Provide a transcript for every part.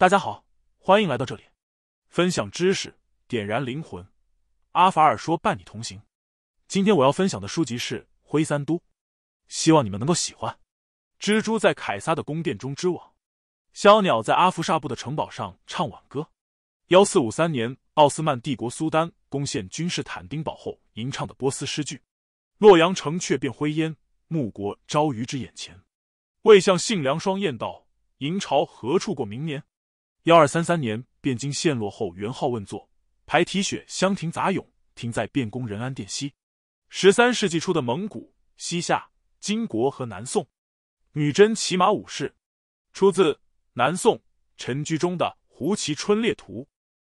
大家好，欢迎来到这里，分享知识，点燃灵魂。阿法尔说：“伴你同行。”今天我要分享的书籍是《灰三都》，希望你们能够喜欢。蜘蛛在凯撒的宫殿中织网，小鸟在阿夫沙布的城堡上唱挽歌。幺四五三年，奥斯曼帝国苏丹攻陷君士坦丁堡后吟唱的波斯诗句：“洛阳城却变灰烟，穆国朝于之眼前。魏向信良双燕道，迎朝何处过明年？”幺二三三年，汴京陷落后，元昊问作，排提雪香亭杂咏，停在汴宫仁安殿西。十三世纪初的蒙古、西夏、金国和南宋，女真骑马武士，出自南宋陈居中的《胡骑春猎图》。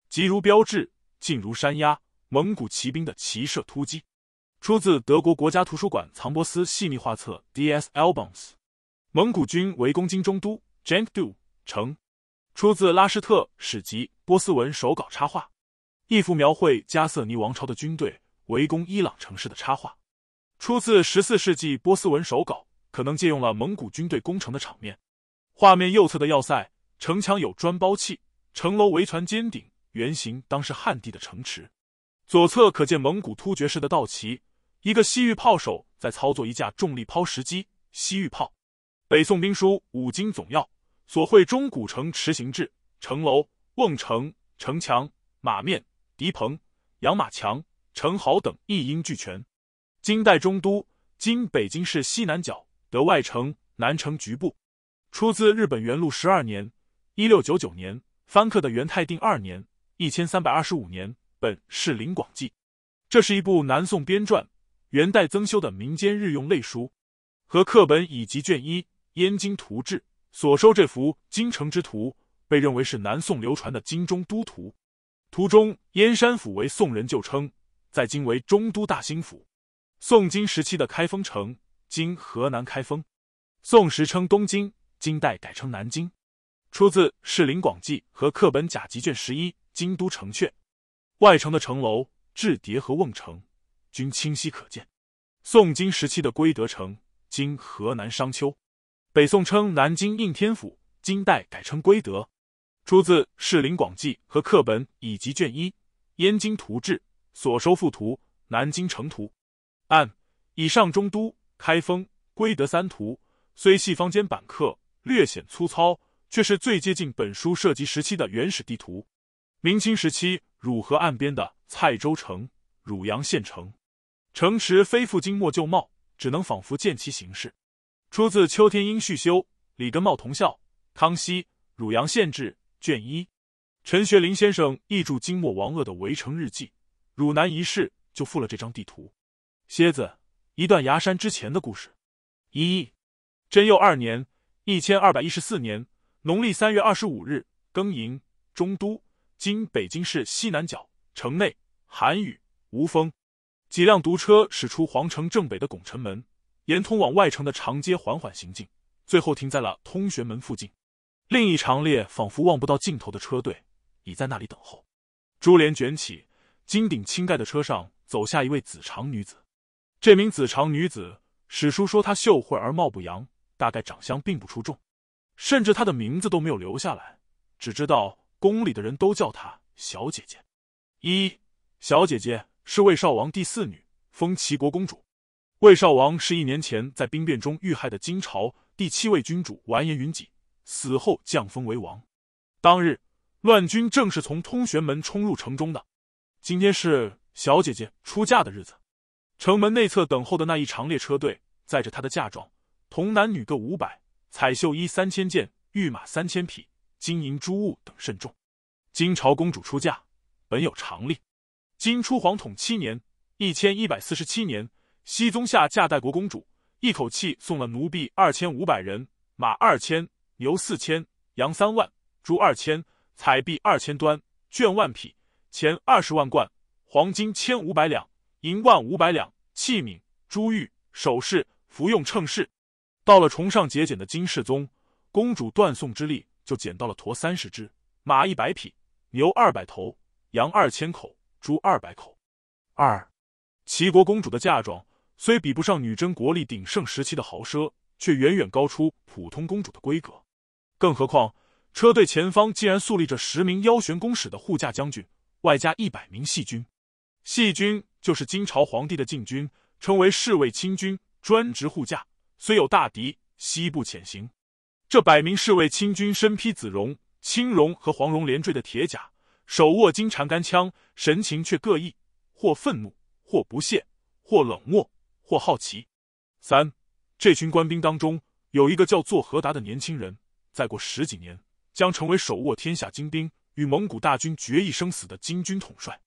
急如标志，静如山崖，蒙古骑兵的骑射突击，出自德国国家图书馆藏博斯细密画册 D.S. Albums。蒙古军围攻金中都 Jangdu 城，出自拉施特史籍波斯文手稿插画，一幅描绘加瑟尼王朝的军队围攻伊朗城市的插画，出自十四世纪波斯文手稿，可能借用了蒙古军队攻城的场面。画面右侧的要塞城墙有砖包砌，城楼围船尖顶。原型当是汉地的城池，左侧可见蒙古突厥式的道旗，一个西域炮手在操作一架重力抛石机西域炮。北宋兵书《五经总要》所绘中古城池形制，城楼、瓮城、城墙、马面、敌棚、养马墙、城壕等一应俱全。金代中都，今北京市西南角，得外城、南城局部。出自日本元禄十二年（一六九九年）翻刻的元泰定二年。一千三百二十五年，本《世林广记》，这是一部南宋编撰、元代增修的民间日用类书，和课本以及卷一《燕京图志》所收这幅京城之图，被认为是南宋流传的京中都图。图中燕山府为宋人旧称，在今为中都大兴府。宋金时期的开封城，今河南开封。宋时称东京，金代改称南京。出自《世林广记》和课本甲集卷十一。京都城阙，外城的城楼、雉叠和瓮城均清晰可见。宋金时期的归德城，今河南商丘。北宋称南京应天府，金代改称归德。出自《世林广记》和课本以及卷一《燕京图志》所收附图。南京城图，按以上中都、开封、归德三图，虽系坊间版刻，略显粗糙，却是最接近本书设计时期的原始地图。明清时期，汝河岸边的蔡州城、汝阳县城，城池非复经墨旧貌，只能仿佛见其形式。出自邱天英续修，李根茂同校，康熙汝阳县志卷一。陈学林先生译著金末王鄂的围城日记，汝南一事就附了这张地图。蝎子一段崖山之前的故事。一贞佑二年（一千二百一十四年）农历三月二十五日，庚寅，中都。今北京市西南角，城内寒雨无风，几辆独车驶出皇城正北的拱辰门，沿通往外城的长街缓缓行进，最后停在了通玄门附近。另一长列仿佛望不到尽头的车队已在那里等候。珠帘卷起，金顶青盖的车上走下一位紫长女子。这名紫长女子，史书说她秀慧而貌不扬，大概长相并不出众，甚至她的名字都没有留下来，只知道。宫里的人都叫她小姐姐。一小姐姐是魏少王第四女，封齐国公主。魏少王是一年前在兵变中遇害的金朝第七位君主完颜允己，死后降封为王。当日乱军正是从通玄门冲入城中的。今天是小姐姐出嫁的日子。城门内侧等候的那一长列车队，载着她的嫁妆，童男女各五百，彩绣衣三千件，御马三千匹。金银珠物等甚重。金朝公主出嫁，本有常例。金初皇统七年（一千一百四十七年），熹宗下嫁代国公主，一口气送了奴婢二千五百人，马二千，牛四千，羊三万，猪二千，彩币二千端，绢万匹，钱二十万贯，黄金千五百两，银万五百两，器皿、珠玉、首饰、服用称饰。到了崇尚节俭的金世宗，公主断送之力。就捡到了驼三十只，马一百匹，牛二百头，羊二千口，猪二百口。二，齐国公主的嫁妆虽比不上女真国力鼎盛时期的豪奢，却远远高出普通公主的规格。更何况车队前方竟然肃立着十名腰悬弓矢的护驾将军，外加一百名细军。细军就是金朝皇帝的禁军，称为侍卫亲军，专职护驾。虽有大敌，西部潜行。这百名侍卫亲军身披紫绒、青绒和黄绒连缀的铁甲，手握金缠干枪，神情却各异，或愤怒，或不屑，或冷漠，或好奇。三，这群官兵当中有一个叫做何达的年轻人，再过十几年。将成为手握天下精兵、与蒙古大军决一生死的金军统帅。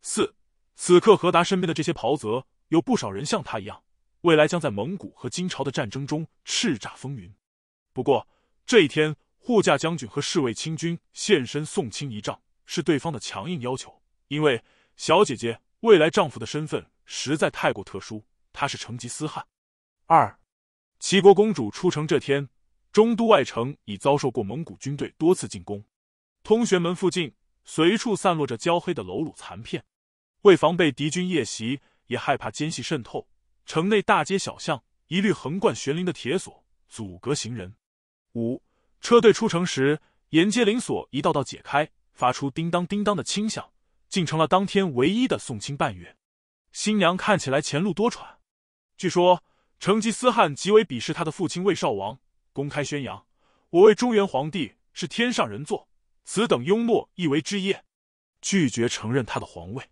四，此刻何达身边的这些袍泽，有不少人像他一样，未来将在蒙古和金朝的战争中叱咤风云。不过这一天，护驾将军和侍卫亲军现身送亲仪仗，是对方的强硬要求，因为小姐姐未来丈夫的身份实在太过特殊，他是成吉思汗。二，齐国公主出城这天。中都外城已遭受过蒙古军队多次进攻，通玄门附近随处散落着焦黑的楼橹残片。为防备敌军夜袭，也害怕奸细渗透，城内大街小巷一律横贯悬铃的铁锁，阻隔行人。五车队出城时，沿街铃锁一道道解开，发出叮当叮当的轻响，竟成了当天唯一的送亲伴乐。新娘看起来前路多舛。据说成吉思汗极为鄙视他的父亲魏少王。公开宣扬，我为中原皇帝是天上人作，此等庸懦亦为之业，拒绝承认他的皇位。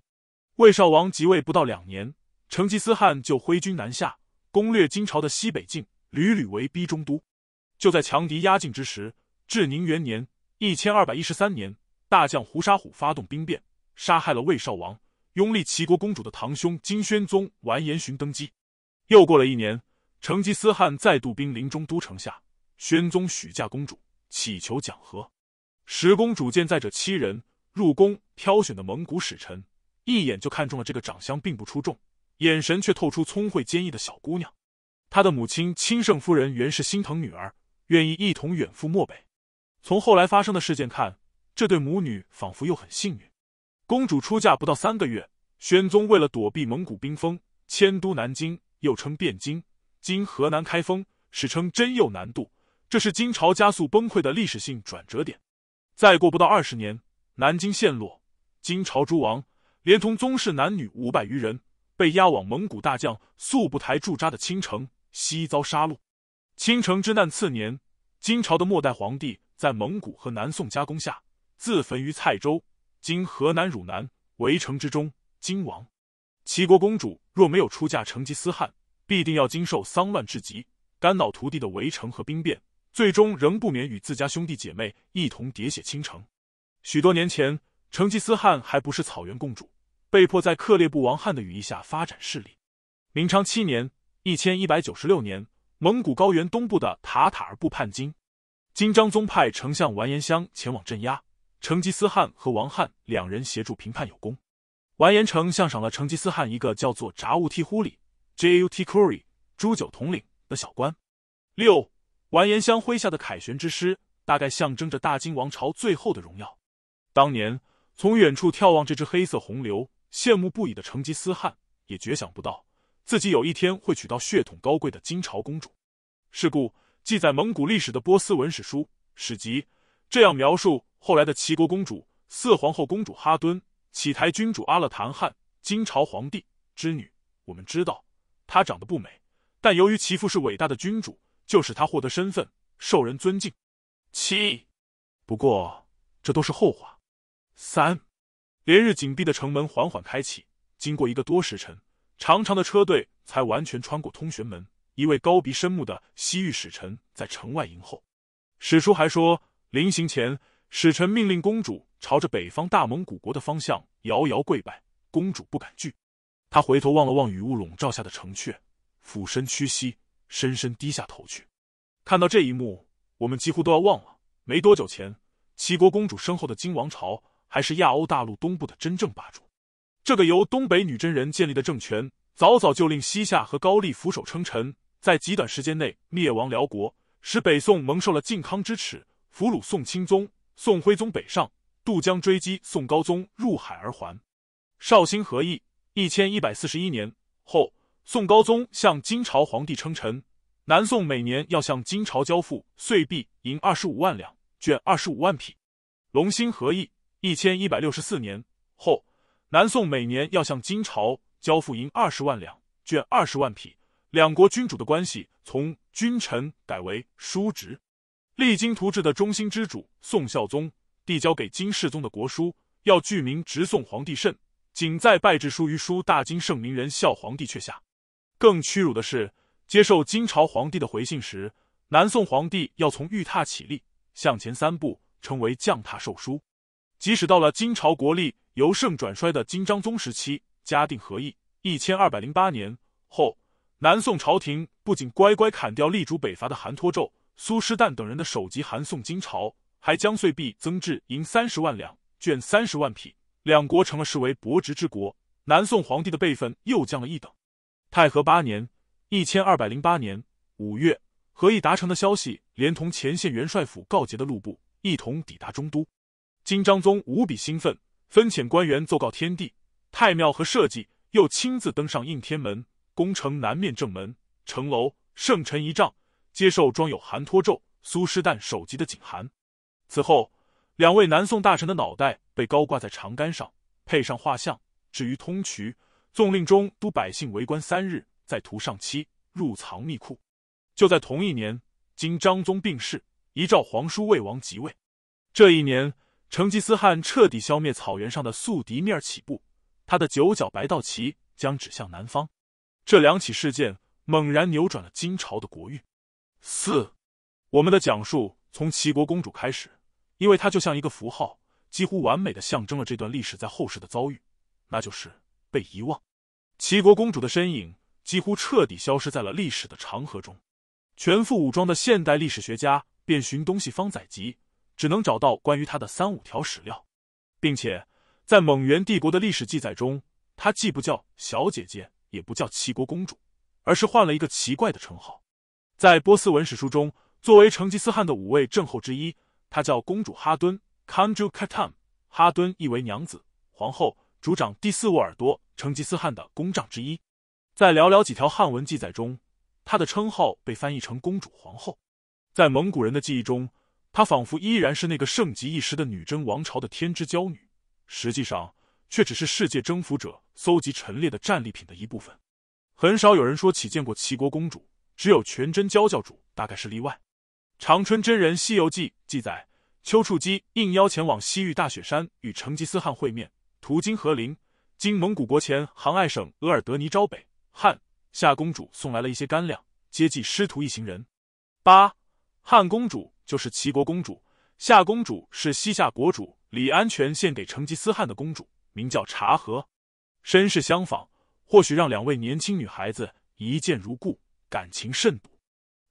魏少王即位不到两年，成吉思汗就挥军南下，攻略金朝的西北境，屡屡围逼中都。就在强敌压境之时，至宁元年（一千二百一十三年），大将胡沙虎发动兵变，杀害了魏少王，拥立齐国公主的堂兄金宣宗完颜询登基。又过了一年，成吉思汗再度兵临中都城下。宣宗许嫁公主，祈求讲和。十公主见在者七人入宫挑选的蒙古使臣，一眼就看中了这个长相并不出众、眼神却透出聪慧坚毅的小姑娘。她的母亲亲圣夫人原是心疼女儿，愿意一同远赴漠北。从后来发生的事件看，这对母女仿佛又很幸运。公主出嫁不到三个月，宣宗为了躲避蒙古兵锋，迁都南京，又称汴京，今河南开封，史称真佑南渡。这是金朝加速崩溃的历史性转折点。再过不到二十年，南京陷落，金朝诸王连同宗室男女五百余人被押往蒙古大将速不台驻扎的青城，悉遭杀戮。青城之难次年，金朝的末代皇帝在蒙古和南宋夹攻下，自焚于蔡州（今河南汝南）围城之中，金亡。齐国公主若没有出嫁成吉思汗，必定要经受丧乱至极、肝脑涂地的围城和兵变。最终仍不免与自家兄弟姐妹一同喋血倾城。许多年前，成吉思汗还不是草原公主，被迫在克烈部王汉的羽翼下发展势力。明昌七年（一千一百九十六年），蒙古高原东部的塔塔尔部叛金，金章宗派丞相完颜襄前往镇压。成吉思汗和王汉两人协助平叛有功。完颜丞相赏了成吉思汗一个叫做札兀梯忽里 （Jut Kuri） 朱九统领的小官。六。完颜相麾下的凯旋之师，大概象征着大金王朝最后的荣耀。当年从远处眺望这支黑色洪流，羡慕不已的成吉思汗，也绝想不到自己有一天会娶到血统高贵的金朝公主。是故，记载蒙古历史的波斯文史书《史籍》这样描述后来的齐国公主四皇后公主哈敦、启台君主阿勒坦汗、金朝皇帝之女。我们知道她长得不美，但由于其父是伟大的君主。就使她获得身份，受人尊敬。七，不过这都是后话。三，连日紧闭的城门缓缓开启，经过一个多时辰，长长的车队才完全穿过通玄门。一位高鼻深目的西域使臣在城外迎候。史书还说，临行前，使臣命令公主朝着北方大蒙古国的方向遥遥跪拜，公主不敢拒。他回头望了望雨雾笼罩下的城阙，俯身屈膝。深深低下头去，看到这一幕，我们几乎都要忘了，没多久前，齐国公主身后的金王朝还是亚欧大陆东部的真正霸主。这个由东北女真人建立的政权，早早就令西夏和高丽俯首称臣，在极短时间内灭亡辽国，使北宋蒙受了靖康之耻，俘虏宋钦宗、宋徽宗北上，渡江追击宋高宗入海而还。绍兴和议，一千一百四十一年后。宋高宗向金朝皇帝称臣，南宋每年要向金朝交付岁币银二十五万两，卷二十五万匹。隆兴和议，一千一百六十四年后，南宋每年要向金朝交付银二十万两，卷二十万匹。两国君主的关系从君臣改为叔侄。励精图治的中兴之主宋孝宗递交给金世宗的国书，要具名直送皇帝甚，仅在拜制书于书大金圣明人孝皇帝阙下。更屈辱的是，接受金朝皇帝的回信时，南宋皇帝要从玉榻起立，向前三步，称为降榻受书。即使到了金朝国力由盛转衰的金章宗时期，嘉定和议一千二百零八年后。南宋朝廷不仅乖乖砍掉力主北伐的韩托胄、苏师旦等人的首级韩宋金朝，还将岁币增至银三十万两、绢三十万匹，两国成了视为伯侄之国。南宋皇帝的辈分又降了一等。太和八年（一千二百零八年）五月，和议达成的消息，连同前线元帅府告捷的路部一同抵达中都。金章宗无比兴奋，分遣官员奏告天帝、太庙和社稷，又亲自登上应天门。宫城南面正门城楼，圣臣一丈，接受装有韩托胄、苏师旦首级的锦函。此后，两位南宋大臣的脑袋被高挂在长杆上，配上画像，置于通衢，纵令中都百姓围观三日，再图上漆，入藏密库。就在同一年，经章宗病逝，遗诏皇叔魏王即位。这一年，成吉思汗彻底消灭草原上的宿敌面起步，他的九角白道旗将指向南方。这两起事件猛然扭转了金朝的国运。四，我们的讲述从齐国公主开始，因为它就像一个符号，几乎完美的象征了这段历史在后世的遭遇，那就是被遗忘。齐国公主的身影几乎彻底消失在了历史的长河中。全副武装的现代历史学家遍寻东西方载籍，只能找到关于她的三五条史料，并且在蒙元帝国的历史记载中，她既不叫小姐姐。也不叫齐国公主，而是换了一个奇怪的称号。在波斯文史书中，作为成吉思汗的五位正后之一，她叫公主哈敦 （Kanju Katam）。哈敦意为娘子、皇后，主掌第四沃尔多，成吉思汗的宫帐之一。在寥寥几条汉文记载中，她的称号被翻译成公主、皇后。在蒙古人的记忆中，她仿佛依然是那个盛极一时的女真王朝的天之娇女，实际上。却只是世界征服者搜集陈列的战利品的一部分，很少有人说起见过齐国公主，只有全真教教主大概是例外。长春真人《西游记》记载，丘处机应邀前往西域大雪山与成吉思汗会面，途经和林，经蒙古国前杭爱省额尔德尼昭北，汉夏公主送来了一些干粮，接济师徒一行人。八汉公主就是齐国公主，夏公主是西夏国主李安全献给成吉思汗的公主。名叫茶和，身世相仿，或许让两位年轻女孩子一见如故，感情甚笃。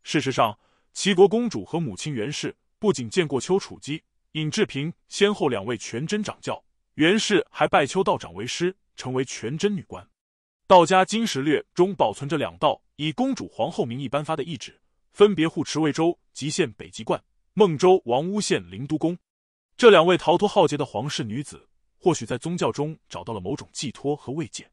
事实上，齐国公主和母亲袁氏不仅见过丘处机、尹志平先后两位全真掌教，袁氏还拜丘道长为师，成为全真女官。道家金石略中保存着两道以公主皇后名义颁发的懿旨，分别护持魏州吉县北极观、孟州王屋县灵都宫。这两位逃脱浩劫的皇室女子。或许在宗教中找到了某种寄托和慰藉。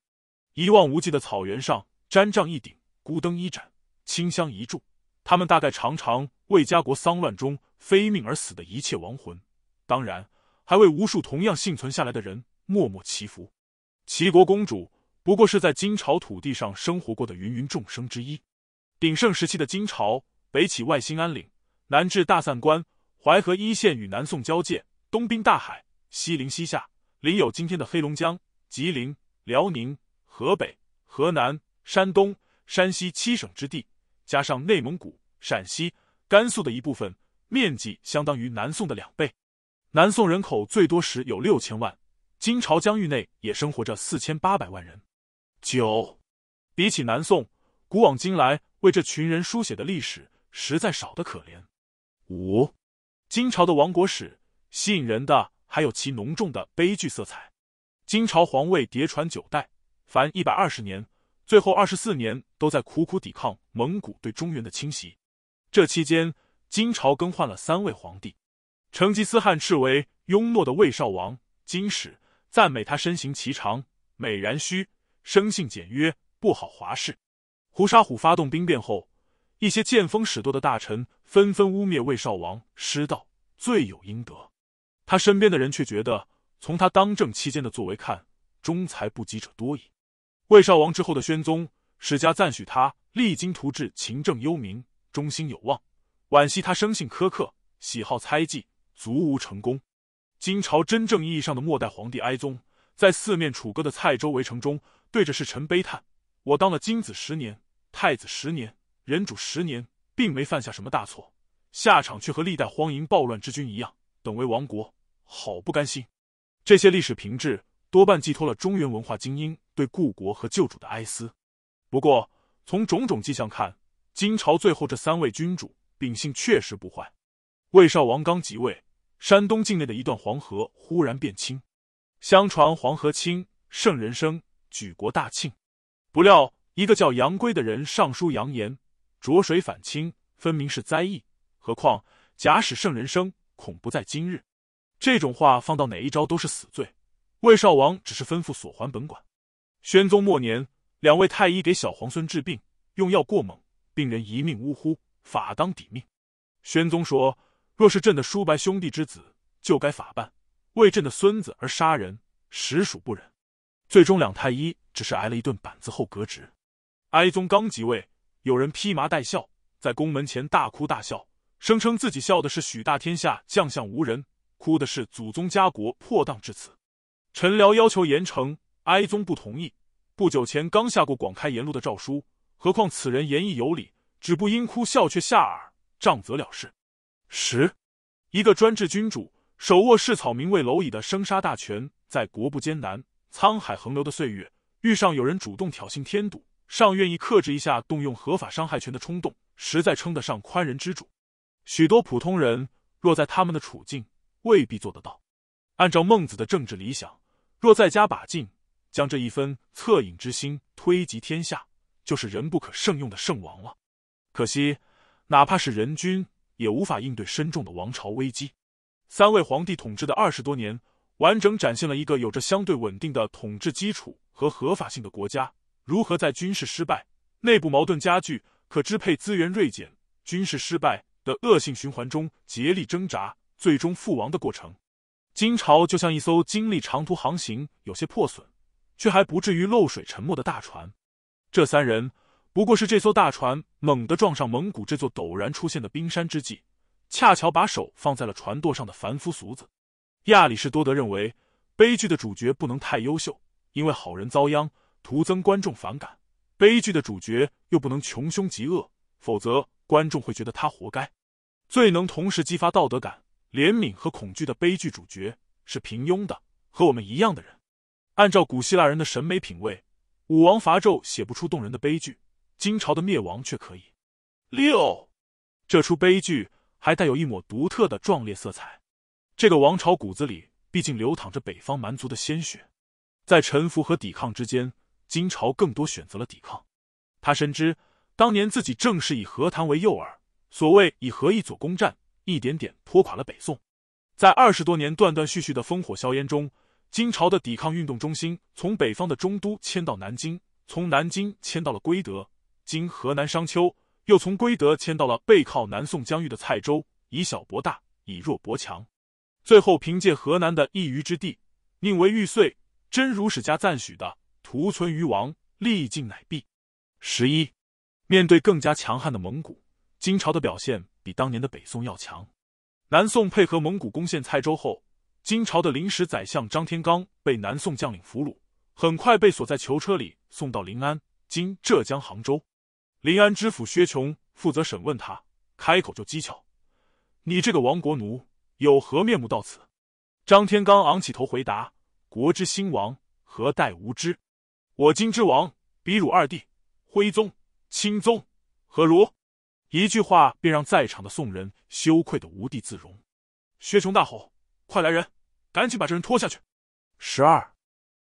一望无际的草原上，毡帐一顶，孤灯一盏，清香一炷。他们大概常常为家国丧乱中非命而死的一切亡魂，当然还为无数同样幸存下来的人默默祈福。齐国公主不过是在金朝土地上生活过的芸芸众生之一。鼎盛时期的金朝，北起外兴安岭，南至大散关，淮河一线与南宋交界，东濒大海，西临西夏。临有今天的黑龙江、吉林、辽宁、河北、河南、山东、山西七省之地，加上内蒙古、陕西、甘肃的一部分，面积相当于南宋的两倍。南宋人口最多时有六千万，金朝疆域内也生活着四千八百万人。九，比起南宋，古往今来为这群人书写的历史实在少得可怜。五，金朝的亡国史吸引人的。还有其浓重的悲剧色彩。金朝皇位迭传九代，凡一百二十年，最后二十四年都在苦苦抵抗蒙古对中原的侵袭。这期间，金朝更换了三位皇帝。成吉思汗斥为庸懦的魏少王，金史赞美他身形颀长、美髯须，生性简约，不好华饰。胡沙虎发动兵变后，一些见风使舵的大臣纷纷污蔑魏少王失道。罪有应得。他身边的人却觉得，从他当政期间的作为看，忠才不及者多矣。魏少王之后的宣宗，史家赞许他励精图治、勤政忧民、忠心有望，惋惜他生性苛刻、喜好猜忌，足无成功。金朝真正意义上的末代皇帝哀宗，在四面楚歌的蔡州围城中，对着侍臣悲叹：“我当了金子十年，太子十年，人主十年，并没犯下什么大错，下场却和历代荒淫暴乱之君一样，等为亡国，好不甘心。”这些历史评志多半寄托了中原文化精英对故国和旧主的哀思。不过，从种种迹象看，金朝最后这三位君主秉性确实不坏。魏少王刚即位。山东境内的一段黄河忽然变清，相传黄河清，圣人生，举国大庆。不料一个叫杨圭的人上书扬言，浊水反清，分明是灾异。何况假使圣人生，恐不在今日。这种话放到哪一招都是死罪。魏少王只是吩咐所还本管。宣宗末年，两位太医给小皇孙治病，用药过猛，病人一命呜呼，法当抵命。宣宗说。若是朕的叔伯兄弟之子，就该法办；为朕的孙子而杀人，实属不忍。最终，两太医只是挨了一顿板子后革职。哀宗刚即位，有人披麻戴孝，在宫门前大哭大笑，声称自己笑的是许大天下将相无人，哭的是祖宗家国破荡至此。陈辽要求严惩，哀宗不同意。不久前刚下过广开言路的诏书，何况此人言义有理，只不因哭笑却下耳，杖责了事。十，一个专制君主手握世草名为蝼蚁的生杀大权，在国不艰难、沧海横流的岁月，遇上有人主动挑衅添堵，尚愿意克制一下动用合法伤害权的冲动，实在称得上宽仁之主。许多普通人若在他们的处境，未必做得到。按照孟子的政治理想，若再加把劲，将这一分恻隐之心推及天下，就是人不可胜用的圣王了。可惜，哪怕是人君。也无法应对深重的王朝危机。三位皇帝统治的二十多年，完整展现了一个有着相对稳定的统治基础和合法性的国家如何在军事失败、内部矛盾加剧、可支配资源锐减、军事失败的恶性循环中竭力挣扎，最终覆亡的过程。金朝就像一艘经历长途航行、有些破损，却还不至于漏水沉没的大船。这三人。不过是这艘大船猛地撞上蒙古这座陡然出现的冰山之际，恰巧把手放在了船舵上的凡夫俗子。亚里士多德认为，悲剧的主角不能太优秀，因为好人遭殃，徒增观众反感；悲剧的主角又不能穷凶极恶，否则观众会觉得他活该。最能同时激发道德感、怜悯和恐惧的悲剧主角是平庸的和我们一样的人。按照古希腊人的审美品味，武王伐纣写不出动人的悲剧。金朝的灭亡却可以。六，这出悲剧还带有一抹独特的壮烈色彩。这个王朝骨子里毕竟流淌着北方蛮族的鲜血，在臣服和抵抗之间，金朝更多选择了抵抗。他深知当年自己正是以和谈为诱饵，所谓以和一左攻战，一点点拖垮了北宋。在二十多年断断续续的烽火硝烟中，金朝的抵抗运动中心从北方的中都迁到南京，从南京迁到了归德。经河南商丘，又从归德迁到了背靠南宋疆域的蔡州，以小博大，以弱博强，最后凭借河南的一隅之地，宁为玉碎，真如史家赞许的“图存于王，力尽乃毕”。十一，面对更加强悍的蒙古，金朝的表现比当年的北宋要强。南宋配合蒙古攻陷蔡州后，金朝的临时宰相张天罡被南宋将领俘虏，很快被锁在囚车里送到临安（今浙江杭州）。临安知府薛琼负责审问他，开口就讥诮：“你这个亡国奴，有何面目到此？”张天罡昂起头回答：“国之兴亡，何待无知？我今之亡，比汝二弟徽宗、钦宗，何如？”一句话便让在场的宋人羞愧的无地自容。薛琼大吼：“快来人，赶紧把这人拖下去！”十二，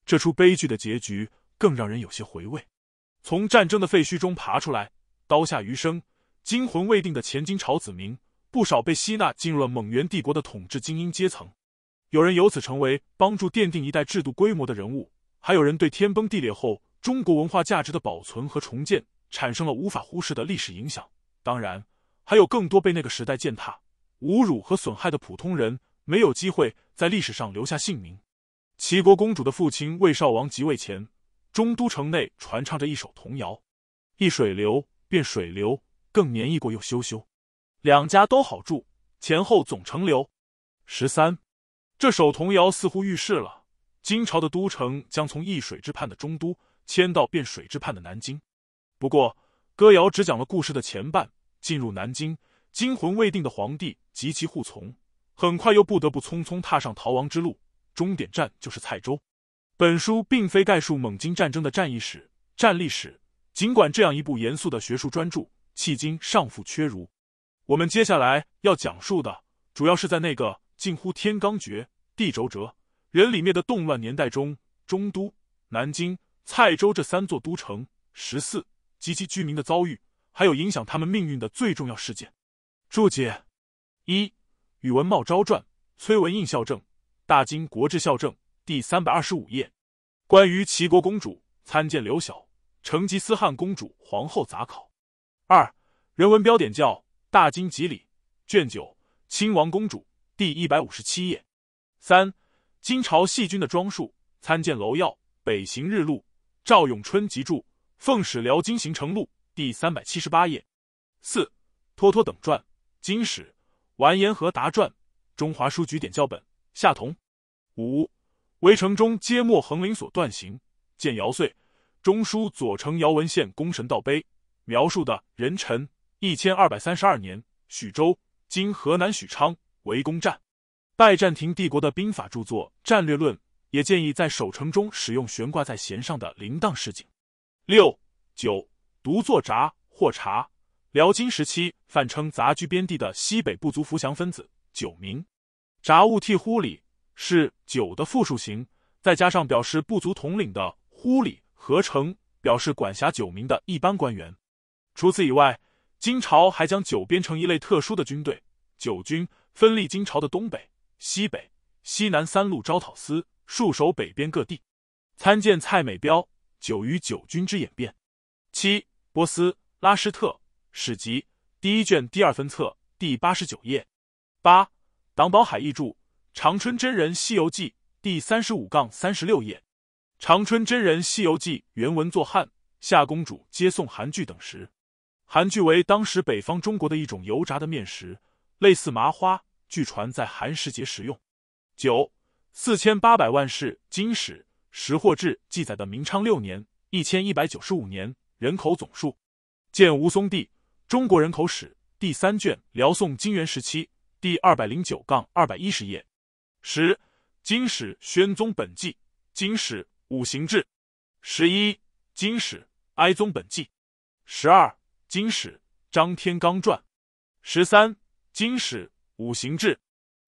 这出悲剧的结局更让人有些回味。从战争的废墟中爬出来，刀下余生、惊魂未定的前金朝子民，不少被吸纳进入了蒙元帝国的统治精英阶层。有人由此成为帮助奠定一代制度规模的人物，还有人对天崩地裂后中国文化价值的保存和重建产生了无法忽视的历史影响。当然，还有更多被那个时代践踏、侮辱和损害的普通人没有机会在历史上留下姓名。齐国公主的父亲魏少王即位前，中都城内传唱着一首童谣：“一水流，便水流，更年易过又羞羞。两家都好住，前后总成流。”十三，这首童谣似乎预示了金朝的都城将从易水之畔的中都迁到汴水之畔的南京。不过，歌谣只讲了故事的前半。进入南京，惊魂未定的皇帝及其护从，很快又不得不匆匆踏上逃亡之路。终点站就是蔡州。本书并非概述蒙金战争的战役史、战历史，尽管这样一部严肃的学术专著，迄今尚负缺如。我们接下来要讲述的，主要是在那个近乎天罡绝地轴折、人里面的动乱年代中，中都、南京、蔡州这三座都城十四及其居民的遭遇，还有影响他们命运的最重要事件。注解一：宇文茂昭传，崔文应校正。大金国志校正第三百二十五页，关于齐国公主参见刘晓《成吉思汗公主皇后杂考》。二人文标点教大金集礼卷九亲王公主第一百五十七页。三金朝细菌的装束参见楼耀北行日录赵永春集注奉使辽金行程录第三百七十八页。四托托等传金史完颜和达传中华书局点校本。夏同五围城中皆没横林所断行，见尧岁中书左丞姚文献功神道碑描述的壬辰一千二百三十二年，许州今河南许昌围攻战，拜占庭帝国的兵法著作《战略论》也建议在守城中使用悬挂在弦上的铃铛示警。六九独作札或茶，辽金时期泛称杂居边地的西北部族服降分子九名。札物替呼里是九的复数形，再加上表示部族统领的呼里合成，表示管辖九名的一般官员。除此以外，金朝还将九编成一类特殊的军队，九军分立金朝的东北、西北、西南三路招讨司，戍守北边各地。参见蔡美标《九与九军之演变》。七波斯拉施特史籍第一卷第二分册第八十九页。八。党宝海译著《长春真人西游记》第三十五杠三十六页，《长春真人西游记》原文作汉夏公主接送韩剧等时，韩剧为当时北方中国的一种油炸的面食，类似麻花，据传在寒食节食用。九四千八百万是金史识货志记载的明昌六年一千一百九十五年人口总数。见吴嵩帝中国人口史第三卷辽宋金元时期。第二百零九杠二百一十页，十金史宣宗本纪，金史五行志，十一金史哀宗本纪，十二金史张天罡传，十三金史五行志，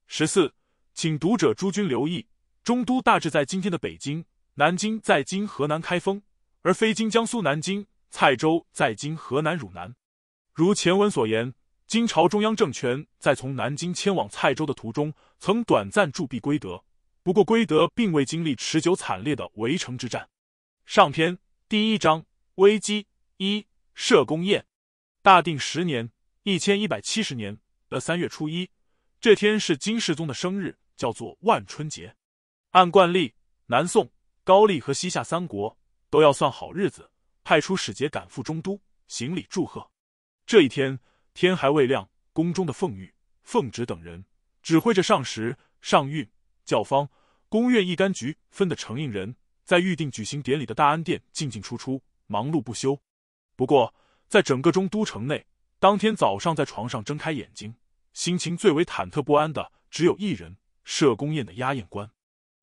十四，请读者诸君留意，中都大致在今天的北京，南京在今河南开封，而非今江苏南京，蔡州在今河南汝南，如前文所言。金朝中央政权在从南京迁往蔡州的途中，曾短暂驻跸归德，不过归德并未经历持久惨烈的围城之战。上篇第一章危机一社公宴。大定十年（一千一百七十年）的三月初一，这天是金世宗的生日，叫做万春节。按惯例，南宋、高丽和西夏三国都要算好日子，派出使节赶赴中都，行礼祝贺。这一天。天还未亮，宫中的凤玉、凤旨等人指挥着上食、上运、教坊、宫院一干局分的承印人，在预定举行典礼的大安殿进进出出，忙碌不休。不过，在整个中都城内，当天早上在床上睁开眼睛，心情最为忐忑不安的只有一人——设宫宴的押宴官。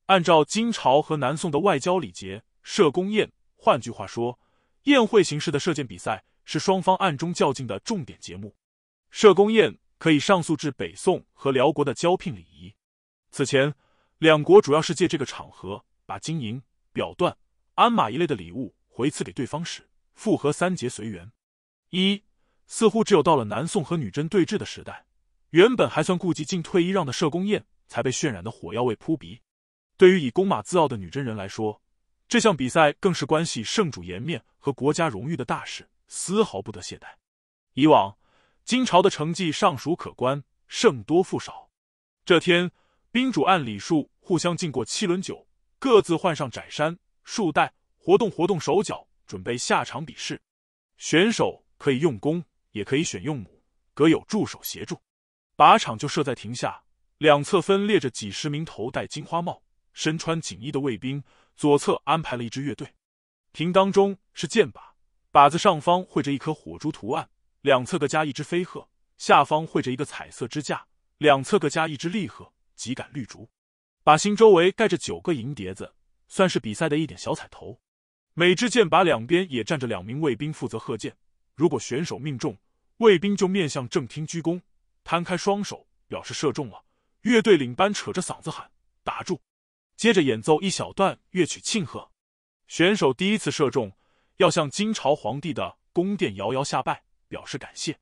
按照金朝和南宋的外交礼节，设宫宴，换句话说，宴会形式的射箭比赛。是双方暗中较劲的重点节目。射宫宴可以上溯至北宋和辽国的交聘礼仪。此前，两国主要是借这个场合，把金银、表缎、鞍马一类的礼物回赐给对方时，复合三节随缘。一似乎只有到了南宋和女真对峙的时代，原本还算顾及进退一让的射宫宴，才被渲染的火药味扑鼻。对于以弓马自傲的女真人来说，这项比赛更是关系圣主颜面和国家荣誉的大事。丝毫不得懈怠。以往金朝的成绩尚属可观，胜多负少。这天，宾主按礼数互相敬过七轮酒，各自换上窄衫、束带，活动活动手脚，准备下场比试。选手可以用弓，也可以选用弩，各有助手协助。靶场就设在亭下，两侧分列着几十名头戴金花帽、身穿锦衣的卫兵，左侧安排了一支乐队。亭当中是箭靶，靶子上方绘着一颗火珠图案，两侧各加一只飞鹤，下方绘着一个彩色支架，两侧各加一只立鹤，几杆绿竹。靶心周围盖着九个银碟子，算是比赛的一点小彩头。每支箭靶两边也站着两名卫兵负责贺箭。如果选手命中，卫兵就面向正厅鞠躬，摊开双手表示射中了。乐队领班扯着嗓子喊：“打住！”接着演奏一小段乐曲庆贺。选手第一次射中，要向金朝皇帝的宫殿遥遥下拜，表示感谢。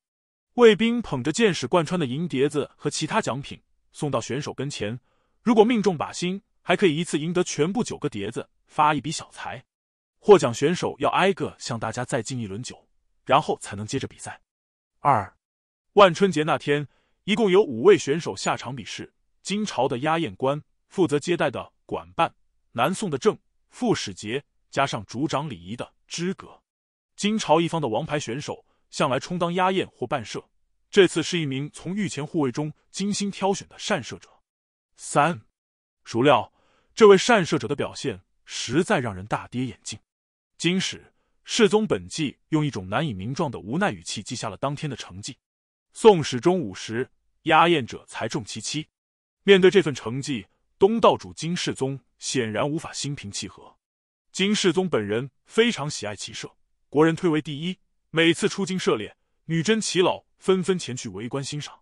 卫兵捧着箭矢贯穿的银碟子和其他奖品送到选手跟前。如果命中靶心，还可以一次赢得全部九个碟子，发一笔小财。获奖选手要挨个向大家再敬一轮酒，然后才能接着比赛。二，万春节那天，一共有五位选手下场比试。金朝的押验官负责接待的管办，南宋的正副使节，加上主掌礼仪的知阁。金朝一方的王牌选手向来充当押验或伴射，这次是一名从御前护卫中精心挑选的善射者。三，孰料这位善射者的表现实在让人大跌眼镜。金史世宗本纪用一种难以名状的无奈语气记下了当天的成绩。宋史中午时，押验者才中其七。面对这份成绩，东道主金世宗显然无法心平气和。金世宗本人非常喜爱骑射，国人推为第一。每次出京涉猎，女真耆老纷纷前去围观欣赏。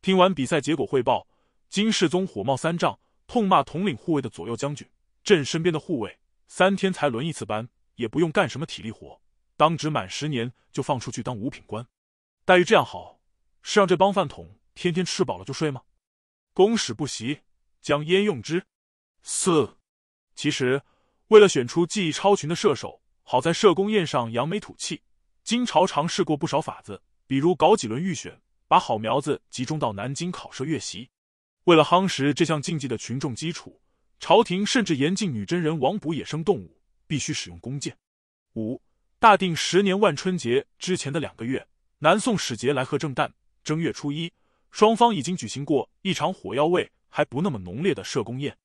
听完比赛结果汇报，金世宗火冒三丈，痛骂统领护卫的左右将军：“朕身边的护卫三天才轮一次班。”也不用干什么体力活，当职满十年就放出去当五品官，待遇这样好，是让这帮饭桶天天吃饱了就睡吗？公使不习，将焉用之？四，其实为了选出技艺超群的射手，好在射弓宴上扬眉吐气，金朝尝试过不少法子，比如搞几轮预选，把好苗子集中到南京考射乐习。为了夯实这项竞技的群众基础，朝廷甚至严禁女真人网捕野生动物。必须使用弓箭。五大定十年万春节之前的两个月，南宋使节来贺正旦，正月初一，双方已经举行过一场火药味还不那么浓烈的射弓宴。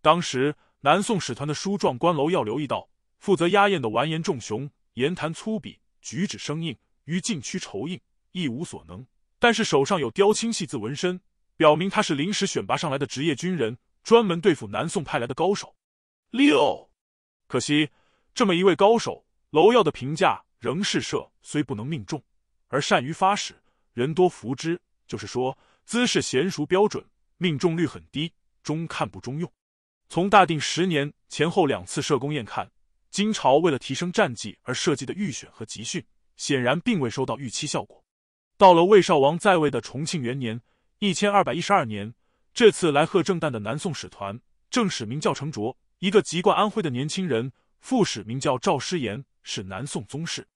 当时南宋使团的书状官楼要留意到，负责押宴的完颜仲雄言谈粗鄙，举止生硬，于禁区筹应一无所能。但是手上有雕青细字纹身，表明他是临时选拔上来的职业军人，专门对付南宋派来的高手。六。可惜，这么一位高手，楼耀的评价仍是射虽不能命中，而善于发矢，人多服之。就是说，姿势娴熟标准，命中率很低，中看不中用。从大定十年前后两次设宫宴看，金朝为了提升战绩而设计的预选和集训，显然并未收到预期效果。到了魏少王在位的重庆元年（一千二百一十二年），这次来贺正旦的南宋使团，正使名叫程卓。一个籍贯安徽的年轻人，副使名叫赵师言，是南宋宗室。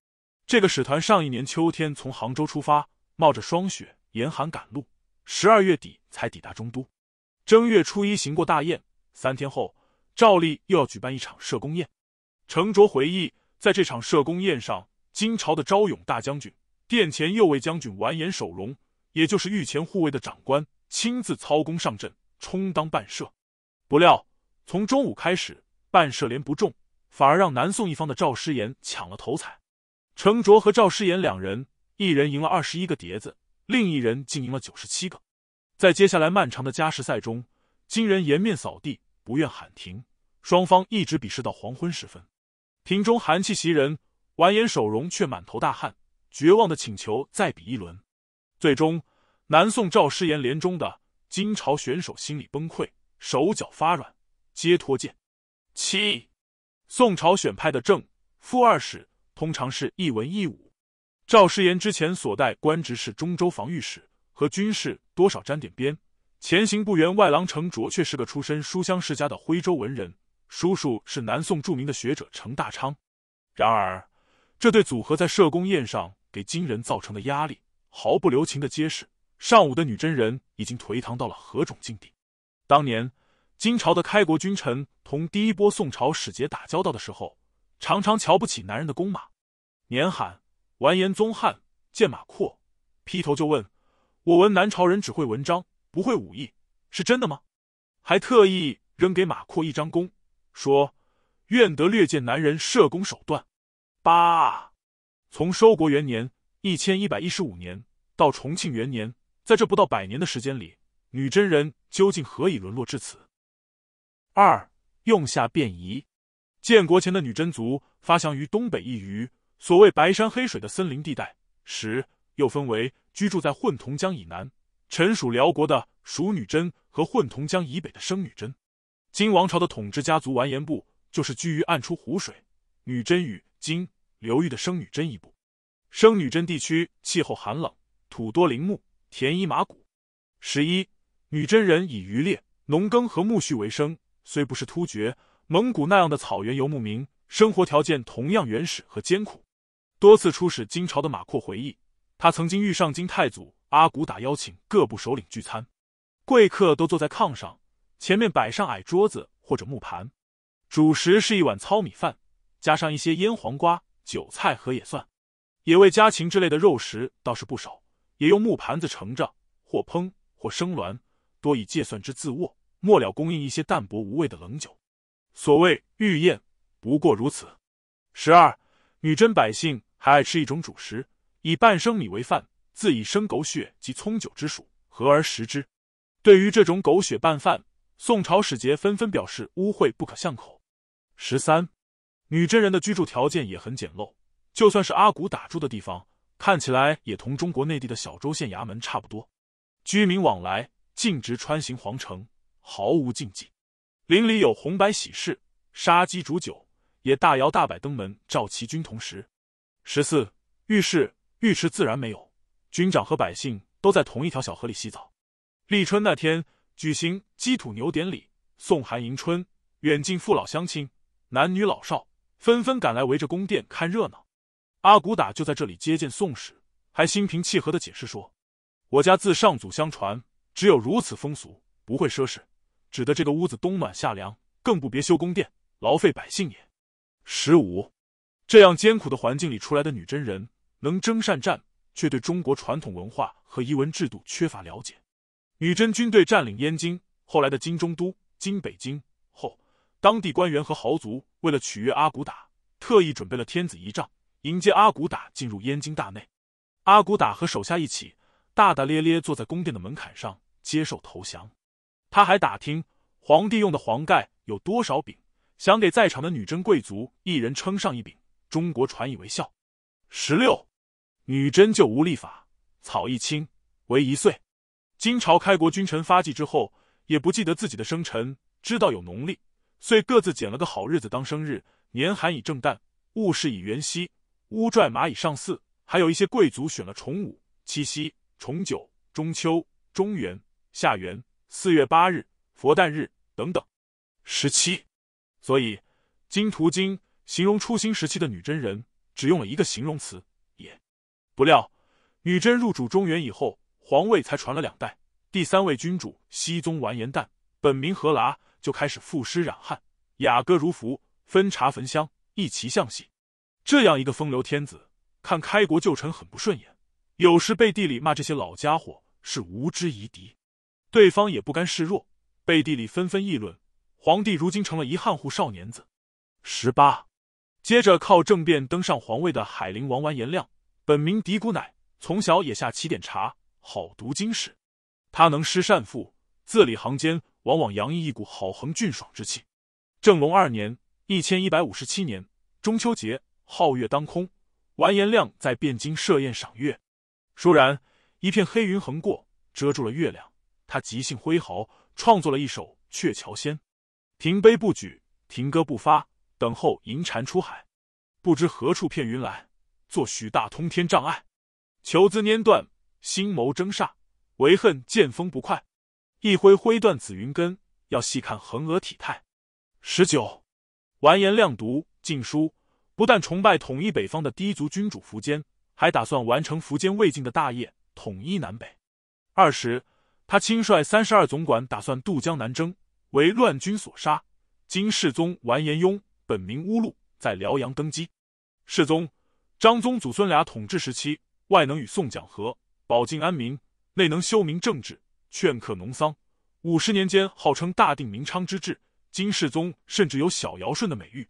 这个使团上一年秋天从杭州出发，冒着霜雪严寒赶路，十二月底才抵达中都。正月初一行过大宴，三天后照例又要举办一场射弓宴。程卓回忆，在这场射弓宴上，金朝的昭勇大将军、殿前右卫将军完颜守荣，也就是御前护卫的长官，亲自操弓上阵，充当伴射。不料。从中午开始，半射连不中，反而让南宋一方的赵师言抢了头彩。程卓和赵师言两人，一人赢了二十一个碟子，另一人竟赢了九十七个。在接下来漫长的加时赛中，金人颜面扫地，不愿喊停，双方一直比试到黄昏时分。庭中寒气袭人，完颜守荣却满头大汗，绝望的请求再比一轮。最终，南宋赵师言连中的金朝选手心理崩溃，手脚发软。皆脱剑。七，宋朝选派的正副二使通常是一文一武。赵师言之前所带官职是中州防御使，和军事多少沾点边。前行不远外郎程卓却是个出身书香世家的徽州文人，叔叔是南宋著名的学者程大昌。然而，这对组合在射弓宴上给金人造成的压力，毫不留情的揭示尚武的女真人已经颓唐到了何种境地？当年金朝的开国君臣同第一波宋朝使节打交道的时候，常常瞧不起男人的弓马。年罕完颜宗翰见马阔，劈头就问：“我闻南朝人只会文章，不会武艺，是真的吗？”还特意扔给马阔一张弓，说：“愿得略见男人射弓手段。”八，从收国元年（一千一百一十五年）到重庆元年，在这不到百年的时间里，女真人究竟何以沦落至此？二，用下便宜。建国前的女真族发祥于东北一隅，所谓白山黑水的森林地带，时又分为居住在混同江以南、臣属辽国的属女真和混同江以北的生女真。金王朝的统治家族完颜部就是居于暗出湖水、女真与金。流域的生女真一部，生女真地区气候寒冷，土多林木，田依马谷。十一，女真人以渔猎、农耕和牧畜为生，虽不是突厥、蒙古那样的草原游牧民，生活条件同样原始和艰苦。多次出使金朝的马阔回忆，他曾经遇上金太祖阿骨打邀请各部首领聚餐，贵客都坐在炕上，前面摆上矮桌子或者木盘，主食是一碗糙米饭，加上一些腌黄瓜。韭菜和野蒜、野味、家禽之类的肉食倒是不少，也用木盘子盛着，或烹或生鸾，多以芥蒜汁自卧。末了供应一些淡薄无味的冷酒。所谓御宴，不过如此。十二，女真百姓还爱吃一种主食，以半生米为饭，自以生狗血及葱酒之属，合而食之。对于这种狗血拌饭，宋朝使节纷纷表示污秽不可巷口。十三。女真人的居住条件也很简陋，就算是阿骨打住的地方，看起来也同中国内地的小州县衙门差不多。居民往来径直穿行皇城，毫无禁忌。邻里有红白喜事，杀鸡煮酒，也大摇大摆登门召齐军同时。十四，浴室、浴池自然没有，军长和百姓都在同一条小河里洗澡。立春那天举行鸡土牛典礼，送寒迎春，远近父老乡亲，男女老少。纷纷赶来围着宫殿看热闹，阿骨打就在这里接见宋使，还心平气和的解释说：“我家自上祖相传，只有如此风俗，不会奢侈，指的这个屋子冬暖夏凉，更不别修宫殿，劳费百姓也。”十五，这样艰苦的环境里出来的女真人，能征善战，却对中国传统文化和仪文制度缺乏了解。女真军队占领燕京，后来的金中都、金北京后。当地官员和豪族为了取悦阿骨打，特意准备了天子仪仗，迎接阿骨打进入燕京大内。阿骨打和手下一起，大大咧咧坐在宫殿的门槛上接受投降。他还打听皇帝用的黄盖有多少柄，想给在场的女真贵族一人称上一柄，中国传以为孝。十六，女真就无立法，草一青为一岁。金朝开国君臣发迹之后，也不记得自己的生辰，知道有农历。遂各自拣了个好日子当生日，年寒以正旦，戊事以元夕，乌拽马以上巳。还有一些贵族选了重五、七夕、重九、中秋、中元、下元、四月八日、佛诞日等等。十七，所以《金图经》形容初兴时期的女真人，只用了一个形容词“”。不料女真入主中原以后，皇位才传了两代，第三位君主熹宗完颜旦，本名何剌。就开始赋诗染汉，雅歌如符，分茶焚香，一齐向戏。这样一个风流天子，看开国旧臣很不顺眼，有时背地里骂这些老家伙是无知夷狄，对方也不甘示弱，背地里纷纷议论皇帝如今成了一汉户少年子。十八，接着靠政变登上皇位的海陵王完颜亮，本名嫡古乃，从小也下起点茶，好读经史，他能诗善赋，字里行间。往往洋溢一股好横俊爽之气。正隆二年（一千一百五十七年）中秋节，皓月当空，完颜亮在汴京设宴赏月。倏然，一片黑云横过，遮住了月亮。他即兴挥毫，创作了一首《鹊桥仙》：“停杯不举，停歌不发，等候银蟾出海。不知何处片云来，做许大通天障碍。求资拈断，心谋争煞，唯恨剑锋不快。”一挥挥断紫云根，要细看横额体态。十九，完颜亮读《晋书》，不但崇拜统一北方的低族君主苻坚，还打算完成苻坚未尽的大业，统一南北。二十，他亲率三十二总管打算渡江南征，为乱军所杀。金世宗完颜雍，本名乌禄，在辽阳登基。世宗、张宗祖孙俩统治时期，外能与宋讲和，保境安民；内能修明政治，劝客农桑。五十年间，号称大定明昌之治。金世宗甚至有小尧舜的美誉。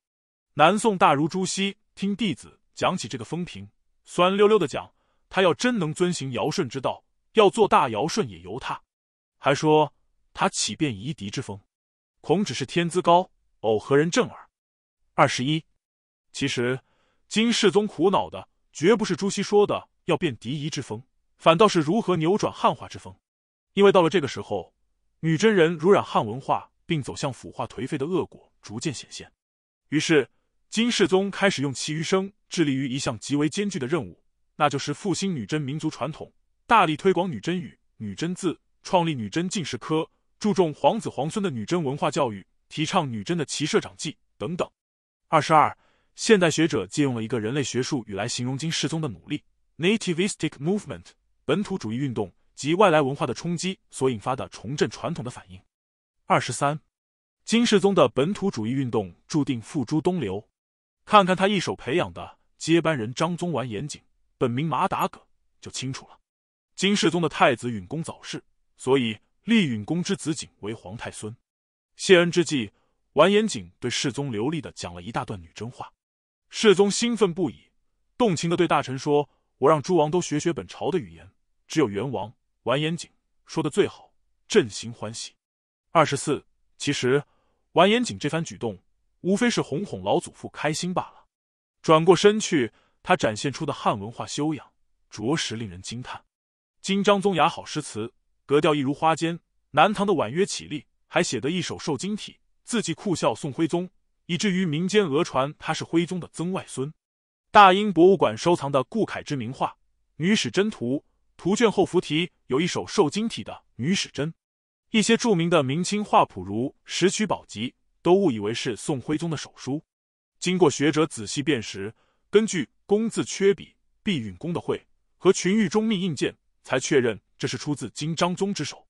南宋大儒朱熹听弟子讲起这个风评，酸溜溜的讲：“他要真能遵行尧舜之道，要做大尧舜也由他。”还说他岂变夷狄之风？恐只是天资高，偶何人正耳。二十一，其实金世宗苦恼的绝不是朱熹说的要变敌夷之风，反倒是如何扭转汉化之风。因为到了这个时候，女真人濡染汉文化，并走向腐化颓废的恶果逐渐显现。于是金世宗开始用其余生致力于一项极为艰巨的任务，那就是复兴女真民族传统，大力推广女真语、女真字，创立女真进士科。注重皇子皇孙的女真文化教育，提倡女真的骑射长技等等。二十二，现代学者借用了一个人类学术语来形容金世宗的努力：nativistic movement，本土主义运动及外来文化的冲击所引发的重振传统的反应。二十三，金世宗的本土主义运动注定付诸东流。看看他一手培养的接班人张宗完严谨，本名马达葛，就清楚了。金世宗的太子允恭早逝，所以。立允恭之子景为皇太孙，谢恩之际，完颜景对世宗流利的讲了一大段女真话，世宗兴奋不已，动情的对大臣说：“我让诸王都学学本朝的语言，只有元王完颜景说的最好，朕心欢喜。”二十四，其实完颜景这番举动，无非是哄哄老祖父开心罢了。转过身去，他展现出的汉文化修养，着实令人惊叹。金章宗雅好诗词。格调一如花间，南唐的婉约绮丽，还写得一手受经体，字迹酷效宋徽宗，以至于民间讹传他是徽宗的曾外孙。大英博物馆收藏的顾恺之名画《女史箴图》，图卷后附题有一首受经体的女史箴。一些著名的明清画谱如《石渠宝集》，都误以为是宋徽宗的手书。经过学者仔细辨识，根据“公”字缺笔，毕允恭的会和群玉中密印鉴，才确认。这是出自金章宗之手。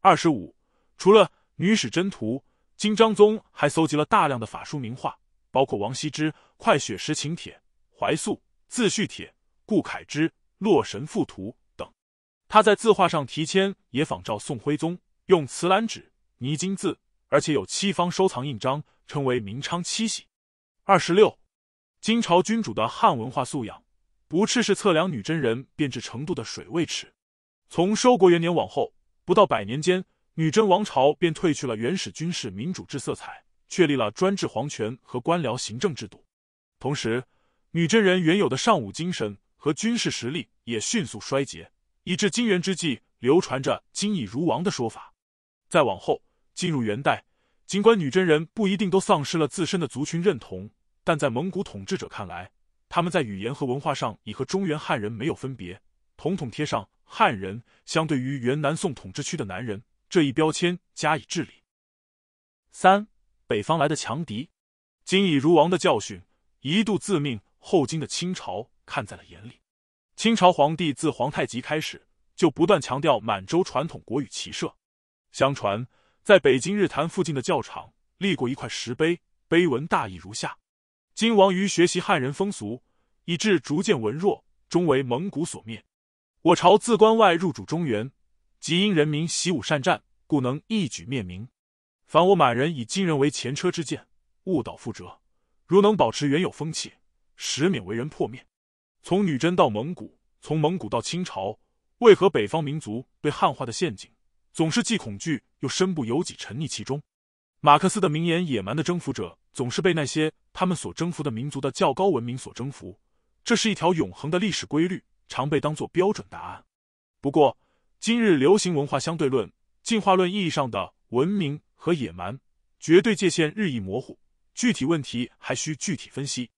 二十五，除了《女史箴图》，金章宗还搜集了大量的法书名画，包括王羲之《快雪时晴帖》、怀素《自叙帖》、顾恺之《洛神赋图》等。他在字画上题签也仿照宋徽宗，用瓷蓝纸、泥金字，而且有七方收藏印章，称为明昌七玺。二十六，金朝君主的汉文化素养，不啻是测量女真人变质程度的水位尺。从收国元年往后，不到百年间，女真王朝便褪去了原始军事民主制色彩，确立了专制皇权和官僚行政制度。同时，女真人原有的尚武精神和军事实力也迅速衰竭，以致金元之际流传着“金已如王”的说法。再往后，进入元代，尽管女真人不一定都丧失了自身的族群认同，但在蒙古统治者看来，他们在语言和文化上已和中原汉人没有分别，统统贴上。汉人相对于原南宋统治区的男人这一标签加以治理。三，北方来的强敌，金已如王的教训一度自命后金的清朝看在了眼里。清朝皇帝自皇太极开始就不断强调满洲传统国语骑射。相传在北京日坛附近的教场立过一块石碑，碑文大意如下：金王于学习汉人风俗，以致逐渐文弱，终为蒙古所灭。我朝自关外入主中原，即因人民习武善战，故能一举灭明。凡我满人以金人为前车之鉴，误导覆辙。如能保持原有风气，实免为人破灭。从女真到蒙古，从蒙古到清朝，为何北方民族对汉化的陷阱总是既恐惧又身不由己，沉溺其中？马克思的名言：“野蛮的征服者总是被那些他们所征服的民族的较高文明所征服。”这是一条永恒的历史规律。常被当作标准答案。不过，今日流行文化相对论、进化论意义上的文明和野蛮绝对界限日益模糊，具体问题还需具体分析。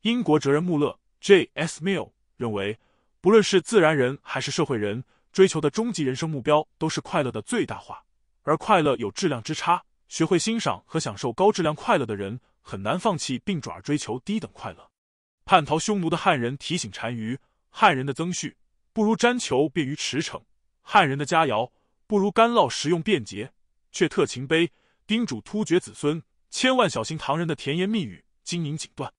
英国哲人穆勒 （J.S. Mill） 认为，不论是自然人还是社会人，追求的终极人生目标都是快乐的最大化，而快乐有质量之差。学会欣赏和享受高质量快乐的人，很难放弃并转而追求低等快乐。叛逃匈奴的汉人提醒单于。汉人的增续不如粘裘便于驰骋，汉人的佳肴不如干酪食用便捷，却特勤卑，叮嘱突厥子孙千万小心唐人的甜言蜜语、金银锦缎。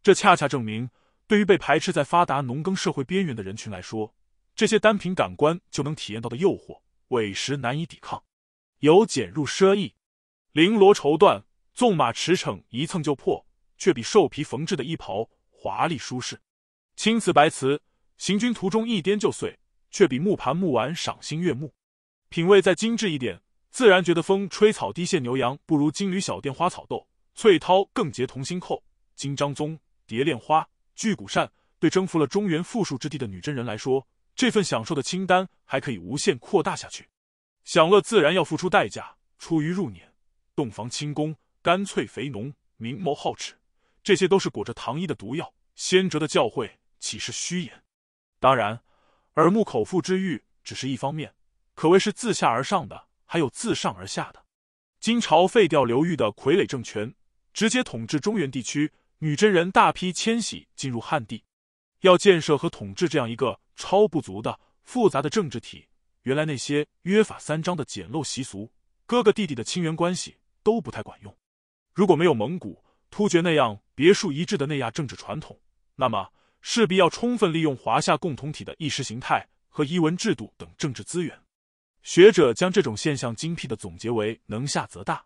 这恰恰证明，对于被排斥在发达农耕社会边缘的人群来说，这些单凭感官就能体验到的诱惑，委实难以抵抗。由俭入奢易，绫罗绸缎、纵马驰骋，一蹭就破，却比兽皮缝制的衣袍华丽舒适。青瓷白瓷，行军途中一颠就碎。却比木盘木碗赏心悦目，品味再精致一点，自然觉得风吹草低见牛羊不如金缕小店花草豆，翠涛更结同心扣，金章宗、蝶恋花、巨骨扇。对征服了中原富庶之地的女真人来说，这份享受的清单还可以无限扩大下去。享乐自然要付出代价，出于入念，洞房清宫，干脆肥浓，明眸皓齿，这些都是裹着糖衣的毒药。先哲的教诲岂是虚言？当然。耳目口腹之欲只是一方面，可谓是自下而上的，还有自上而下的。金朝废掉刘裕的傀儡政权，直接统治中原地区，女真人大批迁徙进入汉地，要建设和统治这样一个超不足的复杂的政治体。原来那些约法三章的简陋习俗，哥哥弟弟的亲缘关系都不太管用。如果没有蒙古、突厥那样别树一帜的内亚政治传统，那么。势必要充分利用华夏共同体的意识形态和伊文制度等政治资源。学者将这种现象精辟的总结为“能下则大”。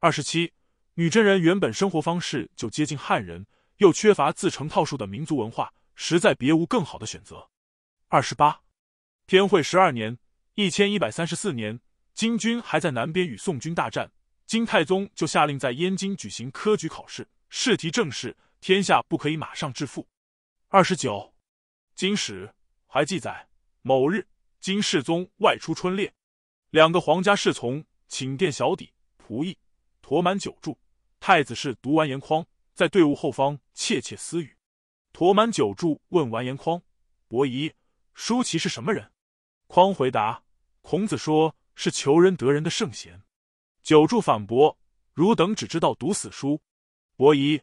二十七，女真人原本生活方式就接近汉人，又缺乏自成套数的民族文化，实在别无更好的选择。二十八，天会十二年（一千一百三十四年），金军还在南边与宋军大战，金太宗就下令在燕京举行科举考试，试题正是天下不可以马上致富。二十九，金史还记载，某日，金世宗外出春猎，两个皇家侍从请殿小弟仆役驮满酒箸。太子是读完颜匡在队伍后方窃窃私语。驮满酒箸问完颜匡：“伯夷，舒淇是什么人？”匡回答：“孔子说是求仁得仁的圣贤。”酒柱反驳：“汝等只知道读死书。”伯夷：“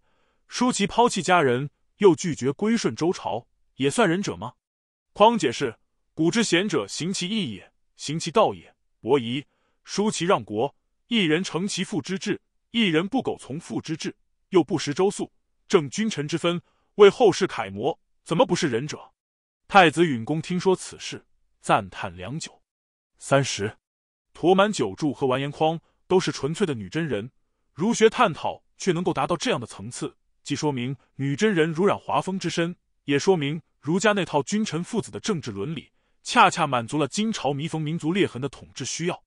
舒淇抛弃家人。”又拒绝归顺周朝，也算仁者吗？匡解释：古之贤者，行其义也，行其道也。伯夷，叔其让国，一人承其父之志，一人不苟从父之志，又不食周粟，正君臣之分，为后世楷模，怎么不是仁者？太子允公听说此事，赞叹良久。三十，驮满九柱和完颜匡都是纯粹的女真人，儒学探讨却能够达到这样的层次。既说明女真人儒染华风之身，也说明儒家那套君臣父子的政治伦理，恰恰满足了金朝弥缝民族裂痕的统治需要。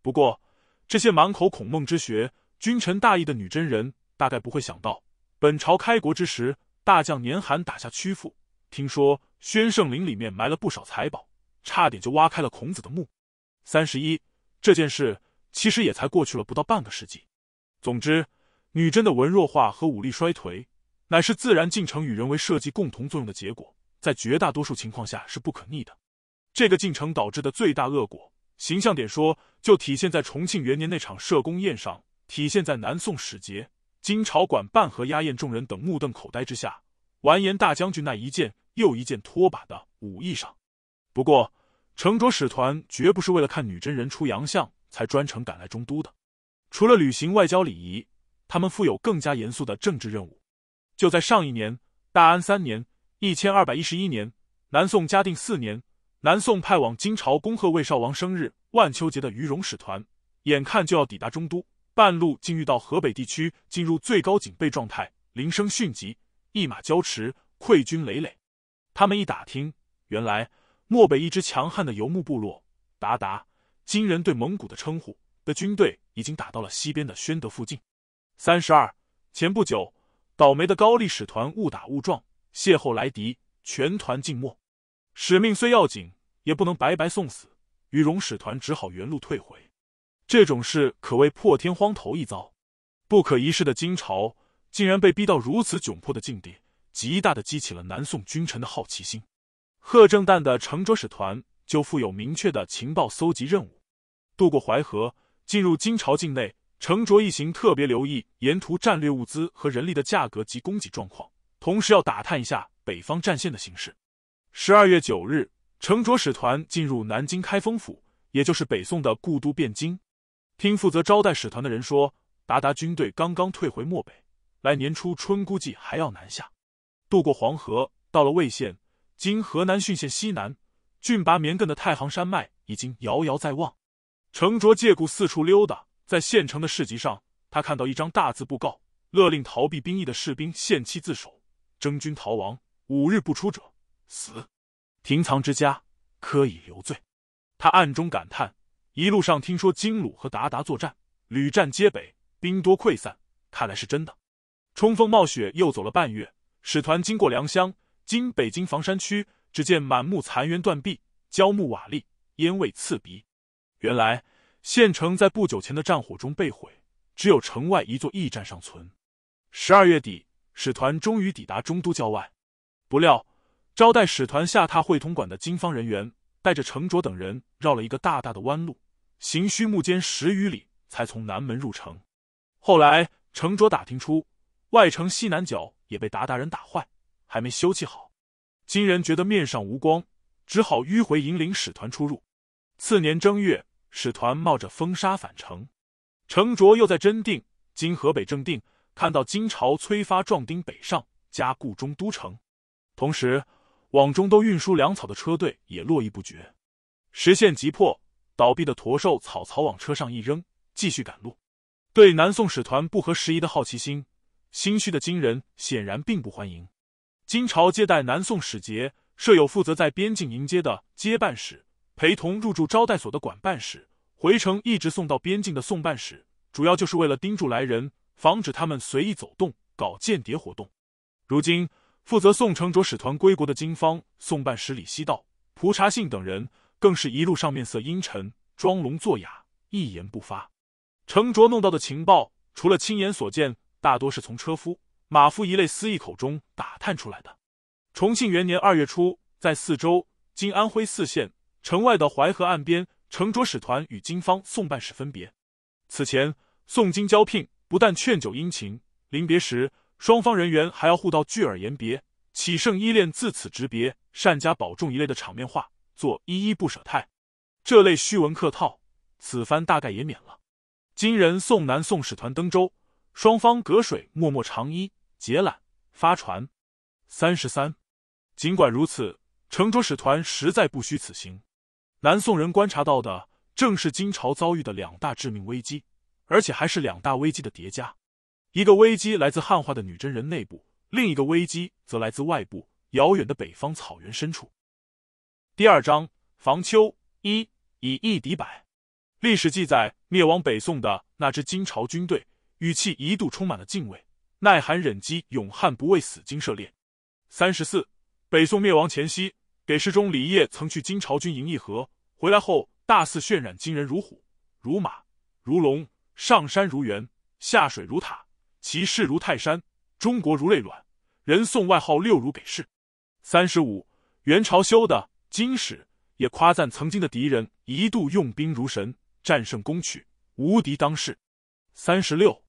不过，这些满口孔孟之学、君臣大义的女真人，大概不会想到，本朝开国之时，大将年寒打下曲阜，听说宣圣陵里面埋了不少财宝，差点就挖开了孔子的墓。三十一，这件事其实也才过去了不到半个世纪。总之。女真的文弱化和武力衰退，乃是自然进程与人为设计共同作用的结果，在绝大多数情况下是不可逆的。这个进程导致的最大恶果，形象点说，就体现在重庆元年那场社公宴上，体现在南宋使节、金朝管半和压宴众人等目瞪口呆之下，完颜大将军那一件又一件拖把的武艺上。不过，承卓使团绝不是为了看女真人出洋相才专程赶来中都的，除了履行外交礼仪。他们负有更加严肃的政治任务。就在上一年，大安三年（一千二百一十一年），南宋嘉定四年，南宋派往金朝恭贺魏少王生日万秋节的于荣使团，眼看就要抵达中都，半路竟遇到河北地区进入最高警备状态，铃声迅疾，一马交驰，溃军累累。他们一打听，原来漠北一支强悍的游牧部落——鞑靼，金人对蒙古的称呼的军队，已经打到了西边的宣德附近。三十二，前不久，倒霉的高丽使团误打误撞，邂逅来敌，全团尽没。使命虽要紧，也不能白白送死。于荣使团只好原路退回。这种事可谓破天荒头一遭，不可一世的金朝竟然被逼到如此窘迫的境地，极大的激起了南宋君臣的好奇心。贺正旦的承卓使团就负有明确的情报搜集任务，渡过淮河，进入金朝境内。程卓一行特别留意沿途战略物资和人力的价格及供给状况，同时要打探一下北方战线的形势。十二月九日，程卓使团进入南京开封府，也就是北宋的故都汴京。听负责招待使团的人说，鞑靼军队刚刚退回漠北，来年初春估计还要南下。渡过黄河，到了魏县（今河南浚县西南），峻拔绵亘的太行山脉已经遥遥在望。程卓借故四处溜达，在县城的市集上，他看到一张大字布告，勒令逃避兵役的士兵限期自首，征军逃亡，五日不出者死。停藏之家，科以留罪。他暗中感叹：一路上听说金鲁和鞑靼作战，屡战皆北，兵多溃散，看来是真的。冲锋冒雪，又走了半月，使团经过良乡（今北京房山区），只见满目残垣断壁，焦木瓦砾，烟味刺鼻。原来县城在不久前的战火中被毁，只有城外一座驿站尚存。十二月底，使团终于抵达中都郊外，不料。招待使团下榻会同馆的金方人员，带着程卓等人绕了一个大大的弯路，行须木间十余里，才从南门入城。后来程卓打听出，外城西南角也被鞑靼人打坏，还没修葺好。金人觉得面上无光，只好迂回引领使团出入。次年正月，使团冒着风沙返程，程卓又在真定（今河北正定）看到金朝催发壮丁北上，加固中都城，同时。往中都运输粮草的车队也络绎不绝，时限急迫，倒闭的驼兽草草往车上一扔，继续赶路。对南宋使团不合时宜的好奇心，心虚的金人显然并不欢迎。金朝接待南宋使节，设有负责在边境迎接的接办使，陪同入住招待所的管办使，回程一直送到边境的送办使，主要就是为了盯住来人，防止他们随意走动，搞间谍活动。如今。负责送承卓使团归国的金方送办使李希道、蒲察信等人，更是一路上面色阴沉，装聋作哑，一言不发。承卓弄到的情报，除了亲眼所见，大多是从车夫、马夫一类私役口中打探出来的。重庆元年二月初，在四州（今安徽泗县）城外的淮河岸边，承卓使团与金方送办使分别。此前，宋金交聘不但劝酒殷勤，临别时。双方人员还要互道聚耳言别，岂胜依恋自此执别，善加保重一类的场面话，做依依不舍态。这类虚文客套，此番大概也免了。今人送南宋使团登州，双方隔水默默长揖结缆发船。三十三。尽管如此，承卓使团实在不虚此行。南宋人观察到的正是金朝遭遇的两大致命危机，而且还是两大危机的叠加。一个危机来自汉化的女真人内部，另一个危机则来自外部，遥远的北方草原深处。第二章，防丘一以一敌百。历史记载，灭亡北宋的那支金朝军队，语气一度充满了敬畏，耐寒忍饥，勇悍不畏死金涉猎。三十四，北宋灭亡前夕，给事中李业曾去金朝军营议和，回来后大肆渲染金人如虎、如马、如龙，上山如猿，下水如塔。其势如泰山，中国如累卵，人送外号六如北市。三十五，元朝修的金史也夸赞曾经的敌人一度用兵如神，战胜攻取，无敌当世。三十六，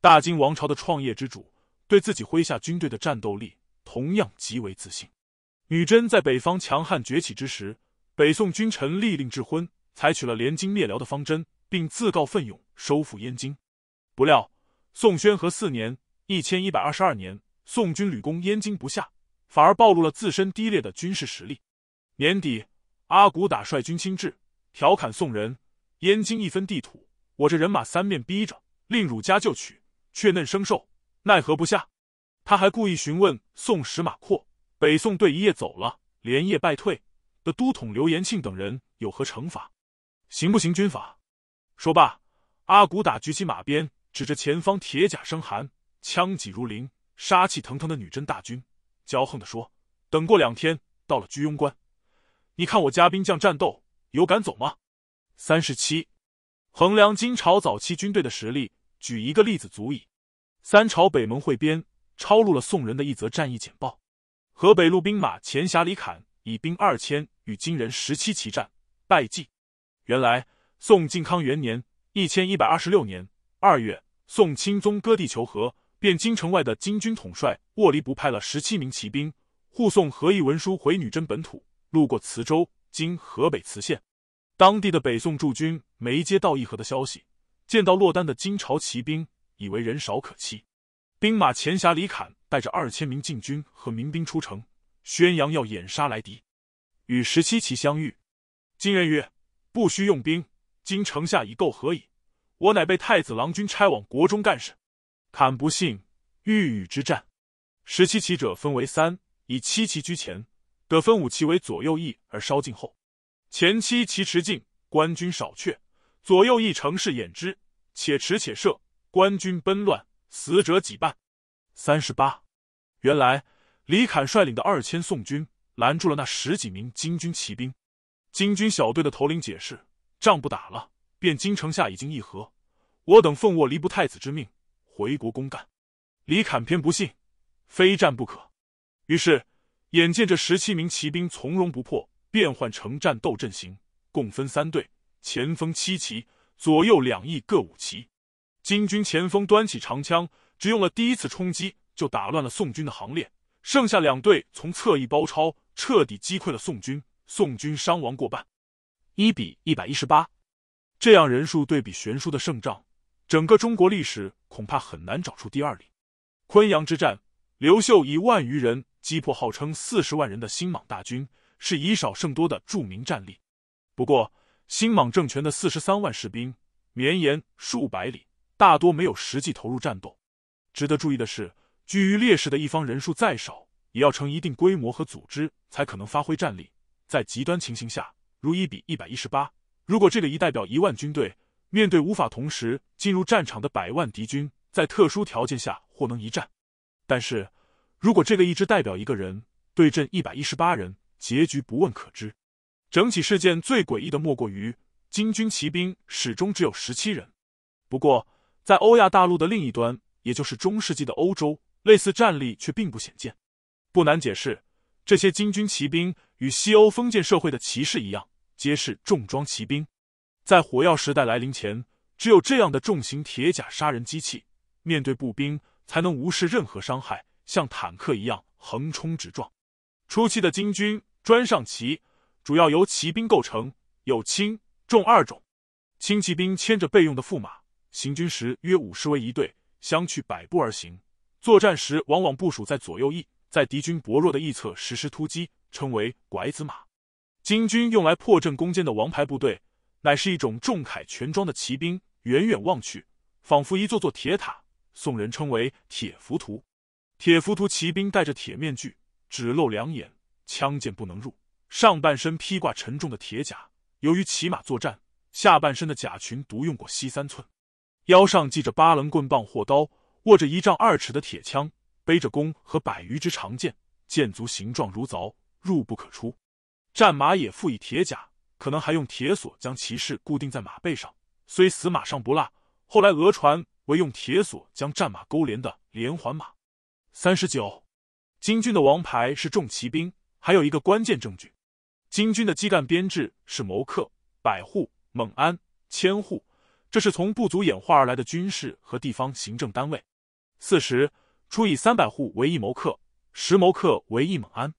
大金王朝的创业之主对自己麾下军队的战斗力同样极为自信。女真在北方强悍崛起之时，北宋君臣立令智昏，采取了联金灭辽的方针，并自告奋勇收复燕京。不料。宋宣和四年（一千一百二十二年），宋军屡攻燕京不下，反而暴露了自身低劣的军事实力。年底，阿骨打率军亲至，调侃宋人：“燕京一分地土，我这人马三面逼着，令汝家就取，却嫩生兽，奈何不下？”他还故意询问宋使马扩：“北宋队一夜走了，连夜败退的都统刘延庆等人有何惩罚？行不行军法？”说罢，阿骨打举起马鞭。指着前方铁甲生寒、枪戟如林、杀气腾腾的女真大军，骄横地说：“等过两天，到了居庸关，你看我家兵将战斗，有敢走吗？”三十七，衡量金朝早期军队的实力，举一个例子足矣。三朝北门会编抄录了宋人的一则战役简报：河北路兵马前辖李侃以兵二千与金人十七骑战，败绩。原来宋靖康元年（一千一百二十六年）。二月，宋钦宗割地求和，便京城外的金军统帅沃离不派了十七名骑兵护送和议文书回女真本土，路过磁州（今河北磁县），当地的北宋驻军没接到议和的消息，见到落单的金朝骑兵，以为人少可欺，兵马前辖李侃带着二千名禁军和民兵出城，宣扬要掩杀来敌，与十七骑相遇。金人曰：“不须用兵，今城下已够何矣。我乃被太子郎君差往国中干事。”侃不信，欲与之战。十七骑者分为三，以七骑居前，得分五骑为左右翼而稍近后。前七骑持进，官军少却；左右翼乘势掩之，且持且射，官军奔乱，死者几半。三十八。原来李侃率领的二千宋军拦住了那十几名金军骑兵。金军小队的头领解释：仗不打了，便京城下已经议和，我等奉我离不太子之命，回国公干。李侃偏不信。非战不可。于是，眼见这十七名骑兵从容不迫，变换成战斗阵型，共分三队，前锋七骑，左右两翼各五骑。金军前锋端起长枪，只用了第一次冲击，就打乱了宋军的行列。剩下两队从侧翼包抄，彻底击溃了宋军。宋军伤亡过半，一比一百一十八。这样人数对比悬殊的胜仗，整个中国历史恐怕很难找出第二例。昆阳之战。刘秀以万余人击破号称四十万人的新莽大军，是以少胜多的著名战例。不过，新莽政权的四十三万士兵绵延数百里，大多没有实际投入战斗。值得注意的是，居于劣势的一方人数再少，也要成一定规模和组织，才可能发挥战力。在极端情形下，如一比一百一十八，如果这个一代表一万军队，面对无法同时进入战场的百万敌军，在特殊条件下或能一战。但是，如果这个一支代表一个人对阵一百一十八人，结局不问可知。整起事件最诡异的莫过于金军骑兵始终只有十七人。不过，在欧亚大陆的另一端，也就是中世纪的欧洲，类似战力却并不鲜见。不难解释，这些金军骑兵与西欧封建社会的骑士一样，皆是重装骑兵。在火药时代来临前，只有这样的重型铁甲杀人机器，面对步兵。才能无视任何伤害，像坦克一样横冲直撞。初期的金军专上骑，主要由骑兵构成，有轻重二种。轻骑兵牵着备用的驸马，行军时约五十为一队，相去百步而行。作战时往往部署在左右翼，在敌军薄弱的翼侧实施突击，称为拐子马。金军用来破阵攻坚的王牌部队，乃是一种重铠全装的骑兵，远远望去，仿佛一座座铁塔。宋人称为铁浮屠，铁浮屠骑兵戴着铁面具，只露两眼，枪剑不能入，上半身披挂沉重的铁甲。由于骑马作战，下半身的甲裙独用过膝三寸，腰上系着八棱棍棒或刀，握着一丈二尺的铁枪，背着弓和百余支长剑，剑足形状如凿，入不可出。战马也附以铁甲，可能还用铁索将骑士固定在马背上，虽死马上不落。后来讹传。为用铁索将战马勾连的连环马。三十九，金军的王牌是重骑兵，还有一个关键证据：金军的基干编制是谋克、百户、猛安、千户，这是从部族演化而来的军事和地方行政单位。四十，初以三百户为一谋克，十谋克为一猛安。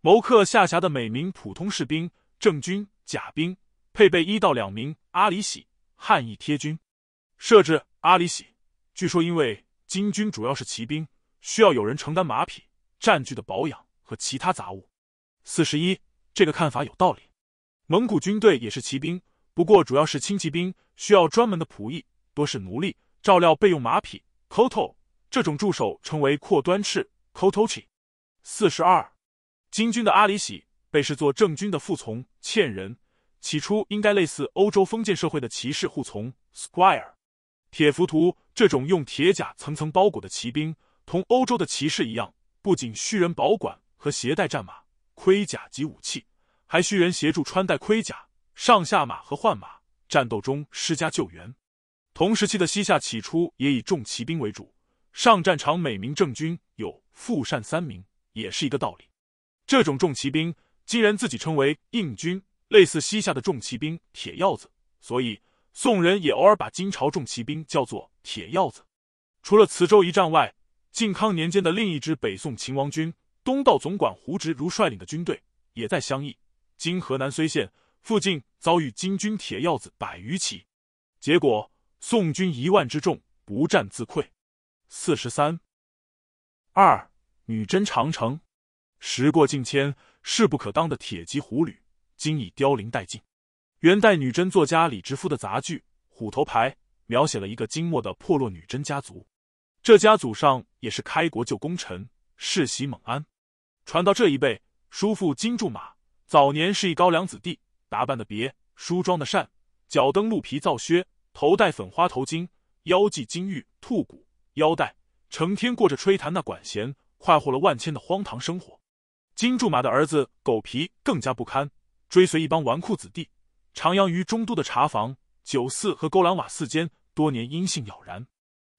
谋克下辖的每名普通士兵、正军、甲兵，配备一到两名阿里喜汉义贴军，设置。阿里喜，据说因为金军主要是骑兵，需要有人承担马匹、战具的保养和其他杂物。四十一，这个看法有道理。蒙古军队也是骑兵，不过主要是轻骑兵，需要专门的仆役，多是奴隶，照料备用马匹。Koto 这种助手称为阔端翅 Kotochi。四十二，金军的阿里喜被视作正军的副从欠人，起初应该类似欧洲封建社会的骑士护从 Squire。铁浮屠这种用铁甲层层包裹的骑兵，同欧洲的骑士一样，不仅需人保管和携带战马、盔甲及武器，还需人协助穿戴盔甲、上下马和换马，战斗中施加救援。同时期的西夏起初也以重骑兵为主，上战场每名正军有副善三名，也是一个道理。这种重骑兵，金人自己称为硬军，类似西夏的重骑兵铁鹞子，所以。宋人也偶尔把金朝重骑兵叫做铁鹞子。除了磁州一战外，靖康年间的另一支北宋秦王军东道总管胡直如率领的军队，也在襄邑今河南睢县附近遭遇金军铁鹞子百余起，结果宋军一万之众不战自溃。四十三二女真长城，时过境迁，势不可当的铁骑虎旅，今已凋零殆尽。元代女真作家李直夫的杂剧《虎头牌》描写了一个金末的破落女真家族，这家祖上也是开国旧功臣，世袭蒙安。传到这一辈，叔父金柱马早年是一高粱子弟，打扮的别，梳妆的善，脚蹬鹿皮皂靴，头戴粉花头巾，腰系金玉兔骨腰带，成天过着吹弹那管弦，快活了万千的荒唐生活。金柱马的儿子狗皮更加不堪，追随一帮纨绔子弟。徜徉于中都的茶房、酒肆和勾栏瓦肆间，多年音信杳然。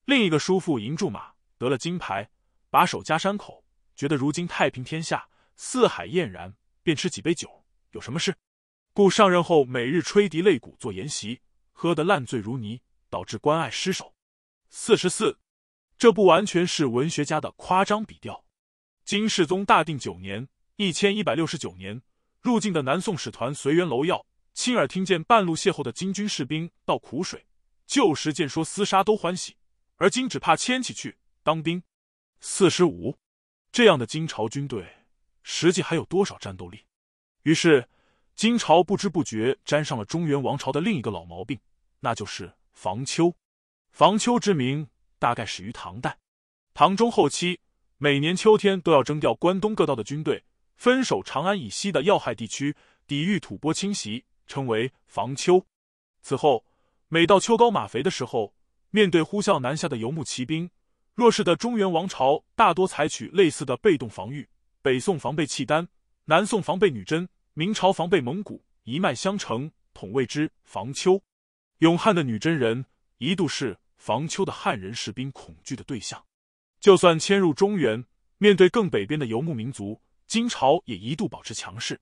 另一个叔父银柱马得了金牌，把守家山口，觉得如今太平天下，四海晏然，便吃几杯酒，有什么事？故上任后每日吹笛擂鼓做筵席，喝得烂醉如泥，导致关爱失守。四十四，这不完全是文学家的夸张笔调。金世宗大定九年（一千一百六十九年），入境的南宋使团随园楼要。亲耳听见半路邂逅的金军士兵倒苦水，旧时见说厮杀都欢喜，而今只怕牵起去当兵。四十五，这样的金朝军队，实际还有多少战斗力？于是，金朝不知不觉沾上了中原王朝的另一个老毛病，那就是防秋。防秋之名大概始于唐代，唐中后期，每年秋天都要征调关东各道的军队，分守长安以西的要害地区，抵御吐蕃侵袭。称为防秋。此后，每到秋高马肥的时候，面对呼啸南下的游牧骑兵，弱势的中原王朝大多采取类似的被动防御。北宋防备契丹，南宋防备女真，明朝防备蒙古，一脉相承，统谓之防秋。永汉的女真人一度是防秋的汉人士兵恐惧的对象。就算迁入中原，面对更北边的游牧民族，金朝也一度保持强势。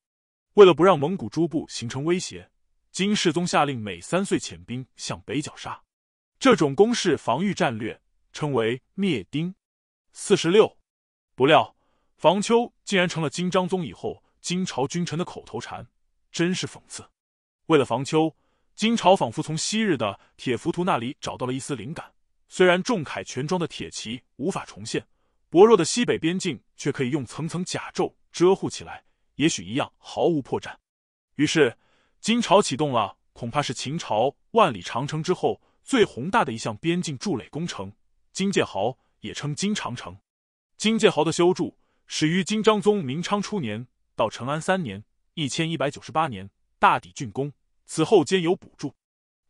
为了不让蒙古诸部形成威胁，金世宗下令每三岁遣兵向北绞杀。这种攻势防御战略称为灭丁。四十六，不料防秋竟然成了金章宗以后金朝君臣的口头禅，真是讽刺。为了防秋，金朝仿佛从昔日的铁浮屠那里找到了一丝灵感。虽然重铠全装的铁骑无法重现，薄弱的西北边境却可以用层层甲胄遮护起来。也许一样毫无破绽。于是，金朝启动了恐怕是秦朝万里长城之后最宏大的一项边境筑垒工程——金界壕，也称金长城。金界壕的修筑始于金章宗明昌初年，到成安三年（一千一百九十八年）大抵竣工。此后兼有补助。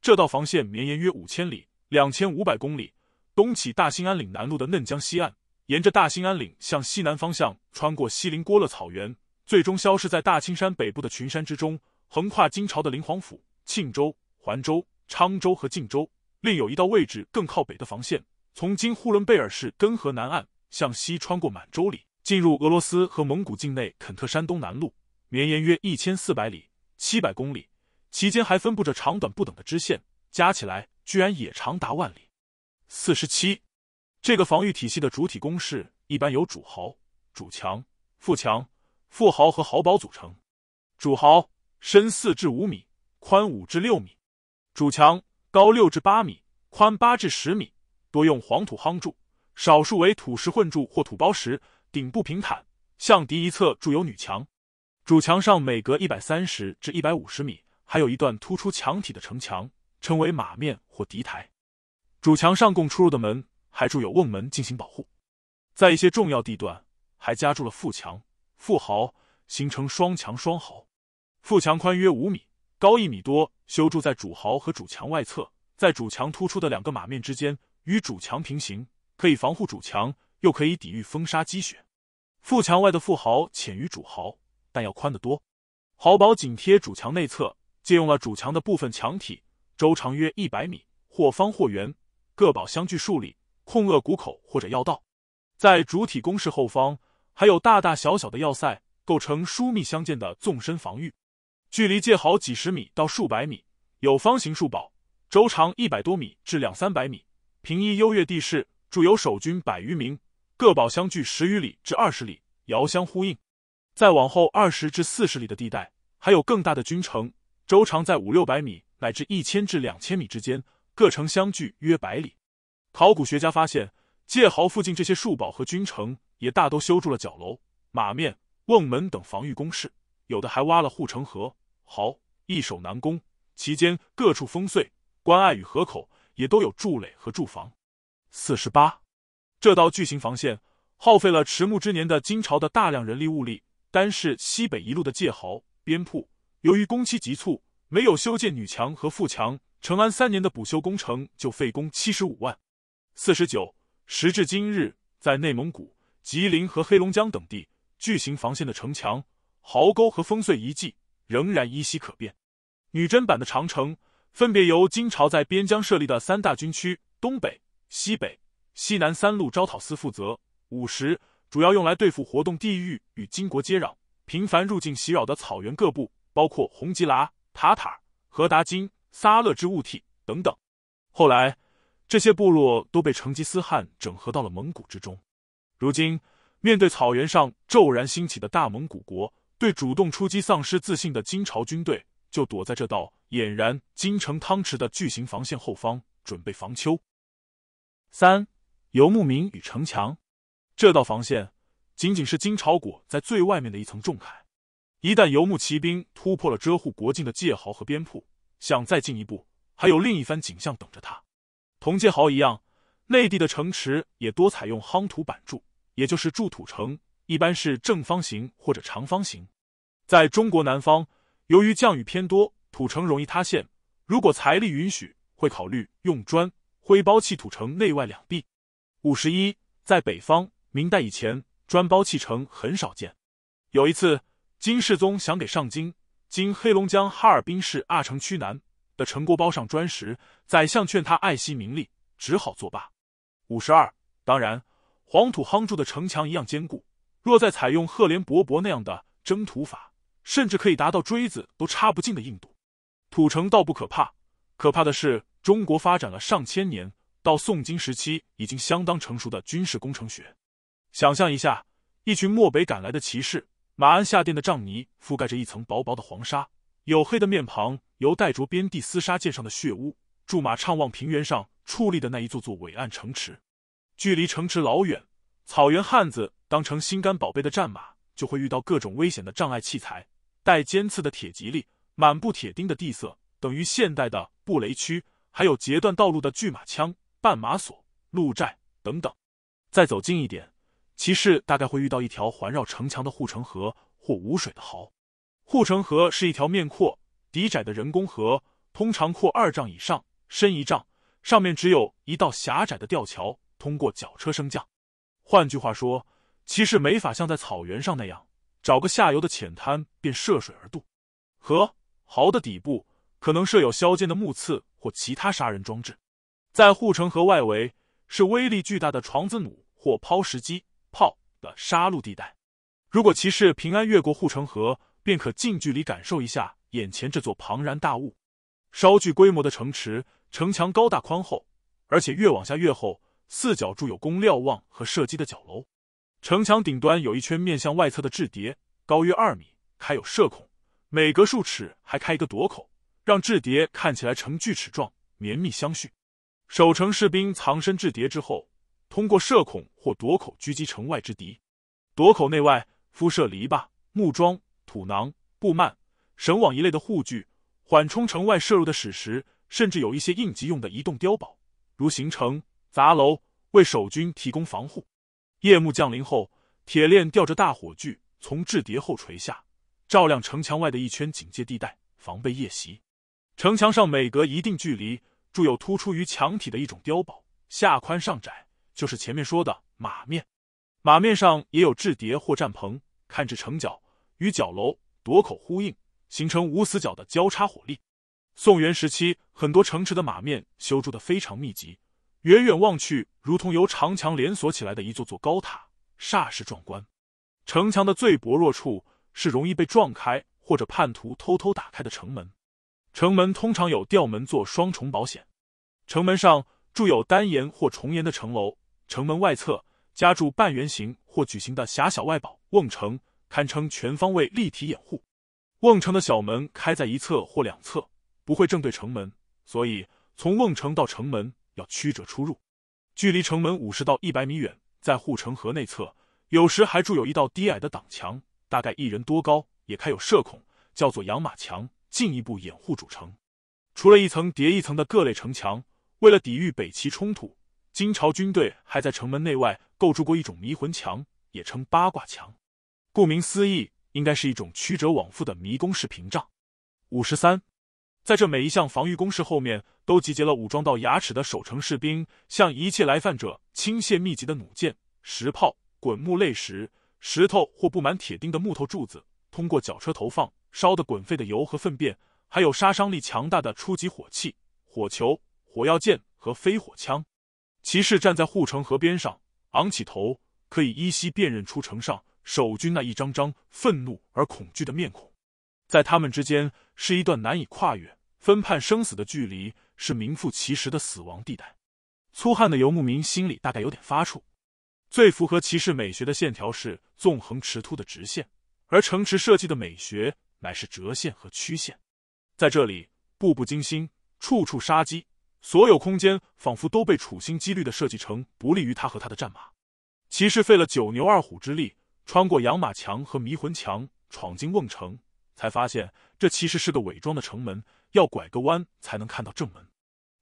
这道防线绵延约五千里，两千五百公里，东起大兴安岭南麓的嫩江西岸，沿着大兴安岭向西南方向穿过西林郭勒草原。最终消失在大青山北部的群山之中，横跨金朝的林皇府、庆州、环州、昌州和晋州。另有一道位置更靠北的防线，从今呼伦贝尔市根河南岸向西穿过满洲里，进入俄罗斯和蒙古境内肯特山东南麓，绵延约一千四百里，七百公里。其间还分布着长短不等的支线，加起来居然也长达万里。四十七，这个防御体系的主体工事一般由主壕、主墙、副墙。副壕和壕堡组成，主壕深四至五米，宽五至六米；主墙高六至八米，宽八至十米，多用黄土夯筑，少数为土石混筑或土包石，顶部平坦。向敌一侧筑有女墙，主墙上每隔一百三十至一百五十米，还有一段突出墙体的城墙，称为马面或敌台。主墙上供出入的门还筑有瓮门进行保护，在一些重要地段还加筑了副墙。副壕形成双墙双壕，副墙宽约五米，高一米多，修筑在主壕和主墙外侧，在主墙突出的两个马面之间，与主墙平行，可以防护主墙，又可以抵御风沙积雪。副墙外的副壕浅于主壕，但要宽得多。壕堡紧贴主墙内侧，借用了主墙的部分墙体，周长约一百米，或方或圆，各堡相距数里，控扼谷口或者要道。在主体工事后方。还有大大小小的要塞，构成疏密相间的纵深防御，距离界壕几十米到数百米。有方形树堡，周长一百多米至两三百米，平依优越地势，驻有守军百余名，各堡相距十余里至二十里，遥相呼应。再往后二十至四十里的地带，还有更大的军城，周长在五六百米乃至一千至两千米之间，各城相距约百里。考古学家发现，界壕附近这些戍堡和军城也大都修筑了角楼、马面、瓮门等防御工事，有的还挖了护城河，壕易守难攻。其间各处烽燧、关隘与河口也都有筑垒和驻防。四十八，这道巨型防线耗费了迟暮之年的金朝的大量人力物力。单是西北一路的界壕边铺，由于工期急促，没有修建女墙和副墙，成安三年的补修工程就费工七十五万。四十九，时至今日，在内蒙古、吉林和黑龙江等地，巨型防线的城墙、壕沟和烽燧遗迹仍然依稀可辨。女真版的长城，分别由金朝在边疆设立的三大军区——东北、西北、西南三路招讨司负责。五十，主要用来对付活动地域与金国接壤、频繁入境袭扰的草原各部，包括红吉拉、塔塔尔、和达金、撒勒之兀体等等。后来。这些部落都被成吉思汗整合到了蒙古之中。如今，面对草原上骤然兴起的大蒙古国，对主动出击丧失自信的金朝军队，就躲在这道俨然金城汤池的巨型防线后方，准备防秋。三游牧民与城墙，这道防线仅仅是金朝裹在最外面的一层重铠。一旦游牧骑兵突破了遮护国境的界壕和边铺，想再进一步，还有另一番景象等着他。同界壕一样，内地的城池也多采用夯土板筑，也就是筑土城，一般是正方形或者长方形。在中国南方，由于降雨偏多，土城容易塌陷。如果财力允许，会考虑用砖灰包砌土城内外两壁。五十一，在北方，明代以前，砖包砌城很少见。有一次，金世宗想给上京（今黑龙江哈尔滨市阿城区南）。的城郭包上砖石，宰相劝他爱惜名利，只好作罢。五十二，当然，黄土夯筑的城墙一样坚固。若再采用赫连勃勃那样的征土法，甚至可以达到锥子都插不进的硬度。土城倒不可怕，可怕的是中国发展了上千年，到宋金时期已经相当成熟的军事工程学。想象一下，一群漠北赶来的骑士，马鞍下垫的帐泥覆盖着一层薄薄的黄沙。黝黑的面庞由带着边地厮杀剑上的血污，驻马怅望平原上矗立的那一座座伟岸城池，距离城池老远，草原汉子当成心肝宝贝的战马，就会遇到各种危险的障碍器材，带尖刺的铁蒺藜，满布铁钉的地色，等于现代的布雷区，还有截断道路的巨马枪、绊马索、鹿寨等等。再走近一点，骑士大概会遇到一条环绕城墙的护城河或无水的壕。护城河是一条面阔底窄的人工河，通常阔二丈以上，深一丈，上面只有一道狭窄的吊桥，通过脚车升降。换句话说，骑士没法像在草原上那样找个下游的浅滩便涉水而渡。河壕的底部可能设有削尖的木刺或其他杀人装置。在护城河外围是威力巨大的床子弩或抛石机炮的杀戮地带。如果骑士平安越过护城河，便可近距离感受一下眼前这座庞然大物。稍具规模的城池，城墙高大宽厚，而且越往下越厚。四角筑有供瞭望和射击的角楼。城墙顶端有一圈面向外侧的雉碟，高约二米，开有射孔，每隔数尺还开一个垛口，让雉碟看起来呈锯齿状，绵密相续。守城士兵藏身雉碟之后，通过射孔或垛口狙击城外之敌。垛口内外敷设篱笆、木桩。土囊、布幔、绳网一类的护具，缓冲城外射入的矢石，甚至有一些应急用的移动碉堡，如行城、杂楼，为守军提供防护。夜幕降临后，铁链吊着大火炬从雉叠后垂下，照亮城墙外的一圈警戒地带，防备夜袭。城墙上每隔一定距离筑有突出于墙体的一种碉堡，下宽上窄，就是前面说的马面。马面上也有雉叠或战棚，看至城角。与角楼、垛口呼应，形成无死角的交叉火力。宋元时期，很多城池的马面修筑的非常密集，远远望去，如同由长墙连锁起来的一座座高塔，煞是壮观。城墙的最薄弱处是容易被撞开或者叛徒偷偷打开的城门，城门通常有吊门做双重保险。城门上筑有单檐或重檐的城楼，城门外侧加筑半圆形或矩形的狭小外堡瓮城。堪称全方位立体掩护。瓮城的小门开在一侧或两侧，不会正对城门，所以从瓮城到城门要曲折出入。距离城门五十到一百米远，在护城河内侧，有时还筑有一道低矮的挡墙，大概一人多高，也开有射孔，叫做养马墙，进一步掩护主城。除了一层叠一层的各类城墙，为了抵御北齐冲突，金朝军队还在城门内外构筑过一种迷魂墙，也称八卦墙。顾名思义，应该是一种曲折往复的迷宫式屏障。五十三，在这每一项防御工事后面，都集结了武装到牙齿的守城士兵，向一切来犯者倾泻密集的弩箭、石炮、滚木类石、石头或布满铁钉的木头柱子，通过绞车投放烧得滚沸的油和粪便，还有杀伤力强大的初级火器、火球、火药箭和飞火枪。骑士站在护城河边上，昂起头，可以依稀辨认出城上。守军那一张张愤怒而恐惧的面孔，在他们之间是一段难以跨越、分判生死的距离，是名副其实的死亡地带。粗汉的游牧民心里大概有点发怵。最符合骑士美学的线条是纵横驰突的直线，而城池设计的美学乃是折线和曲线。在这里，步步惊心，处处杀机，所有空间仿佛都被处心积虑的设计成不利于他和他的战马。骑士费了九牛二虎之力。穿过养马墙和迷魂墙，闯进瓮城，才发现这其实是个伪装的城门，要拐个弯才能看到正门。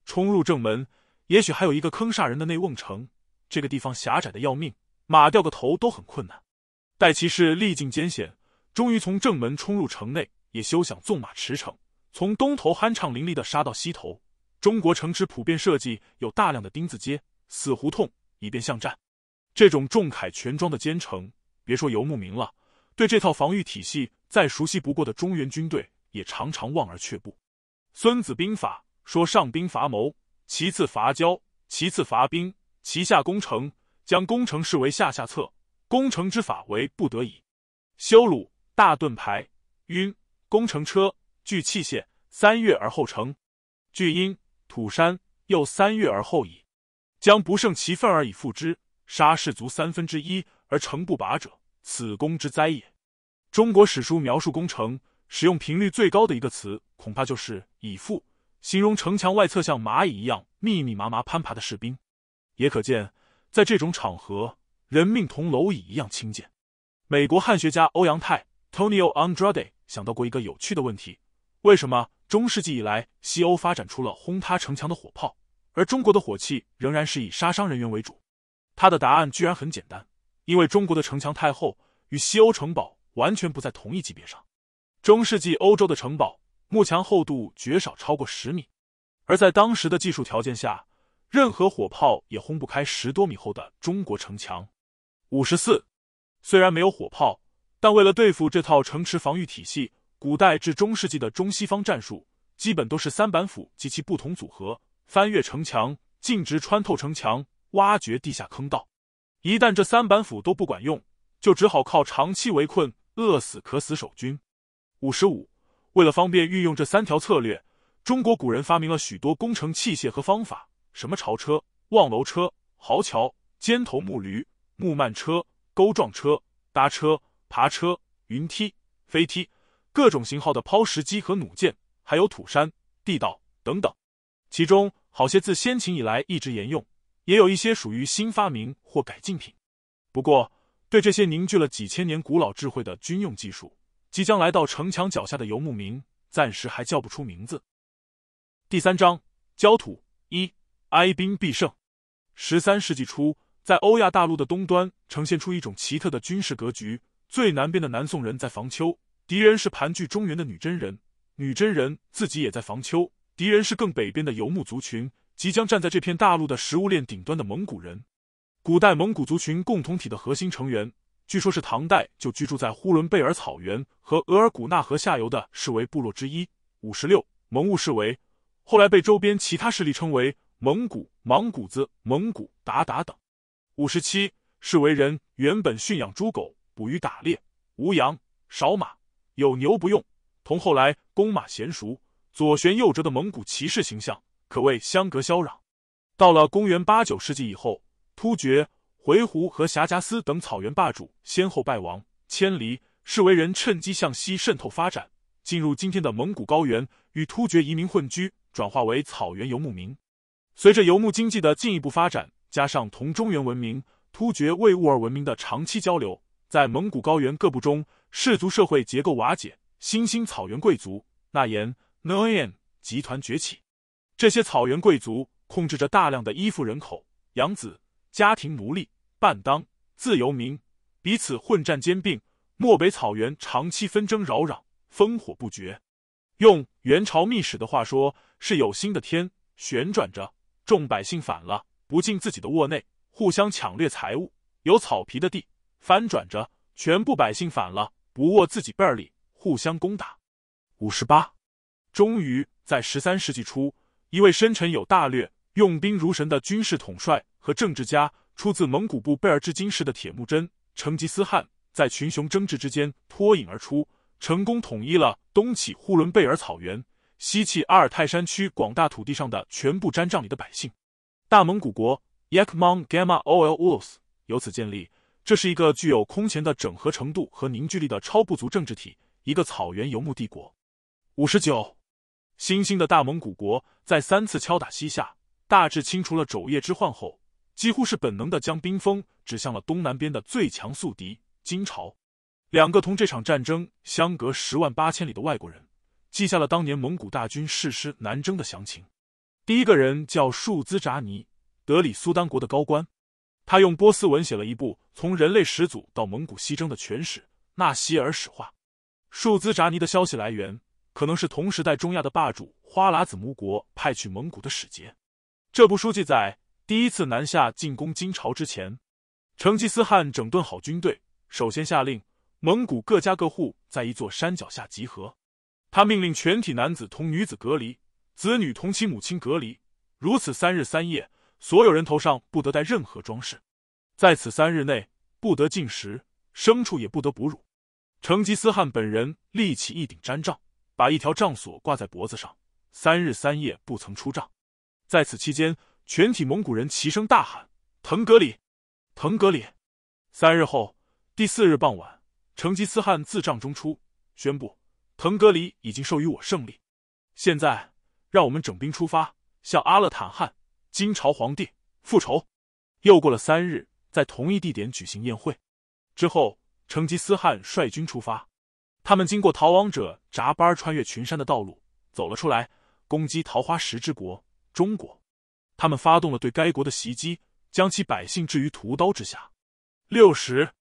冲入正门，也许还有一个坑煞人的内瓮城。这个地方狭窄的要命，马掉个头都很困难。待骑士历尽艰险，终于从正门冲入城内，也休想纵马驰骋，从东头酣畅淋漓的杀到西头。中国城池普遍设计有大量的丁字街、死胡同，以便巷战。这种重铠全装的坚城。别说游牧民了，对这套防御体系再熟悉不过的中原军队，也常常望而却步。孙子兵法说：上兵伐谋，其次伐交，其次伐兵，其下攻城。将攻城视为下下策，攻城之法为不得已。修鲁大盾牌，晕工程车，具器械，三月而后成。巨阴土山，又三月而后已。将不胜其愤而以复之，杀士卒三分之一而成不拔者。此攻之灾也。中国史书描述攻城使用频率最高的一个词，恐怕就是“以父”，形容城墙外侧像蚂蚁一样密密麻麻攀爬的士兵。也可见，在这种场合，人命同蝼蚁一样轻贱。美国汉学家欧阳泰 （Tonio Andrade） 想到过一个有趣的问题：为什么中世纪以来，西欧发展出了轰塌城墙的火炮，而中国的火器仍然是以杀伤人员为主？他的答案居然很简单。因为中国的城墙太厚，与西欧城堡完全不在同一级别上。中世纪欧洲的城堡幕墙厚度绝少超过十米，而在当时的技术条件下，任何火炮也轰不开十多米厚的中国城墙。五十四，虽然没有火炮，但为了对付这套城池防御体系，古代至中世纪的中西方战术基本都是三板斧及其不同组合，翻越城墙，径直穿透城墙，挖掘地下坑道。一旦这三板斧都不管用，就只好靠长期围困、饿死渴死守军。五十五，为了方便运用这三条策略，中国古人发明了许多工程器械和方法，什么朝车、望楼车、壕桥、尖头木驴、木慢车、钩撞车、搭车、爬车、云梯、飞梯，各种型号的抛石机和弩箭，还有土山、地道等等。其中好些自先秦以来一直沿用。也有一些属于新发明或改进品，不过对这些凝聚了几千年古老智慧的军用技术，即将来到城墙脚下的游牧民暂时还叫不出名字。第三章焦土一哀兵必胜。十三世纪初，在欧亚大陆的东端呈现出一种奇特的军事格局：最南边的南宋人在防丘，敌人是盘踞中原的女真人，女真人自己也在防丘，敌人是更北边的游牧族群。即将站在这片大陆的食物链顶端的蒙古人，古代蒙古族群共同体的核心成员，据说是唐代就居住在呼伦贝尔草原和额尔古纳河下游的视为部落之一。五十六，蒙兀视为，后来被周边其他势力称为蒙古、莽古子、蒙古鞑靼等。五十七，视为人原本驯养猪狗，捕鱼打猎，无羊少马，有牛不用，同后来弓马娴熟，左旋右折的蒙古骑士形象。可谓相隔萧壤。到了公元八九世纪以后，突厥、回鹘和霞迦斯等草原霸主先后败亡，迁离，士为人趁机向西渗透发展，进入今天的蒙古高原，与突厥移民混居，转化为草原游牧民。随着游牧经济的进一步发展，加上同中原文明、突厥维吾尔文明的长期交流，在蒙古高原各部中，氏族社会结构瓦解，新兴草原贵族纳言 （Noyan） 集团崛起。这些草原贵族控制着大量的依附人口、养子、家庭奴隶、伴当、自由民，彼此混战兼并。漠北草原长期纷争扰攘，烽火不绝。用元朝秘史的话说，是有心的天旋转着。众百姓反了，不进自己的窝内，互相抢掠财物；有草皮的地翻转着，全部百姓反了，不握自己辈儿里，互相攻打。五十八，终于在十三世纪初，一位深沉有大略、用兵如神的军事统帅和政治家，出自蒙古部贝尔至金氏的铁木真成吉思汗，在群雄争执之间脱颖而出，成功统一了东起呼伦贝尔草原。西起阿尔泰山区广大土地上的全部毡帐里的百姓，大蒙古国 Yakmon Gamma Ol Ulus 由此建立。这是一个具有空前的整合程度和凝聚力的超部族政治体，一个草原游牧帝国。五十九，新兴的大蒙古国在三次敲打西夏，大致清除了肘腋之患后，几乎是本能的将兵锋指向了东南边的最强宿敌金朝。两个同这场战争相隔十万八千里的外国人。记下了当年蒙古大军誓师南征的详情。第一个人叫树兹扎尼，德里苏丹国的高官。他用波斯文写了一部从人类始祖到蒙古西征的全史《纳西尔史话》。树兹扎尼的消息来源可能是同时代中亚的霸主花剌子模国派去蒙古的使节。这部书记载，第一次南下进攻金朝之前，成吉思汗整顿好军队，首先下令蒙古各家各户在一座山脚下集合。他命令全体男子同女子隔离，子女同其母亲隔离，如此三日三夜，所有人头上不得戴任何装饰，在此三日内不得进食，牲畜也不得哺乳。成吉思汗本人立起一顶毡帐，把一条帐索挂在脖子上，三日三夜不曾出帐。在此期间，全体蒙古人齐声大喊：“腾格里，腾格里！”三日后，第四日傍晚，成吉思汗自帐中出，宣布。腾格里已经授予我胜利，现在让我们整兵出发，向阿勒坦汗金朝皇帝复仇。又过了三日，在同一地点举行宴会之后，成吉思汗率军出发。他们经过逃亡者扎巴尔穿越群山的道路，走了出来，攻击桃花石之国中国。他们发动了对该国的袭击，将其百姓置于屠刀之下。六十，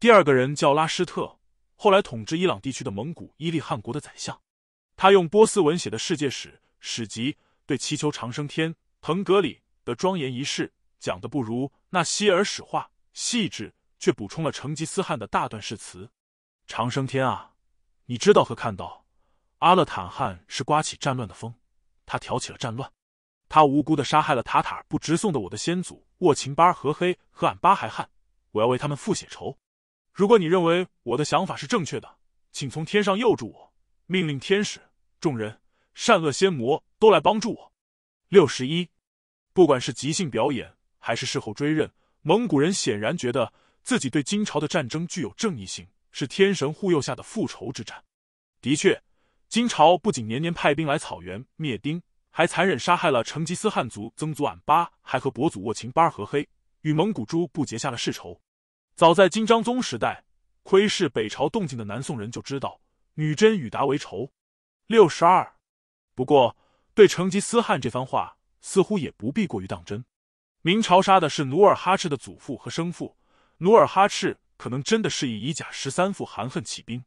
第二个人叫拉施特。后来统治伊朗地区的蒙古伊利汗国的宰相，他用波斯文写的世界史史籍，对祈求长生天腾格里的庄严仪式讲的不如那希尔史话细致，却补充了成吉思汗的大段誓词。长生天啊，你知道和看到，阿勒坦汗是刮起战乱的风，他挑起了战乱，他无辜的杀害了塔塔尔不直送的我的先祖沃秦巴尔和黑和俺巴海汗，我要为他们复血仇。如果你认为我的想法是正确的，请从天上佑助我，命令天使、众人、善恶仙魔都来帮助我。六十一，不管是即兴表演还是事后追认，蒙古人显然觉得自己对金朝的战争具有正义性，是天神护佑下的复仇之战。的确，金朝不仅年年派兵来草原灭丁，还残忍杀害了成吉思汗族曾祖俺巴，还和伯祖沃秦巴尔和黑与蒙古诸部结下了世仇。早在金章宗时代，窥视北朝动静的南宋人就知道女真与达为仇。六十二，不过对成吉思汗这番话似乎也不必过于当真。明朝杀的是努尔哈赤的祖父和生父，努尔哈赤可能真的是以以甲十三父含恨起兵。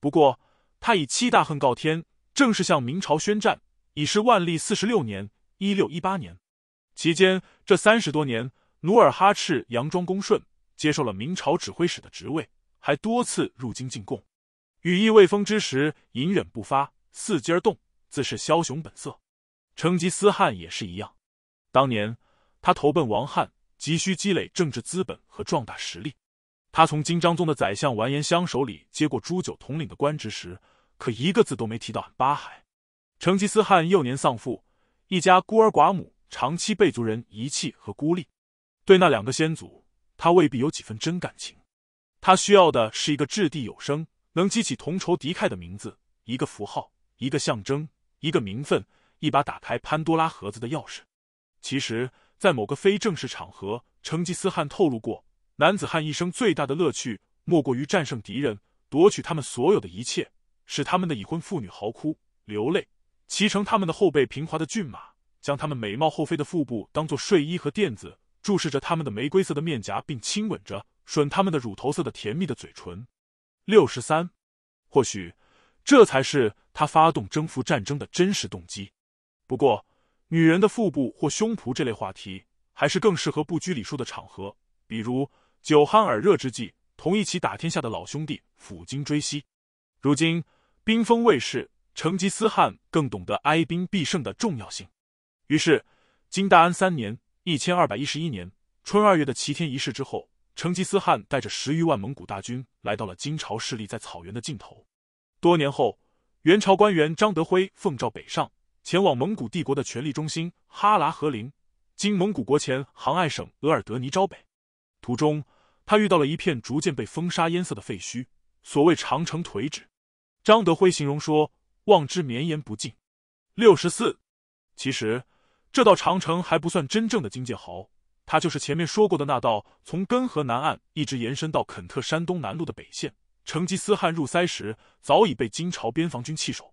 不过他以七大恨告天，正式向明朝宣战，已是万历四十六年（一六一八年）。期间这三十多年，努尔哈赤佯装恭顺。接受了明朝指挥使的职位，还多次入京进贡。羽翼未丰之时，隐忍不发，伺机而动，自是枭雄本色。成吉思汗也是一样。当年他投奔王汉，急需积累政治资本和壮大实力。他从金章宗的宰相完颜香手里接过朱九统领的官职时，可一个字都没提到巴海。成吉思汗幼年丧父，一家孤儿寡母，长期被族人遗弃和孤立。对那两个先祖。他未必有几分真感情，他需要的是一个掷地有声、能激起同仇敌忾的名字，一个符号，一个象征，一个名分，一把打开潘多拉盒子的钥匙。其实，在某个非正式场合，成吉思汗透露过，男子汉一生最大的乐趣，莫过于战胜敌人，夺取他们所有的一切，使他们的已婚妇女嚎哭流泪，骑乘他们的后背平滑的骏马，将他们美貌后飞的腹部当做睡衣和垫子，注视着他们的玫瑰色的面颊，并亲吻着吮他们的乳头色的甜蜜的嘴唇。六十三，或许。这才是他发动征服战争的真实动机。不过，女人的腹部或胸脯这类话题，还是更适合不拘礼数的场合，比如酒酣耳热之际，同一起打天下的老兄弟抚今追昔。如今兵锋未逝，成吉思汗更懂得哀兵必胜的重要性。于是，金大安三年（一千二百一十一年）春二月的齐天仪式之后，成吉思汗带着十余万蒙古大军来到了金朝势力在草原的尽头。多年后，元朝官员张德辉奉诏北上，前往蒙古帝国的权力中心哈拉和林，经蒙古国前杭爱省额尔德尼招北。途中，他遇到了一片逐渐被风沙淹塞的废墟，所谓长城颓址。张德辉形容说：“望之绵延不尽。”六十四，其实这道长城还不算真正的金界壕，它就是前面说过的那道从根河南岸一直延伸到肯特山东南路的北线。成吉思汗入塞时，早已被金朝边防军弃守。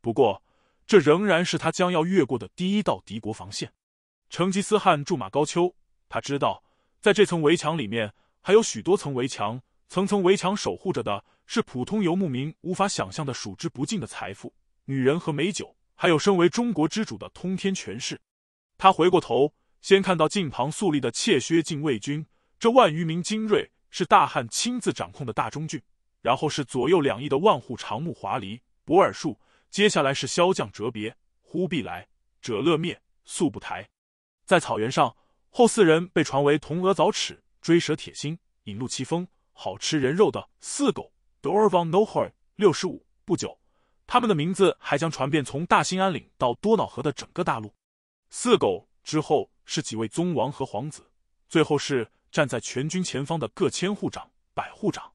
不过，这仍然是他将要越过的第一道敌国防线。成吉思汗驻马高丘，他知道，在这层围墙里面还有许多层围墙，层层围墙守护着的是普通游牧民无法想象的数之不尽的财富、女人和美酒，还有身为中国之主的通天权势。他回过头，先看到近旁肃立的怯薛禁卫军，这万余名精锐是大汉亲自掌控的大中郡。然后是左右两翼的万户长木华黎、博尔术，接下来是骁将哲别、忽必来、者勒灭、速不台。在草原上，后四人被传为铜额凿齿、追蛇铁心、引鹿齐风、好吃人肉的四狗。Dorvan Nohor 六十五。不久，他们的名字还将传遍从大兴安岭到多瑙河的整个大陆。四狗之后是几位宗王和皇子，最后是站在全军前方的各千户长、百户长。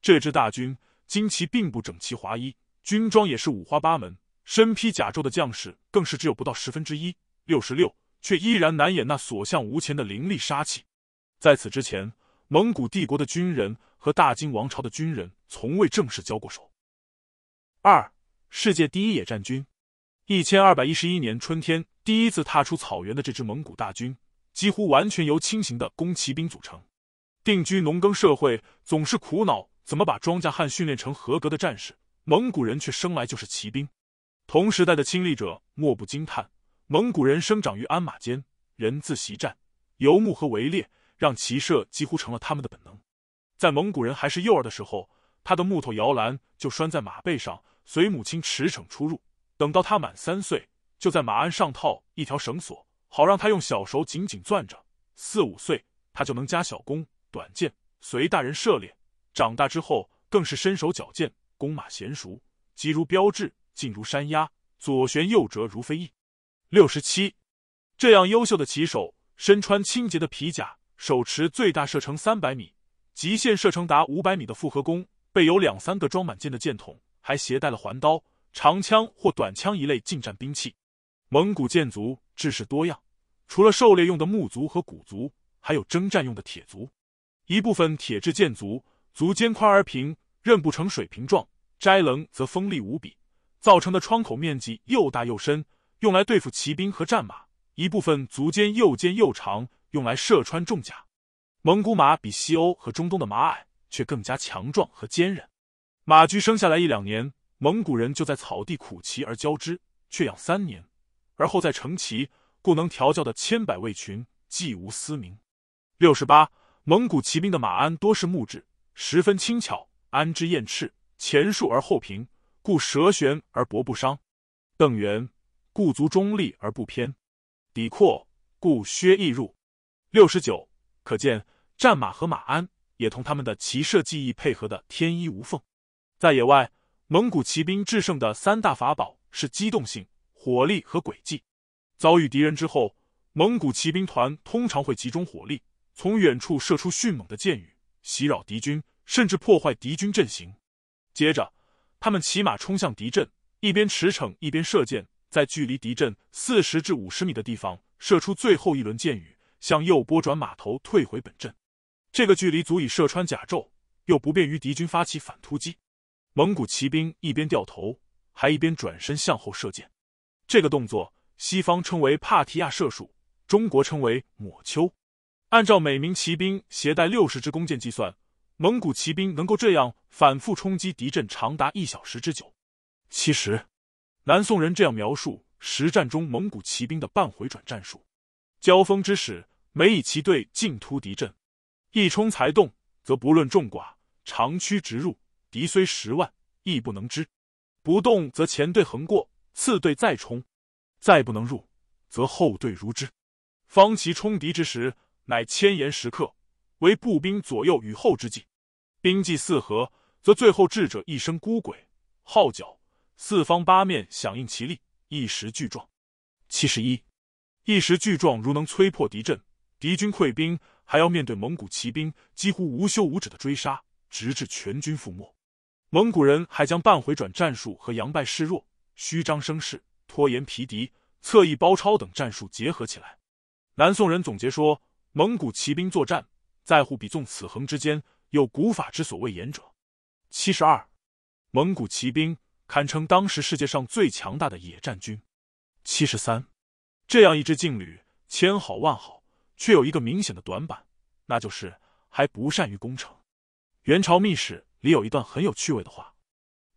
这支大军旌旗并不整齐划一，军装也是五花八门，身披甲胄的将士更是只有不到十分之一，六十六，却依然难掩那所向无前的凌厉杀气。在此之前，蒙古帝国的军人和大金王朝的军人从未正式交过手。二，世界第一野战军，一千二百一十一年春天第一次踏出草原的这支蒙古大军，几乎完全由轻型的弓骑兵组成。定居农耕社会，总是苦恼。怎么把庄稼汉训练成合格的战士？蒙古人却生来就是骑兵。同时代的亲历者莫不惊叹：蒙古人生长于鞍马间，人自习战，游牧和围猎让骑射几乎成了他们的本能。在蒙古人还是幼儿的时候，他的木头摇篮就拴在马背上，随母亲驰骋出入。等到他满三岁，就在马鞍上套一条绳索，好让他用小手紧紧攥着。四五岁，他就能夹小弓、短箭，随大人射猎。长大之后，更是身手矫健，弓马娴熟，急如标志，劲如山鸦，左旋右折如飞翼。六十七，这样优秀的骑手，身穿清洁的皮甲，手持最大射程三百米、极限射程达五百米的复合弓，备有两三个装满箭的箭筒，还携带了环刀、长枪或短枪一类近战兵器。蒙古箭族制式多样，除了狩猎用的木族和骨族，还有征战用的铁族。一部分铁制箭族。足尖宽而平，刃不呈水平状，摘棱则锋利无比，造成的窗口面积又大又深，用来对付骑兵和战马。一部分足尖又尖又长，用来射穿重甲。蒙古马比西欧和中东的马矮，却更加强壮和坚韧。马驹生下来一两年，蒙古人就在草地苦骑而教之，却养三年，而后再成骑，故能调教的千百卫群，既无嘶鸣。六十八，蒙古骑兵的马鞍多是木质。十分轻巧，安之燕翅，前竖而后平，故蛇旋而薄不伤；邓元，故足中立而不偏；底阔，故靴易入。六十九，可见战马和马鞍也同他们的骑射技艺配合的天衣无缝。在野外，蒙古骑兵制胜的三大法宝是机动性、火力和诡计。遭遇敌人之后，蒙古骑兵团通常会集中火力，从远处射出迅猛的箭雨。袭扰敌军，甚至破坏敌军阵型。接着，他们骑马冲向敌阵，一边驰骋一边射箭，在距离敌阵四十至五十米的地方射出最后一轮箭雨，向右拨转马头退回本阵。这个距离足以射穿甲胄，又不便于敌军发起反突击。蒙古骑兵一边掉头，还一边转身向后射箭。这个动作，西方称为帕提亚射术，中国称为抹丘。按照每名骑兵携带六十支弓箭计算，蒙古骑兵能够这样反复冲击敌阵长达一小时之久。其实，南宋人这样描述实战中蒙古骑兵的半回转战术：交锋之时，每以骑队进突敌阵，一冲才动，则不论众寡，长驱直入，敌虽十万，亦不能支；不动，则前队横过，次队再冲，再不能入，则后队如之。方其冲敌之时。乃千言时刻，为步兵左右与后之计。兵计四合，则最后智者一声孤鬼号角，四方八面响应其力，一时巨壮。七十一，一时巨壮，如能摧破敌阵，敌军溃兵还要面对蒙古骑兵几乎无休无止的追杀，直至全军覆没。蒙古人还将半回转战术和佯败示弱、虚张声势、拖延疲敌、侧翼包抄等战术结合起来。南宋人总结说。蒙古骑兵作战，在乎比纵此横之间，有古法之所谓言者。七十二，蒙古骑兵堪称当时世界上最强大的野战军。七十三，这样一支劲旅，千好万好，却有一个明显的短板，那就是还不善于攻城。元朝秘史里有一段很有趣味的话：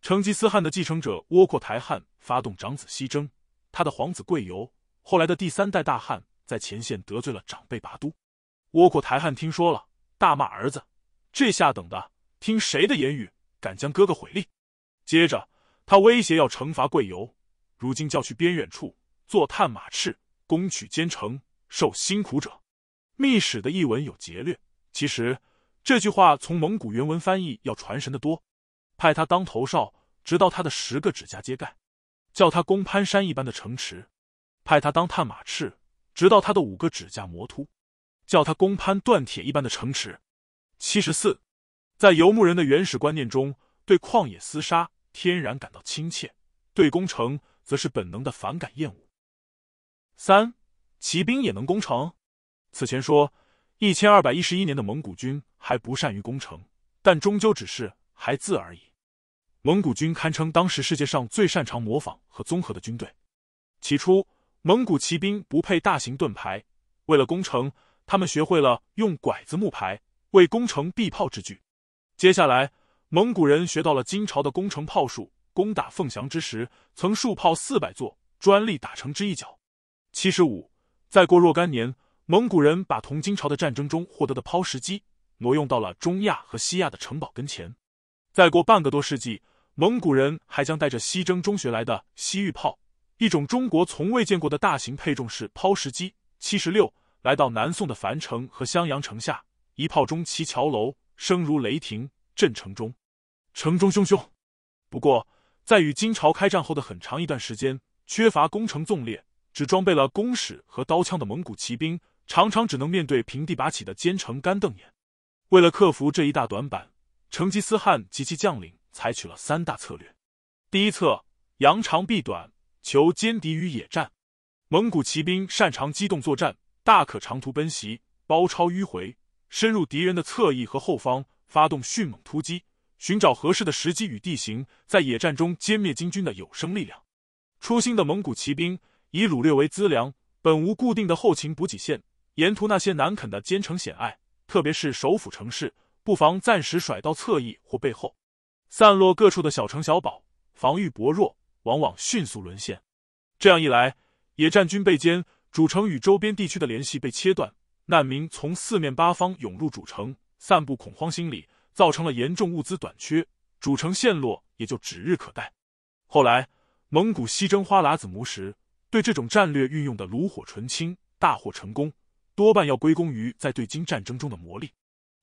成吉思汗的继承者窝阔台汗发动长子西征，他的皇子贵由，后来的第三代大汗，在前线得罪了长辈拔都。窝阔台汗听说了，大骂儿子：“这下等的，听谁的言语，敢将哥哥毁立？”接着，他威胁要惩罚贵由，如今叫去边远处做探马赤，攻取坚城，受辛苦者。密史的译文有劫掠，其实这句话从蒙古原文翻译要传神的多。派他当头哨，直到他的十个指甲揭盖；叫他攻攀山一般的城池，派他当探马赤，直到他的五个指甲磨秃。叫他攻攀断铁一般的城池。七十四，在游牧人的原始观念中，对旷野厮杀天然感到亲切，对攻城则是本能的反感厌恶。三，骑兵也能攻城。此前说，一千二百一十一年的蒙古军还不善于攻城，但终究只是还字而已。蒙古军堪称当时世界上最擅长模仿和综合的军队。起初，蒙古骑兵不配大型盾牌，为了攻城。他们学会了用拐子木牌为攻城必炮之具。接下来，蒙古人学到了金朝的攻城炮术，攻打凤翔之时，曾数炮四百座，专利打城之一角。七十五，再过若干年，蒙古人把同金朝的战争中获得的抛石机挪用到了中亚和西亚的城堡跟前。再过半个多世纪，蒙古人还将带着西征中学来的西域炮，一种中国从未见过的大型配重式抛石机。七十六。来到南宋的樊城和襄阳城下，一炮中齐桥楼，声如雷霆，震城中。城中汹汹。不过，在与金朝开战后的很长一段时间，缺乏攻城纵列，只装备了弓矢和刀枪的蒙古骑兵，常常只能面对平地拔起的坚城干瞪眼。为了克服这一大短板，成吉思汗及其将领采取了三大策略。第一策，扬长避短，求歼敌于野战。蒙古骑兵擅长机动作战。大可长途奔袭，包抄迂回，深入敌人的侧翼和后方，发动迅猛突击，寻找合适的时机与地形，在野战中歼灭金军的有生力量。初心的蒙古骑兵以掳掠为资粮，本无固定的后勤补给线，沿途那些难啃的坚城险隘，特别是首府城市，不妨暂时甩到侧翼或背后，散落各处的小城小堡，防御薄弱，往往迅速沦陷。这样一来，野战军被歼。主城与周边地区的联系被切断，难民从四面八方涌入主城，散布恐慌心理，造成了严重物资短缺，主城陷落也就指日可待。后来，蒙古西征花剌子模时，对这种战略运用的炉火纯青，大获成功，多半要归功于在对金战争中的磨砺。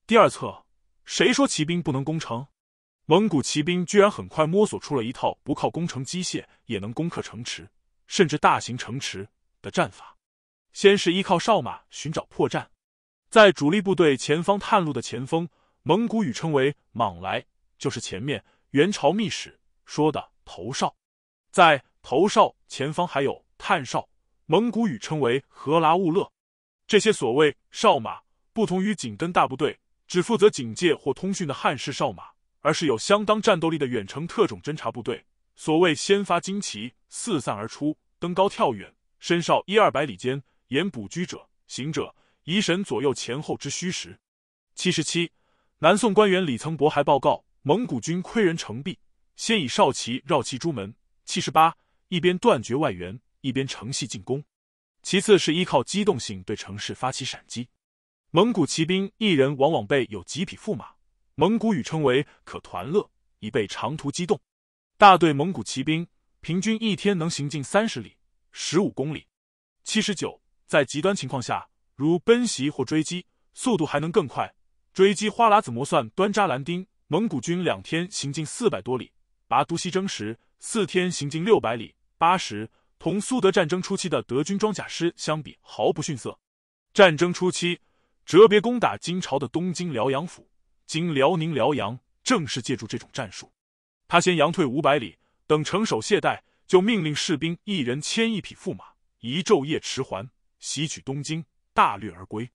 第二侧，谁说骑兵不能攻城？蒙古骑兵居然很快摸索出了一套不靠攻城机械也能攻克城池，甚至大型城池的战法。先是依靠哨马寻找破绽，在主力部队前方探路的前锋，蒙古语称为“莽来”，就是前面元朝秘史说的头哨，在头哨前方还有探哨，蒙古语称为和拉兀勒。这些所谓哨马，不同于紧跟大部队，只负责警戒或通讯的汉式哨马，而是有相当战斗力的远程特种侦察部队。所谓先发旌旗，四散而出，登高跳远，身哨一二百里间，沿补居者、行者、疑神左右前后之虚实。七十七，南宋官员李曾博还报告，蒙古军窥人城壁，先以哨旗绕其朱门。七十八，一边断绝外援，一边乘隙进攻。其次是依靠机动性对城市发起闪击。蒙古骑兵一人往往备有几匹驸马，蒙古语称为可团乐，以备长途机动。大队蒙古骑兵平均一天能行进三十里，十五公里。七十九，在极端情况下，如奔袭或追击，速度还能更快。追击花剌子模算端扎兰丁，蒙古军两天行进四百多里；拔都西征时，四天行进六百里。八十，同苏德战争初期的德军装甲师相比，毫不逊色。战争初期，哲别攻打金朝的东京辽阳府，今辽宁辽阳，正是借助这种战术。他先佯退五百里，等城守懈怠，就命令士兵一人牵一匹驸马，一昼夜驰还，袭取东京，大掠而归。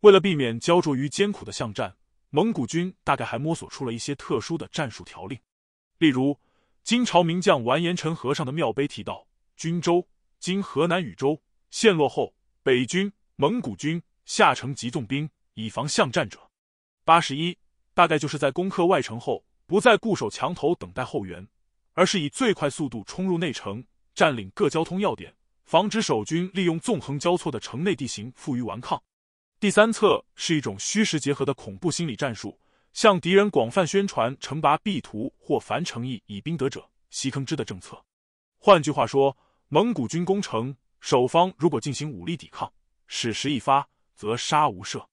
为了避免焦灼于艰苦的巷战，蒙古军大概还摸索出了一些特殊的战术条令。例如，金朝名将完颜陈和尚的庙碑提到：“军州（今河南禹州）陷落后，北军蒙古军下城集纵兵，以防巷战者。”八十一，大概就是在攻克外城后，不再固守墙头等待后援，而是以最快速度冲入内城，占领各交通要点，防止守军利用纵横交错的城内地形负隅顽抗。第三策是一种虚实结合的恐怖心理战术，向敌人广泛宣传城拔必图或凡城邑以兵得者悉坑之的政策。换句话说，蒙古军攻城，守方如果进行武力抵抗，矢石一发，则杀无赦。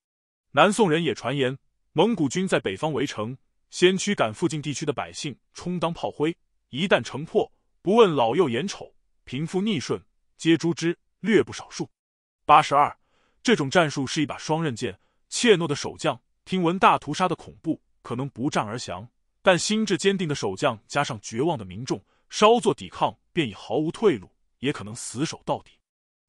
南宋人也传言，蒙古军在北方围城，先驱赶附近地区的百姓充当炮灰，一旦城破，不问老幼眼丑，贫富逆顺，皆诛之，略不少数。八十二。这种战术是一把双刃剑，怯懦的守将听闻大屠杀的恐怖，可能不战而降；但心智坚定的守将加上绝望的民众，稍作抵抗便已毫无退路，也可能死守到底。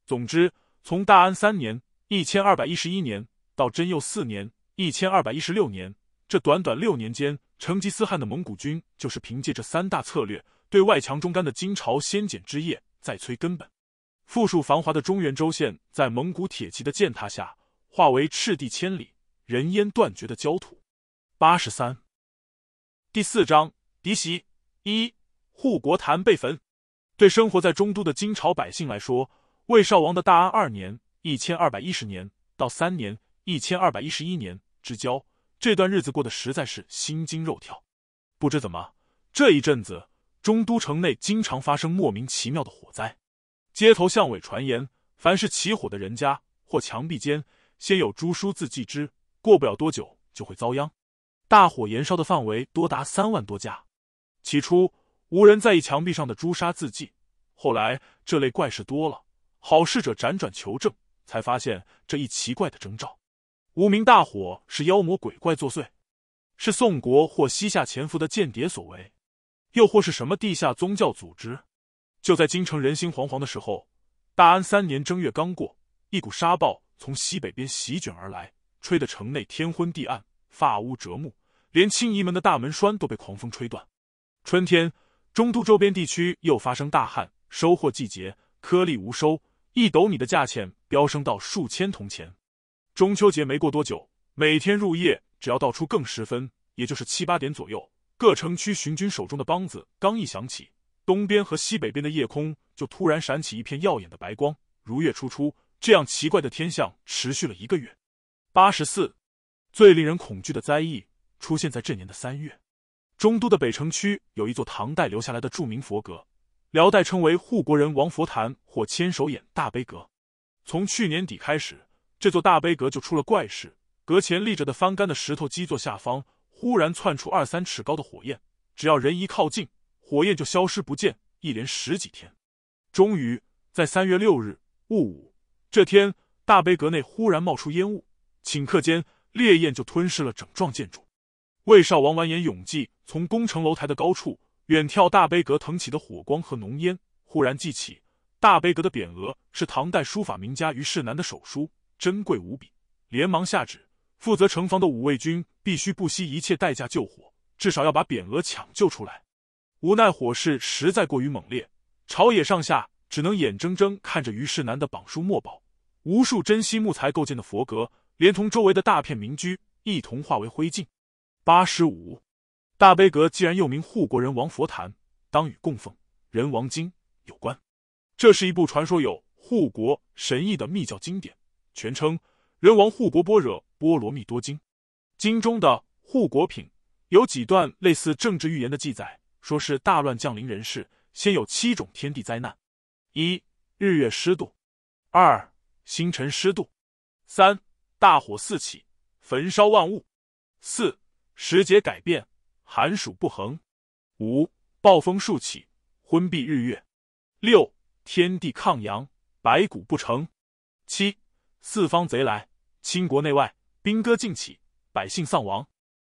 总之，从大安三年（一千二百一十一年）到贞佑四年（一千二百一十六年），这短短六年间，成吉思汗的蒙古军就是凭借这三大策略，对外强中干的金朝先遣之业再摧根本。富庶繁华的中原州县，在蒙古铁骑的践踏下，化为赤地千里、人烟断绝的焦土。八十三，第四章嫡袭一护国坛被焚。对生活在中都的金朝百姓来说，魏少王的大安二年（一千二百一十年）到三年（一千二百一十一年）之交，这段日子过得实在是心惊肉跳。不知怎么，这一阵子，中都城内经常发生莫名其妙的火灾。街头巷尾传言，凡是起火的人家或墙壁间，先有朱书字记之，过不了多久就会遭殃。大火燃烧的范围多达三万多家。起初无人在意墙壁上的朱砂字迹，后来这类怪事多了，好事者辗转求证，才发现这一奇怪的征兆：无名大火是妖魔鬼怪作祟，是宋国或西夏潜伏的间谍所为，又或是什么地下宗教组织。就在京城人心惶惶的时候，大安三年正月刚过，一股沙暴从西北边席卷而来，吹得城内天昏地暗，发屋折木，连清夷门的大门栓都被狂风吹断。春天，中都周边地区又发生大旱，收获季节颗粒无收，一斗米的价钱飙升到数千铜钱。中秋节没过多久，每天入夜，只要到出更时分，也就是七八点左右，各城区巡军手中的梆子刚一响起。东边和西北边的夜空就突然闪起一片耀眼的白光，如月初出。这样奇怪的天象持续了一个月。八十四，最令人恐惧的灾异出现在这年的三月。中都的北城区有一座唐代留下来的著名佛阁，辽代称为护国人王佛坛或千手眼大悲阁。从去年底开始，这座大悲阁就出了怪事：阁前立着的翻干的石头基座下方，忽然窜出二三尺高的火焰，只要人一靠近。火焰就消失不见，一连十几天，终于在三月六日戊午这天，大悲阁内忽然冒出烟雾，顷刻间烈焰就吞噬了整幢建筑。魏少王完颜永济从宫城楼台的高处远眺大悲阁腾起的火光和浓烟，忽然记起大悲阁的匾额是唐代书法名家于世南的手书，珍贵无比，连忙下旨，负责城防的五位军必须不惜一切代价救火，至少要把匾额抢救出来。无奈火势实在过于猛烈，朝野上下只能眼睁睁看着于世南的榜书墨宝，无数珍稀木材构建的佛阁，连同周围的大片民居一同化为灰烬。八十五，大悲阁既然又名护国人王佛坛，当与供奉人王经有关。这是一部传说有护国神意的密教经典，全称《人王护国般若波罗蜜多经》。经中的护国品有几段类似政治预言的记载，说是大乱降临人世，先有七种天地灾难：一、日月失度；二、星辰失度；三、大火四起，焚烧万物；四、时节改变，寒暑不恒；五暴风数起，昏蔽日月；六天地抗阳，白骨不成；七四方贼来，倾国内外，兵戈尽起，百姓丧亡。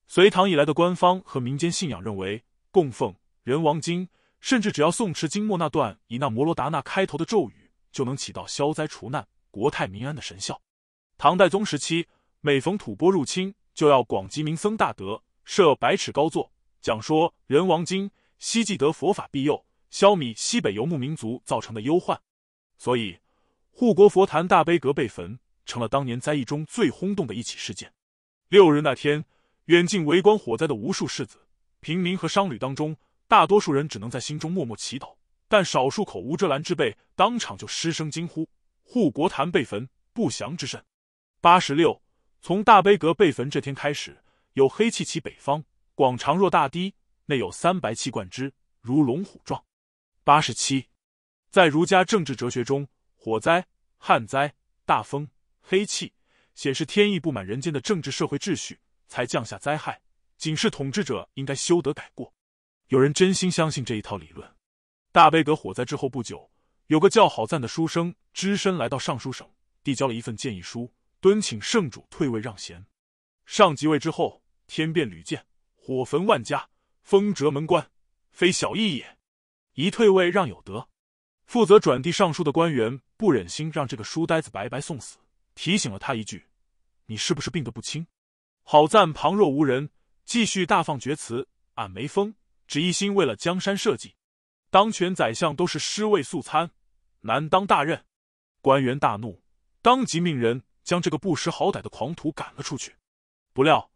隋唐以来的官方和民间信仰认为，供奉人王经，甚至只要诵持经末那段以那摩罗达那开头的咒语，就能起到消灾除难、国泰民安的神效。唐代宗时期，每逢吐蕃入侵。就要广积名僧大德，设百尺高座，讲说人王经，希冀得佛法庇佑，消弭西北游牧民族造成的忧患。所以，护国佛坛大悲阁被焚，成了当年灾异中最轰动的一起事件。六日那天，远近围观火灾的无数世子、平民和商旅当中，大多数人只能在心中默默祈祷，但少数口无遮拦之辈当场就失声惊呼：“护国坛被焚，不祥之甚！”八十六。从大悲阁被焚这天开始，有黑气起北方，广长若大堤，内有三白气贯之，如龙虎状。八十七，在儒家政治哲学中，火灾、旱灾、大风、黑气，显示天意不满人间的政治社会秩序，才降下灾害，警示统治者应该修德改过。有人真心相信这一套理论。大悲阁火灾之后不久，有个叫郝赞的书生只身来到尚书省，递交了一份建议书。敦请圣主退位让贤，上即位之后，天变屡见，火焚万家，风折门关，非小义也。一退位让有德，负责转递上书的官员不忍心让这个书呆子白白送死，提醒了他一句：“你是不是病得不轻？”好赞旁若无人，继续大放厥词：“俺没疯，只一心为了江山社稷。当权宰相都是尸位素餐，难当大任。”官员大怒，当即命人。将这个不识好歹的狂徒赶了出去。不料，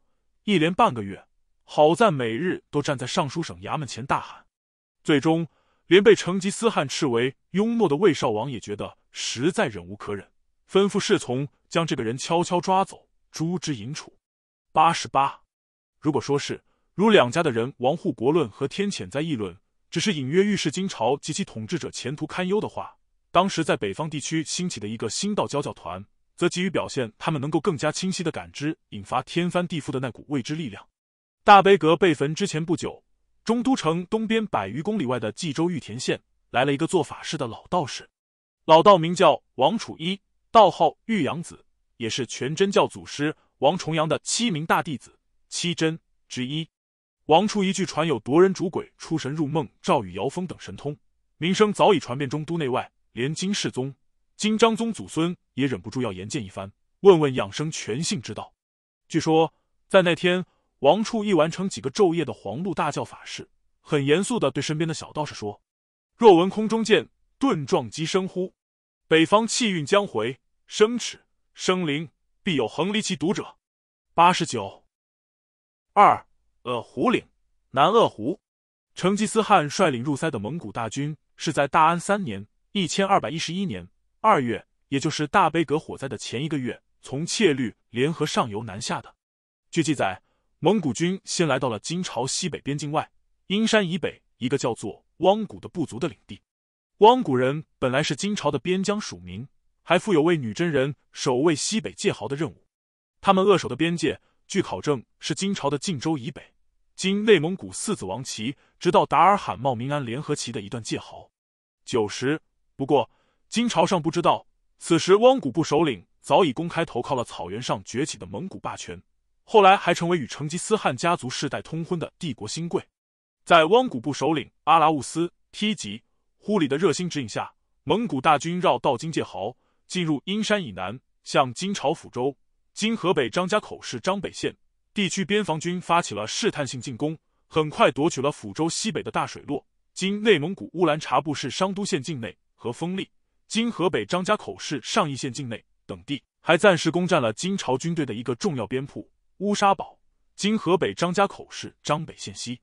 一连半个月，好在每日都站在尚书省衙门前大喊。最终，连被成吉思汗斥为庸懦的魏少王也觉得实在忍无可忍，吩咐侍从将这个人悄悄抓走，诛之淫处。八十八。如果说是如两家的人王护国论和天谴在议论，只是隐约预示金朝及其统治者前途堪忧的话，当时在北方地区兴起的一个新道教教团。则急于表现他们能够更加清晰的感知引发天翻地覆的那股未知力量。大悲阁被焚之前不久，中都城东边百余公里外的冀州玉田县来了一个做法事的老道士。老道名叫王楚一，道号玉阳子，也是全真教祖师王重阳的七名大弟子七真之一。王处一句传有夺人主鬼、出神入梦、照雨摇风等神通，名声早已传遍中都内外，连金世宗。金章宗祖孙也忍不住要言见一番，问问养生全性之道。据说在那天，王处一完成几个昼夜的黄鹿大教法事，很严肃的对身边的小道士说：“若闻空中剑，顿撞击声呼，北方气运将回，生齿生灵，必有横离其毒者。”八十九。二鄂湖岭，南鄂湖，成吉思汗率领入塞的蒙古大军是在大安三年（一千二百一十一年）。二月，也就是大悲阁火灾的前一个月，从切律联合上游南下的。据记载，蒙古军先来到了金朝西北边境外阴山以北一个叫做汪古的部族的领地。汪古人本来是金朝的边疆属民，还负有为女真人守卫西北界壕的任务。他们扼守的边界，据考证是金朝的晋州以北，今内蒙古四子王旗，直到达尔罕茂明安联合旗的一段界壕。九十，不过。金朝尚不知道，此时汪古部首领早已公开投靠了草原上崛起的蒙古霸权，后来还成为与成吉思汗家族世代通婚的帝国新贵。在汪古部首领阿拉兀斯、梯吉、忽里的热心指引下，蒙古大军绕道金界壕，进入阴山以南，向金朝抚州（今河北张家口市张北县）地区边防军发起了试探性进攻，很快夺取了抚州西北的大水洛（今内蒙古乌兰察布市商都县境内）和丰利（今河北张家口市上邑县境内）等地，还暂时攻占了金朝军队的一个重要边铺乌沙堡（今河北张家口市张北县西）。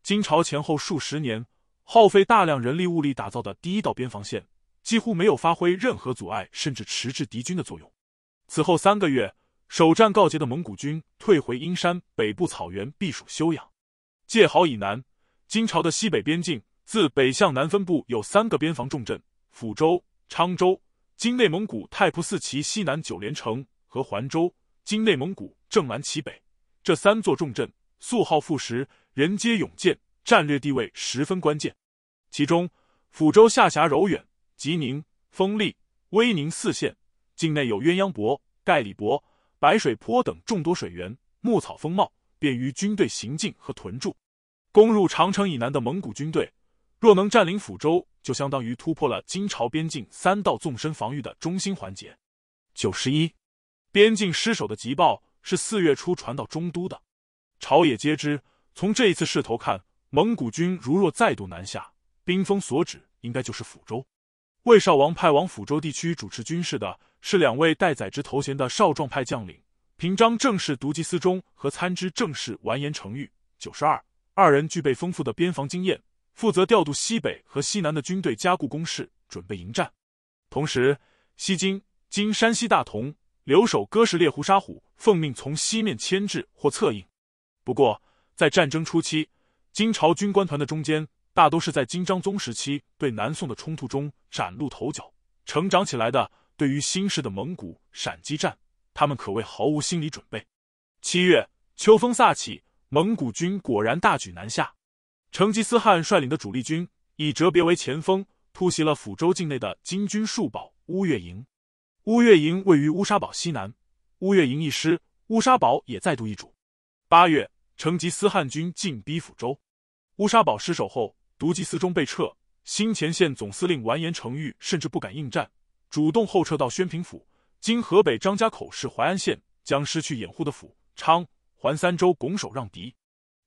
金朝前后数十年耗费大量人力物力打造的第一道边防线，几乎没有发挥任何阻碍甚至迟滞敌军的作用。此后三个月，首战告捷的蒙古军退回阴山北部草原避暑休养。界壕以南，金朝的西北边境自北向南分布有三个边防重镇：抚州、昌州（今内蒙古太仆寺旗西南九连城）和环州（今内蒙古正蓝旗北）。这三座重镇素号副实。人皆勇健，战略地位十分关键。其中，抚州下辖柔远、吉宁、丰利、威宁四县，境内有鸳鸯泊、盖里泊、白水坡等众多水源，牧草丰茂，便于军队行进和屯驻。攻入长城以南的蒙古军队，若能占领抚州，就相当于突破了金朝边境三道纵深防御的中心环节。九十一，边境失守的急报是四月初传到中都的，朝野皆知。从这一次势头看，蒙古军如若再度南下，兵锋所指应该就是抚州。魏少王派往抚州地区主持军事的是两位戴宰执头衔的少壮派将领，平章正是独骑司中和参知正式完颜成玉。九十二，二人具备丰富的边防经验，负责调度西北和西南的军队，加固工事，准备迎战。同时，西京（今山西大同）留守哥什列胡沙虎奉命从西面牵制或策应。不过，在战争初期，金朝军官团的中间大都是在金章宗时期对南宋的冲突中崭露头角、成长起来的。对于新式的蒙古闪击战，他们可谓毫无心理准备。七月，秋风飒起，蒙古军果然大举南下。成吉思汗率领的主力军以哲别为前锋，突袭了抚州境内的金军戍堡乌月营。乌月营位于乌沙堡西南，乌月营一失，乌沙堡也再度易主。八月。成吉思汗军进逼抚州，乌沙堡失守后，独骑司中被撤。新前线总司令完颜成玉甚至不敢应战，主动后撤到宣平府（今河北张家口市淮安县），将失去掩护的抚昌、环三州拱手让敌。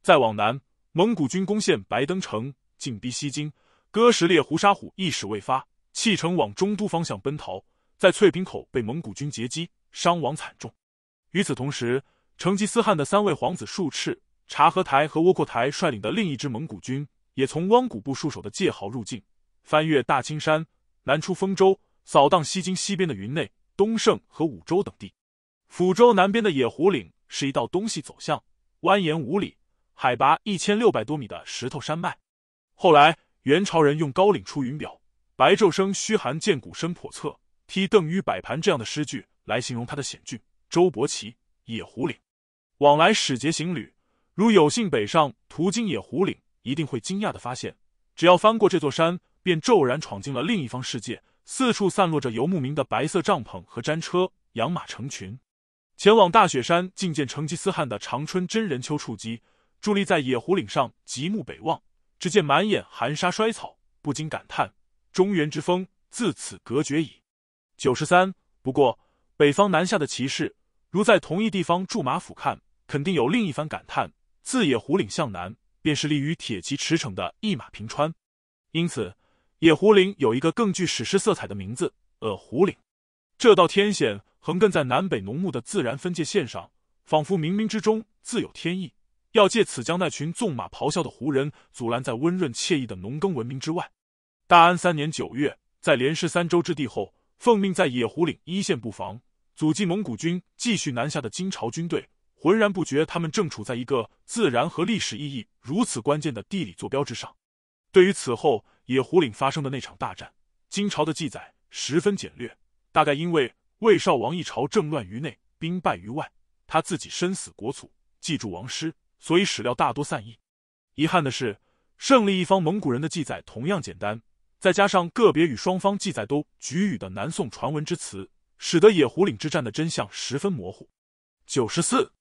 再往南，蒙古军攻陷白登城，进逼西京。哥什列胡沙虎一矢未发，弃城往中都方向奔逃，在翠屏口被蒙古军截击，伤亡惨重。与此同时，成吉思汗的三位皇子术赤、察合台和窝阔台率领的另一支蒙古军，也从汪古部戍守的界壕入境，翻越大青山，南出丰州，扫荡西京西边的云内、东胜和武州等地。抚州南边的野狐岭是一道东西走向，蜿蜒五里，海拔一千六百多米的石头山脉。后来元朝人用“高岭出云表，白昼生虚寒见古深叵测，踢邓于百盘”这样的诗句来形容它的险峻。周伯奇，野狐岭。往来使节行旅，如有幸北上途经野狐岭，一定会惊讶的发现，只要翻过这座山，便骤然闯进了另一方世界。四处散落着游牧民的白色帐篷和毡车，养马成群。前往大雪山觐见成吉思汗的长春真人丘处机，伫立在野狐岭上，极目北望，只见满眼寒沙衰草，不禁感叹：中原之风自此隔绝矣。九十三。不过，北方南下的骑士，如在同一地方驻马俯瞰。肯定有另一番感叹。自野狐岭向南，便是立于铁骑驰骋的一马平川，因此野狐岭有一个更具史诗色彩的名字——呃狐岭。这道天险横亘在南北农牧的自然分界线上，仿佛冥冥之中自有天意，要借此将那群纵马咆哮的胡人阻拦在温润惬意的农耕文明之外。大安三年九月，在连失三州之地后，奉命在野狐岭一线布防，阻击蒙古军继续南下的金朝军队。浑然不觉，他们正处在一个自然和历史意义如此关键的地理坐标之上。对于此后野狐岭发生的那场大战，金朝的记载十分简略，大概因为魏少王一朝政乱于内，兵败于外，他自己身死国土，记住王师，所以史料大多散佚。遗憾的是，胜利一方蒙古人的记载同样简单，再加上个别与双方记载都举语的南宋传闻之词，使得野狐岭之战的真相十分模糊。九十四。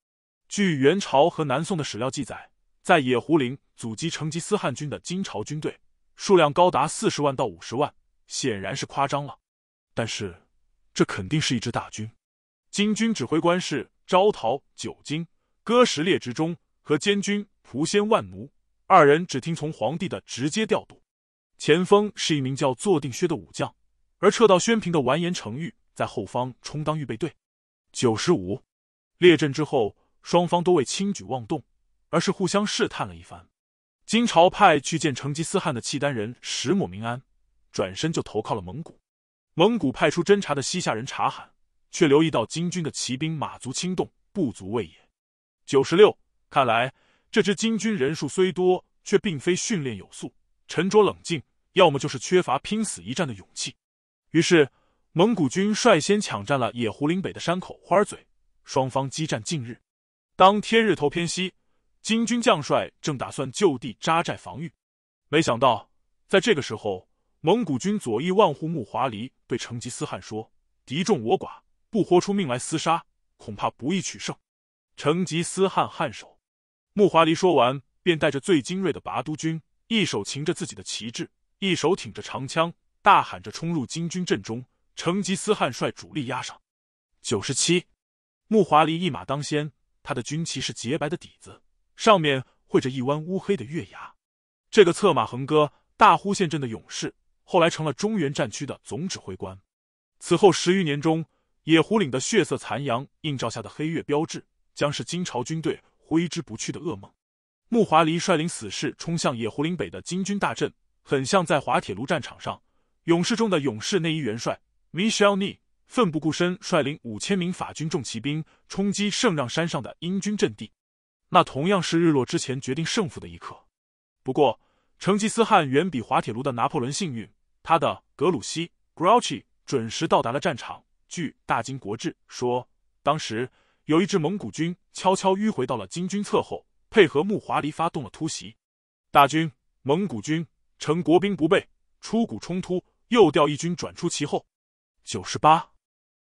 据元朝和南宋的史料记载，在野狐岭阻击成吉思汗军的金朝军队，数量高达四十万到五十万，显然是夸张了。但是，这肯定是一支大军。金军指挥官是招讨九金哥什列之中和监军蒲仙万奴二人，只听从皇帝的直接调度。前锋是一名叫坐定薛的武将，而撤到宣平的完颜成玉在后方充当预备队。九十五列阵之后，双方都未轻举妄动，而是互相试探了一番。金朝派去见成吉思汗的契丹人石抹明安，转身就投靠了蒙古。蒙古派出侦察的西夏人察罕，却留意到金军的骑兵马足轻动，不足畏也。九十六，看来这支金军人数虽多，却并非训练有素，沉着冷静，要么就是缺乏拼死一战的勇气。于是，蒙古军率先抢占了野狐岭北的山口花嘴，双方激战近日。当天日头偏西，金军将帅正打算就地扎寨防御，没想到在这个时候。蒙古军左翼万户木华黎对成吉思汗说：“敌众我寡，不豁出命来厮杀，恐怕不易取胜。”成吉思汗颔首。木华黎说完，便带着最精锐的拔都军，一手擎着自己的旗帜，一手挺着长枪，大喊着冲入金军阵中。成吉思汗率主力压上。九十七，木华黎一马当先，他的军旗是洁白的底子，上面绘着一弯乌黑的月牙。这个策马横戈、大呼县镇的勇士。后来成了中原战区的总指挥官。此后十余年中，野狐岭的血色残阳映照下的黑月标志，将是金朝军队挥之不去的噩梦。穆华黎率领死士冲向野狐岭北的金军大阵，很像在滑铁卢战场上，勇士中的勇士内一元帅 Michel Ni 奋不顾身率领五千名法军重骑兵冲击圣让山上的英军阵地。那同样是日落之前决定胜负的一刻。不过，成吉思汗远比滑铁卢的拿破仑幸运。他的格鲁希 Grouchy 准时到达了战场。据《大金国志》说，当时有一支蒙古军悄悄迂回到了金军侧后，配合木华黎发动了突袭。大军蒙古军趁国兵不备，出谷冲突，又调一军转出其后。九十八，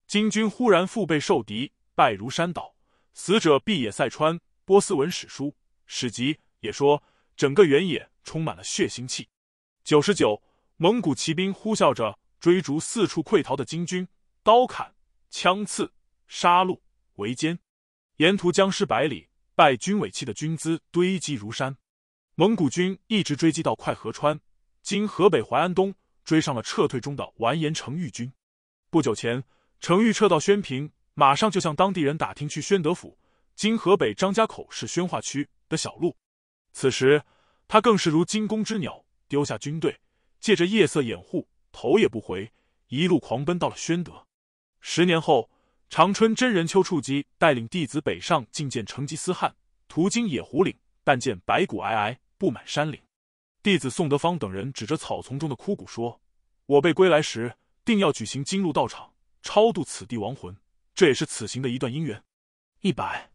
金军忽然腹背受敌，败如山倒，死者毕野塞川。波斯文史书史籍也说，整个原野充满了血腥气。九十九。蒙古骑兵呼啸着追逐四处溃逃的金军，刀砍、枪刺、杀戮、围歼，沿途僵尸百里，败军尾气的军资堆积如山。蒙古军一直追击到快河川，经河北淮安东，追上了撤退中的完颜成玉军。不久前，程玉撤到宣平，马上就向当地人打听去宣德府（今河北张家口市宣化区）的小路。此时，他更是如惊弓之鸟，丢下军队。借着夜色掩护，头也不回，一路狂奔到了宣德。十年后，长春真人丘处机带领弟子北上觐见成吉思汗，途经野狐岭，但见白骨皑皑，布满山岭。弟子宋德芳等人指着草丛中的枯骨说：“我辈归来时，定要举行金鹿道场，超度此地亡魂，这也是此行的一段因缘。”一百，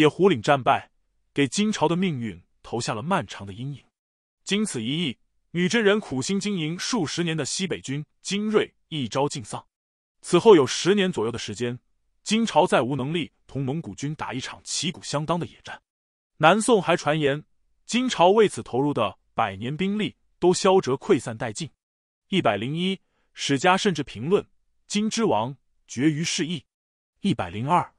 野狐岭战败，给金朝的命运投下了漫长的阴影。经此一役。女真人苦心经营数十年的西北军精锐一朝尽丧。此后有十年左右的时间，金朝再无能力同蒙古军打一场旗鼓相当的野战。南宋还传言，金朝为此投入的百年兵力都消折溃散殆尽。一百零一，史家甚至评论金之亡绝于世意。一百零二，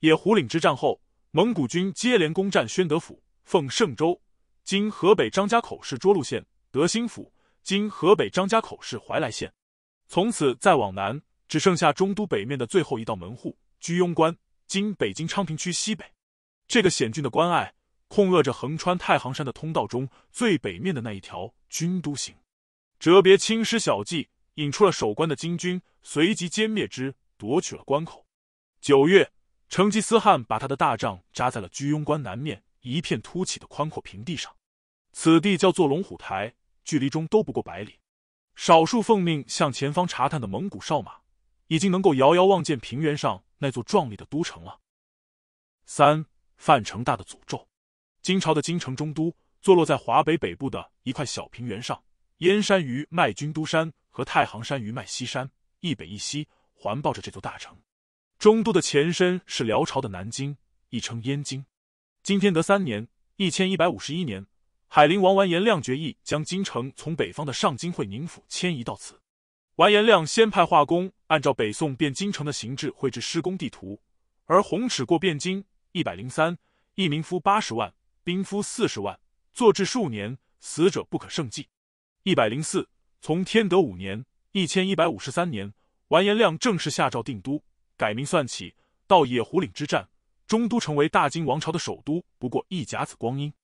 野狐岭之战后，蒙古军接连攻占宣德府、奉圣州（今河北张家口市涿鹿县）。德兴府今河北张家口市怀来县，从此再往南，只剩下中都北面的最后一道门户居庸关，今北京昌平区西北。这个险峻的关隘，控扼着横穿太行山的通道中最北面的那一条军都行。哲别青狮小计引出了守关的金军，随即歼灭之，夺取了关口。九月，成吉思汗把他的大帐扎在了居庸关南面一片凸起的宽阔平地上，此地叫做龙虎台。距离中都不过百里，少数奉命向前方查探的蒙古哨马，已经能够遥遥望见平原上那座壮丽的都城了。三范成大的诅咒，金朝的京城中都坐落在华北北部的一块小平原上，燕山于迈军都山和太行山于迈西山，一北一西环抱着这座大城。中都的前身是辽朝的南京，亦称燕京。今天德三年（一千一百五十一年，海陵王完颜亮决议将京城从北方的上京会宁府迁移到此。完颜亮先派画工按照北宋汴京城的形制绘制施工地图，而红尺过汴京一百零三，一民夫八十万，兵夫四十万，坐至数年，死者不可胜计。一百零四，从天德五年一千一百五十三年，完颜亮正式下诏定都，改名算起，到野狐岭之战，中都成为大金王朝的首都，不过一甲子光阴。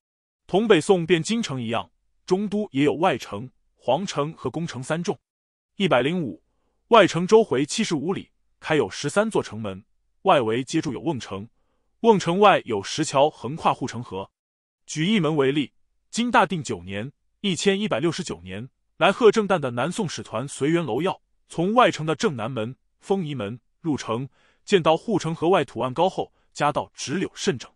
同北宋汴京城一样，中都也有外城、皇城和宫城三重。一百零五，外城周回七十五里，开有十三座城门，外围接筑有瓮城。瓮城外有石桥横跨护城河。举一门为例，金大定九年（一千一百六十九年），来贺正旦的南宋使团随员楼耀，从外城的正南门丰仪门入城，见到护城河外图案高厚，夹道直柳甚整。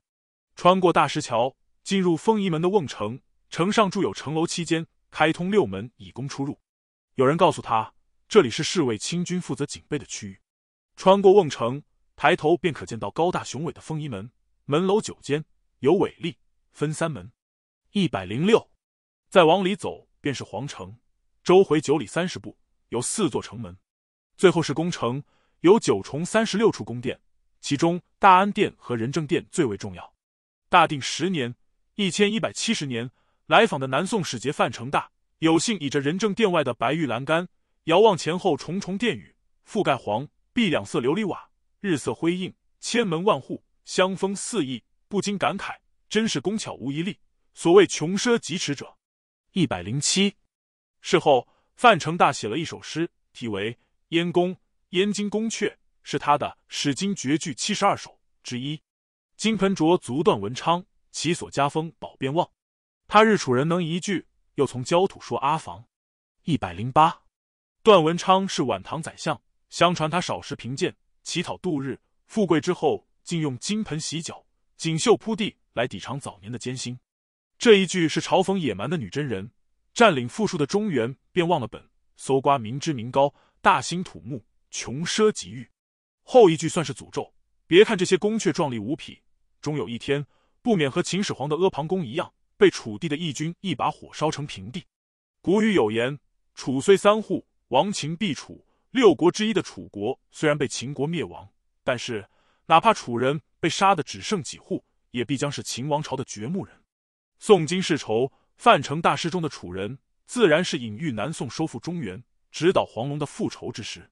穿过大石桥，进入丰仪门的瓮城，城上筑有城楼七间，开通六门以供出入。有人告诉他，这里是侍卫清军负责警备的区域。穿过瓮城，抬头便可见到高大雄伟的丰仪门，门楼九间，有伟立，分三门。一百零六，再往里走便是皇城，周回九里三十步，有四座城门。最后是宫城，有九重三十六处宫殿，其中大安殿和仁政殿最为重要。大定十年（一千一百七十年），来访的南宋使节范成大。有幸倚着仁政殿外的白玉栏杆，遥望前后重重殿宇，覆盖黄碧两色琉璃瓦，日色辉映，千门万户，香风四溢，不禁感慨：真是工巧无一例。所谓穷奢极侈者。一百零七，事后范成大写了一首诗，题为《燕宫》，燕京宫阙是他的《史经绝句七十二首》之一。金盆濯足断文昌，其所家风宝便旺。他日楚人能一句。又从焦土说阿房，一百零八，段文昌是晚唐宰相，相传他少时贫贱，乞讨度日，富贵之后竟用金盆洗脚、锦绣铺地来抵偿早年的艰辛。这一句是嘲讽野蛮的女真人，占领富庶的中原便忘了本，搜刮民脂民膏，大兴土木，穷奢极欲。后一句算是诅咒。别看这些宫阙壮丽无匹，终有一天不免和秦始皇的阿房宫一样。被楚地的义军一把火烧成平地。古语有言：“楚虽三户，亡秦必楚。”六国之一的楚国虽然被秦国灭亡，但是哪怕楚人被杀的只剩几户，也必将是秦王朝的掘墓人。宋金世仇，范成大师中的楚人，自然是隐喻南宋收复中原、直捣黄龙的复仇之师。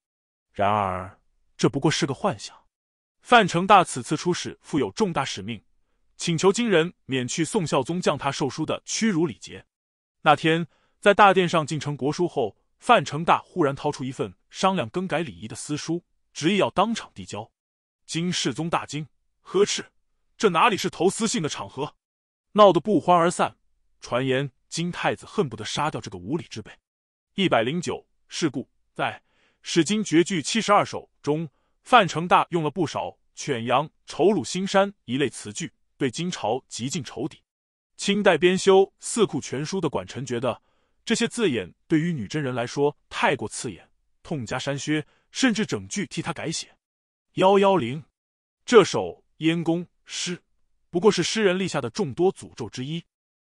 然而，这不过是个幻想。范成大此次出使，负有重大使命。请求金人免去宋孝宗降他授书的屈辱礼节。那天在大殿上进呈国书后，范成大忽然掏出一份商量更改礼仪的私书，执意要当场递交。金世宗大惊，呵斥：“这哪里是投私信的场合？”闹得不欢而散。传言金太子恨不得杀掉这个无礼之辈。一百零九事故，在《史经绝句七十二首》中，范成大用了不少“犬羊丑辱兴山”一类词句。对金朝极尽仇敌。清代编修《四库全书》的管臣觉得这些字眼对于女真人来说太过刺眼，痛加删削，甚至整句替他改写。幺幺零，这首燕宫诗不过是诗人立下的众多诅咒之一，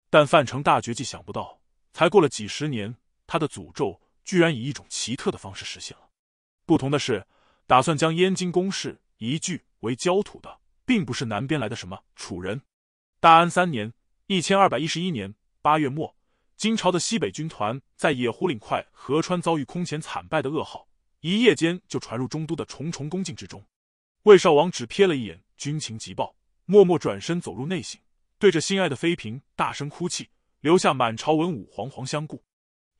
但范成大绝技想不到，才过了几十年，他的诅咒居然以一种奇特的方式实现了。不同的是，打算将燕京宫室一句为焦土的。并不是南边来的什么楚人。大安三年（一千二百一十一年）八月末，金朝的西北军团在野狐岭快河川遭遇空前惨败的噩耗，一夜间就传入中都的重重攻进之中。魏少王只瞥了一眼军情急报，默默转身走入内省，对着心爱的妃嫔大声哭泣，留下满朝文武惶惶相顾。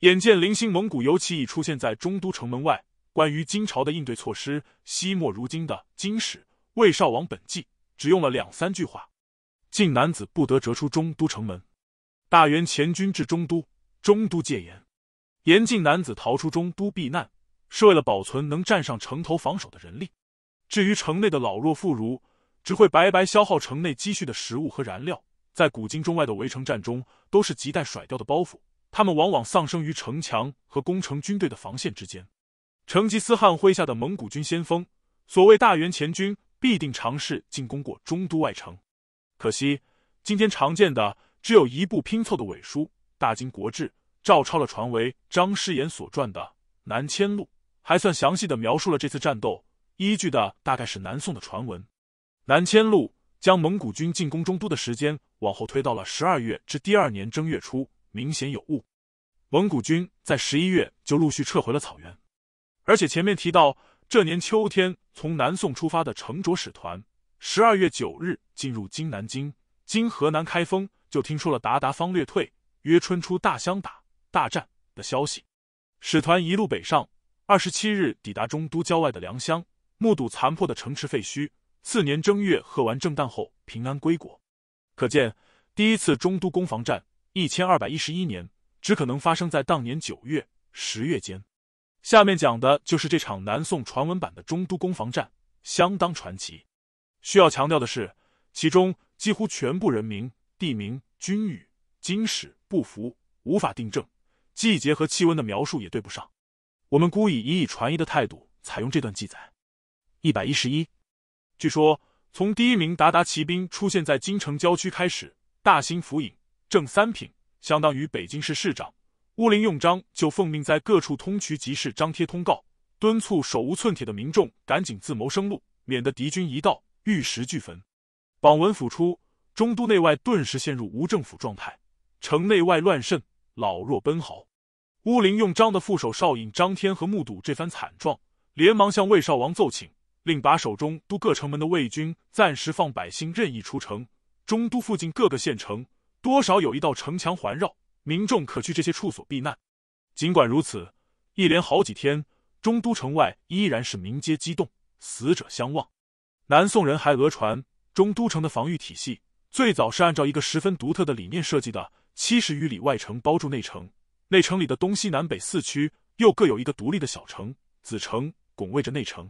眼见零星蒙古游骑已出现在中都城门外，关于金朝的应对措施，惜墨如金的《金史·魏少王本纪》。只用了两三句话，晋男子不得折出中都城门。大元前军至中都，中都戒严，严禁男子逃出中都避难，是为了保存能站上城头防守的人力。至于城内的老弱妇孺，只会白白消耗城内积蓄的食物和燃料。在古今中外的围城战中，都是亟待甩掉的包袱。他们往往丧生于城墙和攻城军队的防线之间。成吉思汗麾下的蒙古军先锋，所谓大元前军。必定尝试进攻过中都外城，可惜今天常见的只有一部拼凑的伪书《大金国志》，照抄了传为张师言所传的《南迁录》，还算详细的描述了这次战斗，依据的大概是南宋的传闻。《南迁录》将蒙古军进攻中都的时间往后推到了十二月至第二年正月初，明显有误。蒙古军在十一月就陆续撤回了草原，而且前面提到，这年秋天从南宋出发的成卓使团，十二月九日进入今南京。经河南开封，就听说了鞑靼方略退，约春初大相打大战的消息。使团一路北上，二十七日抵达中都郊外的良乡，目睹残破的城池废墟。次年正月贺完正旦后，平安归国。可见，第一次中都攻防战，一千二百一十一年，只可能发生在当年九月、十月间。下面讲的就是这场南宋传闻版的中都攻防战，相当传奇。需要强调的是，其中。几乎全部人名、地名、军语、经史不符，无法订正。季节和气温的描述也对不上。我们姑以以以传一的态度采用这段记载。一百一十一，据说从第一名鞑靼骑兵出现在京城郊区开始，大兴府尹正三品，相当于北京市市长乌林用章，就奉命在各处通衢集市张贴通告，敦促手无寸铁的民众赶紧自谋生路，免得敌军一到，玉石俱焚。榜文甫出，中都内外顿时陷入无政府状态，城内外乱甚，老弱奔嚎。乌林用章的副手少尹张天和目睹这番惨状，连忙向魏少王奏请，令把守中都各城门的魏军暂时放百姓任意出城。中都附近各个县城多少有一道城墙环绕，民众可去这些处所避难。尽管如此，一连好几天，中都城外依然是民皆激动，死者相望。南宋人还讹传。中都城的防御体系最早是按照一个十分独特的理念设计的：七十余里外城包住内城，内城里的东西南北四区又各有一个独立的小城子城，拱卫着内城。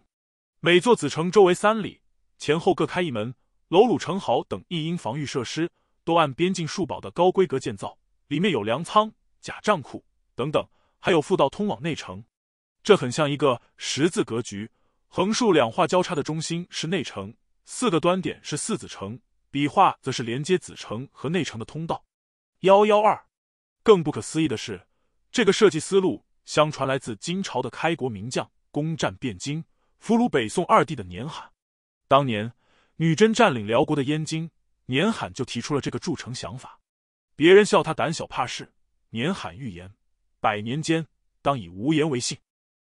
每座子城周围三里，前后各开一门，楼橹城壕等一应防御设施都按边境戍堡的高规格建造，里面有粮仓、假账库等等，还有复道通往内城。这很像一个十字格局，横竖两画交叉的中心是内城。四个端点是四子城，笔画则是连接子城和内城的通道。幺幺二，更不可思议的是，这个设计思路相传来自金朝的开国名将，攻占汴京、俘虏北宋二帝的年罕。当年女真占领辽国的燕京，年罕就提出了这个筑城想法。别人笑他胆小怕事，年罕预言：百年间当以无言为信。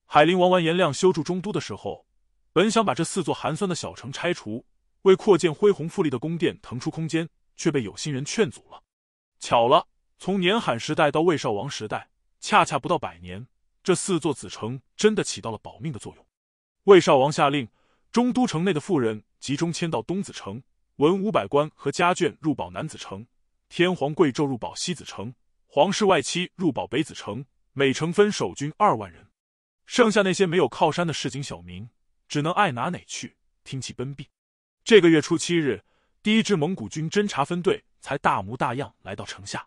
海陵王完颜亮修筑中都的时候。本想把这四座寒酸的小城拆除，为扩建恢宏富丽的宫殿腾出空间，却被有心人劝阻了。巧了，从年罕时代到魏少王时代，恰恰不到百年，这四座子城真的起到了保命的作用。魏少王下令，中都城内的富人集中迁到东子城，文武百官和家眷入保南子城，天皇贵胄入保西子城，皇室外戚入保北子城，每城分守军二万人，剩下那些没有靠山的市井小民。只能爱哪哪去，听其奔避。这个月初七日，第一支蒙古军侦察分队才大模大样来到城下，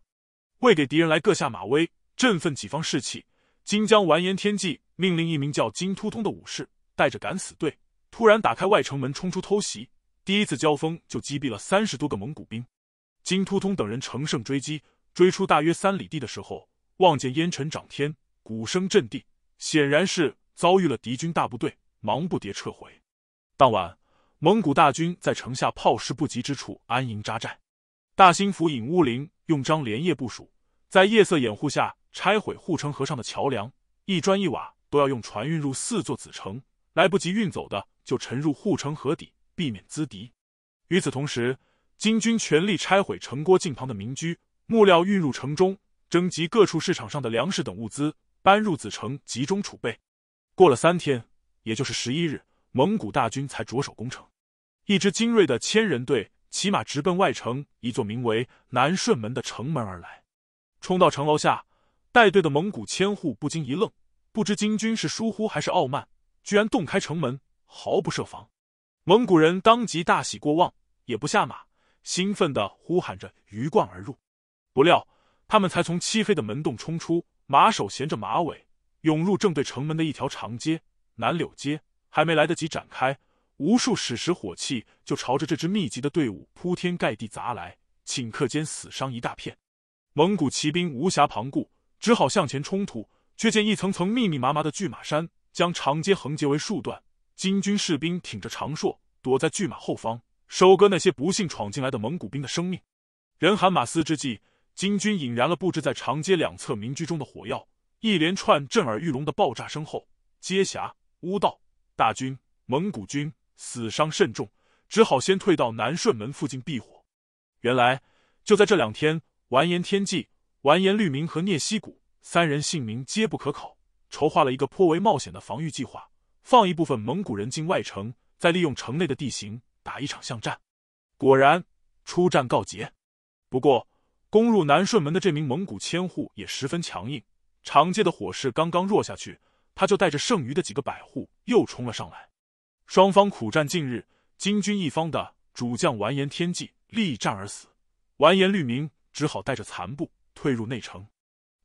为给敌人来个下马威，振奋己方士气。金将完颜天骥命令一名叫金突通的武士带着敢死队，突然打开外城门冲出偷袭。第一次交锋就击毙了三十多个蒙古兵。金突通等人乘胜追击，追出大约三里地的时候，望见烟尘涨天，鼓声震地，显然是遭遇了敌军大部队。忙不迭撤回。当晚，蒙古大军在城下炮势不及之处安营扎寨。大兴府尹乌林用章连夜部署，在夜色掩护下拆毁护城河上的桥梁，一砖一瓦都要用船运入四座子城。来不及运走的，就沉入护城河底，避免资敌。与此同时，金军全力拆毁城郭近旁的民居，木料运入城中，征集各处市场上的粮食等物资，搬入子城集中储备。过了三天。也就是十一日，蒙古大军才着手攻城。一支精锐的千人队骑马直奔外城一座名为南顺门的城门而来。冲到城楼下，带队的蒙古千户不禁一愣，不知金军是疏忽还是傲慢，居然洞开城门，毫不设防。蒙古人当即大喜过望，也不下马，兴奋地呼喊着鱼贯而入。不料他们才从漆黑的门洞冲出，马首衔着马尾，涌入正对城门的一条长街。南柳街还没来得及展开，无数矢石火器就朝着这支密集的队伍铺天盖地砸来，顷刻间死伤一大片。蒙古骑兵无暇旁顾，只好向前冲突。却见一层层密密麻麻的巨马山将长街横截为数段，金军士兵挺着长槊，躲在巨马后方，收割那些不幸闯进来的蒙古兵的生命。人喊马嘶之际，金军引燃了布置在长街两侧民居中的火药。一连串震耳欲聋的爆炸声后，街峡、乌道、大军、蒙古军死伤甚重，只好先退到南顺门附近避火。原来，就在这两天，完颜天际、完颜律明和聂西谷。三人姓名皆不可考，筹划了一个颇为冒险的防御计划，放一部分蒙古人进外城，再利用城内的地形打一场巷战。果然，出战告捷。不过，攻入南顺门的这名蒙古千户也十分强硬，长街的火势刚刚弱下去，他就带着剩余的几个百户又冲了上来。双方苦战近日，金军一方的主将完颜天际力战而死，完颜律明只好带着残部退入内城。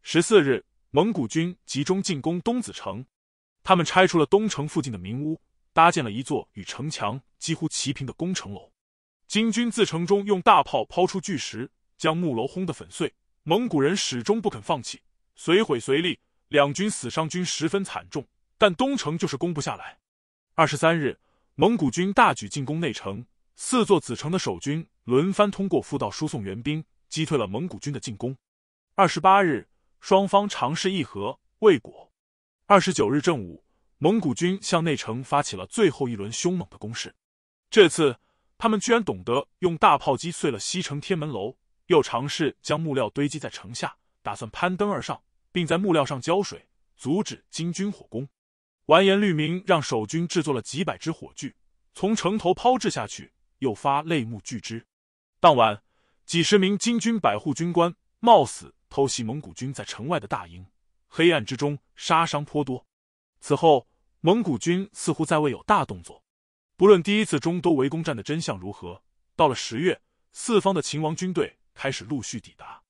十四日，蒙古军集中进攻东子城，他们拆除了东城附近的民屋，搭建了一座与城墙几乎齐平的攻城楼。金军自城中用大炮抛出巨石，将木楼轰得粉碎。蒙古人始终不肯放弃，随毁随立，两军死伤均十分惨重，但东城就是攻不下来。二十三日，蒙古军大举进攻内城，四座子城的守军轮番通过复道输送援兵，击退了蒙古军的进攻。二十八日。双方尝试议和未果。二十九日正午，蒙古军向内城发起了最后一轮凶猛的攻势。这次，他们居然懂得用大炮击碎了西城天门楼，又尝试将木料堆积在城下，打算攀登而上，并在木料上浇水，阻止金军火攻。完颜律明让守军制作了几百支火炬，从城头抛掷下去，又发泪目拒之。当晚，几十名金军百户军官冒死。偷袭蒙古军在城外的大营，黑暗之中杀伤颇多。此后，蒙古军似乎再未有大动作。不论第一次中都围攻战的真相如何，到了十月，四方的秦王军队开始陆续抵达。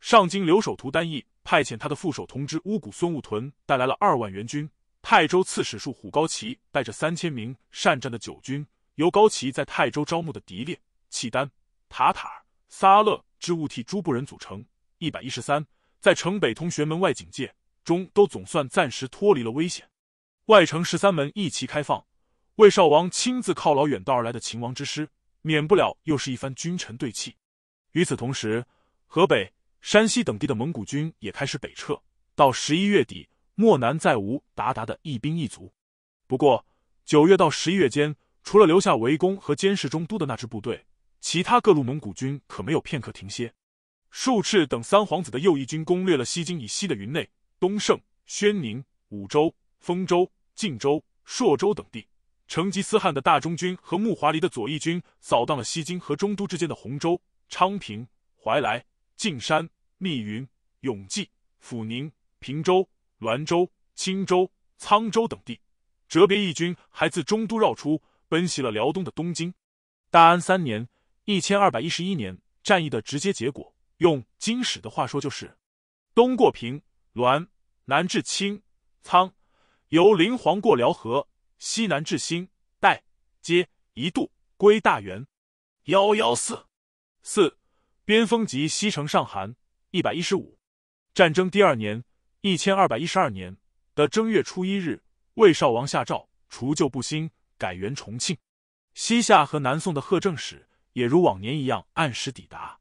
上京留守图丹义派遣他的副手同知乌古孙务屯带来了二万援军，泰州刺史术虎高齐带着三千名善战的九军，由高齐在泰州招募的狄烈、契丹、塔塔尔、撒勒之兀替诸部人组成。一百一十三，在城北通玄门外警戒中，都总算暂时脱离了危险。外城十三门一齐开放，魏少王亲自犒劳远道而来的秦王之师，免不了又是一番君臣对泣。与此同时，河北、山西等地的蒙古军也开始北撤。到十一月底，漠南再无鞑靼的一兵一卒。不过，九月到十一月间，除了留下围攻和监视中都的那支部队，其他各路蒙古军可没有片刻停歇。术赤等三皇子的右翼军攻略了西京以西的云内、东胜、宣宁、武州、丰州、晋州、朔州等地；成吉思汗的大中军和木华黎的左翼军扫荡了西京和中都之间的洪州、昌平、怀来、晋山、密云、永济、阜宁、平州、滦州、青州、沧州等地。哲别义军还自中都绕出，奔袭了辽东的东京。大安三年（一千二百一十一年），战役的直接结果。用金史的话说，就是东过平滦，南至青苍，由临黄过辽河，西南至新代接一度归大元。幺幺四四边锋及西城上韩一百一十五。战争第二年一千二百一十二年的正月初一日，魏少王下诏除旧布新，改元重庆。西夏和南宋的贺正使也如往年一样按时抵达。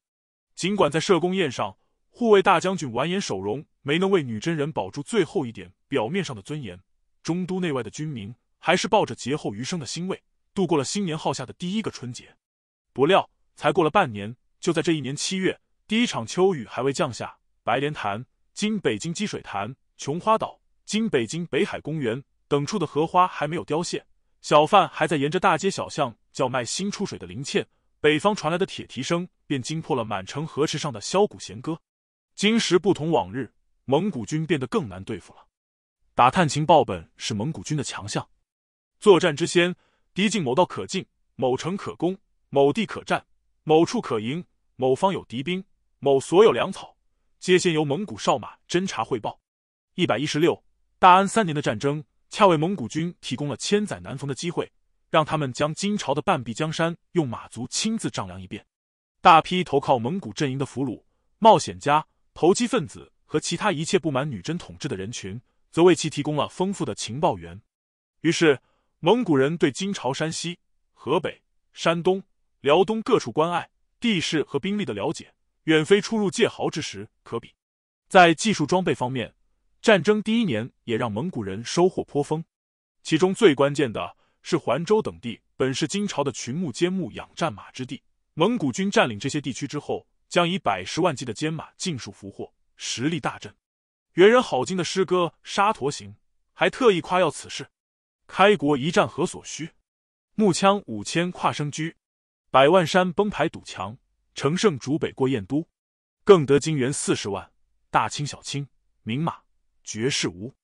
尽管在社宫宴上，护卫大将军完颜守荣没能为女真人保住最后一点表面上的尊严，中都内外的军民还是抱着劫后余生的欣慰，度过了新年号下的第一个春节。不料，才过了半年，就在这一年七月，第一场秋雨还未降下，白莲潭、今北京积水潭、琼花岛、今北京北海公园等处的荷花还没有凋谢，小贩还在沿着大街小巷叫卖新出水的鳞芡。北方传来的铁蹄声，便惊破了满城河池上的箫鼓弦歌。今时不同往日，蒙古军变得更难对付了。打探情报本是蒙古军的强项。作战之先，敌境某道可进，某城可攻，某地可战，某处可营，某方有敌兵，某所有粮草，皆先由蒙古哨马侦察汇报。一百一十六，大安三年的战争，恰为蒙古军提供了千载难逢的机会。让他们将金朝的半壁江山用马足亲自丈量一遍。大批投靠蒙古阵营的俘虏、冒险家、投机分子和其他一切不满女真统治的人群，则为其提供了丰富的情报源。于是，蒙古人对金朝山西、河北、山东、辽东各处关隘、地势和兵力的了解，远非初入界壕之时可比。在技术装备方面，战争第一年也让蒙古人收获颇丰。其中最关键的是环州等地，本是金朝的群牧坚牧养战马之地。蒙古军占领这些地区之后，将以百十万计的坚马尽数俘获，实力大振。元人郝经的诗歌《沙陀行》还特意夸耀此事：“开国一战何所需？木枪五千跨生驹，百万山崩排堵墙，乘胜逐北过燕都，更得金元四十万，大清小清，名马绝世无。”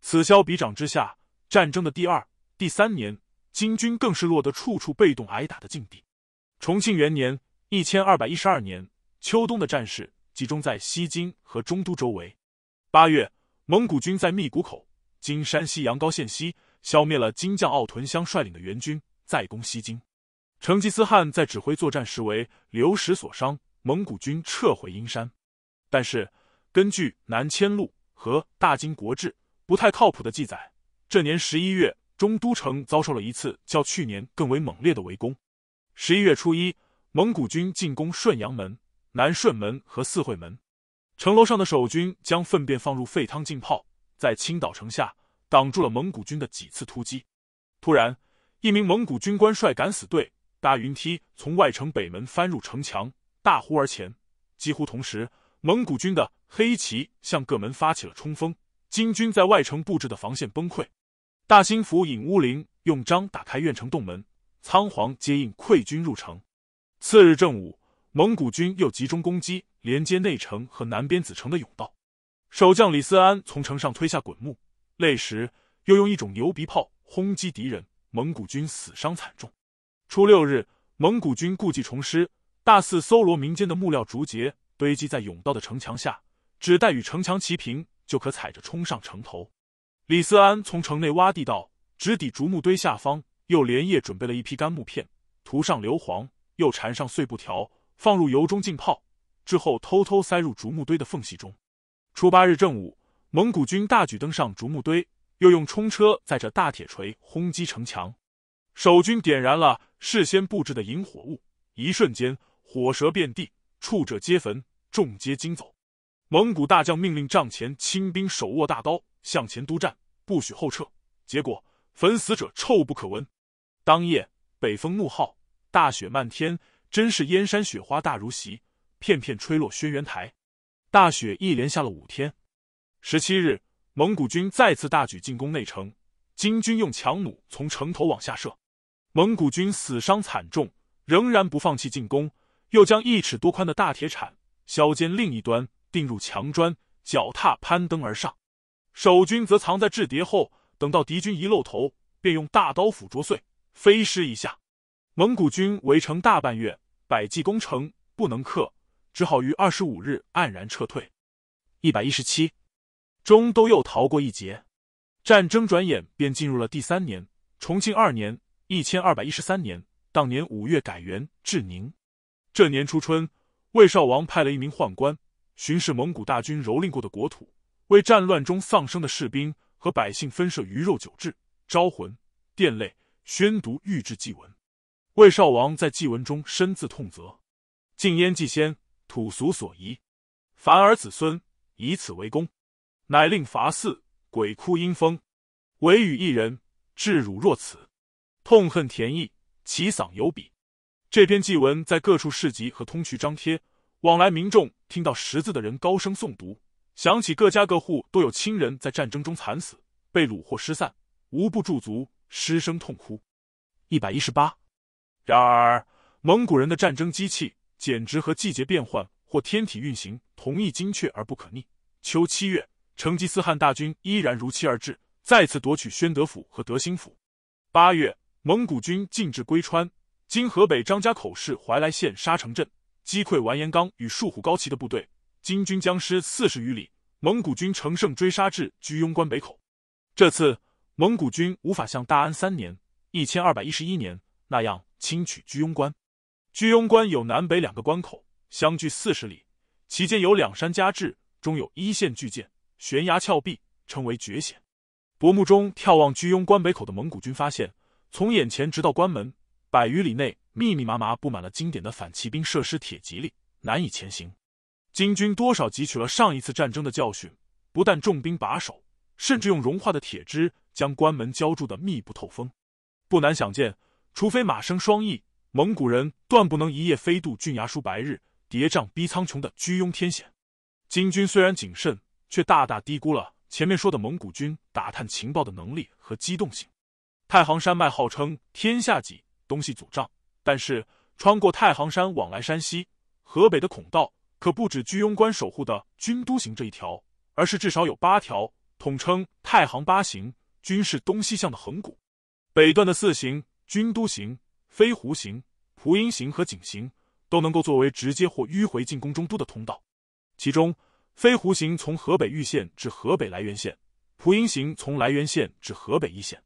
此消彼长之下，战争的第二、第三年，金军更是落得处处被动挨打的境地。重庆元年（一千二百一十二年），秋冬的战事集中在西京和中都周围。八月，蒙古军在密谷口（今山西阳高县西）消灭了金将奥屯乡率领的援军，再攻西京。成吉思汗在指挥作战时为流矢所伤，蒙古军撤回阴山。但是，根据《南迁录》和《大金国志》不太靠谱的记载，这年十一月，中都城遭受了一次较去年更为猛烈的围攻。十一月初一，蒙古军进攻顺阳门、南顺门和四会门，城楼上的守军将粪便放入沸汤浸泡，在青岛城下挡住了蒙古军的几次突击。突然，一名蒙古军官率敢死队搭云梯从外城北门翻入城墙，大呼而前。几乎同时，蒙古军的黑旗向各门发起了冲锋，金军在外城布置的防线崩溃。大兴府尹乌林用章打开院城洞门。仓皇接应溃军入城。次日正午，蒙古军又集中攻击连接内城和南边子城的甬道。守将李思安从城上推下滚木，累时又用一种牛鼻炮轰击敌人，蒙古军死伤惨重。初六日，蒙古军故技重施，大肆搜罗民间的木料竹节，堆积在甬道的城墙下，只待与城墙齐平，就可踩着冲上城头。李思安从城内挖地道，直抵竹木堆下方。又连夜准备了一批干木片，涂上硫磺，又缠上碎布条，放入油中浸泡，之后偷偷塞入竹木堆的缝隙中。初八日正午，蒙古军大举登上竹木堆，又用冲车载着大铁锤轰击城墙。守军点燃了事先布置的引火物，一瞬间火舌遍地，触者皆焚，众皆惊走。蒙古大将命令帐前亲兵手握大刀向前督战，不许后撤。结果焚死者臭不可闻。当夜，北风怒号，大雪漫天，真是燕山雪花大如席，片片吹落轩辕台。大雪一连下了五天。十七日，蒙古军再次大举进攻内城，金军用强弩从城头往下射，蒙古军死伤惨重，仍然不放弃进攻，又将一尺多宽的大铁铲削尖另一端，钉入墙砖，脚踏攀登而上。守军则藏在雉叠后，等到敌军一露头，便用大刀斧啄碎。飞尸一下，蒙古军围城大半月，百计攻城不能克，只好于二十五日黯然撤退。一百一十七，中都又逃过一劫。战争转眼便进入了第三年，重庆二年（一千二百一十三年），当年五月改元至宁。这年初春，魏少王派了一名宦官巡视蒙古大军蹂躏过的国土，为战乱中丧生的士兵和百姓分设鱼肉酒制，招魂殿泪。宣读御制祭文，魏少王在祭文中深自痛责：禁烟祭先，土俗所宜，凡儿子孙以此为功，乃令伐祀，鬼哭阴风，唯与一人，至辱若此，痛恨田邑，其嗓有笔。这篇祭文在各处市集和通衢张贴，往来民众听到识字的人高声诵读，想起各家各户都有亲人在战争中惨死，被虏获失散，无不驻足。失声痛哭，一百一十八。然而，蒙古人的战争机器简直和季节变换或天体运行同一精确而不可逆。秋七月，成吉思汗大军依然如期而至，再次夺取宣德府和德兴府。八月，蒙古军进至归川（今河北张家口市怀来县沙城镇），击溃完颜刚与树虎高齐的部队，金军僵尸四十余里，蒙古军乘胜追杀至居庸关北口。这次。蒙古军无法像大安三年（一千二百一十一年）那样轻取居庸关。居庸关有南北两个关口，相距四十里，其间有两山夹峙，中有一线巨舰，悬崖峭壁，称为绝险。薄暮中眺望居庸关北口的蒙古军，发现从眼前直到关门百余里内，密密麻麻布满了经典的反骑兵设施铁蒺藜，难以前行。金军多少汲取了上一次战争的教训，不但重兵把守，甚至用融化的铁枝将关门浇筑的密不透风。不难想见，除非马生双翼，蒙古人断不能一夜飞渡郡衙书白日，叠嶂逼苍穹的居庸天险。金军虽然谨慎，却大大低估了前面说的蒙古军打探情报的能力和机动性。太行山脉号称天下脊，东西阻障，但是穿过太行山往来山西、河北的孔道。可不止居庸关守护的军都行这一条，而是至少有八条，统称太行八行，均是东西向的横谷。北段的四行军都行、飞狐行、蒲阴行和景行，都能够作为直接或迂回进攻中都的通道。其中，飞狐行从河北玉县至河北涞源县，蒲阴行从涞源县至河北易县。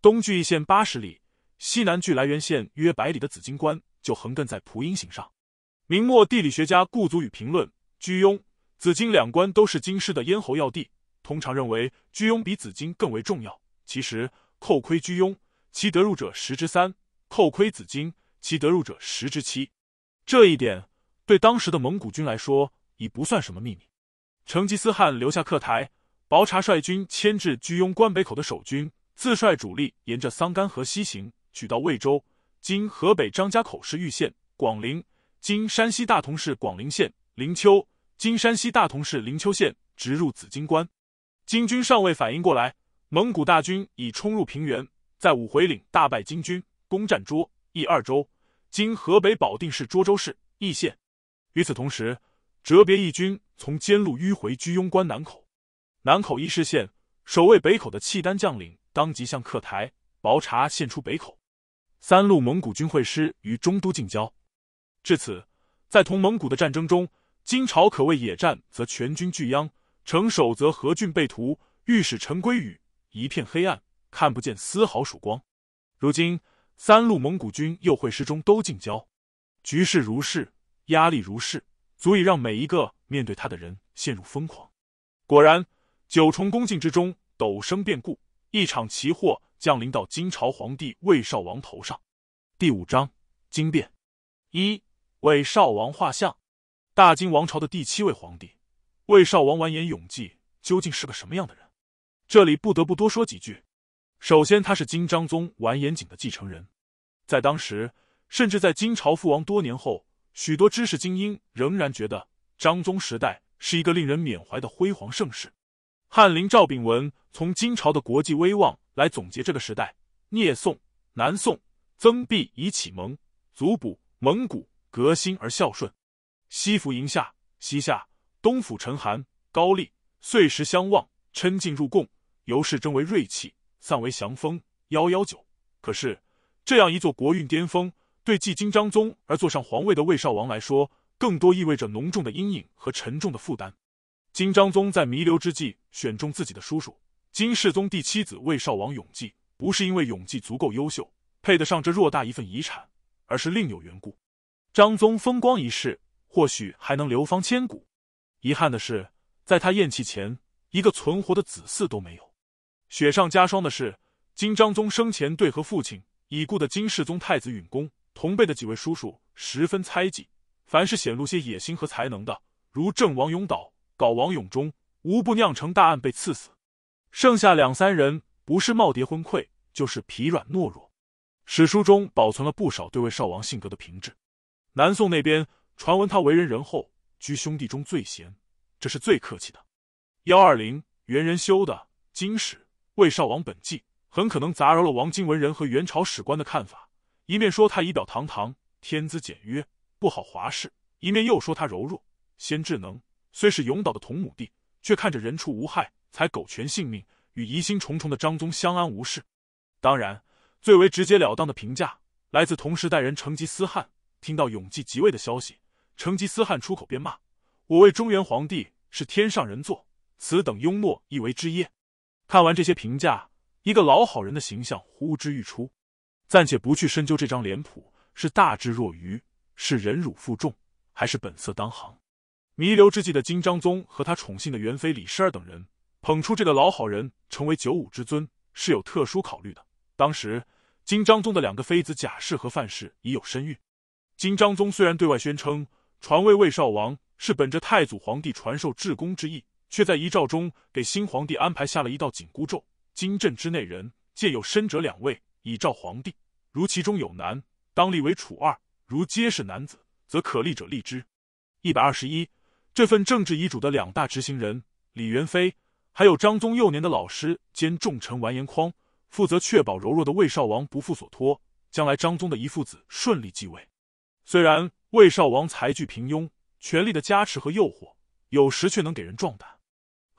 东距易县八十里，西南距涞源县约百里的紫荆关，就横亘在蒲阴行上。明末地理学家顾祖禹评论：居庸、紫荆两关都是京师的咽喉要地，通常认为居庸比紫荆更为重要。其实，扣亏居庸，其得入者十之三；扣亏紫金，其得入者十之七。这一点对当时的蒙古军来说已不算什么秘密。成吉思汗留下克台，薄察率军牵制居庸关北口的守军，自率主力沿着桑干河西行，取到魏州（今河北张家口市玉县）、广陵。今山西大同市广陵县灵丘，今山西大同市灵丘县，直入紫荆关。金军尚未反应过来，蒙古大军已冲入平原，在五回岭大败金军，攻占涿、邑二州，今河北保定市涿州市义县。与此同时，哲别义军从兼路迂回居庸关南口。南口一师县守卫北口的契丹将领当即向克台、薄察献出北口。三路蒙古军会师于中都近郊。至此，在同蒙古的战争中，金朝可谓野战则全军俱殃，城守则何郡被屠，御史陈归宇一片黑暗，看不见丝毫曙光。如今三路蒙古军又会师中都近郊，局势如是，压力如是，足以让每一个面对他的人陷入疯狂。果然，九重宫禁之中，陡生变故，一场奇祸降临到金朝皇帝魏少王头上。第五章惊变一。魏少王画像，大金王朝的第七位皇帝魏少王完颜永济究竟是个什么样的人？这里不得不多说几句。首先，他是金章宗完颜景的继承人，在当时，甚至在金朝覆亡多年后，许多知识精英仍然觉得章宗时代是一个令人缅怀的辉煌盛世。翰林赵秉文从金朝的国际威望来总结这个时代：聂宋、南宋，曾弼以启蒙，祖补蒙古。革新而孝顺，西服迎夏，西夏东府陈韩，高丽岁时相望，称晋入贡，由是争为锐气，散为祥风。幺幺九。可是这样一座国运巅峰，对继金章宗而坐上皇位的魏少王来说，更多意味着浓重的阴影和沉重的负担。金章宗在弥留之际，选中自己的叔叔金世宗第七子魏少王永济，不是因为永济足够优秀，配得上这偌大一份遗产，而是另有缘故。张宗风光一世，或许还能流芳千古。遗憾的是，在他咽气前，一个存活的子嗣都没有。雪上加霜的是，金章宗生前对和父亲已故的金世宗太子允恭同辈的几位叔叔十分猜忌，凡是显露些野心和才能的，如郑王永岛、镐王永忠，无不酿成大案被赐死。剩下两三人，不是耄耋昏聩，就是疲软懦弱。史书中保存了不少对魏少王性格的评质。南宋那边传闻他为人仁厚，居兄弟中最贤，这是最客气的。幺二零元人修的《金史》魏少王本纪，很可能杂糅了王金文人和元朝史官的看法，一面说他仪表堂堂，天资简约，不好华饰；一面又说他柔弱，先智能。虽是永岛的同母弟，却看着人畜无害，才苟全性命，与疑心重重的张宗相安无事。当然，最为直截了当的评价来自同时代人成吉思汗。听到永济即位的消息，成吉思汗出口便骂：“我为中原皇帝是天上人作，此等庸懦亦为之耶？”看完这些评价，一个老好人的形象呼之欲出。暂且不去深究这张脸谱是大智若愚，是忍辱负重，还是本色当行？弥留之际的金章宗和他宠幸的元妃李氏儿等人，捧出这个老好人成为九五之尊，是有特殊考虑的。当时，金章宗的两个妃子贾氏和范氏已有身孕。金章宗虽然对外宣称传位魏少王是本着太祖皇帝传授至公之意，却在遗诏中给新皇帝安排下了一道紧箍咒：金镇之内人，见有身者两位，以召皇帝。如其中有男，当立为楚二；如皆是男子，则可立者立之。一百二十一，这份政治遗嘱的两大执行人李元妃，还有张宗幼年的老师兼重臣完颜匡，负责确保柔弱的魏少王不负所托，将来张宗的遗父子顺利继位。虽然魏少王才具平庸，权力的加持和诱惑，有时却能给人壮胆。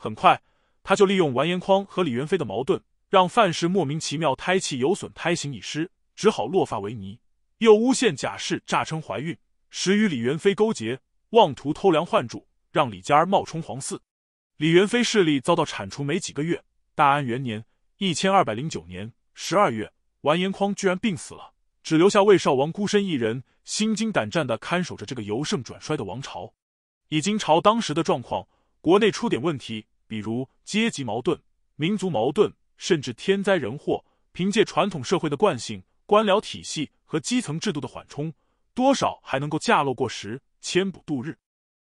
很快，他就利用完颜匡和李元妃的矛盾，让范氏莫名其妙胎气有损，胎形已失。只好落发为尼，又诬陷贾氏诈称怀孕，实与李元妃勾结，妄图偷梁换柱，让李家儿冒充皇嗣。李元妃势力遭到铲除没几个月，大安元年（一千二百零九年）十二月，完颜匡居然病死了，只留下魏少王孤身一人，心惊胆战的看守着这个由盛转衰的王朝。以金朝当时的状况，国内出点问题，比如阶级矛盾、民族矛盾，甚至天灾人祸，凭借传统社会的惯性。官僚体系和基层制度的缓冲，多少还能够架落过时，千补度日。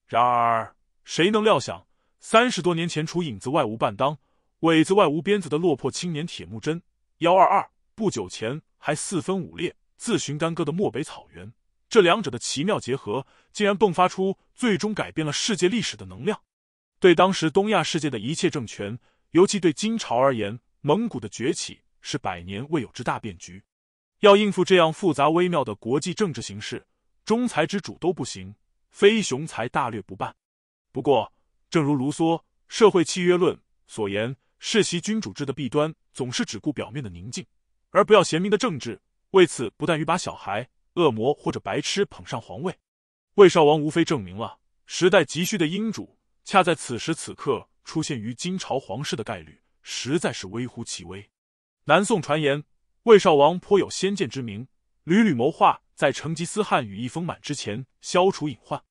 然而，谁能料想，三十多年前除影子外无半当，尾子外无鞭子的落魄青年铁木真幺二二，不久前还四分五裂、自寻干戈的漠北草原，这两者的奇妙结合，竟然迸发出最终改变了世界历史的能量。对当时东亚世界的一切政权，尤其对金朝而言，蒙古的崛起是百年未有之大变局。要应付这样复杂微妙的国际政治形势，中才之主都不行，非雄才大略不办。不过，正如卢梭《社会契约论》所言，世袭君主制的弊端总是只顾表面的宁静，而不要贤明的政治。为此，不但于把小孩、恶魔或者白痴捧上皇位，魏少王无非证明了时代急需的英主，恰在此时此刻出现于金朝皇室的概率实在是微乎其微。南宋传言。魏少王颇有先见之明，屡屡谋划在成吉思汗羽翼丰满之前消除隐患。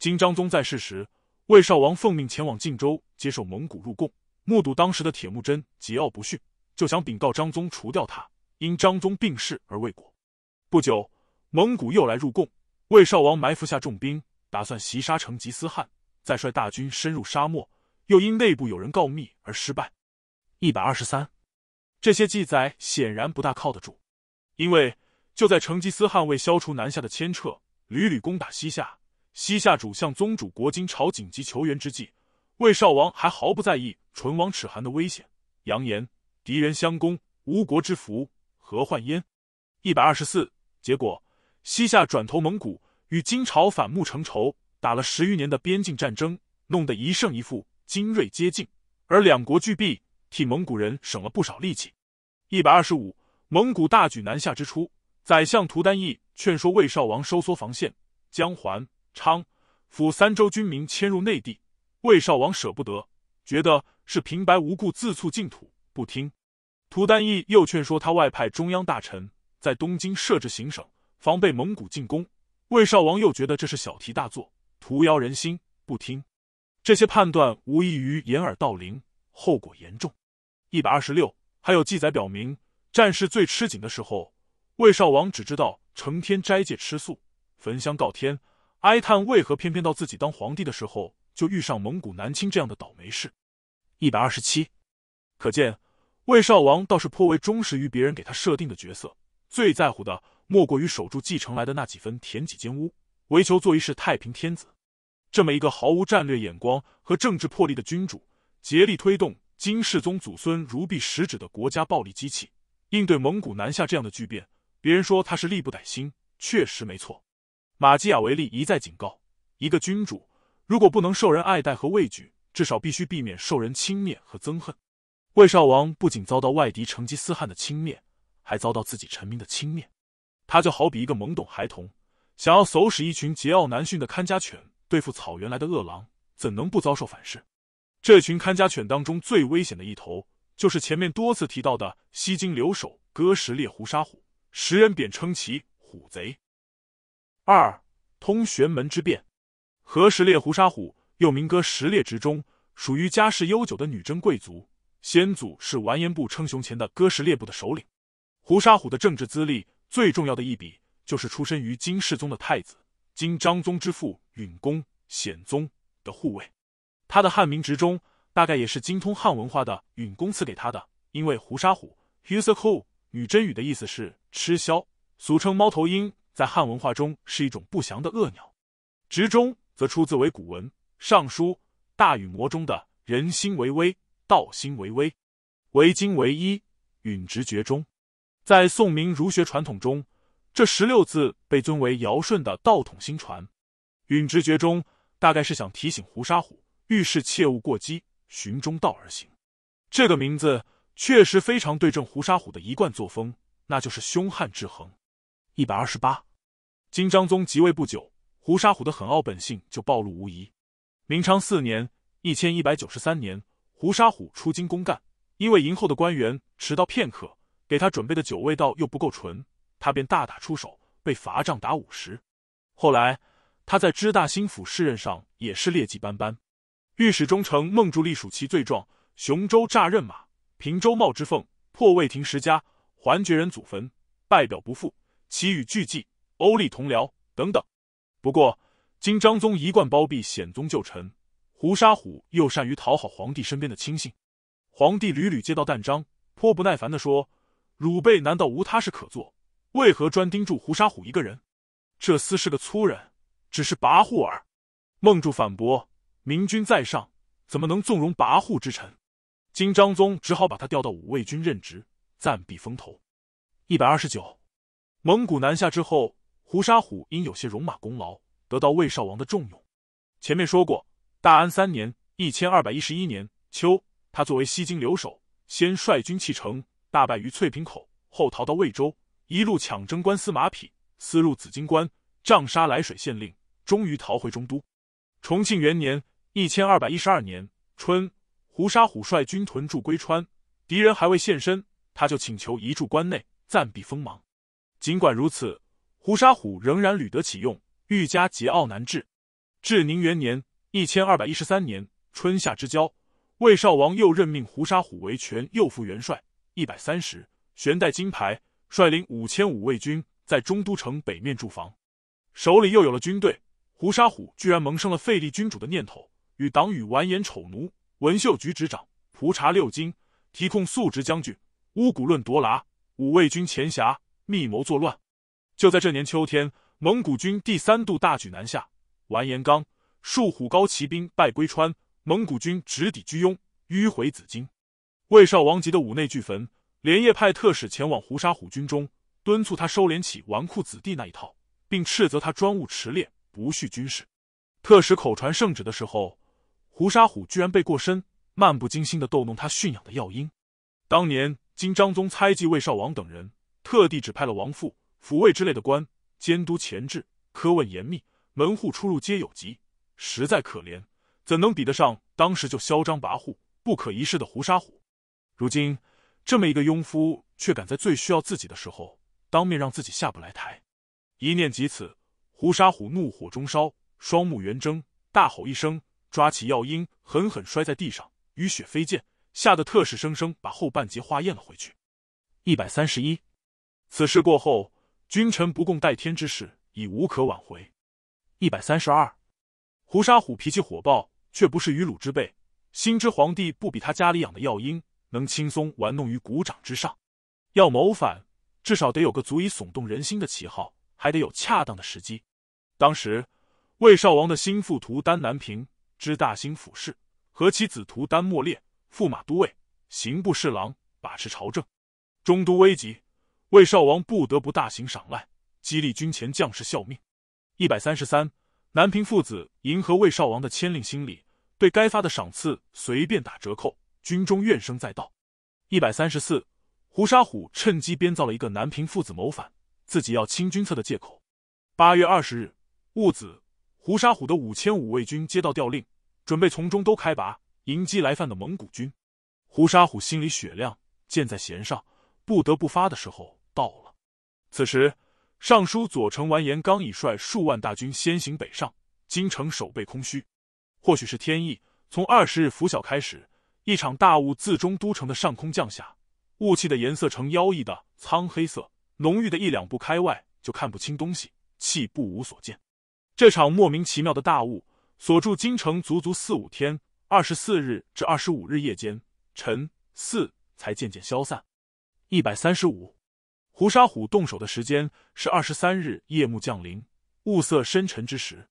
金章宗在世时，魏少王奉命前往晋州接受蒙古入贡，目睹当时的铁木真桀骜不驯，就想禀告张宗除掉他，因张宗病逝而未果。不久，蒙古又来入贡，魏少王埋伏下重兵，打算袭杀成吉思汗，再率大军深入沙漠，又因内部有人告密而失败。一百二十三。这些记载显然不大靠得住，因为就在成吉思汗为消除南下的牵扯，屡屡攻打西夏，西夏主向宗主国金朝紧急求援之际，魏少王还毫不在意唇亡齿寒的危险，扬言敌人相攻，无国之福，何患焉？一百二十四，结果西夏转投蒙古，与金朝反目成仇，打了十余年的边境战争，弄得一胜一负，精锐接近，而两国俱毙。替蒙古人省了不少力气。一百二十五，蒙古大举南下之初，宰相图丹义劝说魏少王收缩防线，将环、昌、抚三州军民迁入内地。魏少王舍不得，觉得是平白无故自促净土，不听。图丹义又劝说他外派中央大臣在东京设置行省，防备蒙古进攻。魏少王又觉得这是小题大做，徒摇人心，不听。这些判断无异于掩耳盗铃，后果严重。一百二十六，还有记载表明，战事最吃紧的时候，魏少王只知道成天斋戒吃素，焚香告天，哀叹为何偏偏到自己当皇帝的时候，就遇上蒙古南侵这样的倒霉事。一百二十七，可见魏少王倒是颇为忠实于别人给他设定的角色，最在乎的莫过于守住继承来的那几分田几间屋，唯求做一世太平天子。这么一个毫无战略眼光和政治魄力的君主，竭力推动。金世宗祖孙如臂使指的国家暴力机器，应对蒙古南下这样的巨变，别人说他是力不逮心，确实没错。马基雅维利一再警告，一个君主如果不能受人爱戴和畏惧，至少必须避免受人轻蔑和憎恨。魏少王不仅遭到外敌成吉思汗的轻蔑，还遭到自己臣民的轻蔑。他就好比一个懵懂孩童，想要手使一群桀骜难驯的看家犬对付草原来的饿狼，怎能不遭受反噬？这群看家犬当中最危险的一头，就是前面多次提到的西京留守哥什猎胡沙虎，时人贬称其虎贼。二通玄门之变。何时烈胡沙虎又名哥什列之中，属于家世悠久的女真贵族，先祖是完颜部称雄前的哥什列部的首领。胡沙虎的政治资历最重要的一笔，就是出身于金世宗的太子金章宗之父允恭显宗的护卫。他的汉名直中，大概也是精通汉文化的允恭赐给他的。因为胡沙虎 h u s a h u 女真语的意思是吃枭，俗称猫头鹰，在汉文化中是一种不祥的恶鸟。直中则出自为古文《尚书大禹谟》中的“人心为微，道心为微，为精为一，允直绝中”。在宋明儒学传统中，这十六字被尊为尧舜的道统心传。允直觉中，大概是想提醒胡沙虎，遇事切勿过激，循中道而行。这个名字。确实非常对正胡沙虎的一贯作风，那就是凶悍制衡。一百二十八，金章宗即位不久，胡沙虎的狠傲本性就暴露无遗。明昌四年（一千一百九十三年），胡沙虎出京公干，因为迎候的官员迟到片刻，给他准备的酒味道又不够纯，他便大打出手，被罚杖打五十。后来他在知大兴府试任上也是劣迹斑斑。御史中丞孟柱隶属其罪状，雄州诈任马。平州冒之凤破魏廷十家，还绝人祖坟，拜表不复，其与俱记，欧立同僚等等。不过，金章宗一贯包庇显宗旧臣，胡沙虎又善于讨好皇帝身边的亲信。皇帝屡屡接到弹章，颇不耐烦地说：“汝辈难道无他事可做？为何专盯住胡沙虎一个人？这厮是个粗人，只是跋扈耳。”孟柱反驳：“明君在上，怎么能纵容跋扈之臣？”金章宗只好把他调到武卫军任职，暂避风头。一百二十九，蒙古南下之后，胡沙虎因有些戎马功劳，得到魏少王的重用。前面说过，大安三年（一千二百一十一年）秋，他作为西京留守，先率军弃城，大败于翠屏口，后逃到魏州，一路抢征官司马匹，私入紫金关，杖杀涞水县令，终于逃回中都。重庆元年（一千二百一十二年）春。胡沙虎率军屯驻归川，敌人还未现身，他就请求移驻关内，暂避锋芒。尽管如此，胡沙虎仍然屡得启用，愈加桀骜难治。至宁元年（一千二百一十三年）春夏之交，魏少王又任命胡沙虎为全右副元帅，一百三十，悬带金牌，率领五千五卫军在中都城北面驻防。手里又有了军队，胡沙虎居然萌生了废立君主的念头，与党羽完颜丑奴。文秀局执掌，蒲察六京，提控素直将军，乌古论夺剌，五卫军前辖，密谋作乱。就在这年秋天，蒙古军第三度大举南下，完颜刚数虎高骑兵败归川，蒙古军直抵居庸，迂回紫荆。魏少王急得五内俱焚，连夜派特使前往胡沙虎军中，敦促他收敛起纨绔子弟那一套，并斥责他专务持猎，不恤军事。特使口传圣旨的时候。胡沙虎居然背过身，漫不经心的逗弄他驯养的药鹰。当年金章宗猜忌魏少王等人，特地指派了王父、抚慰之类的官监督前置，苛问严密，门户出入皆有疾，实在可怜。怎能比得上当时就嚣张跋扈、不可一世的胡沙虎？如今这么一个庸夫，却敢在最需要自己的时候，当面让自己下不来台。一念及此，胡沙虎怒火中烧，双目圆睁，大吼一声。抓起药鹰，狠狠摔在地上，雨雪飞溅，吓得特使生生把后半截话咽了回去。一百三十一，此事过后，君臣不共戴天之事已无可挽回。一百三十二，胡沙虎脾气火爆，却不是愚鲁之辈，心知皇帝不比他家里养的药鹰能轻松玩弄于股掌之上，要谋反，至少得有个足以耸动人心的旗号，还得有恰当的时机。当时，魏少王的心腹图丹南平。知大兴府事，和其子图丹莫烈，驸马都尉、刑部侍郎，把持朝政。中都危急，魏少王不得不大行赏赖，激励军前将士效命。一百三十三，南平父子迎合魏少王的谦令心理，对该发的赏赐随便打折扣，军中怨声载道。一百三十四，胡沙虎趁机编造了一个南平父子谋反，自己要清君侧的借口。八月二十日，戊子。胡沙虎的五千五卫军接到调令，准备从中都开拔，迎击来犯的蒙古军。胡沙虎心里雪亮，箭在弦上，不得不发的时候到了。此时，尚书左丞完颜刚已率数万大军先行北上，京城守备空虚。或许是天意，从二十日拂晓开始，一场大雾自中都城的上空降下，雾气的颜色呈妖异的苍黑色，浓郁的一两步开外就看不清东西，气不无所见。这场莫名其妙的大雾锁住京城足足四五天，二十四日至二十五日夜间晨四才渐渐消散。一百三十五。胡沙虎动手的时间是二十三日夜幕降临、雾色深沉之时，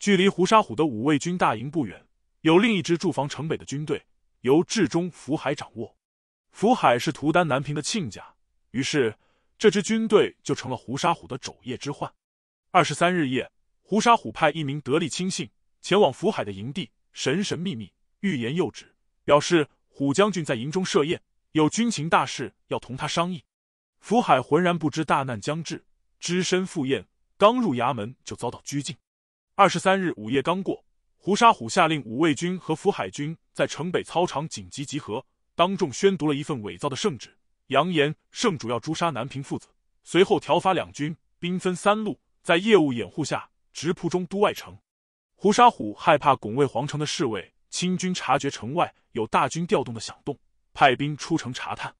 距离胡沙虎的五卫军大营不远，有另一支驻防城北的军队，由至忠福海掌握。福海是图丹南平的亲家，于是这支军队就成了胡沙虎的肘腋之患。二十三日夜，胡沙虎派一名得力亲信前往福海的营地，神神秘秘、欲言又止，表示虎将军在营中设宴，有军情大事要同他商议。福海浑然不知大难将至，只身赴宴，刚入衙门就遭到拘禁。二十三日午夜刚过，胡沙虎下令五卫军和福海军在城北操场紧急集合，当众宣读了一份伪造的圣旨，扬言圣主要诛杀南平父子。随后调发两军，兵分三路，在业务掩护下直扑中都外城。胡沙虎害怕拱卫皇城的侍卫清军察觉城外有大军调动的响动，派兵出城查探，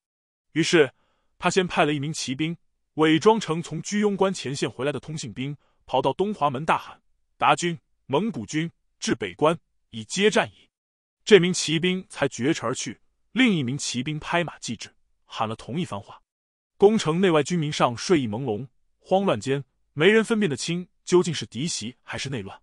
于是。他先派了一名骑兵，伪装成从居庸关前线回来的通信兵，跑到东华门大喊：“达军、蒙古军至北关，已接战矣。”这名骑兵才绝尘而去。另一名骑兵拍马继至，喊了同一番话。宫城内外军民上睡意朦胧，慌乱间没人分辨得清究竟是敌袭还是内乱。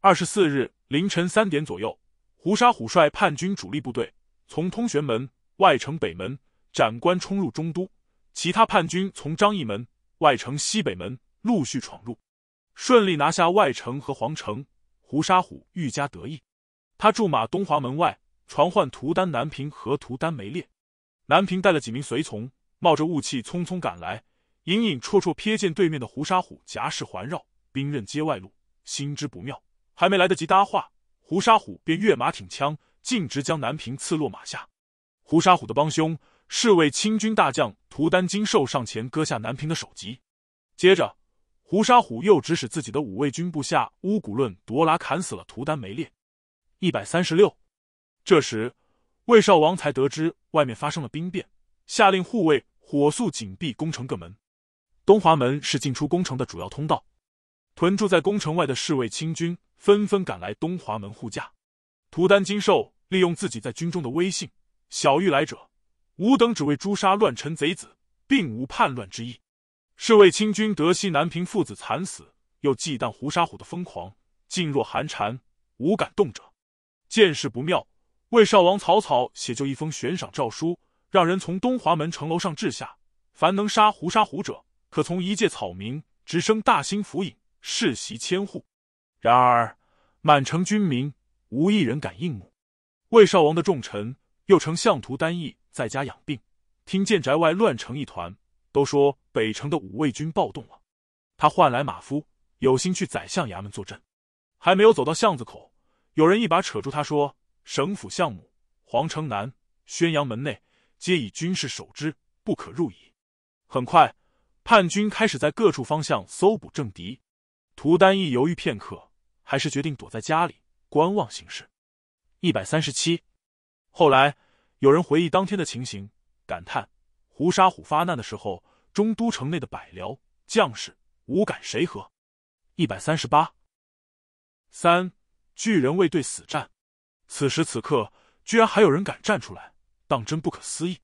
二十四日凌晨三点左右，胡沙虎率叛军主力部队从通玄门、外城北门斩关冲入中都。其他叛军从张义门、外城西北门陆续闯入，顺利拿下外城和皇城。胡沙虎愈加得意，他驻马东华门外，传唤图丹南平和图丹梅烈。南平带了几名随从，冒着雾气匆匆赶来，隐隐绰绰瞥见对面的胡沙虎夹势环绕，兵刃接外露，心知不妙，还没来得及搭话，胡沙虎便跃马挺枪，径直将南平刺落马下。胡沙虎的帮凶。侍卫清军大将图丹金寿上前割下南平的首级，接着胡沙虎又指使自己的五卫军部下乌古论夺拉砍死了图丹梅烈。一百三十六，这时魏少王才得知外面发生了兵变，下令护卫火速紧闭宫城各门。东华门是进出宫城的主要通道，屯驻在宫城外的侍卫清军纷纷赶来东华门护驾。图丹金寿利用自己在军中的威信，小玉来者。吾等只为诛杀乱臣贼子，并无叛乱之意。侍卫清军得悉南平父子惨死，又忌惮胡沙虎的疯狂，噤若寒蝉，无敢动者。见势不妙，魏少王草草写就一封悬赏诏书，让人从东华门城楼上掷下，凡能杀胡沙虎者，可从一介草民直升大兴府尹，世袭千户。然而满城军民无一人敢应募。魏少王的重臣又称相图单义。在家养病，听见宅外乱成一团，都说北城的五卫军暴动了。他唤来马夫，有心去宰相衙门坐镇。还没有走到巷子口，有人一把扯住他，说：“省府相母、皇城南、宣阳门内，皆以军士守之，不可入矣。”很快，叛军开始在各处方向搜捕政敌。涂丹一犹豫片刻，还是决定躲在家里观望形势。一百三十七，后来。有人回忆当天的情形，感叹胡沙虎发难的时候，中都城内的百僚将士无敢谁和。一百三十八，三巨人卫队死战，此时此刻居然还有人敢站出来，当真不可思议。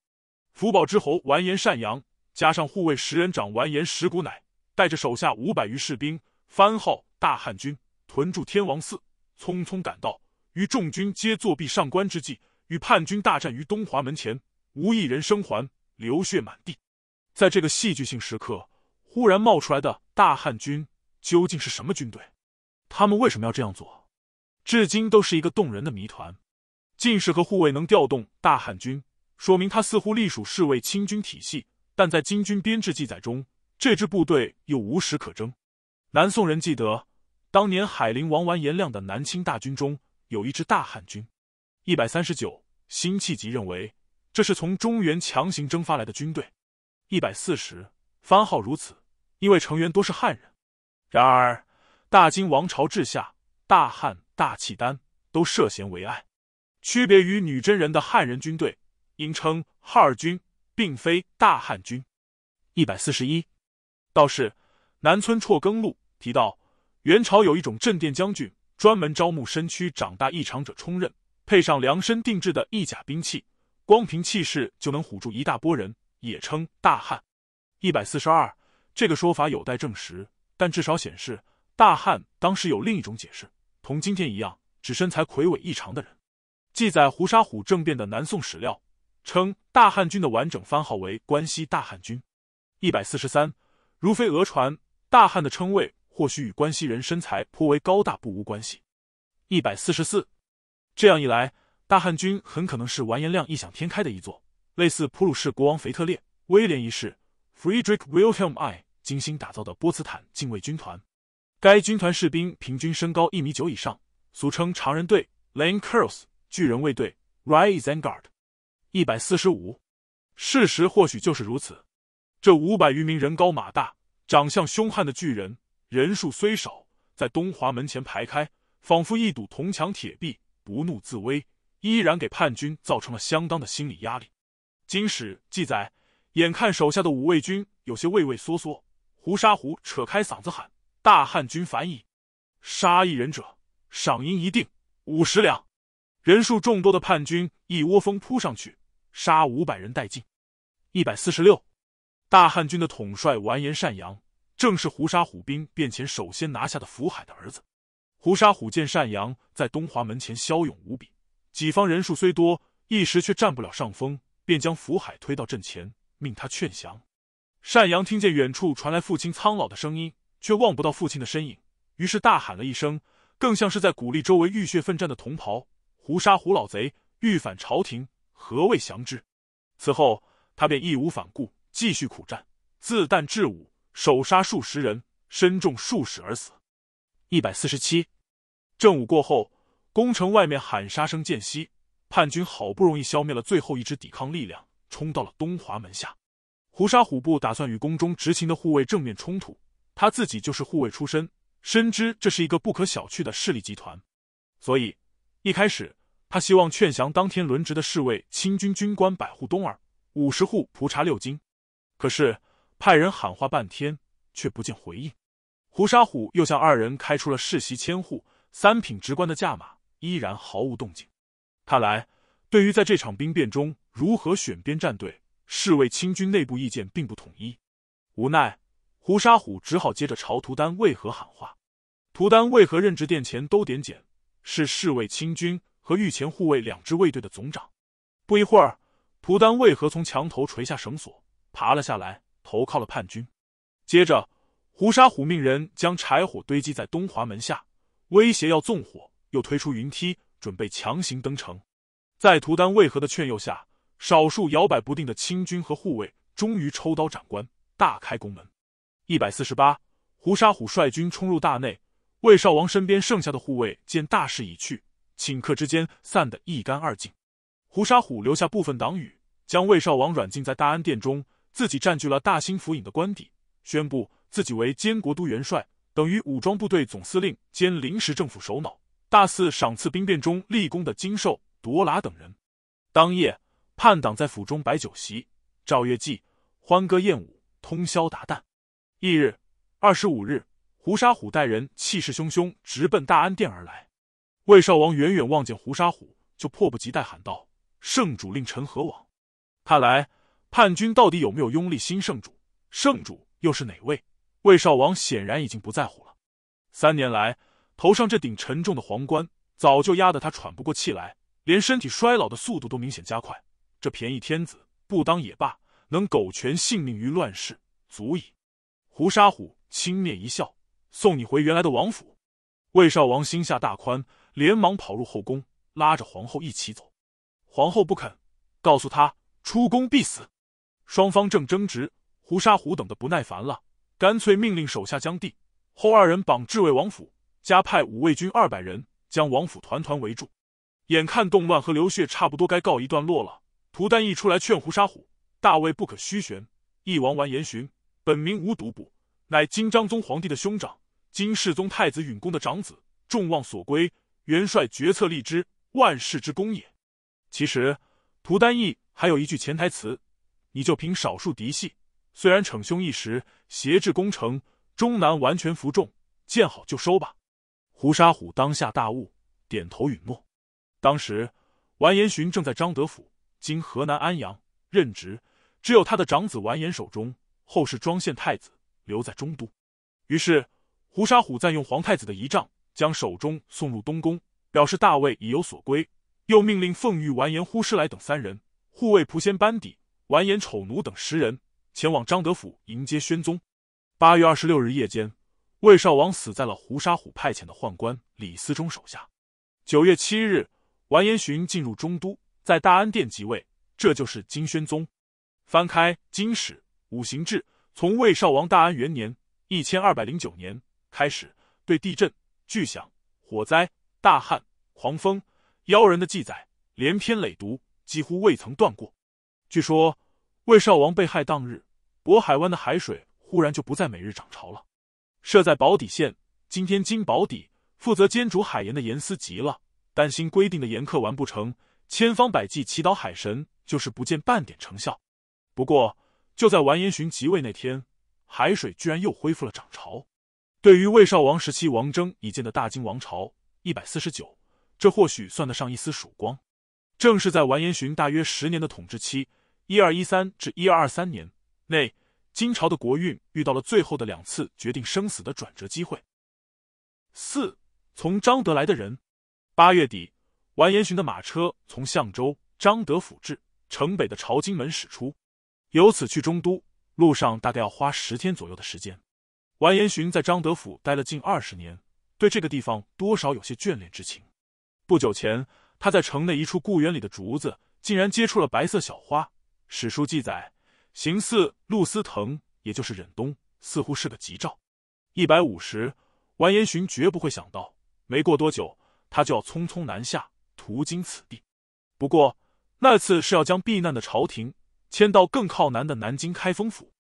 福宝之侯完颜善阳，加上护卫十人长完颜石谷乃，带着手下五百余士兵，番号大汉军，屯驻天王寺，匆匆赶到，与众军皆作壁上观之际。与叛军大战于东华门前，无一人生还，流血满地。在这个戏剧性时刻，忽然冒出来的大汉军究竟是什么军队？他们为什么要这样做？至今都是一个动人的谜团。进士和护卫能调动大汉军，说明他似乎隶属侍卫清军体系，但在金军编制记载中，这支部队又无实可征。南宋人记得，当年海陵王完颜亮的南清大军中有一支大汉军。一百三十九，辛弃疾认为这是从中原强行征发来的军队。一百四十，番号如此，因为成员多是汉人。然而，大金王朝治下，大汉、大契丹都涉嫌为爱。区别于女真人的汉人军队，应称哈尔军，并非大汉军。一百四十一，道士南村辍耕录提到，元朝有一种镇殿将军，专门招募身躯长大异常者充任，配上量身定制的义甲兵器，光凭气势就能唬住一大波人，也称大汉。一百四十二，这个说法有待证实，但至少显示大汉当时有另一种解释，同今天一样，指身材魁伟异常的人。记载胡沙虎政变的南宋史料称，大汉军的完整番号为关西大汉军。一百四十三，如非讹传，大汉的称谓或许与关西人身材颇为高大不无关系。一百四十四，这样一来，大汉军很可能是完颜亮异想天开的一座类似普鲁士国王腓特烈、威廉一世 （Friedrich Wilhelm I） 精心打造的波茨坦禁卫军团。该军团士兵平均身高一米九以上，俗称常人队 （Lane Curls）、巨人卫队 （Rising Guard）。一百四十五，事实或许就是如此。这五百余名人高马大、长相凶悍的巨人，人数虽少，在东华门前排开，仿佛一堵铜墙铁壁，不怒自威，依然给叛军造成了相当的心理压力。经史记载，眼看手下的五卫军有些畏畏缩缩，胡沙胡扯开嗓子喊：“大汉军反矣！杀一人者，赏银一锭，五十两。”人数众多的叛军一窝蜂扑上去，杀五百人殆尽。一百四十六。大汉军的统帅完颜善阳，正是胡沙虎兵变前首先拿下的福海的儿子。胡沙虎见善阳在东华门前骁勇无比，己方人数虽多，一时却占不了上风，便将福海推到阵前，命他劝降。善阳听见远处传来父亲苍老的声音，却望不到父亲的身影，于是大喊了一声，更像是在鼓励周围浴血奋战的同袍：“胡沙虎老贼欲反朝廷，何谓降之？”此后，他便义无反顾。继续苦战，自弹至武，手杀数十人，身中数十而死。一百四十七，正午过后，宫城外面喊杀声渐息，叛军好不容易消灭了最后一支抵抗力量，冲到了东华门下。胡沙虎部打算与宫中执勤的护卫正面冲突，他自己就是护卫出身，深知这是一个不可小觑的势力集团，所以一开始他希望劝降当天轮值的侍卫清军军官百户东儿，五十户蒲查六京。可是派人喊话半天，却不见回应。胡沙虎又向二人开出了世袭千户、三品职官的价码，依然毫无动静。看来，对于在这场兵变中如何选边站队，侍卫清军内部意见并不统一。无奈，胡沙虎只好接着朝图丹为何喊话。图丹为何任职殿前都点检，是侍卫清军和御前护卫两支卫队的总长。不一会儿，图丹为何从墙头垂下绳索？爬了下来，投靠了叛军。接着，胡沙虎命人将柴火堆积在东华门下，威胁要纵火，又推出云梯，准备强行登城。在图丹为何的劝诱下，少数摇摆不定的清军和护卫终于抽刀斩关，大开宫门。一百四十八，胡沙虎率军冲入大内，魏少王身边剩下的护卫见大势已去，顷刻之间散得一干二净。胡沙虎留下部分党羽，将魏少王软禁在大安殿中。自己占据了大兴府尹的官邸，宣布自己为监国都元帅，等于武装部队总司令兼临时政府首脑，大肆赏赐兵变中立功的金寿、朵剌等人。当夜，叛党在府中摆酒席，照月祭，欢歌宴舞，通宵达旦。翌日，二十五日，胡沙虎带人气势汹汹直奔大安殿而来。魏少王远远望见胡沙虎，就迫不及待喊道：“圣主令臣何往？”看来。叛军到底有没有拥立新圣主？圣主又是哪位？魏少王显然已经不在乎了。三年来，头上这顶沉重的皇冠早就压得他喘不过气来，连身体衰老的速度都明显加快。这便宜天子不当也罢，能苟全性命于乱世，足矣。胡沙虎轻蔑一笑，送你回原来的王府。魏少王心下大宽，连忙跑入后宫，拉着皇后一起走。皇后不肯，告诉他出宫必死。双方正争执，胡沙虎等的不耐烦了，干脆命令手下将帝后二人绑至魏王府，加派五卫军二百人将王府团团围住。眼看动乱和流血差不多该告一段落了，涂丹一出来劝胡沙虎：“大魏不可虚悬，一王完颜寻本名无独部，乃金章宗皇帝的兄长，金世宗太子允恭的长子，众望所归，元帅决策立之，万世之功也。其实，涂丹义还有一句潜台词：你就凭少数嫡系，虽然逞凶一时，挟制攻城，终难完全服众，见好就收吧。胡沙虎当下大悟，点头允诺。当时，完颜寻正在张德府（今河南安阳）任职，只有他的长子完颜守中，后世庄县太子。留在中都，于是胡沙虎暂用皇太子的仪仗，将守中送入东宫，表示大魏已有所归。又命令奉御完颜呼师来等三人护卫蒲仙班底，完颜丑奴等十人前往张德府迎接宣宗。八月二十六日夜间，魏少王死在了胡沙虎派遣的宦官李思忠手下。九月七日，完颜询进入中都，在大安殿即位，这就是金宣宗。翻开《金史》《五行志》。从魏少王大安元年（一千二百零九年）开始，对地震、巨响、火灾、大旱、狂风、妖人的记载连篇累牍，几乎未曾断过。据说，魏少王被害当日，渤海湾的海水忽然就不再每日涨潮了。设在宝坻县（今天金宝坻），负责监煮海盐的盐司急了，担心规定的盐课完不成，千方百计祈祷海神，就是不见半点成效。不过，就在完颜询即位那天，海水居然又恢复了涨潮。对于魏少王时期王征已建的大金王朝一百四十九，这或许算得上一丝曙光。正是在完颜询大约十年的统治期（一二一三至一二二三年）内，金朝的国运遇到了最后的两次决定生死的转折机会。四从张德来的人，八月底，完颜询的马车从相州张德府至城北的朝津门驶出。由此去中都，路上大概要花十天左右的时间。完颜寻在张德府待了近二十年，对这个地方多少有些眷恋之情。不久前，他在城内一处故园里的竹子，竟然结出了白色小花。史书记载，形似露丝藤，也就是忍冬，似乎是个吉兆。一百五十，完颜寻绝不会想到，没过多久，他就要匆匆南下，途经此地。不过，那次是要将避难的朝廷。迁到更靠南的南京开封府，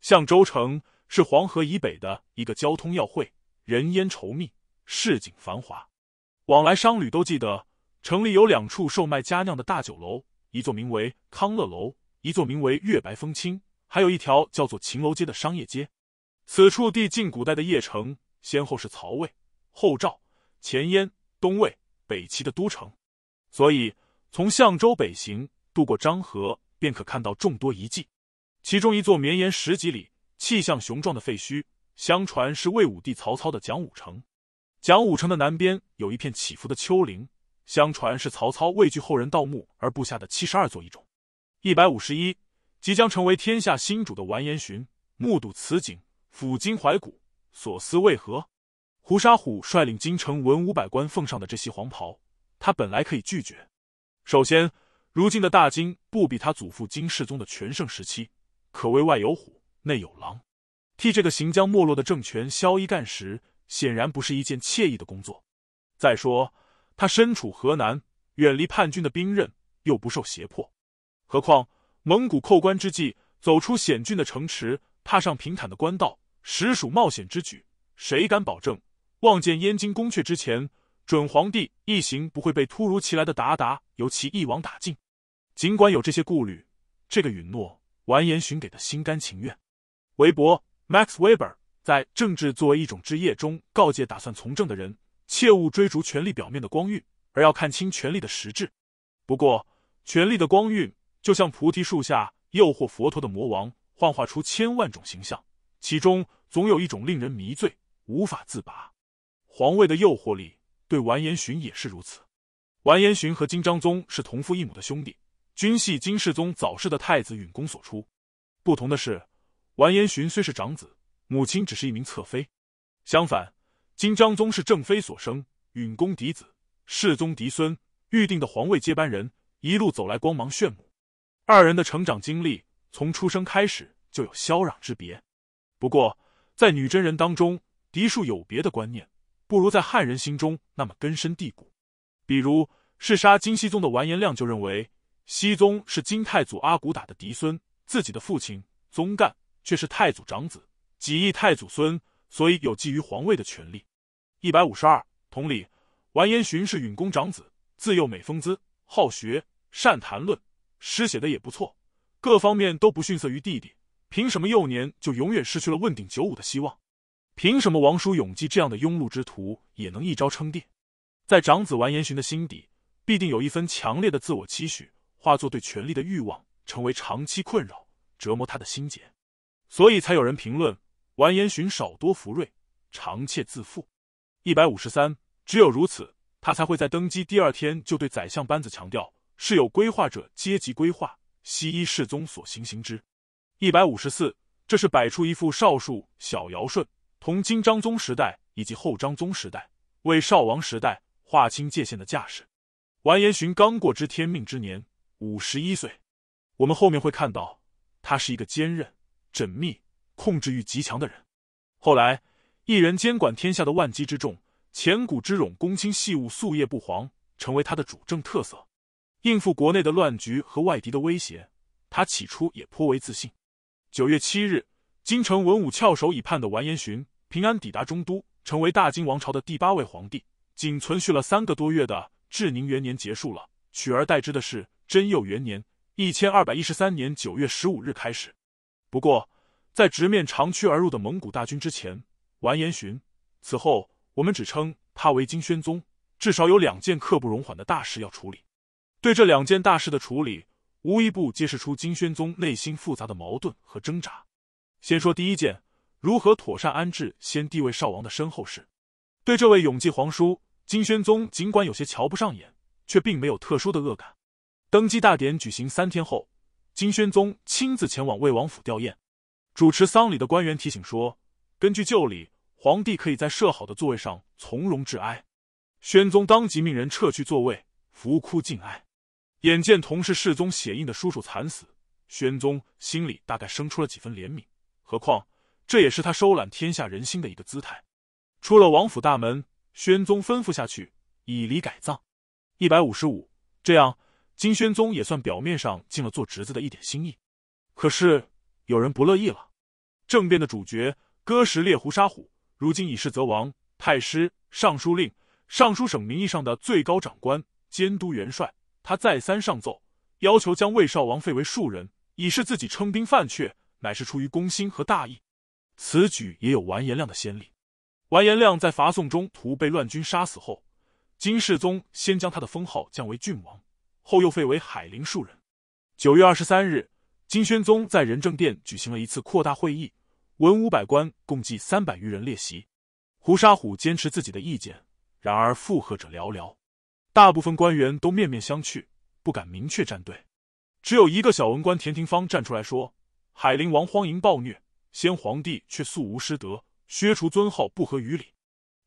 相州城是黄河以北的一个交通要会，人烟稠密，市井繁华，往来商旅都记得。城里有两处售卖佳酿的大酒楼，一座名为康乐楼，一座名为月白风清，还有一条叫做秦楼街的商业街。此处地近古代的邺城，先后是曹魏、后赵、前燕、东魏、北齐的都城，所以从相州北行，渡过漳河。便可看到众多遗迹，其中一座绵延十几里、气象雄壮的废墟，相传是魏武帝曹操的讲武城。讲武城的南边有一片起伏的丘陵，相传是曹操畏惧后人盗墓而布下的七十二座一种。一百五十一，即将成为天下新主的完颜询目睹此景，抚今怀古，所思为何？胡沙虎率领京城文武百官奉上的这袭黄袍，他本来可以拒绝。首先。如今的大金不比他祖父金世宗的全盛时期，可谓外有虎，内有狼。替这个行将没落的政权消一干时，显然不是一件惬意的工作。再说，他身处河南，远离叛军的兵刃，又不受胁迫。何况蒙古扣关之际，走出险峻的城池，踏上平坦的官道，实属冒险之举。谁敢保证，望见燕京宫阙之前？准皇帝一行不会被突如其来的鞑靼由其一网打尽。尽管有这些顾虑，这个允诺完颜询给的心甘情愿。韦伯 Max Weber 在《政治作为一种职业》中告诫打算从政的人，切勿追逐权力表面的光晕，而要看清权力的实质。不过，权力的光晕就像菩提树下诱惑佛陀的魔王，幻化出千万种形象，其中总有一种令人迷醉，无法自拔。皇位的诱惑力。对完颜询也是如此。完颜询和金章宗是同父异母的兄弟，均系金世宗早逝的太子允恭所出。不同的是，完颜询虽是长子，母亲只是一名侧妃；相反，金章宗是正妃所生，允恭嫡子，世宗嫡孙，预定的皇位接班人，一路走来光芒炫目。二人的成长经历，从出生开始就有萧壤之别。不过，在女真人当中，嫡庶有别的观念。不如在汉人心中那么根深蒂固。比如弑杀金熙宗的完颜亮就认为，熙宗是金太祖阿骨打的嫡孙，自己的父亲宗干却是太祖长子，己义太祖孙，所以有觊觎皇位的权利。一百五十二，同理，完颜寻是允公长子，自幼美风姿，好学，善谈论，诗写的也不错，各方面都不逊色于弟弟。凭什么幼年就永远失去了问鼎九五的希望？凭什么王叔永济这样的庸碌之徒也能一朝称帝？在长子完颜寻的心底，必定有一分强烈的自我期许，化作对权力的欲望，成为长期困扰，折磨他的心结。所以才有人评论完颜寻少多福瑞，长妾自负。一百五十三，只有如此，他才会在登基第二天就对宰相班子强调：是有规划者阶级规划，西依世宗所行行之。一百五十四，这是摆出一副少数小尧舜同金章宗时代以及后章宗时代为少王时代划清界限的架势。完颜寻刚过知天命之年，五十一岁。我们后面会看到，他是一个坚韧、缜密、控制欲极强的人。后来，一人监管天下的万机之众，前古之冗公卿细务，夙夜不黄，成为他的主政特色。应付国内的乱局和外敌的威胁，他起初也颇为自信。九月七日，京城文武翘首以盼的完颜寻平安抵达中都，成为大金王朝的第八位皇帝。仅存续了三个多月的至宁元年结束了，取而代之的是贞佑元年（一千二百一十三年九月十五日）开始。不过，在直面长驱而入的蒙古大军之前，完颜寻此后我们只称他为金宣宗，至少有两件刻不容缓的大事要处理。对这两件大事的处理。无一不揭示出金宣宗内心复杂的矛盾和挣扎。先说第一件，如何妥善安置先帝位少王的身后事。对这位永继皇叔，金宣宗尽管有些瞧不上眼，却并没有特殊的恶感。登基大典举行三天后，金宣宗亲自前往魏王府吊唁。主持丧礼的官员提醒说，根据旧礼，皇帝可以在设好的座位上从容致哀。宣宗当即命人撤去座位，伏哭尽哀。眼见同是世宗血印的叔叔惨死，宣宗心里大概生出了几分怜悯。何况这也是他收揽天下人心的一个姿态。出了王府大门，宣宗吩咐下去以礼改葬。一百五十五，这样金宣宗也算表面上尽了做侄子的一点心意。可是有人不乐意了。政变的主角哥什烈胡沙虎，如今已是泽王、太师、尚书令、尚书省名义上的最高长官、监督元帅。他再三上奏，要求将魏少王废为庶人，以示自己称兵犯阙，乃是出于公心和大义。此举也有完颜亮的先例。完颜亮在伐宋中途被乱军杀死后，金世宗先将他的封号降为郡王，后又废为海陵庶人。九月二十三日，金宣宗在仁政殿举行了一次扩大会议，文武百官共计三百余人列席。胡沙虎坚持自己的意见，然而附和者寥寥。大部分官员都面面相觑，不敢明确站队。只有一个小文官田廷芳站出来说：“海陵王荒淫暴虐，先皇帝却素无失德，削除尊号不合于理。”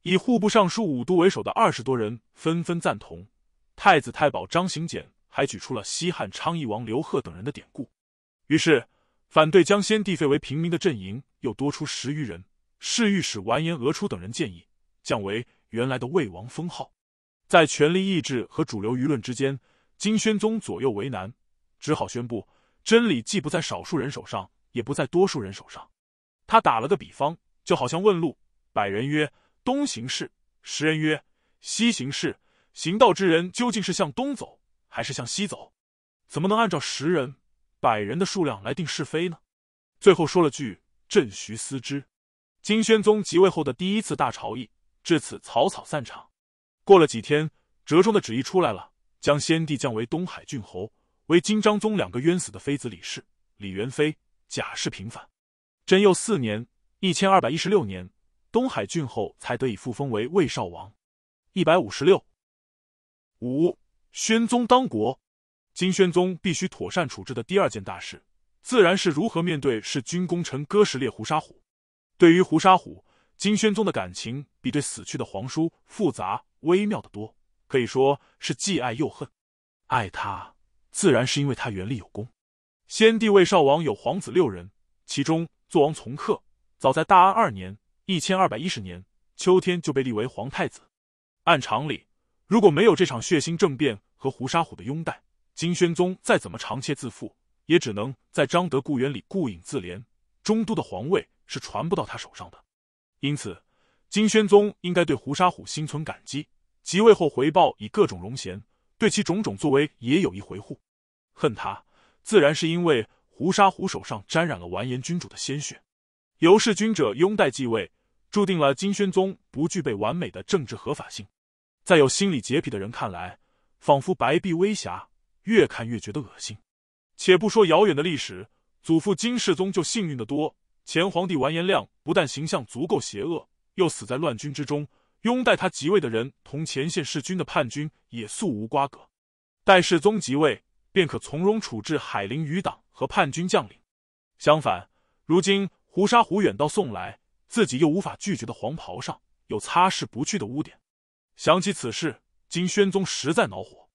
以户部尚书武都为首的二十多人纷纷赞同。太子太保张行简还举出了西汉昌邑王刘贺等人的典故。于是，反对将先帝废为平民的阵营又多出十余人。侍御史完颜俄初等人建议降为原来的魏王封号。在权力意志和主流舆论之间，金宣宗左右为难，只好宣布：真理既不在少数人手上，也不在多数人手上。他打了个比方，就好像问路，百人曰东行是，十人曰西行是，行道之人究竟是向东走还是向西走？怎么能按照十人、百人的数量来定是非呢？最后说了句：“朕徐思之。”金宣宗即位后的第一次大朝议至此草草散场。过了几天，折中的旨意出来了，将先帝降为东海郡侯，为金章宗两个冤死的妃子李氏、李元妃贾氏平反。贞佑四年（一千二百一十六年），东海郡侯才得以复封为魏少王。一百五十六五，宣宗当国，金宣宗必须妥善处置的第二件大事，自然是如何面对弑君功臣哥什烈胡沙虎。对于胡沙虎，金宣宗的感情比对死去的皇叔复杂。微妙的多，可以说是既爱又恨。爱他，自然是因为他元力有功。先帝魏少王有皇子六人，其中做王从克，早在大安二年（一千二百一十年）秋天就被立为皇太子。按常理，如果没有这场血腥政变和胡沙虎的拥戴，金宣宗再怎么长切自负，也只能在张德故园里顾影自怜，中都的皇位是传不到他手上的。因此，金宣宗应该对胡沙虎心存感激，即位后回报以各种荣衔，对其种种作为也有一回护。恨他，自然是因为胡沙虎手上沾染了完颜君主的鲜血。由弑君者拥戴继位，注定了金宣宗不具备完美的政治合法性。在有心理洁癖的人看来，仿佛白璧微瑕，越看越觉得恶心。且不说遥远的历史，祖父金世宗就幸运的多。前皇帝完颜亮不但形象足够邪恶，又死在乱军之中。拥戴他即位的人，同前线弑君的叛军也素无瓜葛。待世宗即位，便可从容处置海陵余党和叛军将领。相反，如今胡沙虎远道送来，自己又无法拒绝的黄袍上，有擦拭不去的污点。想起此事，金宣宗实在恼火。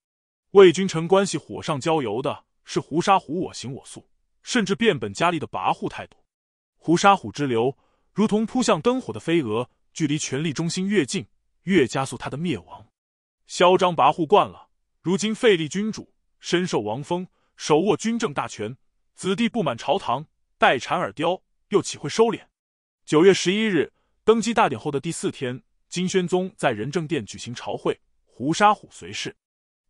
魏君臣关系火上浇油的是胡沙虎我行我素，甚至变本加厉的跋扈态度。胡沙虎之流，如同扑向灯火的飞蛾，距离权力中心越近，越加速他的灭亡。嚣张跋扈惯了，如今废立君主，身受王封，手握军政大权，子弟不满朝堂，待产而凋，又岂会收敛？九月十一日登基大典后的第四天，金宣宗在仁政殿举行朝会，胡沙虎随侍。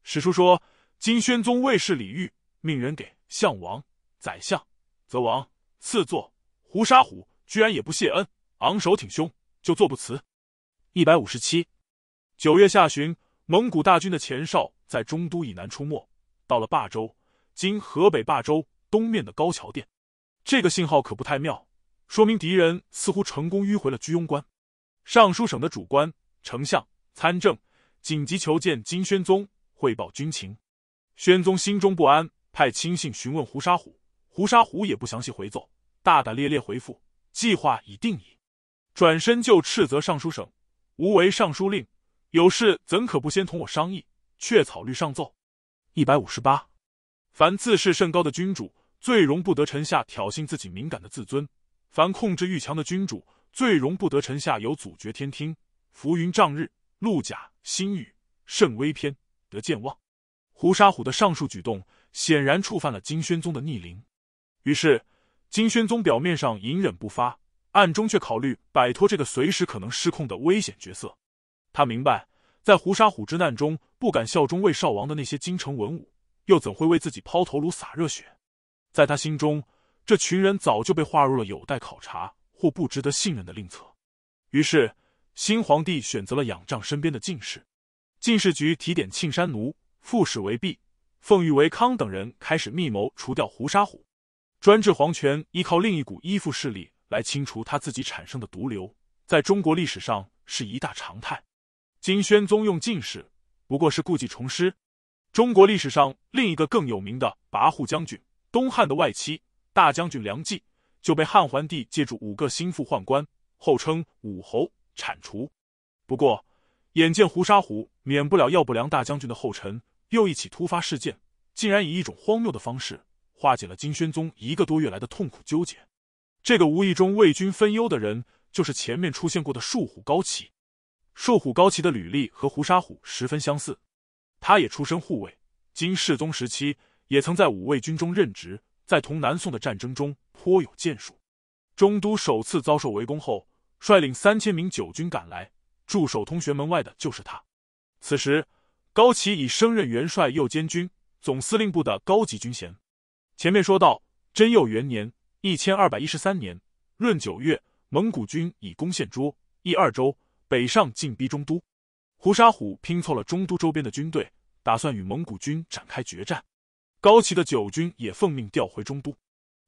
史书说，金宣宗卫士李煜命人给相王、宰相、则王赐座。胡沙虎居然也不谢恩，昂首挺胸，就坐不辞。一百五十七，九月下旬，蒙古大军的前哨在中都以南出没，到了霸州（今河北霸州）东面的高桥店。这个信号可不太妙，说明敌人似乎成功迂回了居庸关。尚书省的主官、丞相、参政紧急求见金宣宗，汇报军情。宣宗心中不安，派亲信询问胡沙虎，胡沙虎也不详细回奏。大大咧咧回复：“计划已定矣。”转身就斥责尚书省：“无为尚书令，有事怎可不先同我商议，却草率上奏？”一百五十八，凡自视甚高的君主，最容不得臣下挑衅自己敏感的自尊；凡控制欲强的君主，最容不得臣下有阻绝天听、浮云障日、陆甲星雨、甚微偏得健忘。胡沙虎的上述举动，显然触犯了金宣宗的逆鳞，于是。金宣宗表面上隐忍不发，暗中却考虑摆脱这个随时可能失控的危险角色。他明白，在胡沙虎之难中不敢效忠魏少王的那些京城文武，又怎会为自己抛头颅洒热血？在他心中，这群人早就被划入了有待考察或不值得信任的另册。于是，新皇帝选择了仰仗身边的进士，进士局提点庆山奴、副使为弼、奉玉为康等人，开始密谋除掉胡沙虎。专制皇权依靠另一股依附势力来清除他自己产生的毒瘤，在中国历史上是一大常态。金宣宗用进士，不过是故技重施。中国历史上另一个更有名的跋扈将军东汉的外戚大将军梁冀，就被汉桓帝借助五个心腹宦官，后称武侯，铲除。不过，眼见胡沙虎免不了要不良大将军的后尘，又一起突发事件，竟然以一种荒谬的方式。化解了金宣宗一个多月来的痛苦纠结，这个无意中为君分忧的人，就是前面出现过的树虎高齐。树虎高齐的履历和胡沙虎十分相似，他也出身护卫，金世宗时期也曾在五卫军中任职，在同南宋的战争中颇有建树。中都首次遭受围攻后，率领三千名九军赶来驻守通玄门外的就是他。此时，高齐已升任元帅，右兼军总司令部的高级军衔。前面说到，贞佑元年（一千二百一十三年）闰九月，蒙古军已攻陷涿、益二州，北上进逼中都。胡沙虎拼凑了中都周边的军队，打算与蒙古军展开决战。高齐的九军也奉命调回中都。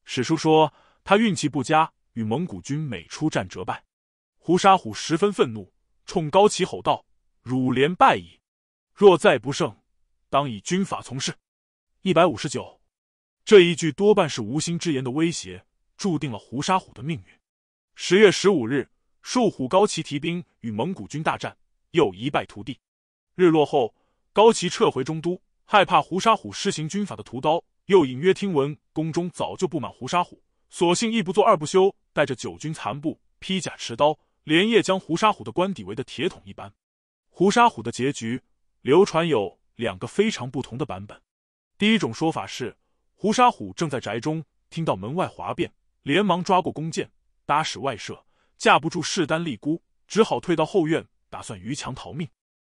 史书说他运气不佳，与蒙古军每出战折败。胡沙虎十分愤怒，冲高齐吼道：“汝连败矣！若再不胜，当以军法从事。”一百五十九。这一句多半是无心之言的威胁，注定了胡沙虎的命运。十月十五日，戍虎高齐提兵与蒙古军大战，又一败涂地。日落后，高齐撤回中都，害怕胡沙虎施行军法的屠刀，又隐约听闻宫中早就不满胡沙虎，索性一不做二不休，带着九军残部，披甲持刀，连夜将胡沙虎的官邸围得铁桶一般。胡沙虎的结局流传有两个非常不同的版本。第一种说法是。胡沙虎正在宅中听到门外哗变，连忙抓过弓箭，搭使外射，架不住势单力孤，只好退到后院，打算逾墙逃命。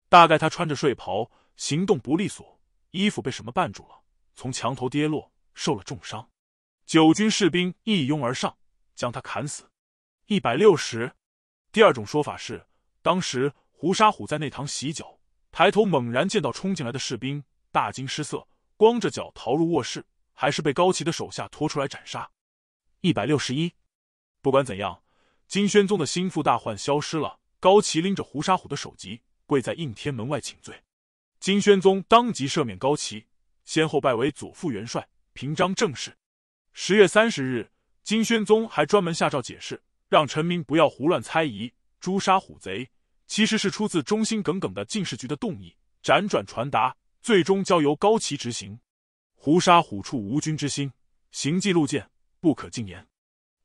大概他穿着睡袍，行动不利索，衣服被什么绊住了，从墙头跌落，受了重伤。九军士兵一拥而上，将他砍死。一百六十。第二种说法是，当时胡沙虎在内堂洗脚，抬头猛然见到冲进来的士兵，大惊失色，光着脚逃入卧室，还是被高齐的手下拖出来斩杀。一百六十一。不管怎样，金宣宗的心腹大患消失了。高齐拎着胡沙虎的首级，跪在应天门外请罪。金宣宗当即赦免高齐，先后拜为左副元帅、平章政事。十月三十日，金宣宗还专门下诏解释，让臣民不要胡乱猜疑，诛杀虎贼其实是出自忠心耿耿的进士局的动议，辗转传达，最终交由高齐执行。胡沙虎处无君之心，行迹路见不可尽言。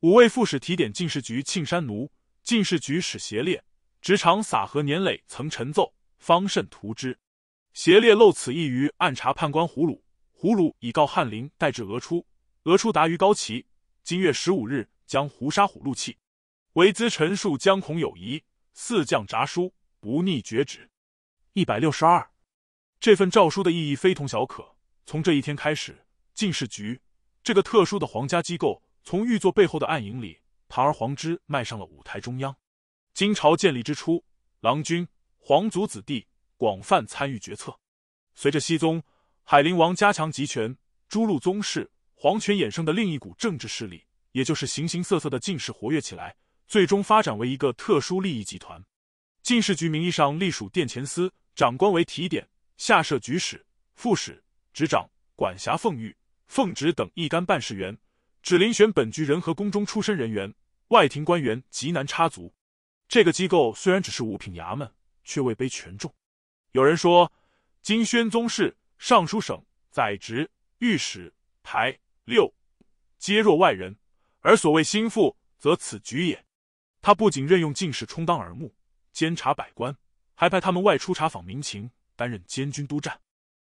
五位副使提点进士局庆山奴，进士局使协烈直长撒河年累曾陈奏，方甚图之。协烈漏此一于暗查判官胡鲁，胡鲁以告翰林，带至俄出，俄出达于高齐。今月十五日，将胡沙虎录弃，唯兹陈述将恐有疑，四将札书不逆绝旨。一百六十二，这份诏书的意义非同小可。从这一天开始，进士局这个特殊的皇家机构。从御座背后的暗影里，堂而皇之迈上了舞台中央。金朝建立之初，郎君、皇族子弟广泛参与决策。随着熹宗、海陵王加强集权，诸路宗室、皇权衍生的另一股政治势力，也就是形形色色的进士活跃起来，最终发展为一个特殊利益集团。进士局名义上隶属殿前司，长官为提点，下设局使、副使、执掌，管辖奉御、奉旨等一干办事员。只遴选本局人和宫中出身人员，外廷官员极难插足。这个机构虽然只是五品衙门，却位卑权重。有人说，金宣宗室、尚书省、宰执、御史、台六，皆若外人；而所谓心腹，则此局也。他不仅任用进士充当耳目，监察百官，还派他们外出查访民情，担任监军督战。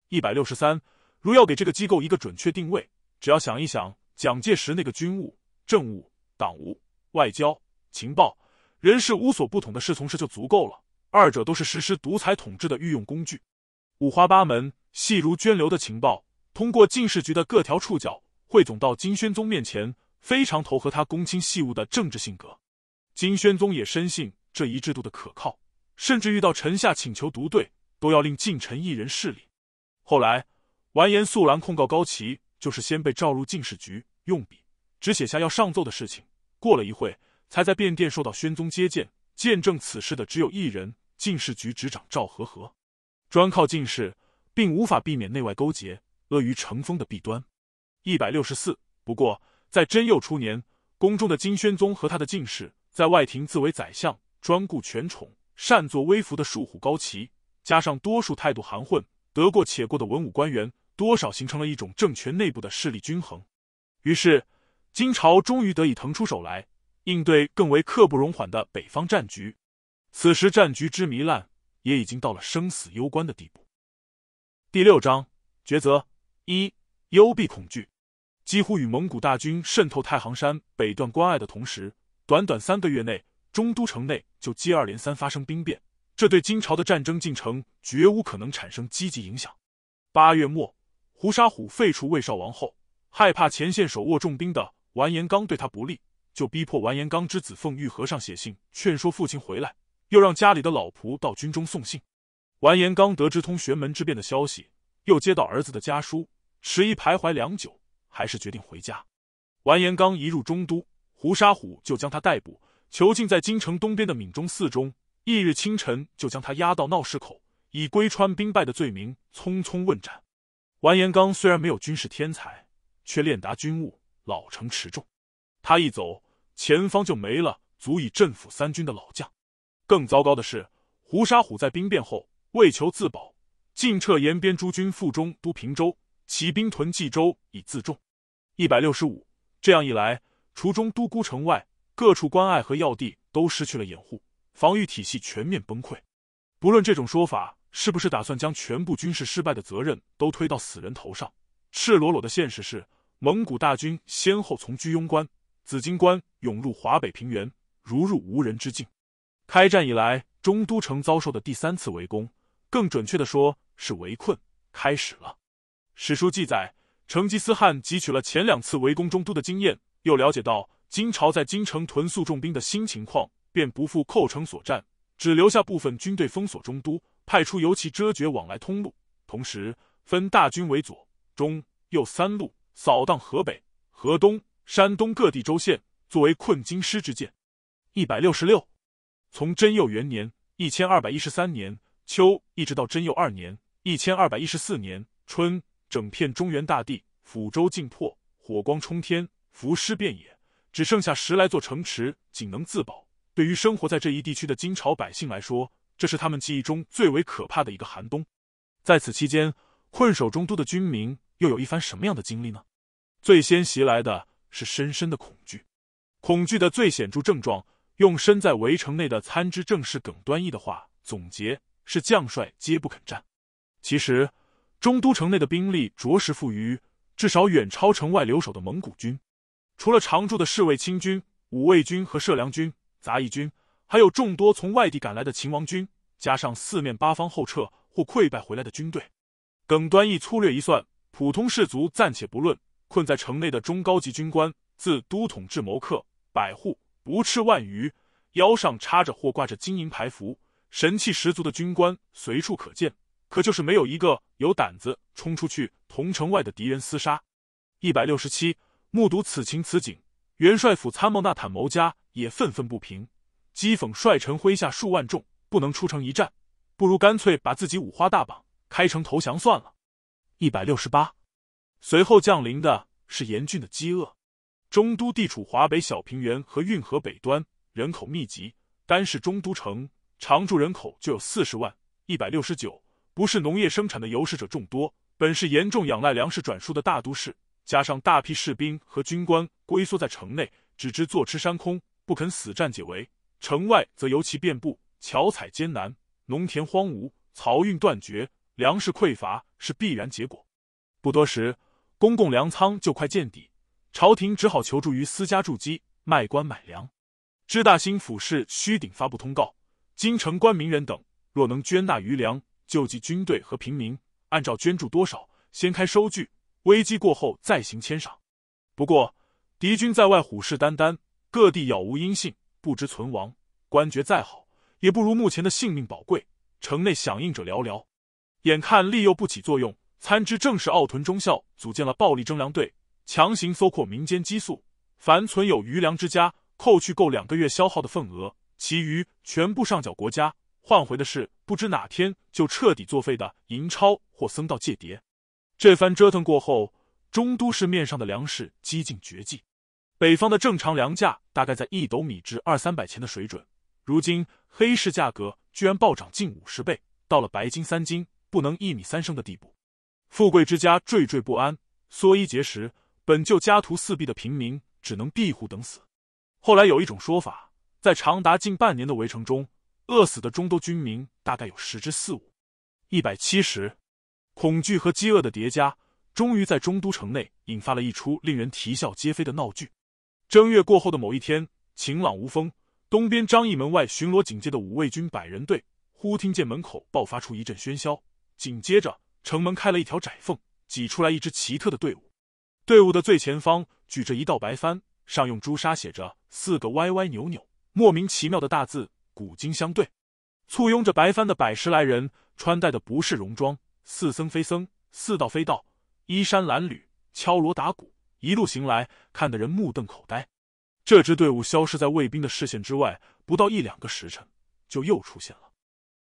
一百六十三，如要给这个机构一个准确定位，只要想一想。蒋介石那个军务、政务、党务、外交、情报、人事无所不统的侍从室就足够了。二者都是实施独裁统治的御用工具，五花八门、细如涓流的情报，通过进士局的各条触角汇总到金宣宗面前，非常投合他公卿细务的政治性格。金宣宗也深信这一制度的可靠，甚至遇到臣下请求独对，都要令近臣一人势力。后来，完颜肃兰控告高齐，就是先被召入进士局。用笔只写下要上奏的事情，过了一会，才在便殿受到宣宗接见。见证此事的只有一人，进士局局长赵和和。专靠进士，并无法避免内外勾结、阿谀成风的弊端。一百六十四。不过，在贞佑初年，宫中的金宣宗和他的进士，在外廷自为宰相，专顾权宠，擅作威服的属虎高齐，加上多数态度含混、得过且过的文武官员，多少形成了一种政权内部的势力均衡。于是，金朝终于得以腾出手来应对更为刻不容缓的北方战局。此时战局之糜烂，也已经到了生死攸关的地步。第六章抉择一：幽闭恐惧。几乎与蒙古大军渗透太行山北段关隘的同时，短短三个月内，中都城内就接二连三发生兵变，这对金朝的战争进程绝无可能产生积极影响。八月末，胡沙虎废除魏少王后。害怕前线手握重兵的完颜刚对他不利，就逼迫完颜刚之子奉玉和尚写信劝说父亲回来，又让家里的老仆到军中送信。完颜刚得知通玄门之变的消息，又接到儿子的家书，迟疑徘徊良久，还是决定回家。完颜刚一入中都，胡沙虎就将他逮捕，囚禁在京城东边的闽中寺中。翌日清晨，就将他押到闹市口，以归川兵败的罪名匆匆问斩。完颜刚虽然没有军事天才，却练达军务，老成持重。他一走，前方就没了足以镇抚三军的老将。更糟糕的是，胡沙虎在兵变后为求自保，进撤延边诸军赴中都平州，起兵屯冀州以自重。一百六十五，这样一来，除中都孤城外，各处关隘和要地都失去了掩护，防御体系全面崩溃。不论这种说法是不是打算将全部军事失败的责任都推到死人头上，赤裸裸的现实是。蒙古大军先后从居庸关、紫金关涌入华北平原，如入无人之境。开战以来，中都城遭受的第三次围攻，更准确的说是围困，开始了。史书记载，成吉思汗汲取了前两次围攻中都的经验，又了解到金朝在京城屯宿重兵的新情况，便不复寇城所战，只留下部分军队封锁中都，派出游骑遮绝往来通路，同时分大军为左、中、右三路扫荡河北、河东、山东各地州县，作为困京师之剑。一百六十六，从贞佑元年（一千二百一十三年）秋，一直到贞佑二年（一千二百一十四年）春。整片中原大地，抚州尽破，火光冲天，浮尸遍野，只剩下十来座城池，仅能自保。对于生活在这一地区的金朝百姓来说，这是他们记忆中最为可怕的一个寒冬。在此期间，困守中都的军民又有一番什么样的经历呢？最先袭来的是深深的恐惧。恐惧的最显著症状，用身在围城内的参知政事耿端义的话总结，是将帅皆不肯战。其实。中都城内的兵力着实富余，至少远超城外留守的蒙古军。除了常驻的侍卫亲军、武卫军和射粮军、杂役军，还有众多从外地赶来的秦王军，加上四面八方后撤或溃败回来的军队。耿端义粗略一算，普通士卒暂且不论，困在城内的中高级军官，自都统至谋克，百户不斥万余，腰上插着或挂着金银牌符，神气十足的军官随处可见。可就是没有一个有胆子冲出去同城外的敌人厮杀。一百六十七，目睹此情此景，元帅府参谋那坦谋家也愤愤不平，讥讽帅臣麾下数万众不能出城一战，不如干脆把自己五花大绑，开城投降算了。一百六十八，随后降临的是严峻的饥饿。中都地处华北小平原和运河北端，人口密集，单是中都城常住人口就有四十万。一百六十九。不是农业生产的游士者众多，本是严重仰赖粮食转输的大都市，加上大批士兵和军官龟缩在城内，只知坐吃山空，不肯死战解围。城外则尤其遍布，巧采艰难，农田荒芜，漕运断绝，粮食匮乏是必然结果。不多时，公共粮仓就快见底，朝廷只好求助于私家筑基，卖官买粮。知大兴府事虚顶发布通告，京城官民人等若能捐纳余粮。救济军队和平民，按照捐助多少，先开收据，危机过后再行签赏。不过，敌军在外虎视眈眈，各地杳无音信，不知存亡。官爵再好，也不如目前的性命宝贵。城内响应者寥寥，眼看利诱不起作用，参知正是奥屯中校组建了暴力征粮队，强行搜括民间积粟，凡存有余粮之家，扣去够两个月消耗的份额，其余全部上缴国家。换回的是不知哪天就彻底作废的银钞或僧道借牒。这番折腾过后，中都市面上的粮食几近绝迹。北方的正常粮价大概在一斗米值二三百钱的水准，如今黑市价格居然暴涨近五十倍，到了白金三斤不能一米三升的地步。富贵之家惴惴不安，缩衣节食，本就家徒四壁的平民只能庇护等死。后来有一种说法，在长达近半年的围城中。饿死的中都军民大概有十之四五，一百七十，恐惧和饥饿的叠加，终于在中都城内引发了一出令人啼笑皆非的闹剧。正月过后的某一天，晴朗无风，东边张义门外巡逻警戒的五卫军百人队，忽听见门口爆发出一阵喧嚣，紧接着城门开了一条窄缝，挤出来一支奇特的队伍。队伍的最前方举着一道白帆，上用朱砂写着四个歪歪扭扭、莫名其妙的大字。古今相对，簇拥着白帆的百十来人，穿戴的不是戎装，似僧非僧，似道非道，衣衫褴褛，敲锣打鼓，一路行来，看得人目瞪口呆。这支队伍消失在卫兵的视线之外，不到一两个时辰，就又出现了。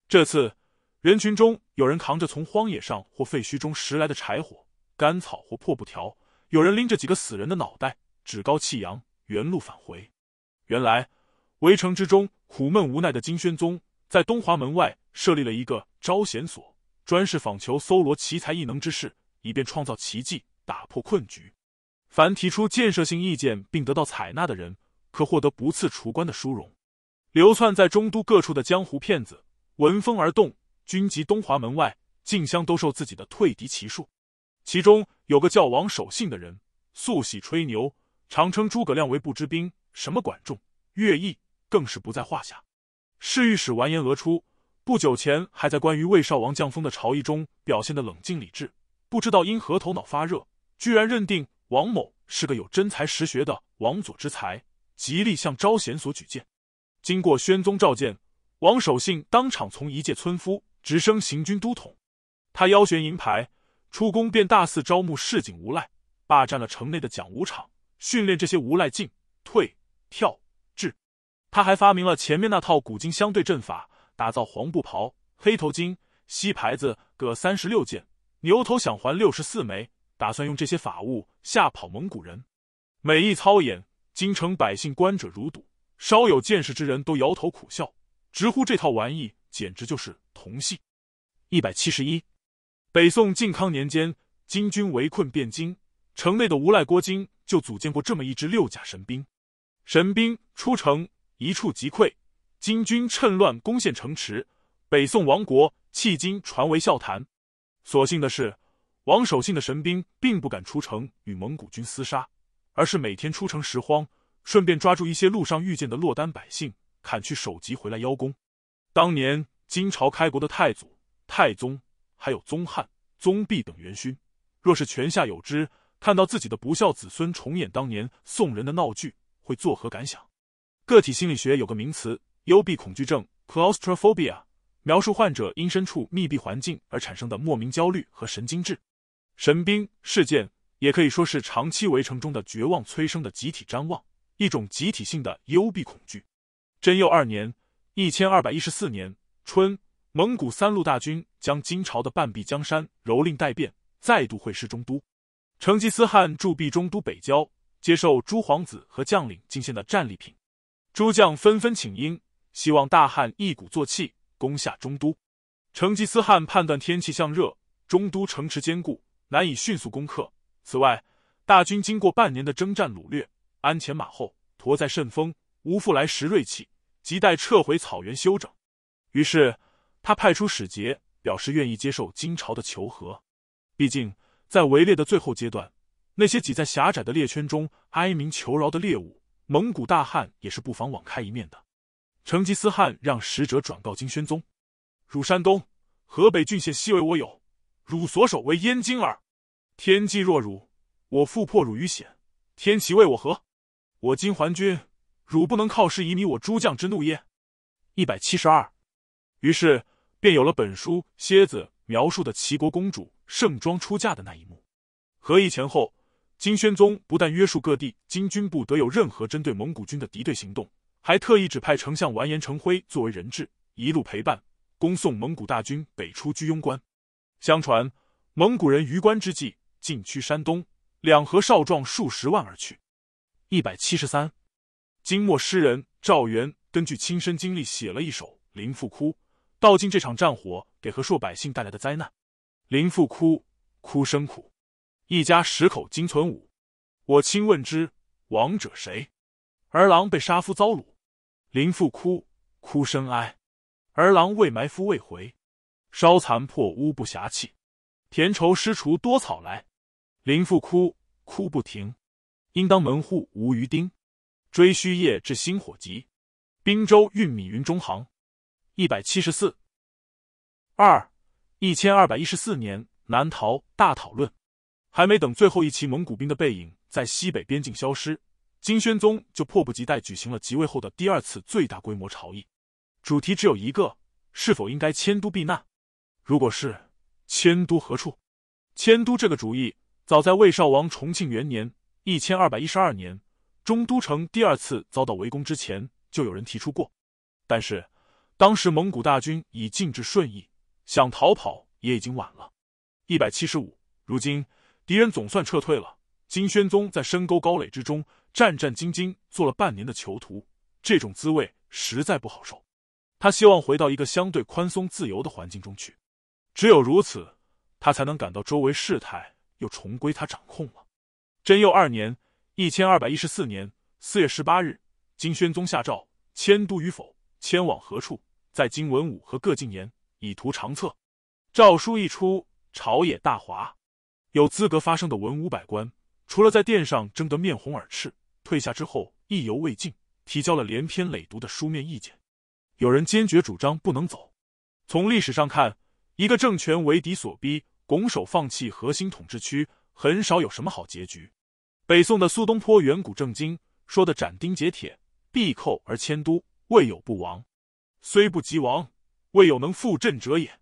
这次人群中有人扛着从荒野上或废墟中拾来的柴火、干草或破布条，有人拎着几个死人的脑袋，趾高气扬，原路返回。原来。围城之中，苦闷无奈的金宣宗在东华门外设立了一个招贤所，专是访求搜罗奇才异能之士，以便创造奇迹，打破困局。凡提出建设性意见并得到采纳的人，可获得不赐除官的殊荣。流窜在中都各处的江湖骗子闻风而动，军集东华门外，竞相兜售自己的退敌奇术。其中有个叫王守信的人，素喜吹牛，常称诸葛亮为不知兵，什么管仲、乐毅更是不在话下。侍御史完颜俄出，不久前还在关于魏少王降封的朝议中表现的冷静理智，不知道因何头脑发热，居然认定王某是个有真才实学的王佐之才，极力向招贤所举荐。经过宣宗召见，王守信当场从一介村夫直升行军都统。他腰悬银牌，出宫便大肆招募市井无赖，霸占了城内的讲武场，训练这些无赖进退跳掷。他还发明了前面那套古今相对阵法，打造黄布袍、黑头巾、锡牌子各三十六件，牛头响环六十四枚，打算用这些法物吓跑蒙古人。每一操演，京城百姓观者如堵。稍有见识之人都摇头苦笑，直呼这套玩意简直就是同戏。一百七十一，北宋靖康年间，金军围困汴京，城内的无赖郭京就组建过这么一支六甲神兵。神兵出城一触即溃，金军趁乱攻陷城池，北宋亡国，迄今传为笑谈。所幸的是，王守信的神兵并不敢出城与蒙古军厮杀，而是每天出城拾荒。顺便抓住一些路上遇见的落单百姓，砍去首级回来邀功。当年金朝开国的太祖、太宗，还有宗翰、宗弼等元勋，若是泉下有知，看到自己的不孝子孙重演当年宋人的闹剧，会作何感想？个体心理学有个名词“幽闭恐惧症 ”（claustrophobia），描述患者因身处密闭环境而产生的莫名焦虑和神经质。神兵事件也可以说是长期围城中的绝望催生的集体瞻望。一种集体性的幽闭恐惧。贞佑二年（一千二百一十四年）春，蒙古三路大军将金朝的半壁江山蹂躏待变，再度会师中都。成吉思汗驻壁中都北郊，接受诸皇子和将领进献的战利品。诸将纷纷请缨，希望大汉一鼓作气攻下中都。成吉思汗判断天气向热，中都城池坚固，难以迅速攻克。此外，大军经过半年的征战掳掠。鞍前马后，驮载甚丰，无复来时锐气，急待撤回草原休整。于是他派出使节，表示愿意接受金朝的求和。毕竟在围猎的最后阶段，那些挤在狭窄的猎圈中哀鸣求饶的猎物，蒙古大汉也是不妨网开一面的。成吉思汗让使者转告金宣宗：“汝山东、河北郡县悉为我有，汝所守为燕京耳。天机若汝，我复破汝于险，天齐为我何？”我今还军，汝不能靠势以弭我诸将之怒耶？一百七十二，于是便有了本书蝎子描述的齐国公主盛装出嫁的那一幕。和议前后，金宣宗不但约束各地金军不得有任何针对蒙古军的敌对行动，还特意指派丞相完颜成辉作为人质，一路陪伴，恭送蒙古大军北出居庸关。相传蒙古人于关之际，进趋山东，两河少壮数十万而去。一百七十三，金末诗人赵元根据亲身经历写了一首《林父哭》，道尽这场战火给和硕百姓带来的灾难。林父哭，哭声苦，一家十口金存五。我亲问之，亡者谁？儿郎被杀夫遭虏。临父哭，哭声哀。儿郎未埋夫未回，烧残破屋不暇弃。田畴失锄多草来。林父哭，哭不停。应当门户无余丁，追须夜至星火急。滨州运米云中行，一百七十四。二一千二百一十四年，南逃大讨论，还没等最后一期蒙古兵的背影在西北边境消失，金宣宗就迫不及待举行了即位后的第二次最大规模朝议。主题只有一个：是否应该迁都避难？如果是，迁都何处？迁都这个主意，早在魏少王重庆元年。一千二百一十二年，中都城第二次遭到围攻之前，就有人提出过。但是当时蒙古大军已进至顺义，想逃跑也已经晚了。一百七十五，如今敌人总算撤退了。金宣宗在深沟高垒之中战战兢兢做了半年的囚徒，这种滋味实在不好受。他希望回到一个相对宽松自由的环境中去，只有如此，他才能感到周围事态又重归他掌控了。贞佑二年（一千二百一十四年）四月十八日，金宣宗下诏迁都与否，迁往何处，在今文武和各进言，以图长策。诏书一出，朝野大哗。有资格发声的文武百官，除了在殿上争得面红耳赤，退下之后意犹未尽，提交了连篇累牍的书面意见。有人坚决主张不能走。从历史上看，一个政权为敌所逼，拱手放弃核心统治区，很少有什么好结局。北宋的苏东坡远古正经说的“斩钉截铁，必寇而迁都，未有不亡；虽不及亡，未有能复振者也。”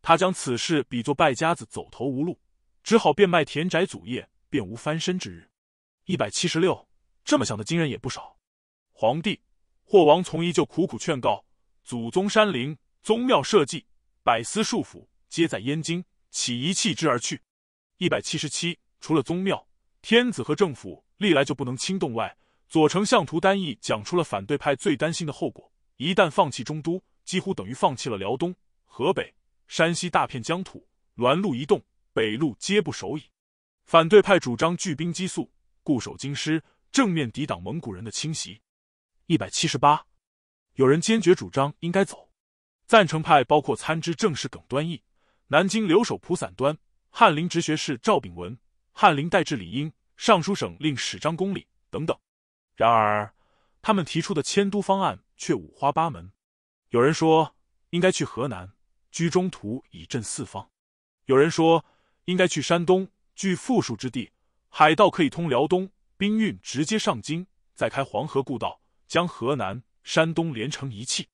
他将此事比作败家子走投无路，只好变卖田宅祖业，便无翻身之日。一百七十六，这么想的金人也不少。皇帝霍王从依旧苦苦劝告，祖宗山陵、宗庙社稷、百司庶府，皆在燕京，岂一弃之而去？一百七十七，除了宗庙、天子和政府历来就不能轻动外，左丞相图丹义讲出了反对派最担心的后果：一旦放弃中都，几乎等于放弃了辽东、河北。山西大片疆土，栾路一动，北路皆不守矣。反对派主张聚兵击肃，固守京师，正面抵挡蒙古人的侵袭。一百七十八，有人坚决主张应该走。赞成派包括参知政事耿端义、南京留守蒲散端、翰林直学士赵秉文、翰林代治李英、尚书省令史张公礼等等。然而，他们提出的迁都方案却五花八门。有人说应该去河南。居中途以镇四方，有人说应该去山东，据富庶之地，海道可以通辽东，兵运直接上京，再开黄河故道，将河南、山东连成一气。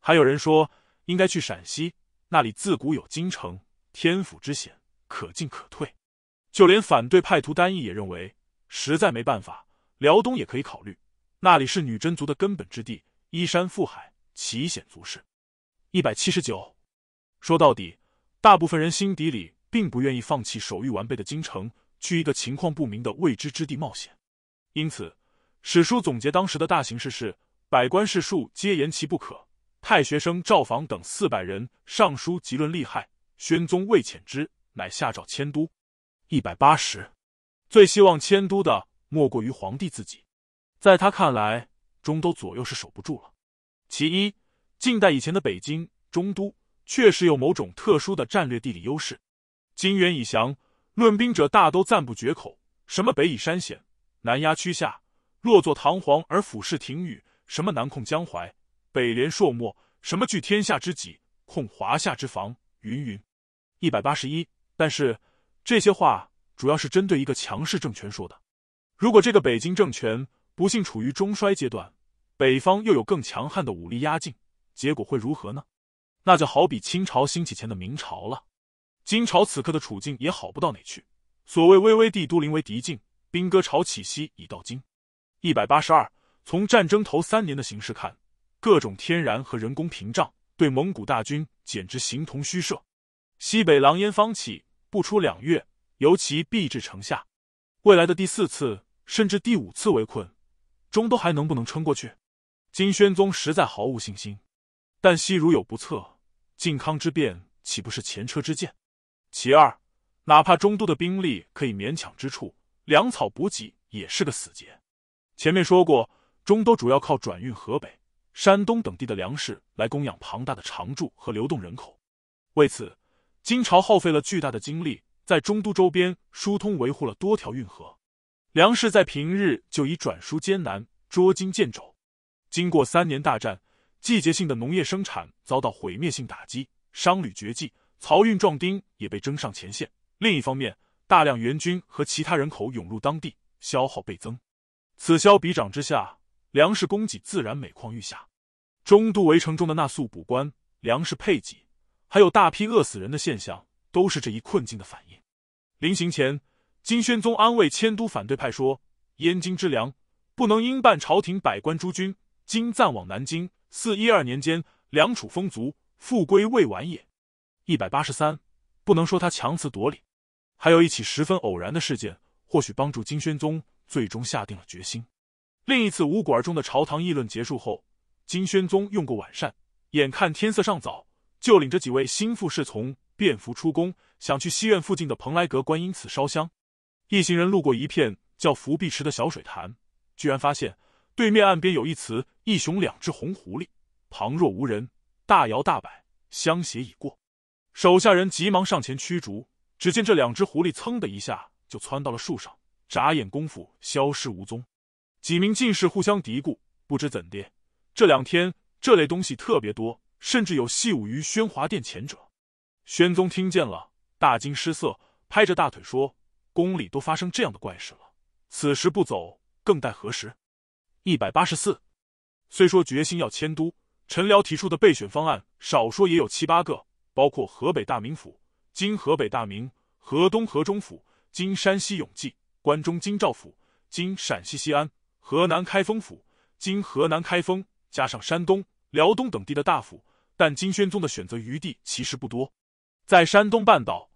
还有人说应该去陕西，那里自古有京城，天府之险，可进可退。就连反对派图丹义也认为，实在没办法，辽东也可以考虑，那里是女真族的根本之地，依山附海，奇险足事。一百七十九。说到底，大部分人心底里并不愿意放弃守御完备的京城，去一个情况不明的未知之地冒险。因此，史书总结当时的大形势是：百官士庶皆言其不可，太学生赵房等四百人上书极论利害。宣宗未遣之，乃下诏迁都。一百八十，最希望迁都的莫过于皇帝自己。在他看来，中都左右是守不住了。其一，近代以前的北京中都。确实有某种特殊的战略地理优势。金元以降，论兵者大都赞不绝口。什么北以山险，南压曲下，落座堂皇而俯视庭宇；什么南控江淮，北连朔漠；什么据天下之己，控华夏之防，云云。一百八十一。但是这些话主要是针对一个强势政权说的。如果这个北京政权不幸处于中衰阶段，北方又有更强悍的武力压境，结果会如何呢？那就好比清朝兴起前的明朝了，金朝此刻的处境也好不到哪去。所谓巍巍帝都临危敌境，兵戈潮起兮已到京。一百八十二，从战争头三年的形势看，各种天然和人工屏障对蒙古大军简直形同虚设。西北狼烟方起，不出两月，尤其必至城下。未来的第四次甚至第五次围困，中都还能不能撑过去？金宣宗实在毫无信心。但昔如有不测，靖康之变岂不是前车之鉴？其二，哪怕中都的兵力可以勉强之处，粮草补给也是个死结。前面说过，中都主要靠转运河北、山东等地的粮食来供养庞大的常住和流动人口。为此，金朝耗费了巨大的精力，在中都周边疏通维护了多条运河，粮食在平日就已转输艰难，捉襟见肘。经过三年大战。季节性的农业生产遭到毁灭性打击，商旅绝迹，漕运壮丁也被征上前线。另一方面，大量援军和其他人口涌入当地，消耗倍增。此消彼长之下，粮食供给自然每况愈下。中都围城中的那粟补官、粮食配给，还有大批饿死人的现象，都是这一困境的反应。临行前，金宣宗安慰迁都反对派说：“燕京之粮，不能因办朝廷百官诸军，今暂往南京。”四一二年间，梁楚丰足，复归未晚也。一百八十三，不能说他强词夺理，还有一起十分偶然的事件，或许帮助金宣宗最终下定了决心。另一次武馆中的朝堂议论结束后，金宣宗用过晚膳，眼看天色尚早，就领着几位心腹侍从便服出宫，想去西院附近的蓬莱阁观音祠烧香。一行人路过一片叫伏壁池的小水潭，居然发现。对面岸边有一雌，一雄两只红狐狸，旁若无人，大摇大摆，相携已过。手下人急忙上前驱逐，只见这两只狐狸噌的一下就窜到了树上，眨眼功夫消失无踪。几名进士互相嘀咕，不知怎的，这两天这类东西特别多，甚至有戏舞于宣华殿前者。宣宗听见了，大惊失色，拍着大腿说：“宫里都发生这样的怪事了，此时不走，更待何时？”一百八十四，虽说决心要迁都，陈辽提出的备选方案，少说也有七八个，包括河北大名府（今河北大名）、河东河中府（今山西永济）、关中京兆府（今陕西西安）。河南开封府，今河南开封，加上山东、辽东等地的大府，但金宣宗的选择余地其实不多。在山东半岛，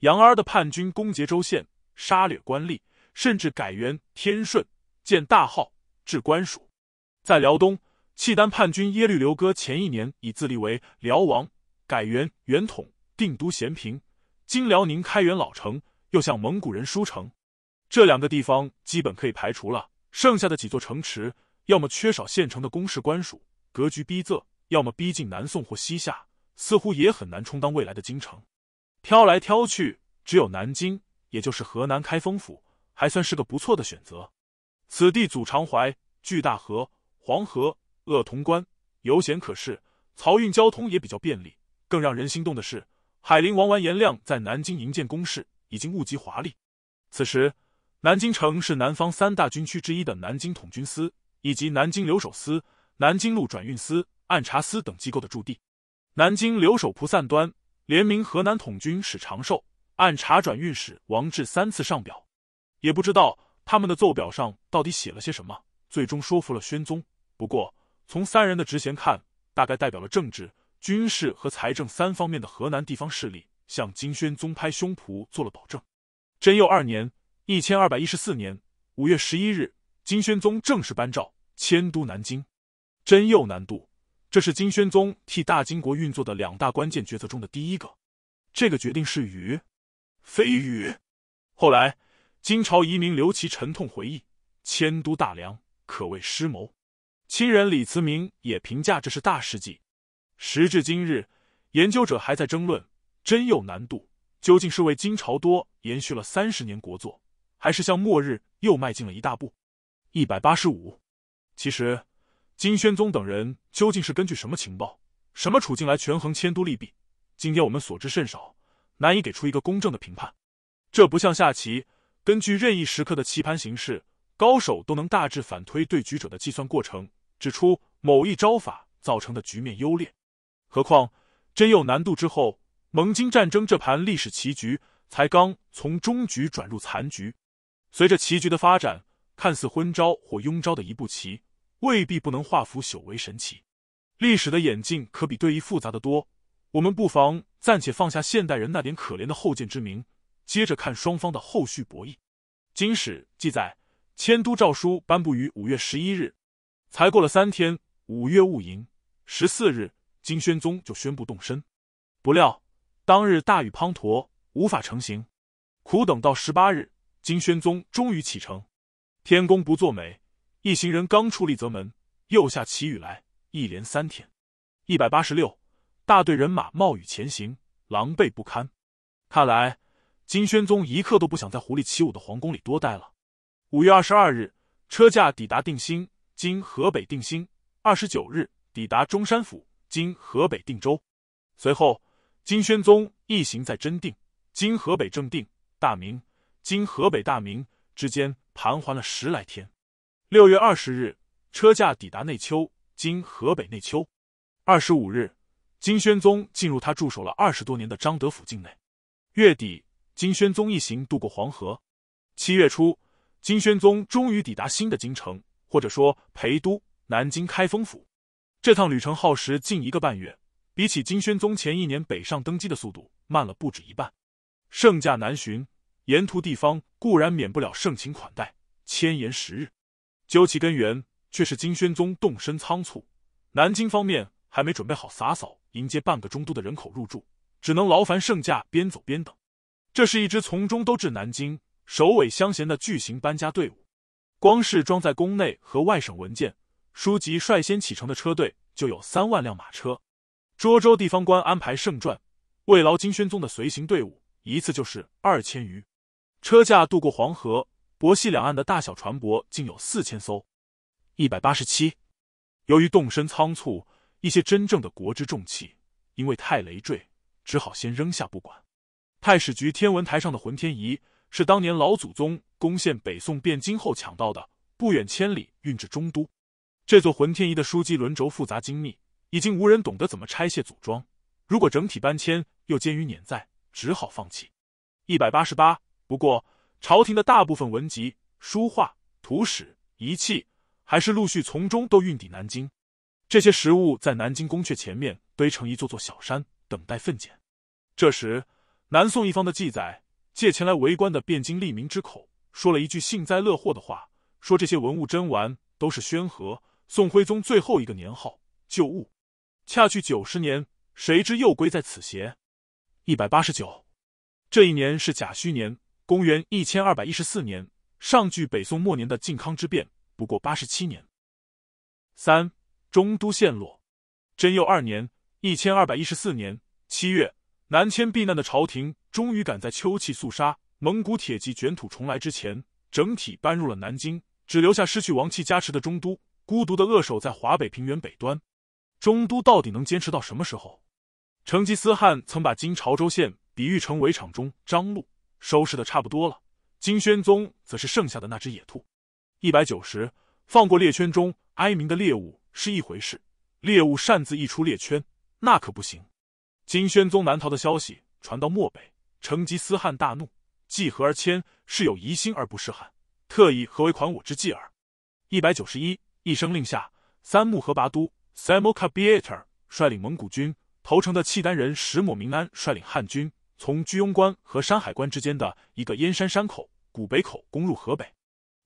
杨儿的叛军攻劫州县，杀掠官吏，甚至改元天顺，建大号，置官署。在辽东，契丹叛军耶律刘哥前一年已自立为辽王，改元元统，定都咸平，今辽宁开元老城，又向蒙古人书城。这两个地方基本可以排除了。剩下的几座城池，要么缺少现成的公事官署，格局逼仄；要么逼近南宋或西夏，似乎也很难充当未来的京城。挑来挑去，只有南京，也就是河南开封府，还算是个不错的选择。此地阻长淮、巨大河、黄河、鄂潼关，油咸可视，漕运交通也比较便利。更让人心动的是，海陵王完颜亮在南京营建宫室，已经物极华丽。此时。南京城是南方三大军区之一的南京统军司，以及南京留守司、南京路转运司、按察司等机构的驻地。南京留守蒲散端联名河南统军使长寿、按察转运使王志三次上表，也不知道他们的奏表上到底写了些什么，最终说服了宣宗。不过从三人的职衔看，大概代表了政治、军事和财政三方面的河南地方势力，向金宣宗拍胸脯做了保证。贞佑二年。一千二百一十四年五月十一日，金宣宗正式颁诏迁都南京。真佑南渡，这是金宣宗替大金国运作的两大关键抉择中的第一个。这个决定是与非与。后来，金朝遗民刘琦沉痛回忆，迁都大梁可谓失谋。亲人李慈铭也评价这是大事迹。时至今日，研究者还在争论真有难度究竟是为金朝多延续了三十年国祚。还是向末日又迈进了一大步。一百八十五，其实金宣宗等人究竟是根据什么情报、什么处境来权衡迁都利弊？今天我们所知甚少，难以给出一个公正的评判。这不像下棋，根据任意时刻的棋盘形势，高手都能大致反推对局者的计算过程，指出某一招法造成的局面优劣。何况真有难度之后，蒙金战争这盘历史棋局才刚从终局转入残局。随着棋局的发展，看似昏招或庸招的一步棋，未必不能化腐朽为神奇。历史的演进可比对弈复杂的多。我们不妨暂且放下现代人那点可怜的后见之明，接着看双方的后续博弈。金史记载，迁都诏书颁布于五月十一日，才过了三天，五月戊寅，十四日，金宣宗就宣布动身。不料当日大雨滂沱，无法成行，苦等到十八日。金宣宗终于启程，天公不作美，一行人刚出立泽门，又下起雨来，一连三天。一百八十六，大队人马冒雨前行，狼狈不堪。看来金宣宗一刻都不想在狐狸起舞的皇宫里多待了。五月二十二日，车驾抵达定兴（今河北定兴）；二十九日抵达中山府（今河北定州）。随后，金宣宗一行在真定（今河北正定）、大明。经河北大名之间盘桓了十来天，六月二十日，车驾抵达内丘（今河北内丘）。二十五日，金宣宗进入他驻守了二十多年的张德府境内。月底，金宣宗一行渡过黄河。七月初，金宣宗终于抵达新的京城，或者说陪都南京开封府。这趟旅程耗时近一个半月，比起金宣宗前一年北上登基的速度慢了不止一半。圣驾南巡。沿途地方固然免不了盛情款待，千言十日，究其根源，却是金宣宗动身仓促。南京方面还没准备好洒扫迎接半个中都的人口入住，只能劳烦圣驾边走边等。这是一支从中都至南京、首尾相衔的巨型搬家队伍，光是装在宫内和外省文件、书籍率先启程的车队就有三万辆马车。涿州地方官安排圣传，慰劳金宣宗的随行队伍，一次就是二千余。车驾渡过黄河，博西两岸的大小船舶竟有四千艘。一百八十七，由于动身仓促，一些真正的国之重器因为太累赘，只好先扔下不管。太史局天文台上的浑天仪是当年老祖宗攻陷北宋汴京后抢到的，不远千里运至中都。这座浑天仪的枢机轮轴复杂精密，已经无人懂得怎么拆卸组装。如果整体搬迁又艰于碾在，只好放弃。一百八十八。不过，朝廷的大部分文集、书画、图史、仪器。还是陆续从中都运抵南京，这些食物在南京宫阙前面堆成一座座小山，等待分拣。这时，南宋一方的记载借前来围观的汴京吏民之口，说了一句幸灾乐祸的话，说这些文物珍玩都是宣和、宋徽宗最后一个年号旧物，恰去九十年，谁知又归在此邪？一百八十九，这一年是甲戌年，公元一千二百一十四年，上距北宋末年的靖康之变。不过八十七年，三中都陷落。贞佑二年（一千二百一十四年）七月，南迁避难的朝廷终于赶在秋气肃杀、蒙古铁骑卷土重来之前，整体搬入了南京，只留下失去王气加持的中都，孤独的扼守在华北平原北端。中都到底能坚持到什么时候？成吉思汗曾把今潮州县比喻成围场中张路，收拾的差不多了。金宣宗则是剩下的那只野兔。一百九十，放过猎圈中哀鸣的猎物是一回事，猎物擅自溢出猎圈，那可不行。金宣宗南逃的消息传到漠北，成吉思汗大怒，计和而迁，是有疑心而不是汉，特以何为款我之计耳。一百九十一，一声令下，三木合拔都 Samukabiator 率领蒙古军，投诚的契丹人石抹明安率领汉军，从居庸关和山海关之间的一个燕山山口古北口攻入河北。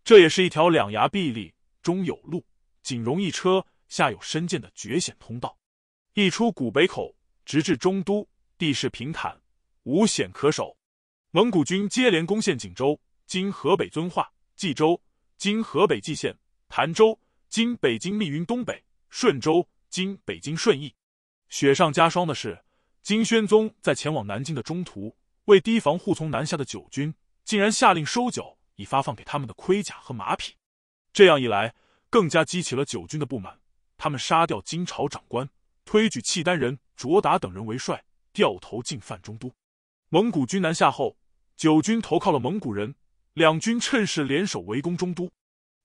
这也是一条两崖壁立、中有路、仅容一车、下有深涧的绝险通道。一出古北口，直至中都，地势平坦，无险可守。蒙古军接连攻陷锦州（今河北遵化）、冀州（今河北蓟县）、潭州（今北京密云东北）、顺州（今北京顺义）。雪上加霜的是，金宣宗在前往南京的中途，为提防护从南下的九军，竟然下令收缴。以发放给他们的盔甲和马匹，这样一来，更加激起了九军的不满。他们杀掉金朝长官，推举契丹人卓达等人为帅，掉头进犯中都。蒙古军南下后，九军投靠了蒙古人，两军趁势联手围攻中都。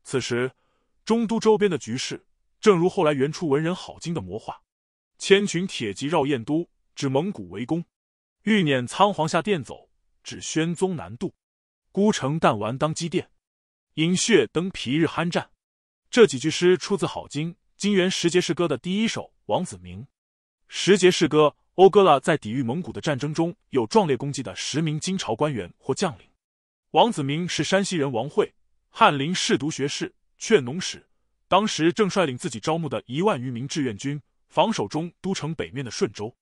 此时，中都周边的局势，正如后来原初文人郝经的魔画：千群铁骑绕燕都，指蒙古围攻；欲辇仓皇下殿走，指宣宗南渡。孤城弹丸当机电，饮血登皮日酣战。这几句诗出自郝经《金元十节士歌》的第一首《王子明》。十节士歌讴歌了在抵御蒙古的战争中有壮烈功绩的十名金朝官员或将领。王子明是山西人王惠，翰林士读学士、劝农使，当时正率领自己招募的一万余名志愿军防守中都城北面的顺州。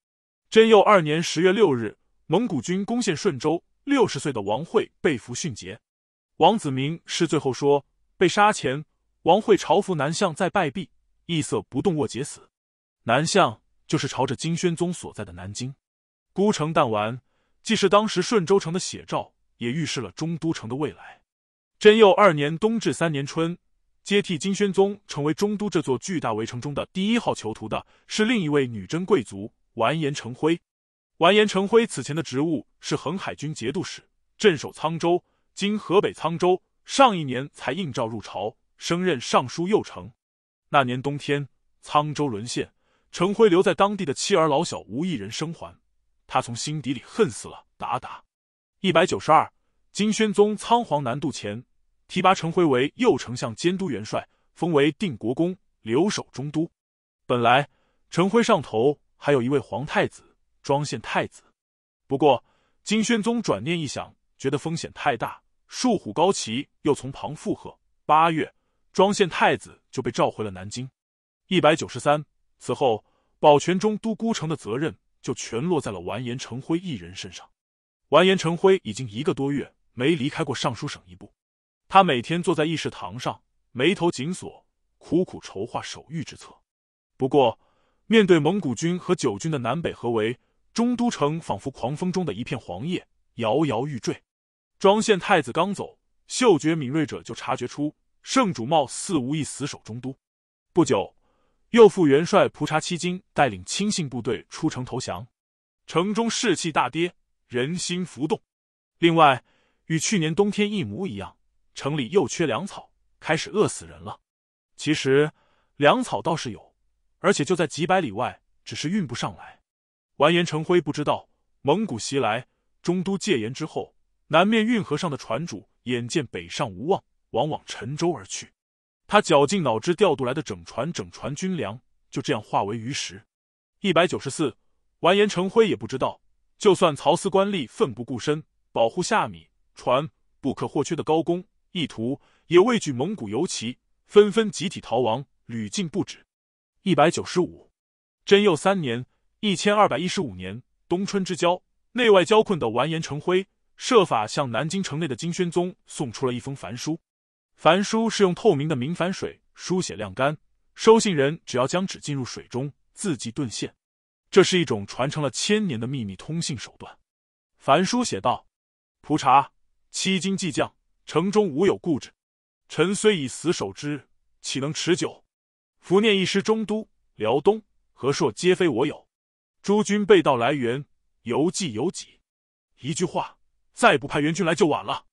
贞佑二年十月六日，蒙古军攻陷顺州。六十岁的王惠被俘殉节，王子明是最后说被杀前，王惠朝服南向再拜毕，异色不动卧节死。南向就是朝着金宣宗所在的南京。孤城弹丸既是当时顺州城的写照，也预示了中都城的未来。贞佑二年冬至三年春，接替金宣宗成为中都这座巨大围城中的第一号囚徒的是另一位女真贵族完颜成辉。完颜成辉此前的职务是横海军节度使，镇守沧州（今河北沧州）。上一年才应召入朝，升任尚书右丞。那年冬天，沧州沦陷，成辉留在当地的妻儿老小无一人生还，他从心底里恨死了鞑靼。一百九十二，金宣宗仓皇南渡前，提拔成辉为右丞相监督元帅，封为定国公，留守中都。本来成辉上头还有一位皇太子。庄献太子，不过金宣宗转念一想，觉得风险太大，树虎高齐又从旁附和。八月，庄献太子就被召回了南京。一百九十三，此后保全中都孤城的责任就全落在了完颜成辉一人身上。完颜成辉已经一个多月没离开过尚书省一步，他每天坐在议事堂上，眉头紧锁，苦苦筹划守御之策。不过，面对蒙古军和九军的南北合围，中都城仿佛狂风中的一片黄叶，摇摇欲坠。庄献太子刚走，嗅觉敏锐者就察觉出圣主貌似无意死守中都。不久，右副元帅蒲察七金带领亲信部队出城投降，城中士气大跌，人心浮动。另外，与去年冬天一模一样，城里又缺粮草，开始饿死人了。其实粮草倒是有，而且就在几百里外，只是运不上来。完颜成辉不知道，蒙古袭来，中都戒严之后，南面运河上的船主眼见北上无望，往往沉舟而去。他绞尽脑汁调度来的整船整船军粮，就这样化为鱼食。一百九十四，完颜成辉也不知道，就算曹司官吏奋不顾身保护下米船不可或缺的高工意图，也畏惧蒙古游骑，纷纷集体逃亡，屡禁不止。一百九十五，贞佑三年（一千二百一十五年）冬春之交，内外交困的完颜成辉设法向南京城内的金宣宗送出了一封凡书。凡书是用透明的明矾水书写晾干，收信人只要将纸浸入水中，字迹顿现。这是一种传承了千年的秘密通信手段。凡书写道：“蒲察，七经既降，城中无有固执。臣虽以死守之，岂能持久？伏念一师中都、辽东、和硕皆非我有。诸军背道来援，犹记有己。一句话，再不派援军来就晚了。”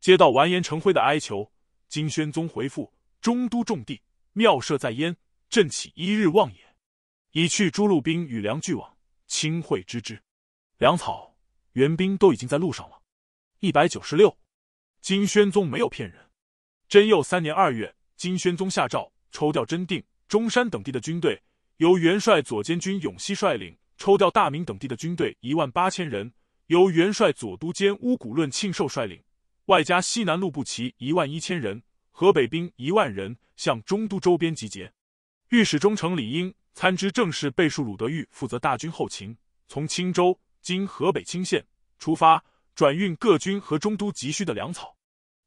接到完颜成辉的哀求。金宣宗回复：“中都重地，庙舍在焉，朕岂一日望也？已去诸路兵与粮俱往，亲会知之。粮草、援兵都已经在路上了。”一百九十六，金宣宗没有骗人。贞佑三年二月，金宣宗下诏抽调真定、中山等地的军队，由元帅左监军永熙率领；抽调大明等地的军队一万八千人，由元帅左都监乌古论庆寿率领。外加西南路步骑一万一千人，河北兵一万人，向中都周边集结。御史中丞李英参知政事备述鲁德裕负责大军后勤，从青州（今河北青县）出发，转运各军和中都急需的粮草。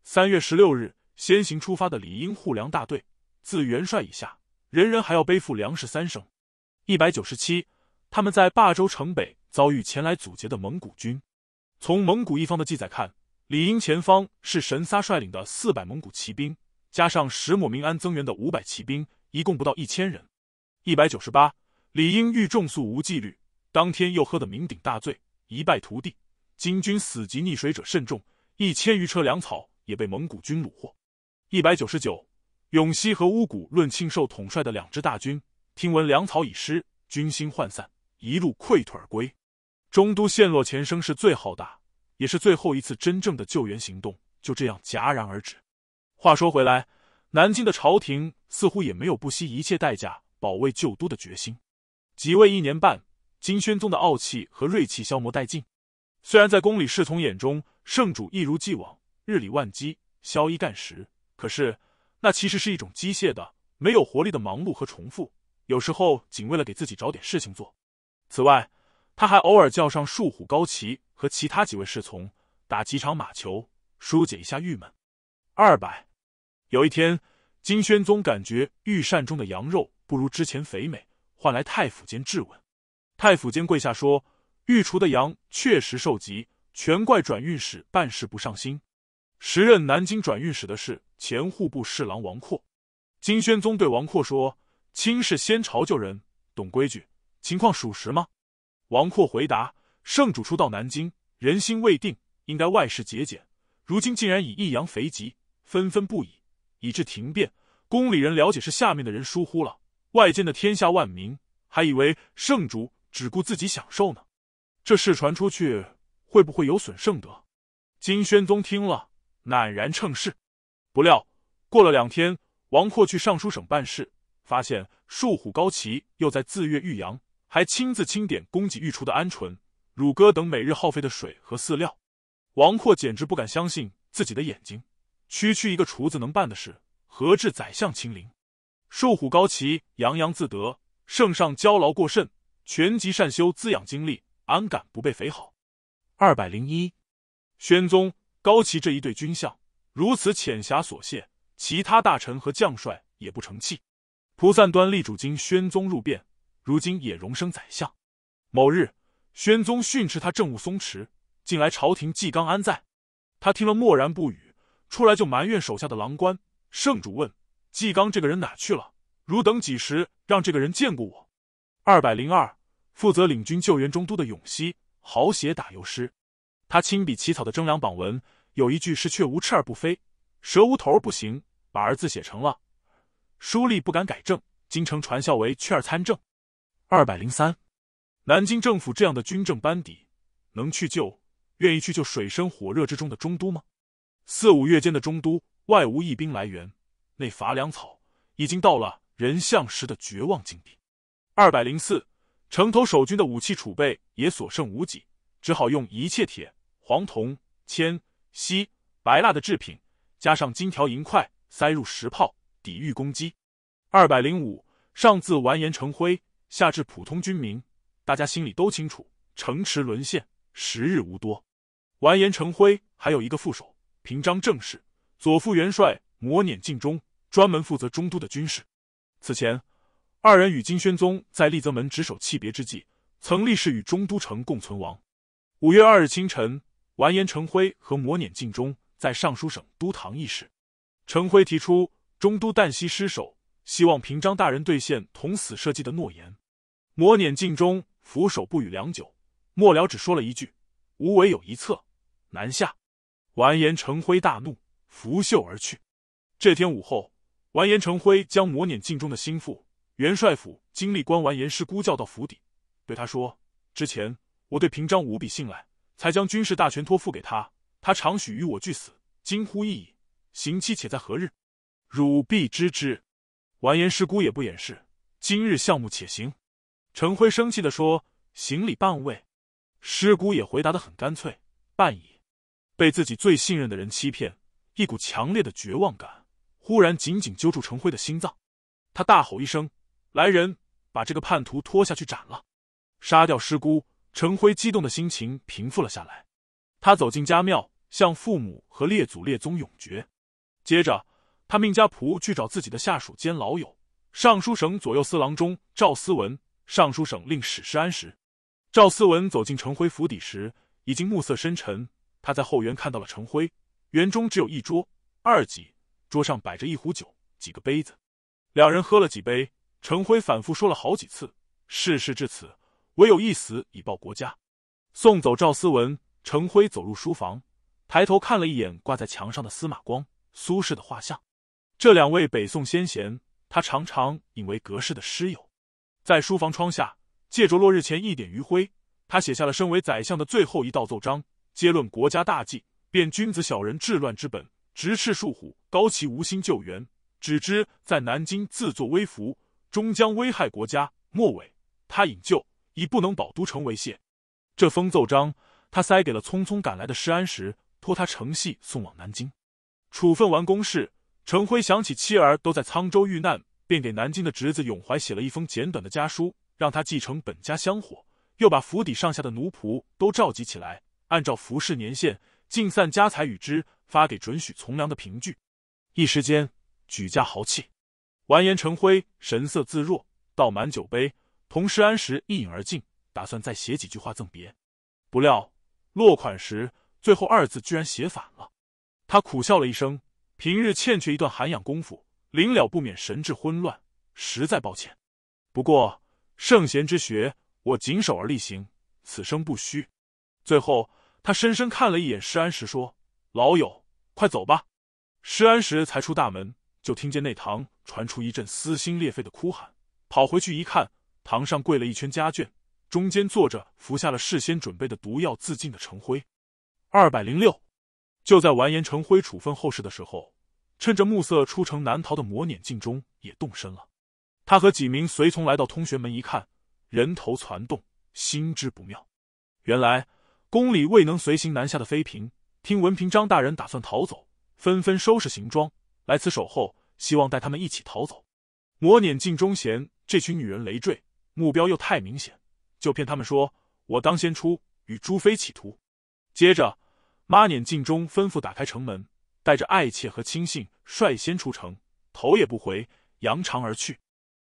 三月十六日，先行出发的李英护粮大队，自元帅以下，人人还要背负粮食三升。一百九十七，他们在霸州城北遭遇前来阻截的蒙古军。从蒙古一方的记载看。李英前方是神撒率领的四百蒙古骑兵，加上石抹明安增援的五百骑兵，一共不到一千人。一百九十八，李英欲重宿无纪律，当天又喝得酩酊大醉，一败涂地。金军死及溺水者甚众，一千余车粮草也被蒙古军虏获。一百九十九，永熙和巫蛊论庆寿统帅的两支大军，听闻粮草已失，军心涣散，一路溃退而归。中都陷落前声势最浩大。也是最后一次真正的救援行动，就这样戛然而止。话说回来，南京的朝廷似乎也没有不惜一切代价保卫旧都的决心。即位一年半，金宣宗的傲气和锐气消磨殆尽。虽然在宫里侍从眼中，圣主一如既往日理万机、宵衣干食，可是那其实是一种机械的、没有活力的忙碌和重复，有时候仅为了给自己找点事情做。此外，他还偶尔叫上树虎高齐。和其他几位侍从打几场马球，疏解一下郁闷。二百，有一天，金宣宗感觉御膳中的羊肉不如之前肥美，唤来太府监质问。太府监跪下说：“御厨的羊确实受疾，全怪转运使办事不上心。”时任南京转运使的是前户部侍郎王阔。金宣宗对王阔说：“卿是先朝旧人，懂规矩，情况属实吗？”王阔回答。圣主初到南京，人心未定，应该外事节俭。如今竟然以益阳肥疾，纷纷不已，以致停变。宫里人了解是下面的人疏忽了，外间的天下万民还以为圣主只顾自己享受呢。这事传出去，会不会有损圣德？金宣宗听了，赧然称是。不料过了两天，王阔去尚书省办事，发现树虎高齐又在自阅玉阳，还亲自清点供给御厨的鹌鹑。乳鸽等每日耗费的水和饲料，王阔简直不敢相信自己的眼睛。区区一个厨子能办的事，何至宰相亲临？树虎高齐洋洋自得，圣上交劳过甚，全集善修滋养精力，安敢不被肥好？二百零一，宣宗高齐这一对军相如此浅狭琐屑，其他大臣和将帅也不成器。蒲散端力主经宣宗入变，如今也荣升宰相。某日。宣宗训斥他政务松弛，近来朝廷纪纲安在？他听了默然不语，出来就埋怨手下的郎官，圣主问纪刚这个人哪去了？汝等几时让这个人见过我？二百零二，负责领军救援中都的永熙，好写打油诗。他亲笔起草的征粮榜文，有一句是“雀无翅而不飞，蛇无头”不行，把儿字写成了。书吏不敢改正，京城传校为“雀儿参政”。二百零三，南京政府这样的军政班底，能去救、愿意去救水深火热之中的中都吗？四五月间的中都，外无一兵来援，内乏粮草，已经到了人相识的绝望境地。二百零四，城头守军的武器储备也所剩无几，只好用一切铁。黄铜、铅、锡、白蜡的制品，加上金条银块，塞入石炮，抵御攻击。二百零五，上自完颜成辉，下至普通军民，大家心里都清楚，城池沦陷，时日无多。完颜成辉还有一个副手，平章正事，左副元帅磨碾敬忠，专门负责中都的军事。此前，二人与金宣宗在立泽门执手气别之际，曾立誓与中都城共存亡。五月二日清晨。完颜成辉和磨碾敬忠在尚书省都堂议事，成辉提出中都旦夕失守，希望平章大人兑现同死社稷的诺言。磨碾敬忠俯首不语良久，末了只说了一句：“吾唯有一策，南下。”完颜成辉大怒，拂袖而去。这天午后，完颜成辉将磨碾敬忠的心腹元帅府经历官完颜师姑叫到府邸，对他说：“之前我对平章无比信赖。”才将军事大权托付给他，他常许与我俱死，惊乎意矣。刑期且在何日？汝必知之。完颜师姑也不掩饰，今日项目且行。陈辉生气地说：“行礼半位。”师姑也回答的很干脆：“半矣。”被自己最信任的人欺骗，一股强烈的绝望感忽然紧紧揪住陈辉的心脏。他大吼一声：“来人，把这个叛徒拖下去斩了！”杀掉师姑。陈辉激动的心情平复了下来，他走进家庙，向父母和列祖列宗永诀。接着，他命家仆去找自己的下属兼老友尚书省左右司郎中赵思文、尚书省令史师安时。赵思文走进陈辉府邸时，已经暮色深沉。他在后园看到了陈辉，园中只有一桌二几，桌上摆着一壶酒、几个杯子。两人喝了几杯，陈辉反复说了好几次：“事事至此。”唯有一死以报国家。送走赵思文，程辉走入书房，抬头看了一眼挂在墙上的司马光、苏轼的画像。这两位北宋先贤，他常常引为隔世的师友。在书房窗下，借着落日前一点余晖，他写下了身为宰相的最后一道奏章，皆论国家大计，辨君子小人治乱之本，直斥树虎，高其无心救援，只知在南京自作威服，终将危害国家。末尾，他引咎。以不能保都城为谢，这封奏章他塞给了匆匆赶来的施安石，托他乘隙送往南京。处分完公事，程辉想起妻儿都在沧州遇难，便给南京的侄子永怀写了一封简短的家书，让他继承本家香火，又把府邸上下的奴仆都召集起来，按照服饰年限，尽散家财与之，发给准许从良的凭据。一时间举家豪气，完颜成辉神色自若，倒满酒杯。同施安时一饮而尽，打算再写几句话赠别，不料落款时最后二字居然写反了。他苦笑了一声，平日欠缺一段涵养功夫，临了不免神志混乱，实在抱歉。不过圣贤之学，我谨守而力行，此生不虚。最后，他深深看了一眼施安时，说：“老友，快走吧。”施安时才出大门，就听见内堂传出一阵撕心裂肺的哭喊，跑回去一看。堂上跪了一圈家眷，中间坐着服下了事先准备的毒药自尽的程辉。二百零六，就在完颜成辉处分后事的时候，趁着暮色出城难逃的魔碾镜中也动身了。他和几名随从来到通玄门一看，人头攒动，心知不妙。原来宫里未能随行南下的妃嫔，听闻平章大人打算逃走，纷纷收拾行装来此守候，希望带他们一起逃走。魔碾镜中嫌这群女人累赘。目标又太明显，就骗他们说：“我当先出，与朱飞企图。”接着，马辇进中吩咐打开城门，带着爱妾和亲信率先出城，头也不回，扬长而去。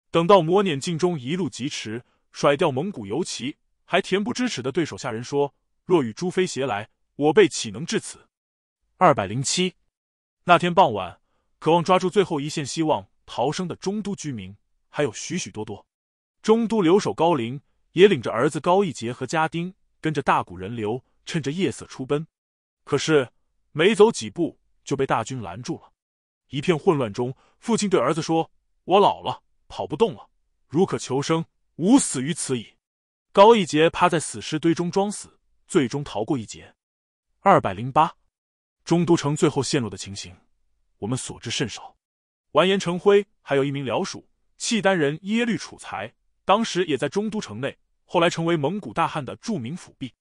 等到磨辇进中一路疾驰，甩掉蒙古游骑，还恬不知耻的对手下人说：“若与朱飞携来，我辈岂能至此？”二百零七，那天傍晚，渴望抓住最后一线希望逃生的中都居民还有许许多多。中都留守高陵也领着儿子高义杰和家丁，跟着大股人流，趁着夜色出奔。可是没走几步就被大军拦住了。一片混乱中，父亲对儿子说：“我老了，跑不动了，如可求生，吾死于此矣。”高义杰趴在死尸堆中装死，最终逃过一劫。二百零八，中都城最后陷落的情形，我们所知甚少。完颜成辉还有一名僚属契丹人耶律楚材。当时也在中都城内，后来成为蒙古大汗的著名府弼。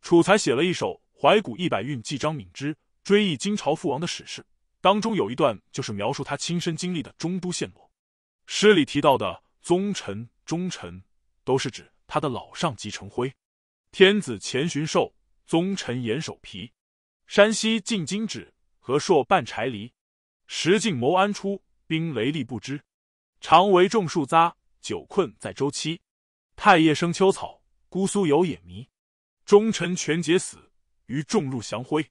楚才写了一首《怀古一百韵》，记张敏之追忆金朝父王的史事，当中有一段就是描述他亲身经历的中都陷落。诗里提到的宗臣、忠臣，都是指他的老上级成辉。天子前巡狩，宗臣严守皮。山西进京止，和硕半柴离。石敬谋安出，兵雷厉不支。常为种树匝。久困在周期，太液生秋草，姑苏有野迷。忠臣全节死，于众入降徽。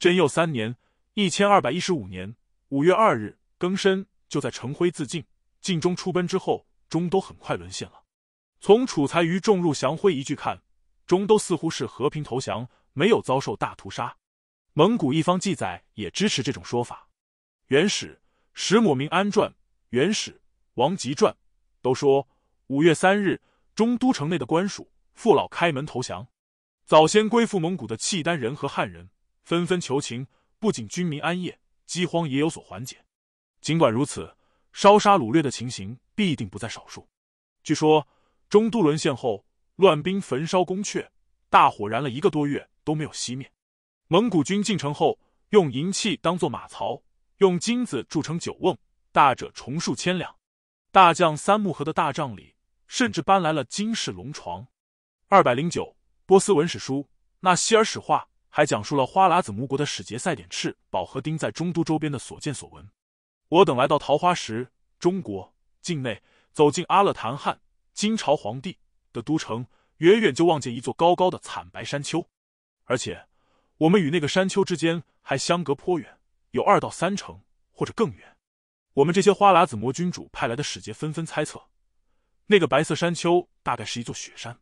贞佑三年（一千二百一十五年）五月二日庚申，就在成辉自尽。晋中出奔之后，中都很快沦陷了。从楚才于众入降徽一句看，中都似乎是和平投降，没有遭受大屠杀。蒙古一方记载也支持这种说法。元史《石抹明安传》《元史王吉传》。都说五月三日，中都城内的官署父老开门投降。早先归附蒙古的契丹人和汉人纷纷求情，不仅军民安业，饥荒也有所缓解。尽管如此，烧杀掳掠的情形必定不在少数。据说中都沦陷后，乱兵焚烧宫阙，大火燃了一个多月都没有熄灭。蒙古军进城后，用银器当做马槽，用金子铸成酒瓮，大者重数千两。大将三木和的大帐里，甚至搬来了金饰龙床。二百零九，波斯文史书《纳希尔史话》还讲述了花剌子模国的使节赛典赤保和丁在中都周边的所见所闻。我等来到桃花石中国境内，走进阿勒坦汗金朝皇帝的都城，远远就望见一座高高的惨白山丘，而且我们与那个山丘之间还相隔颇远，有二到三城或者更远。我们这些花剌子模君主派来的使节纷纷猜测，那个白色山丘大概是一座雪山。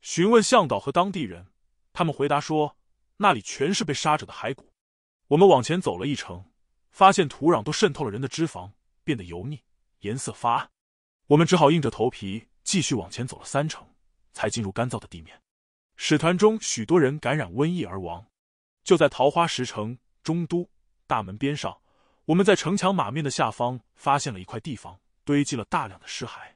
询问向导和当地人，他们回答说，那里全是被杀者的骸骨。我们往前走了一程，发现土壤都渗透了人的脂肪，变得油腻，颜色发暗。我们只好硬着头皮继续往前走了三程，才进入干燥的地面。使团中许多人感染瘟疫而亡。就在桃花石城中都大门边上。我们在城墙马面的下方发现了一块地方，堆积了大量的尸骸。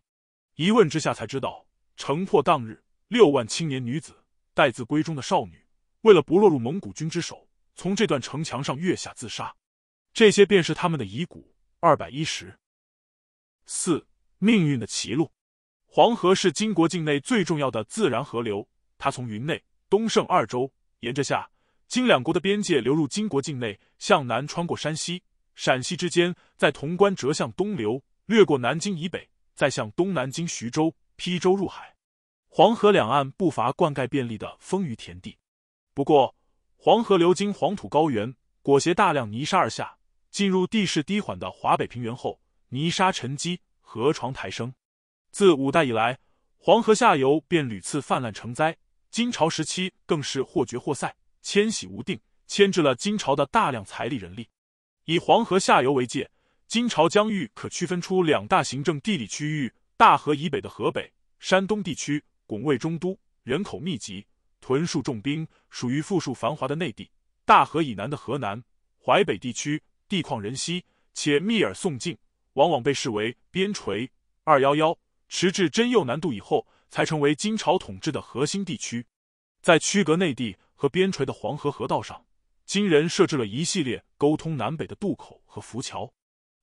一问之下才知道，城破当日，六万青年女子、待字闺中的少女，为了不落入蒙古军之手，从这段城墙上跃下自杀。这些便是他们的遗骨。二百一十四，命运的歧路。黄河是金国境内最重要的自然河流，它从云内、东胜二州沿着下、金两国的边界流入金国境内，向南穿过山西。陕西之间，在潼关折向东流，掠过南京以北，再向东南经徐州、邳州入海。黄河两岸不乏灌溉便利的丰腴田地。不过，黄河流经黄土高原，裹挟大量泥沙而下，进入地势低缓的华北平原后，泥沙沉积，河床抬升。自五代以来，黄河下游便屡次泛滥成灾。金朝时期更是或决或塞，迁徙无定，牵制了金朝的大量财力人力。以黄河下游为界，金朝疆域可区分出两大行政地理区域：大河以北的河北、山东地区，拱卫中都，人口密集，屯戍重兵，属于富庶繁华的内地；大河以南的河南、淮北地区，地旷人稀，且密而宋境，往往被视为边陲。二幺幺，迟至真佑南渡以后，才成为金朝统治的核心地区。在区隔内地和边陲的黄河河道上。金人设置了一系列沟通南北的渡口和浮桥。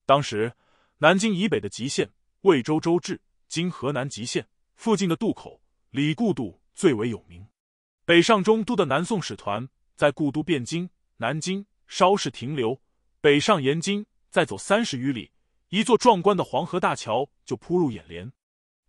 当时，南京以北的吉县、魏州州治（今河南吉县）附近的渡口李固渡最为有名。北上中都的南宋使团在故都汴京、南京稍事停留，北上延津，再走三十余里，一座壮观的黄河大桥就扑入眼帘。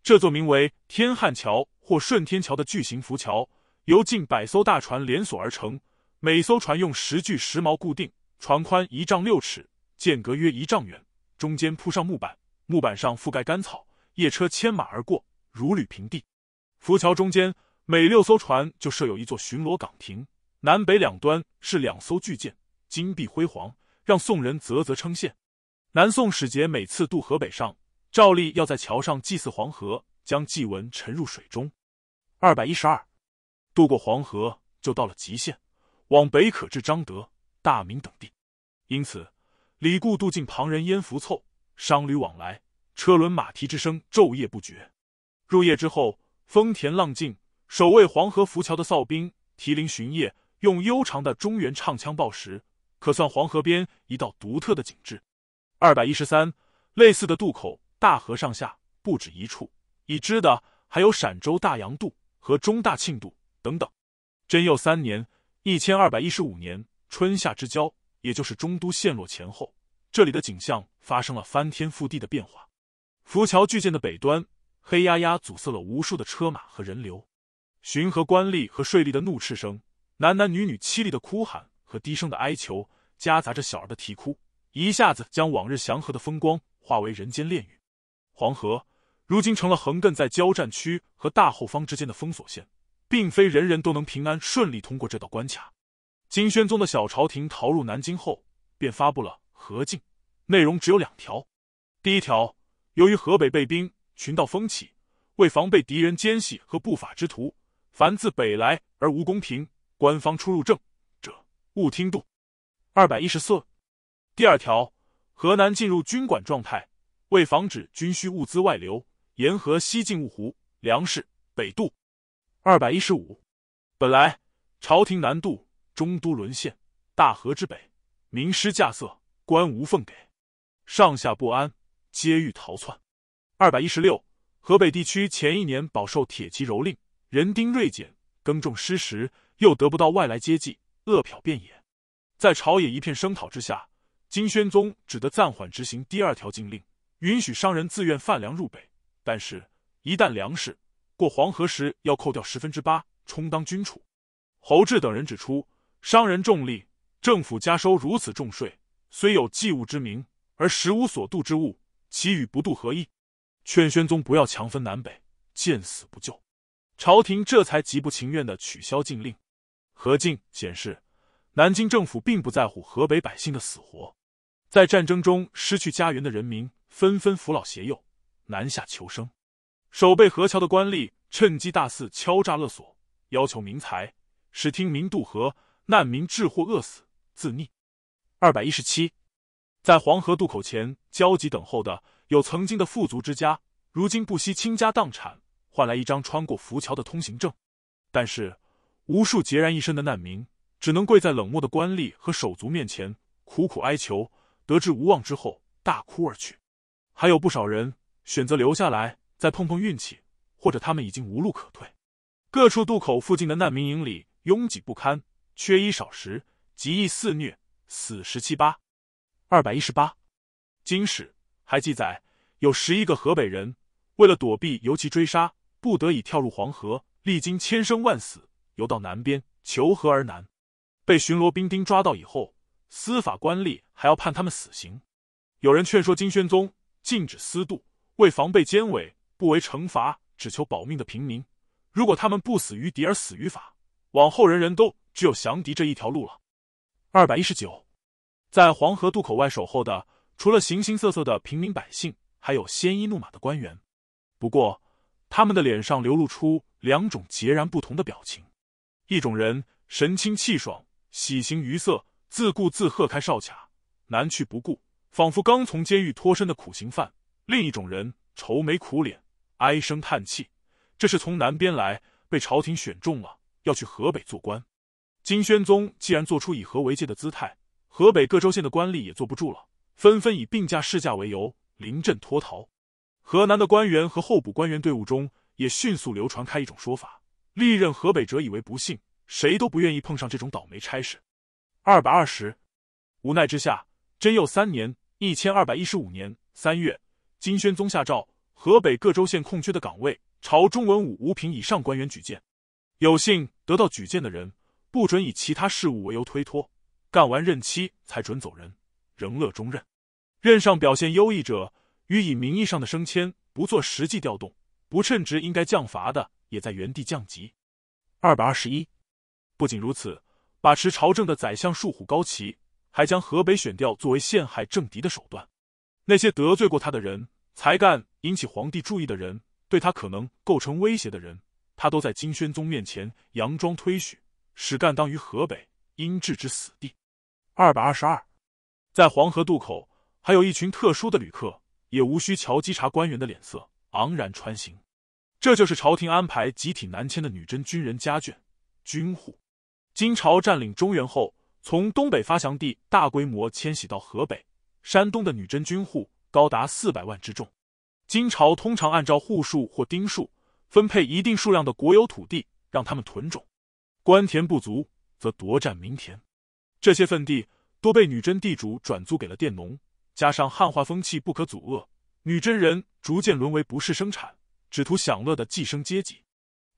这座名为天汉桥或顺天桥的巨型浮桥，由近百艘大船连锁而成。每艘船用十具石锚固定，船宽一丈六尺，间隔约一丈远，中间铺上木板，木板上覆盖干草，夜车牵马而过，如履平地。浮桥中间每六艘船就设有一座巡逻岗亭，南北两端是两艘巨舰，金碧辉煌，让宋人啧啧称羡。南宋使节每次渡河北上，照例要在桥上祭祀黄河，将祭文沉入水中。二百一十二，渡过黄河就到了极限，往北可至张德、大明等地，因此李固渡境，旁人烟浮凑，商旅往来，车轮马蹄之声昼夜不绝。入夜之后，风田浪静，守卫黄河浮桥的哨兵提铃巡夜，用悠长的中原唱腔报时，可算黄河边一道独特的景致。二百一十三，类似的渡口，大河上下不止一处，已知的还有陕州大洋渡和中大庆渡等等。贞佑三年（一千二百一十五年）春夏之交，也就是中都陷落前后，这里的景象发生了翻天覆地的变化。浮桥巨舰的北端，黑压压阻塞了无数的车马和人流，巡河官吏和税吏的怒斥声，男男女女凄厉的哭喊和低声的哀求，夹杂着小儿的啼哭。一下子将往日祥和的风光化为人间炼狱。黄河如今成了横亘在交战区和大后方之间的封锁线，并非人人都能平安顺利通过这道关卡。金宣宗的小朝廷逃入南京后，便发布了和禁，内容只有两条：第一条，由于河北被兵，群盗蜂起，为防备敌人奸细和不法之徒，凡自北来而无公平官方出入证者，勿听渡。二百一十四。第二条，河南进入军管状态，为防止军需物资外流，沿河西进芜湖、粮食北渡。二百一十五，本来朝廷南渡，中都沦陷，大河之北，民失驾色，官无俸给，上下不安，皆欲逃窜。二百一十六，河北地区前一年饱受铁骑蹂躏，人丁锐减，耕种失时，又得不到外来接济，饿殍遍野，在朝野一片声讨之下。金宣宗只得暂缓执行第二条禁令，允许商人自愿贩粮入北，但是，一旦粮食过黄河时，要扣掉十分之八，充当军储。侯志等人指出，商人重利，政府加收如此重税，虽有祭物之名，而实无所度之物，其与不度何异？劝宣宗不要强分南北，见死不救。朝廷这才极不情愿的取消禁令。何进显示，南京政府并不在乎河北百姓的死活。在战争中失去家园的人民纷纷扶老携幼南下求生，守备河桥的官吏趁机大肆敲诈勒索，要求民财，使听民渡河，难民致或饿死自溺。二百一十七，在黄河渡口前焦急等候的有曾经的富足之家，如今不惜倾家荡产换来一张穿过浮桥的通行证，但是无数孑然一身的难民只能跪在冷漠的官吏和手足面前苦苦哀求。得知无望之后，大哭而去。还有不少人选择留下来，再碰碰运气，或者他们已经无路可退。各处渡口附近的难民营里拥挤不堪，缺衣少食，极易肆虐，死十七八。二百一十八，经史还记载，有十一个河北人为了躲避游骑追杀，不得已跳入黄河，历经千生万死，游到南边求和而南，被巡逻兵丁抓到以后。司法官吏还要判他们死刑。有人劝说金宣宗禁止私渡，为防备奸伪，不为惩罚，只求保命的平民，如果他们不死于敌而死于法，往后人人都只有降敌这一条路了。二百一十九，在黄河渡口外守候的，除了形形色色的平民百姓，还有鲜衣怒马的官员。不过，他们的脸上流露出两种截然不同的表情：一种人神清气爽，喜形于色。自顾自喝开哨卡，南去不顾，仿佛刚从监狱脱身的苦刑犯；另一种人愁眉苦脸，唉声叹气，这是从南边来，被朝廷选中了，要去河北做官。金宣宗既然做出以和为界的姿态，河北各州县的官吏也坐不住了，纷纷以病假事假为由临阵脱逃。河南的官员和候补官员队伍中，也迅速流传开一种说法：历任河北者以为不幸，谁都不愿意碰上这种倒霉差事。二百二十，无奈之下，贞佑三年（一千二百一十五年）三月，金宣宗下诏，河北各州县空缺的岗位，朝中文武五品以上官员举荐。有幸得到举荐的人，不准以其他事务为由推脱，干完任期才准走人。仍乐中任。任上表现优异者，予以名义上的升迁，不做实际调动；不称职应该降罚的，也在原地降级。二百二十一。不仅如此，把持朝政的宰相树虎高齐，还将河北选调作为陷害政敌的手段。那些得罪过他的人，才干引起皇帝注意的人，对他可能构成威胁的人，他都在金宣宗面前佯装推许，使干当于河北，应置之死地。二百二十二，在黄河渡口，还有一群特殊的旅客，也无需瞧稽查官员的脸色，昂然穿行。这就是朝廷安排集体南迁的女真军人家眷、军户。金朝占领中原后，从东北发祥地大规模迁徙到河北、山东的女真军户高达四百万之众。金朝通常按照户数或丁数分配一定数量的国有土地，让他们屯种。官田不足，则夺占民田。这些份地多被女真地主转租给了佃农。加上汉化风气不可阻遏，女真人逐渐沦为不事生产、只图享乐的寄生阶级。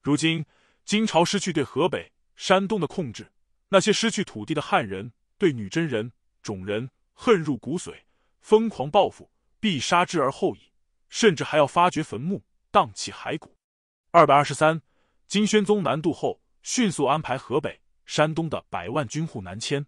如今，金朝失去对河北。山东的控制，那些失去土地的汉人对女真人种人恨入骨髓，疯狂报复，必杀之而后已，甚至还要发掘坟墓，荡起骸骨。二百二十三，金宣宗南渡后，迅速安排河北、山东的百万军户南迁。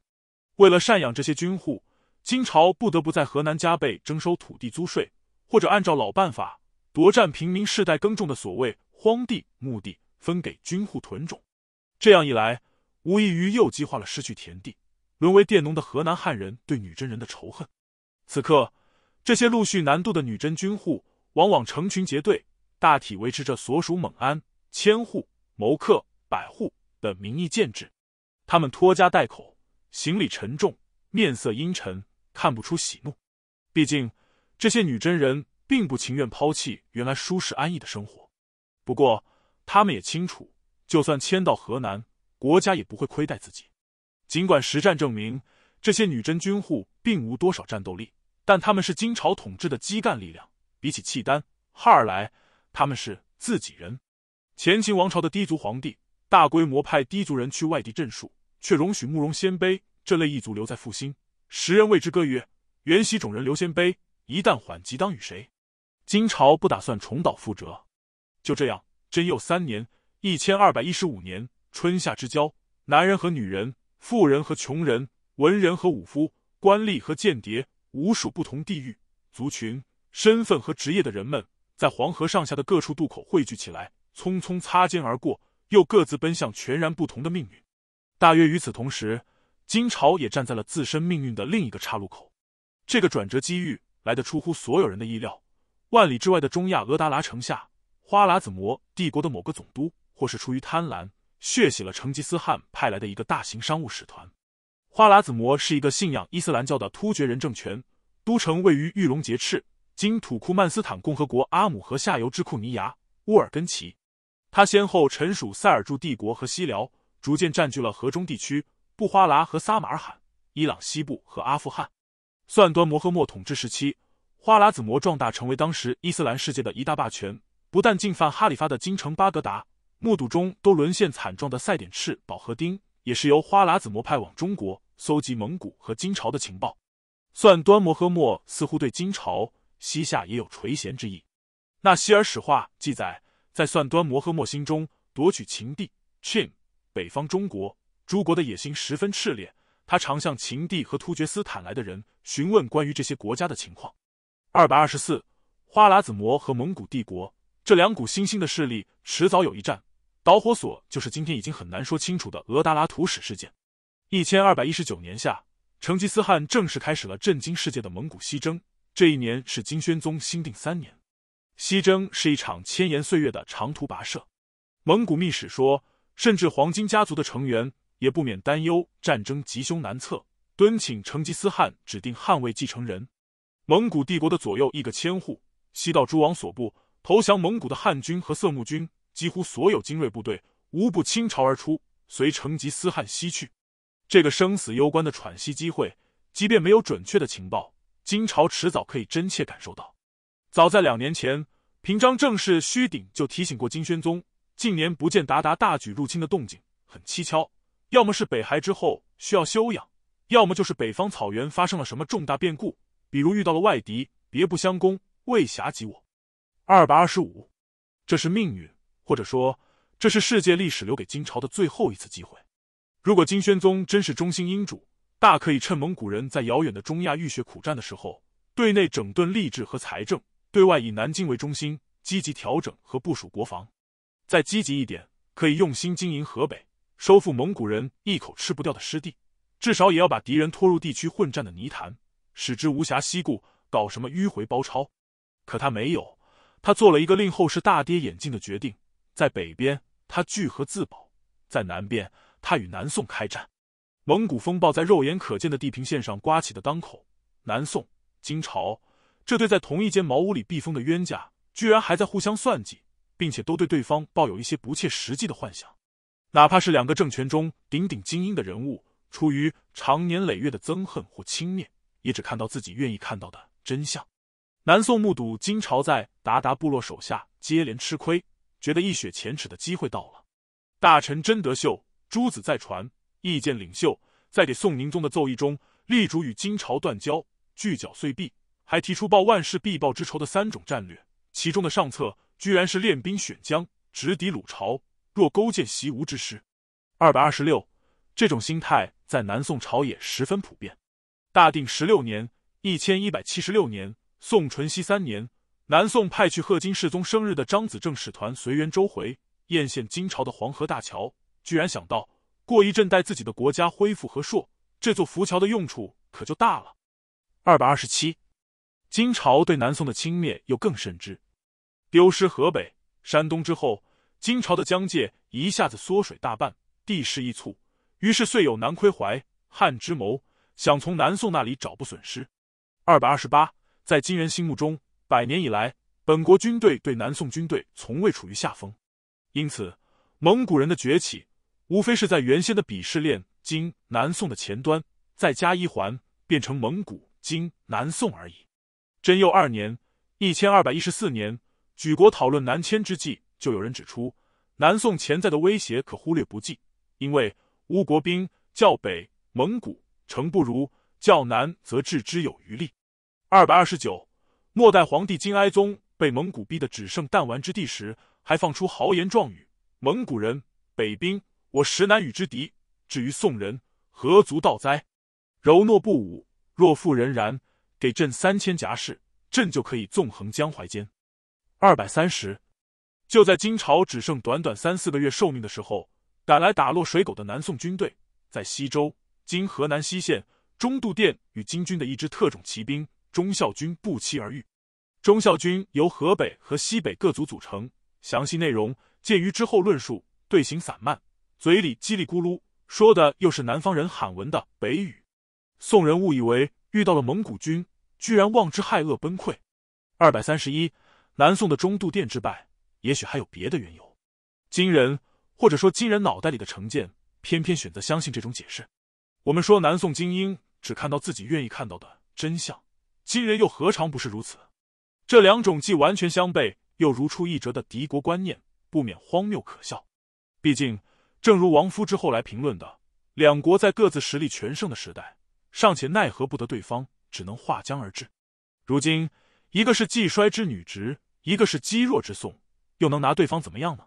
为了赡养这些军户，金朝不得不在河南加倍征收土地租税，或者按照老办法夺占平民世代耕种的所谓荒地、墓地，分给军户屯种。这样一来，无异于又激化了失去田地、沦为佃农的河南汉人对女真人的仇恨。此刻，这些陆续南渡的女真军户，往往成群结队，大体维持着所属蒙安、千户、谋克、百户的名义建制。他们拖家带口，行李沉重，面色阴沉，看不出喜怒。毕竟，这些女真人并不情愿抛弃原来舒适安逸的生活。不过，他们也清楚。就算迁到河南，国家也不会亏待自己。尽管实战证明这些女真军户并无多少战斗力，但他们是金朝统治的基干力量。比起契丹、哈尔来，他们是自己人。前秦王朝的氐族皇帝大规模派氐族人去外地镇戍，却容许慕容鲜卑这类异族留在复兴。时人谓之歌曰：“元熙种人刘鲜卑，一旦缓急当与谁？”金朝不打算重蹈覆辙。就这样，贞佑三年。一千二百一十五年春夏之交，男人和女人，富人和穷人，文人和武夫，官吏和间谍，无数不同地域、族群、身份和职业的人们，在黄河上下的各处渡口汇聚起来，匆匆擦肩而过，又各自奔向全然不同的命运。大约与此同时，金朝也站在了自身命运的另一个岔路口。这个转折机遇来得出乎所有人的意料。万里之外的中亚俄达拉城下，花剌子模帝国的某个总督。或是出于贪婪，血洗了成吉思汗派来的一个大型商务使团。花剌子模是一个信仰伊斯兰教的突厥人政权，都城位于玉龙节赤，今土库曼斯坦共和国阿姆河下游之库尼亚乌尔根齐。他先后臣属塞尔柱帝国和西辽，逐渐占据了河中地区、布花剌和撒马尔罕、伊朗西部和阿富汗。算端摩诃末统治时期，花剌子模壮大成为当时伊斯兰世界的一大霸权，不但进犯哈里发的京城巴格达。目睹中都沦陷惨状的赛典赤、保和丁，也是由花剌子模派往中国搜集蒙古和金朝的情报。算端摩诃末似乎对金朝西夏也有垂涎之意。那希尔史话记载，在算端摩诃末心中夺取秦地、Chin 北方中国诸国的野心十分炽烈。他常向秦地和突厥斯坦来的人询问关于这些国家的情况。二百二十四，花剌子模和蒙古帝国这两股新兴的势力迟早有一战。导火索就是今天已经很难说清楚的额达拉图史事件。一千二百一十九年夏，成吉思汗正式开始了震惊世界的蒙古西征。这一年是金宣宗兴定三年。西征是一场千年岁月的长途跋涉。蒙古秘史说，甚至黄金家族的成员也不免担忧战争吉凶难测，敦请成吉思汗指定汉位继承人。蒙古帝国的左右一个千户，西到诸王所部，投降蒙古的汉军和色目军。几乎所有精锐部队无不倾巢而出，随成吉思汗西去。这个生死攸关的喘息机会，即便没有准确的情报，金朝迟早可以真切感受到。早在两年前，平章政事虚鼎就提醒过金宣宗，近年不见鞑靼大举入侵的动静，很蹊跷。要么是北还之后需要休养，要么就是北方草原发生了什么重大变故，比如遇到了外敌，别不相攻，未暇及我。二百二十五，这是命运，或者说这是世界历史留给金朝的最后一次机会。如果金宣宗真是忠心英主，大可以趁蒙古人在遥远的中亚浴血苦战的时候，对内整顿吏治和财政，对外以南京为中心，积极调整和部署国防。再积极一点，可以用心经营河北，收复蒙古人一口吃不掉的失地，至少也要把敌人拖入地区混战的泥潭，使之无暇西顾，搞什么迂回包抄。可他没有。他做了一个令后世大跌眼镜的决定，在北边他聚合自保，在南边他与南宋开战。蒙古风暴在肉眼可见的地平线上刮起的当口，南宋、金朝这对在同一间茅屋里避风的冤家，居然还在互相算计，并且都对对方抱有一些不切实际的幻想。哪怕是两个政权中鼎鼎精英的人物，出于长年累月的憎恨或轻蔑，也只看到自己愿意看到的真相。南宋目睹金朝在鞑靼部落手下接连吃亏，觉得一雪前耻的机会到了。大臣真德秀、诸子再传、意见领袖在给宋宁宗的奏议中，力主与金朝断交、拒剿碎币，还提出报万世必报之仇的三种战略。其中的上策居然是练兵选将，直抵鲁朝，若勾践习吴之师。二百二十六，这种心态在南宋朝野十分普遍。大定十六年（一千一百七十六年）。宋淳熙三年，南宋派去贺金世宗生日的张子正使团随元周回艳羡金朝的黄河大桥，居然想到过一阵待自己的国家恢复和硕，这座浮桥的用处可就大了。二百二十七，金朝对南宋的轻蔑又更甚之，丢失河北、山东之后，金朝的疆界一下子缩水大半，地势一促，于是遂有南窥淮汉之谋，想从南宋那里找不损失。二百二十八。在金人心目中，百年以来，本国军队对南宋军队从未处于下风，因此，蒙古人的崛起，无非是在原先的鄙视链金南宋的前端再加一环，变成蒙古金南宋而已。贞佑二年（一千二百一十四年），举国讨论南迁之际，就有人指出，南宋潜在的威胁可忽略不计，因为乌国兵较北，蒙古诚不如；较南，则置之有余力。二百二十九，末代皇帝金哀宗被蒙古逼得只剩弹丸之地时，还放出豪言壮语：“蒙古人北兵，我实难与之敌。至于宋人，何足道哉？柔懦不武，若负人然，给朕三千甲士，朕就可以纵横江淮间。”二百三十，就在金朝只剩短短三四个月寿命的时候，赶来打落水狗的南宋军队，在西周（今河南西县）中渡殿与金军的一支特种骑兵。忠孝军不期而遇。忠孝军由河北和西北各族组成，详细内容见于之后论述。队形散漫，嘴里叽里咕噜说的又是南方人罕闻的北语。宋人误以为遇到了蒙古军，居然望之骇愕崩溃。二百三十一，南宋的中度殿之败，也许还有别的缘由。金人或者说金人脑袋里的成见，偏偏选择相信这种解释。我们说南宋精英只看到自己愿意看到的真相。金人又何尝不是如此？这两种既完全相悖又如出一辙的敌国观念，不免荒谬可笑。毕竟，正如王夫之后来评论的，两国在各自实力全盛的时代，尚且奈何不得对方，只能划江而治。如今，一个是既衰之女直，一个是积弱之宋，又能拿对方怎么样呢？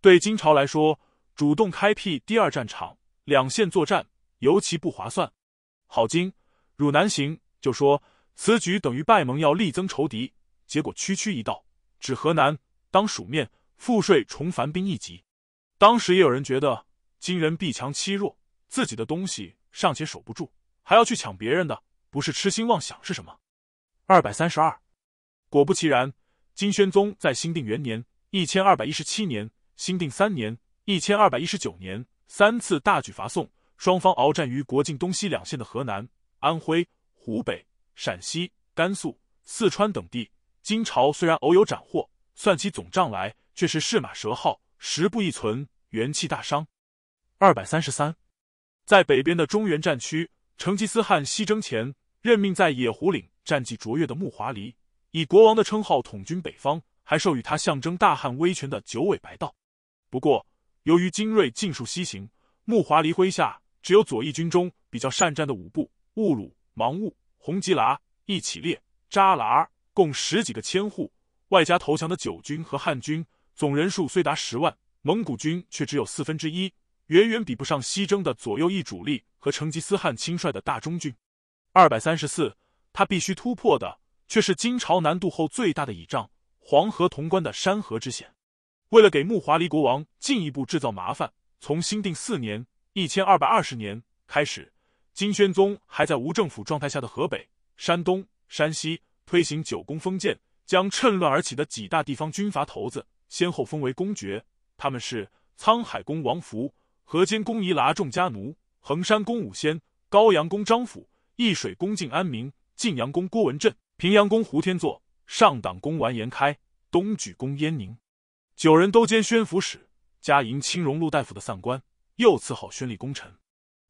对金朝来说，主动开辟第二战场，两线作战，尤其不划算。好金汝南行，就说。此举等于拜蒙要力增仇敌，结果区区一道，指河南当蜀面赋税重繁兵一级。当时也有人觉得金人必强欺弱，自己的东西尚且守不住，还要去抢别人的，不是痴心妄想是什么？二百三十二，果不其然，金宣宗在兴定元年（一千二百一十七年）、兴定三年（一千二百一十九年）三次大举伐宋，双方鏖战于国境东西两线的河南、安徽、湖北。陕西、甘肃、四川等地，金朝虽然偶有斩获，算起总账来却是士马蛇号，十步一存，元气大伤。二百三十三，在北边的中原战区，成吉思汗西征前，任命在野狐岭战绩卓越的木华黎，以国王的称号统军北方，还授予他象征大汉威权的九尾白道。不过，由于精锐尽数西行，木华黎麾下只有左翼军中比较善战的五部兀鲁、芒兀、红吉剌、义乞烈、扎剌共十几个千户，外加投降的九军和汉军，总人数虽达十万，蒙古军却只有四分之一，远远比不上西征的左右翼主力和成吉思汗亲率的大中军。二百三十四，他必须突破的却是金朝南渡后最大的倚仗——黄河潼关的山河之险。为了给木华黎国王进一步制造麻烦，从兴定四年（一千二百二十年）开始，金宣宗还在无政府状态下的河北、山东、山西推行九宫封建，将趁乱而起的几大地方军阀头子先后封为公爵。他们是沧海公王福、河间公仪剌仲家奴、衡山公武仙、高阳公张辅、易水公晋安民、晋阳公郭文振、平阳公胡天作、上党公完颜开、东举公燕宁。九人都兼宣抚使，加迎青荣禄大夫的散官，又赐号宣礼功臣。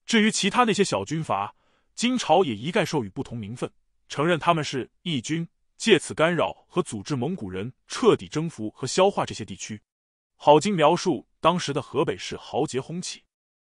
至于其他那些小军阀，金朝也一概授予不同名分，承认他们是义军，借此干扰和组织蒙古人彻底征服和消化这些地区。郝经描述当时的河北是豪杰轰起，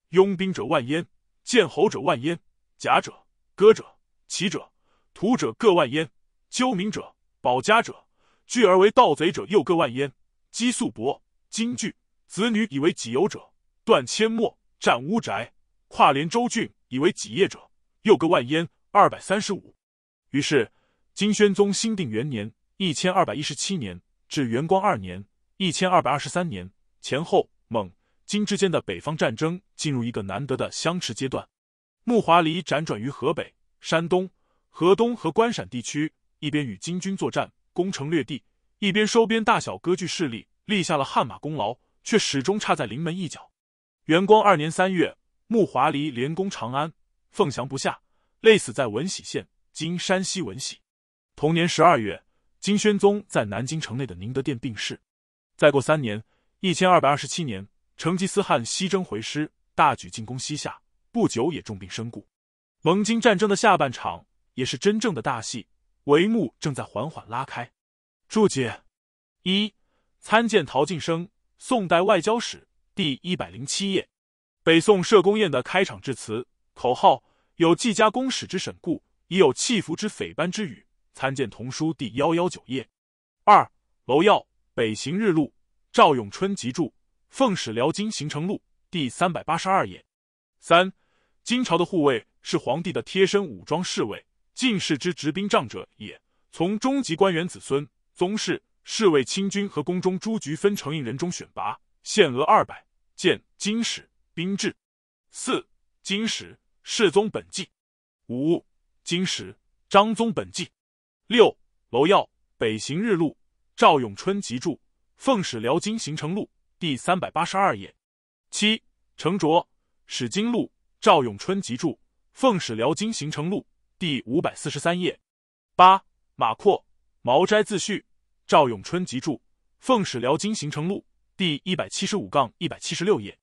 拥兵者万焉，见侯者万焉，甲者、歌者、骑者、屠者各万焉，纠民者、保家者、聚而为盗贼者又各万焉。积粟帛、金具、子女以为己有者，断阡陌、占屋宅、跨连州郡以为己业者，又各万焉，二百三十五。于是，金宣宗兴定元年（一千二百一十七年）至元光二年（一千二百二十三年）前后，蒙、金之间的北方战争进入一个难得的相持阶段。木华黎辗转于河北、山东、河东和关陕地区，一边与金军作战，攻城略地。一边收编大小割据势力，立下了汗马功劳，却始终差在临门一脚。元光二年三月，木华黎连攻长安，凤翔不下，累死在闻喜县（今山西闻喜）。同年十二月，金宣宗在南京城内的宁德殿病逝。再过三年（一千二百二十七年），成吉思汗西征回师，大举进攻西夏，不久也重病身故。蒙金战争的下半场也是真正的大戏，帷幕正在缓缓拉开。注解：一、参见陶晋生《宋代外交史》第一百零七页。北宋社公宴的开场致辞，口号有纪家公使之审故，已有弃服之匪般之语。参见童书第幺幺九页。二、娄耀《北行日录》，赵永春集注《奉使辽金行程录》第三百八十二页。三、金朝的护卫是皇帝的贴身武装侍卫，进士之执兵仗者也，从中级官员子孙。宗室、侍卫、亲军和宫中诸局分承一人中选拔，限额二百。见金史兵制。四、金史世宗本纪。五、金史张宗本纪。六、娄耀北行日录，赵永春集注《奉使辽金行程录》第三百八十二页。七、程卓史经录，赵永春集注《奉使辽金行程录》第五百四十三页。八、马扩毛斋自序。赵永春集注《奉使辽金行程录》第一百七十五杠一百七十六页。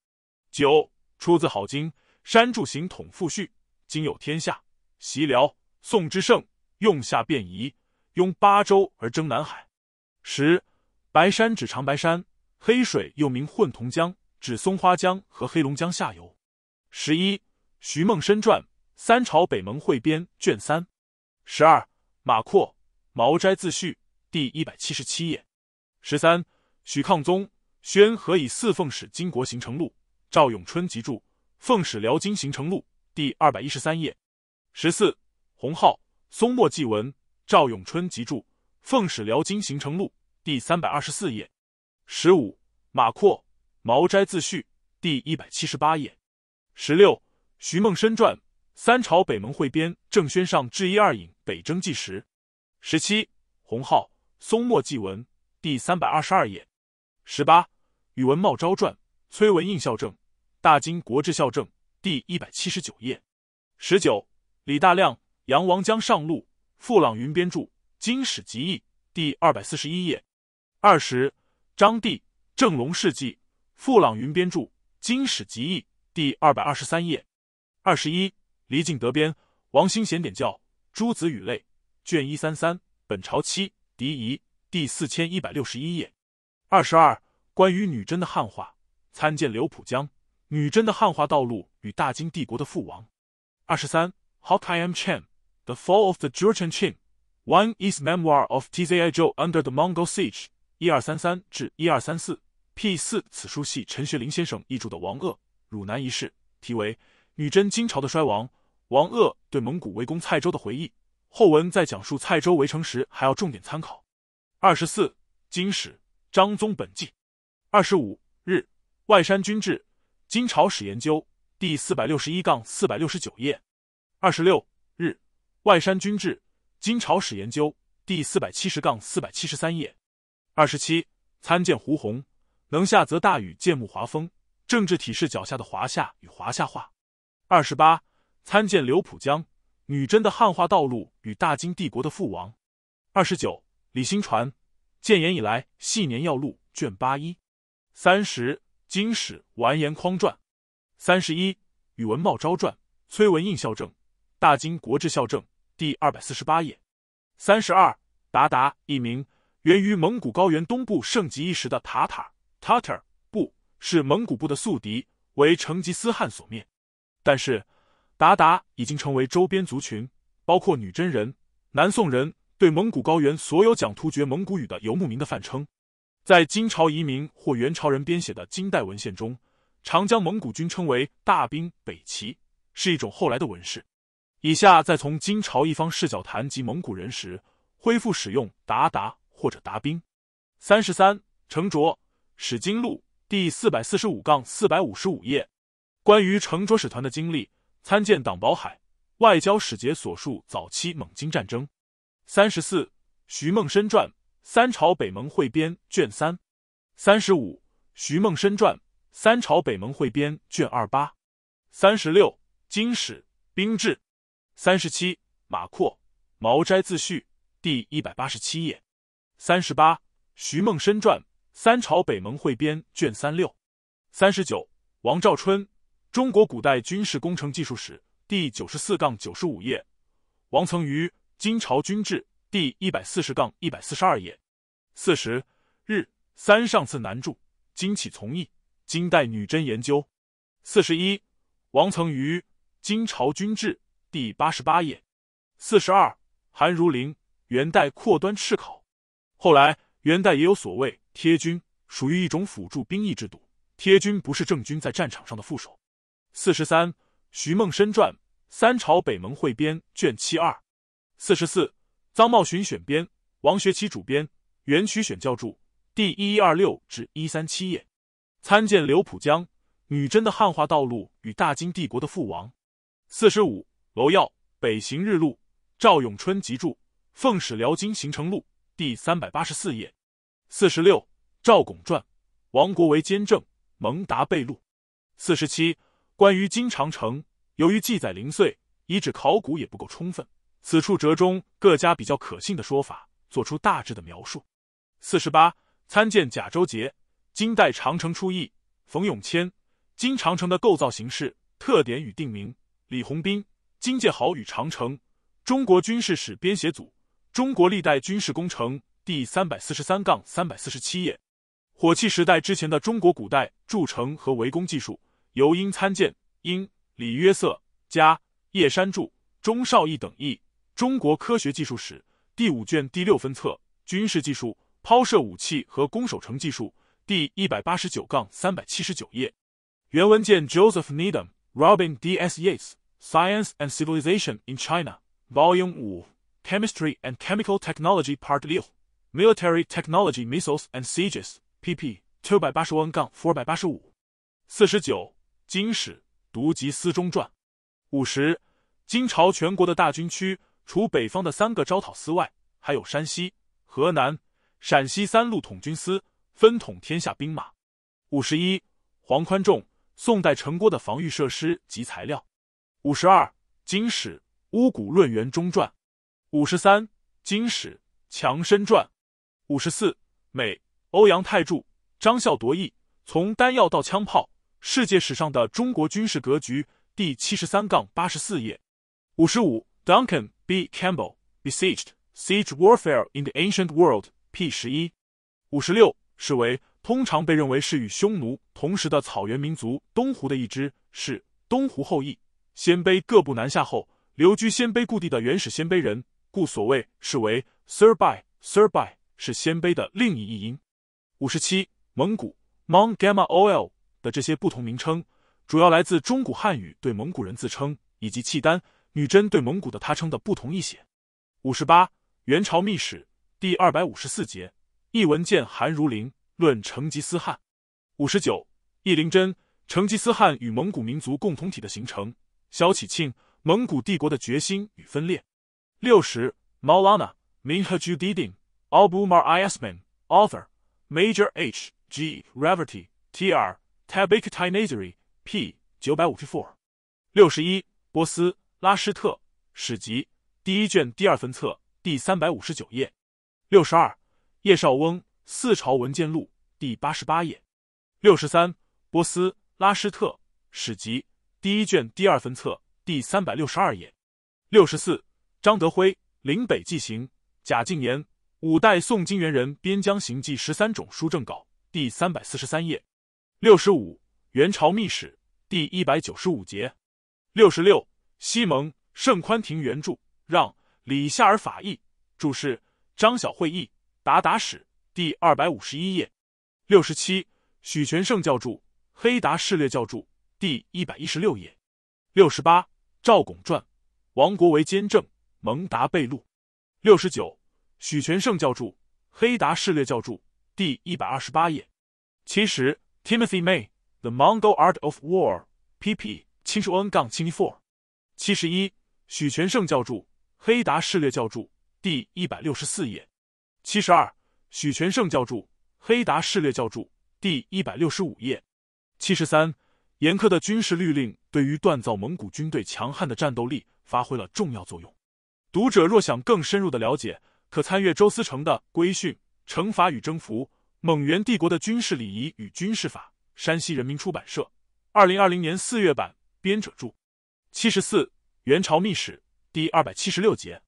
九出自郝经《山柱行统复序》，今有天下，袭辽，宋之盛，用下便宜，拥八州而争南海。十白山指长白山，黑水又名混同江，指松花江和黑龙江下游。十一徐梦深传《三朝北盟汇编》卷三。十二马扩毛斋自序。第一百七十七页，十三，许抗宗宣何以四奉使金国行程录，赵永春集注《奉使辽金行程录》第二百一十三页。十四，洪浩松墨记文，赵永春集注《奉使辽金行程录》第三百二十四页。十五，马扩毛斋自序第一百七十八页。十六，徐梦深传《三朝北盟汇编》，郑宣上至一二引北征纪实。十七，洪浩。松墨纪文第三百二十二页，十八宇文茂昭传崔文应校正大金国志校正第一百七十九页，十九李大亮杨王江上路傅朗云编著金史集义第二百四十一页，二十张帝正隆事迹傅朗云编著金史集义第二百二十三页，二十一黎敬德编王兴贤点教诸子语类卷一三三本朝七。狄仪第四千一百六十一页，二十二关于女真的汉化，参见刘浦江《女真的汉化道路》与大金帝国的覆亡。二十三 Hock I am Chen。The Fall of the Jurchen Qin, One is Memoir of Tzai Zhou Under the Mongol Siege，一二三三至一二三四，P 四。此书系陈学林先生译著的王鄂汝南一事，题为《女真金朝的衰亡》，王鄂对蒙古围攻蔡州的回忆。后文在讲述蔡州围城时，还要重点参考。二十四，金史张宗本纪。二十五日，外山军志，金朝史研究，第四百六十一杠四百六十九页。二十六。外山军志，金朝史研究，第四百七十杠四百七十三页。二十七，参见胡宏，能下则大禹见木华风，政治体式脚下的华夏与华夏化。二十八，参见刘浦江，女真的汉化道路与大金帝国的覆亡。二十九，李新传，建炎以来系年要录卷八一。三十，金史完颜匡传。三十一，宇文茂昭传，崔文印校正，大金国志校正。第二百四十八页，三十二，鞑靼，一名源于蒙古高原东部盛极一时的塔塔 （Tatar） 部，是蒙古部的宿敌，为成吉思汗所灭。但是，鞑靼已经成为周边族群，包括女真人、南宋人，对蒙古高原所有讲突厥蒙古语的游牧民的泛称。在金朝移民或元朝人编写的金代文献中，常将蒙古军称为大兵北齐，是一种后来的文饰。以下再从金朝一方视角谈及蒙古人时，恢复使用鞑靼或者鞑兵。三十三，成卓《史经录》第四百四十五杠四百五十五页，关于成卓使团的经历，参见党宝海外交使节所述早期蒙金战争。三十四，徐梦深传《三朝北盟汇编》卷三。三十五，徐梦深传《三朝北盟汇编》卷二八。三十六，金史兵制。三十七，马阔《毛斋自序》第一百八十七页。三十八，徐梦深传《三朝北盟汇编》卷三六。三十九，王兆春《中国古代军事工程技术史》第九十四杠九十五页。王曾于《金朝军志》第一百四十杠一百四十二页。四十，日三上次南著，金启从义，金代女真研究。四十一，王曾于《金朝军志》。第八十八页，四十二，韩如林，元代扩端赤考。后来元代也有所谓贴军，属于一种辅助兵役制度。贴军不是正军在战场上的副手。四十三，徐梦深传《三朝北盟汇编》卷七二。四十四，臧茂寻选编，王学其主编，元曲选教注第一一二六至一三七页。参见刘浦江女真的汉化道路与大金帝国的覆亡。四十五。娄耀《北行日录》，赵永春集注《奉使辽金行程录》第三百八十四页。四十六，赵拱传《王国维监正蒙达备录》。四十七，关于金长城，由于记载零碎，遗址考古也不够充分，此处折中各家比较可信的说法，做出大致的描述。四十八，参见贾周杰《金代长城初议》，冯永谦《金长城的构造形式、特点与定名》，李鸿斌。金界豪与长城，中国军事史编写组，《中国历代军事工程》第三百四十三杠三百四十七页。火器时代之前的中国古代筑城和围攻技术，由应参见英李约瑟加叶山著《钟绍义等译《中国科学技术史》第五卷第六分册军事技术抛射武器和攻守城技术第一百八十九杠三百七十九页。原文见 Joseph Needham、Robin D. S. Yates。Science and Civilization in China, Volume 5, Chemistry and Chemical Technology Part 6, Military Technology Missiles and Sieges, pp. 281-485。四十九，金史读及思中传。五十，金朝全国的大军区，除北方的三个招讨司外，还有山西、河南、陕西三路统军司，分统天下兵马。五十一，黄宽仲宋代城郭的防御设施及材料。五十二，金史乌古论元中传；五十三，金史强身传；五十四，美欧阳泰著张孝铎译《从丹药到枪炮：世界史上的中国军事格局》第七十三杠八十四页；五十五，Duncan B. Campbell Besieged Siege Warfare in the Ancient World P 十一；五十六，是为通常被认为是与匈奴同时的草原民族东胡的一支是。东湖后裔，鲜卑各部南下后，留居鲜卑故地的原始鲜卑人，故所谓是为 Serbi。Serbi 是鲜卑的另一译音。五十七，蒙古 Mong Gamma Ol 的这些不同名称，主要来自中古汉语对蒙古人自称以及契丹、女真对蒙古的他称的不同译写。五十八，元朝秘史第二百五十四节，译文见韩如林论成吉思汗。五十九，易灵真。成吉思汗与蒙古民族共同体的形成，萧启庆蒙古帝国的决心与分裂。六十，Maulana Minhajuddin Abu Mar Isman Author Major H G Raverty T R Tabaktai Nazari P 九百五十 four。六十一，波斯拉施特史籍第一卷第二分册第三百五十九页。六十二，叶绍翁四朝文件录第八十八页。六十三，波斯。拉施特史籍第一卷第二分册第三百六十二页，六十四张德辉岭北纪行贾敬言五代宋金元人边疆行记十三种书正稿第三百四十三页，六十五元朝秘史第一百九十五节，六十六西蒙盛宽庭原著让李夏尔法译注释张晓会议达达史第二百五十一页，六十七许全胜教注。黑达事略教注第一百一十六页，六十八赵拱传，王国维监正蒙达被录，六十九许全胜教注黑达事列教注第一百二十八页，七十 Timothy May The Mongol Art of War pp 七十 n 杠七 four，七十一许全胜教注黑达事列教注第一百六十四页，七十二许全胜教注黑达事列教注第一百六十五页。七十三，严苛的军事律令对于锻造蒙古军队强悍的战斗力发挥了重要作用。读者若想更深入的了解，可参阅周思成的《规训、惩罚与征服：蒙元帝国的军事礼仪与军事法》，山西人民出版社，二零二零年四月版，编者注。七十四，元朝秘史第二百七十六节，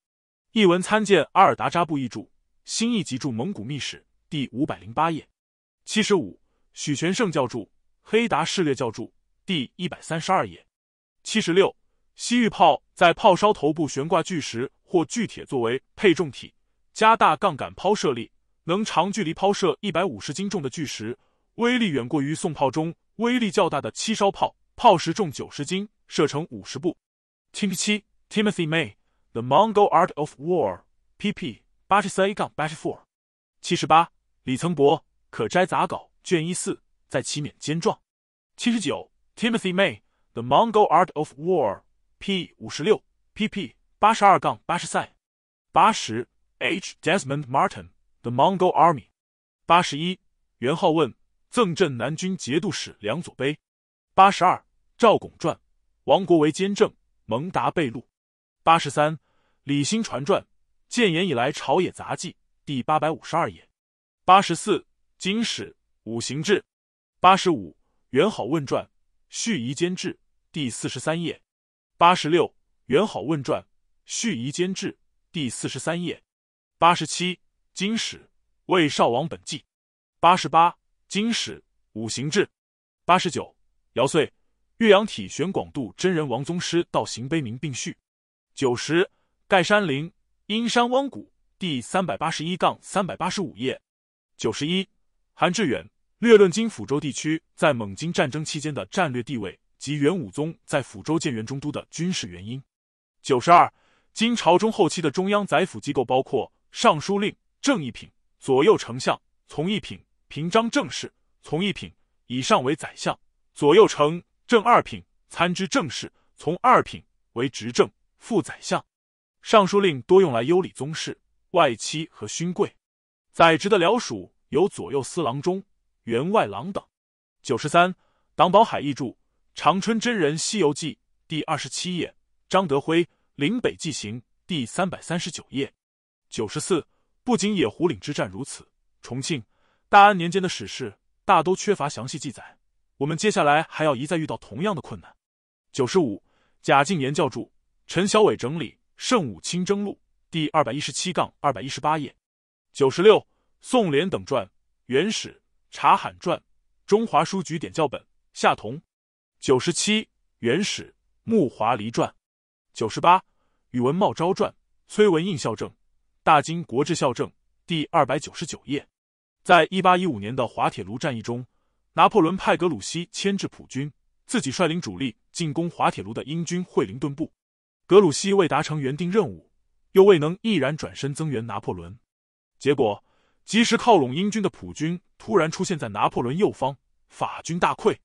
译文参见阿尔达扎布译注，新译集注蒙古秘史第五百零八页。七十五，许全胜教著。黑达事列教著第一百三十二页，七十六西域炮在炮梢头部悬挂巨石或巨铁作为配重体，加大杠杆抛射力，能长距离抛射一百五十斤重的巨石，威力远过于宋炮中威力较大的七烧炮，炮石重九十斤，射程五十步。七七 Timothy May The Mongol Art of War pp 八十三杠八十 four，七十八李曾博可摘杂稿卷一四。在其免兼状。七十九，Timothy May The Mongol Art of War P 五十六 pp 八十二杠八十三。八十，H Desmond Martin The Mongol Army 八十一，元好问赠镇南军节度使梁左碑。八十二，赵拱传王国维监正蒙达备录。八十三，李兴传传建炎以来朝野杂记第八百五十二页。八十四，金史五行志。八十五，元好问传续夷监志第四十三页。八十六，元好问传续夷监志第四十三页。八十七，金史魏少王本纪。八十八，金史五行志。八十九，姚岁岳阳体玄广度真人王宗师道行碑铭并序。九十，盖山陵阴山汪谷第三百八十一杠三百八十五页。九十一，韩志远。略论今抚州地区在蒙金战争期间的战略地位及元武宗在抚州建元中都的军事原因。九十二，金朝中后期的中央宰辅机构包括尚书令、正一品、左右丞相、从一品、平章政事、从一品以上为宰相，左右丞、正二品参知政事，从二品为执政副宰相。尚书令多用来优礼宗室、外戚和勋贵。宰执的僚属有左右司郎中。员外郎等，九十三，党宝海译著《长春真人西游记》第二十七页，张德辉《岭北纪行》第三百三十九页。九十四，不仅野狐岭之战如此，重庆、大安年间的史事大都缺乏详细记载，我们接下来还要一再遇到同样的困难。九十五，贾敬言教著，陈小伟整理《圣武清征录》第二百一十七杠二百一十八页。九十六，宋濂等传原始。查罕传，中华书局点校本，夏同。九十七，元始木华黎传九十八宇文茂昭传崔文印校正大金国志校正第二百九十九页，在一八一五年的滑铁卢战役中，拿破仑派格鲁希牵制普军，自己率领主力进攻滑铁卢的英军惠灵顿部。格鲁希未达成原定任务，又未能毅然转身增援拿破仑，结果及时靠拢英军的普军突然出现在拿破仑右方，法军大溃。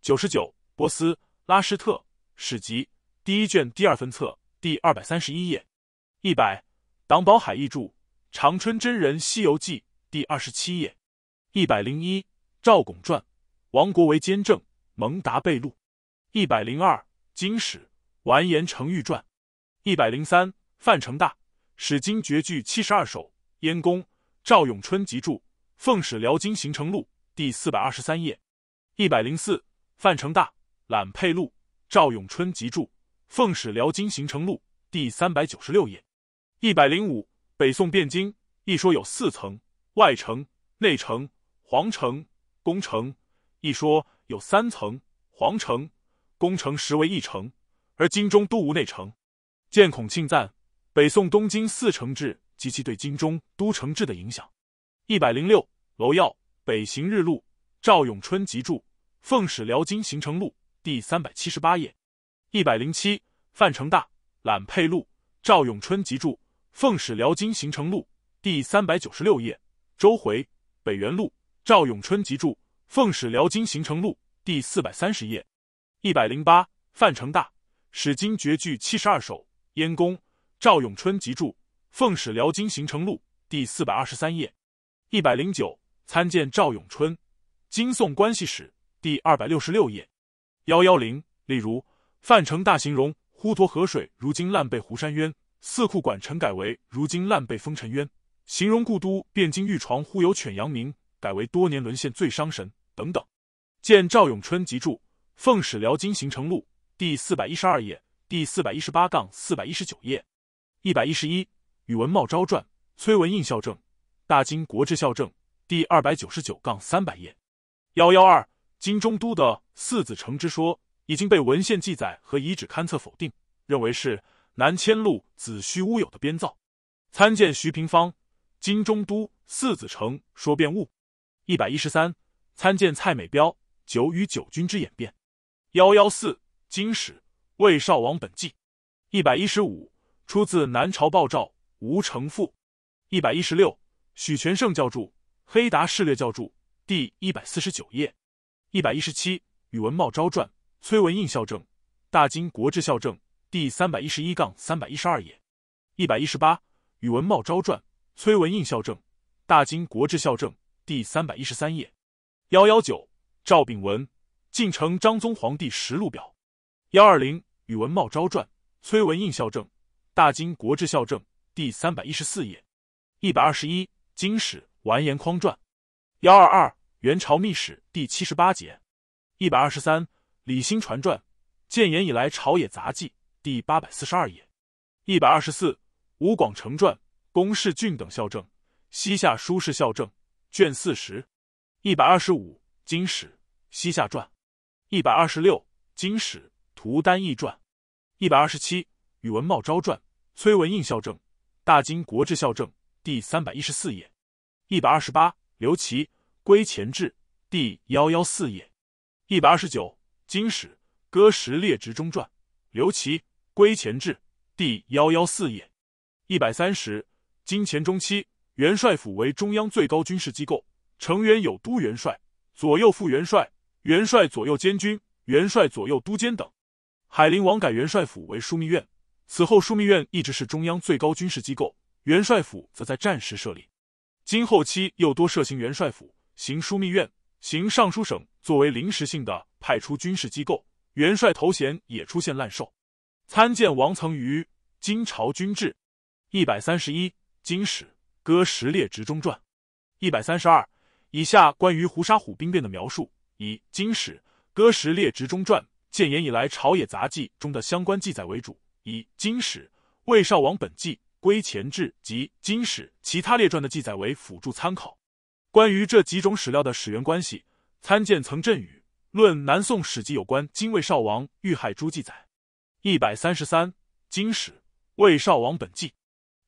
九十九波斯拉施特史籍第一卷第二分册第二百三十一页，一百党宝海译著。《长春真人西游记》第二十七页，一百零一赵拱传，王国维监正，蒙达贝录，一百零二经史完颜成玉传，一百零三范成大史经绝句七十二首，燕公赵永春集注《奉使辽金行程录》第四百二十三页，一百零四范成大览佩录赵永春集注《奉使辽金行程录》第三百九十六页，一百零五。北宋汴京一说有四层：外城、内城、皇城、宫城；一说有三层：皇城、宫城实为一城，而京中都无内城。见孔庆赞北宋东京四城制及其对京中都城制的影响。一百零六楼耀北行日录赵永春集注《奉使辽金行程录》第三百七十八页。一百零七范成大览佩录赵永春集注。《奉使辽金行程录》第三百九十六页，周回北元录赵永春集注《奉使辽金行程录》第四百三十页，一百零八范成大史经绝句七十二首，燕公赵永春集注《奉使辽金行程录》第四百二十三页，一百零九参见赵永春金宋关系史第二百六十六页，幺幺零例如范成大形容滹沱河水如今烂被湖山渊。四库馆陈改为如今烂被风尘冤，形容故都汴京玉床忽有犬羊名，改为多年沦陷最伤神等等。见赵永春集注《奉使辽金行程录》第四百一十二页、第四百一十八杠四百一十九页。一百一十一宇文茂昭传崔文印校正大金国志校正第二百九十九杠三百页。幺幺二金中都的四子城之说已经被文献记载和遗址勘测否定，认为是。南迁路子虚乌有的编造，参见徐平方《金中都四子城说变物》一百一十三，参见蔡美标《九与九军之演变》幺幺四，金史魏少王本纪一百一十五，出自南朝报诏吴承父一百一十六，许全胜教注黑达士略教注第一百四十九页。一百一十七，宇文茂昭传崔文印校正大金国志校正。第三百一十一杠三百一十二页，一百一十八宇文茂昭传崔文印校正大金国志校正第三百一十三页，幺幺九赵秉文晋城张宗皇帝实录表，幺二零宇文茂昭传崔文印校正大金国志校正第三百一十四页，一百二十一金史完颜匡传，幺二二元朝秘史第七十八节，一百二十三李兴传传建炎以来朝野杂记。第八百四十二页，一百二十四吴广成传公世俊等校正西夏书士校正卷四十，一百二十五金史西夏传，一百二十六金史图丹义传，一百二十七宇文茂昭传崔文印校正大金国志校正第三百一十四页，一百二十八刘琦归前志第幺幺四页，一百二十九金史歌石列职中传刘琦。归前志第幺幺四页，一百三十。金钱中期，元帅府为中央最高军事机构，成员有都元帅、左右副元帅、元帅左右监军、元帅左右都监等。海陵王改元帅府为枢密院，此后枢密院一直是中央最高军事机构，元帅府则在战时设立。今后期又多设行元帅府、行枢密院、行尚书省，作为临时性的派出军事机构，元帅头衔也出现滥授。参见王曾于《金朝军制》一百三十一，金史歌石列职中传一百三十二。以下关于胡沙虎兵变的描述，以金史歌石列职中传建炎以来朝野杂记中的相关记载为主，以金史魏少王本纪归前志及金史其他列传的记载为辅助参考。关于这几种史料的史源关系，参见曾振宇《论南宋史籍有关金魏少王遇害诸记载。一百三十三，金史魏少王本纪。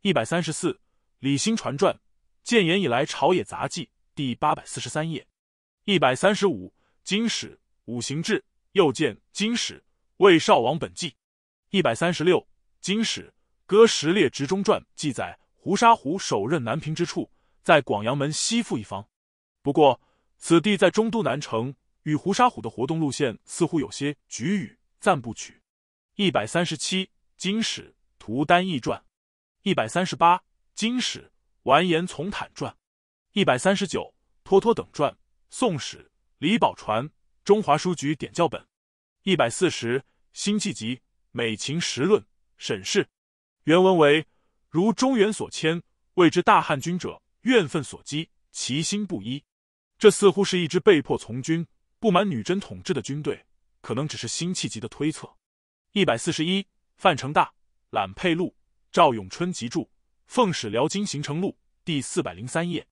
一百三十四，李兴传传建炎以来朝野杂记第八百四十三页。一百三十五，金史五行志又见金史魏少王本纪。一百三十六，金史歌石列直中传记载胡沙虎首任南平之处，在广阳门西附一方。不过此地在中都南城，与胡沙虎的活动路线似乎有些局语，暂不取。一百三十七，金史图丹义传。一百三十八，金史完颜从坦传。一百三十九，托托等传。宋史李宝传中华书局点校本。一百四十，辛弃疾美琴时论审视。原文为：如中原所迁，谓之大汉军者，怨愤所激，其心不一。这似乎是一支被迫从军、不满女真统治的军队，可能只是辛弃疾的推测。一百四十一，范成大览佩录，赵永春集注，《奉使辽金行程录》第四百零三页。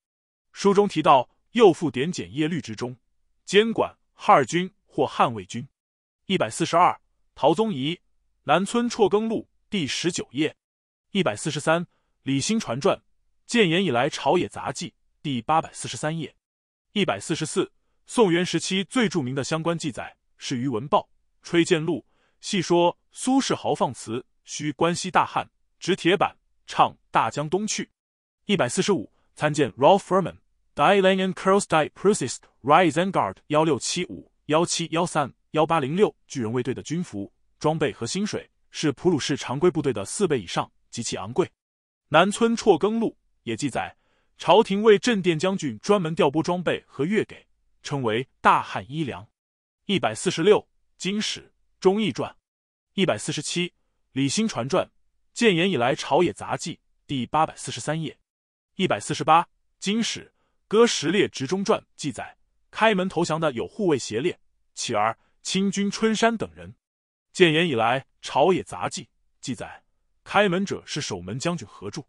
书中提到。右副点检业律之中，监管哈尔军或汉魏军。一百四十二，陶宗仪《南村辍耕录》第十九页。一百四十三，李兴传传建炎以来朝野杂记。第八百四十三页。一百四十四，宋元时期最著名的相关记载是于文豹《吹剑录》，细说苏轼豪放词，须关西大汉，执铁板，唱大江东去。一百四十五，参见 Ralph Furman。Die Lang and Curls Die Persist Rise and Guard 幺六七五幺七幺三幺八零六巨人卫队的军服。装备和薪水是普鲁士常规部队的四倍以上，极其昂贵。南村辍耕录也记载，朝廷为镇殿将军专门调拨装备和月给，称为大汉衣粮。一百四十六，金史忠义传。一百四十七，李兴传传建炎以来朝野杂记第八百四十三页。一百四十八，金史。歌十列直中传记载，开门投降的有护卫协列、乞儿、清军春山等人。建炎以来朝野杂记记载，开门者是守门将军何柱。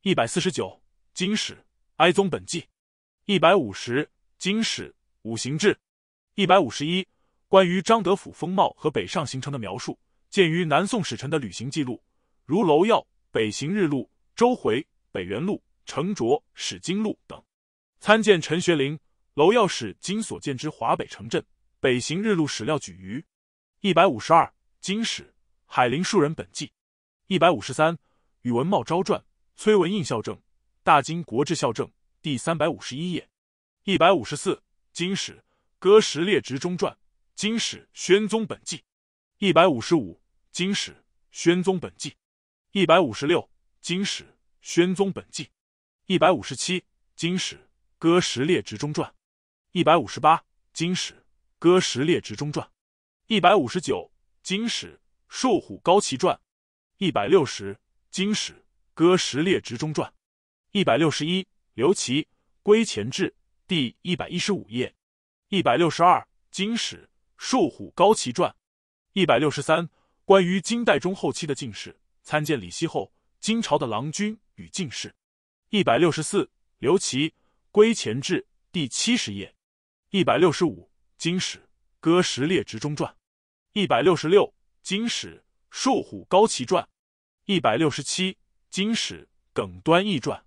一百四十九，金史哀宗本纪。一百五十，金史五行志。一百五十一，关于张德甫风貌和北上行程的描述，见于南宋使臣的旅行记录，如娄耀《北行日录》《周回》《北元录》《程卓《史经录》等。参见陈学龄《娄耀史今所见之华北城镇北行日录史料举于一百五十二金史海陵树人本纪。一百五十三宇文茂昭传崔文印校正大金国志校正第三百五十一页。一百五十四金史歌石列直中传金史宣宗本纪。一百五十五金史宣宗本纪。一百五十六金史宣宗本纪。一百五十七金史。歌石列直中传，一百五十八；金史歌石列直中传，一百五十九；金史树虎高齐传，一百六十；金史歌石列直中传，一百六十一。刘琦归前志第一百一十五页，一百六十二；金史树虎高齐传，一百六十三。关于金代中后期的进士，参见李希后《金朝的郎君与进士》，一百六十四。刘琦。归前志第七十页，一百六十五。金史歌石列直中传，一百六十六。金史树虎高齐传，一百六十七。金史耿端义传。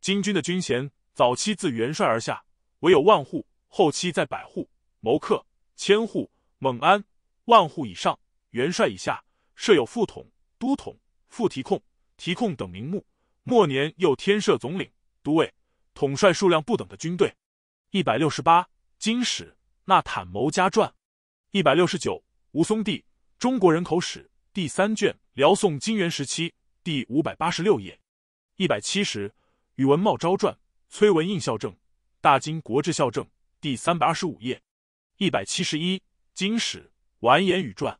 金军的军衔早期自元帅而下，唯有万户，后期在百户、谋克、千户、猛安、万户以上，元帅以下设有副统、都统、副提控、提控等名目。末年又添设总领、都尉。统帅数量不等的军队，一百六十八。金史纳坦谋家传，一百六十九。吴嵩帝中国人口史第三卷，辽宋金元时期，第五百八十六页。一百七十。宇文茂昭传，崔文印校正，大金国志校正第三百二十五页。一百七十一。金史完颜宇传，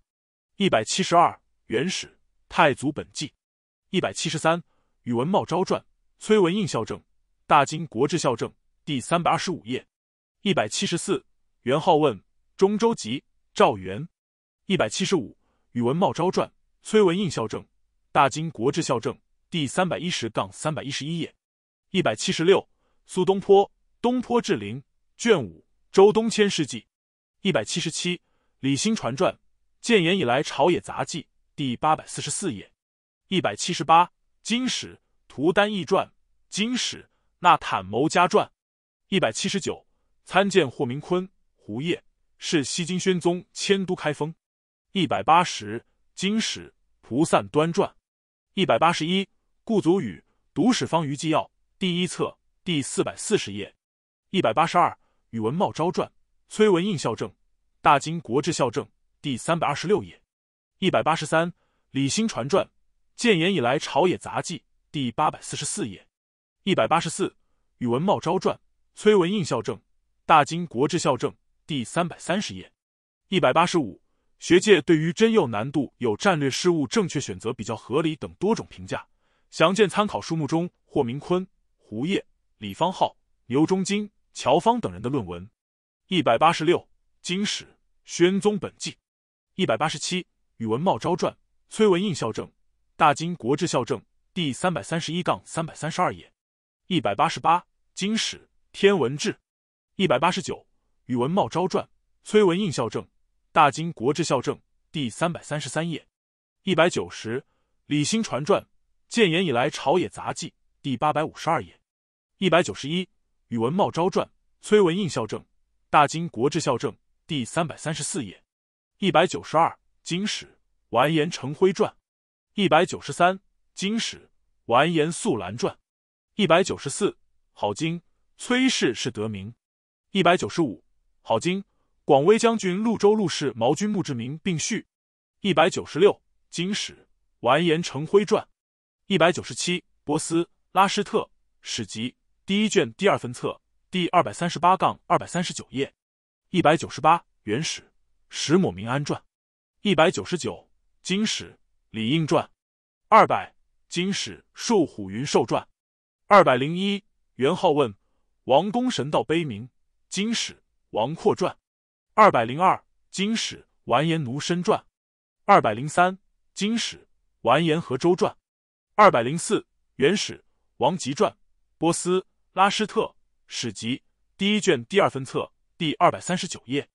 一百七十二。元史太祖本纪，一百七十三。宇文茂昭传，崔文印校正。大金国志校正第三百二十五页，一百七十四。元好问中州籍赵元，一百七十五。宇文茂昭传崔文印校正大金国志校正第三百一十杠三百一十一页，一百七十六。苏东坡东坡志林卷五周东迁事记，一百七十七，李兴传传，建炎以来朝野杂记，第八百四十四页。一百七十八，金史图丹义传，金史纳坦谋家传。一百七十九，参见霍明坤、胡业，是西京宣宗迁都开封。一百八十，金史蒲散端传。一百八十一，顾祖禹读史方舆纪要，第一册第四百四十页。一百八十二，宇文茂昭传，崔文印校正，大金国志校正，第三百二十六页。一百八十三，李兴传传，建炎以来朝野杂记，第八百四十四页。一百八十四，宇文茂昭传。崔文印校正，大金国志校正第三百三十页，一百八十五。学界对于真幼难度、有战略失误、正确选择比较合理等多种评价，详见参考书目中霍明坤、胡烨、李方浩、牛中金、乔芳等人的论文。一百八十六。经史宣宗本纪。一百八十七。宇文茂昭传，崔文应校正，大金国志校正第三百三十一杠三百三十二页。一百八十八。经史。天文志一百八十九，宇文茂昭传，崔文应校正，大金国志校正第三百三十三页。一百九十，李兴传传，建炎以来朝野杂记第八百五十二页。一百九十一，宇文茂昭传，崔文印校正，大金国志校正第三百三十四页。一百九十二，金史完颜成辉传。一百九十三，金史完颜素兰传。一百九十四，郝经。崔氏是得名，一百九十五。郝经，广威将军潞州陆氏毛军墓志铭并序，一百九十六。金史完颜成辉传，一百九十七。波斯拉施特史籍第一卷第二分册第二百三十八杠二百三十九页，一百九十八。元史石抹明安传，一百九十九。金史李应传，二百。金史树虎云寿传，二百零一。元好问。王公神道碑铭，金史王阔传，二百零二金史完颜奴身传，二百零三金史完颜和州传，二百零四元史王吉传，波斯拉施特史籍第一卷第二分册第二百三十九页，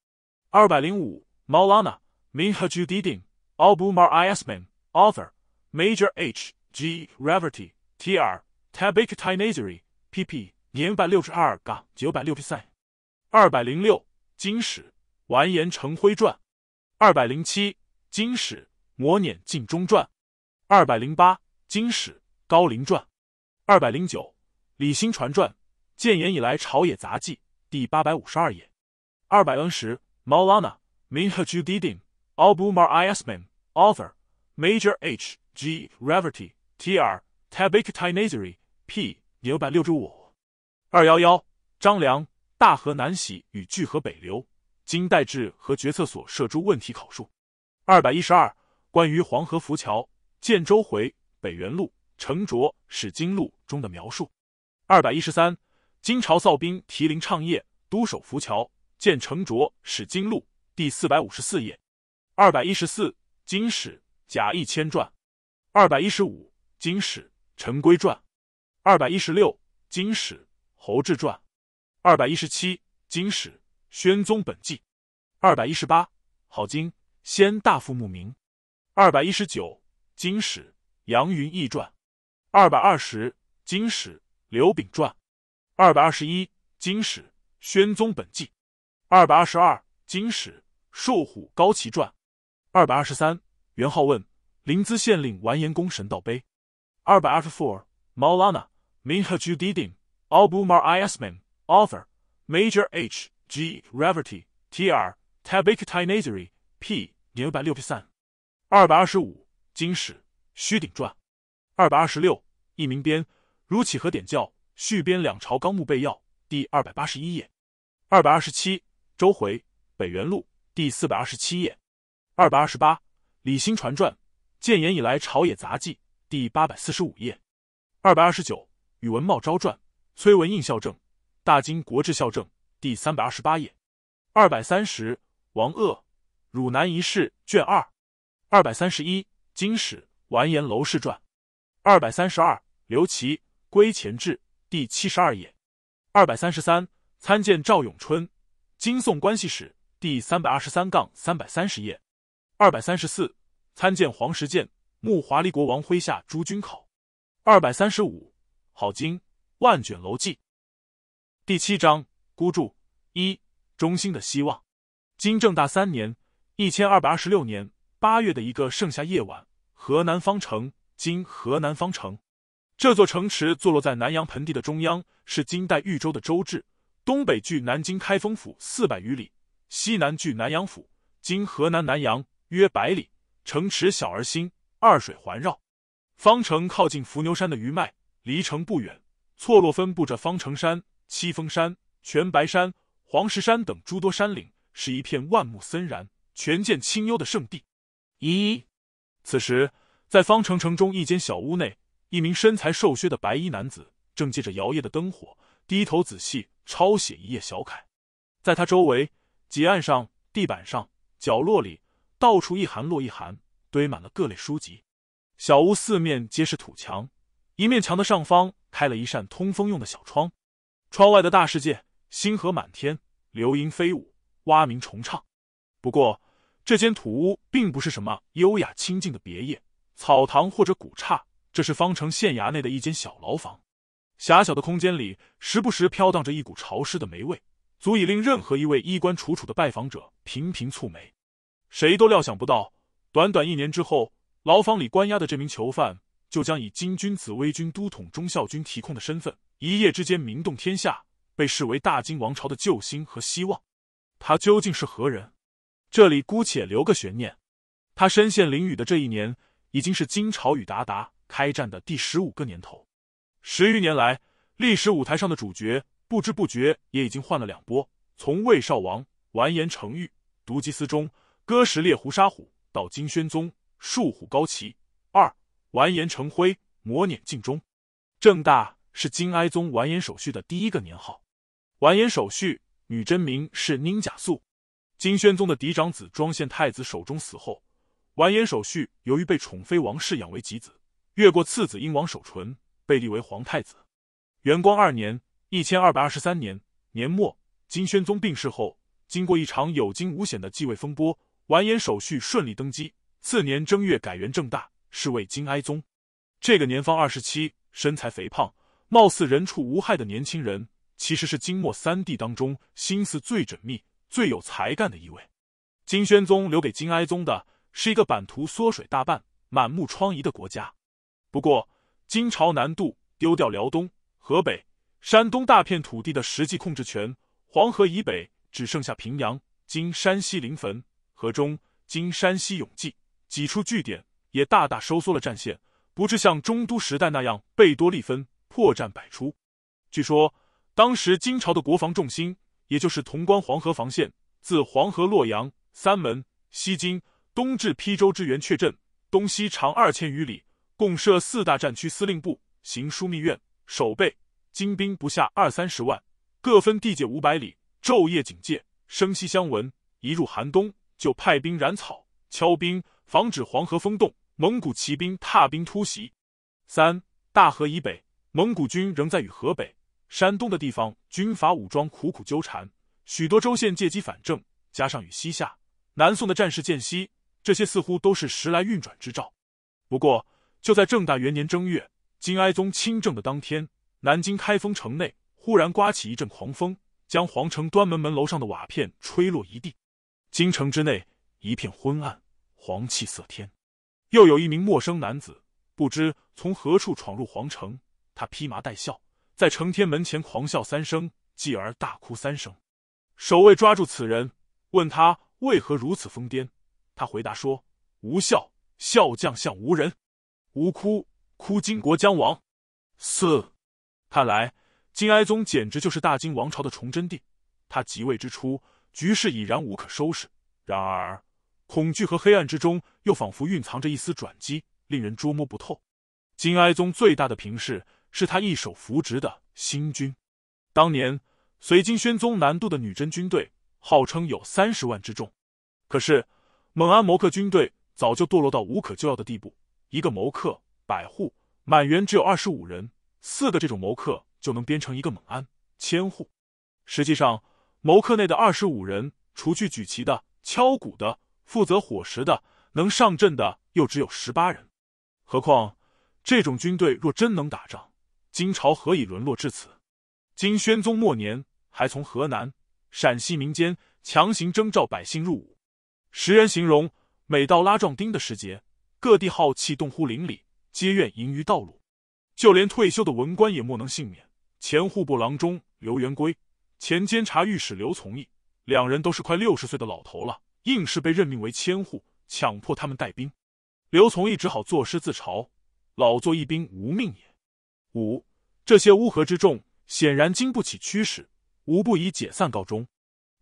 二百零五 Maulana Minhajuddin Abu Mar Isman Author Major H. G. Reverty T R Tabiqatinazari pp 年百六十二杠九百六十三，二百零六金史完颜成辉传，二百零七金史摩辇晋中传，二百零八金史高陵传，二百零九李兴传传，建炎以来朝野杂记第八百五十二页，二百 N 十 Maulana Minhajuddin Abu Mar Isman Author Major H G Reverty T R Tabiqatinazari p 九百六十五。二幺幺，张良大河南徙与聚河北流，金代志和决策所涉诸问题考述。二百一十二，关于黄河浮桥、建州回、北元路、成卓使金路中的描述。二百一十三，金朝扫兵提灵畅业，督守浮桥，建成卓使金路第四百五十四页。二百一十四，金史贾谊谦传。二百一十五，金史陈规传。二百一十六，金史。侯志传，二百一十七；金史宣宗本纪，二百一十八；郝经先大夫墓名，二百一十九；经史杨云义传，二百二十；经史刘秉传，二百二十一；经史宣宗本纪，二百二十二；经史寿虎高齐传，二百二十三；元好问临淄县令完颜公神道碑，二百二十 four。Maulana Minhajuddin。Abu Mar Isman, Author, Major H G Reverty T R Tabiqatinazari P 九百六十三，二百二十五金史虚鼎传，二百二十六一名编如启和点教续编两朝纲目备要第二百八十一页，二百二十七周回北元录第四百二十七页，二百二十八李兴传传建炎以来朝野杂记第八百四十五页，二百二十九宇文茂昭传。崔文印校正，大金国志校正第三百二十八页，二百三十王鄂汝南一事卷二，二百三十一金史完颜娄氏传，二百三十二刘琦归前志第七十二页，二百三十三参见赵永春金宋关系史第三百二十三杠三百三十页，二百三十四，参见黄石建慕华黎国王麾下诸军考，二百三十五，郝经万卷楼记，第七章孤注一中兴的希望。金正大三年一千二百二十六年八月的一个盛夏夜晚，河南方城，今河南方城，这座城池坐落在南阳盆地的中央，是金代豫州的州治，东北距南京开封府四百余里，西南距南阳府（今河南南阳）约百里。城池小而新，二水环绕。方城靠近伏牛山的余脉，离城不远，错落分布着方城山、七峰山、全白山、黄石山等诸多山岭。是一片万木森然、泉涧清幽的圣地。一，此时在方城城中一间小屋内，一名身材瘦削的白衣男子正借着摇曳的灯火，低头仔细抄写一页小楷。在他周围，几案上、地板上、角落里，到处一寒落一寒，堆满了各类书籍。小屋四面皆是土墙，一面墙的上方开了一扇通风用的小窗，窗外的大世界，星河满天，流萤飞舞。蛙鸣虫唱，不过这间土屋并不是什么优雅清静的别业、草堂或者古刹，这是方城县衙内的一间小牢房。狭小的空间里，时不时飘荡着一股潮湿的霉味，足以令任何一位衣冠楚楚的拜访者频频蹙眉。谁都料想不到，短短一年之后，牢房里关押的这名囚犯，就将以金军紫薇军都统忠孝军提控的身份，一夜之间名动天下，被视为大金王朝的救星和希望。他究竟是何人？这里姑且留个悬念。他身陷囹圄的这一年，已经是金朝与鞑靼开战的第十五个年头。十余年来，历史舞台上的主角不知不觉也已经换了两波，从魏少王完颜成玉毒鸡司中割食猎狐杀虎，到金宣宗树虎高齐二完颜成辉磨碾尽忠。正大是金哀宗完颜守绪的第一个年号，完颜守绪。女真名是宁贾素，金宣宗的嫡长子庄献太子守忠死后，完颜守绪由于被宠妃王氏养为己子，越过次子英王守纯，被立为皇太子。元光二年（一千二百二十三年）年末，金宣宗病逝后，经过一场有惊无险的继位风波，完颜守绪顺利登基。次年正月改元正大，是为金哀宗。这个年方二十七、身材肥胖、貌似人畜无害的年轻人。其实是金末三帝当中心思最缜密、最有才干的一位。金宣宗留给金哀宗的是一个版图缩水大半、满目疮痍的国家。不过，金朝南渡，丢掉辽东、河北、山东大片土地的实际控制权，黄河以北只剩下平阳（今山西临汾）河中（今山西永济）几处据点，也大大收缩了战线，不至像中都时代那样贝多利分、破绽百出。据说。当时金朝的国防重心，也就是潼关黄河防线，自黄河洛阳、三门、西京东至邳州之源阙镇，东西长二千余里，共设四大战区司令部、行枢密院，守备精兵不下二三十万，各分地界五百里，昼夜警戒，声息相闻。一入寒冬，就派兵燃草、敲冰，防止黄河封冻，蒙古骑兵踏冰突袭。三大河以北，蒙古军仍在与河北。山东的地方军阀武装苦苦纠缠，许多州县借机反正，加上与西夏、南宋的战事间隙，这些似乎都是时来运转之兆。不过，就在正大元年正月，金哀宗亲政的当天，南京开封城内忽然刮起一阵狂风，将皇城端门门楼上的瓦片吹落一地。京城之内一片昏暗，黄气色天。又有一名陌生男子，不知从何处闯入皇城，他披麻戴孝。在承天门前狂笑三声，继而大哭三声。守卫抓住此人，问他为何如此疯癫。他回答说：“无笑，笑将相无人；无哭，哭金国将亡。”四，看来金哀宗简直就是大金王朝的崇祯帝。他即位之初，局势已然无可收拾。然而，恐惧和黑暗之中，又仿佛蕴藏着一丝转机，令人捉摸不透。金哀宗最大的平事。是他一手扶植的新军。当年随金宣宗南渡的女真军队，号称有三十万之众。可是蒙安谋克军队早就堕落到无可救药的地步。一个谋克百户，满员只有二十五人，四个这种谋克就能编成一个蒙安千户。实际上，谋克内的二十五人除去举旗的、敲鼓的、负责伙食的，能上阵的又只有十八人。何况这种军队若真能打仗，金朝何以沦落至此？金宣宗末年，还从河南、陕西民间强行征召百姓入伍。时人形容，每到拉壮丁的时节，各地号气动乎邻里，皆愿迎于道路。就连退休的文官也莫能幸免。前户部郎中刘元圭，前监察御史刘从义，两人都是快六十岁的老头了，硬是被任命为千户，强迫他们带兵。刘从义只好作诗自嘲：“老作一兵无命也。”五这些乌合之众显然经不起驱使，无不以解散告终。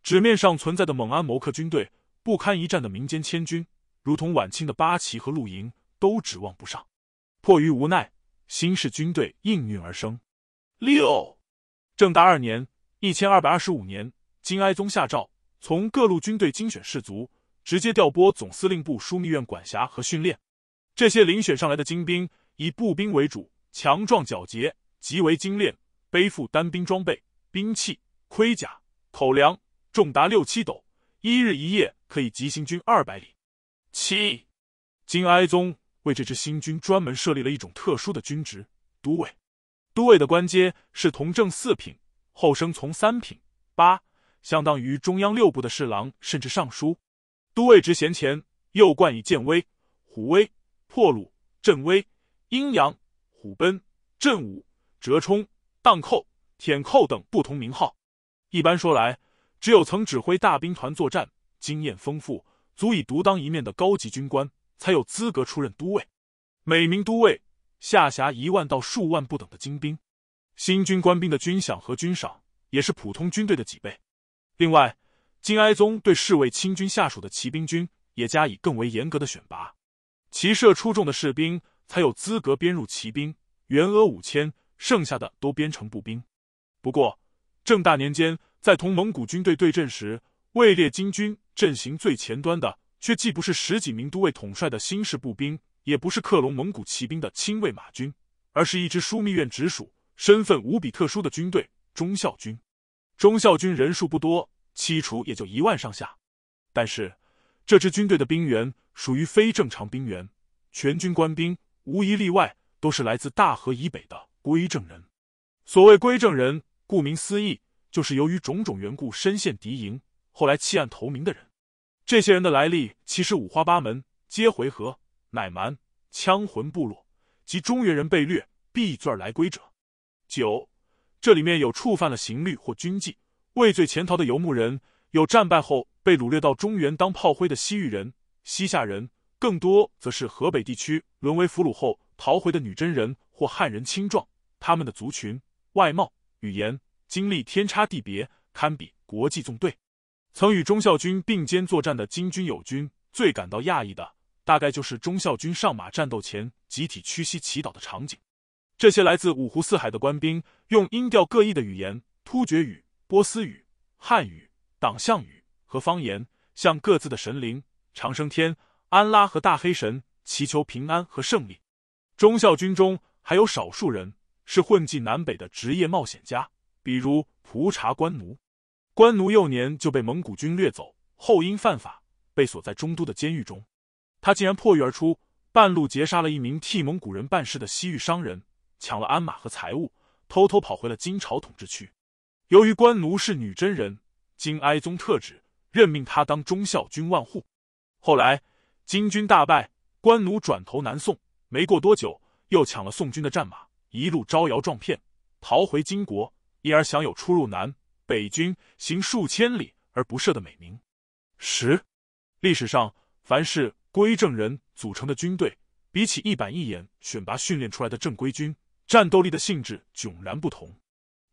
纸面上存在的蒙安谋克军队。不堪一战的民间千军，如同晚清的八旗和陆营，都指望不上。迫于无奈，新式军队应运而生。六正大二年（一千二百二十五年），金哀宗下诏，从各路军队精选士卒，直接调拨总司令部枢密院管辖和训练。这些遴选上来的精兵，以步兵为主，强壮矫捷，极为精炼，背负单兵装备、兵器、盔甲、口粮，重达六七斗。一日一夜可以急行军二百里。七，金哀宗为这支新军专门设立了一种特殊的军职——都尉。都尉的官阶是同正四品，后升从三品，八相当于中央六部的侍郎甚至尚书。都尉职衔前又冠以剑威、虎威、破虏、镇威、阴阳、虎贲、镇武、折冲、荡寇、舔寇等不同名号。一般说来，只有曾指挥大兵团作战、经验丰富、足以独当一面的高级军官，才有资格出任都尉。每名都尉下辖一万到数万不等的精兵。新军官兵的军饷和军赏也是普通军队的几倍。另外，金哀宗对侍卫亲军下属的骑兵军也加以更为严格的选拔。骑射出众的士兵才有资格编入骑兵，员额五千，剩下的都编成步兵。不过，正大年间。在同蒙古军队对阵时，位列金军阵型最前端的，却既不是十几名都尉统帅的新式步兵，也不是克隆蒙古骑兵的亲卫马军，而是一支枢密院直属、身份无比特殊的军队——忠孝军。忠孝军人数不多，起初也就一万上下。但是，这支军队的兵员属于非正常兵员，全军官兵无一例外都是来自大河以北的归正人。所谓归正人，顾名思义。就是由于种种缘故深陷敌营，后来弃暗投明的人。这些人的来历其实五花八门，皆回纥、乃蛮、羌浑部落及中原人被掠避罪来归者。九，这里面有触犯了刑律或军纪，畏罪潜逃的游牧人，有战败后被掳掠到中原当炮灰的西域人、西夏人，更多则是河北地区沦为俘虏后逃回的女真人或汉人青壮。他们的族群、外貌、语言。经历天差地别，堪比国际纵队。曾与忠孝军并肩作战的金军友军，最感到讶异的，大概就是忠孝军上马战斗前集体屈膝祈祷的场景。这些来自五湖四海的官兵，用音调各异的语言——突厥语、波斯语、汉语、党项语和方言，向各自的神灵长生天、安拉和大黑神祈求平安和胜利。忠孝军中还有少数人是混迹南北的职业冒险家。比如蒲察官奴，官奴幼年就被蒙古军掠走，后因犯法被锁在中都的监狱中。他竟然破狱而出，半路劫杀了一名替蒙古人办事的西域商人，抢了鞍马和财物，偷偷跑回了金朝统治区。由于官奴是女真人，金哀宗特旨任命他当忠孝军万户。后来金军大败，官奴转投南宋，没过多久又抢了宋军的战马，一路招摇撞骗，逃回金国。因而享有出入南北军行数千里而不涉的美名。十，历史上凡是归正人组成的军队，比起一板一眼选拔训练出来的正规军，战斗力的性质迥然不同。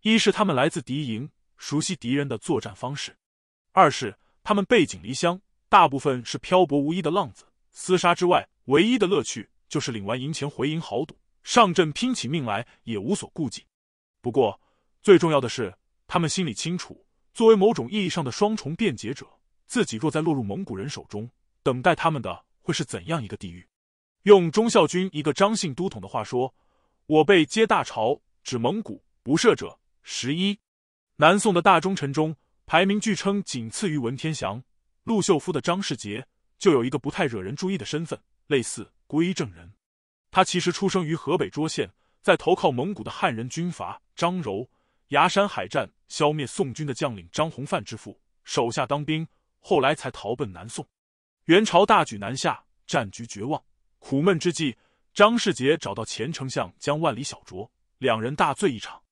一是他们来自敌营，熟悉敌人的作战方式；二是他们背井离乡，大部分是漂泊无依的浪子，厮杀之外唯一的乐趣就是领完银钱回营豪赌，上阵拼起命来也无所顾忌。不过，最重要的是，他们心里清楚，作为某种意义上的双重辩解者，自己若再落入蒙古人手中，等待他们的会是怎样一个地狱？用忠孝军一个张姓都统的话说：“我辈皆大朝，指蒙古不赦者十一。”南宋的大忠臣中，排名据称仅次于文天祥、陆秀夫的张世杰，就有一个不太惹人注意的身份，类似归正人。他其实出生于河北涿县，在投靠蒙古的汉人军阀张柔、崖山海战消灭宋军的将领张弘范之父，手下当兵，后来才逃奔南宋。元朝大举南下，战局绝望，苦闷之际，张世杰找到前丞相江万里小酌，两人大醉一场，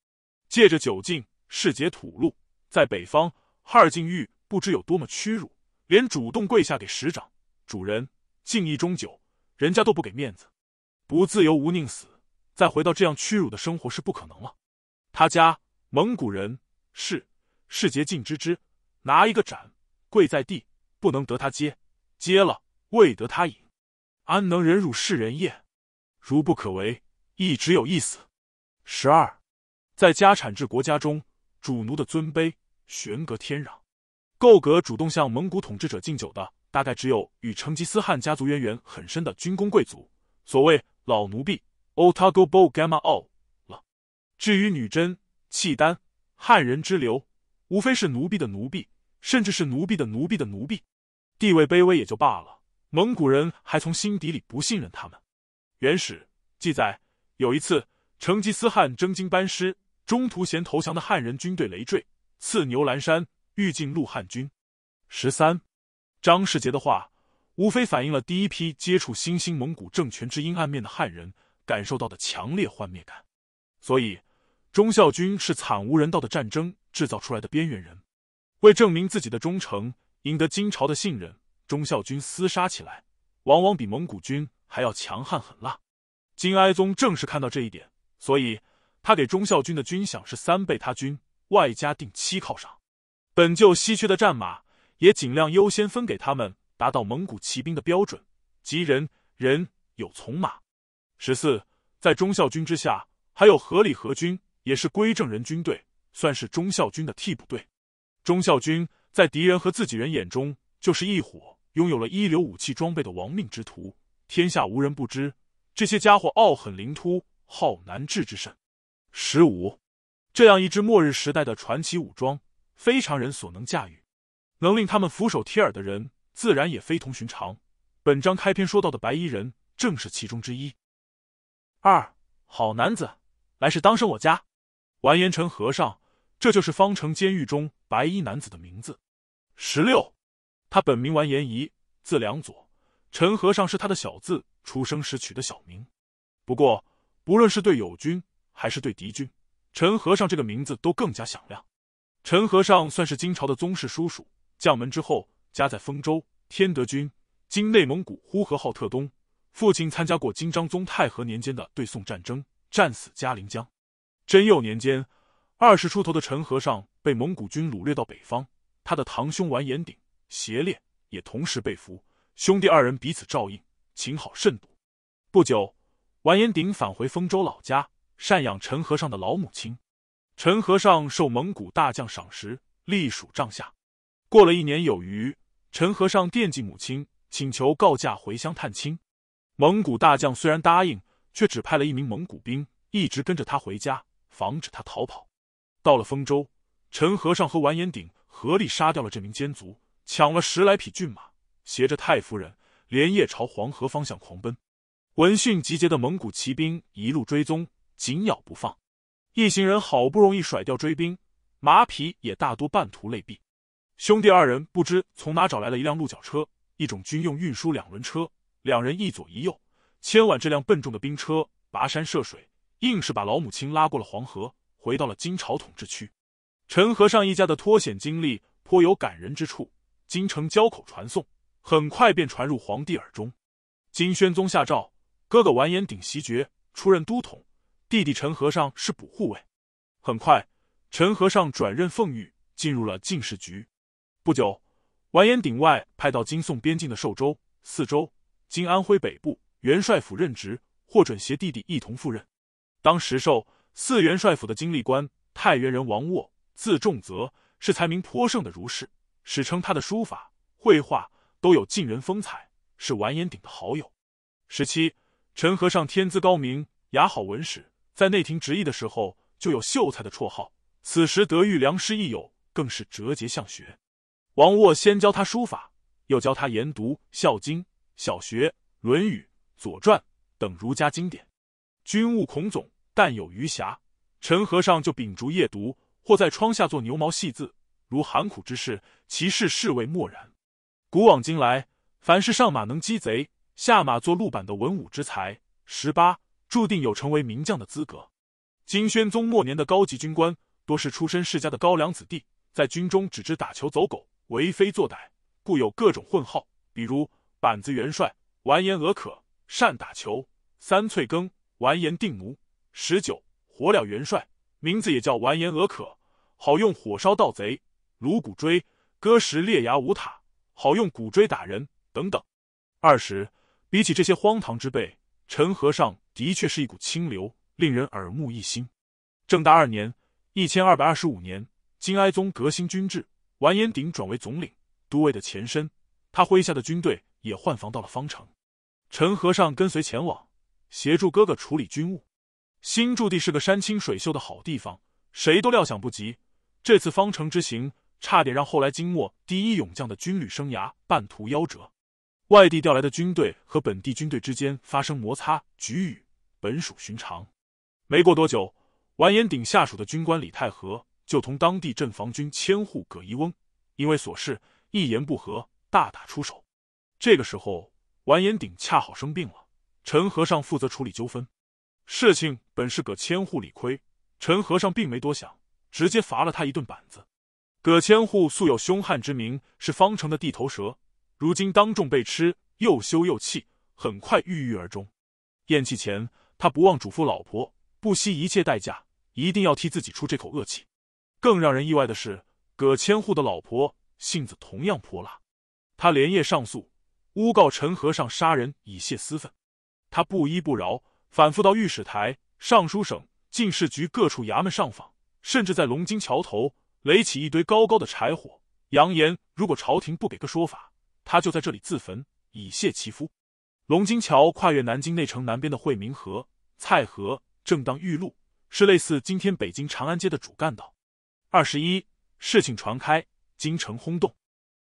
借着酒劲，世杰吐露，在北方。哈尔敬玉不知有多么屈辱，连主动跪下给使长主人敬一盅酒，人家都不给面子，不自由无宁死，再回到这样屈辱的生活是不可能了。他家蒙古人是世杰敬之之，拿一个盏跪在地，不能得他接，接了未得他饮，安能忍辱世人也？如不可为，亦只有一死。十二，在家产制国家中，主奴的尊卑。悬隔天壤，够格主动向蒙古统治者敬酒的，大概只有与成吉思汗家族渊源很深的军功贵族，所谓老奴婢 （Otago Boga Ma O） 了。至于女真、契丹、汉人之流，无非是奴婢的奴婢，甚至是奴婢的奴婢的奴婢，地位卑微也就罢了。蒙古人还从心底里不信任他们。原始记载，有一次成吉思汗征京班师，中途嫌投降的汉人军队累赘。刺牛栏山，欲进陆汉军。十三，张世杰的话，无非反映了第一批接触新兴蒙古政权之阴暗面的汉人感受到的强烈幻灭感。所以，忠孝军是惨无人道的战争制造出来的边缘人。为证明自己的忠诚，赢得金朝的信任，忠孝军厮杀起来，往往比蒙古军还要强悍狠辣。金哀宗正是看到这一点，所以他给忠孝军的军饷是三倍他军。外加定期犒赏，本就稀缺的战马也尽量优先分给他们，达到蒙古骑兵的标准，即人人有从马。十四，在忠孝军之下，还有合理和军，也是归正人军队，算是忠孝军的替补队。忠孝军在敌人和自己人眼中，就是一伙拥有了一流武器装备的亡命之徒，天下无人不知。这些家伙傲狠凌突，好难治之甚。十五。这样一支末日时代的传奇武装，非常人所能驾驭，能令他们俯首帖耳的人，自然也非同寻常。本章开篇说到的白衣人，正是其中之一。二好男子，来世当生我家。完颜陈和尚，这就是方城监狱中白衣男子的名字。十六，他本名完颜仪，字良佐，陈和尚是他的小字，出生时取的小名。不过，不论是对友军还是对敌军。陈和尚这个名字都更加响亮。陈和尚算是金朝的宗室叔叔，将门之后，家在丰州天德军，今内蒙古呼和浩特东。父亲参加过金章宗太和年间的对宋战争，战死嘉陵江。贞佑年间，二十出头的陈和尚被蒙古军掳掠到北方，他的堂兄完颜鼎、邪烈也同时被俘，兄弟二人彼此照应，情好甚笃。不久，完颜鼎返回丰州老家。赡养陈和尚的老母亲，陈和尚受蒙古大将赏识，隶属帐下。过了一年有余，陈和尚惦记母亲，请求告假回乡探亲。蒙古大将虽然答应，却只派了一名蒙古兵一直跟着他回家，防止他逃跑。到了丰州，陈和尚和完颜鼎合力杀掉了这名奸卒，抢了十来匹骏马，携着太夫人连夜朝黄河方向狂奔。闻讯集结的蒙古骑兵一路追踪。紧咬不放，一行人好不容易甩掉追兵，马匹也大多半途累毙。兄弟二人不知从哪找来了一辆鹿角车，一种军用运输两轮车。两人一左一右牵挽这辆笨重的兵车，跋山涉水，硬是把老母亲拉过了黄河，回到了金朝统治区。陈和尚一家的脱险经历颇有感人之处，京城交口传颂，很快便传入皇帝耳中。金宣宗下诏，哥哥完颜鼎袭爵，出任都统。弟弟陈和尚是捕护卫。很快，陈和尚转任奉御，进入了进士局。不久，完颜鼎外派到金宋边境的寿州、泗州（今安徽北部）元帅府任职，获准携弟弟一同赴任。当时寿四元帅府的经历官太原人王沃，字仲泽，是才名颇盛的儒士，史称他的书法、绘画都有晋人风采，是完颜鼎的好友。十七，陈和尚天资高明，雅好文史。在内廷执役的时候，就有秀才的绰号。此时得遇良师益友，更是折节向学。王沃先教他书法，又教他研读《孝经》《小学》《论语》《左传》等儒家经典。君务孔总但有余暇，陈和尚就秉烛夜读，或在窗下做牛毛细字。如寒苦之事，其事士为默然。古往今来，凡是上马能击贼，下马做路板的文武之才，十八注定有成为名将的资格。金宣宗末年的高级军官，多是出身世家的高粱子弟，在军中只知打球走狗，为非作歹，故有各种混号，比如板子元帅、完颜额可、善打球、三翠羹、完颜定奴、十九火燎元帅，名字也叫完颜额可，好用火烧盗贼。颅骨锥割石裂牙无塔，好用骨锥打人等等。二十，比起这些荒唐之辈，陈和尚的确是一股清流，令人耳目一新。正大二年（一千二百二十五年），金哀宗革新军制，完颜鼎转为总领，都尉的前身。他麾下的军队也换防到了方城。陈和尚跟随前往，协助哥哥处理军务。新驻地是个山清水秀的好地方，谁都料想不及，这次方城之行。差点让后来金末第一勇将的军旅生涯半途夭折。外地调来的军队和本地军队之间发生摩擦、局龉，本属寻常。没过多久，完颜鼎下属的军官李太和就同当地镇防军千户葛一翁因为琐事一言不合，大打出手。这个时候，完颜鼎恰好生病了，陈和尚负责处理纠纷。事情本是葛千户理亏，陈和尚并没多想，直接罚了他一顿板子。葛千户素有凶悍之名，是方城的地头蛇。如今当众被吃，又羞又气，很快郁郁而终。咽气前，他不忘嘱咐老婆，不惜一切代价，一定要替自己出这口恶气。更让人意外的是，葛千户的老婆性子同样泼辣，他连夜上诉，诬告陈和尚杀人以泄私愤。他不依不饶，反复到御史台、尚书省、进士局各处衙门上访，甚至在龙津桥头。垒起一堆高高的柴火，扬言如果朝廷不给个说法，他就在这里自焚以泄其夫。龙津桥跨越南京内城南边的惠民河、蔡河，正当玉路，是类似今天北京长安街的主干道。二十一，事情传开，京城轰动，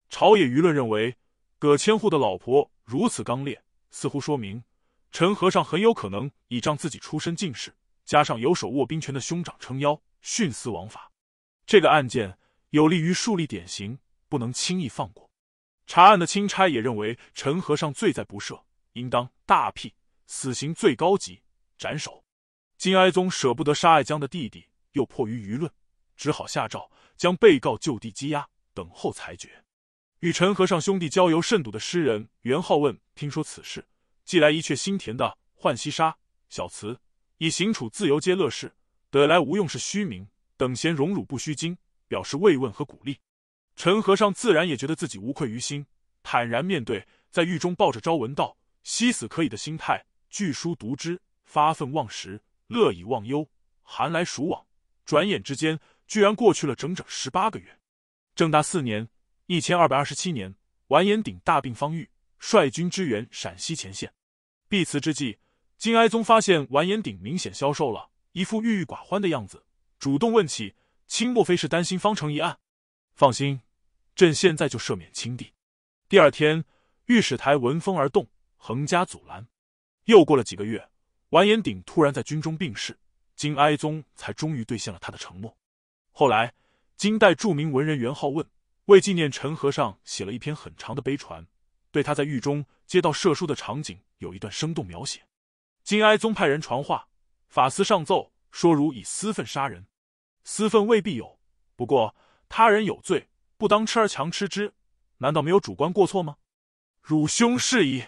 朝野舆论认为葛千户的老婆如此刚烈，似乎说明陈和尚很有可能倚仗自己出身进士，加上有手握兵权的兄长撑腰，徇私枉法。这个案件有利于树立典型，不能轻易放过。查案的钦差也认为陈和尚罪在不赦，应当大辟，死刑最高级，斩首。金哀宗舍不得杀爱江的弟弟，又迫于舆论，只好下诏将被告就地羁押，等候裁决。与陈和尚兄弟交游甚笃的诗人元好问听说此事，寄来一阙新填的《浣溪沙》小词，以行处自由皆乐事，得来无用是虚名。等闲荣辱不须惊，表示慰问和鼓励。陈和尚自然也觉得自己无愧于心，坦然面对，在狱中抱着朝闻道、惜死可以的心态，据书读之，发愤忘食，乐以忘忧，寒来暑往。转眼之间，居然过去了整整十八个月。正大四年（一千二百二十七年），完颜鼎大病方愈，率军支援陕西前线。避辞之际，金哀宗发现完颜鼎明显消瘦了，一副郁郁寡欢的样子。主动问起，卿莫非是担心方城一案？放心，朕现在就赦免卿帝。第二天，御史台闻风而动，横加阻拦。又过了几个月，完颜鼎突然在军中病逝，金哀宗才终于兑现了他的承诺。后来，金代著名文人元好问为纪念陈和尚，写了一篇很长的碑传，对他在狱中接到赦书的场景有一段生动描写。金哀宗派人传话，法司上奏。说如以私愤杀人，私愤未必有，不过他人有罪，不当吃而强吃之，难道没有主观过错吗？汝兄是矣，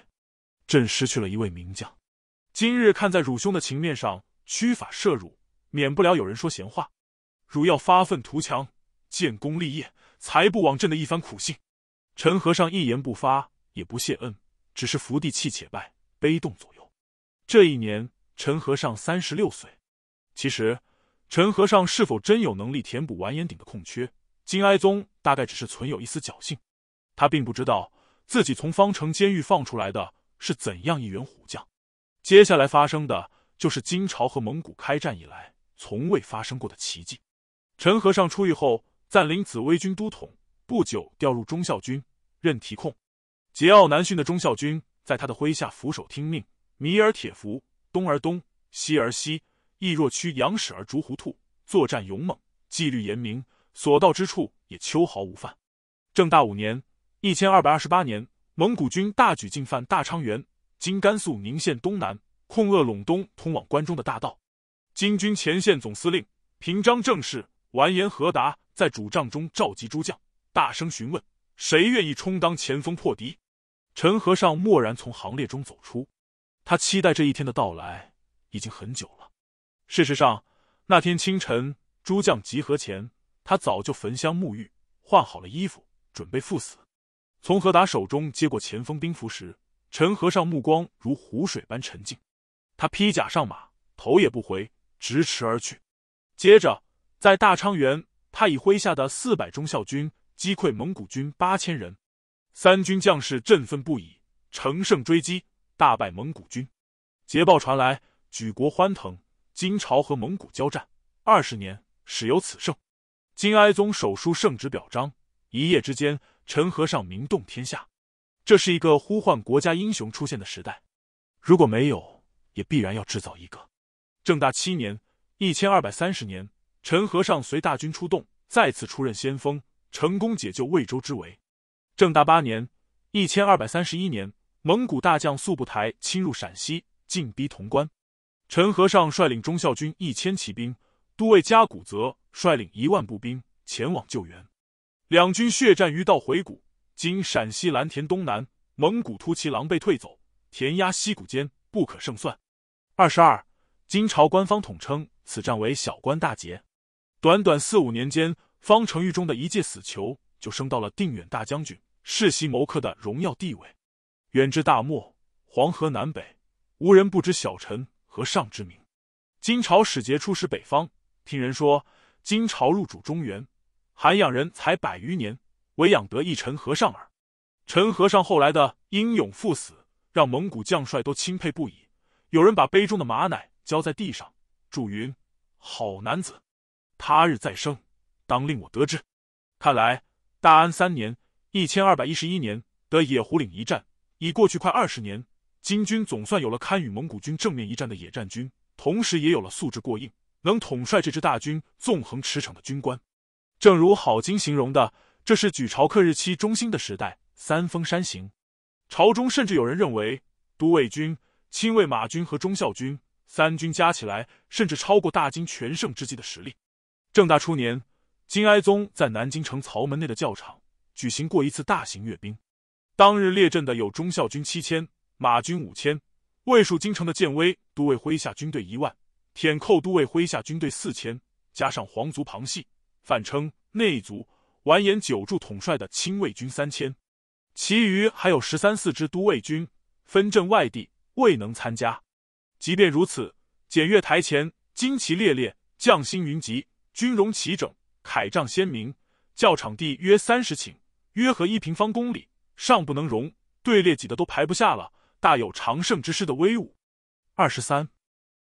朕失去了一位名将，今日看在汝兄的情面上，屈法赦汝，免不了有人说闲话。汝要发愤图强，建功立业，才不枉朕的一番苦心。陈和尚一言不发，也不谢恩，只是伏地泣且拜，悲动左右。这一年，陈和尚三十六岁。其实，陈和尚是否真有能力填补完颜鼎的空缺？金哀宗大概只是存有一丝侥幸。他并不知道自己从方城监狱放出来的是怎样一员虎将。接下来发生的就是金朝和蒙古开战以来从未发生过的奇迹。陈和尚出狱后，暂领紫薇军都统，不久调入忠孝军，任提控。桀骜难驯的忠孝军在他的麾下俯首听命，弥而铁服，东而东，西而西，亦若驱羊矢而逐狐兔，作战勇猛，纪律严明，所到之处也秋毫无犯。正大五年（一千二百二十八年），蒙古军大举进犯大昌原（今甘肃宁县东南），控扼陇东通往关中的大道。金军前线总司令平章政事完颜和达在主帐中召集诸将，大声询问谁愿意充当前锋破敌。陈和尚默然从行列中走出，他期待这一天的到来已经很久了。事实上，那天清晨，诸将集合前，他早就焚香沐浴，换好了衣服，准备赴死。从何达手中接过前锋兵符时，陈和尚目光如湖水般沉静。他披甲上马，头也不回，直驰而去。接着，在大昌原，他以麾下的四百忠孝军击溃蒙古军八千人。三军将士振奋不已，乘胜追击，大败蒙古军。捷报传来，举国欢腾。金朝和蒙古交战二十年，始有此胜。金哀宗手书圣旨表彰，一夜之间，陈和尚名动天下。这是一个呼唤国家英雄出现的时代。如果没有，也必然要制造一个。正大七年（一千二百三十年），陈和尚随大军出动，再次出任先锋，成功解救魏州之围。正大八年（一千二百三十一年），蒙古大将速不台侵入陕西，进逼潼关。陈和尚率领忠孝军一千骑兵，都尉加古泽率领一万步兵前往救援。两军血战于道回谷，今陕西蓝田东南。蒙古突骑狼狈退走，填压溪谷间，不可胜算。二十二，金朝官方统称此战为小关大捷。短短四五年间，方成玉中的一介死囚就升到了定远大将军。世袭谋克的荣耀地位，远至大漠黄河南北，无人不知小臣和尚之名。金朝使节出使北方，听人说金朝入主中原，涵养人才百余年，唯养得一陈和尚耳。陈和尚后来的英勇赴死，让蒙古将帅都钦佩不已。有人把杯中的马奶浇在地上，祝云：“好男子，他日再生，当令我得志。”看来大安三年。一千二百一十一年的野狐岭一战已过去快二十年，金军总算有了堪与蒙古军正面一战的野战军，同时也有了素质过硬、能统帅这支大军纵横驰骋的军官。正如郝经形容的，这是举朝克日期中兴的时代，三峰山行。朝中甚至有人认为，都尉军、亲卫马军和忠孝军三军加起来，甚至超过大金全盛之际的实力。正大初年，金哀宗在南京城曹门内的教场。举行过一次大型阅兵，当日列阵的有忠孝军七千，马军五千，卫戍京城的建威都尉麾下军队一万，舔寇都尉麾下军队四千，加上皇族旁系、范称内族、完颜九柱统帅的亲卫军三千，其余还有十三四支都卫军分镇外地，未能参加。即便如此，检阅台前旌旗猎猎，将星云集，军容齐整，铠仗鲜明，教场地约三十顷。约合一平方公里，尚不能容，队列挤得都排不下了，大有常胜之师的威武。二十三，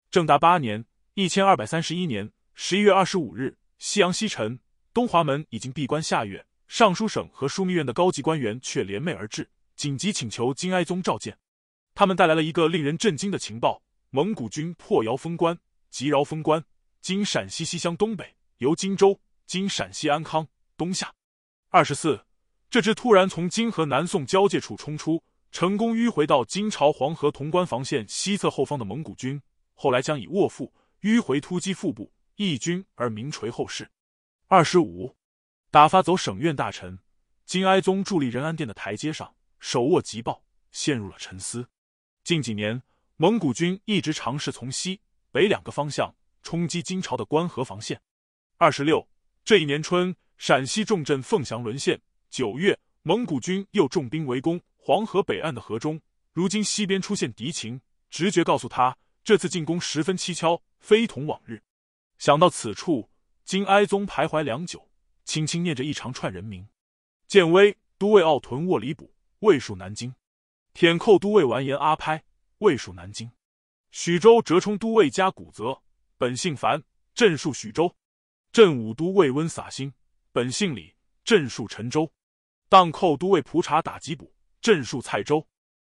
正大八年（一千二百三十一年）十一月二十五日，夕阳西沉，东华门已经闭关下月，尚书省和枢密院的高级官员却联袂而至，紧急请求金哀宗召见。他们带来了一个令人震惊的情报：蒙古军破窑封关，急饶封关，今陕西西乡东北，由荆州（今陕西安康）东下。二十四。这支突然从金和南宋交界处冲出，成功迂回到金朝黄河潼关防线西侧后方的蒙古军，后来将以卧腹迂回突击腹部义军而名垂后世。二十五，打发走省院大臣，金哀宗伫立仁安殿的台阶上，手握急报，陷入了沉思。近几年，蒙古军一直尝试从西北两个方向冲击金朝的关河防线。二十六，这一年春，陕西重镇凤翔沦陷。九月，蒙古军又重兵围攻黄河北岸的河中。如今西边出现敌情，直觉告诉他，这次进攻十分蹊跷，非同往日。想到此处，金哀宗徘徊良久，轻轻念着一长串人名：建威都尉奥屯沃里卜，卫戍南京；舔寇都尉完颜阿拍，卫戍南京；许州折冲都尉加古泽，本姓樊，镇戍许州；镇武都尉温洒星。本姓李，镇戍陈州。荡寇都尉蒲察打吉卜，镇戍蔡州。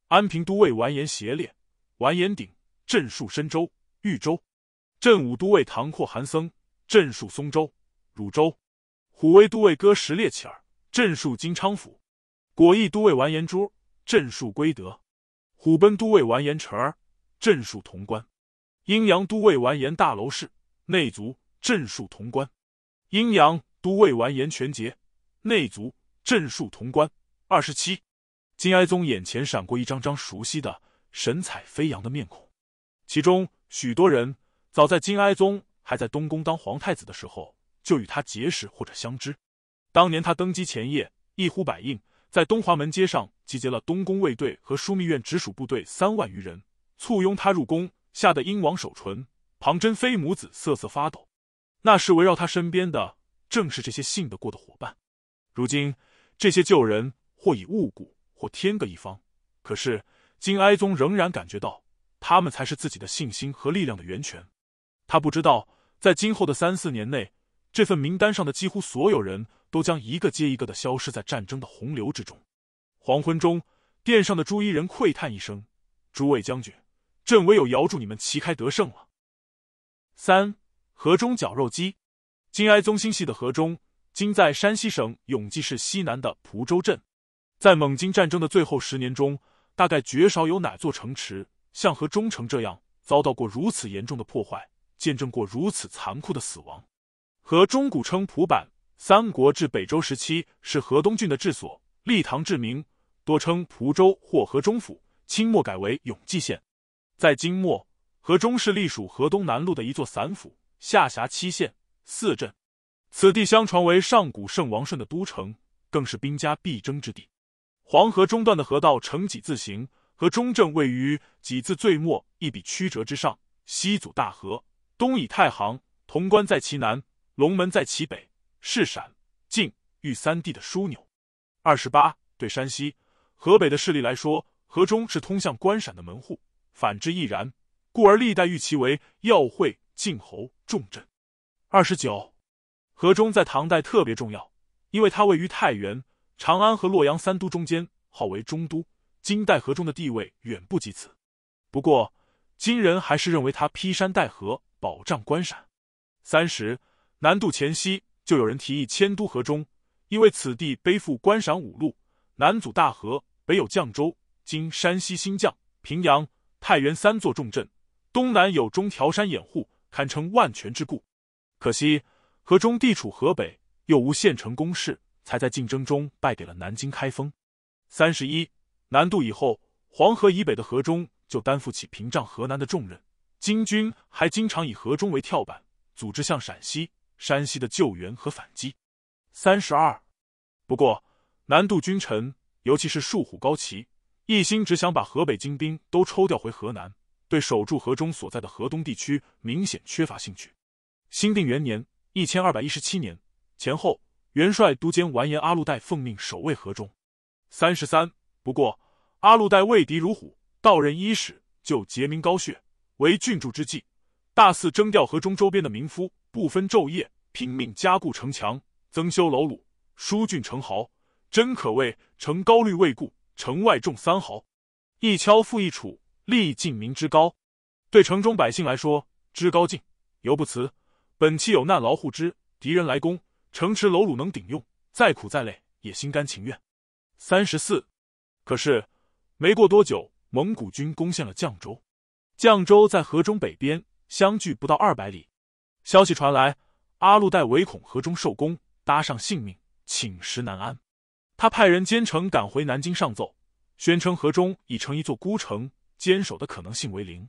安平都尉完颜协烈、完颜鼎，镇戍深州、豫州。镇武都尉唐括韩僧，镇戍松州、汝州。虎威都尉哥什列乞儿，镇戍金昌府。果毅都尉完颜珠，镇戍归德。虎贲都尉完颜成儿，镇戍潼关。阴阳都尉完颜大楼氏，内族，镇戍潼关。阴阳都尉完颜全节，内族，镇戍潼关。二十七，金哀宗眼前闪过一张张熟悉的、神采飞扬的面孔，其中许多人早在金哀宗还在东宫当皇太子的时候。就与他结识或者相知。当年他登基前夜，一呼百应，在东华门街上集结了东宫卫队和枢密院直属部队三万余人，簇拥他入宫，吓得英王守纯、庞珍妃母子瑟瑟发抖。那时围绕他身边的正是这些信得过的伙伴。如今这些旧人或已误故，或天各一方，可是金哀宗仍然感觉到他们才是自己的信心和力量的源泉。他不知道，在今后的三四年内。这份名单上的几乎所有人都将一个接一个的消失在战争的洪流之中。黄昏中，殿上的朱衣人喟叹一声：“诸位将军，朕唯有遥祝你们旗开得胜了。”三河中绞肉机，金哀宗心系的河中，今在山西省永济市西南的蒲州镇。在蒙金战争的最后十年中，大概绝少有哪座城池像河中城这样遭到过如此严重的破坏，见证过如此残酷的死亡。河中古称蒲坂，三国至北周时期是河东郡的治所。历唐至明，多称蒲州或河中府。清末改为永济县。在金末，河中是隶属河东南路的一座散府，下辖七县四镇。此地相传为上古圣王舜的都城，更是兵家必争之地。黄河中段的河道呈几字形，河中镇位于几字最末一笔曲折之上，西阻大河，东以太行，潼关在其南。龙门在其北，是陕、晋、豫三地的枢纽。二十八，对山西、河北的势力来说，河中是通向关陕的门户；反之亦然，故而历代誉其为要会、晋侯重镇。二十九，河中在唐代特别重要，因为它位于太原、长安和洛阳三都中间，号为中都。金代河中的地位远不及此，不过金人还是认为它劈山带河，保障关陕。三十。南渡前夕，就有人提议迁都河中，因为此地背负关陕五路，南阻大河，北有绛州（今山西新绛）、平阳、太原三座重镇，东南有中条山掩护，堪称万全之固。可惜河中地处河北，又无县城攻势，才在竞争中败给了南京开封。三十一，南渡以后，黄河以北的河中就担负起屏障河南的重任，金军还经常以河中为跳板，组织向陕西。山西的救援和反击，三十二。不过，南渡君臣，尤其是树虎高齐，一心只想把河北精兵都抽调回河南，对守住河中所在的河东地区明显缺乏兴趣。兴定元年（一千二百一十七年）前后，元帅都监完颜阿禄代奉命守卫河中。三十三。不过，阿禄代畏敌如虎，到任伊始就结名高血，为郡主之计，大肆征调河中周边的民夫。不分昼夜，拼命加固城墙，增修楼橹，疏浚城壕，真可谓城高虑未固，城外重三毫，一敲复一杵，立尽民之高。对城中百姓来说，知高敬犹不辞。本期有难劳护之，敌人来攻，城池楼橹能顶用，再苦再累也心甘情愿。三十四，可是没过多久，蒙古军攻陷了绛州。绛州在河中北边，相距不到二百里。消息传来，阿禄代唯恐河中受攻，搭上性命，寝食难安。他派人兼程赶回南京上奏，宣称河中已成一座孤城，坚守的可能性为零。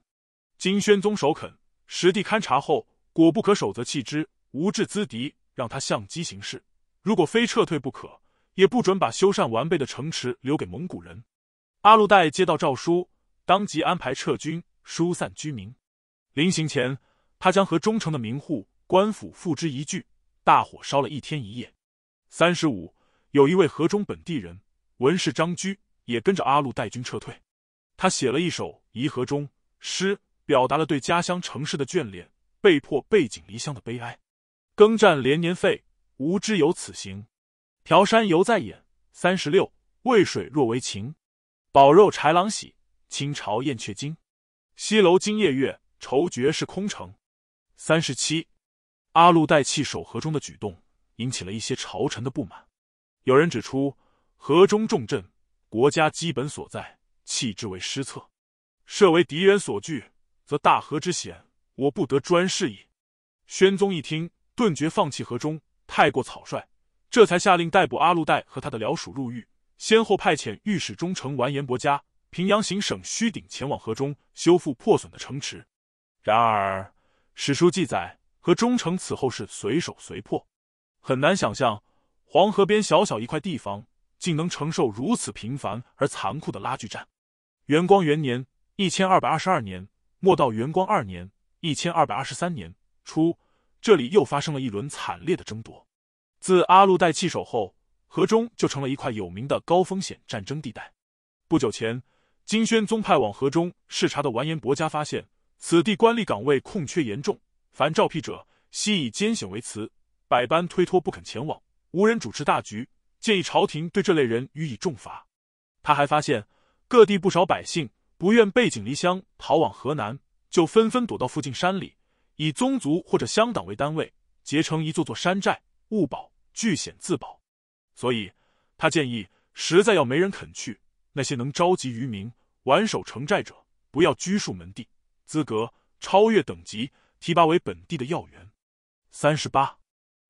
金宣宗首肯，实地勘察后，果不可守则弃之，无志资敌，让他相机行事。如果非撤退不可，也不准把修缮完备的城池留给蒙古人。阿禄代接到诏书，当即安排撤军，疏散居民。临行前。他将和忠诚的民户、官府付之一炬，大火烧了一天一夜。三十五，有一位河中本地人文士张居，也跟着阿禄带军撤退。他写了一首《移河中》诗，表达了对家乡城市的眷恋，被迫背井离乡的悲哀。耕战连年废，吾知有此行。条山犹在眼。三十六，渭水若为情，饱肉豺狼喜，清朝燕雀惊。西楼今夜月，愁绝世空城。三十七，阿禄代弃守河中的举动，引起了一些朝臣的不满。有人指出，河中重镇，国家基本所在，弃之为失策。设为敌人所惧，则大河之险，我不得专事矣。宣宗一听，顿觉放弃河中太过草率。这才下令逮捕阿禄代和他的僚属入狱，先后派遣御史中丞完颜伯嘉、平阳行省虚顶前往河中修复破损的城池。然而史书记载，河中城此后是随守随破，很难想象黄河边小小一块地方，竟能承受如此频繁而残酷的拉锯战。元光元年（一千二百二十二年）末到元光二年（一千二百二十三年）初，这里又发生了一轮惨烈的争夺。自阿禄代弃守后，河中就成了一块有名的高风险战争地带。不久前，金宣宗派往河中视察的完颜伯嘉发现，此地官吏岗位空缺严重，凡召辟者悉以艰险为辞，百般推脱不肯前往，无人主持大局，建议朝廷对这类人予以重罚。他还发现，各地不少百姓不愿背井离乡逃往河南，就纷纷躲到附近山里，以宗族或者乡党为单位，结成一座座山寨。勿保，据险自保。所以，他建议，实在要没人肯去，那些能召集渔民、挽守城寨者，不要拘束门第，资格超越等级，提拔为本地的要员。三十八，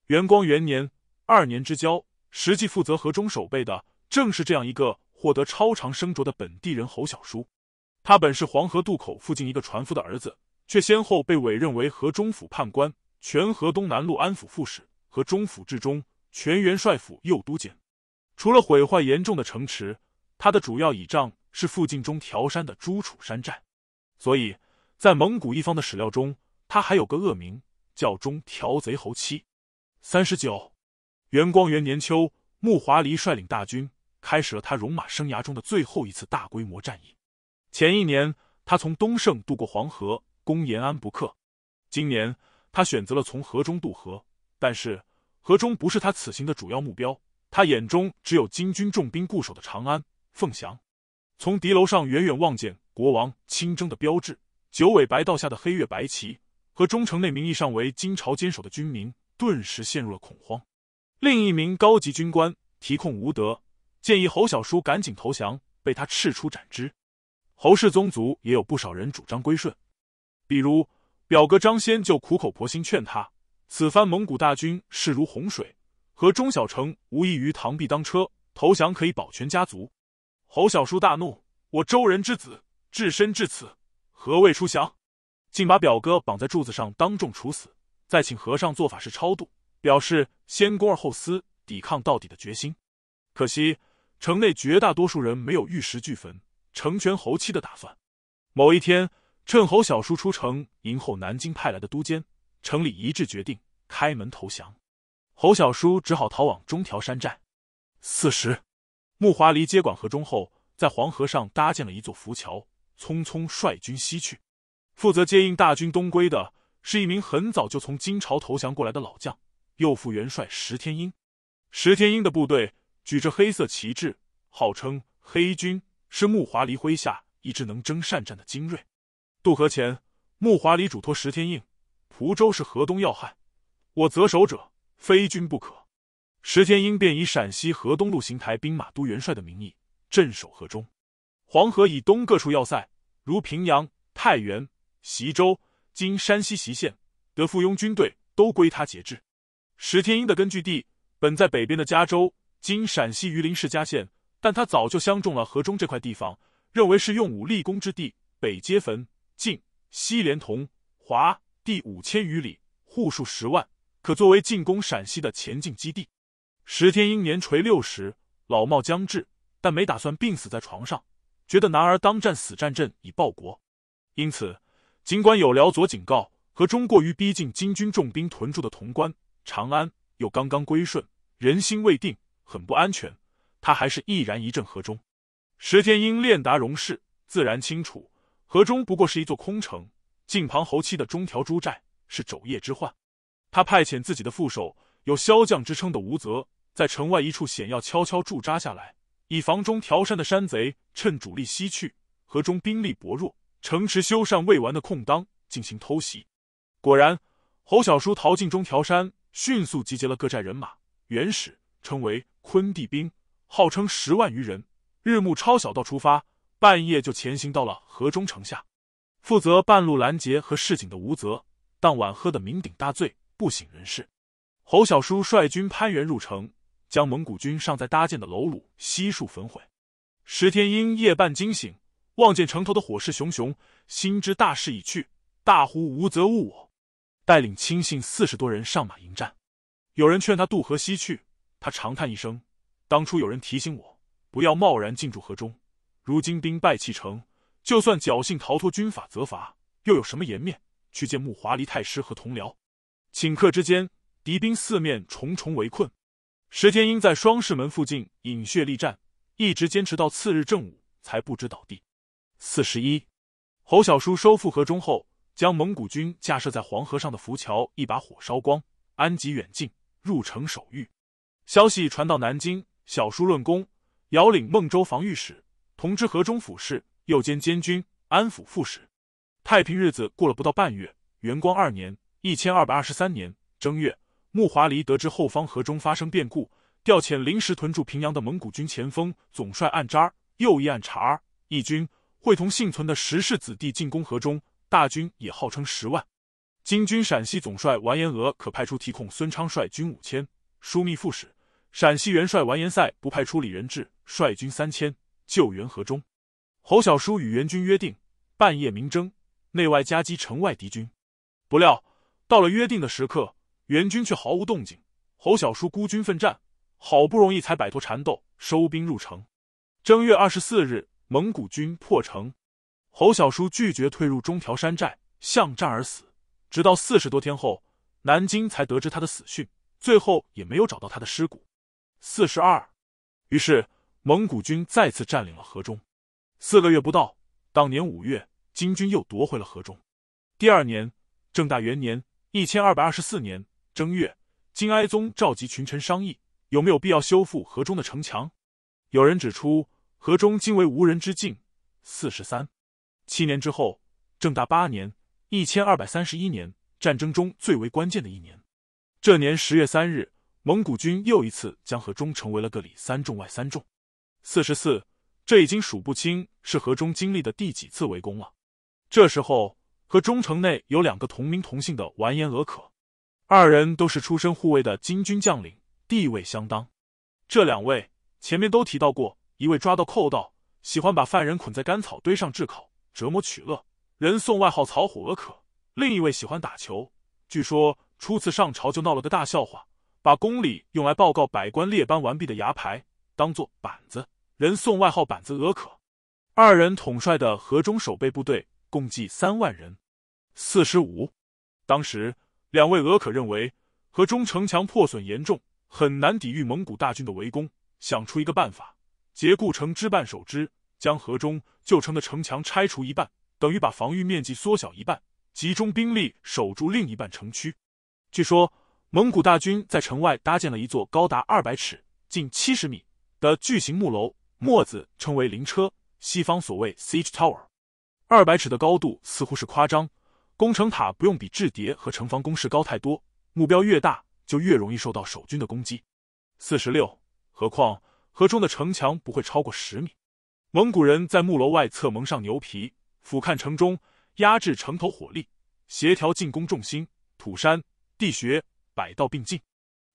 元光元年二年之交，实际负责河中守备的，正是这样一个获得超长升擢的本地人侯小叔。他本是黄河渡口附近一个船夫的儿子，却先后被委任为河中府判官、全河东南路安抚副使。和中府治中全元帅府右都监，除了毁坏严重的城池，他的主要倚仗是附近中条山的朱楚山寨，所以在蒙古一方的史料中，他还有个恶名，叫中条贼侯七。三十九，元光元年秋，木华黎率领大军开始了他戎马生涯中的最后一次大规模战役。前一年，他从东胜渡过黄河，攻延安不克；今年，他选择了从河中渡河。但是河中不是他此行的主要目标，他眼中只有金军重兵固守的长安、凤翔。从敌楼上远远望见国王亲征的标志，九尾白道下的黑月白旗，和中城内名义上为金朝坚守的军民，顿时陷入了恐慌。另一名高级军官提控吴德，建议侯小叔赶紧投降，被他斥出斩之。侯氏宗族也有不少人主张归顺，比如表哥张先就苦口婆心劝他。此番蒙古大军势如洪水，和中小城无异于螳臂当车，投降可以保全家族。侯小叔大怒：“我周人之子，置身至此，何谓出降？”竟把表哥绑在柱子上当众处死，再请和尚做法事超度，表示先公而后私，抵抗到底的决心。可惜城内绝大多数人没有玉石俱焚、成全侯妻的打算。某一天，趁侯小叔出城迎候南京派来的都监。城里一致决定开门投降，侯小叔只好逃往中条山寨。四十，木华黎接管河中后，在黄河上搭建了一座浮桥，匆匆率军西去。负责接应大军东归的是一名很早就从金朝投降过来的老将，右副元帅石天英。石天英的部队举着黑色旗帜，号称黑军，是木华黎麾下一支能征善战的精锐。渡河前，木华黎嘱托石天英。蒲州是河东要害，我择守者非君不可。石天英便以陕西河东路行台兵马都元帅的名义镇守河中。黄河以东各处要塞，如平阳、太原、习州（今山西隰县）的附庸军队，都归他节制。石天英的根据地本在北边的嘉州（今陕西榆林市嘉县），但他早就相中了河中这块地方，认为是用武立功之地，北接汾、晋，西连同、华。地五千余里，户数十万，可作为进攻陕西的前进基地。石天英年垂六十，老貌将至，但没打算病死在床上，觉得男儿当战死战阵以报国。因此，尽管有辽左警告和中过于逼近金军重兵屯驻的潼关、长安，又刚刚归顺，人心未定，很不安全，他还是毅然一阵河中。石天英练达戎士，自然清楚河中不过是一座空城。近旁侯妻的中条朱寨是昼夜之患，他派遣自己的副手有骁将之称的吴泽，在城外一处险要悄悄驻扎下来，以防中条山的山贼趁主力西去，河中兵力薄弱，城池修缮未完的空当进行偷袭。果然，侯小叔逃进中条山，迅速集结了各寨人马，原始称为昆地兵，号称十万余人，日暮超小道出发，半夜就前行到了河中城下。负责半路拦截和示警的吴泽，当晚喝得酩酊大醉，不省人事。侯小叔率军攀援入城，将蒙古军尚在搭建的楼橹悉数焚毁。石天英夜半惊醒，望见城头的火势熊熊，心知大势已去，大呼：“无则误我！”带领亲信四十多人上马迎战。有人劝他渡河西去，他长叹一声：“当初有人提醒我，不要贸然进驻河中。如今兵败弃城。”就算侥幸逃脱军法责罚，又有什么颜面去见穆华黎太师和同僚？顷刻之间，敌兵四面重重围困。石天英在双市门附近饮血力战，一直坚持到次日正午才不知倒地。四十一，侯小叔收复河中后，将蒙古军架设在黄河上的浮桥一把火烧光，安吉远近，入城守御。消息传到南京，小叔论功，遥领孟州防御使，同知河中府事。又兼监军、安抚副使。太平日子过了不到半月，元光二年（一千二百二十三年）正月，穆华黎得知后方河中发生变故，调遣临时屯驻平阳的蒙古军前锋总帅按扎儿、右翼按察儿义军，会同幸存的石氏子弟进攻河中，大军也号称十万。金军陕西总帅完颜娥可派出提控孙昌率军五千，枢密副使陕西元帅完颜赛不派出李仁智率军三千救援河中。侯小叔与援军约定半夜明争，内外夹击城外敌军。不料到了约定的时刻，援军却毫无动静。侯小叔孤军奋战，好不容易才摆脱缠斗，收兵入城。正月二十四日，蒙古军破城，侯小叔拒绝退入中条山寨，向战而死。直到四十多天后，南京才得知他的死讯，最后也没有找到他的尸骨。四十二，于是蒙古军再次占领了河中。四个月不到，当年五月，金军又夺回了河中。第二年，正大元年（一千二百二十四年）正月，金哀宗召集群臣商议，有没有必要修复河中的城墙。有人指出，河中今为无人之境。四十三，七年之后，正大八年（一千二百三十一年）战争中最为关键的一年。这年十月三日，蒙古军又一次将河中成为了个里三重外三重。四十四。这已经数不清是河中经历的第几次围攻了。这时候，河中城内有两个同名同姓的完颜额可，二人都是出身护卫的金军将领，地位相当。这两位前面都提到过，一位抓到寇盗，喜欢把犯人捆在干草堆上炙烤折磨取乐，人送外号“草虎俄可”；另一位喜欢打球，据说初次上朝就闹了个大笑话，把宫里用来报告百官列班完毕的牙牌当做板子。人送外号“板子俄可”，二人统帅的河中守备部队共计三万人。四十五，当时两位俄可认为河中城墙破损严重，很难抵御蒙古大军的围攻，想出一个办法，结固城之半守之，将河中旧城的城墙拆除一半，等于把防御面积缩小一半，集中兵力守住另一半城区。据说蒙古大军在城外搭建了一座高达二百尺、近七十米的巨型木楼。墨子称为灵车，西方所谓 siege tower，二百尺的高度似乎是夸张。攻城塔不用比雉叠和城防工事高太多，目标越大就越容易受到守军的攻击。四十六，何况河中的城墙不会超过十米。蒙古人在木楼外侧蒙上牛皮，俯瞰城中，压制城头火力，协调进攻重心，土山地穴百道并进。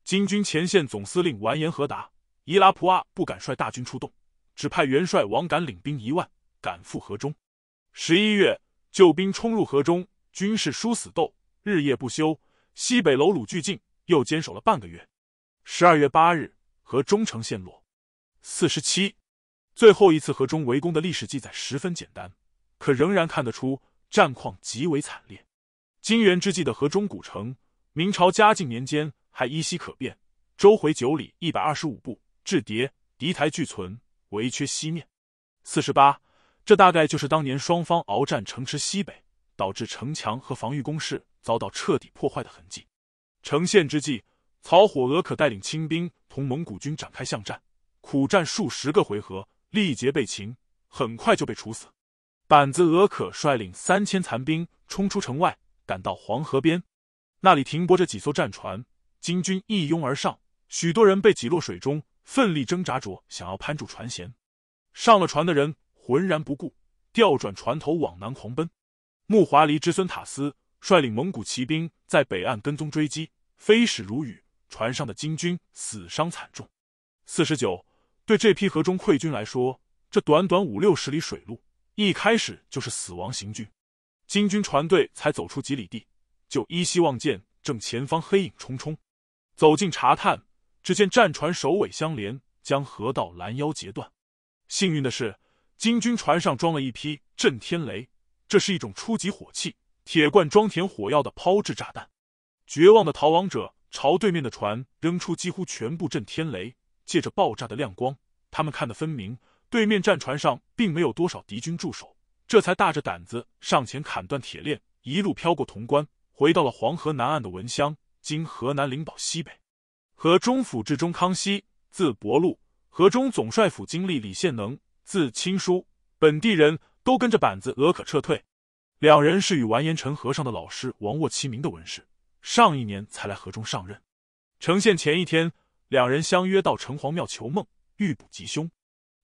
金军前线总司令完颜和达、伊拉普阿不敢率大军出动。只派元帅王敢领兵一万赶赴河中。十一月，救兵冲入河中，军事殊死斗，日夜不休。西北楼鲁俱进，又坚守了半个月。十二月八日，河中城陷落。四十七，最后一次河中围攻的历史记载十分简单，可仍然看得出战况极为惨烈。金元之际的河中古城，明朝嘉靖年间还依稀可辨，周回九里一百二十五步，雉叠敌台俱存。围缺西面，四十八，这大概就是当年双方鏖战城池西北，导致城墙和防御工事遭到彻底破坏的痕迹。城陷之际，曹火俄可带领清兵同蒙古军展开巷战，苦战数十个回合，力竭被擒，很快就被处死。板子额可率领三千残兵冲出城外，赶到黄河边，那里停泊着几艘战船，金军一拥而上，许多人被挤落水中，奋力挣扎着想要攀住船舷。上了船的人浑然不顾，调转船头往南狂奔。木华黎之孙塔斯率领蒙古骑兵在北岸跟踪追击，飞矢如雨，船上的金军死伤惨重。四十九，对这批河中溃军来说，这短短五六十里水路，一开始就是死亡行军。金军船队才走出几里地，就依稀望见正前方黑影冲冲。走近查探，只见战船首尾相连，将河道拦腰截断。幸运的是，金军船上装了一批震天雷，这是一种初级火器，铁罐装填火药的抛掷炸弹。绝望的逃亡者朝对面的船扔出几乎全部震天雷，借着爆炸的亮光，他们看得分明，对面战船上并没有多少敌军驻守，这才大着胆子上前砍断铁链，一路飘过潼关，回到了黄河南岸的文乡（今河南灵宝西北）。河中府志中康熙，字伯禄。河中总帅府经历李献能，字清书，本地人都跟着板子俄可撤退。两人是与完颜陈和尚的老师王沃齐名的文士，上一年才来河中上任。呈现前一天，两人相约到城隍庙求梦，预卜吉凶。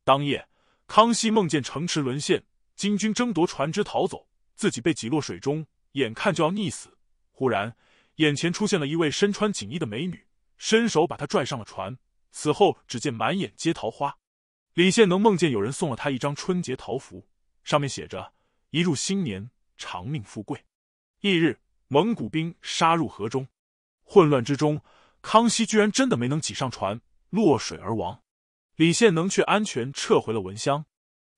当夜，康熙梦见城池沦陷，金军争夺船只逃走，自己被挤落水中，眼看就要溺死。忽然，眼前出现了一位身穿锦衣的美女，伸手把他拽上了船。此后，只见满眼皆桃花。李献能梦见有人送了他一张春节桃符，上面写着“一入新年，长命富贵”。翌日，蒙古兵杀入河中，混乱之中，康熙居然真的没能挤上船，落水而亡。李献能却安全撤回了文乡。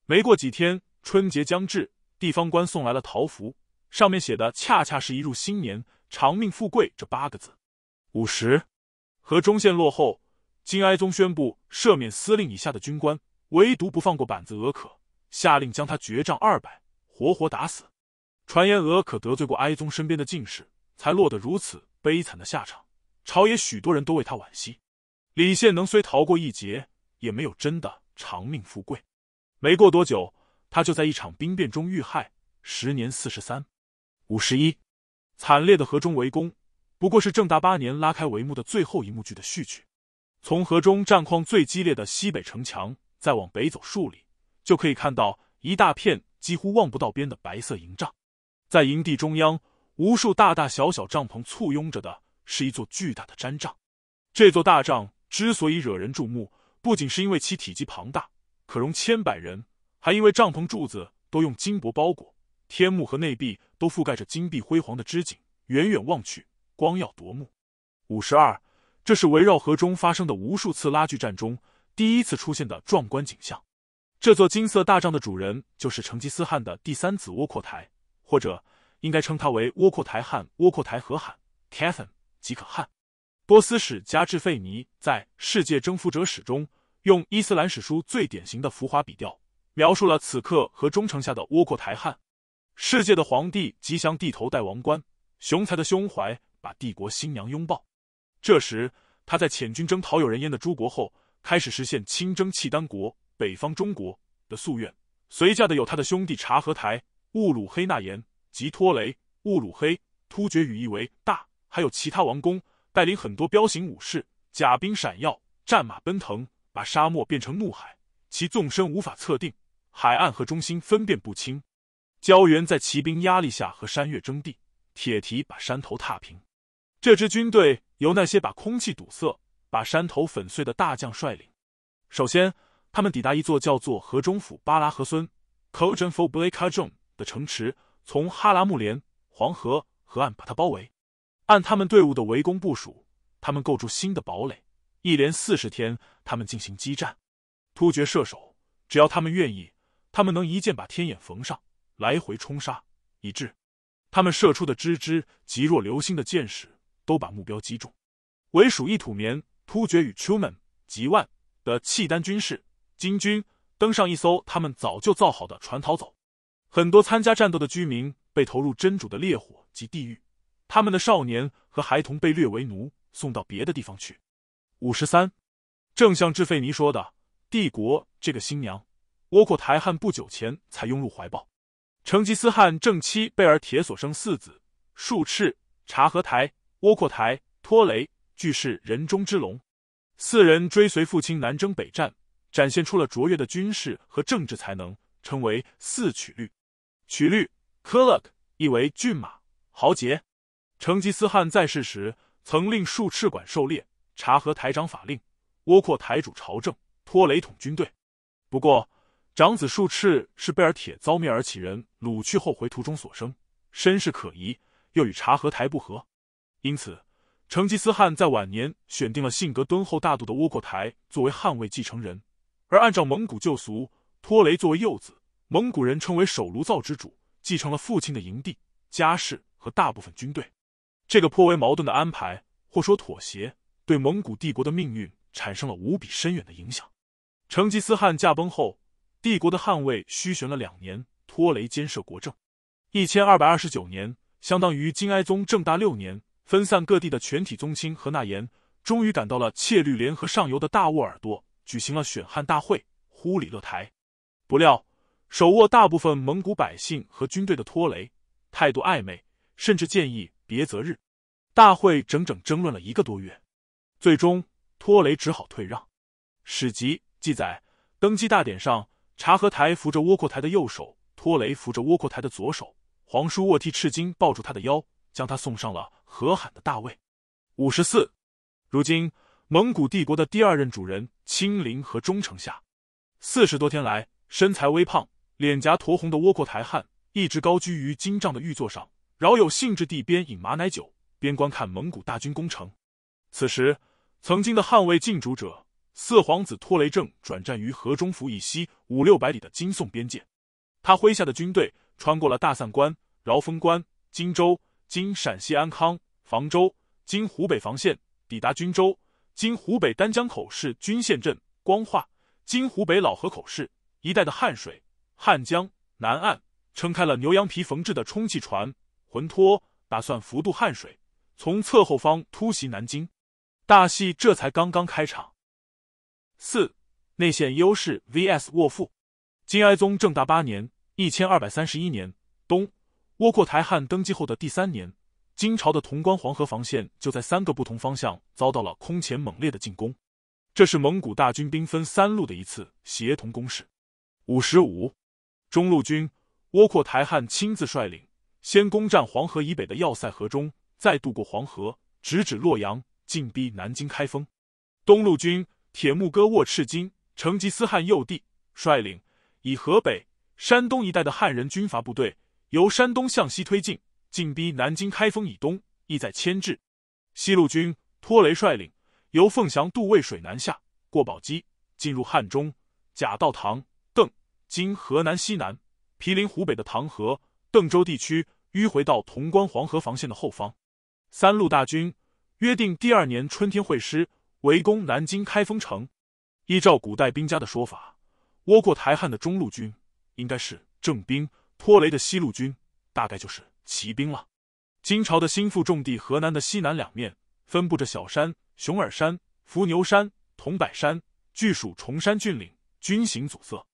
没过几天，春节将至，地方官送来了桃符，上面写的恰恰是一入新年，长命富贵这八个字。五十，河中县落后。金哀宗宣布赦免司令以下的军官，唯独不放过板子额可，下令将他绝杖二百，活活打死。传言额可得罪过哀宗身边的进士，才落得如此悲惨的下场。朝野许多人都为他惋惜。李献能虽逃过一劫，也没有真的长命富贵。没过多久，他就在一场兵变中遇害，时年四十三。五十一，惨烈的河中围攻，不过是正大八年拉开帷幕的最后一幕剧的序曲。从河中战况最激烈的西北城墙再往北走数里，就可以看到一大片几乎望不到边的白色营帐。在营地中央，无数大大小小帐篷簇拥着的是一座巨大的毡帐。这座大帐之所以惹人注目，不仅是因为其体积庞大，可容千百人，还因为帐篷柱子都用金箔包裹，天幕和内壁都覆盖着金碧辉煌的织锦，远远望去，光耀夺目。五十二。这是围绕河中发生的无数次拉锯战中第一次出现的壮观景象。这座金色大帐的主人就是成吉思汗的第三子窝阔台，或者应该称他为窝阔台汗、窝阔台和汗 （Cathan） 即可汗。波斯史加智费尼在《世界征服者史》中，用伊斯兰史书最典型的浮华笔调，描述了此刻和中城下的窝阔台汗。世界的皇帝吉祥地头戴王冠，雄才的胸怀把帝国新娘拥抱。这时，他在遣军征讨有人烟的诸国后，开始实现亲征契丹国、北方中国的夙愿。随驾的有他的兄弟察合台、兀鲁黑那延、吉托雷、兀鲁黑、突厥语意为大，还有其他王公，带领很多彪形武士，甲兵闪耀，战马奔腾，把沙漠变成怒海，其纵深无法测定，海岸和中心分辨不清。胶原在骑兵压力下和山岳争地，铁蹄把山头踏平。这支军队由那些把空气堵塞、把山头粉碎的大将率领。首先，他们抵达一座叫做河中府巴拉河孙 k o j a n for b l a k a j o n 的城池，从哈拉木连、黄河河岸把它包围。按他们队伍的围攻部署，他们构筑新的堡垒。一连四十天，他们进行激战。突厥射手，只要他们愿意，他们能一箭把天眼缝上，来回冲杀，以致他们射出的支支极若流星的箭矢。都把目标击中。为属一土棉突厥与 Chuman 吉万的契丹军士金军登上一艘他们早就造好的船逃走。很多参加战斗的居民被投入真主的烈火及地狱，他们的少年和孩童被掠为奴，送到别的地方去。五十三，正像智费尼说的，帝国这个新娘，窝阔台汉不久前才拥入怀抱。成吉思汗正妻贝尔铁所生四子，术赤、察合台、窝阔台、拖雷，俱是人中之龙。四人追随父亲南征北战，展现出了卓越的军事和政治才能，称为四曲律。曲律 k l u k 意为骏马、豪杰。成吉思汗在世时，曾令术赤管狩猎，察合台长法令，窝阔台主朝政，拖雷统军队。不过，长子术赤是贝尔铁遭灭而起人掳去后回途中所生，身世可疑，又与察合台不和，因此成吉思汗在晚年选定了性格敦厚大度的窝阔台作为汉位继承人，而按照蒙古旧俗，拖雷作为幼子，蒙古人称为首炉灶之主，继承了父亲的营地、家世和大部分军队。这个颇为矛盾的安排，或说妥协，对蒙古帝国的命运产生了无比深远的影响。成吉思汗驾崩后。帝国的汉位虚悬了两年，拖雷监摄国政。一千二百二十九年，相当于金哀宗正大六年，分散各地的全体宗亲和纳言终于赶到了切律联合上游的大沃尔多，举行了选汉大会，忽里勒台。不料，手握大部分蒙古百姓和军队的拖雷态度暧昧，甚至建议别择日。大会整整争论了一个多月，最终拖雷只好退让。史籍记载，登基大典上。察合台扶着窝阔台的右手，拖雷扶着窝阔台的左手，皇叔握替赤金抱住他的腰，将他送上了和罕的大位。五十四，如今蒙古帝国的第二任主人亲临和中丞相，四十多天来身材微胖、脸颊酡红的窝阔台汉，一直高居于金帐的玉座上，饶有兴致地边饮马奶酒边观看蒙古大军攻城。此时，曾经的汉位竞逐者。四皇子拖雷正转战于河中府以西五六百里的金宋边界，他麾下的军队穿过了大散关、饶峰关、荆州、经陕西安康、房州、经湖北防线，抵达均州，经湖北丹江口市均县镇光化，经湖北老河口市一带的汉水、汉江南岸，撑开了牛羊皮缝制的充气船浑托，打算浮渡汉水，从侧后方突袭南京。大戏这才刚刚开场。四内线优势 vs 卧附。金哀宗正大八年（一千二百三十一年）冬，窝阔台汗登基后的第三年，金朝的潼关黄河防线就在三个不同方向遭到了空前猛烈的进攻。这是蒙古大军兵分三路的一次协同攻势。五十五，中路军窝阔台汗亲自率领，先攻占黄河以北的要塞河中，再渡过黄河，直指洛阳，进逼南京开封。东路军。铁木哥沃赤金，成吉思汗幼弟，率领以河北、山东一带的汉人军阀部队，由山东向西推进，进逼南京开封以东，意在牵制。西路军拖雷率领，由凤翔渡渭水南下，过宝鸡，进入汉中，贾道唐邓，经河南西南，毗邻湖北的唐河、邓州地区，迂回到潼关黄河防线的后方。三路大军约定第二年春天会师。围攻南京开封城，依照古代兵家的说法，窝阔台汉的中路军应该是正兵，拖雷的西路军大概就是骑兵了。金朝的心腹重地河南的西南两面分布着小山、熊耳山、伏牛山、桐柏山，巨属崇山峻岭，军形阻塞。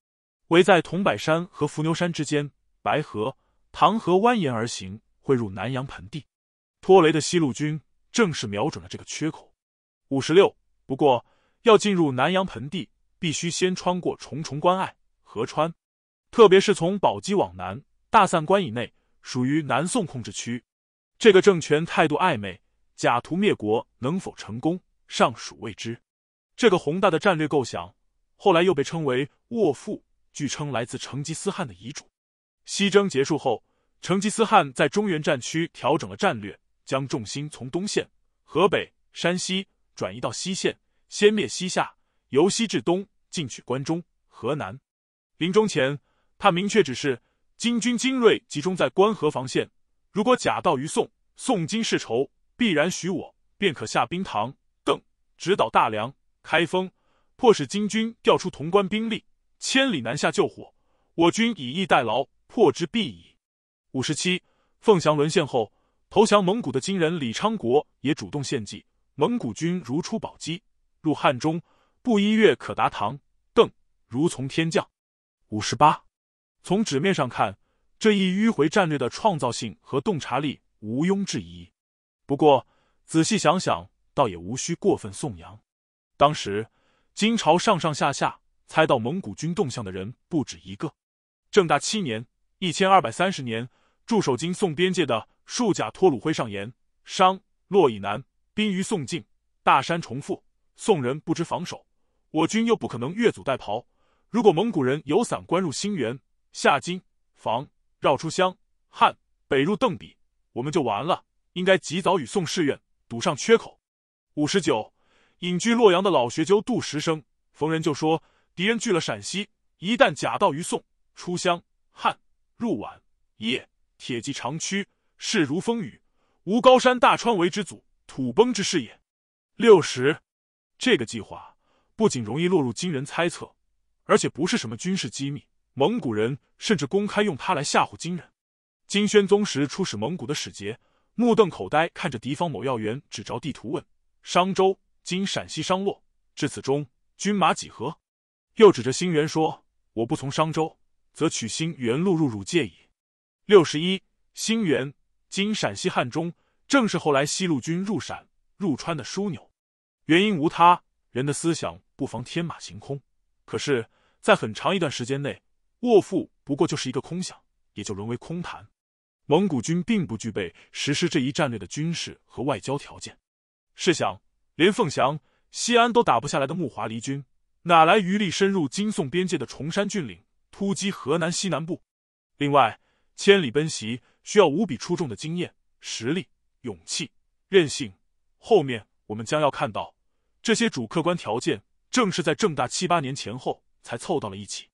围在桐柏山和伏牛山之间，白河、唐河蜿蜒而行，汇入南阳盆地。拖雷的西路军正是瞄准了这个缺口。五十六。不过，要进入南阳盆地，必须先穿过重重关隘、河川，特别是从宝鸡往南，大散关以内属于南宋控制区。这个政权态度暧昧，假图灭国，能否成功尚属未知。这个宏大的战略构想，后来又被称为卧父，据称来自成吉思汗的遗嘱。西征结束后，成吉思汗在中原战区调整了战略，将重心从东线、河北、山西。转移到西线，先灭西夏，由西至东，进取关中、河南。临终前，他明确指示金军精锐集中在关河防线，如果假道于宋，宋金世仇，必然许我，便可下兵唐、邓，直捣大梁、开封，迫使金军调出潼关兵力，千里南下救火。我军以逸待劳，破之必矣。五十七，凤翔沦陷后，投降蒙古的金人李昌国也主动献计。蒙古军如出宝鸡，入汉中，不一月可达唐邓，如从天降。五十八，从纸面上看，这一迂回战略的创造性和洞察力毋庸置疑。不过仔细想想，倒也无需过分颂扬。当时金朝上上下下猜到蒙古军动向的人不止一个。正大七年（一千二百三十年），驻守金宋边界的数甲托鲁辉上言：“商洛以南。”兵于宋境，大山重复，宋人不知防守，我军又不可能越俎代庖。如果蒙古人有散关入兴元、下金、防绕出湘汉、北入邓比，我们就完了。应该及早与宋誓愿，堵上缺口。五十九，隐居洛阳的老学究杜石生逢人就说：敌人据了陕西，一旦假道于宋，出湘汉入皖夜，铁骑长驱，势如风雨，无高山大川为之阻。土崩之势也。六十，这个计划不仅容易落入金人猜测，而且不是什么军事机密。蒙古人甚至公开用它来吓唬金人。金宣宗时出使蒙古的使节目瞪口呆看着敌方某要员，指着地图问：“商州今陕西商洛，至此中军马几何？”又指着兴元说：“我不从商州，则取兴元路入汝界矣。”六十一，兴元今陕西汉中。正是后来西路军入陕入川的枢纽，原因无他，人的思想不妨天马行空。可是，在很长一段时间内，卧父不过就是一个空想，也就沦为空谈。蒙古军并不具备实施这一战略的军事和外交条件。试想，连凤翔、西安都打不下来的木华黎军，哪来余力深入金宋边界的崇山峻岭，突击河南西南部？另外，千里奔袭需要无比出众的经验、实力。勇气、韧性，后面我们将要看到，这些主客观条件正是在正大七八年前后才凑到了一起。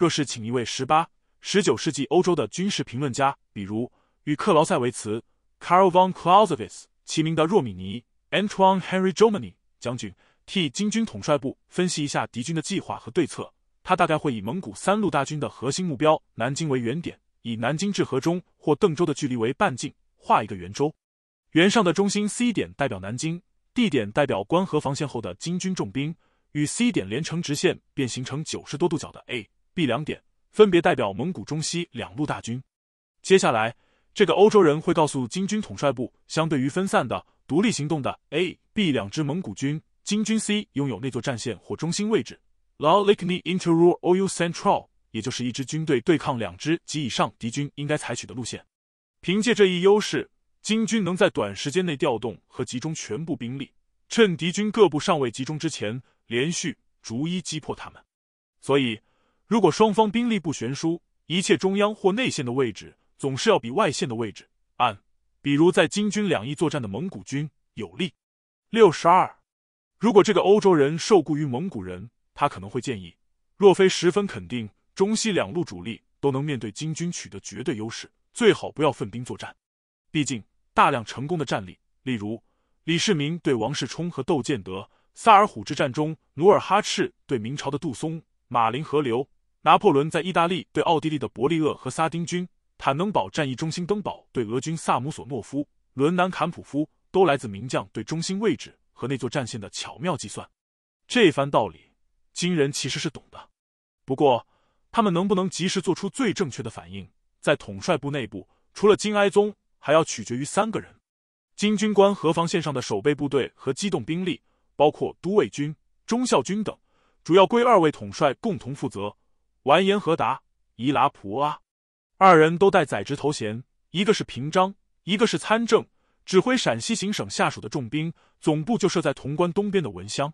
若是请一位十八、十九世纪欧洲的军事评论家，比如与克劳塞维茨 （Carl von Clausewitz） 齐名的若米尼 （Antoine Henry Jomini） 将军，替金军统帅部分析一下敌军的计划和对策，他大概会以蒙古三路大军的核心目标南京为原点，以南京至河中或邓州的距离为半径，画一个圆周。圆上的中心 C 点代表南京，D 点代表关河防线后的金军重兵，与 C 点连成直线，便形成九十多度角的 A、B 两点，分别代表蒙古中西两路大军。接下来，这个欧洲人会告诉金军统帅部，相对于分散的、独立行动的 A、B 两支蒙古军，金军 C 拥有那座战线或中心位置 （La Ligne Interrua ou Central），也就是一支军队对抗两支及以上敌军应该采取的路线。凭借这一优势。金军能在短时间内调动和集中全部兵力，趁敌军各部尚未集中之前，连续逐一击破他们。所以，如果双方兵力不悬殊，一切中央或内线的位置总是要比外线的位置暗。比如在金军两翼作战的蒙古军有利。六十二，如果这个欧洲人受雇于蒙古人，他可能会建议：若非十分肯定中西两路主力都能面对金军取得绝对优势，最好不要奋兵作战。毕竟。大量成功的战例，例如李世民对王世充和窦建德；萨尔浒之战中，努尔哈赤对明朝的杜松、马林河流；拿破仑在意大利对奥地利的伯利厄和撒丁军；坦能堡战役中心登堡对俄军萨姆索诺夫、伦南坎普夫，都来自名将对中心位置和那座战线的巧妙计算。这番道理，金人其实是懂的。不过，他们能不能及时做出最正确的反应，在统帅部内部，除了金哀宗。还要取决于三个人：金军官河防线上的守备部队和机动兵力，包括都尉军、中校军等，主要归二位统帅共同负责。完颜和达、伊拉普阿二人都带宰执头衔，一个是平章，一个是参政，指挥陕西行省下属的重兵，总部就设在潼关东边的文乡。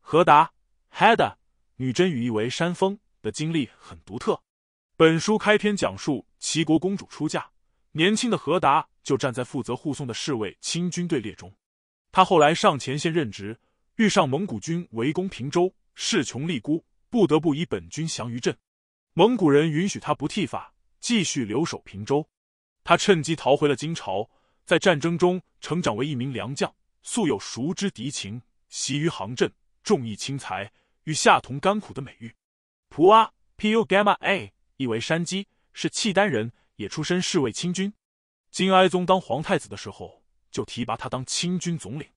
和达 （Hada） 女真语译为山峰的经历很独特。本书开篇讲述齐国公主出嫁。年轻的何达就站在负责护送的侍卫清军队列中。他后来上前线任职，遇上蒙古军围攻平州，势穷力孤，不得不以本军降于阵。蒙古人允许他不剃发，继续留守平州。他趁机逃回了金朝，在战争中成长为一名良将，素有熟知敌情、习于行阵、重义轻财、与下同甘苦的美誉。普阿 （Pu Gamma A） 意为山鸡，是契丹人。也出身侍卫清军，金哀宗当皇太子的时候，就提拔他当清军总领。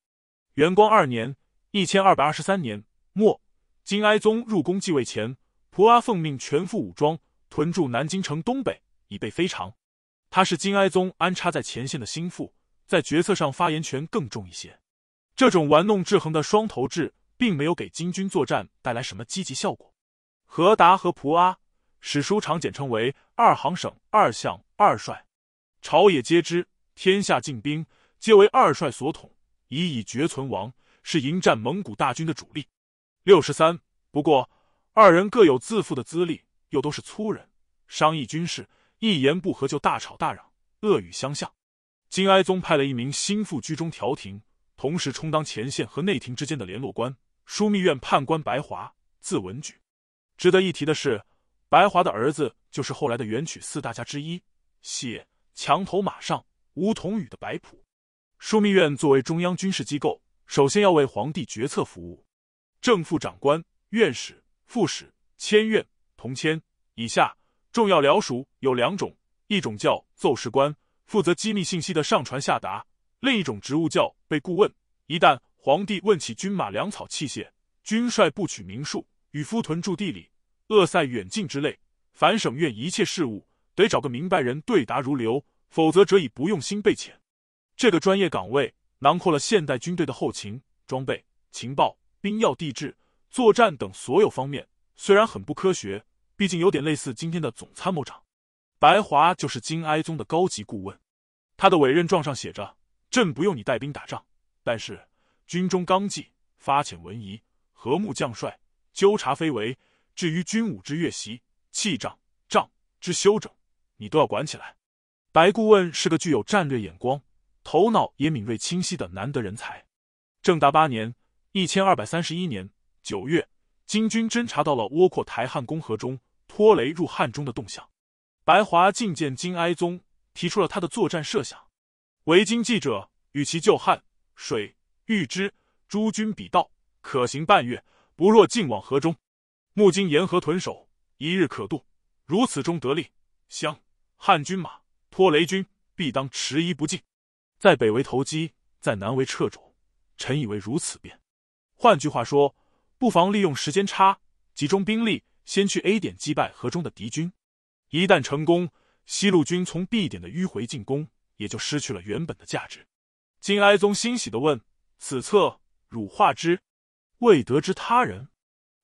元光二年（一千二百二十三年）末，金哀宗入宫继位前，蒲阿奉命全副武装屯驻南京城东北，以备非常。他是金哀宗安插在前线的心腹，在决策上发言权更重一些。这种玩弄制衡的双头制，并没有给金军作战带来什么积极效果。何达和蒲阿，史书常简称为二行省、二相、二帅，朝野皆知，天下进兵皆为二帅所统。以以绝存亡，是迎战蒙古大军的主力。六十三。不过二人各有自负的资历，又都是粗人，商议军事，一言不合就大吵大嚷，恶语相向。金哀宗派了一名心腹居中调停，同时充当前线和内廷之间的联络官——枢密院判官白华，字文举。值得一提的是，白华的儿子就是后来的元曲四大家之一，写《墙头马上》梧桐雨的白朴。枢密院作为中央军事机构，首先要为皇帝决策服务。正副长官、院使、副使、签院、同签以下重要僚属有两种：一种叫奏事官，负责机密信息的上传下达；另一种职务叫备顾问。一旦皇帝问起军马粮草器械、军帅不取名数、与夫屯驻地理、鄂塞远近之类，凡省院一切事务，得找个明白人对答如流，否则则以不用心备遣。这个专业岗位囊括了现代军队的后勤、装备、情报、兵要地质、作战等所有方面。虽然很不科学，毕竟有点类似今天的总参谋长。白华就是金哀宗的高级顾问，他的委任状上写着：“朕不用你带兵打仗，但是军中纲纪、发遣文仪、和睦将帅、纠察非为，至于军武之乐习、器仗、仗之修整，你都要管起来。”白顾问是个具有战略眼光。头脑也敏锐清晰的难得人才。正达八年（一千二百三十一年）九月，金军侦察到了窝阔台汉宫河中拖雷入汉中的动向。白华觐见金哀宗，提出了他的作战设想：为今记者与其就汉水欲知诸军彼道，可行半月；不若尽往河中，目经沿河屯守，一日可渡。如此中得利，相汉军马拖雷军必当迟疑不进。在北为投机，在南为掣肘，臣以为如此便。换句话说，不妨利用时间差，集中兵力，先去 A 点击败河中的敌军。一旦成功，西路军从 B 点的迂回进攻，也就失去了原本的价值。金哀宗欣喜的问：“此策汝画之？未得知他人，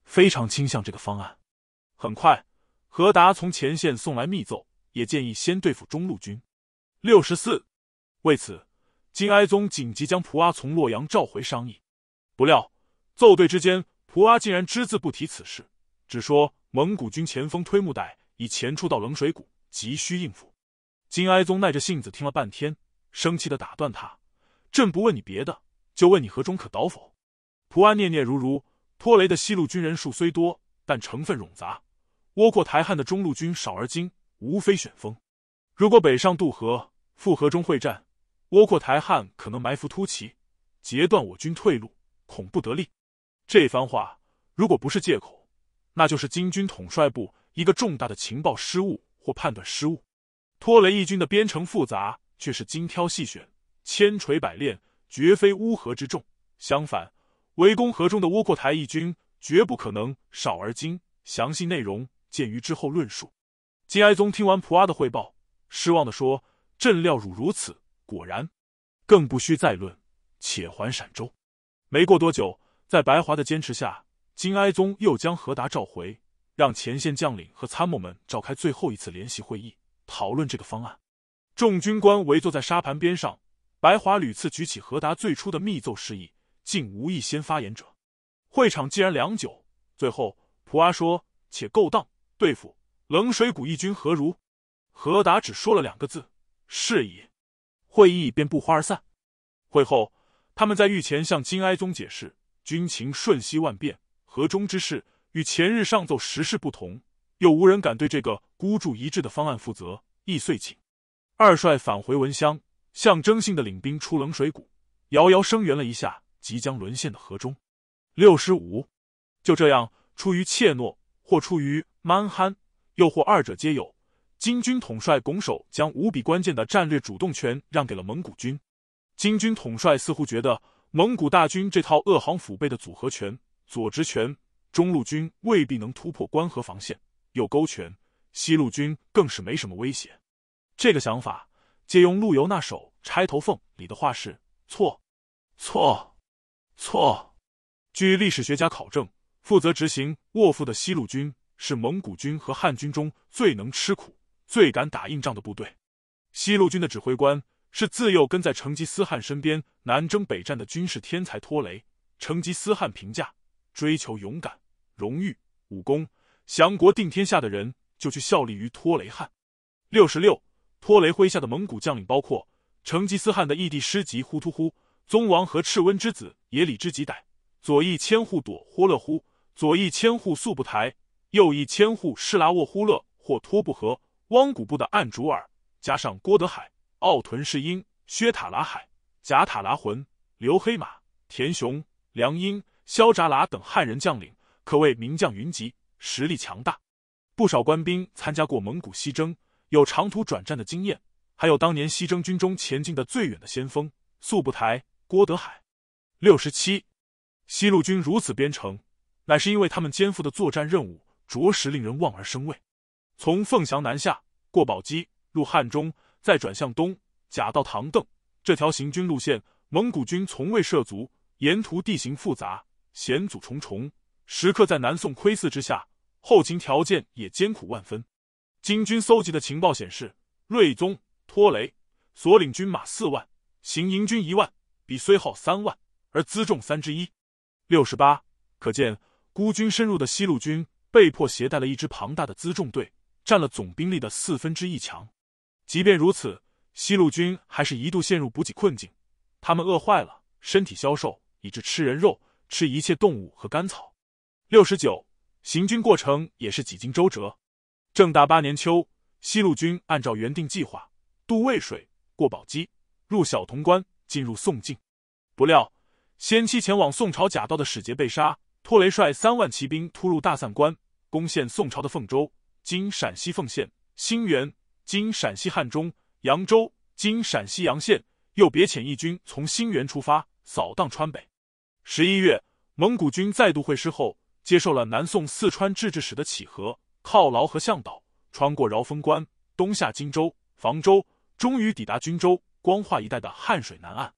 非常倾向这个方案。”很快，何达从前线送来密奏，也建议先对付中路军。六十四。为此，金哀宗紧急将蒲阿从洛阳召回商议。不料奏对之间，蒲阿竟然只字不提此事，只说蒙古军前锋推木带已前出到冷水谷，急需应付。金哀宗耐着性子听了半天，生气的打断他：“朕不问你别的，就问你河中可倒否？”蒲阿念念如如。拖雷的西路军人数虽多，但成分冗杂；窝阔台汉的中路军少而精，无非选锋。如果北上渡河，赴河中会战。窝阔台汉可能埋伏突骑，截断我军退路，恐不得力。这番话如果不是借口，那就是金军统帅部一个重大的情报失误或判断失误。拖雷义军的编程复杂，却是精挑细选、千锤百炼，绝非乌合之众。相反，围攻河中的窝阔台义军绝不可能少而精。详细内容见于之后论述。金哀宗听完蒲阿的汇报，失望地说：“朕料汝如此。”果然，更不需再论。且还陕州。没过多久，在白华的坚持下，金哀宗又将何达召回，让前线将领和参谋们召开最后一次联席会议，讨论这个方案。众军官围坐在沙盘边上，白华屡次举起何达最初的密奏示意，竟无一先发言者。会场既然良久，最后普阿说：“且够当对付冷水谷义军何如？”何达只说了两个字：“是矣。”会议便不欢而散。会后，他们在御前向金哀宗解释，军情瞬息万变，河中之事与前日上奏时事不同，又无人敢对这个孤注一掷的方案负责，亦遂请二帅返回文乡，象征性的领兵出冷水谷，遥遥声援了一下即将沦陷的河中。六十五，就这样，出于怯懦，或出于蛮憨，又或二者皆有。金军统帅拱手将无比关键的战略主动权让给了蒙古军。金军统帅似乎觉得蒙古大军这套鄂杭腹背的组合拳、左直拳，中路军未必能突破关河防线；右勾拳，西路军更是没什么威胁。这个想法，借用陆游那首《钗头凤》里的话是：错，错，错。据历史学家考证，负责执行卧伏的西路军是蒙古军和汉军中最能吃苦、最敢打硬仗的部队。西路军的指挥官是自幼跟在成吉思汗身边南征北战的军事天才托雷。成吉思汗评价：追求勇敢、荣誉、武功、降国定天下的人，就去效力于托雷汗。六十六。托雷麾下的蒙古将领包括成吉思汗的义弟师吉忽突忽、宗王和赤温之子也里之吉歹、左翼千户朵豁勒忽、左翼千户速不台、右翼千户施拉沃忽勒或托布和、汪古部的暗竹尔，加上郭德海、奥屯世英、薛塔拉海、贾塔拉浑、刘黑马、田雄、梁英、萧扎拉等汉人将领，可谓名将云集，实力强大。不少官兵参加过蒙古西征。有长途转战的经验，还有当年西征军中前进的最远的先锋速不台、郭德海。六十七，西路军如此编成，乃是因为他们肩负的作战任务着实令人望而生畏。从凤翔南下，过宝鸡，入汉中，再转向东，假到唐邓，这条行军路线，蒙古军从未涉足，沿途地形复杂，险阻重重，时刻在南宋窥伺之下，后勤条件也艰苦万分。金军搜集的情报显示，睿宗托雷所领军马四万，行营军一万，比虽号三万，而辎重三之一，六十八。可见孤军深入的西路军被迫携带了一支庞大的辎重队，占了总兵力的四分之一强。即便如此，西路军还是一度陷入补给困境，他们饿坏了，身体消瘦，以致吃人肉，吃一切动物和干草。六十九。行军过程也是几经周折。正大八年秋，西路军按照原定计划渡渭水，过宝鸡，入小潼关，进入宋境。不料，先期前往宋朝假道的使节被杀，托雷率三万骑兵突入大散关，攻陷宋朝的凤州（今陕西凤县）、兴元（今陕西汉中）、扬州（今陕西洋县），又别遣义军从兴元出发，扫荡川北。十一月，蒙古军再度会师后，接受了南宋四川制置使的乞和。犒劳和向导，穿过饶峰关，东下荆州、房州，终于抵达均州、光化一带的汉水南岸。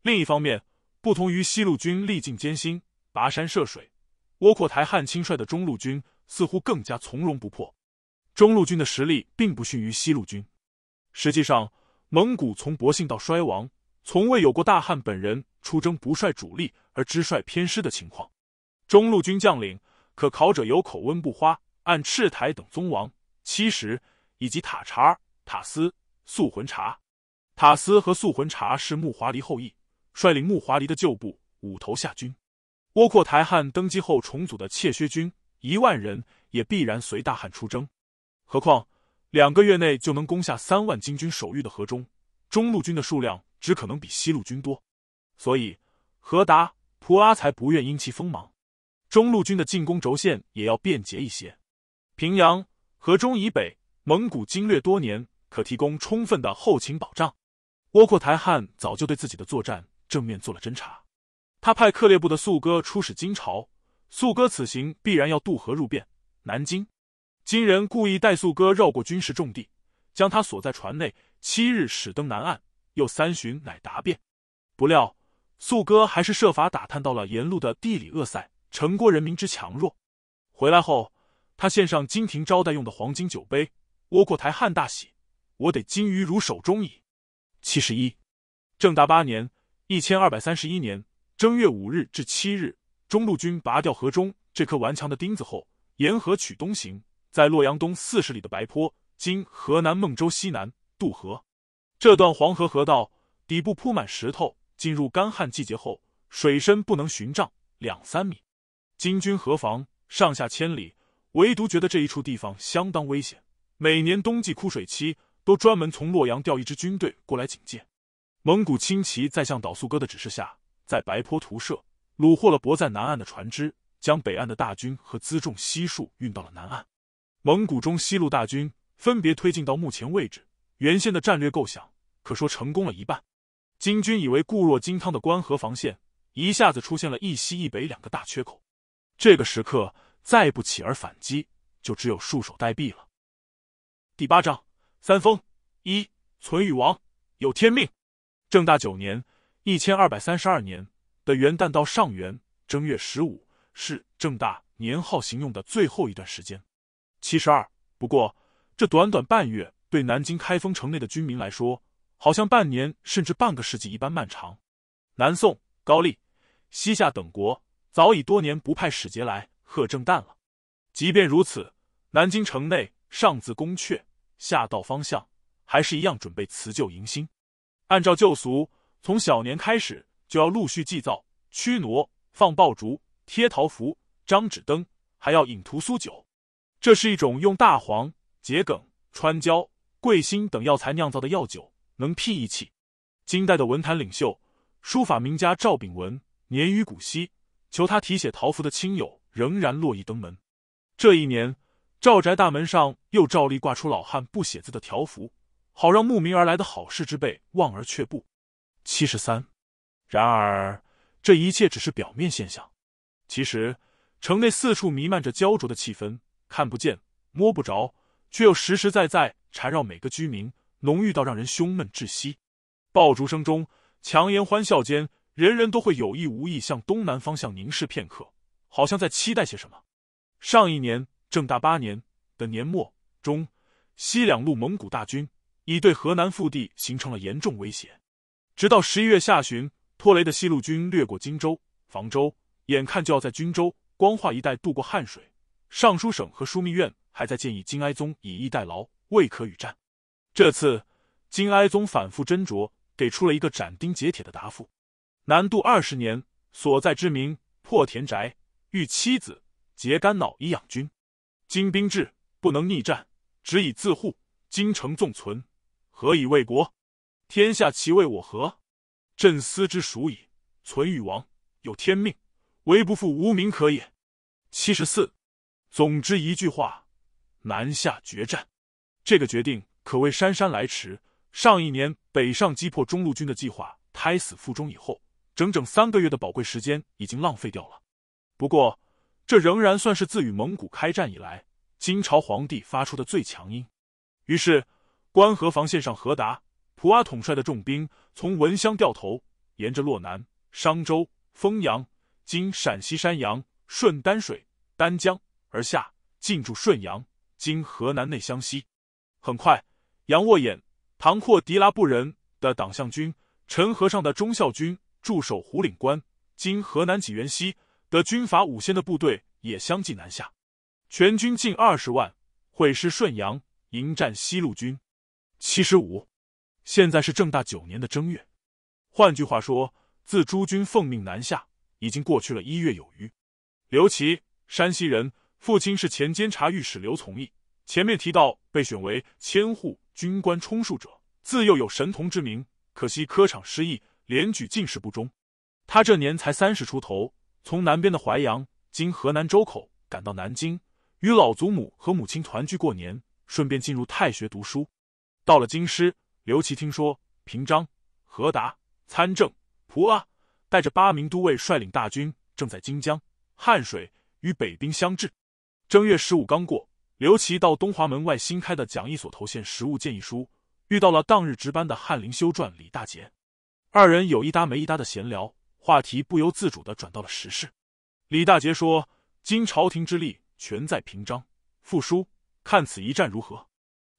另一方面，不同于西路军历尽艰辛、跋山涉水，窝阔台汉亲率的中路军似乎更加从容不迫。中路军的实力并不逊于西路军。实际上，蒙古从博信到衰亡，从未有过大汉本人出征不率主力而只率偏师的情况。中路军将领可考者有口温不花。按赤台等宗王七十，以及塔察尔、塔斯、素浑察。塔斯和素浑察是木华黎后裔，率领木华黎的旧部五头下军。窝阔台汗登基后重组的怯薛军一万人，也必然随大汉出征。何况两个月内就能攻下三万金军守御的河中，中路军的数量只可能比西路军多。所以何达、蒲阿才不愿因其锋芒，中路军的进攻轴线也要便捷一些。平阳、河中以北，蒙古经略多年，可提供充分的后勤保障。窝阔台汗早就对自己的作战正面做了侦查。他派克烈部的素哥出使金朝，素哥此行必然要渡河入汴南京。金人故意带素哥绕过军事重地，将他锁在船内，七日始登南岸，又三巡乃达汴。不料素哥还是设法打探到了沿路的地理恶塞、城郭人民之强弱。回来后。他献上金廷招待用的黄金酒杯，窝阔台汗大喜，我得金鱼如手中矣。七十一，正大八年（一千二百三十一年）正月五日至七日，中路军拔掉河中这颗顽强的钉子后，沿河取东行，在洛阳东四十里的白坡（今河南孟州西南）渡河。这段黄河河道底部铺满石头，进入干旱季节后，水深不能寻丈两三米。金军河防上下千里。唯独觉得这一处地方相当危险，每年冬季枯水期都专门从洛阳调一支军队过来警戒。蒙古轻骑在向导速哥的指示下，在白坡涂设，虏获了泊在南岸的船只，将北岸的大军和辎重悉数运到了南岸。蒙古中西路大军分别推进到目前位置，原先的战略构想可说成功了一半。金军以为固若金汤的关河防线一下子出现了一西一北两个大缺口。这个时刻再不起而反击，就只有束手待毙了。第八章三封一存与亡有天命。正大九年（一千二百三十二年）的元旦到上元正月十五，是正大年号行用的最后一段时间，七十二。不过，这短短半月，对南京开封城内的军民来说，好像半年甚至半个世纪一般漫长。南宋高丽、西夏等国早已多年不派使节来贺正旦了。即便如此，南京城内上自宫阙，下到方向，还是一样准备辞旧迎新。按照旧俗，从小年开始就要陆续祭灶、驱挪、放爆竹、贴桃符、张纸灯，还要饮屠苏酒。这是一种用大黄、桔梗、川椒、桂心等药材酿造的药酒，能辟疫气。金代的文坛领袖、书法名家赵秉文年逾古稀，求他题写桃符的亲友仍然络绎登门。这一年，赵宅大门上又照例挂出老汉不写字的条幅，好让慕名而来的好事之辈望而却步。七十三。然而，这一切只是表面现象，其实城内四处弥漫着焦灼的气氛。看不见、摸不着，却又实实在在缠绕每个居民，浓郁到让人胸闷窒息。爆竹声中，强颜欢笑间，人人都会有意无意向东南方向凝视片刻，好像在期待些什么。上一年正大八年的年末中，西两路蒙古大军已对河南腹地形成了严重威胁。直到十一月下旬，拖雷的西路军掠过荆州、房州，眼看就要在荆州、光化一带渡过汉水。尚书省和枢密院还在建议金哀宗以逸待劳，未可与战。这次金哀宗反复斟酌，给出了一个斩钉截铁的答复：南渡二十年，所在之民破田宅，遇妻子，结肝脑以养军。今兵至，不能逆战，只以自护。京城纵存，何以为国？天下其为我何？朕思之属矣。存与亡，有天命，唯不负无名可也。七十四。总之一句话，南下决战。这个决定可谓姗姗来迟。上一年北上击破中路军的计划胎死腹中以后，整整三个月的宝贵时间已经浪费掉了。不过，这仍然算是自与蒙古开战以来，金朝皇帝发出的最强音。于是，关河防线上，何达、普阿统帅的重兵从文乡掉头，沿着洛南、商州、丰阳，经陕西山阳，顺丹水、丹江。而下进驻顺阳，今河南内湘西。很快，杨沃眼、唐阔迪拉布人的党项军、陈和尚的忠孝军驻守虎岭关，今河南济源西的军阀五仙的部队也相继南下，全军近二十万，会师顺阳，迎战西路军。七十五，现在是正大九年的正月，换句话说，自诸军奉命南下，已经过去了一月有余。刘琦，山西人。父亲是前监察御史刘从义，前面提到被选为千户军官充数者，自幼有神童之名。可惜科场失意，连举进士不中。他这年才三十出头，从南边的淮阳（今河南周口）赶到南京，与老祖母和母亲团聚过年，顺便进入太学读书。到了京师，刘琦听说平章、何达、参政、蒲阿带着八名都尉率领大军正在荆江、汉水与北兵相峙。正月十五刚过，刘琦到东华门外新开的讲义所投献实物建议书，遇到了当日值班的翰林修撰李大杰。二人有一搭没一搭的闲聊，话题不由自主的转到了时事。李大杰说：“今朝廷之力全在平章，复书，看此一战如何？”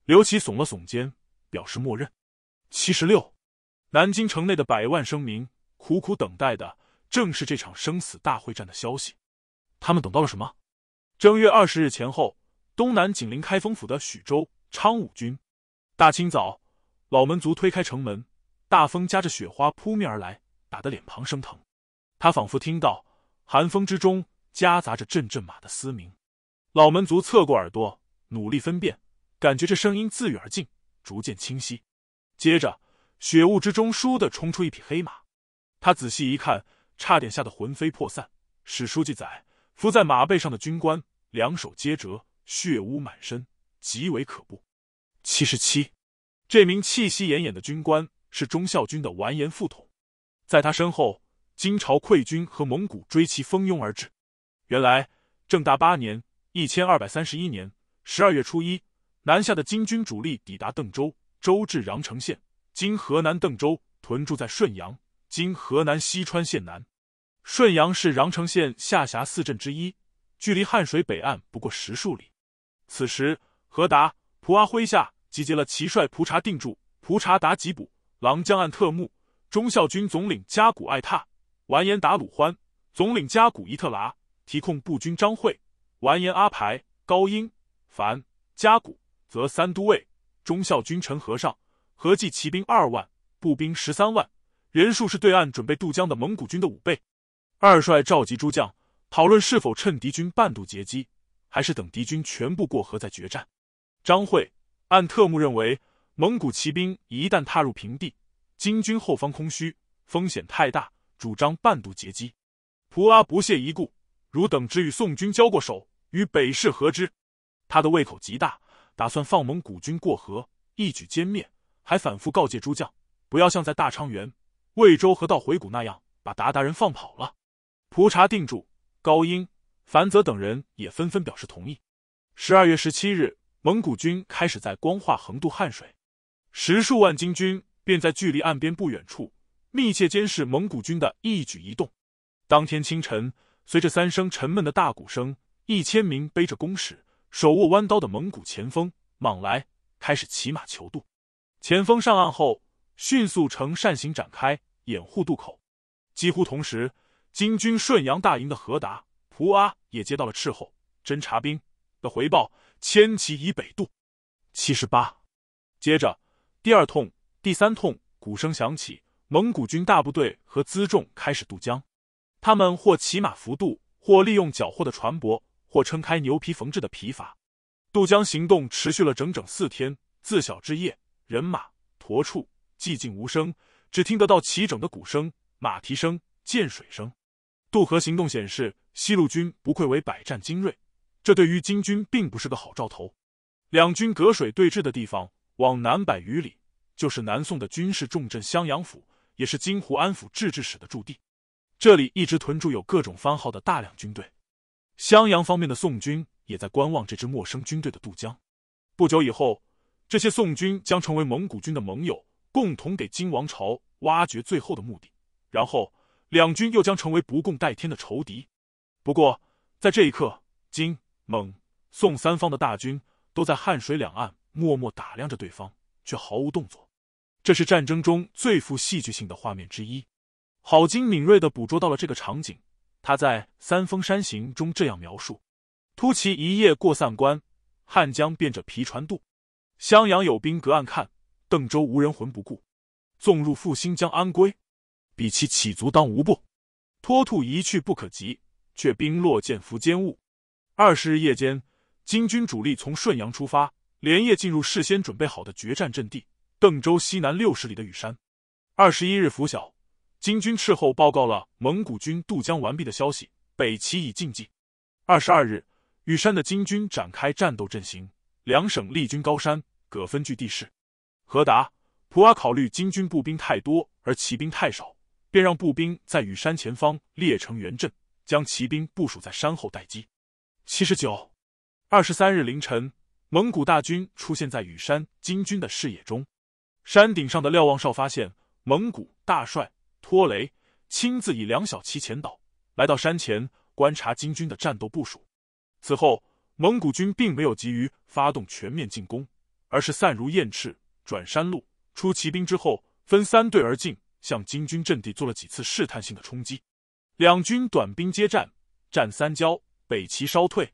刘琦耸了耸肩，表示默认。七十六，南京城内的百万生民苦苦等待的，正是这场生死大会战的消息。他们等到了什么？正月二十日前后，东南紧邻开封府的许州昌武军，大清早，老门族推开城门，大风夹着雪花扑面而来，打得脸庞生疼。他仿佛听到寒风之中夹杂着阵阵马的嘶鸣。老门族侧过耳朵，努力分辨，感觉这声音自远而近，逐渐清晰。接着，雪雾之中倏地冲出一匹黑马，他仔细一看，差点吓得魂飞魄散。史书记载。伏在马背上的军官，两手皆折，血污满身，极为可怖。七十七，这名气息奄奄的军官是忠孝军的完颜副统，在他身后金朝溃军和蒙古追其蜂拥而至。原来，正大八年（一千二百三十一年）十二月初一，南下的金军主力抵达邓州，州治穰城县（今河南邓州），屯驻在顺阳（今河南西川县南）。顺阳是穰城县下辖四镇之一，距离汉水北岸不过十数里。此时，何达、蒲阿麾下集结了骑帅蒲察定住、蒲察达吉卜、郎将按特木、忠孝军总领加古艾踏、完颜达鲁欢、总领加古伊特剌、提控步军张惠、完颜阿排、高英、樊、加古，则三都尉、忠孝军陈和尚，合计骑兵二万，步兵十三万，人数是对岸准备渡江的蒙古军的五倍。二帅召集诸将，讨论是否趁敌军半渡截击，还是等敌军全部过河再决战。张惠按特木认为，蒙古骑兵一旦踏入平地，金军后方空虚，风险太大，主张半渡截击。蒲阿不屑一顾，汝等只与宋军交过手，与北市何之？他的胃口极大，打算放蒙古军过河，一举歼灭，还反复告诫诸将，不要像在大昌原、魏州河道回谷那样，把鞑靼人放跑了。蒲察定住、高英、樊泽等人也纷纷表示同意。十二月十七日，蒙古军开始在光化横渡汉水，十数万金军便在距离岸边不远处密切监视蒙古军的一举一动。当天清晨，随着三声沉闷的大鼓声，一千名背着弓矢、手握弯刀的蒙古前锋莽来，开始骑马求渡。前锋上岸后，迅速呈扇形展开，掩护渡口。几乎同时。金军顺阳大营的何达、蒲阿也接到了斥候侦察兵的回报，千骑以北渡。七十八，接着第二通、第三通鼓声响起，蒙古军大部队和辎重开始渡江。他们或骑马浮渡，或利用缴获的船舶，或撑开牛皮缝制的皮筏。渡江行动持续了整整四天，自晓之夜，人马、驼畜寂静无声，只听得到齐整的鼓声、马蹄声、涧水声。渡河行动显示，西路军不愧为百战精锐，这对于金军并不是个好兆头。两军隔水对峙的地方，往南百余里，就是南宋的军事重镇襄阳府，也是金湖安抚制置使的驻地。这里一直屯驻有各种番号的大量军队。襄阳方面的宋军也在观望这支陌生军队的渡江。不久以后，这些宋军将成为蒙古军的盟友，共同给金王朝挖掘最后的目的。然后。两军又将成为不共戴天的仇敌。不过，在这一刻，金、蒙、宋三方的大军都在汉水两岸默默打量着对方，却毫无动作。这是战争中最富戏剧性的画面之一。郝金敏锐地捕捉到了这个场景，他在《三峰山行》中这样描述：“突骑一夜过散关，汉江变着皮船渡。襄阳有兵隔岸看，邓州无人魂不顾。纵入复兴江安归。”比其起足当无不，脱兔一去不可及，却兵落剑伏坚物。二十日夜间，金军主力从顺阳出发，连夜进入事先准备好的决战阵地——邓州西南六十里的雨山。二十一日拂晓，金军斥候报告了蒙古军渡江完毕的消息，北齐已进击。二十二日，羽山的金军展开战斗阵型，两省立军高山，各分据地势。何达、普阿考虑金军步兵太多，而骑兵太少。便让步兵在羽山前方列成圆阵，将骑兵部署在山后待机。七十九、二十三日凌晨，蒙古大军出现在羽山金军的视野中。山顶上的瞭望哨发现蒙古大帅托雷亲自以两小旗前导，来到山前观察金军的战斗部署。此后，蒙古军并没有急于发动全面进攻，而是散如燕翅，转山路出骑兵之后，分三队而进。向金军阵地做了几次试探性的冲击，两军短兵接战，战三交，北齐稍退。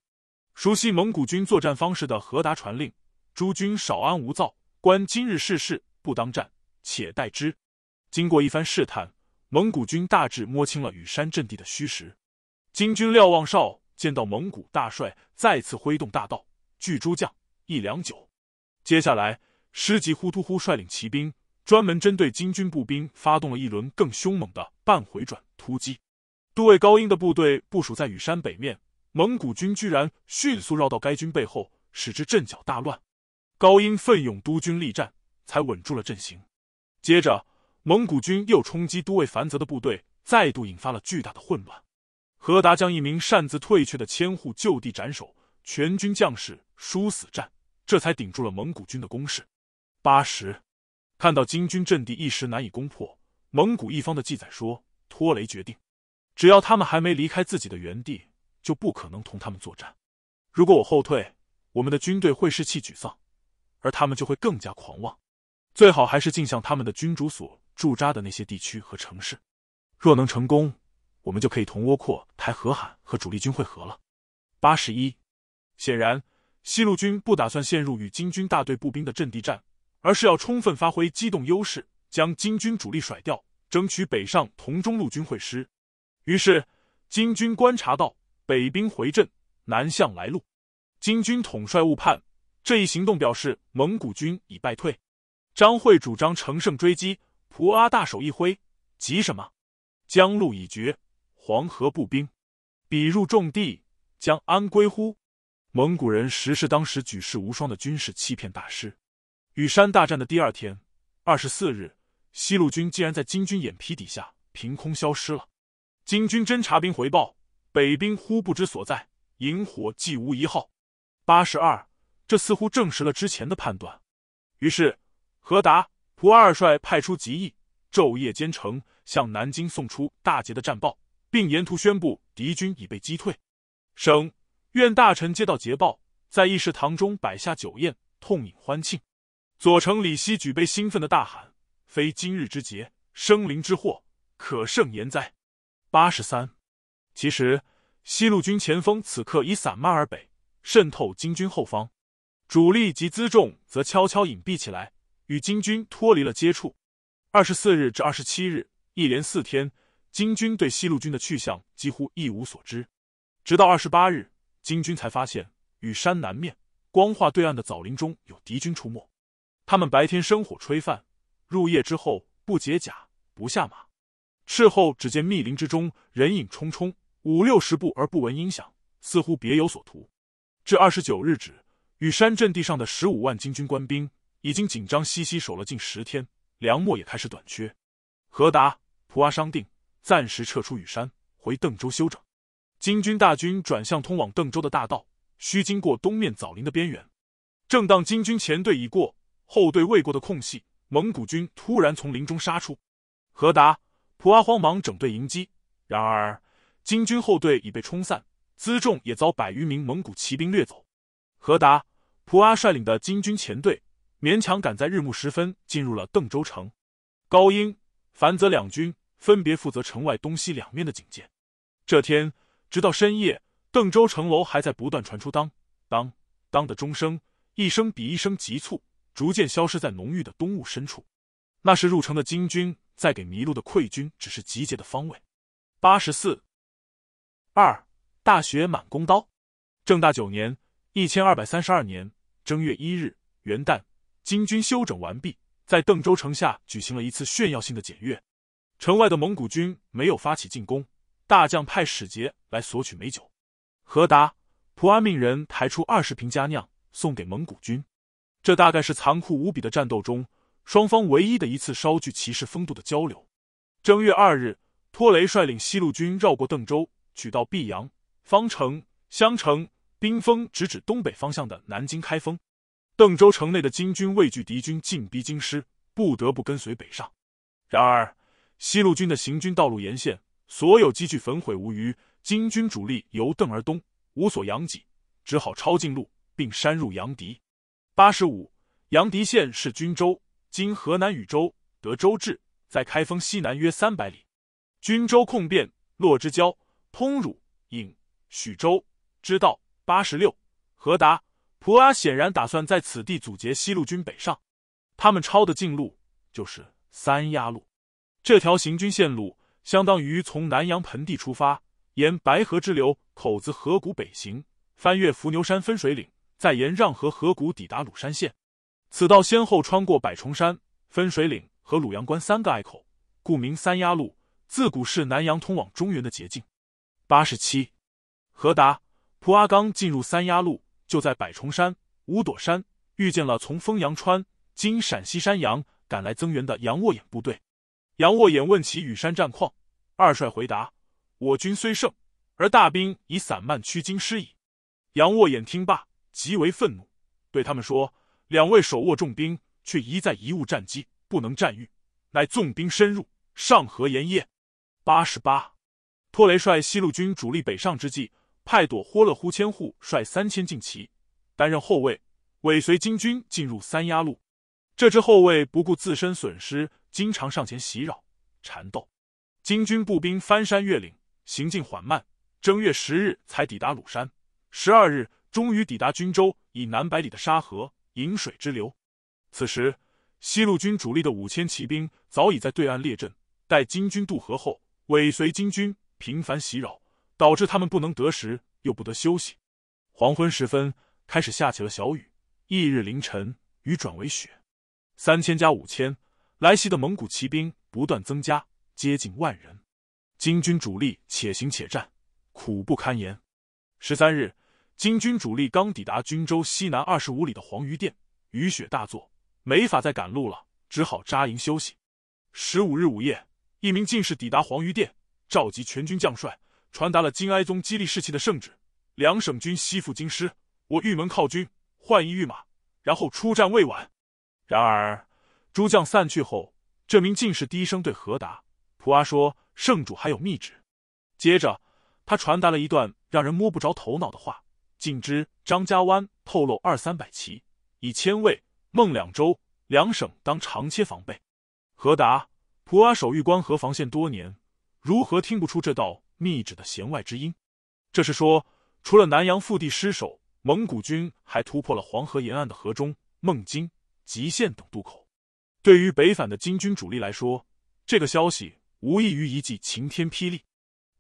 熟悉蒙古军作战方式的何达传令：诸军少安无躁，观今日世势，不当战，且待之。经过一番试探，蒙古军大致摸清了羽山阵地的虚实。金军瞭望哨见到蒙古大帅再次挥动大刀，聚诸将一两酒。接下来，师吉呼突呼率领骑兵。专门针对金军步兵发动了一轮更凶猛的半回转突击。都尉高英的部队部署在羽山北面，蒙古军居然迅速绕到该军背后，使之阵脚大乱。高英奋勇督军力战，才稳住了阵型。接着，蒙古军又冲击都尉樊泽的部队，再度引发了巨大的混乱。何达将一名擅自退却的千户就地斩首，全军将士殊死战，这才顶住了蒙古军的攻势。八十，看到金军阵地一时难以攻破，蒙古一方的记载说，托雷决定，只要他们还没离开自己的原地，就不可能同他们作战。如果我后退，我们的军队会士气沮丧，而他们就会更加狂妄。最好还是进向他们的君主所驻扎的那些地区和城市。若能成功，我们就可以同倭寇台和罕和主力军会合了。八十一，显然西路军不打算陷入与金军大队步兵的阵地战。而是要充分发挥机动优势，将金军主力甩掉，争取北上同中路军会师。于是，金军观察到北兵回阵，南向来路，金军统帅误判。这一行动表示蒙古军已败退。张会主张乘胜追击，蒲阿大手一挥：“急什么？江路已绝，黄河步兵比入重地，将安归乎？”蒙古人实是当时举世无双的军事欺骗大师。羽山大战的第二天，二十四日，西路军竟然在金军眼皮底下凭空消失了。金军侦察兵回报，北兵忽不知所在，营火既无一号。八十二，这似乎证实了之前的判断。于是，何达、蒲二帅派出急役，昼夜兼程，向南京送出大捷的战报，并沿途宣布敌军已被击退。省院大臣接到捷报，在议事堂中摆下酒宴，痛饮欢庆。左丞李希举杯兴奋的大喊：“非今日之劫，生灵之祸，可胜言哉！”八十三。其实西路军前锋此刻已散漫而北，渗透金军后方，主力及辎重则悄悄隐蔽起来，与金军脱离了接触。二十四日至二十七日，一连四天，金军对西路军的去向几乎一无所知。直到二十八日，金军才发现羽山南面光化对岸的枣林中有敌军出没。他们白天生火炊饭，入夜之后不解甲，不下马。事后只见密林之中人影冲冲，五六十步而不闻音响，似乎别有所图。至二十九日止，雨山阵地上的十五万金军官兵已经紧张兮兮守了近十天，粮秣也开始短缺。何达、蒲阿商定暂时撤出羽山，回邓州休整。金军大军转向通往邓州的大道，需经过东面枣林的边缘。正当金军前队已过。后队未过的空隙，蒙古军突然从林中杀出，何达、普阿慌忙整队迎击。然而金军后队已被冲散，辎重也遭百余名蒙古骑兵掠走。何达、普阿率领的金军前队勉强赶在日暮时分进入了邓州城。高英、樊泽两军分别负责城外东西两面的警戒。这天直到深夜，邓州城楼还在不断传出当当当的钟声，一声比一声急促。逐渐消失在浓郁的冬雾深处，那是入城的金军在给迷路的溃军指示集结的方位。八十四二大雪满弓刀，正大九年一千二百三十二年正月一日元旦，金军休整完毕，在邓州城下举行了一次炫耀性的检阅。城外的蒙古军没有发起进攻，大将派使节来索取美酒。何达、普阿命人抬出二十瓶佳酿送给蒙古军。这大概是残酷无比的战斗中，双方唯一的一次稍具骑士风度的交流。正月二日，托雷率领西路军绕过邓州，取到泌阳、方城、襄城，兵锋直指东北方向的南京开封。邓州城内的金军畏惧敌军进逼京师，不得不跟随北上。然而，西路军的行军道路沿线所有积聚焚毁无余，金军主力由邓而东，无所养己，只好抄近路，并山入阳敌。八十五，阳翟县是均州，今河南禹州、德州治，在开封西南约三百里。均州控汴、洛之交、通汝、颍、许州，知道。八十六，何达、蒲阿显然打算在此地阻截西路军北上。他们抄的近路就是三鸭路，这条行军线路相当于从南阳盆地出发，沿白河支流口子河谷北行，翻越伏牛山分水岭。再沿让河河谷抵达鲁山县，此道先后穿过百重山、分水岭和鲁阳关三个隘口，故名三鸭路，自古是南阳通往中原的捷径。八十七，何达、蒲阿刚进入三鸭路，就在百重山、五朵山遇见了从丰阳川（今陕西山阳）赶来增援的杨沃衍部队。杨沃衍问起羽山战况，二帅回答：“我军虽胜，而大兵已散漫趋京师矣。”杨沃眼听罢，极为愤怒，对他们说：“两位手握重兵，却一再贻误战机，不能战御，乃纵兵深入，上何言耶？”八十八，托雷率西路军主力北上之际，派朵霍勒忽千户率三千进骑，担任后卫，尾随金军进入三鸭路。这支后卫不顾自身损失，经常上前袭扰缠斗。金军步兵翻山越岭，行进缓慢，正月十日才抵达鲁山。十二日，终于抵达军州以南百里的沙河引水之流。此时，西路军主力的五千骑兵早已在对岸列阵，待金军渡河后，尾随金军频繁袭扰，导致他们不能得食，又不得休息。黄昏时分，开始下起了小雨。翌日凌晨，雨转为雪。三千加五千，来袭的蒙古骑兵不断增加，接近万人。金军主力且行且战，苦不堪言。十三日。金军主力刚抵达军州西南二十五里的黄鱼店，雨雪大作，没法再赶路了，只好扎营休息。十五日午夜，一名进士抵达黄鱼店，召集全军将帅，传达了金哀宗激励士气的圣旨：两省军西赴京师，我玉门犒军，换一御马，然后出战未晚。然而诸将散去后，这名进士低声对何达、普阿说：“圣主还有密旨。”接着他传达了一段让人摸不着头脑的话。尽知张家湾透露二三百骑，以千卫孟两州两省当长切防备。何达普阿守御关河防线多年，如何听不出这道密旨的弦外之音？这是说，除了南阳腹地失守，蒙古军还突破了黄河沿岸的河中、孟津、吉县等渡口。对于北返的金军主力来说，这个消息无异于一记晴天霹雳。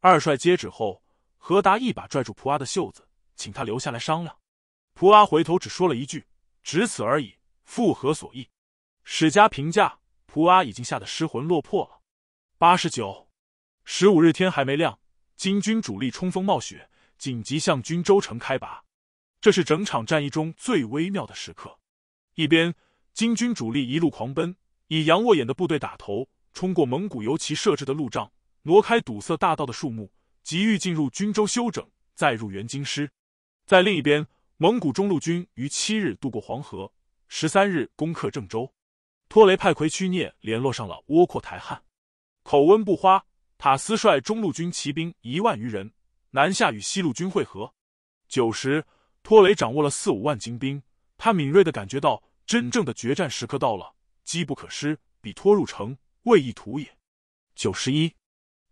二帅接旨后，何达一把拽住普阿的袖子。请他留下来商量。普阿回头只说了一句：“只此而已，复何所意？”史家评价普阿已经吓得失魂落魄了。八十九，十五日天还没亮，金军主力冲锋冒雪，紧急向军州城开拔。这是整场战役中最微妙的时刻。一边，金军主力一路狂奔，以杨沃眼的部队打头，冲过蒙古游骑设置的路障，挪开堵塞大道的树木，急欲进入军州休整，再入援京师。在另一边，蒙古中路军于七日渡过黄河，十三日攻克郑州。托雷派魁屈涅联络上了窝阔台汗。口温不花，塔斯率中路军骑兵一万余人南下与西路军会合。九时，托雷掌握了四五万精兵，他敏锐的感觉到真正的决战时刻到了，机不可失，彼拖入城，未易图也。九十一，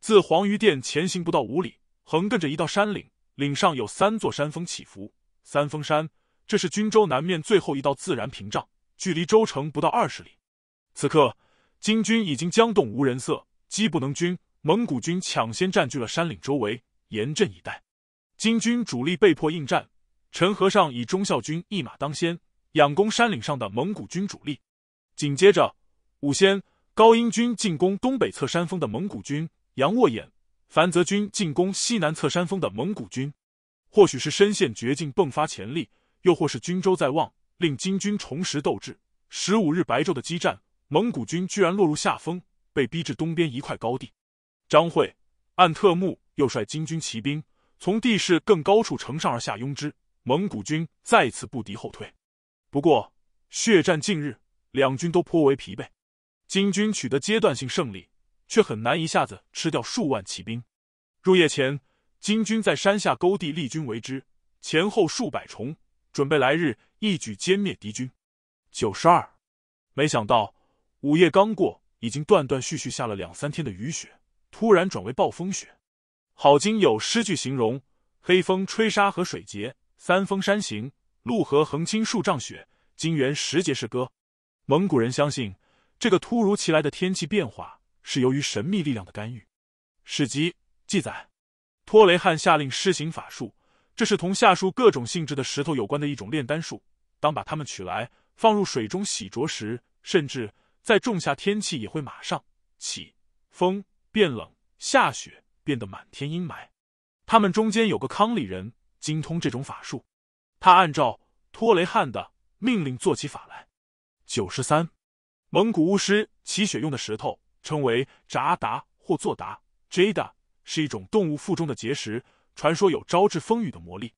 自黄鱼店前行不到五里，横亘着一道山岭。岭上有三座山峰起伏，三峰山，这是军州南面最后一道自然屏障，距离州城不到二十里。此刻，金军已经将动无人色，机不能军，蒙古军抢先占据了山岭周围，严阵以待。金军主力被迫应战，陈和尚以忠孝军一马当先，仰攻山岭上的蒙古军主力。紧接着，武先、高英军进攻东北侧山峰的蒙古军，杨握眼。樊泽军进攻西南侧山峰的蒙古军，或许是深陷绝境迸发潜力，又或是军州在望，令金军重拾斗志。十五日白昼的激战，蒙古军居然落入下风，被逼至东边一块高地。张惠、按特木又率金军骑兵从地势更高处乘上而下拥之，蒙古军再次不敌后退。不过血战近日，两军都颇为疲惫。金军取得阶段性胜利。却很难一下子吃掉数万骑兵。入夜前，金军在山下沟地立军为之，前后数百重，准备来日一举歼灭敌军。九十二，没想到午夜刚过，已经断断续续下了两三天的雨雪，突然转为暴风雪。郝经有诗句形容：“黑风吹沙河水结，三峰山行，陆河横倾数丈雪。金元时节是歌。”蒙古人相信，这个突如其来的天气变化。是由于神秘力量的干预。史籍记载，托雷汉下令施行法术，这是同下述各种性质的石头有关的一种炼丹术。当把它们取来，放入水中洗濯时，甚至在仲夏天气也会马上起风、变冷、下雪，变得满天阴霾。他们中间有个康里人精通这种法术，他按照托雷汉的命令做起法来。九十三，蒙古巫师祈雪用的石头。称为札达或作达，Jada 是一种动物腹中的结石，传说有招致风雨的魔力。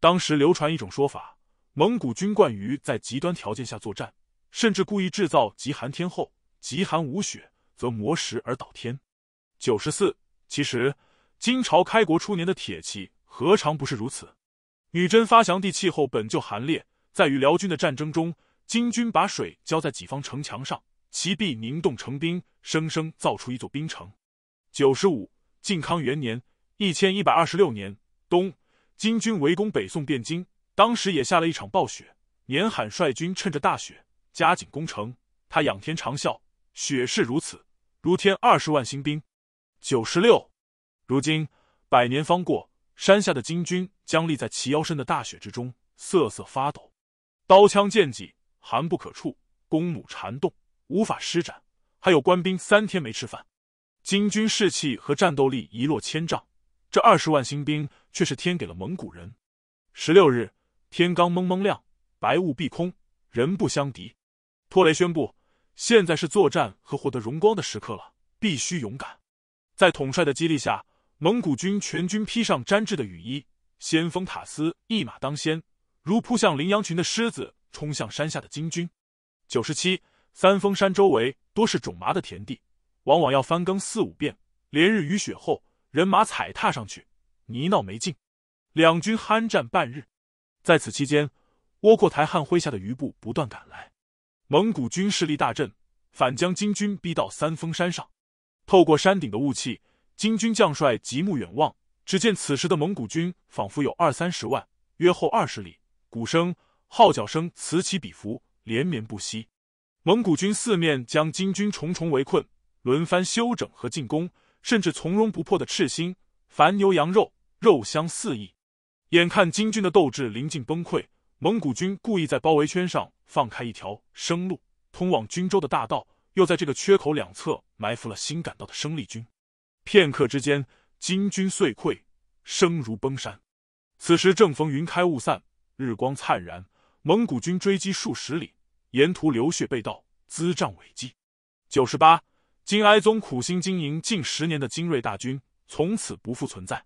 当时流传一种说法，蒙古军惯于在极端条件下作战，甚至故意制造极寒天后，极寒无雪则磨石而倒天。九十四，其实金朝开国初年的铁器何尝不是如此？女真发祥地气候本就寒冽，在与辽军的战争中，金军把水浇在己方城墙上，其壁凝冻成冰，生生造出一座冰城。九十五，靖康元年（一千一百二十六年）冬。金军围攻北宋汴京，当时也下了一场暴雪。年罕率军趁着大雪加紧攻城，他仰天长啸：“雪势如此，如添二十万新兵。”九十六，如今百年方过，山下的金军僵立在齐腰深的大雪之中，瑟瑟发抖，刀枪剑戟寒不可触，弓弩缠动，无法施展。还有官兵三天没吃饭，金军士气和战斗力一落千丈。这二十万新兵却是天给了蒙古人。十六日，天刚蒙蒙亮，白雾蔽空，人不相敌。托雷宣布，现在是作战和获得荣光的时刻了，必须勇敢。在统帅的激励下，蒙古军全军披上毡制的雨衣，先锋塔斯一马当先，如扑向羚羊群的狮子，冲向山下的金军。九十七，三峰山周围多是种麻的田地，往往要翻耕四五遍，连日雨雪后。人马踩踏上去，泥淖没劲。两军酣战半日，在此期间，窝阔台汗麾下的余部不断赶来，蒙古军势力大振，反将金军逼到三峰山上。透过山顶的雾气，金军将帅极目远望，只见此时的蒙古军仿佛有二三十万，约后二十里，鼓声、号角声此起彼伏，连绵不息。蒙古军四面将金军重重围困，轮番休整和进攻。甚至从容不迫的赤心，凡牛羊肉，肉香四溢。眼看金军的斗志临近崩溃，蒙古军故意在包围圈上放开一条生路，通往军州的大道，又在这个缺口两侧埋伏了新赶到的生力军。片刻之间，金军遂溃，声如崩山。此时正逢云开雾散，日光灿然，蒙古军追击数十里，沿途流血被盗，滋帐违纪。九十八。金哀宗苦心经营近十年的精锐大军，从此不复存在。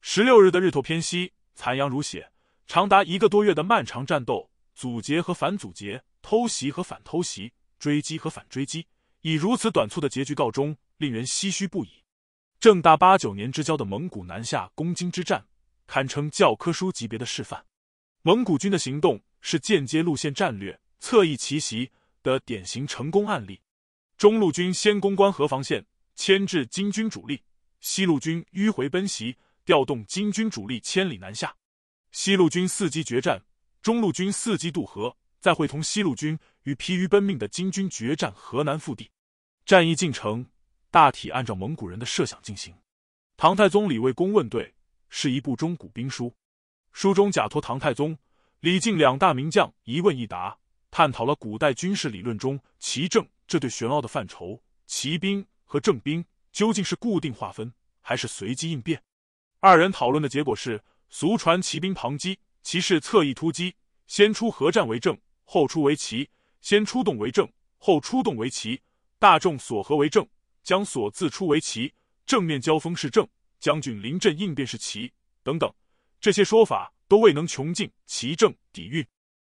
十六日的日头偏西，残阳如血，长达一个多月的漫长战斗，阻截和反阻截，偷袭和反偷袭，追击和反追击，以如此短促的结局告终，令人唏嘘不已。正大八九年之交的蒙古南下攻金之战，堪称教科书级别的示范。蒙古军的行动是间接路线战略、侧翼奇袭的典型成功案例。中路军先攻关河防线，牵制金军主力；西路军迂回奔袭，调动金军主力千里南下。西路军伺机决战，中路军伺机渡河，再会同西路军与疲于奔命的金军决战河南腹地。战役进程大体按照蒙古人的设想进行。唐太宗李卫公问对是一部中古兵书，书中假托唐太宗、李靖两大名将一问一答，探讨了古代军事理论中奇政。这对玄奥的范畴，骑兵和正兵究竟是固定划分，还是随机应变？二人讨论的结果是：俗传骑兵旁击，骑士侧翼突击，先出合战为正，后出为骑；先出动为正，后出动为骑。大众所合为正，将所自出为骑。正面交锋是正，将军临阵应变是骑。等等，这些说法都未能穷尽骑正底蕴。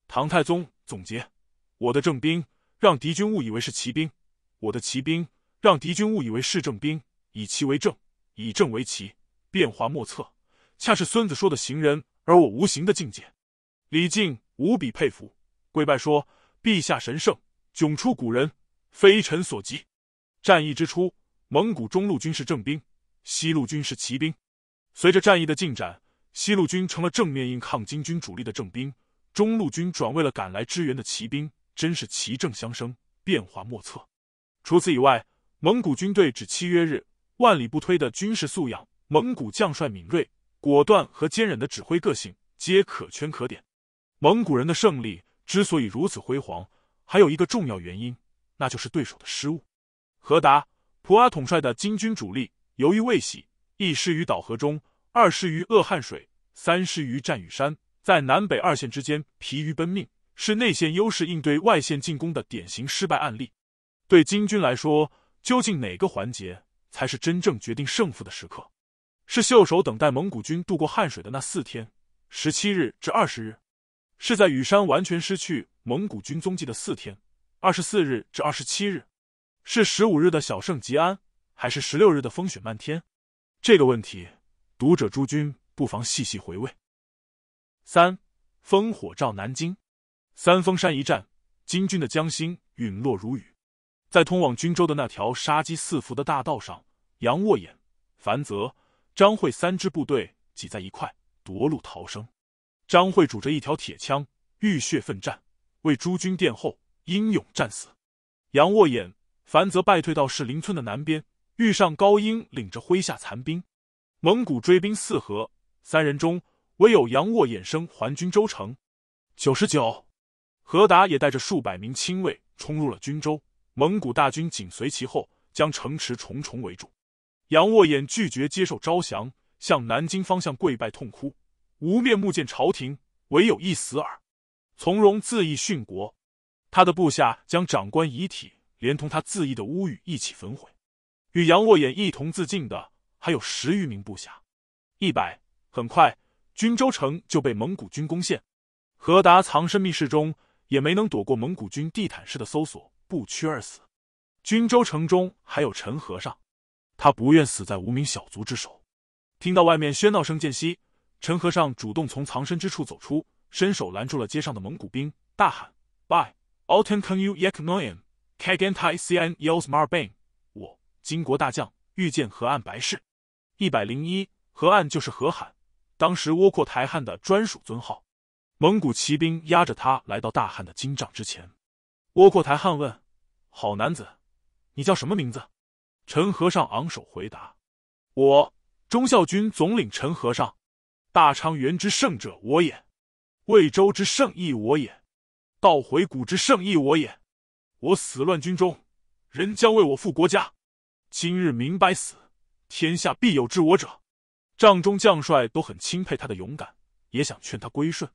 唐太宗总结：我的正兵。让敌军误以为是骑兵，我的骑兵让敌军误以为是正兵，以骑为正，以正为骑，变化莫测，恰是孙子说的行人而我无形的境界。李靖无比佩服，跪拜说：“陛下神圣，迥出古人，非臣所及。”战役之初，蒙古中路军是正兵，西路军是骑兵。随着战役的进展，西路军成了正面硬抗金军主力的正兵，中路军转为了赶来支援的骑兵。真是奇正相生，变化莫测。除此以外，蒙古军队只契约日，万里不推的军事素养，蒙古将帅敏锐、果断和坚忍的指挥个性，皆可圈可点。蒙古人的胜利之所以如此辉煌，还有一个重要原因，那就是对手的失误。何达、普阿统帅的金军主力，由于未洗，一失于岛河中，二失于鄂汉水，三失于战雨山，在南北二线之间疲于奔命。是内线优势应对外线进攻的典型失败案例。对金军来说，究竟哪个环节才是真正决定胜负的时刻，是袖手等待蒙古军渡过汉水的那四天（十七日至二十日），是在羽山完全失去蒙古军踪迹的四天（二十四日至二十七日），是十五日的小胜吉安，还是十六日的风雪漫天？这个问题，读者诸君不妨细细回味。三，烽火照南京，三峰山一战，金军的将星陨落如雨。在通往军州的那条杀机四伏的大道上，杨沃衍、樊泽、张会三支部队挤在一块，夺路逃生。张会拄着一条铁枪，浴血奋战，为诸军殿后，英勇战死。杨沃衍、樊泽败退到士林村的南边，遇上高英领着麾下残兵，蒙古追兵四合，三人中唯有杨沃衍生还军州城。九十九，何达也带着数百名亲卫冲入了军州。蒙古大军紧随其后，将城池重重围住。杨沃衍拒绝接受招降，向南京方向跪拜痛哭，无面目见朝廷，唯有一死耳，从容自缢殉国。他的部下将长官遗体连同他自缢的屋宇一起焚毁。与杨沃衍一同自尽的还有十余名部下。一百很快，军州城就被蒙古军攻陷。何达藏身密室中，也没能躲过蒙古军地毯式的搜索。不屈而死。军州城中还有陈和尚，他不愿死在无名小卒之手。听到外面喧闹声渐息，陈和尚主动从藏身之处走出，伸手拦住了街上的蒙古兵，大喊：“By a l t e n Kun You Yak Noyam Kagantai Cn Yos Mar Bang！” 我金国大将遇见河岸白氏。一百零一，河岸就是河海，当时窝阔台汗的专属尊号。蒙古骑兵押着他来到大汉的金帐之前。窝阔台汗问。好男子，你叫什么名字？陈和尚昂首回答：“我忠孝军总领陈和尚，大昌元之胜者我也，魏州之胜亦我也，道回谷之胜亦我也。我死乱军中，人将为我复国家。今日明白死，天下必有知我者。”帐中将帅都很钦佩他的勇敢，也想劝他归顺，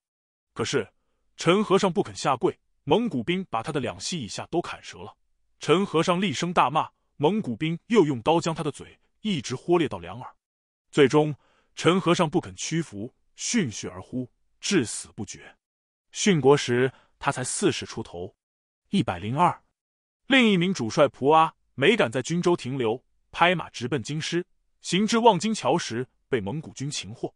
可是陈和尚不肯下跪，蒙古兵把他的两膝以下都砍折了。陈和尚厉声大骂，蒙古兵又用刀将他的嘴一直豁裂到两耳。最终，陈和尚不肯屈服，殉血而呼，至死不绝。殉国时，他才四十出头。一百零二，另一名主帅蒲阿没敢在军州停留，拍马直奔京师。行至望京桥时，被蒙古军擒获。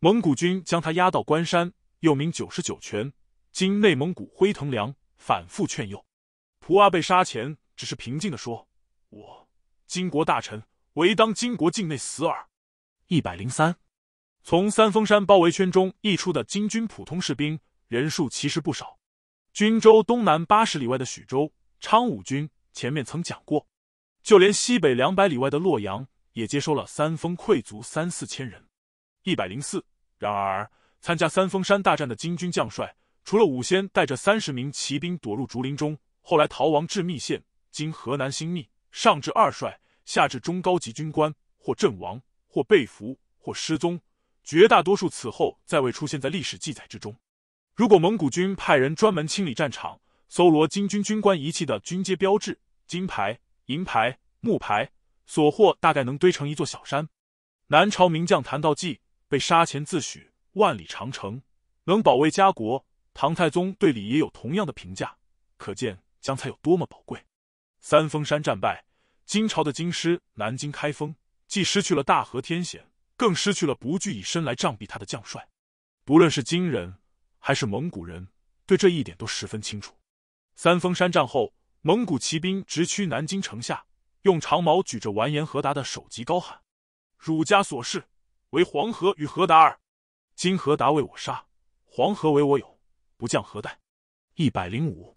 蒙古军将他押到关山，又名九十九泉，今内蒙古辉腾梁，反复劝诱。蒲阿被杀前，只是平静的说：“我金国大臣，唯当金国境内死耳。”一百零三，从三峰山包围圈中溢出的金军普通士兵人数其实不少。军州东南八十里外的许州昌武军，前面曾讲过，就连西北两百里外的洛阳，也接收了三峰溃卒三四千人。一百零四，然而参加三峰山大战的金军将帅，除了武先带着三十名骑兵躲入竹林中。后来逃亡至密县，今河南新密，上至二帅，下至中高级军官，或阵亡，或被俘，或失踪，绝大多数此后再未出现在历史记载之中。如果蒙古军派人专门清理战场，搜罗金军军官遗弃的军阶标志，金牌、银牌、木牌，所获大概能堆成一座小山。南朝名将谭道济被杀前自诩万里长城，能保卫家国。唐太宗对李也有同样的评价，可见。将才有多么宝贵！三峰山战败，金朝的京师南京开封，既失去了大和天险，更失去了不惧以身来杖毙他的将帅。不论是金人还是蒙古人，对这一点都十分清楚。三峰山战后，蒙古骑兵直趋南京城下，用长矛举着完颜和达的首级，高喊：“汝家所事，为黄河与何达耳。今何达为我杀，黄河为我有，不降何待？”一百零五。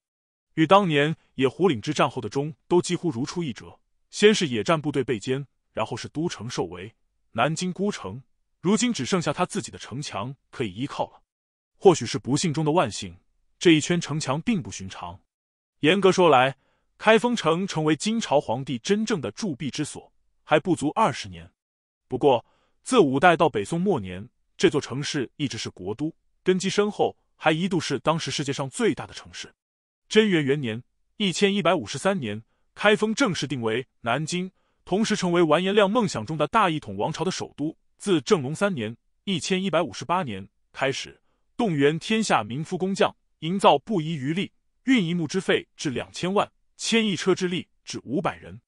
与当年野狐岭之战后的钟都几乎如出一辙。先是野战部队被歼，然后是都城受围，南京孤城，如今只剩下他自己的城墙可以依靠了。或许是不幸中的万幸，这一圈城墙并不寻常。严格说来，开封城成为金朝皇帝真正的驻币之所，还不足二十年。不过，自五代到北宋末年，这座城市一直是国都，根基深厚，还一度是当时世界上最大的城市。贞元元年（一千一百五十三年），开封正式定为南京，同时成为完颜亮梦想中的大一统王朝的首都。自正隆三年（一千一百五十八年）开始，动员天下民夫工匠，营造不遗余力，运一木之费至两千万，牵一车之力至五百人。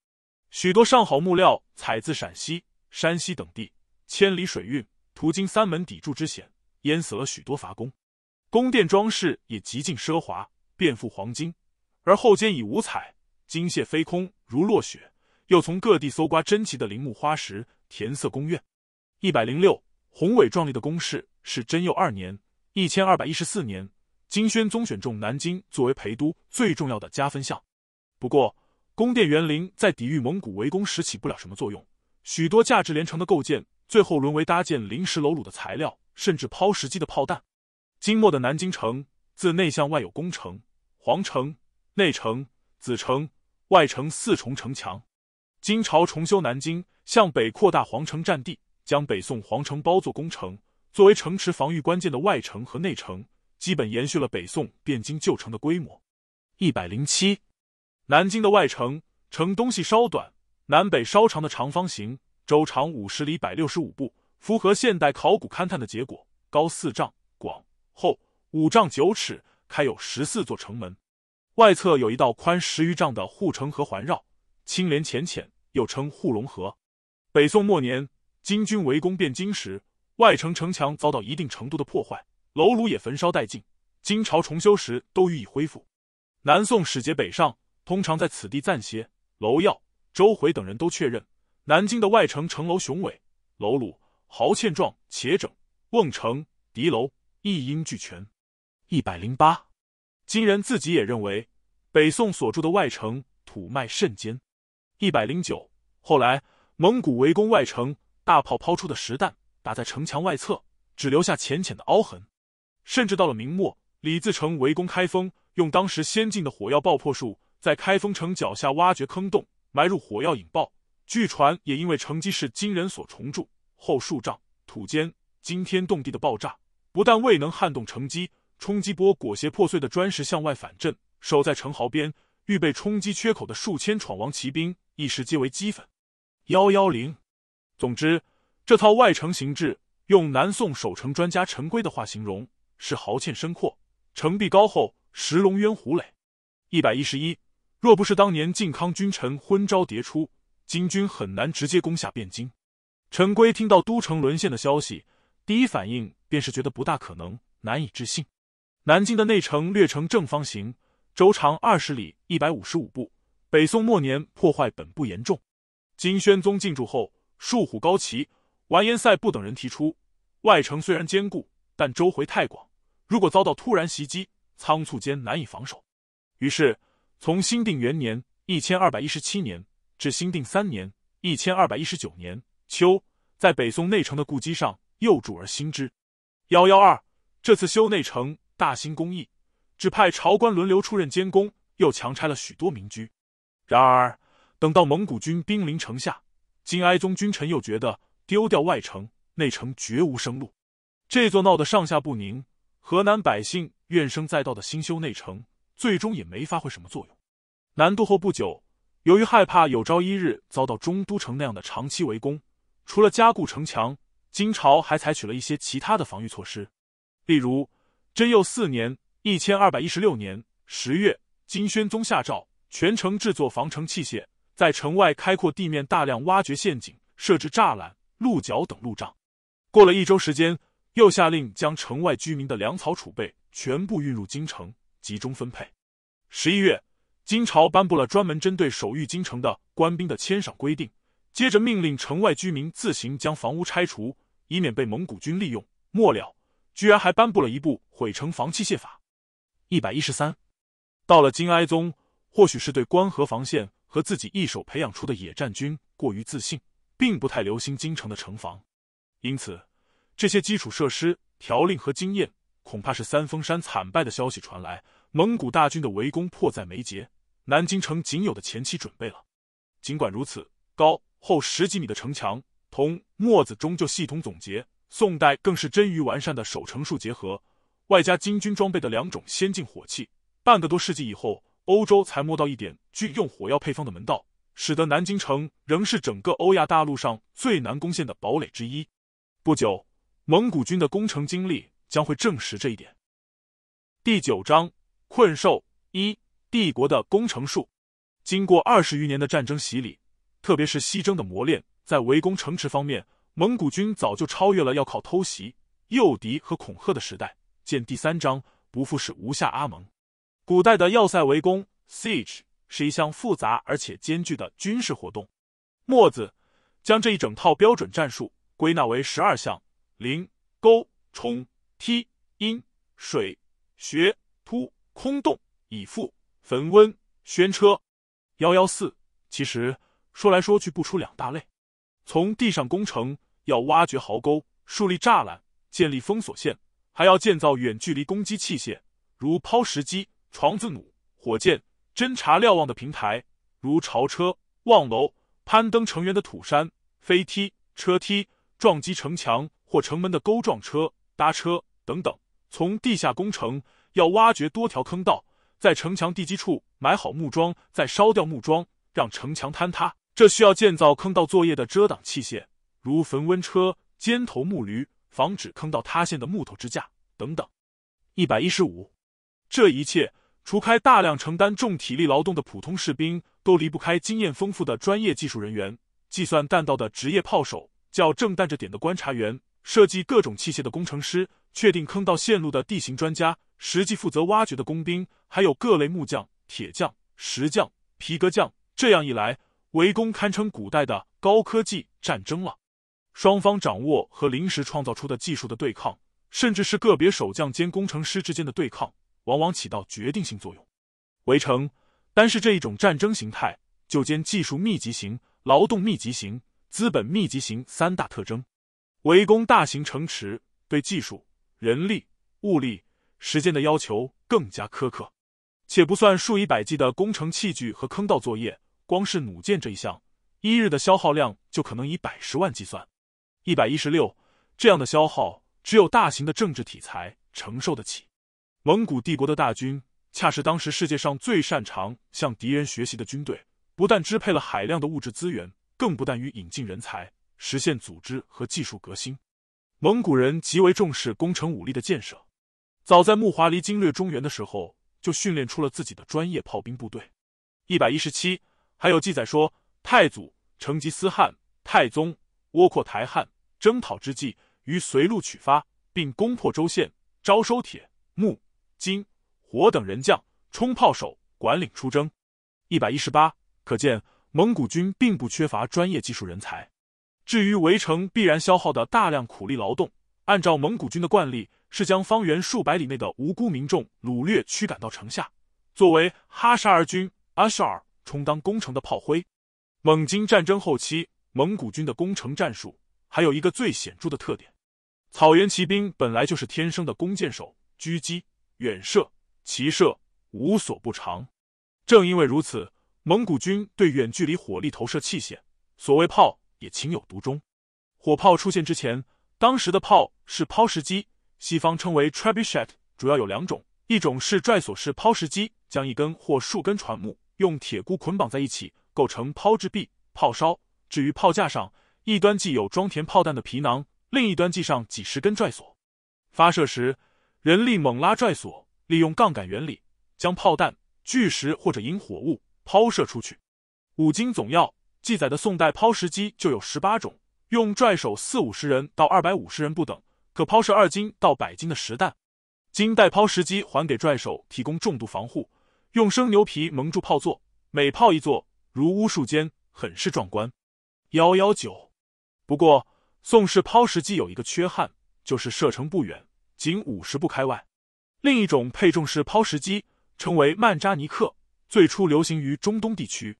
许多上好木料采自陕西、山西等地，千里水运，途经三门砥柱之险，淹死了许多伐工。宫殿装饰也极尽奢华，遍覆黄金，而后间以五彩金屑飞空如落雪。又从各地搜刮珍奇的陵墓花石，填色宫院。一百零六，宏伟壮丽的宫室是贞佑二年（一千二百一十四年），金宣宗选中南京作为陪都最重要的加分项。不过，宫殿园林在抵御蒙古围攻时起不了什么作用，许多价值连城的构建最后沦为搭建临时楼橹的材料，甚至抛石机的炮弹。金末的南京城，自内向外有宫城、皇城、内城、子城、外城四重城墙。金朝重修南京，向北扩大皇城占地，将北宋皇城包作宫城，作为城池防御关键的外城和内城，基本延续了北宋汴京旧城的规模。一百零七，南京的外城城东西稍短，南北稍长的长方形，周长五十里，百六十五步，符合现代考古勘探的结果。高四丈，广厚五丈九尺，开有十四座城门，外侧有一道宽十余丈的护城河环绕，清廉浅浅。又称护龙河。北宋末年，金军围攻汴京时，外城城墙遭到一定程度的破坏，楼庐也焚烧殆尽。金朝重修时都予以恢复。南宋使节北上，通常在此地暂歇。娄耀、周回等人都确认，南京的外城城楼雄伟，楼鲁豪堑壮且整，瓮城、敌楼一应俱全。一百零八，金人自己也认为，北宋所筑的外城土脉甚坚。一百零九，后来蒙古围攻外城，大炮抛出的实弹打在城墙外侧，只留下浅浅的凹痕。甚至到了明末，李自成围攻开封，用当时先进的火药爆破术，在开封城脚下挖掘坑洞，埋入火药引爆。据传也因为城基是金人所重筑，后数丈土间惊天动地的爆炸，不但未能撼动城基，冲击波裹挟破碎的砖石向外反震，守在城壕边预备冲击缺口的数千闯王骑兵。一时皆为齑粉。幺幺零，总之，这套外城形制，用南宋守城专家陈规的话形容，是壕堑深阔，城壁高厚，石龙渊虎垒。一百一十一，若不是当年靖康君臣昏招迭出，金军很难直接攻下汴京。陈规听到都城沦陷的消息，第一反应便是觉得不大可能，难以置信。南京的内城略呈正方形，周长二十里，一百五十五步。北宋末年破坏本不严重，金宣宗进驻后，树虎高齐，完颜赛部等人提出，外城虽然坚固，但周回太广，如果遭到突然袭击，仓促间难以防守。于是，从兴定元年（一千二百一十七年）至兴定三年（一千二百一十九年）秋，在北宋内城的故基上又筑而新之。幺幺二，这次修内城大兴工艺，只派朝官轮流出任监工，又强拆了许多民居。然而，等到蒙古军兵临城下，金哀宗君臣又觉得丢掉外城，内城绝无生路。这座闹得上下不宁、河南百姓怨声载道的新修内城，最终也没发挥什么作用。南渡后不久，由于害怕有朝一日遭到中都城那样的长期围攻，除了加固城墙，金朝还采取了一些其他的防御措施。例如，贞佑四年（一千二百一十六年）十月，金宣宗下诏。全城制作防城器械，在城外开阔地面大量挖掘陷阱，设置栅栏、鹿角等路障。过了一周时间，又下令将城外居民的粮草储备全部运入京城，集中分配。十一月，金朝颁布了专门针对守御京城的官兵的签赏规定，接着命令城外居民自行将房屋拆除，以免被蒙古军利用。末了，居然还颁布了一部毁城防器械法。一百一十三，到了金哀宗。或许是对关河防线和自己一手培养出的野战军过于自信，并不太留心京城的城防，因此这些基础设施、条令和经验，恐怕是三峰山惨败的消息传来，蒙古大军的围攻迫在眉睫，南京城仅有的前期准备了。尽管如此，高厚十几米的城墙同墨子终究系统总结，宋代更是臻于完善的守城术结合，外加金军装备的两种先进火器，半个多世纪以后。欧洲才摸到一点具用火药配方的门道，使得南京城仍是整个欧亚大陆上最难攻陷的堡垒之一。不久，蒙古军的攻城经历将会证实这一点。第九章困兽一帝国的攻城术。经过二十余年的战争洗礼，特别是西征的磨练，在围攻城池方面，蒙古军早就超越了要靠偷袭、诱敌和恐吓的时代。见第三章，不复是无下阿蒙。古代的要塞围攻 （siege） 是一项复杂而且艰巨的军事活动。墨子将这一整套标准战术归纳为十二项：临、沟、冲、梯、阴、水、穴、突、空洞、以腹、焚温、宣车。幺幺四，其实说来说去不出两大类。从地上攻城，要挖掘壕沟、树立栅栏、建立封锁线，还要建造远距离攻击器械，如抛石机、床子弩、火箭、侦察瞭望的平台，如朝车、望楼、攀登城垣的土山、飞梯、车梯、撞击城墙或城门的钩撞车、搭车等等。从地下工程，要挖掘多条坑道。在城墙地基处埋好木桩，再烧掉木桩，让城墙坍塌。这需要建造坑道作业的遮挡器械，如焚温车、尖头木驴，防止坑道塌陷的木头支架等等。一百一十五，这一切除开大量承担重体力劳动的普通士兵，都离不开经验丰富的专业技术人员，计算弹道的职业炮手，校正弹着点的观察员，设计各种器械的工程师，确定坑道线路的地形专家。实际负责挖掘的工兵，还有各类木匠、铁匠、石匠、皮革匠。这样一来，围攻堪称古代的高科技战争了。双方掌握和临时创造出的技术的对抗，甚至是个别守将兼工程师之间的对抗，往往起到决定性作用。围城单是这一种战争形态，就兼技术密集型、劳动密集型、资本密集型三大特征。围攻大型城池，对技术、人力、物力。时间的要求更加苛刻，且不算数以百计的工程器具和坑道作业，光是弩箭这一项，一日的消耗量就可能以百十万计算。一百一十六，这样的消耗只有大型的政治体裁承受得起。蒙古帝国的大军恰是当时世界上最擅长向敌人学习的军队，不但支配了海量的物质资源，更不但于引进人才，实现组织和技术革新。蒙古人极为重视攻城武力的建设。早在木华黎经略中原的时候，就训练出了自己的专业炮兵部队。一百一十七，还有记载说，太祖成吉思汗、太宗窝阔台汗征讨之际，于随路取发，并攻破州县，招收铁、木、金、火等人将，冲炮手，管领出征。一百一十八，可见蒙古军并不缺乏专业技术人才。至于围城必然消耗的大量苦力劳动，按照蒙古军的惯例。是将方圆数百里内的无辜民众掳掠驱赶到城下，作为哈沙尔军阿沙尔充当攻城的炮灰。蒙金战争后期，蒙古军的攻城战术还有一个最显著的特点：草原骑兵本来就是天生的弓箭手，狙击、远射、骑射无所不长。正因为如此，蒙古军对远距离火力投射器械，所谓炮也情有独钟。火炮出现之前，当时的炮是抛石机。西方称为 trebuchet，主要有两种，一种是拽索式抛石机，将一根或数根船木用铁箍捆绑在一起，构成抛掷臂，炮烧。至于炮架上，一端系有装填炮弹的皮囊，另一端系上几十根拽索。发射时，人力猛拉拽索，利用杠杆原理，将炮弹、巨石或者引火物抛射出去。《五经总要》记载的宋代抛石机就有十八种，用拽手四五十人到二百五十人不等。可抛射二斤到百斤的实弹，经带抛石机还给拽手提供重度防护，用生牛皮蒙住炮座，每炮一座如巫术间，很是壮观。幺幺九，不过宋式抛石机有一个缺憾，就是射程不远，仅五十步开外。另一种配重式抛石机称为曼扎尼克，最初流行于中东地区。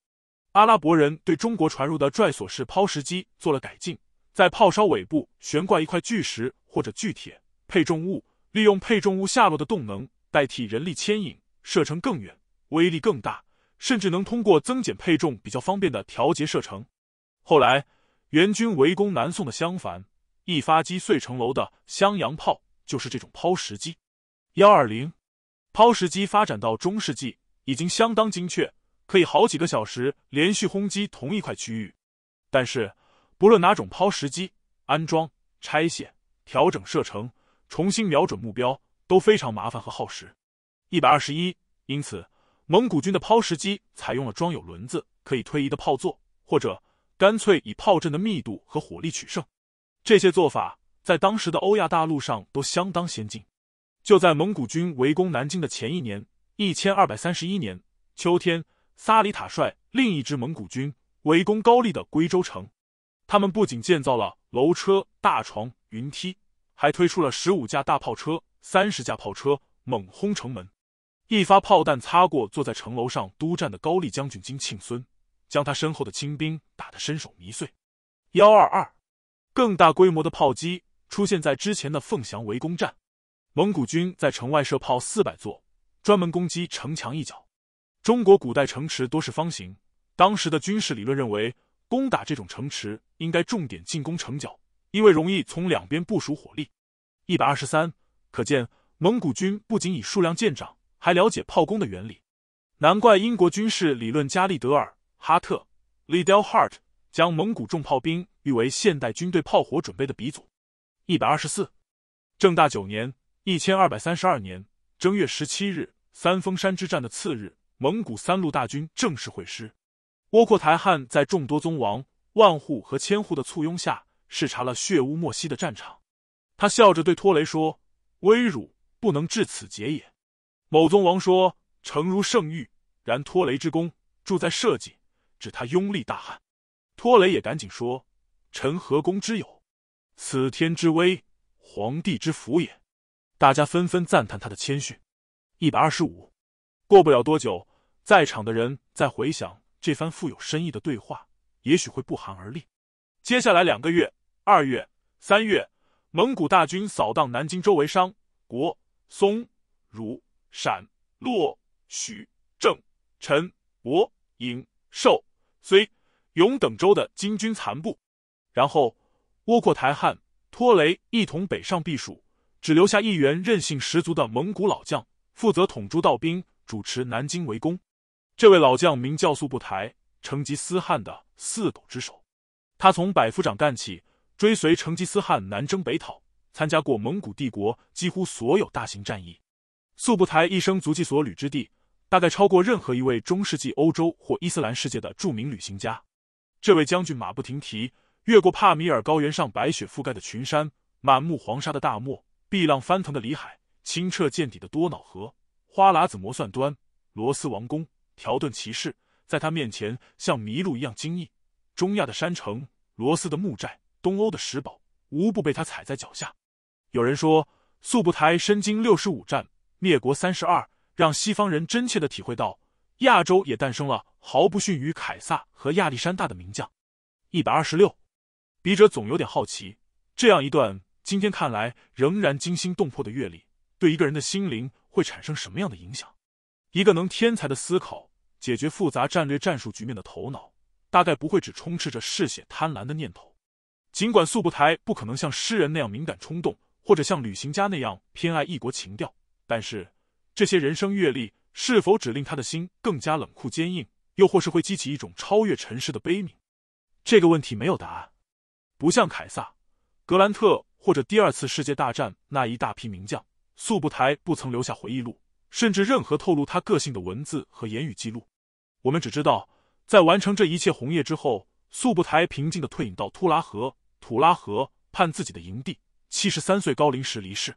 阿拉伯人对中国传入的拽索式抛石机做了改进。在炮梢尾部悬挂一块巨石或者巨铁配重物，利用配重物下落的动能代替人力牵引，射程更远，威力更大，甚至能通过增减配重比较方便的调节射程。后来元军围攻南宋的襄樊，一发击碎城楼的襄阳炮就是这种抛石机。幺二零，抛石机发展到中世纪已经相当精确，可以好几个小时连续轰击同一块区域。但是，不论哪种抛石机，安装、拆卸、调整射程、重新瞄准目标，都非常麻烦和耗时。一百二十一，因此，蒙古军的抛石机采用了装有轮子、可以推移的炮座，或者干脆以炮阵的密度和火力取胜。这些做法在当时的欧亚大陆上都相当先进。就在蒙古军围攻南京的前一年，一千二百三十一年秋天，萨里塔率另一支蒙古军围攻高丽的归州城。他们不仅建造了楼车、大床、云梯，还推出了十五架大炮车、三十架炮车，猛轰城门。一发炮弹擦过坐在城楼上督战的高丽将军金庆孙，将他身后的清兵打得身首迷碎。幺二二，更大规模的炮击出现在之前的凤翔围攻战。蒙古军在城外设炮四百座，专门攻击城墙一角。中国古代城池多是方形，当时的军事理论认为，攻打这种城池应该重点进攻城角，因为容易从两边部署火力。一百二十三，可见蒙古军不仅以数量见长，还了解炮攻的原理。难怪英国军事理论家利德尔·哈特 （Liddell Hart） 将蒙古重炮兵誉为现代军队炮火准备的鼻祖。一百二十四，正大九年。一千二百三十二年正月十七日，三峰山之战的次日，蒙古三路大军正式会师。窝阔台汗在众多宗王、万户和千户的簇拥下，视察了血污莫西的战场。他笑着对托雷说：“威辱不能至此结也。”某宗王说：“诚如圣谕。”然托雷之功，住在社稷，指他拥立大汗。托雷也赶紧说：“臣何功之有？此天之威，皇帝之福也。”大家纷纷赞叹他的谦逊。一百二十五，过不了多久，在场的人再回想这番富有深意的对话，也许会不寒而栗。接下来两个月，二月、三月，蒙古大军扫荡南京周围商、国、松、汝、陕、洛、许、郑、陈、博、颍、寿、睢、永等州的金军残部，然后窝阔台汗、拖雷一同北上避暑。只留下一员韧性十足的蒙古老将，负责统诸道兵，主持南京围攻。这位老将名叫速不台，成吉思汗的四斗之首。他从百夫长干起，追随成吉思汗南征北讨，参加过蒙古帝国几乎所有大型战役。速不台一生足迹所旅之地，大概超过任何一位中世纪欧洲或伊斯兰世界的著名旅行家。这位将军马不停蹄，越过帕米尔高原上白雪覆盖的群山，满目黄沙的大漠。碧浪翻腾的里海，清澈见底的多瑙河，花剌子模算端，罗斯王宫，条顿骑士，在他面前像麋鹿一样惊异。中亚的山城，罗斯的木寨，东欧的石堡，无不被他踩在脚下。有人说，速不台身经六十五战，灭国三十二，让西方人真切的体会到，亚洲也诞生了毫不逊于凯撒和亚历山大的名将。一百二十六，笔者总有点好奇，这样一段。今天看来仍然惊心动魄的阅历，对一个人的心灵会产生什么样的影响？一个能天才的思考、解决复杂战略战术局面的头脑，大概不会只充斥着嗜血贪婪的念头。尽管素不台不可能像诗人那样敏感冲动，或者像旅行家那样偏爱异国情调，但是这些人生阅历是否只令他的心更加冷酷坚硬，又或是会激起一种超越尘世的悲悯？这个问题没有答案。不像凯撒、格兰特。或者第二次世界大战那一大批名将，速不台不曾留下回忆录，甚至任何透露他个性的文字和言语记录。我们只知道，在完成这一切红业之后，速不台平静的退隐到突拉河、土拉河畔自己的营地，七十三岁高龄时离世。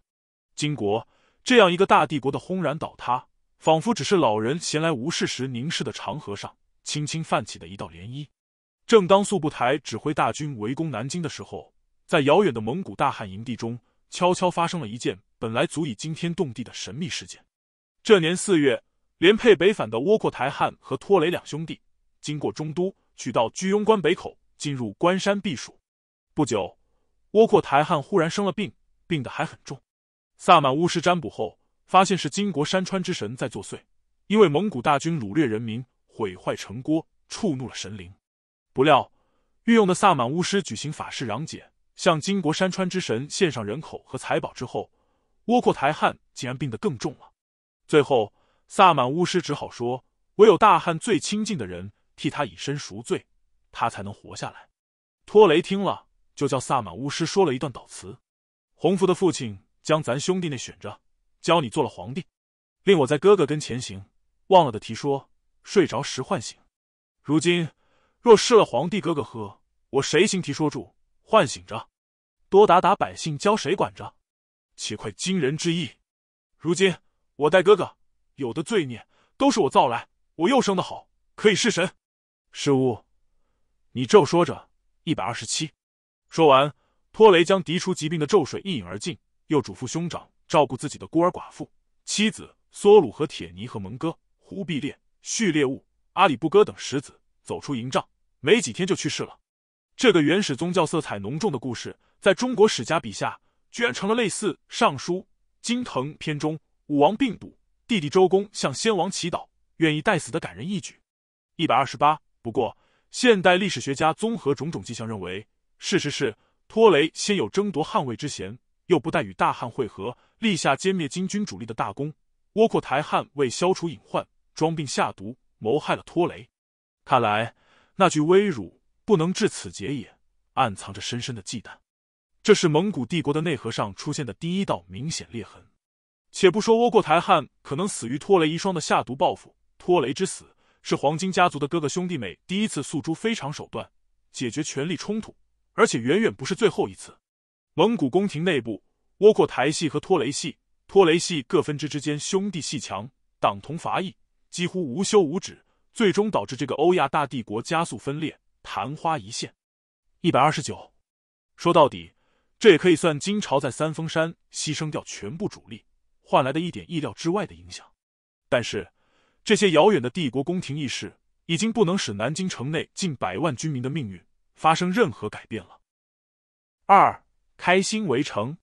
金国这样一个大帝国的轰然倒塌，仿佛只是老人闲来无事时凝视的长河上轻轻泛起的一道涟漪。正当速不台指挥大军围攻南京的时候。在遥远的蒙古大汗营地中，悄悄发生了一件本来足以惊天动地的神秘事件。这年四月，连配北返的窝阔台汗和拖雷两兄弟，经过中都，取到居庸关北口，进入关山避暑。不久，窝阔台汗忽然生了病，病得还很重。萨满巫师占卜后，发现是金国山川之神在作祟，因为蒙古大军掳掠人民，毁坏城郭，触怒了神灵。不料，御用的萨满巫师举行法事攘解。向金国山川之神献上人口和财宝之后，窝阔台汗竟然病得更重了。最后，萨满巫师只好说：“唯有大汉最亲近的人替他以身赎罪，他才能活下来。托雷听了，就叫萨满巫师说了一段祷词：“洪福的父亲将咱兄弟那选着，教你做了皇帝，令我在哥哥跟前行。忘了的提说，睡着时唤醒。如今若失了皇帝哥哥喝，我谁行提说住？唤醒着，多打打百姓，教谁管着？且快惊人之意！如今我带哥哥，有的罪孽都是我造来。”我又生的好，可以弑神。是物，你咒说着。一百二十七。说完，托雷将涤除疾病的咒水一饮而尽，又嘱咐兄长照顾自己的孤儿寡妇、妻子梭鲁和铁尼和蒙哥、忽必烈、序列兀、阿里不哥等十子，走出营帐，没几天就去世了。这个原始宗教色彩浓重的故事，在中国史家笔下，居然成了类似《尚书·金藤篇》中武王病笃，弟弟周公向先王祈祷。愿意代死的感人一举，一百二十八。不过，现代历史学家综合种种迹象认为，事实是托雷先有争夺汉位之嫌，又不待与大汉会合，立下歼灭金军主力的大功。窝阔台汉为消除隐患，装病下毒，谋害了托雷。看来那句威辱不能至此结也，暗藏着深深的忌惮。这是蒙古帝国的内核上出现的第一道明显裂痕。且不说窝阔台汗可能死于托雷遗孀的下毒报复。托雷之死是黄金家族的哥哥兄弟们第一次诉诸非常手段解决权力冲突，而且远远不是最后一次。蒙古宫廷内部，窝阔台系和托雷系、托雷系各分支之间兄弟戏强，党同伐异，几乎无休无止，最终导致这个欧亚大帝国加速分裂，昙花一现。一百二十九，说到底，这也可以算金朝在三峰山牺牲掉全部主力换来的一点意料之外的影响，但是。这些遥远的帝国宫廷议事，已经不能使南京城内近百万军民的命运发生任何改变了。二开心围城，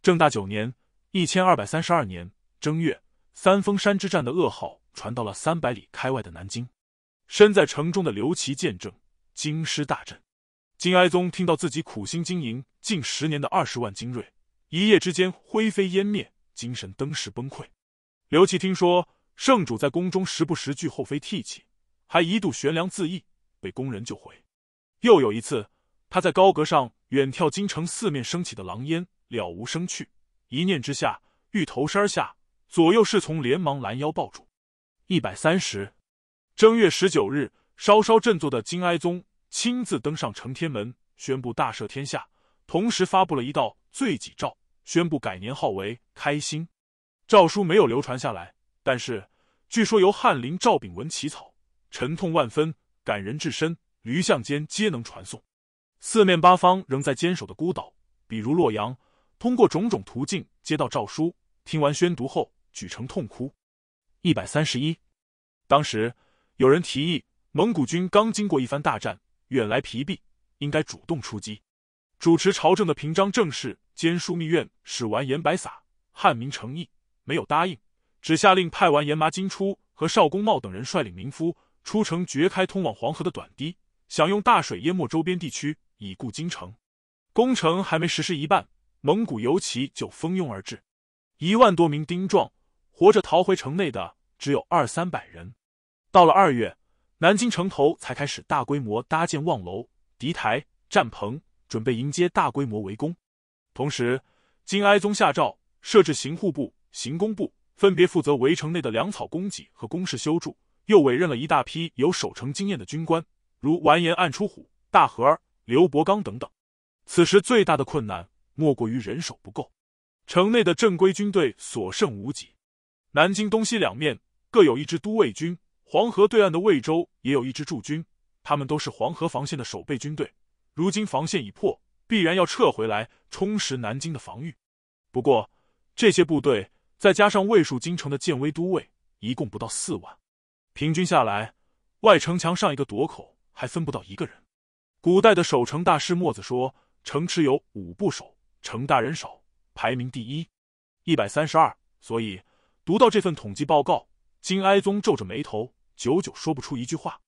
正大九年（一千二百三十二年）正月，三峰山之战的噩耗传到了三百里开外的南京。身在城中的刘琦见证，京师大震。金哀宗听到自己苦心经营近十年的二十万精锐，一夜之间灰飞烟灭，精神登时崩溃。刘琦听说。圣主在宫中时不时聚后妃涕泣，还一度悬梁自缢，被宫人救回。又有一次，他在高阁上远眺京城四面升起的狼烟，了无生趣，一念之下欲投身而下，左右侍从连忙拦腰抱住。一百三十，正月十九日，稍稍振作的金哀宗亲自登上承天门，宣布大赦天下，同时发布了一道罪己诏，宣布改年号为开心。诏书没有流传下来。但是，据说由翰林赵秉文起草，沉痛万分，感人至深，驴巷间皆能传颂。四面八方仍在坚守的孤岛，比如洛阳，通过种种途径接到诏书，听完宣读后，举城痛哭。一百三十一，当时有人提议，蒙古军刚经过一番大战，远来疲弊，应该主动出击。主持朝政的平章政事兼枢密院使完颜白撒汉民诚意，没有答应。只下令派完颜麻金初和邵公茂等人率领民夫出城掘开通往黄河的短堤，想用大水淹没周边地区，以固京城。工程还没实施一半，蒙古游骑就蜂拥而至，一万多名丁壮活着逃回城内的只有二三百人。到了二月，南京城头才开始大规模搭建望楼、敌台、战棚，准备迎接大规模围攻。同时，金哀宗下诏设置刑户部、刑工部。分别负责围城内的粮草供给和工事修筑，又委任了一大批有守城经验的军官，如完颜暗出虎、大和儿、刘伯刚等等。此时最大的困难莫过于人手不够，城内的正规军队所剩无几。南京东西两面各有一支都尉军，黄河对岸的魏州也有一支驻军，他们都是黄河防线的守备军队。如今防线已破，必然要撤回来充实南京的防御。不过这些部队。再加上卫戍京城的建威都尉，一共不到四万，平均下来，外城墙上一个垛口还分不到一个人。古代的守城大师墨子说：“城池有五部守，城大人少，排名第一，一百三十二。”所以读到这份统计报告，金哀宗皱着眉头，久久说不出一句话。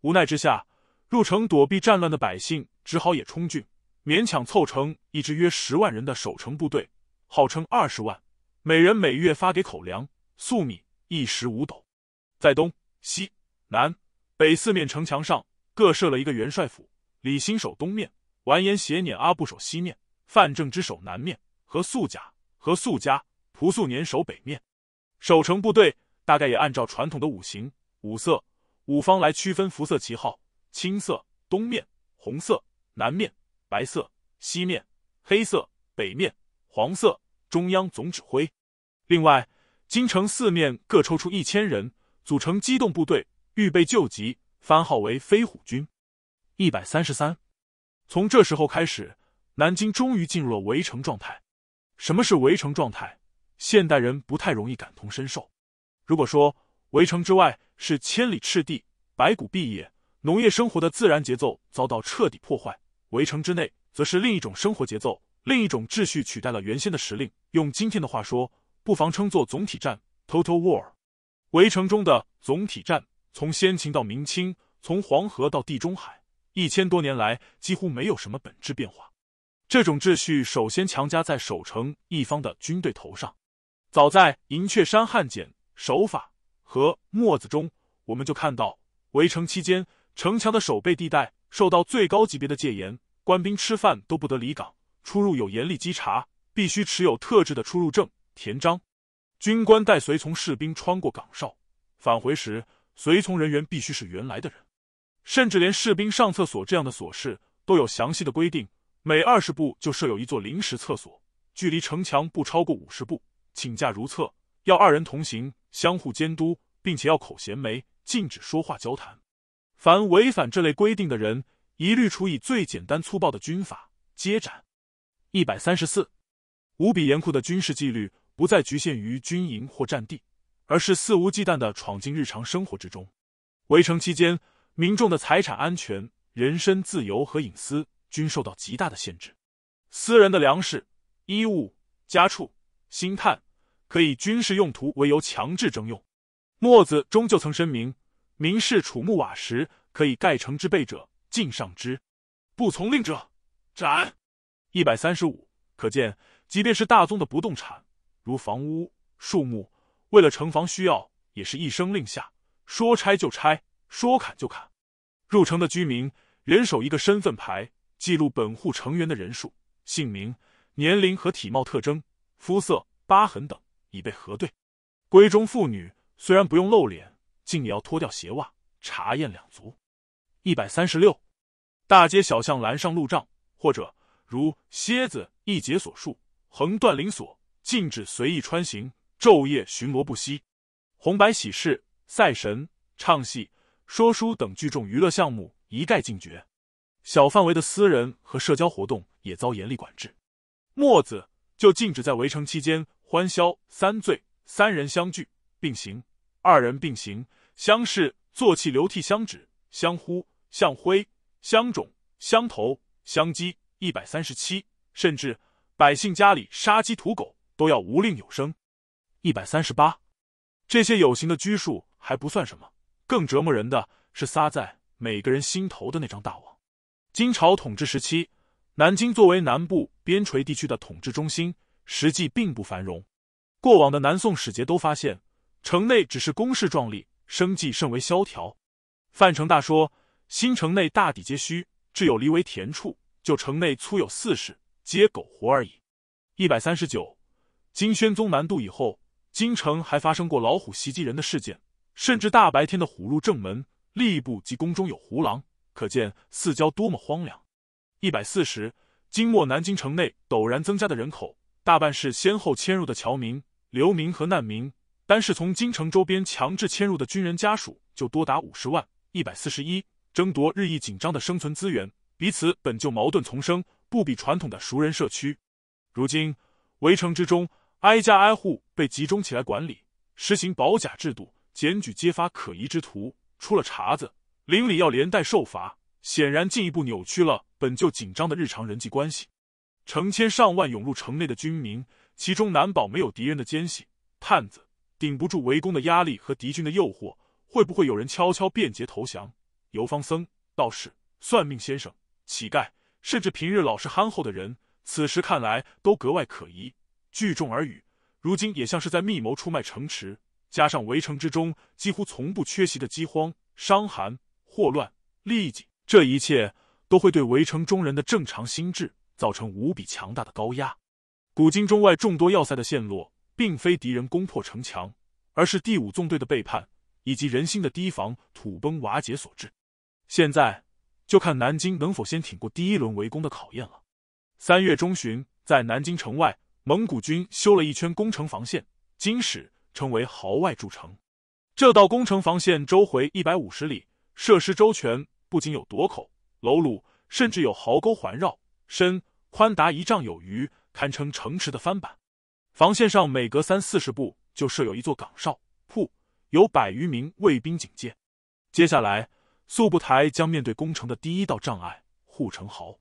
无奈之下，入城躲避战乱的百姓只好也充军，勉强凑成一支约十万人的守城部队，号称二十万。每人每月发给口粮、粟米一石五斗，在东西南北四面城墙上各设了一个元帅府，李兴守东面，完颜协辇、阿部守西面，范正之守南面，和素甲、和素家、蒲素年守北面。守城部队大概也按照传统的五行、五色、五方来区分服色旗号：青色东面，红色南面，白色西面，黑色北面，黄色中央总指挥。另外，京城四面各抽出一千人，组成机动部队，预备救急，番号为飞虎军。一百三十三，从这时候开始，南京终于进入了围城状态。什么是围城状态？现代人不太容易感同身受。如果说围城之外是千里赤地、白骨蔽野，农业生活的自然节奏遭到彻底破坏，围城之内则是另一种生活节奏，另一种秩序取代了原先的时令。用今天的话说。不妨称作总体战 （Total War）。围城中的总体战，从先秦到明清，从黄河到地中海，一千多年来几乎没有什么本质变化。这种秩序首先强加在守城一方的军队头上。早在《银雀山汉简》《守法》和《墨子》中，我们就看到，围城期间，城墙的守备地带受到最高级别的戒严，官兵吃饭都不得离岗，出入有严厉稽查，必须持有特制的出入证。田章，军官带随从士兵穿过岗哨，返回时随从人员必须是原来的人，甚至连士兵上厕所这样的琐事都有详细的规定。每二十步就设有一座临时厕所，距离城墙不超过五十步。请假如厕，要二人同行，相互监督，并且要口衔枚，禁止说话交谈。凡违反这类规定的人，一律处以最简单粗暴的军法，接斩。一百三十四，无比严酷的军事纪律。不再局限于军营或战地，而是肆无忌惮的闯进日常生活之中。围城期间，民众的财产安全、人身自由和隐私均受到极大的限制。私人的粮食、衣物、家畜、薪炭，可以军事用途为由强制征用。墨子中就曾申明：民士楚木瓦石，可以盖城之备者，尽上之；不从令者，斩。一百三十五，可见，即便是大宗的不动产。如房屋、树木，为了城防需要，也是一声令下，说拆就拆，说砍就砍。入城的居民人手一个身份牌，记录本户成员的人数、姓名、年龄和体貌特征、肤色、疤痕等，已被核对。闺中妇女虽然不用露脸，竟也要脱掉鞋袜，查验两足。一百三十六，大街小巷拦上路障，或者如蝎子一解所述，横断林锁。禁止随意穿行，昼夜巡逻不息。红白喜事、赛神、唱戏、说书等聚众娱乐项目一概禁绝。小范围的私人和社交活动也遭严厉管制。墨子就禁止在围城期间欢笑三醉：三人相聚并行，二人并行，相视、坐气、流涕、相指、相呼、相挥、相种、相投、相击。一百三十七，甚至百姓家里杀鸡屠狗。都要无令有声。一百三十八，这些有形的拘束还不算什么，更折磨人的是撒在每个人心头的那张大网。金朝统治时期，南京作为南部边陲地区的统治中心，实际并不繁荣。过往的南宋使节都发现，城内只是宫室壮丽，生计甚为萧条。范成大说：“新城内大抵皆虚，只有离为田处，就城内粗有四室，皆苟活而已。”一百三十九。金宣宗南渡以后，京城还发生过老虎袭击人的事件，甚至大白天的虎入正门，吏部及宫中有狐狼，可见四郊多么荒凉。一百四十，金末南京城内陡然增加的人口，大半是先后迁入的侨民、流民和难民，单是从京城周边强制迁入的军人家属就多达五十万。一百四十一，争夺日益紧张的生存资源，彼此本就矛盾丛生，不比传统的熟人社区。如今围城之中。挨家挨户被集中起来管理，实行保甲制度，检举揭发可疑之徒，出了茬子，邻里要连带受罚，显然进一步扭曲了本就紧张的日常人际关系。成千上万涌入城内的军民，其中难保没有敌人的奸细、探子，顶不住围攻的压力和敌军的诱惑，会不会有人悄悄变节投降？游方僧、道士、算命先生、乞丐，甚至平日老实憨厚的人，此时看来都格外可疑。聚众而语，如今也像是在密谋出卖城池。加上围城之中几乎从不缺席的饥荒、伤寒、霍乱、痢疾，这一切都会对围城中人的正常心智造成无比强大的高压。古今中外众多要塞的陷落，并非敌人攻破城墙，而是第五纵队的背叛以及人心的提防土崩瓦解所致。现在就看南京能否先挺过第一轮围攻的考验了。三月中旬，在南京城外，蒙古军修了一圈攻城防线，经史称为壕外筑城。这道攻城防线周回一百五十里，设施周全，不仅有垛口、楼橹，甚至有壕沟环绕，深宽达一丈有余，堪称城池的翻版。防线上每隔三四十步就设有一座岗哨铺，有百余名卫兵警戒。接下来，速不台将面对攻城的第一道障碍——护城壕。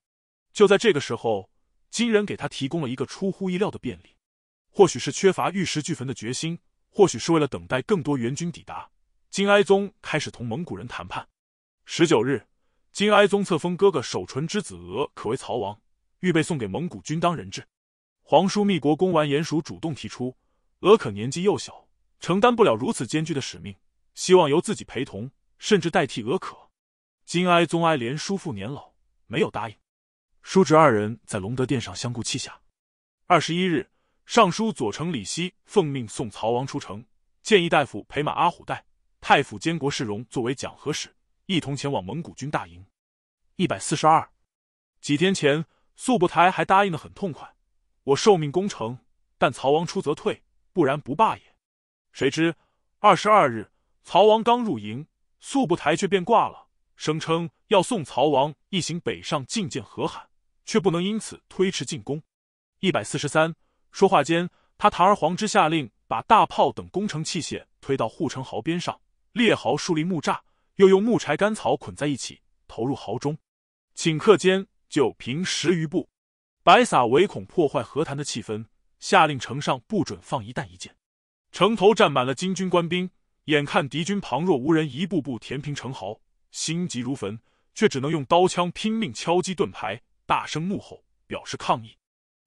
就在这个时候，金人给他提供了一个出乎意料的便利。或许是缺乏玉石俱焚的决心，或许是为了等待更多援军抵达，金哀宗开始同蒙古人谈判。十九日，金哀宗册封哥哥守纯之子额可为曹王，预备送给蒙古军当人质。皇叔密国公完颜署主动提出，额可年纪幼小，承担不了如此艰巨的使命，希望由自己陪同，甚至代替额可。金哀宗哀怜叔父年老，没有答应。叔侄二人在隆德殿上相顾泣下。二十一日，尚书左丞李希奉命送曹王出城，建议大夫陪马阿虎代、太府监国世荣作为讲和使，一同前往蒙古军大营。一百四十二，几天前，速不台还答应的很痛快，我受命攻城，但曹王出则退，不然不罢也。谁知二十二日，曹王刚入营，速不台却变卦了，声称要送曹王一行北上觐见和罕。却不能因此推迟进攻。一百四十三，说话间，他堂而皇之下令把大炮等攻城器械推到护城壕边上，列壕树立木栅，又用木柴干草捆在一起，投入壕中。顷刻间就平十余步。白撒唯恐破坏和谈的气氛，下令城上不准放一弹一箭。城头站满了金军官兵，眼看敌军旁若无人，一步步填平城壕，心急如焚，却只能用刀枪拼命敲击盾牌。大声怒吼，表示抗议。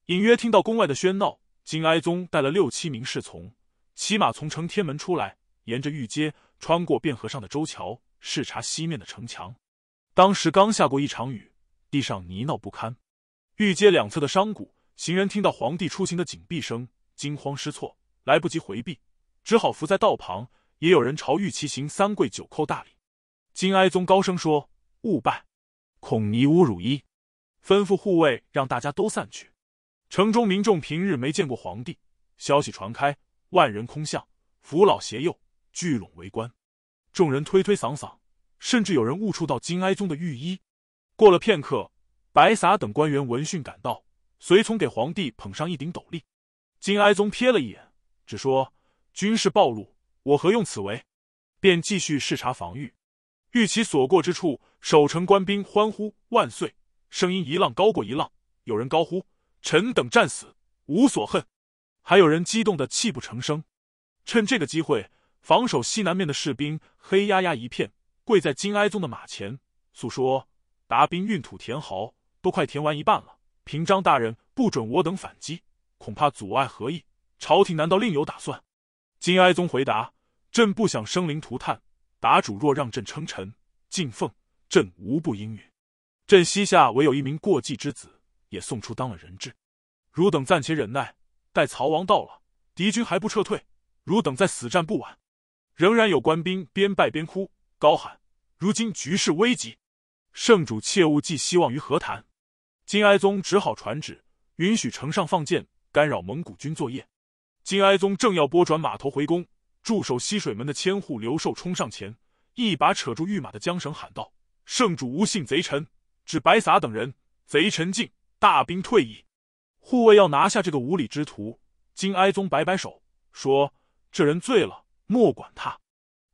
隐约听到宫外的喧闹。金哀宗带了六七名侍从，骑马从城天门出来，沿着御街穿过汴河上的周桥，视察西面的城墙。当时刚下过一场雨，地上泥淖不堪。御街两侧的商贾、行人听到皇帝出行的警闭声，惊慌失措，来不及回避，只好伏在道旁。也有人朝御骑行三跪九叩大礼。金哀宗高声说：“勿拜，恐尼侮辱衣。”吩咐护卫让大家都散去。城中民众平日没见过皇帝，消息传开，万人空巷，扶老携幼，聚拢围观。众人推推搡搡，甚至有人误触到金哀宗的御衣。过了片刻，白撒等官员闻讯赶到，随从给皇帝捧上一顶斗笠。金哀宗瞥了一眼，只说：“军事暴露，我何用此为？”便继续视察防御。御其所过之处，守城官兵欢呼万岁。声音一浪高过一浪，有人高呼：“臣等战死无所恨。”还有人激动的泣不成声。趁这个机会，防守西南面的士兵黑压压一片，跪在金哀宗的马前，诉说：“达兵运土填壕，都快填完一半了。平章大人不准我等反击，恐怕阻碍何意？朝廷难道另有打算？”金哀宗回答：“朕不想生灵涂炭，答主若让朕称臣敬奉，朕无不应允。”朕膝下唯有一名过继之子，也送出当了人质。汝等暂且忍耐，待曹王到了，敌军还不撤退，汝等再死战不晚。仍然有官兵边拜边哭，高喊：“如今局势危急，圣主切勿寄希望于和谈。”金哀宗只好传旨，允许城上放箭，干扰蒙古军作业。金哀宗正要拨转马头回宫，驻守西水门的千户刘寿冲上前，一把扯住御马的缰绳，喊道：“圣主无信贼臣！”指白撒等人，贼臣尽，大兵退矣。护卫要拿下这个无礼之徒，金哀宗摆摆手说：“这人醉了，莫管他。”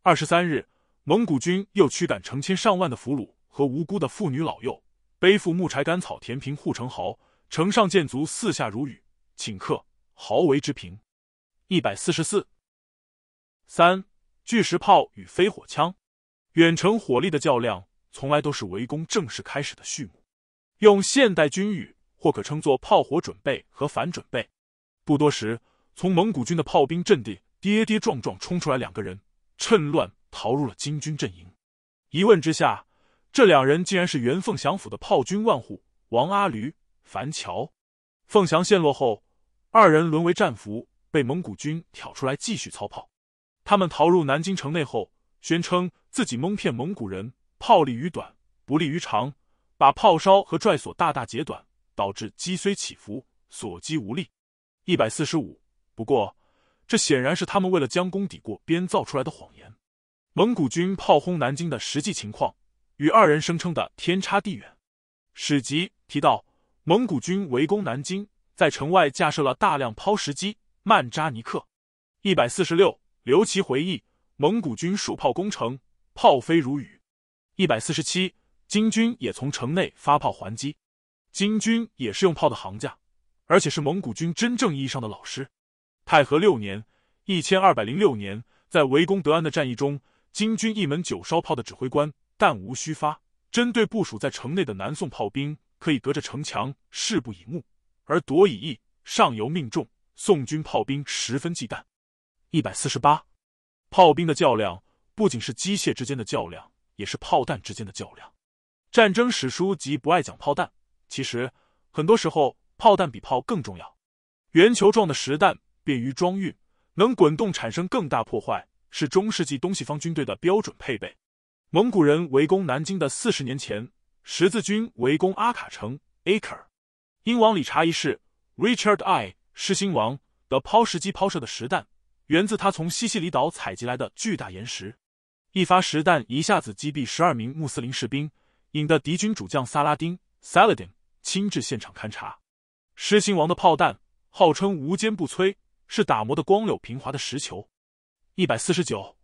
二十三日，蒙古军又驱赶成千上万的俘虏和无辜的妇女老幼，背负木柴干草填平护城壕，城上箭卒四下如雨，顷刻壕为之平。一百四十四。三巨石炮与飞火枪，远程火力的较量。从来都是围攻正式开始的序幕，用现代军语或可称作炮火准备和反准备。不多时，从蒙古军的炮兵阵地跌跌撞撞冲出来两个人，趁乱逃入了金军阵营。一问之下，这两人竟然是原凤翔府的炮军万户王阿驴、樊乔。凤翔陷落后，二人沦为战俘，被蒙古军挑出来继续操炮。他们逃入南京城内后，宣称自己蒙骗蒙古人，炮利于短，不利于长，把炮梢和拽索大大截短，导致击虽起伏，所击无力。一百四十五。不过，这显然是他们为了将功抵过编造出来的谎言。蒙古军炮轰南京的实际情况与二人声称的天差地远。史籍提到，蒙古军围攻南京，在城外架设了大量抛石机、曼扎尼克。一百四十六。刘琦回忆，蒙古军数炮攻城，炮飞如雨。一百四十七，金军也从城内发炮还击。金军也是用炮的行家，而且是蒙古军真正意义上的老师。太和六年（一千二百零六年），在围攻德安的战役中，金军一门九烧炮的指挥官弹无虚发，针对部署在城内的南宋炮兵，可以隔着城墙视不以目，而夺以翼，上游命中。宋军炮兵十分忌惮。一百四十八，炮兵的较量不仅是机械之间的较量，也是炮弹之间的较量。战争史书极不爱讲炮弹，其实很多时候炮弹比炮更重要。圆球状的实弹便于装运，能滚动产生更大破坏，是中世纪东西方军队的标准配备。蒙古人围攻南京的四十年前，十字军围攻阿卡城 （Acre），英王理查一世 （Richard I 狮心王）的抛石机抛射的石弹。源自他从西西里岛采集来的巨大岩石，一发实弹一下子击毙十二名穆斯林士兵，引得敌军主将萨拉丁 （Saladin） 亲至现场勘察。狮心王的炮弹号称无坚不摧，是打磨的光溜平滑的石球。一百四十九，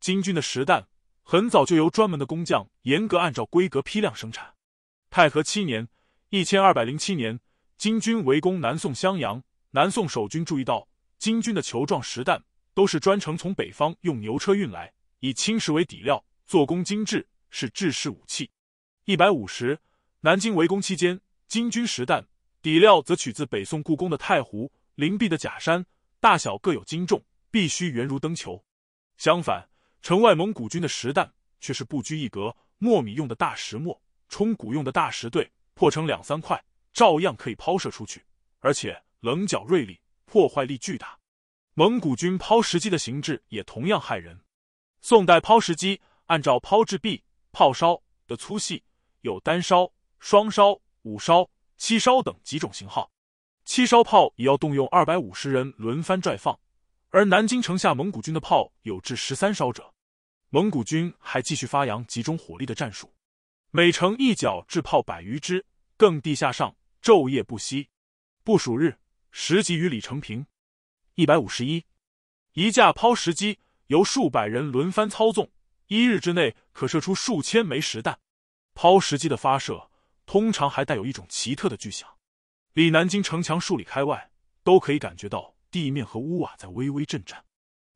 金军的石弹很早就由专门的工匠严格按照规格批量生产。太和七年（一千二百零七年），金军围攻南宋襄阳，南宋守军注意到。金军的球状石弹都是专程从北方用牛车运来，以青石为底料，做工精致，是制式武器。一百五十，南京围攻期间，金军石弹底料则取自北宋故宫的太湖灵璧的假山，大小各有斤重，必须圆如灯球。相反，城外蒙古军的实弹却是不拘一格，磨米用的大石磨，冲谷用的大石对，破成两三块，照样可以抛射出去，而且棱角锐利。破坏力巨大，蒙古军抛石机的形制也同样骇人。宋代抛石机按照抛掷臂、炮烧的粗细，有单烧、双烧、五烧、七烧等几种型号。七烧炮也要动用二百五十人轮番拽放，而南京城下蒙古军的炮有至十三烧者。蒙古军还继续发扬集中火力的战术，每城一角制炮百余支，更地下上，昼夜不息。部署日。十级于里成平，一百五十一，一架抛石机由数百人轮番操纵，一日之内可射出数千枚实弹。抛石机的发射通常还带有一种奇特的巨响，离南京城墙数里开外都可以感觉到地面和屋瓦在微微震颤。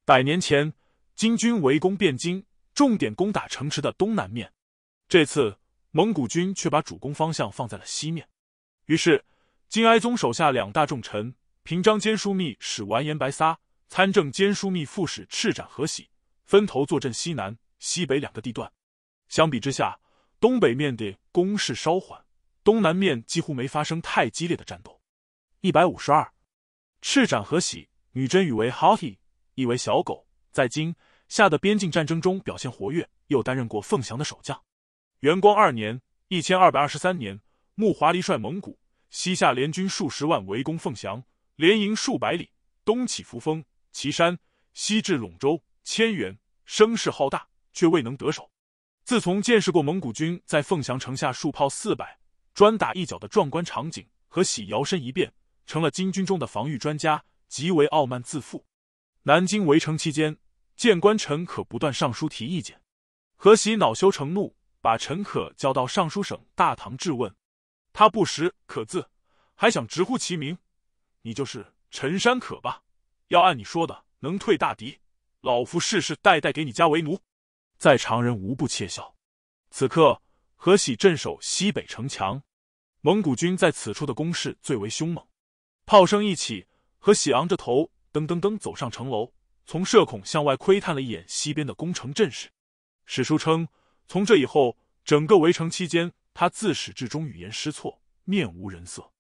百年前，金军围攻汴京，重点攻打城池的东南面，这次蒙古军却把主攻方向放在了西面，于是。金哀宗手下两大重臣，平章兼枢密使完颜白撒、参政兼枢密副使赤斩和喜，分头坐镇西南、西北两个地段。相比之下，东北面的攻势稍缓，东南面几乎没发生太激烈的战斗。一百五十二，赤斩和喜，女真语为 Hoti，意为小狗，在金夏的边境战争中表现活跃，又担任过凤翔的守将。元光二年（一千二百二十三年），木华黎率蒙古。西夏联军数十万围攻凤翔，连营数百里，东起扶风、岐山，西至陇州、千源，声势浩大，却未能得手。自从见识过蒙古军在凤翔城下数炮四百，专打一角的壮观场景，和喜摇身一变成了金军中的防御专家，极为傲慢自负。南京围城期间，见官陈可不断上书提意见，何喜恼羞成怒，把陈可叫到尚书省大堂质问。他不识可字，还想直呼其名，你就是陈山可吧？要按你说的，能退大敌，老夫世世代代给你家为奴。在场人无不窃笑。此刻，何喜镇守西北城墙，蒙古军在此处的攻势最为凶猛。炮声一起，何喜昂着头，噔噔噔走上城楼，从射孔向外窥探了一眼西边的攻城阵势。史书称，从这以后，整个围城期间，他自始至终语言失措，面无人色。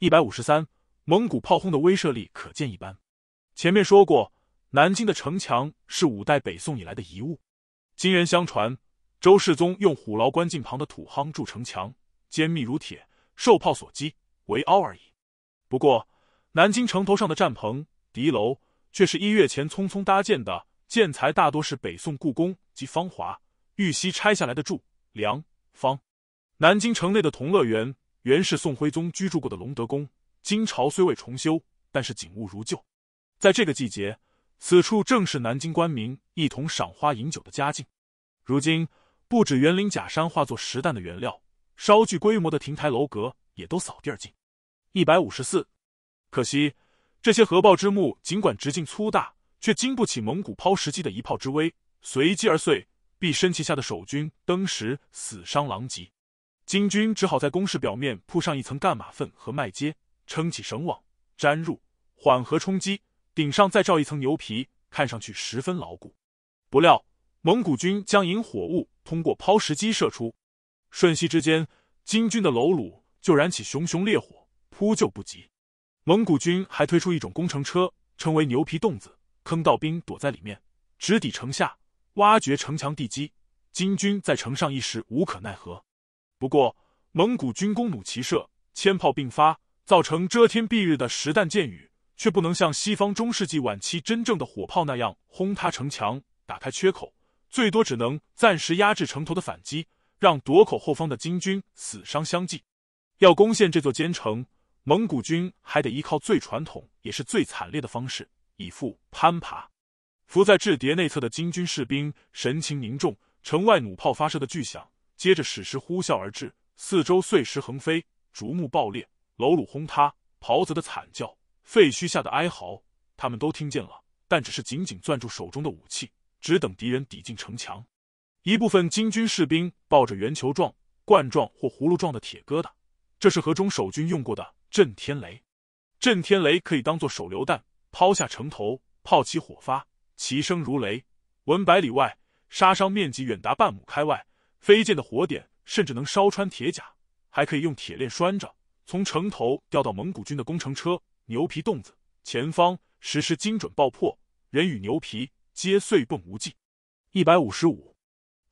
一百五十三，蒙古炮轰的威慑力可见一斑。前面说过，南京的城墙是五代北宋以来的遗物。今人相传，周世宗用虎牢关近旁的土夯筑城墙，坚密如铁，受炮所击，为凹而已。不过，南京城头上的战棚、敌楼，却是一月前匆匆搭建的，建材大多是北宋故宫及芳华、玉溪拆下来的柱、梁、方。南京城内的同乐园，原是宋徽宗居住过的隆德宫，金朝虽未重修，但是景物如旧。在这个季节，此处正是南京官民一同赏花饮酒的佳境。如今，不止园林假山化作石弹的原料，稍具规模的亭台楼阁也都扫地而尽。一百五十四，可惜这些合抱之木，尽管直径粗大，却经不起蒙古抛石机的一炮之威，随机而碎，必身其下的守军登时死伤狼藉。金军只好在工事表面铺上一层干马粪和麦秸，撑起绳网，粘入，缓和冲击。顶上再罩一层牛皮，看上去十分牢固。不料蒙古军将引火物通过抛石机射出，瞬息之间，金军的楼橹就燃起熊熊烈火，扑救不及。蒙古军还推出一种工程车，称为牛皮洞子，坑道兵躲在里面，直抵城下，挖掘城墙地基。金军在城上一时无可奈何。不过蒙古军弓弩齐射，千炮并发，造成遮天蔽日的实弹箭雨。却不能像西方中世纪晚期真正的火炮那样轰塌城墙、打开缺口，最多只能暂时压制城头的反击，让夺口后方的金军死伤相继。要攻陷这座坚城，蒙古军还得依靠最传统也是最惨烈的方式——以腹攀爬。伏在雉叠内侧的金军士兵神情凝重，城外弩炮发射的巨响接着矢石呼啸而至，四周碎石横飞，竹木爆裂，楼橹轰塌，袍泽的惨叫。废墟下的哀嚎，他们都听见了，但只是紧紧攥住手中的武器，只等敌人抵近城墙。一部分金军士兵抱着圆球状、冠状或葫芦状的铁疙瘩，这是河中守军用过的震天雷。震天雷可以当做手榴弹，抛下城头，炮起火发，其声如雷，闻百里外，杀伤面积远达半亩开外。飞溅的火点甚至能烧穿铁甲，还可以用铁链拴着，从城头吊到蒙古军的工程车。牛皮洞子前方实施精准爆破，人与牛皮皆碎迸无迹。一百五十五，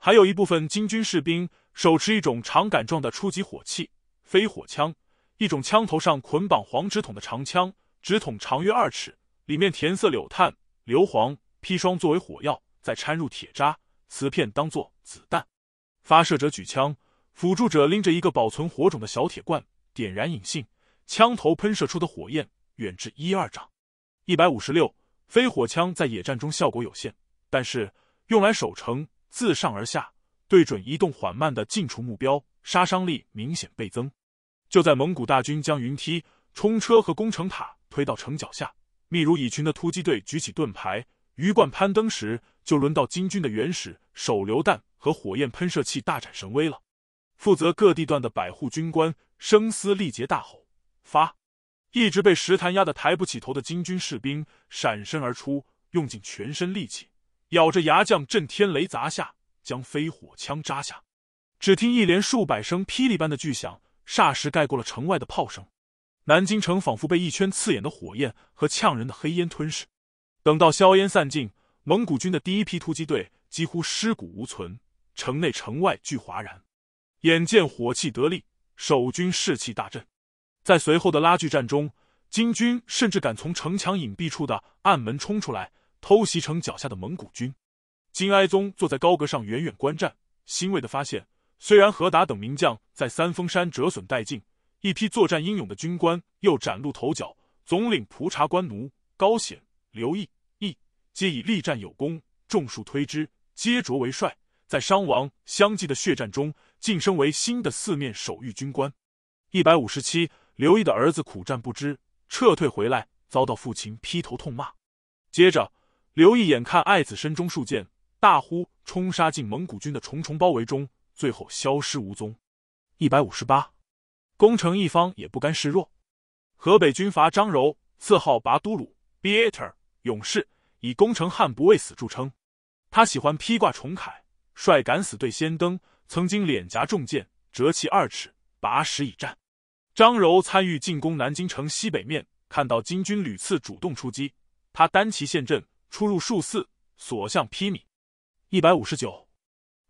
还有一部分金军士兵手持一种长杆状的初级火器——飞火枪，一种枪头上捆绑黄纸筒的长枪，纸筒长约二尺，里面填色柳炭、硫磺、砒霜作为火药，再掺入铁渣、瓷片当做子弹。发射者举枪，辅助者拎着一个保存火种的小铁罐，点燃引信，枪头喷射出的火焰。远至一二丈，一百五十六飞火枪在野战中效果有限，但是用来守城，自上而下对准移动缓慢的近处目标，杀伤力明显倍增。就在蒙古大军将云梯、冲车和攻城塔推到城脚下，密如蚁群的突击队举起盾牌、鱼贯攀登时，就轮到金军的原始手榴弹和火焰喷射器大展神威了。负责各地段的百户军官声嘶力竭大吼：“发！”一直被石潭压得抬不起头的金军士兵闪身而出，用尽全身力气，咬着牙将震天雷砸下，将飞火枪扎下。只听一连数百声霹雳般的巨响，霎时盖过了城外的炮声。南京城仿佛被一圈刺眼的火焰和呛人的黑烟吞噬。等到硝烟散尽，蒙古军的第一批突击队几乎尸骨无存，城内城外俱哗然。眼见火器得力，守军士气大振。在随后的拉锯战中，金军甚至敢从城墙隐蔽处的暗门冲出来，偷袭城脚下的蒙古军。金哀宗坐在高阁上远远观战，欣慰的发现，虽然何达等名将在三峰山折损殆尽，一批作战英勇的军官又崭露头角。总领蒲察官奴高显、刘毅、义皆以力战有功，众数推之，皆擢为帅。在伤亡相继的血战中，晋升为新的四面守御军官。一百五十七。刘毅的儿子苦战不支，撤退回来，遭到父亲劈头痛骂。接着，刘毅眼看爱子身中数箭，大呼冲杀进蒙古军的重重包围中，最后消失无踪。一百五十八，攻城一方也不甘示弱。河北军阀张柔，字号拔都鲁 （Beater），勇士，以攻城汉不畏死著称。他喜欢披挂重铠，率敢死队先登，曾经脸颊中箭，折其二尺，拔矢以战。张柔参与进攻南京城西北面，看到金军屡次主动出击，他单骑陷阵，出入数次，所向披靡。一百五十九，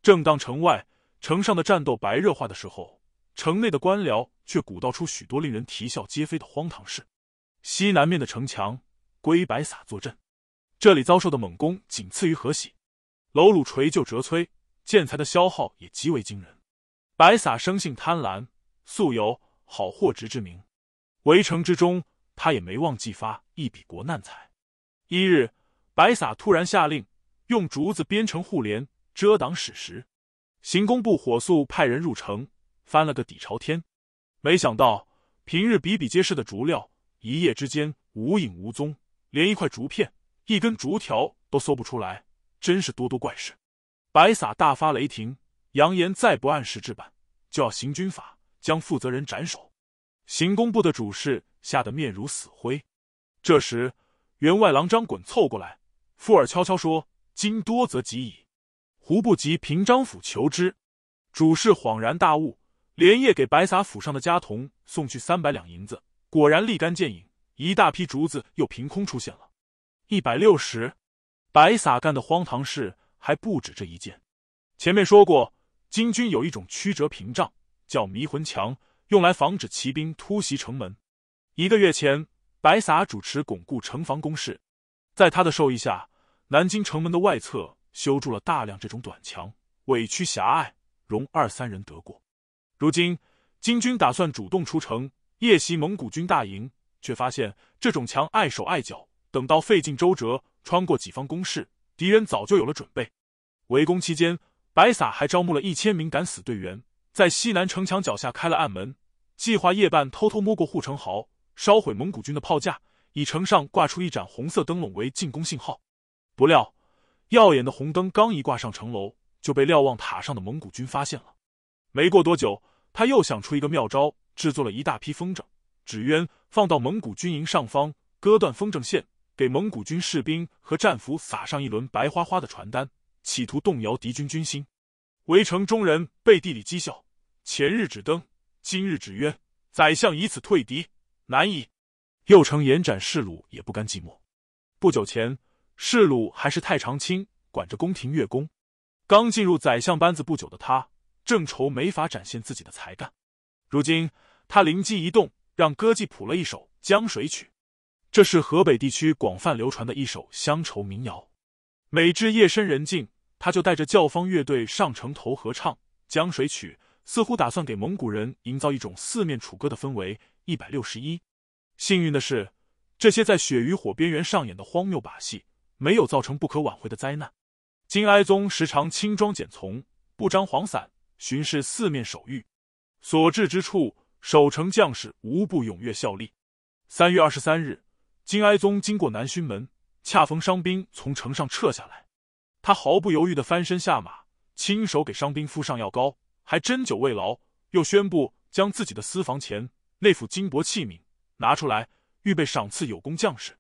正当城外、城上的战斗白热化的时候，城内的官僚却鼓捣出许多令人啼笑皆非的荒唐事。西南面的城墙归白撒坐镇，这里遭受的猛攻仅次于河西，楼橹垂旧折摧，建材的消耗也极为惊人。白撒生性贪婪，素有好货值之名，围城之中，他也没忘记发一笔国难财。一日，白撒突然下令，用竹子编成护帘，遮挡矢石。行宫部火速派人入城，翻了个底朝天，没想到平日比比皆是的竹料。一夜之间无影无踪，连一块竹片、一根竹条都搜不出来，真是多多怪事。白撒大发雷霆，扬言再不按时制办，就要行军法，将负责人斩首。行宫部的主事吓得面如死灰。这时，员外郎张衮凑过来，富尔悄悄说：“今多则吉矣，胡不及平章府求之？”主事恍然大悟，连夜给白撒府上的家童送去三百两银子。果然立竿见影，一大批竹子又凭空出现了。一百六十，白撒干的荒唐事还不止这一件。前面说过，金军有一种曲折屏障，叫迷魂墙，用来防止骑兵突袭城门。一个月前，白撒主持巩固城防工事，在他的授意下，南京城门的外侧修筑了大量这种短墙，委屈狭隘，容二三人得过。如今，金军打算主动出城。夜袭蒙古军大营，却发现这种墙碍手碍脚。等到费尽周折，穿过几方工事，敌人早就有了准备。围攻期间，白撒还招募了一千名敢死队员，在西南城墙脚下开了暗门，计划夜半偷偷摸过护城壕，烧毁蒙古军的炮架，以城上挂出一盏红色灯笼为进攻信号。不料，耀眼的红灯刚一挂上城楼，就被瞭望塔上的蒙古军发现了。没过多久，他又想出一个妙招。制作了一大批风筝，纸鸢放到蒙古军营上方，割断风筝线，给蒙古军士兵和战俘撒上一轮白花花的传单，企图动摇敌军军心。围城中人背地里讥笑：前日纸灯，今日纸鸢，宰相以此退敌，难以。右丞延展士鲁也不甘寂寞。不久前，士鲁还是太常卿，管着宫廷乐工，刚进入宰相班子不久的他，正愁没法展现自己的才干。如今。他灵机一动，让歌妓谱了一首《江水曲》，这是河北地区广泛流传的一首乡愁民谣。每至夜深人静，他就带着教坊乐队上城头合唱《江水曲》，似乎打算给蒙古人营造一种四面楚歌的氛围。一百六十一，幸运的是，这些在血与火边缘上演的荒谬把戏，没有造成不可挽回的灾难。金哀宗时常轻装简从，不张黄伞，巡视四面守御，所至之处。守城将士无不踊跃效力。三月二十三日，金哀宗经过南薰门，恰逢伤兵从城上撤下来，他毫不犹豫地翻身下马，亲手给伤兵敷上药膏，还针灸慰劳，又宣布将自己的私房钱、那副金帛器皿拿出来，预备赏赐有功将士。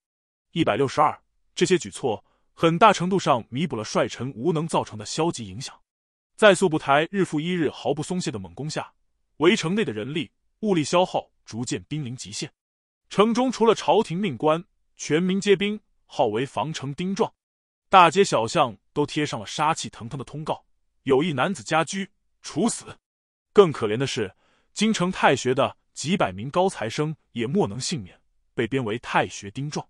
一百六十二，这些举措很大程度上弥补了帅臣无能造成的消极影响。在速不台日复一日毫不松懈的猛攻下，围城内的人力。物力消耗逐渐濒临极限，城中除了朝廷命官，全民皆兵，号为防城丁壮。大街小巷都贴上了杀气腾腾的通告：有一男子家居，处死。更可怜的是，京城太学的几百名高材生也莫能幸免，被编为太学丁壮。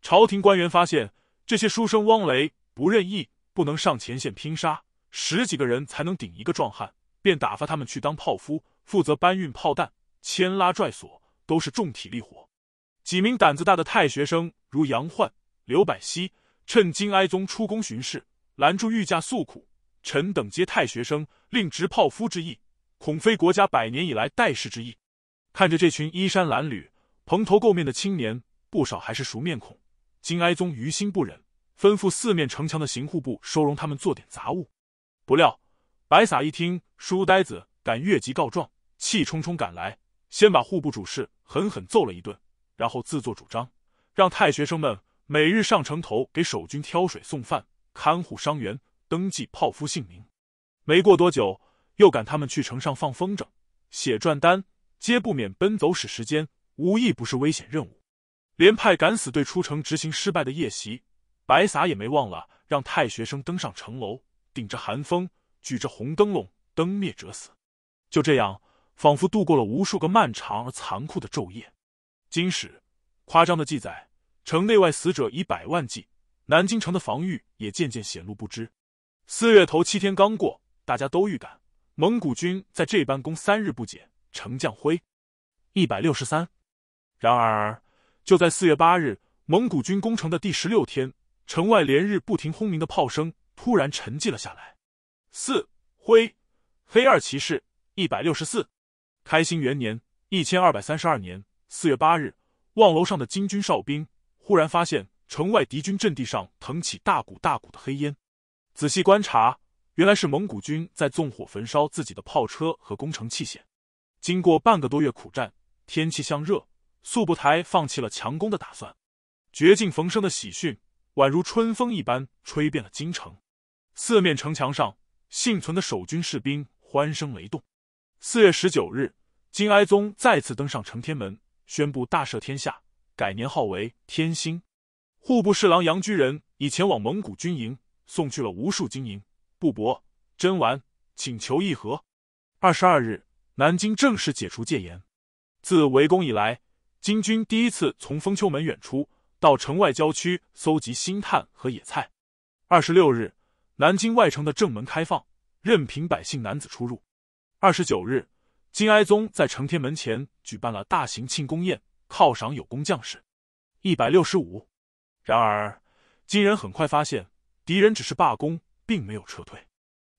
朝廷官员发现这些书生汪雷不认义，不能上前线拼杀，十几个人才能顶一个壮汉，便打发他们去当炮夫，负责搬运炮弹。牵拉拽锁都是重体力活，几名胆子大的太学生如杨焕、刘百熙，趁金哀宗出宫巡视，拦住御驾诉苦。臣等皆太学生，令执炮夫之意，恐非国家百年以来待世之意。看着这群衣衫褴褛、蓬头垢面的青年，不少还是熟面孔。金哀宗于心不忍，吩咐四面城墙的刑户部收容他们做点杂物。不料白撒一听书呆子敢越级告状，气冲冲赶来。先把户部主事狠狠揍了一顿，然后自作主张，让太学生们每日上城头给守军挑水送饭，看护伤员，登记炮夫姓名。没过多久，又赶他们去城上放风筝、写传单，皆不免奔走使时间，无一不是危险任务。连派敢死队出城执行失败的夜袭，白撒也没忘了让太学生登上城楼，顶着寒风，举着红灯笼，灯灭者死。就这样，仿佛度过了无数个漫长而残酷的昼夜。今史夸张的记载，城内外死者以百万计，南京城的防御也渐渐显露不支。四月头七天刚过，大家都预感蒙古军在这般攻三日不解，城将辉一百六十三。然而。就在四月八日，蒙古军攻城的第十六天，城外连日不停轰鸣的炮声突然沉寂了下来。四辉黑二骑士一百六十四，开兴元年一千二百三十二年四月八日，望楼上的金军哨兵忽然发现城外敌军阵地上腾起大股大股的黑烟。仔细观察，原来是蒙古军在纵火焚烧自己的炮车和攻城器械。经过半个多月苦战，天气向热。速不台放弃了强攻的打算，绝境逢生的喜讯宛如春风一般吹遍了京城，四面城墙上幸存的守军士兵欢声雷动。四月十九日，金哀宗再次登上承天门，宣布大赦天下，改年号为天兴。户部侍郎杨居仁已前往蒙古军营，送去了无数金银、布帛、珍玩，请求议和。二十二日，南京正式解除戒严。自围攻以来。金军第一次从丰丘门远出，到城外郊区搜集新炭和野菜。二十六日，南京外城的正门开放，任凭百姓男子出入。二十九日，金哀宗在承天门前举办了大型庆功宴，犒赏有功将士。一百六十五。然而，金人很快发现，敌人只是罢工，并没有撤退。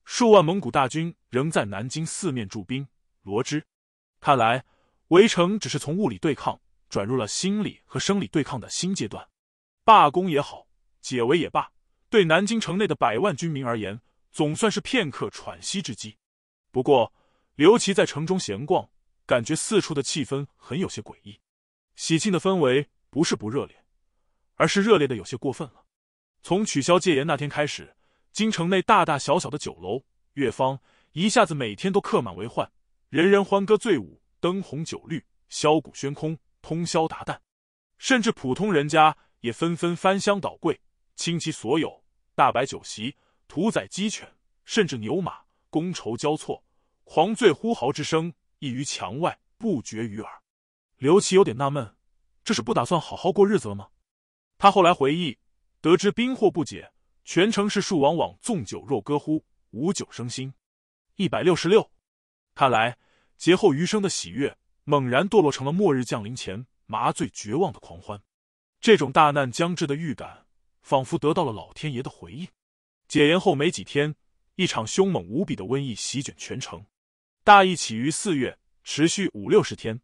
数万蒙古大军仍在南京四面驻兵罗织。看来，围城只是从物理对抗。转入了心理和生理对抗的新阶段，罢工也好，解围也罢，对南京城内的百万军民而言，总算是片刻喘息之机。不过，刘琦在城中闲逛，感觉四处的气氛很有些诡异。喜庆的氛围不是不热烈，而是热烈的有些过分了。从取消戒严那天开始，京城内大大小小的酒楼、乐坊一下子每天都客满为患，人人欢歌醉舞，灯红酒绿，箫鼓喧空。通宵达旦，甚至普通人家也纷纷翻箱倒柜，倾其所有，大摆酒席，屠宰鸡犬，甚至牛马，觥筹交错，狂醉呼号之声溢于墙外，不绝于耳。刘琦有点纳闷，这是不打算好好过日子了吗？他后来回忆，得知兵祸不解，全城士庶往往纵酒若歌乎，无酒生心。一百六十六，看来劫后余生的喜悦。猛然堕落成了末日降临前麻醉绝望的狂欢，这种大难将至的预感，仿佛得到了老天爷的回应。解严后没几天，一场凶猛无比的瘟疫席卷全城。大疫起于四月，持续五六十天，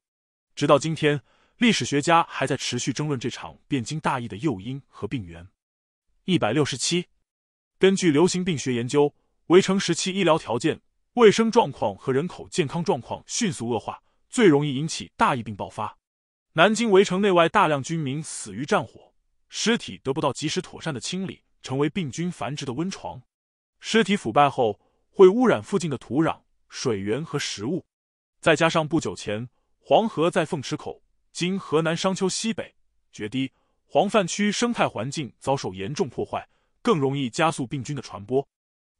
直到今天，历史学家还在持续争论这场汴京大疫的诱因和病源。一百六十七，根据流行病学研究，围城时期医疗条件、卫生状况和人口健康状况迅速恶化。最容易引起大疫病爆发。南京围城内外大量军民死于战火，尸体得不到及时妥善的清理，成为病菌繁殖的温床。尸体腐败后会污染附近的土壤、水源和食物。再加上不久前黄河在凤池口（今河南商丘西北）决堤，黄泛区生态环境遭受严重破坏，更容易加速病菌的传播。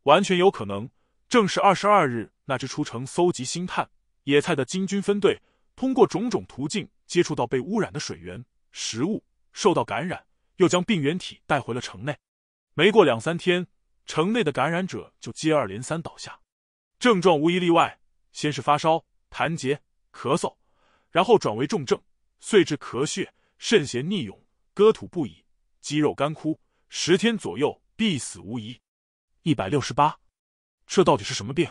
完全有可能，正是二十二日那支出城搜集星炭。野菜的金军分队通过种种途径接触到被污染的水源、食物，受到感染，又将病原体带回了城内。没过两三天，城内的感染者就接二连三倒下，症状无一例外，先是发烧、痰结、咳嗽，然后转为重症，遂至咳血、肾邪逆涌、割吐不已、肌肉干枯，十天左右必死无疑。一百六十八，这到底是什么病？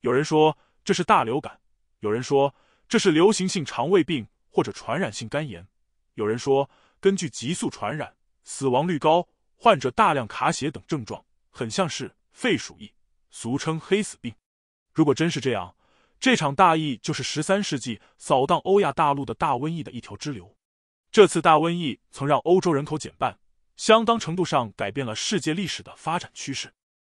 有人说这是大流感。有人说这是流行性肠胃病或者传染性肝炎，有人说根据急速传染、死亡率高、患者大量卡血等症状，很像是肺鼠疫，俗称黑死病。如果真是这样，这场大疫就是十三世纪扫荡欧亚大陆的大瘟疫的一条支流。这次大瘟疫曾让欧洲人口减半，相当程度上改变了世界历史的发展趋势。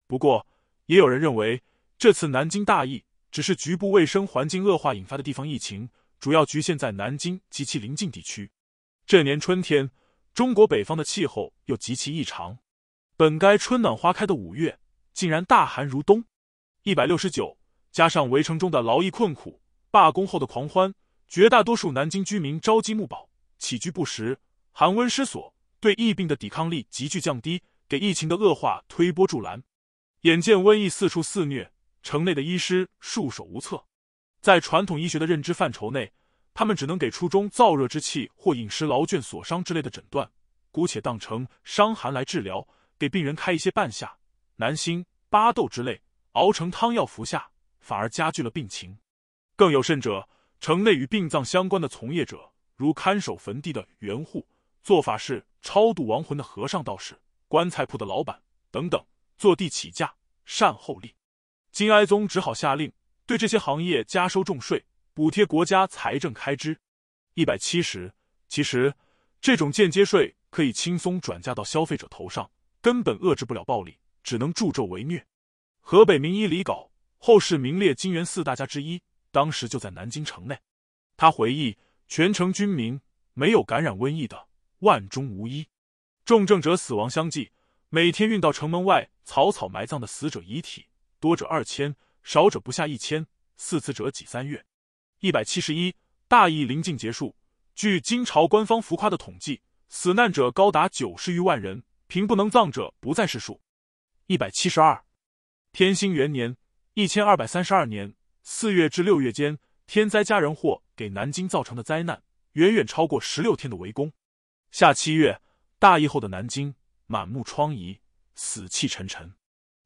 不过，也有人认为，这次南京大疫只是局部卫生环境恶化引发的地方疫情，主要局限在南京及其邻近地区。这年春天，中国北方的气候又极其异常，本该春暖花开的五月，竟然大寒如冬。一百六十九，加上围城中的劳役困苦、罢工后的狂欢，绝大多数南京居民朝饥暮饱，起居不实，寒温失所，对疫病的抵抗力急剧降低，给疫情的恶化推波助澜。眼见瘟疫四处肆虐，城内的医师束手无策。在传统医学的认知范畴内，他们只能给初中燥热之气或饮食劳倦所伤之类的诊断，姑且当成伤寒来治疗，给病人开一些半夏、南星、巴豆之类，熬成汤药服下，反而加剧了病情。更有甚者，城内与殡葬相关的从业者，如看守坟地的园户、做法事超度亡魂的和尚道士、棺材铺的老板等等，坐地起价，善厚利。金哀宗只好下令对这些行业加收重税。补贴国家财政开支，一百七十。其实，这种间接税可以轻松转嫁到消费者头上，根本遏制不了暴利，只能助纣为虐。河北名医李杲，后世名列金元四大家之一，当时就在南京城内。他回忆，全城军民没有感染瘟疫的，万中无一。重症者死亡相继，每天运到城门外草草埋葬的死者遗体，多者二千，少者不下一千，四次者几三月。一百七十一，大疫临近结束。据金朝官方浮夸的统计，死难者高达九十余万人，平不能葬者不在是数。一百七十二，天兴元年（一千二百三十二年）四月至六月间，天灾加人祸给南京造成的灾难，远远超过十六天的围攻。下七月，大疫后的南京满目疮痍，死气沉沉。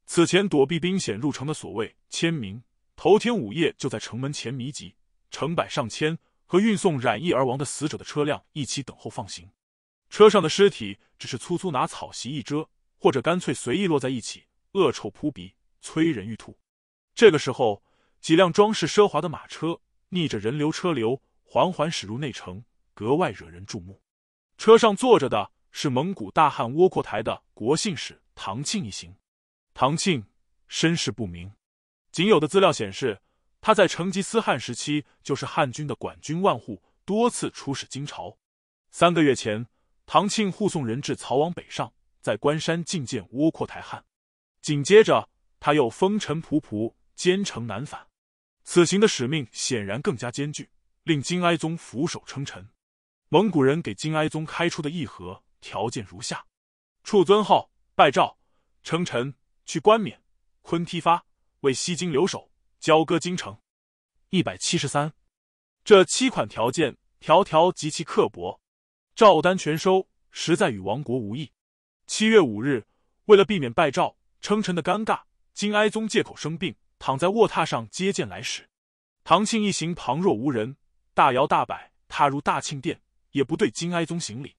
此前躲避兵险入城的所谓千民，头天午夜就在城门前迷集。成百上千和运送染疫而亡的死者的车辆一起等候放行，车上的尸体只是粗粗拿草席一遮，或者干脆随意落在一起，恶臭扑鼻，催人欲吐。这个时候，几辆装饰奢华的马车逆着人流车流缓缓驶入内城，格外惹人注目。车上坐着的是蒙古大汗窝阔台的国信使唐庆一行。唐庆身世不明，仅有的资料显示。他在成吉思汗时期就是汉军的管军万户，多次出使金朝。三个月前，唐庆护送人质曹王北上，在关山觐见窝阔台汗。紧接着，他又风尘仆仆兼程南返。此行的使命显然更加艰巨，令金哀宗俯首称臣。蒙古人给金哀宗开出的议和条件如下：处尊号，拜诏，称臣，去冠冕，昆提发，为西京留守。交割京城，一百七十三。这七款条件，条条极其刻薄，诏单全收，实在与亡国无异。七月五日，为了避免拜诏称臣的尴尬，金哀宗借口生病，躺在卧榻上接见来使。唐庆一行旁若无人，大摇大摆踏入大庆殿，也不对金哀宗行礼。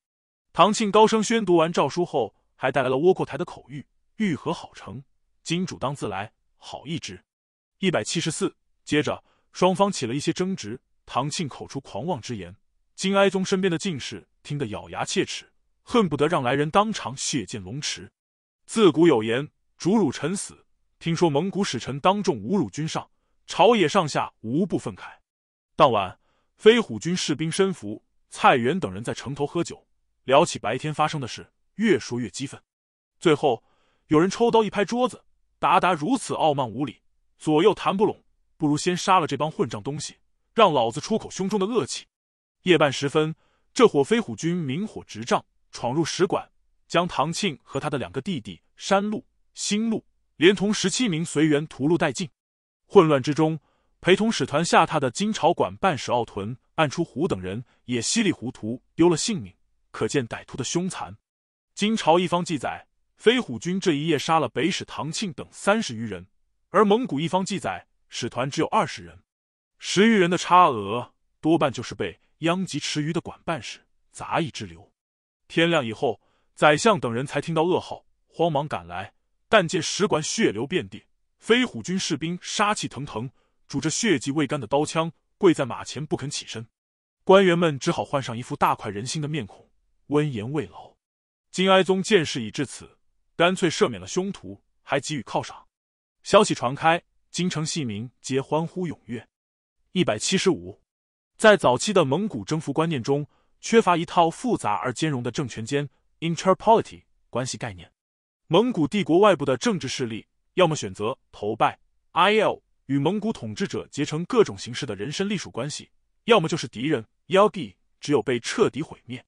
唐庆高声宣读完诏书后，还带来了窝阔台的口谕：“欲和好成，金主当自来，好议之。”一百七十四，接着双方起了一些争执，唐庆口出狂妄之言，金哀宗身边的进士听得咬牙切齿，恨不得让来人当场血溅龙池。自古有言，主辱臣死。听说蒙古使臣当众侮辱君上，朝野上下无不愤慨。当晚，飞虎军士兵申福、蔡元等人在城头喝酒，聊起白天发生的事，越说越激愤。最后，有人抽刀一拍桌子：“达达如此傲慢无礼！”左右谈不拢，不如先杀了这帮混账东西，让老子出口胸中的恶气。夜半时分，这伙飞虎军明火执仗，闯入使馆，将唐庆和他的两个弟弟山路、新路，连同十七名随员屠戮殆尽。混乱之中，陪同使团下榻的金朝馆办使奥屯、暗出虎等人也稀里糊涂丢了性命，可见歹徒的凶残。金朝一方记载，飞虎军这一夜杀了北使唐庆等三十余人。而蒙古一方记载，使团只有二十人，十余人的差额多半就是被殃及池鱼的管办事杂役之流。天亮以后，宰相等人才听到噩耗，慌忙赶来，但见使馆血流遍地，飞虎军士兵杀气腾腾，拄着血迹未干的刀枪，跪在马前不肯起身。官员们只好换上一副大快人心的面孔，温言慰劳。金哀宗见事已至此，干脆赦免了凶徒，还给予犒赏。消息传开，京城戏民皆欢呼踊跃。一百七十五，在早期的蒙古征服观念中，缺乏一套复杂而兼容的政权间 （interpolity） 关系概念。蒙古帝国外部的政治势力，要么选择投拜 （il） 与蒙古统治者结成各种形式的人身隶属关系，要么就是敌人 （yogi），只有被彻底毁灭。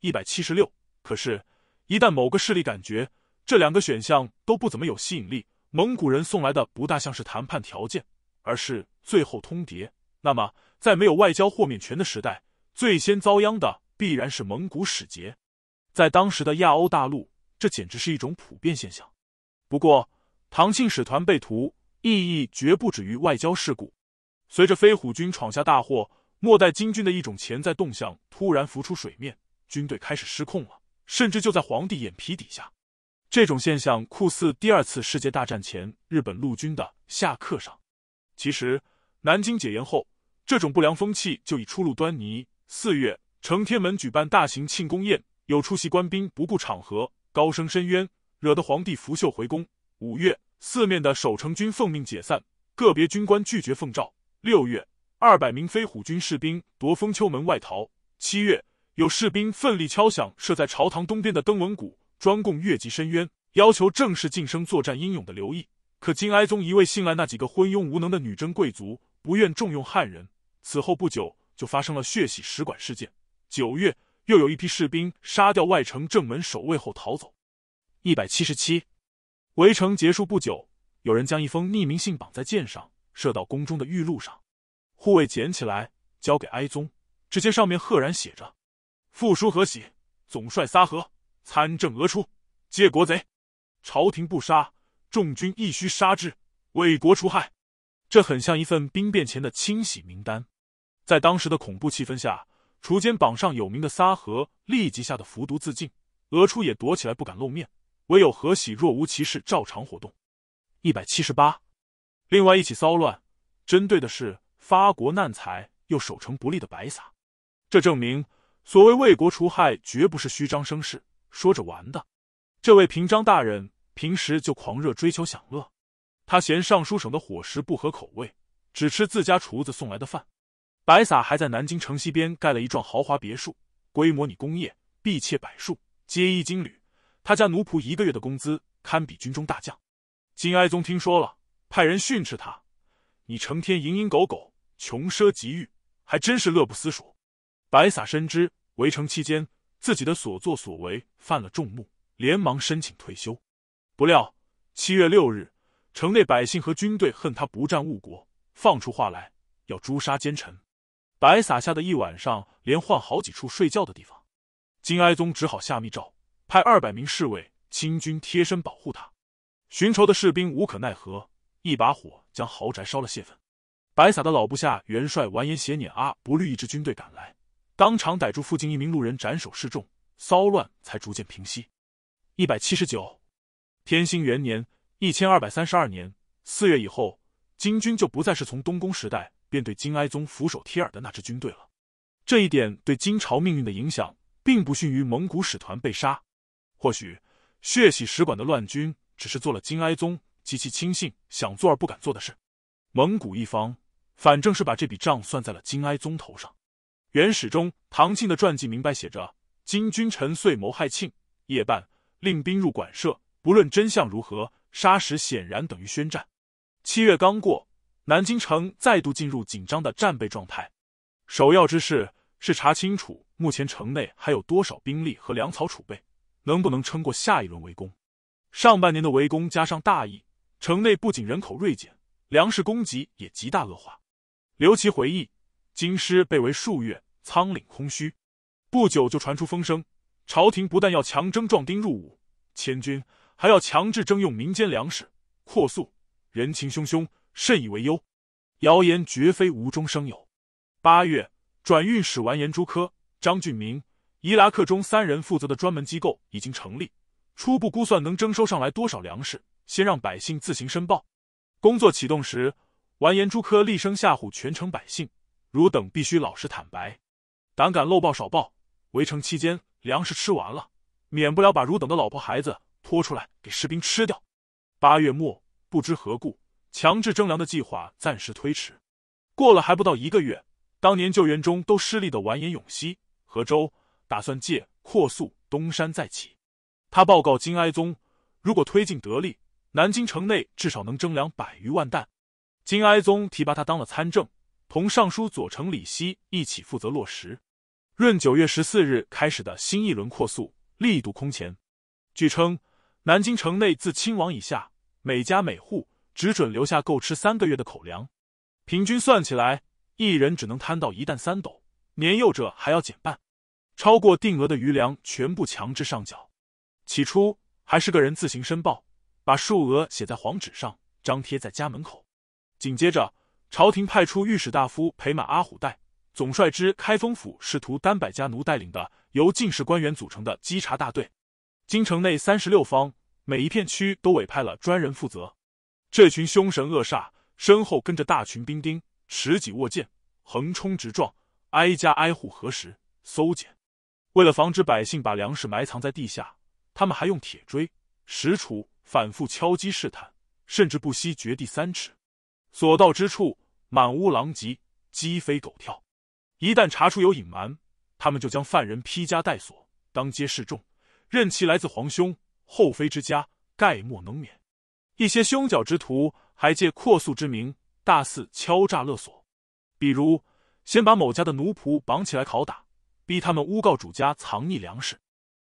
一百七十六，可是。一旦某个势力感觉这两个选项都不怎么有吸引力，蒙古人送来的不大像是谈判条件，而是最后通牒。那么，在没有外交豁免权的时代，最先遭殃的必然是蒙古使节。在当时的亚欧大陆，这简直是一种普遍现象。不过，唐庆使团被屠意义绝不止于外交事故。随着飞虎军闯下大祸，末代金军的一种潜在动向突然浮出水面，军队开始失控了。甚至就在皇帝眼皮底下，这种现象酷似第二次世界大战前日本陆军的下课上。其实，南京解严后，这种不良风气就已初露端倪。四月，承天门举办大型庆功宴，有出席官兵不顾场合，高声申冤，惹得皇帝拂袖回宫。五月，四面的守城军奉命解散，个别军官拒绝奉诏。六月，二百名飞虎军士兵夺封丘门外逃。七月。有士兵奋力敲响设在朝堂东边的登闻鼓，专供越级申冤，要求正式晋升作战英勇的刘毅。可金哀宗一味信赖那几个昏庸无能的女真贵族，不愿重用汉人。此后不久，就发生了血洗使馆事件。九月，又有一批士兵杀掉外城正门守卫后逃走。一百七十七，围城结束不久，有人将一封匿名信绑在箭上，射到宫中的玉露上。护卫捡起来，交给哀宗，只见上面赫然写着。复书何喜？总帅撒河，参政俄出，皆国贼。朝廷不杀，众军亦须杀之，为国除害。这很像一份兵变前的清洗名单。在当时的恐怖气氛下，除奸榜上有名的撒河立即吓得服毒自尽，俄出也躲起来不敢露面，唯有何喜若无其事照常活动。一百七十八，另外一起骚乱，针对的是发国难财又守城不利的白撒，这证明。所谓为国除害，绝不是虚张声势、说着玩的。这位平章大人平时就狂热追求享乐，他嫌尚书省的伙食不合口味，只吃自家厨子送来的饭。白撒还在南京城西边盖了一幢豪华别墅，规模拟工业，婢妾百数，皆衣金缕。他家奴仆一个月的工资堪比军中大将。金哀宗听说了，派人训斥他：“你成天蝇营狗苟，穷奢极欲，还真是乐不思蜀。”白撒深知围城期间自己的所作所为犯了众目，连忙申请退休。不料七月六日，城内百姓和军队恨他不战误国，放出话来要诛杀奸臣。白撒吓得一晚上连换好几处睡觉的地方。金哀宗只好下密诏，派二百名侍卫亲军贴身保护他。寻仇的士兵无可奈何，一把火将豪宅烧了泄愤。白撒的老部下元帅完颜斜辇阿不律一支军队赶来。当场逮住附近一名路人，斩首示众，骚乱才逐渐平息。一百七十九，天兴元年（一千二百三十二年）四月以后，金军就不再是从东宫时代便对金哀宗俯首帖耳的那支军队了。这一点对金朝命运的影响，并不逊于蒙古使团被杀。或许血洗使馆的乱军，只是做了金哀宗及其亲信想做而不敢做的事。蒙古一方，反正是把这笔账算在了金哀宗头上。元史中，唐庆的传记明白写着：“金君臣遂谋害庆，夜半令兵入馆舍，不论真相如何，杀时显然等于宣战。”七月刚过，南京城再度进入紧张的战备状态。首要之事是查清楚目前城内还有多少兵力和粮草储备，能不能撑过下一轮围攻。上半年的围攻加上大意，城内不仅人口锐减，粮食供给也极大恶化。刘琦回忆，京师被围数月。仓廪空虚，不久就传出风声，朝廷不但要强征壮丁入伍迁军，还要强制征用民间粮食扩粟，人情汹汹，甚以为忧。谣言绝非无中生有。八月，转运使完颜朱科、张俊明、伊拉克中三人负责的专门机构已经成立，初步估算能征收上来多少粮食，先让百姓自行申报。工作启动时，完颜朱科厉声吓唬全城百姓：“汝等必须老实坦白。”胆敢漏报少报，围城期间粮食吃完了，免不了把汝等的老婆孩子拖出来给士兵吃掉。八月末，不知何故，强制征粮的计划暂时推迟。过了还不到一个月，当年救援中都失利的完颜永熙、和周打算借扩速东山再起。他报告金哀宗，如果推进得力，南京城内至少能征粮百余万担。金哀宗提拔他当了参政，同尚书左丞李希一起负责落实。闰九月十四日开始的新一轮扩速力度空前。据称，南京城内自亲王以下，每家每户只准留下够吃三个月的口粮，平均算起来，一人只能摊到一担三斗，年幼者还要减半。超过定额的余粮全部强制上缴。起初还是个人自行申报，把数额写在黄纸上，张贴在家门口。紧接着，朝廷派出御史大夫陪马阿虎带。总率之开封府仕途单百家奴带领的由进士官员组成的稽查大队，京城内三十六方每一片区都委派了专人负责。这群凶神恶煞，身后跟着大群兵丁，持戟握剑，横冲直撞，挨家挨户核实搜检。为了防止百姓把粮食埋藏在地下，他们还用铁锥、石杵反复敲击试探，甚至不惜掘地三尺，所到之处满屋狼藉，鸡飞狗跳。一旦查出有隐瞒，他们就将犯人披枷带锁，当街示众，任其来自皇兄、后妃之家，概莫能免。一些凶狡之徒还借阔速之名，大肆敲诈勒索，比如先把某家的奴仆绑起来拷打，逼他们诬告主家藏匿粮食。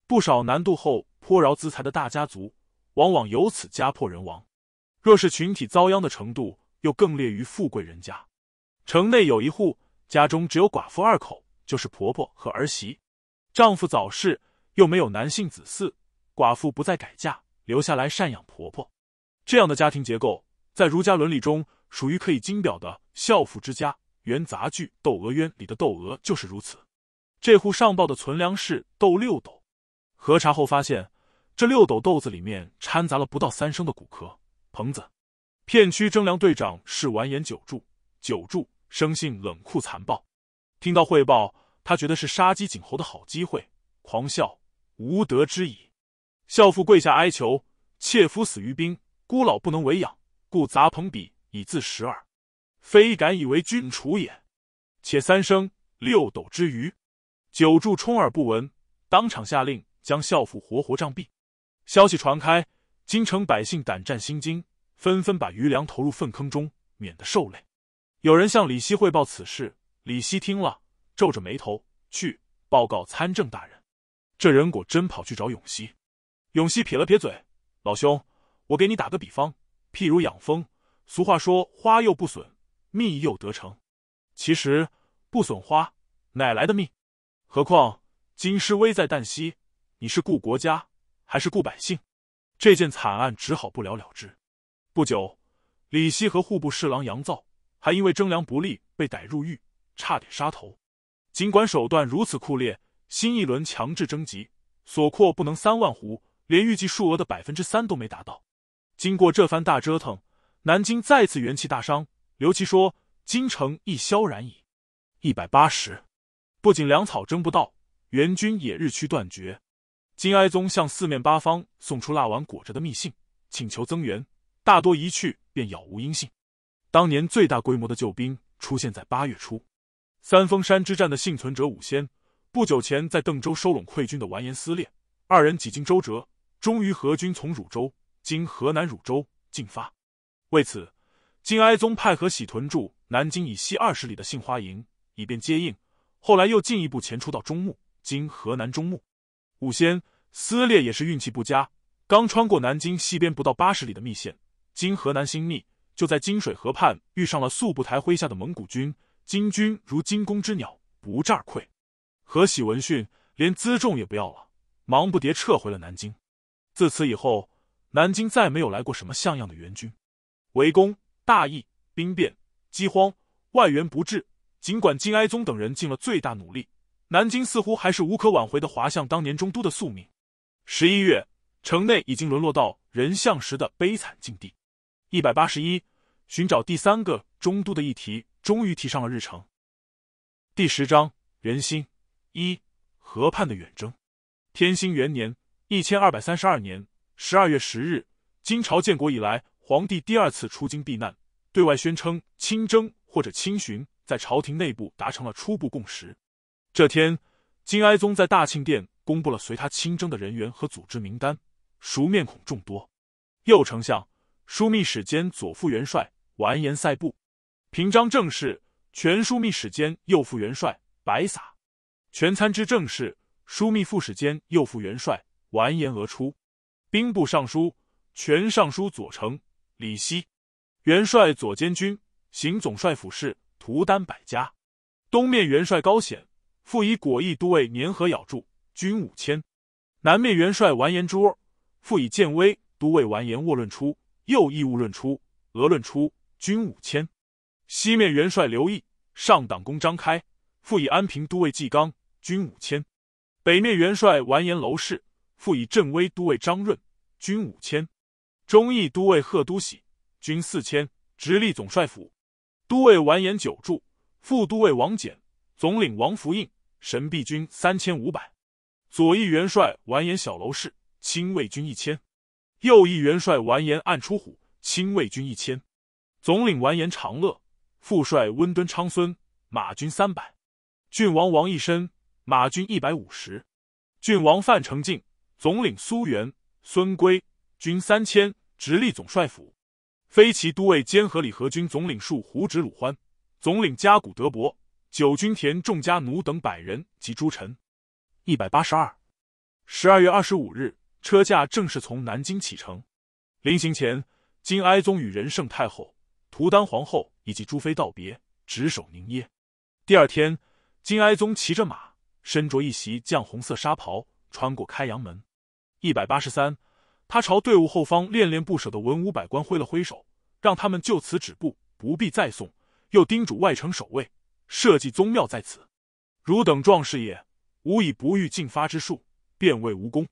不少南渡后颇饶资财的大家族，往往由此家破人亡。若是群体遭殃的程度，又更烈于富贵人家。城内有一户。家中只有寡妇二口，就是婆婆和儿媳，丈夫早逝，又没有男性子嗣，寡妇不再改嫁，留下来赡养婆婆。这样的家庭结构，在儒家伦理中属于可以金表的孝妇之家。原杂剧《窦娥冤》里的窦娥就是如此。这户上报的存粮是豆六斗，核查后发现，这六斗豆子里面掺杂了不到三升的谷壳。棚子，片区征粮队长是完颜久助，久助。生性冷酷残暴，听到汇报，他觉得是杀鸡儆猴的好机会，狂笑无德之矣。孝父跪下哀求：“妾夫死于兵，孤老不能为养，故砸棚笔以自食耳，非敢以为君处也。且三生六斗之余。”久助充耳不闻，当场下令将孝父活活杖毙。消息传开，京城百姓胆战心惊，纷纷把余粮投入粪坑中，免得受累。有人向李希汇报此事，李希听了，皱着眉头去报告参政大人。这人果真跑去找永熙。永熙撇了撇嘴：“老兄，我给你打个比方，譬如养蜂，俗话说花又不损，蜜又得成。其实不损花，哪来的蜜？何况京师危在旦夕，你是顾国家还是顾百姓？这件惨案只好不了了之。不久，李希和户部侍郎杨造。”还因为征粮不利被逮入狱，差点杀头。尽管手段如此酷烈，新一轮强制征集所扩不能三万斛，连预计数额的百分之三都没达到。经过这番大折腾，南京再次元气大伤。刘琦说：“京城亦萧然矣。”一百八十，不仅粮草征不到，援军也日趋断绝。金哀宗向四面八方送出蜡丸裹着的密信，请求增援，大多一去便杳无音信。当年最大规模的救兵出现在八月初，三峰山之战的幸存者武仙，不久前在邓州收拢溃军的完颜撕裂，二人几经周折，终于合军从汝州（今河南汝州）进发。为此，金哀宗派何喜屯驻南京以西二十里的杏花营，以便接应。后来又进一步前出到中牟（今河南中牟）。武仙、撕裂也是运气不佳，刚穿过南京西边不到八十里的密县（今河南新密）。就在金水河畔遇上了速不台麾下的蒙古军，金军如惊弓之鸟，不战而溃。何喜闻讯，连辎重也不要了，忙不迭撤回了南京。自此以后，南京再没有来过什么像样的援军。围攻、大疫、兵变、饥荒，外援不至。尽管金哀宗等人尽了最大努力，南京似乎还是无可挽回的滑向当年中都的宿命。十一月，城内已经沦落到人相食的悲惨境地。一百八十一，寻找第三个中都的议题终于提上了日程。第十章人心一河畔的远征。天兴元年一千二百三十二年十二月十日，金朝建国以来，皇帝第二次出京避难，对外宣称亲征或者亲巡，在朝廷内部达成了初步共识。这天，金哀宗在大庆殿公布了随他亲征的人员和组织名单，熟面孔众多。右丞相、枢密使兼左副元帅完颜赛布，平章政事、全枢密使兼右副元帅白撒，全参知政事、枢密副使兼右副元帅完颜俄出，兵部尚书、全尚书左丞李希，元帅左监军、行总帅府事图丹百家，东面元帅高显，复以果毅都尉粘合咬住，军五千；南面元帅完颜卓，复以建威。都尉完颜沃论出，右义务论出，俄论出，军五千。西面元帅刘毅，上党公张开，复以安平都尉纪纲，军五千。北面元帅完颜娄氏，复以镇威都尉张润，军五千。中义都尉贺都喜，军四千，直隶总帅府。都尉完颜久助，副都尉王翦，总领王福印，神臂军三千五百。左翼元帅完颜小楼氏，亲卫军一千。右翼元帅完颜暗出虎，亲卫军一千，总领完颜长乐，副帅温敦昌孙，马军三百，郡王王义深，马军一百五十，郡王范成敬，总领苏元、孙圭，军三千，直隶总帅府，飞骑都尉兼合理和军总领戍胡直鲁欢，总领加古德伯，九军田众家奴等百人及诸臣，一百八十二。十二月二十五日。车驾正式从南京启程。临行前，金哀宗与仁圣太后、图丹皇后以及诸妃道别，执手凝噎。第二天，金哀宗骑着马，身着一袭绛红色纱袍，穿过开阳门。一百八十三，他朝队伍后方恋恋不舍的文武百官挥了挥手，让他们就此止步，不必再送。又叮嘱外城守卫，社稷宗庙在此，汝等壮士也，吾以不欲进发之术，便为无功。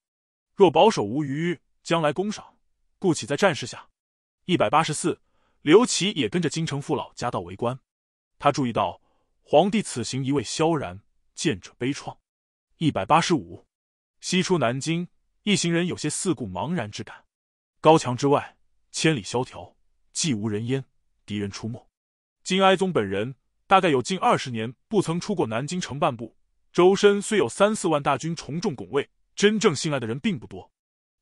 若保守无虞，将来功赏，故岂在战事下？一百八十四，刘琦也跟着京城父老夹道为官。他注意到皇帝此行一味萧然，见者悲怆。一百八十五，西出南京，一行人有些四顾茫然之感。高墙之外，千里萧条，寂无人烟，敌人出没。金哀宗本人大概有近二十年不曾出过南京城半步，周身虽有三四万大军重重拱卫。真正信赖的人并不多，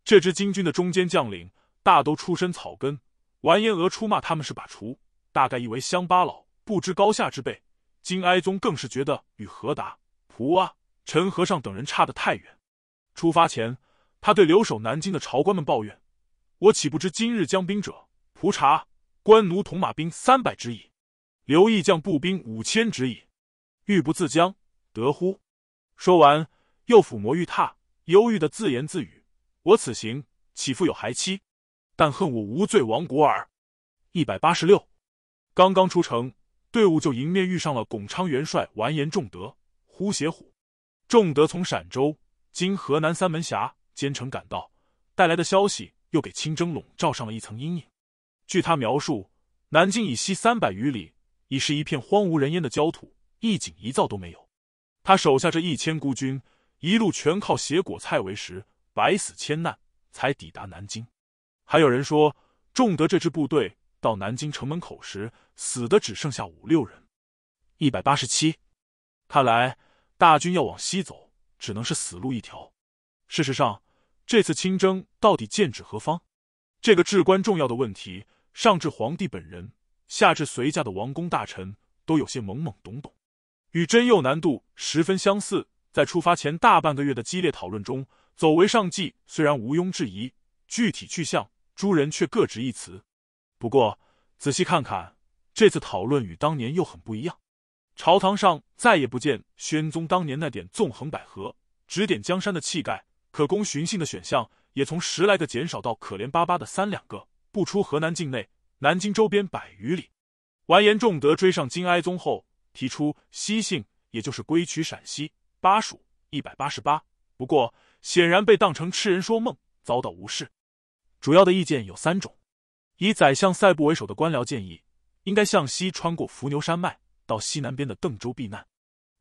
这支金军的中间将领大都出身草根。完颜娥出骂他们是把厨，大概以为乡巴佬不知高下之辈。金哀宗更是觉得与何达、蒲阿、陈和尚等人差得太远。出发前，他对留守南京的朝官们抱怨：“我岂不知今日将兵者，蒲察官奴同马兵三百之矣，刘义将步兵五千之矣，欲不自将，得乎？”说完，又抚摩玉榻。忧郁的自言自语：“我此行岂复有孩妻？但恨我无罪亡国耳。”一百八十六，刚刚出城，队伍就迎面遇上了巩昌元帅完颜仲德、呼邪虎。仲德从陕州经河南三门峡兼程赶到，带来的消息又给清征笼罩上了一层阴影。据他描述，南京以西三百余里已是一片荒无人烟的焦土，一景一灶都没有。他手下这一千孤军。一路全靠携果菜为食，百死千难才抵达南京。还有人说，仲德这支部队到南京城门口时，死的只剩下五六人。一百八十七，看来大军要往西走，只能是死路一条。事实上，这次亲征到底剑指何方？这个至关重要的问题，上至皇帝本人，下至随驾的王公大臣，都有些懵懵懂懂，与真佑难度十分相似。在出发前大半个月的激烈讨论中，走为上计虽然毋庸置疑，具体去向诸人却各执一词。不过仔细看看，这次讨论与当年又很不一样。朝堂上再也不见宣宗当年那点纵横捭阖、指点江山的气概，可供寻衅的选项也从十来个减少到可怜巴巴的三两个。不出河南境内，南京周边百余里。完颜仲德追上金哀宗后，提出西幸，也就是归取陕西。巴蜀一百八十八，不过显然被当成痴人说梦，遭到无视。主要的意见有三种：以宰相赛布为首的官僚建议，应该向西穿过伏牛山脉，到西南边的邓州避难。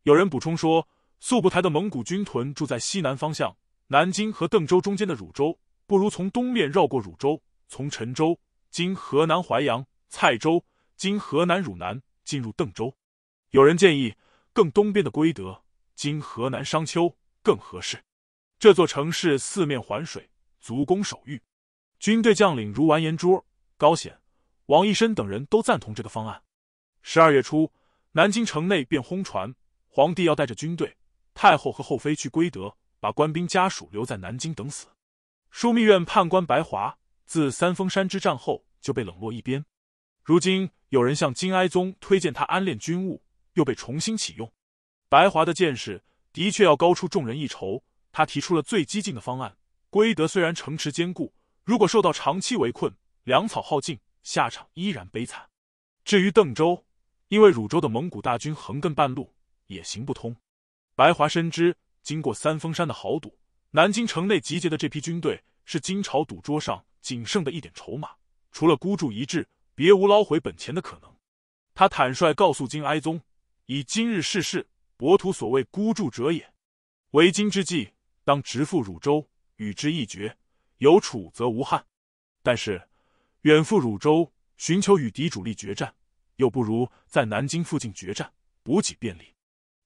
有人补充说，速不台的蒙古军屯住在西南方向，南京和邓州中间的汝州，不如从东面绕过汝州，从陈州（经河南淮阳）、蔡州（经河南汝南）进入邓州。有人建议，更东边的归德（今河南商丘）更合适。这座城市四面环水，足攻守御。军队将领如完颜洙、高显、王义深等人都赞同这个方案。十二月初，南京城内便轰传，皇帝要带着军队、太后和后妃去归德。把官兵家属留在南京等死。枢密院判官白华自三峰山之战后就被冷落一边，如今有人向金哀宗推荐他安练军务，又被重新启用。白华的见识的确要高出众人一筹，他提出了最激进的方案：归德虽然城池坚固，如果受到长期围困，粮草耗尽，下场依然悲惨。至于邓州，因为汝州的蒙古大军横亘半路，也行不通。白华深知。经过三峰山的豪赌，南京城内集结的这批军队是金朝赌桌上仅剩的一点筹码，除了孤注一掷，别无捞回本钱的可能。他坦率告诉金哀宗：“以今日世事，博图所谓孤注者也。为今之计，当直赴汝州，与之一决。有楚则无憾。但是远赴汝州，寻求与敌主力决战，又不如在南京附近决战，补给便利。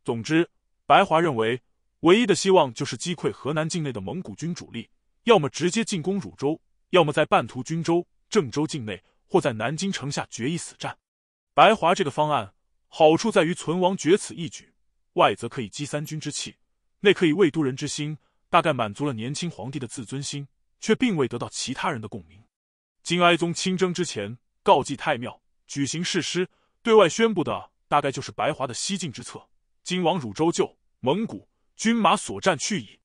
总之，白华认为。”唯一的希望就是击溃河南境内的蒙古军主力，要么直接进攻汝州，要么在半途军州、郑州境内，或在南京城下决一死战。白华这个方案好处在于存亡决此一举，外则可以激三军之气，内可以慰都人之心，大概满足了年轻皇帝的自尊心，却并未得到其他人的共鸣。金哀宗亲征之前告祭太庙，举行誓师，对外宣布的大概就是白华的西进之策：今往汝州救蒙古。军马所占去矣。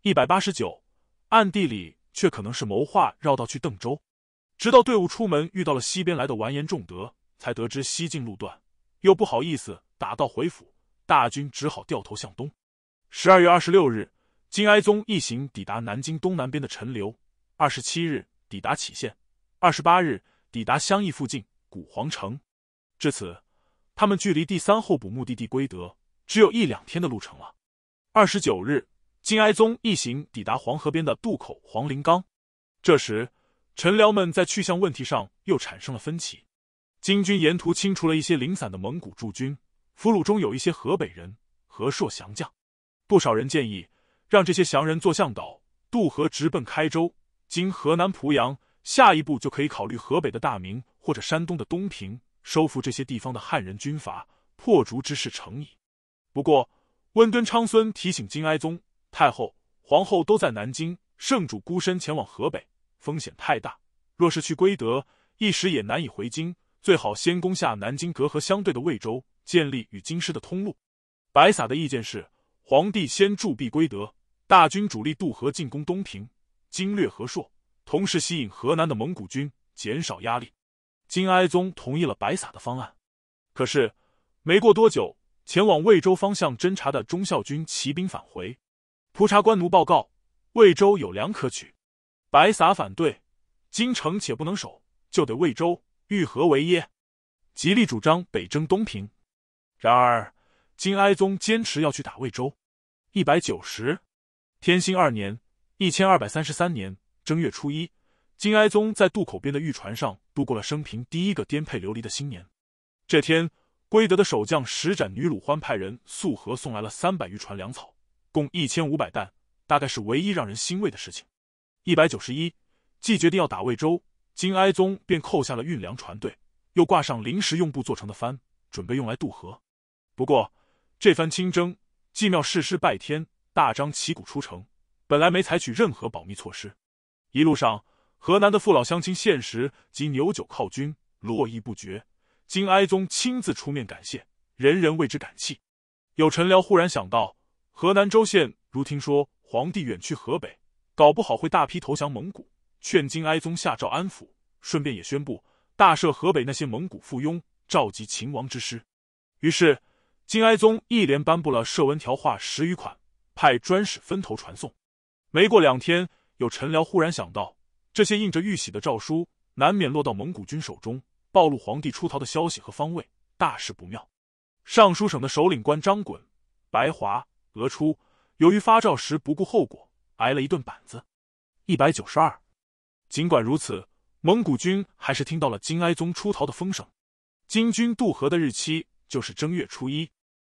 一百八十九，暗地里却可能是谋划绕道去邓州，直到队伍出门遇到了西边来的完颜仲德，才得知西进路段，又不好意思打道回府，大军只好掉头向东。十二月二十六日，金哀宗一行抵达南京东南边的陈留，二十七日抵达杞县，二十八日抵达襄邑附近古皇城。至此，他们距离第三候补目的地归德只有一两天的路程了。二十九日，金哀宗一行抵达黄河边的渡口黄陵冈。这时，臣僚们在去向问题上又产生了分歧。金军沿途清除了一些零散的蒙古驻军，俘虏中有一些河北人、和硕降将。不少人建议让这些降人做向导，渡河直奔开州（今河南濮阳），下一步就可以考虑河北的大名或者山东的东平，收复这些地方的汉人军阀，破竹之势成矣。不过，温敦昌孙提醒金哀宗，太后、皇后都在南京，圣主孤身前往河北，风险太大。若是去归德，一时也难以回京。最好先攻下南京隔河相对的魏州，建立与京师的通路。白撒的意见是，皇帝先驻跸归德，大军主力渡河进攻东平，经略河朔，同时吸引河南的蒙古军，减少压力。金哀宗同意了白撒的方案。可是没过多久。前往魏州方向侦察的忠孝军骑兵返回，蒲察官奴报告魏州有粮可取。白撒反对，京城且不能守，就得魏州，欲何为耶？极力主张北征东平。然而金哀宗坚持要去打魏州。一百九十，天兴二年（一千二百三十三年）正月初一，金哀宗在渡口边的御船上度过了生平第一个颠沛流离的新年。这天。归德的守将石展女鲁欢派人溯河送来了三百余船粮草，共一千五百担，大概是唯一让人欣慰的事情。一百九十一，既决定要打魏州，金哀宗便扣下了运粮船队，又挂上临时用布做成的帆，准备用来渡河。不过，这番亲征既妙誓师拜天，大张旗鼓出城，本来没采取任何保密措施。一路上，河南的父老乡亲献食及牛酒犒军，络绎不绝。金哀宗亲自出面感谢，人人为之感泣。有臣僚忽然想到，河南州县如听说皇帝远去河北，搞不好会大批投降蒙古，劝金哀宗下诏安抚，顺便也宣布大赦河北那些蒙古附庸，召集秦王之师。于是，金哀宗一连颁布了赦文条画十余款，派专使分头传送。没过两天，有臣僚忽然想到，这些印着玉玺的诏书，难免落到蒙古军手中。暴露皇帝出逃的消息和方位，大事不妙。尚书省的首领官张衮、白华、俄初，由于发诏时不顾后果，挨了一顿板子。一百九十二。尽管如此，蒙古军还是听到了金哀宗出逃的风声。金军渡河的日期就是正月初一。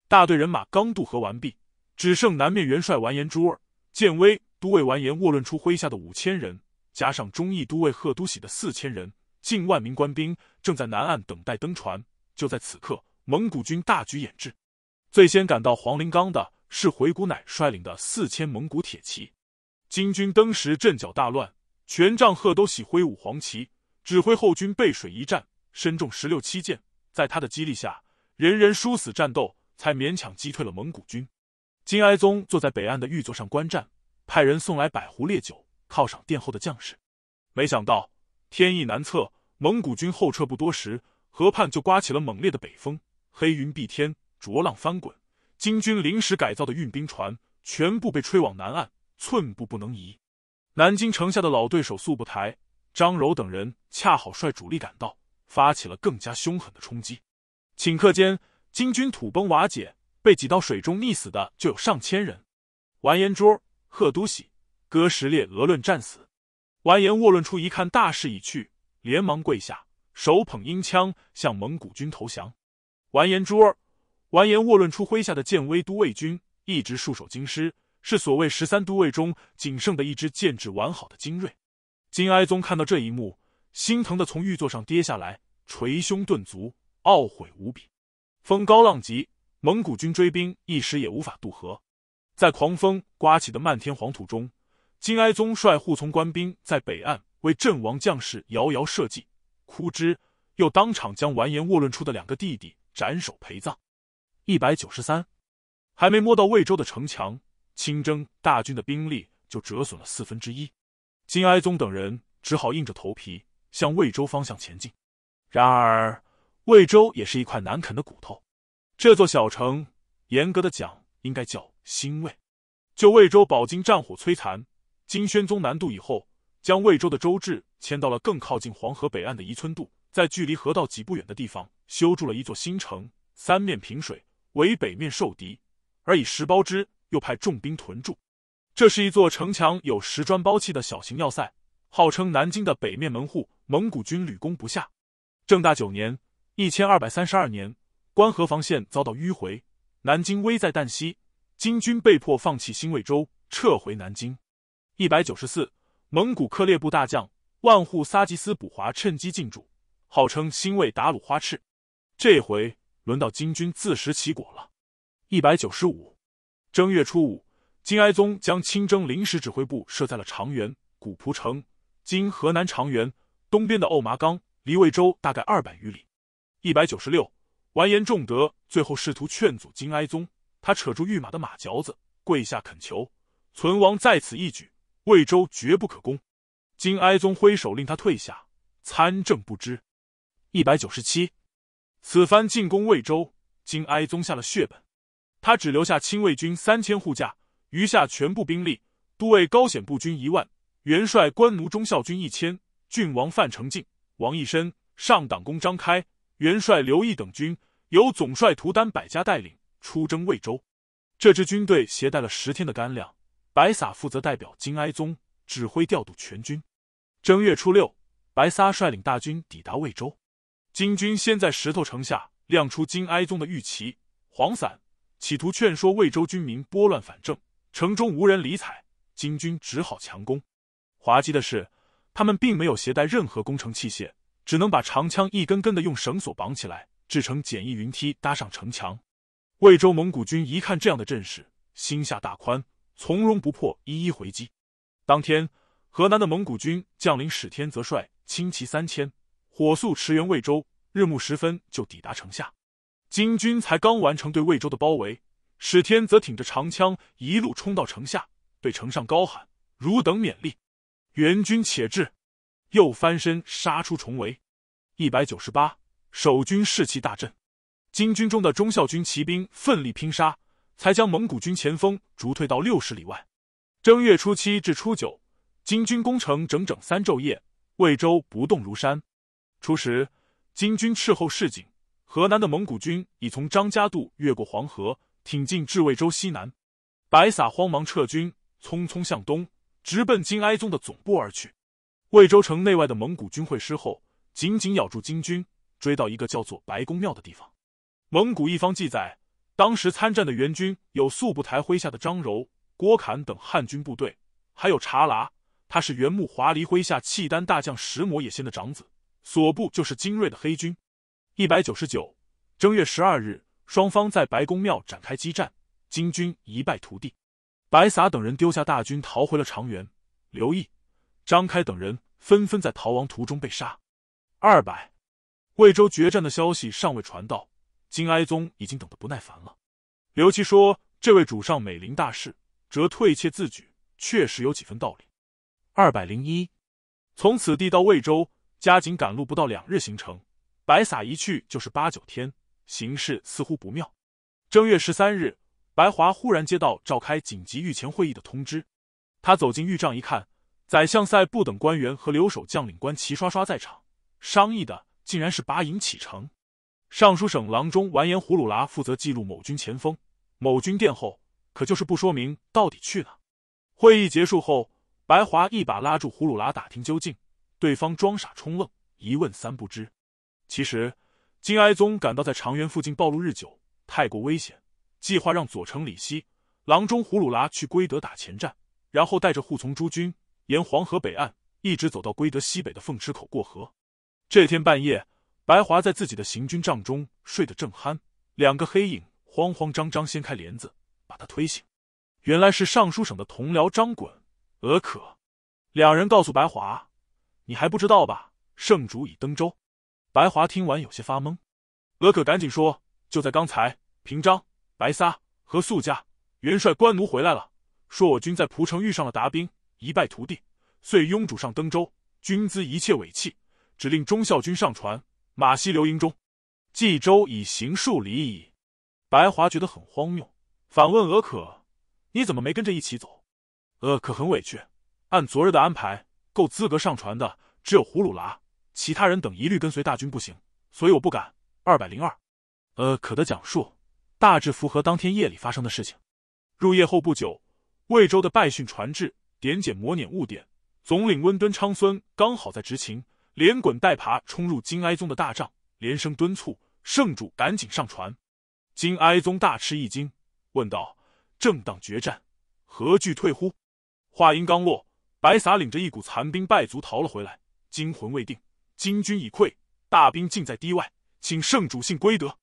大队人马刚渡河完毕，只剩南面元帅完颜朱儿、建威都尉完颜沃论出麾下的五千人，加上忠义都尉贺都喜的四千人，近万名官兵正在南岸等待登船。就在此刻，蒙古军大举演至。最先赶到黄陵冈的是回谷乃率领的四千蒙古铁骑。金军登时阵脚大乱，权杖贺都喜挥舞黄旗，指挥后军背水一战，身中十六七箭。在他的激励下，人人殊死战斗，才勉强击退了蒙古军。金哀宗坐在北岸的御座上观战，派人送来百壶烈酒犒赏殿后的将士。没想到天意难测，蒙古军后撤不多时，河畔就刮起了猛烈的北风，黑云蔽天。浊浪翻滚，金军临时改造的运兵船全部被吹往南岸，寸步不能移。南京城下的老对手速不台、张柔等人恰好率主力赶到，发起了更加凶狠的冲击。顷刻间，金军土崩瓦解，被挤到水中溺死的就有上千人。完颜卓、贺都喜、哥什烈俄论战死。完颜沃论初一看大势已去，连忙跪下，手捧鹰枪向蒙古军投降。完颜卓。完颜沃论初麾下的建威都尉军一直戍守京师，是所谓十三都尉中仅剩的一支建制完好的精锐。金哀宗看到这一幕，心疼的从御座上跌下来，捶胸顿足，懊悔无比。风高浪急，蒙古军追兵一时也无法渡河。在狂风刮起的漫天黄土中，金哀宗率护从官兵在北岸为阵亡将士遥遥设计，哭之，又当场将完颜沃论出的两个弟弟斩首陪葬。一百九十三，还没摸到魏州的城墙，清征大军的兵力就折损了四分之一。金哀宗等人只好硬着头皮向魏州方向前进。然而，魏州也是一块难啃的骨头。这座小城，严格的讲，应该叫新魏。就魏州饱经战火摧残，金宣宗南渡以后，将魏州的州治迁到了更靠近黄河北岸的宜春渡，在距离河道几步远的地方修筑了一座新城，三面平水。为北面受敌，而以石包之，又派重兵屯驻。这是一座城墙有石砖包砌的小型要塞，号称南京的北面门户。蒙古军屡攻不下。正大九年（一千二百三十二年），关河防线遭到迂回，南京危在旦夕，金军被迫放弃新魏州，撤回南京。一百九十四，蒙古克烈部大将万户撒吉斯卜华趁机进驻，号称新魏达鲁花赤。这回。轮到金军自食其果了。一百九十五正月初五，金哀宗将亲征临时指挥部设在了长垣古蒲城，今河南长垣东边的瓯麻冈，离魏州大概二百余里。一百九十六，完颜仲德最后试图劝阻金哀宗，他扯住御马的马嚼子，跪下恳求：“存亡在此一举，魏州绝不可攻。”金哀宗挥手令他退下，参政不知。一百九十七。此番进攻魏州，金哀宗下了血本，他只留下亲卫军三千护驾，余下全部兵力，都尉高显步军一万，元帅官奴忠孝军一千，郡王范成敬、王义申、上党公张开、元帅刘毅等军，由总帅图丹百家带领出征魏州。这支军队携带了十天的干粮，白撒负责代表金哀宗指挥调度全军。正月初六，白撒率领大军抵达魏州。金军先在石头城下亮出金哀宗的玉旗、黄伞，企图劝说魏州军民拨乱反正。城中无人理睬，金军只好强攻。滑稽的是，他们并没有携带任何攻城器械，只能把长枪一根根的用绳索绑起来，制成简易云梯搭上城墙。魏州蒙古军一看这样的阵势，心下大宽，从容不迫，一一回击。当天，河南的蒙古军将领史天泽率轻骑三千。火速驰援魏州，日暮时分就抵达城下。金军才刚完成对魏州的包围，史天则挺着长枪一路冲到城下，对城上高喊：“汝等勉励，援军且至！”又翻身杀出重围。一百九十八，守军士气大振。金军中的忠孝军骑兵奋力拼杀，才将蒙古军前锋逐退到六十里外。正月初七至初九，金军攻城整整三昼夜，魏州不动如山。初时，金军斥候示警，河南的蒙古军已从张家渡越过黄河，挺进至魏州西南。白撒慌忙撤军，匆匆向东，直奔金哀宗的总部而去。魏州城内外的蒙古军会师后，紧紧咬住金军，追到一个叫做白宫庙的地方。蒙古一方记载，当时参战的援军有速不台麾下的张柔、郭侃等汉军部队，还有察剌，他是元木华黎麾下契丹大将石摩野先的长子，所部就是精锐的黑军。一百九十九正月十二日，双方在白宫庙展开激战，金军一败涂地，白撒等人丢下大军逃回了长垣。刘毅、张开等人纷纷在逃亡途中被杀。二百魏州决战的消息尚未传到。金哀宗已经等得不耐烦了。刘琦说：“这位主上美龄大士，则退怯自举，确实有几分道理。”二百零一，从此地到魏州，加紧赶路不到两日行程。白撒一去就是八九天，形势似乎不妙。正月十三日，白华忽然接到召开紧急御前会议的通知。他走进御帐一看，宰相赛部等官员和留守将领官齐刷刷在场，商议的竟然是拔营启程。尚书省郎中完颜胡鲁拉负责记录某军前锋，某军殿后，可就是不说明到底去哪。会议结束后，白华一把拉住胡鲁拉打听究竟，对方装傻充愣，一问三不知。其实金哀宗感到在长垣附近暴露日久，太过危险，计划让左丞李希、郎中胡鲁拉去归德打前站，然后带着护从诸军沿黄河北岸一直走到归德西北的凤池口过河。这天半夜。白华在自己的行军帐中睡得正酣，两个黑影慌慌张张掀开帘子，把他推醒。原来是尚书省的同僚张衮、额可。两人告诉白华：“你还不知道吧？圣主已登舟。”白华听完有些发懵。额可赶紧说：“就在刚才，平章、白撒和肃家元帅官奴回来了，说我军在蒲城遇上了达兵，一败涂地，遂拥主上登舟，军资一切尾弃，只令忠孝军上船。”马西留营中，冀州已行数里矣。白华觉得很荒谬，反问俄可：“你怎么没跟着一起走？”额可很委屈，按昨日的安排，够资格上船的只有胡鲁拉，其他人等一律跟随大军不行，所以我不敢。二百零二，呃，可的讲述大致符合当天夜里发生的事情。入夜后不久，魏州的拜训传至，点检磨碾误点，总领温敦昌孙刚好在执勤。连滚带爬冲入金哀宗的大帐，连声敦促圣主赶紧上船。金哀宗大吃一惊，问道：“正当决战，何惧退乎？”话音刚落，白撒领着一股残兵败卒逃了回来。惊魂未定，金军已溃，大兵尽在堤外，请圣主信归德。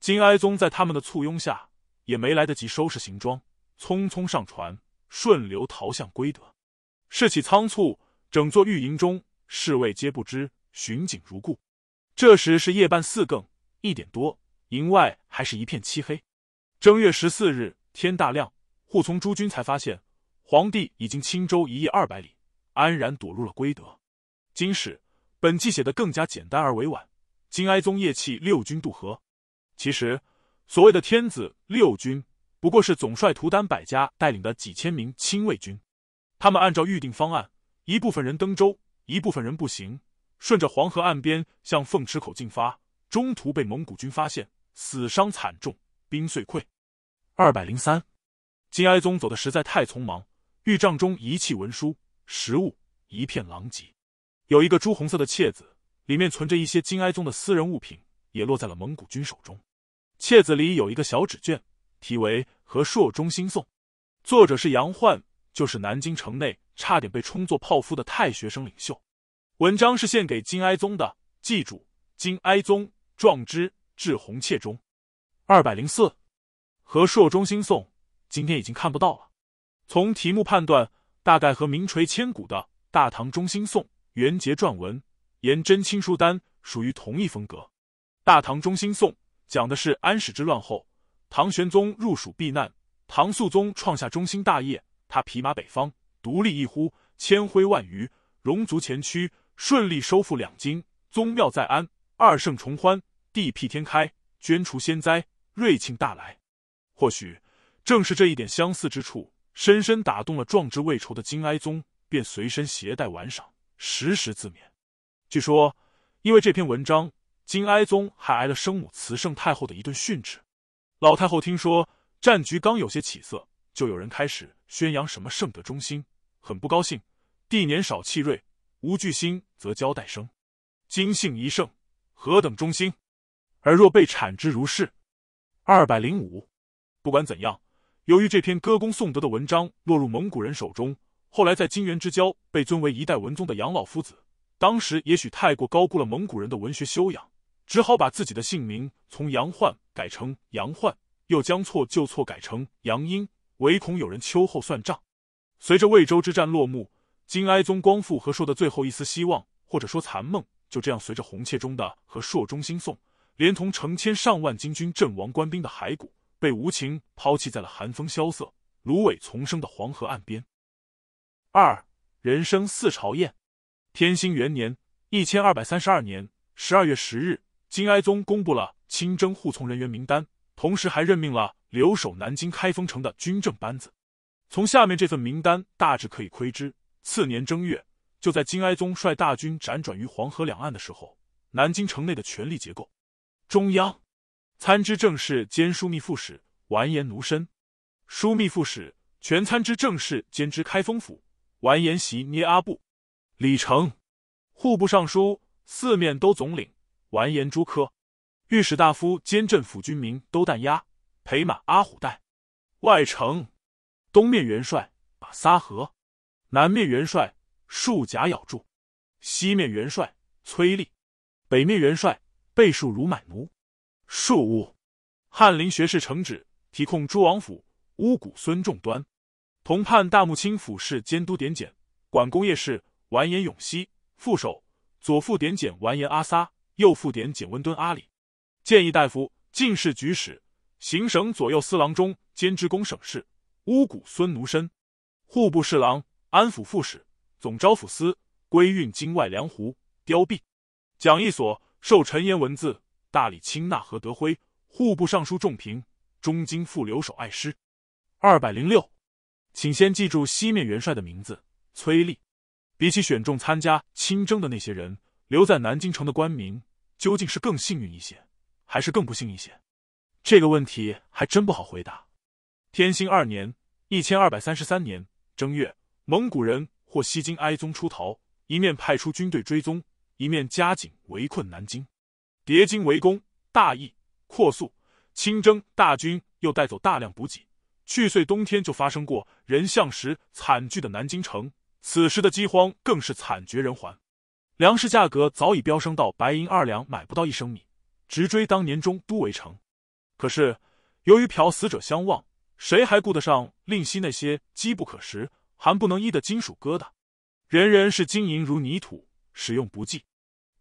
金哀宗在他们的簇拥下，也没来得及收拾行装，匆匆上船，顺流逃向归德。事起仓促，整座御营中。侍卫皆不知，巡警如故。这时是夜半四更，一点多，营外还是一片漆黑。正月十四日，天大亮，护从诸军才发现，皇帝已经轻舟一夜二百里，安然躲入了归德。今史本纪写的更加简单而委婉。金哀宗夜弃六军渡河。其实，所谓的天子六军，不过是总帅图丹百家带领的几千名亲卫军。他们按照预定方案，一部分人登舟。一部分人步行，顺着黄河岸边向凤池口进发，中途被蒙古军发现，死伤惨重，兵遂溃。二百零三，金哀宗走的实在太匆忙，御帐中一气文书、食物一片狼藉，有一个朱红色的册子，里面存着一些金哀宗的私人物品，也落在了蒙古军手中。册子里有一个小纸卷，题为《和硕中心颂》，作者是杨焕，就是南京城内。差点被充作炮夫的太学生领袖，文章是献给金哀宗的。记住，金哀宗壮之至红切中。二百零四，和硕中心颂，今天已经看不到了。从题目判断，大概和名垂千古的《大唐中心颂》元节撰文颜真卿书单属于同一风格。《大唐中心颂》讲的是安史之乱后，唐玄宗入蜀避难，唐肃宗创下中兴大业，他匹马北方。独立一呼，千挥万余，戎卒前驱，顺利收复两京，宗庙在安，二圣重欢，地辟天开，捐除仙灾，瑞庆大来。或许正是这一点相似之处，深深打动了壮志未酬的金哀宗，便随身携带玩赏，时时自勉。据说，因为这篇文章，金哀宗还挨了生母慈圣太后的一顿训斥。老太后听说战局刚有些起色，就有人开始宣扬什么圣德忠心，很不高兴。帝年少气锐，无惧心，则交代生。今幸一圣，何等忠心？而若被产之如是。二百零五。不管怎样，由于这篇歌功颂德的文章落入蒙古人手中，后来在金元之交被尊为一代文宗的杨老夫子，当时也许太过高估了蒙古人的文学修养，只好把自己的姓名从杨焕改成杨焕，又将错就错改成杨英，唯恐有人秋后算账。随着魏州之战落幕，金哀宗光复和硕的最后一丝希望，或者说残梦，就这样随着红切中的和硕中心颂，连同成千上万金军阵亡官兵的骸骨。被无情抛弃在了寒风萧瑟、芦苇丛生的黄河岸边。二人生四朝宴。天兴元年（一千二百三十二年）十二月十日，金哀宗公布了亲征护从人员名单，同时还任命了留守南京开封城的军政班子。从下面这份名单大致可以窥知，次年正月，就在金哀宗率大军辗转于黄河两岸的时候，南京城内的权力结构：中央。参知政事兼枢密副使完颜奴申，枢密副使全参知政事兼知开封府完颜袭捏阿部，李成，户部尚书四面都总领完颜朱科，御史大夫兼镇抚军民都弹压陪马阿虎带，外城，东面元帅把撒和，南面元帅束甲咬住，西面元帅崔立，北面元帅备数如买奴。庶务，翰林学士承旨，提控诸王府乌古孙仲端，同判大木卿府事监督点检，管工业事完颜永熙，副手左副点检完颜阿撒，右副点检温敦阿里，建议大夫进士举使，行省左右司郎中兼知公省事乌古孙奴申，户部侍郎安抚副使总招抚司归运京外粮胡凋敝，讲义所受陈言文字。大理卿纳何德辉，户部尚书仲平，中京副留守爱师。二百零六，请先记住西面元帅的名字崔立。比起选中参加亲征的那些人，留在南京城的官民究竟是更幸运一些，还是更不幸一些？这个问题还真不好回答。天兴二年（一千二百三十三年）正月，蒙古人获西京哀宗出逃，一面派出军队追踪，一面加紧围困南京。叠京围攻，大意扩速，清征大军又带走大量补给。去岁冬天就发生过人相石惨剧的南京城，此时的饥荒更是惨绝人寰，粮食价格早已飙升到白银二两买不到一升米，直追当年中都围城。可是由于嫖死者相望，谁还顾得上吝惜那些饥不可食、寒不能衣的金属疙瘩？人人是金银如泥土，使用不济。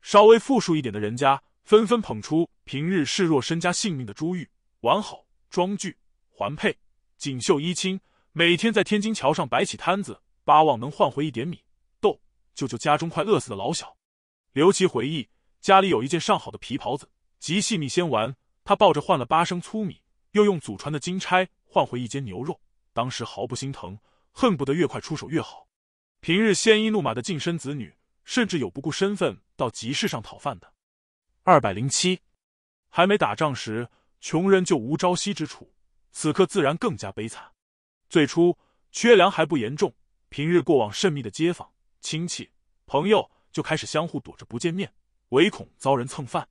稍微富庶一点的人家。纷纷捧出平日视若身家性命的珠玉、完好装具、环佩、锦绣衣衾，每天在天津桥上摆起摊子，巴望能换回一点米，救救家中快饿死的老小。刘琦回忆，家里有一件上好的皮袍子，极细密纤玩，他抱着换了八升粗米，又用祖传的金钗换回一斤牛肉，当时毫不心疼，恨不得越快出手越好。平日鲜衣怒马的近身子女，甚至有不顾身份到集市上讨饭的。二百零七，还没打仗时，穷人就无朝夕之处，此刻自然更加悲惨。最初缺粮还不严重，平日过往甚密的街坊、亲戚、朋友就开始相互躲着不见面，唯恐遭人蹭饭。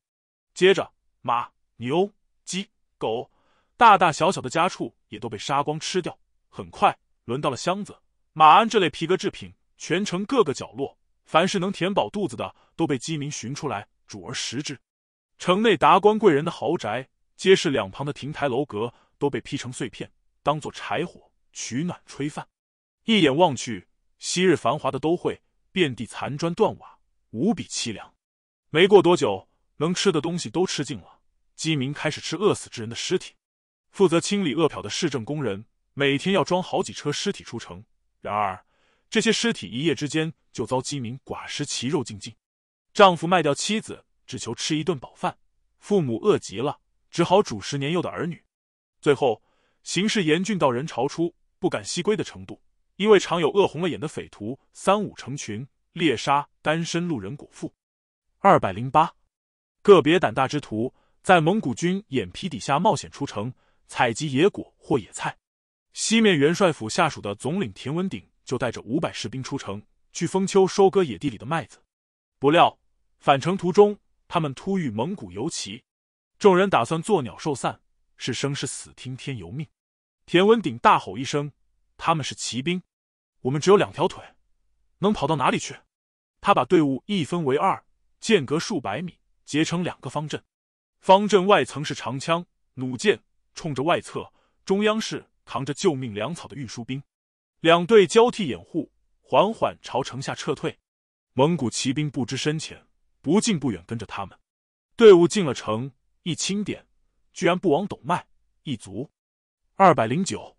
接着，马、牛、鸡、狗，大大小小的家畜也都被杀光吃掉。很快，轮到了箱子、马鞍这类皮革制品，全城各个角落，凡是能填饱肚子的，都被饥民寻出来。煮而食之，城内达官贵人的豪宅，街市两旁的亭台楼阁都被劈成碎片，当做柴火取暖炊饭。一眼望去，昔日繁华的都会遍地残砖断瓦，无比凄凉。没过多久，能吃的东西都吃尽了，饥民开始吃饿死之人的尸体。负责清理饿殍的市政工人，每天要装好几车尸体出城。然而，这些尸体一夜之间就遭饥民寡食其肉尽尽。丈夫卖掉妻子，只求吃一顿饱饭；父母饿极了，只好煮食年幼的儿女。最后，形势严峻到人潮出、不敢西归的程度，因为常有饿红了眼的匪徒三五成群猎杀单身路人果腹。二百零八，个别胆大之徒在蒙古军眼皮底下冒险出城，采集野果或野菜。西面元帅府下属的总领田文鼎就带着五百士兵出城去丰丘收割野地里的麦子。不料返程途中，他们突遇蒙古游骑，众人打算作鸟兽散，是生是死听天由命。田文鼎大吼一声：“他们是骑兵，我们只有两条腿，能跑到哪里去？”他把队伍一分为二，间隔数百米，结成两个方阵。方阵外层是长枪、弩箭，冲着外侧；中央是扛着救命粮草的运输兵。两队交替掩护，缓缓朝城下撤退。蒙古骑兵不知深浅，不近不远跟着他们。队伍进了城，一清点，居然不枉斗迈一卒。二百零九。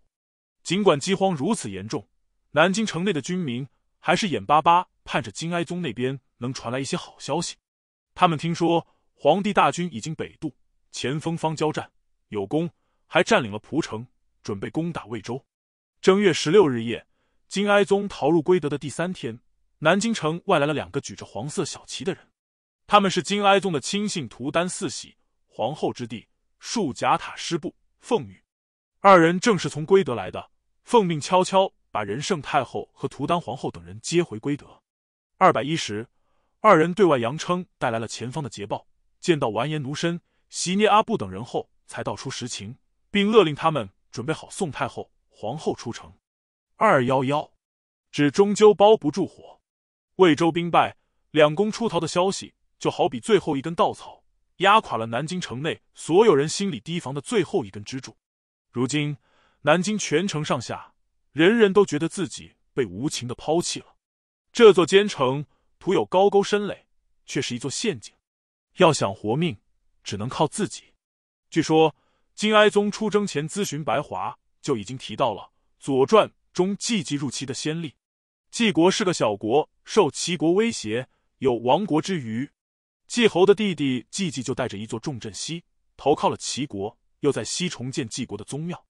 尽管饥荒如此严重，南京城内的军民还是眼巴巴盼着金哀宗那边能传来一些好消息。他们听说皇帝大军已经北渡，前锋方交战有功，还占领了蒲城，准备攻打魏州。正月十六日夜，金哀宗逃入归德的第三天。南京城外来了两个举着黄色小旗的人，他们是金哀宗的亲信图丹四喜、皇后之弟树贾塔师部凤玉。二人正是从归德来的，奉命悄悄把仁圣太后和图丹皇后等人接回归德。二百一十，二人对外扬称带来了前方的捷报，见到完颜奴申、席涅阿布等人后，才道出实情，并勒令他们准备好送太后、皇后出城。二幺幺，只终究包不住火。魏州兵败，两宫出逃的消息就好比最后一根稻草，压垮了南京城内所有人心里提防的最后一根支柱。如今，南京全城上下，人人都觉得自己被无情的抛弃了。这座坚城徒有高沟深垒，却是一座陷阱。要想活命，只能靠自己。据说，金哀宗出征前咨询白华，就已经提到了《左传》中季季入齐的先例。季国是个小国，受齐国威胁，有亡国之虞。季侯的弟弟季季就带着一座重镇西投靠了齐国，又在西重建季国的宗庙。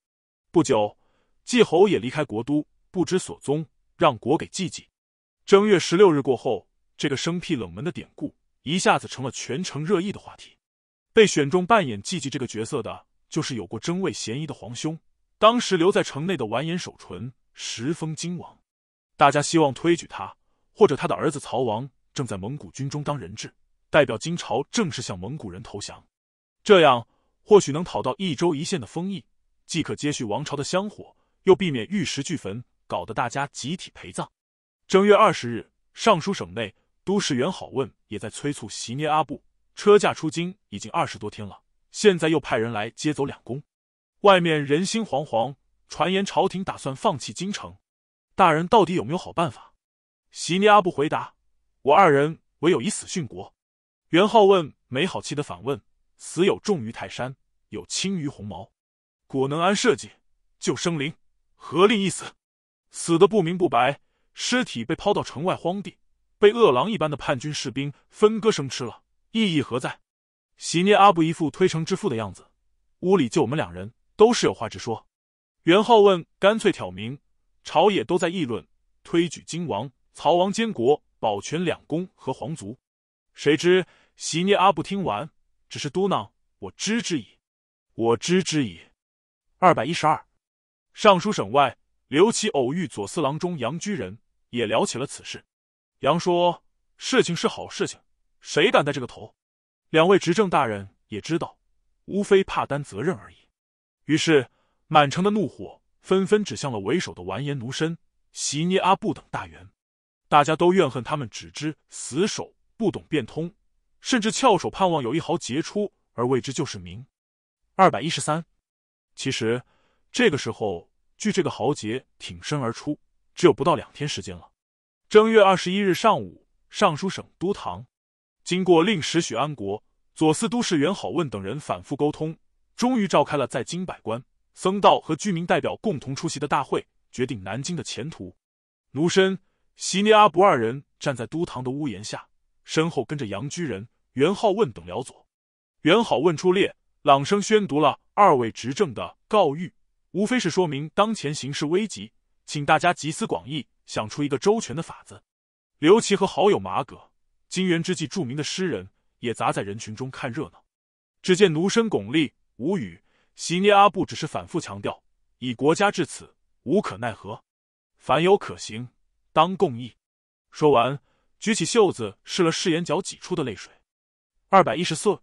不久，季侯也离开国都，不知所踪，让国给季季。正月十六日过后，这个生僻冷门的典故一下子成了全城热议的话题。被选中扮演季季这个角色的，就是有过争位嫌疑的皇兄，当时留在城内的完颜守纯，时封金王。大家希望推举他，或者他的儿子曹王正在蒙古军中当人质，代表金朝正式向蒙古人投降，这样或许能讨到一州一县的封邑，即可接续王朝的香火，又避免玉石俱焚，搞得大家集体陪葬。正月二十日，尚书省内都市元好问也在催促席涅阿布车驾出京，已经二十多天了，现在又派人来接走两宫，外面人心惶惶，传言朝廷打算放弃京城。大人到底有没有好办法？席捏阿布回答：“我二人唯有以死殉国。”元好问没好气的反问：“死有重于泰山，有轻于鸿毛，果能安社稷，救生灵，何令一死？死的不明不白，尸体被抛到城外荒地，被饿狼一般的叛军士兵分割生吃了，意义何在？”席涅阿布一副推诚之父的样子，屋里就我们两人，都是有话直说。元昊问：“干脆挑明。”朝野都在议论推举金王、曹王监国，保全两宫和皇族。谁知席涅阿布听完，只是嘟囔：“我知之矣，我知之矣。”二百一十二，尚书省外，刘琦偶遇左司郎中杨居仁，也聊起了此事。杨说：“事情是好事情，谁敢带这个头？两位执政大人也知道，无非怕担责任而已。”于是满城的怒火。纷纷指向了为首的完颜奴身、席涅阿布等大员，大家都怨恨他们只知死守，不懂变通，甚至翘首盼望有一毫杰出，而为之就是名。二百一十三，其实这个时候距这个豪杰挺身而出，只有不到两天时间了。正月二十一日上午，尚书省都堂经过令史许安国、左司都事袁好问等人反复沟通，终于召开了在京百官。僧道和居民代表共同出席的大会，决定南京的前途。奴申、席尼阿卜二人站在都堂的屋檐下，身后跟着杨居仁、袁浩问等僚佐。袁好问出列，朗声宣读了二位执政的告谕，无非是说明当前形势危急，请大家集思广益，想出一个周全的法子。刘琦和好友马葛、金元之际著名的诗人也砸在人群中看热闹。只见奴身巩俐无语。席涅阿布只是反复强调，以国家至此，无可奈何，凡有可行，当共议。说完，举起袖子拭了拭眼角挤出的泪水。二百一十四。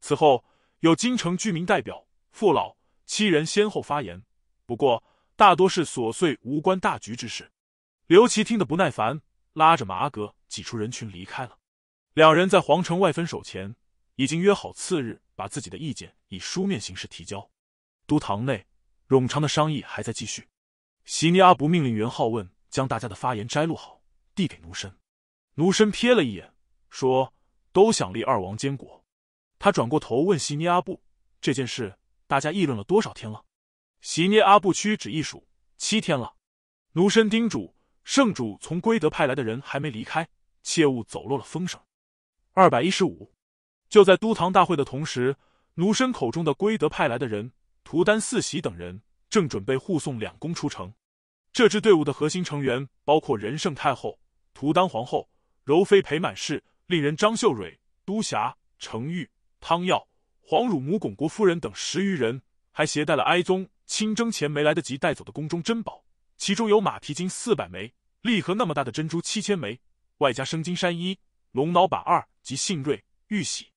此后，有京城居民代表、父老、七人先后发言，不过大多是琐碎无关大局之事。刘琦听得不耐烦，拉着马阿哥挤出人群离开了。两人在皇城外分手前，已经约好次日把自己的意见以书面形式提交。都堂内，冗长的商议还在继续。席尼阿不命令袁浩问将大家的发言摘录好，递给奴身。奴身瞥了一眼，说：“都想立二王监国。”他转过头问席尼阿布：“这件事大家议论了多少天了？”席涅阿布屈指一数：“七天了。”奴身叮嘱：“圣主从圭德派来的人还没离开，切勿走漏了风声。”二百一十五。就在都堂大会的同时，奴身口中的圭德派来的人。图丹四喜等人正准备护送两宫出城。这支队伍的核心成员包括仁圣太后、图丹皇后、柔妃裴满氏、令人张秀蕊、都辖、程昱、汤耀、皇乳母巩国夫人等十余人，还携带了哀宗亲征前没来得及带走的宫中珍宝，其中有马蹄金四百枚、利盒那么大的珍珠七千枚，外加生金山一、龙脑把二及信瑞、玉玺。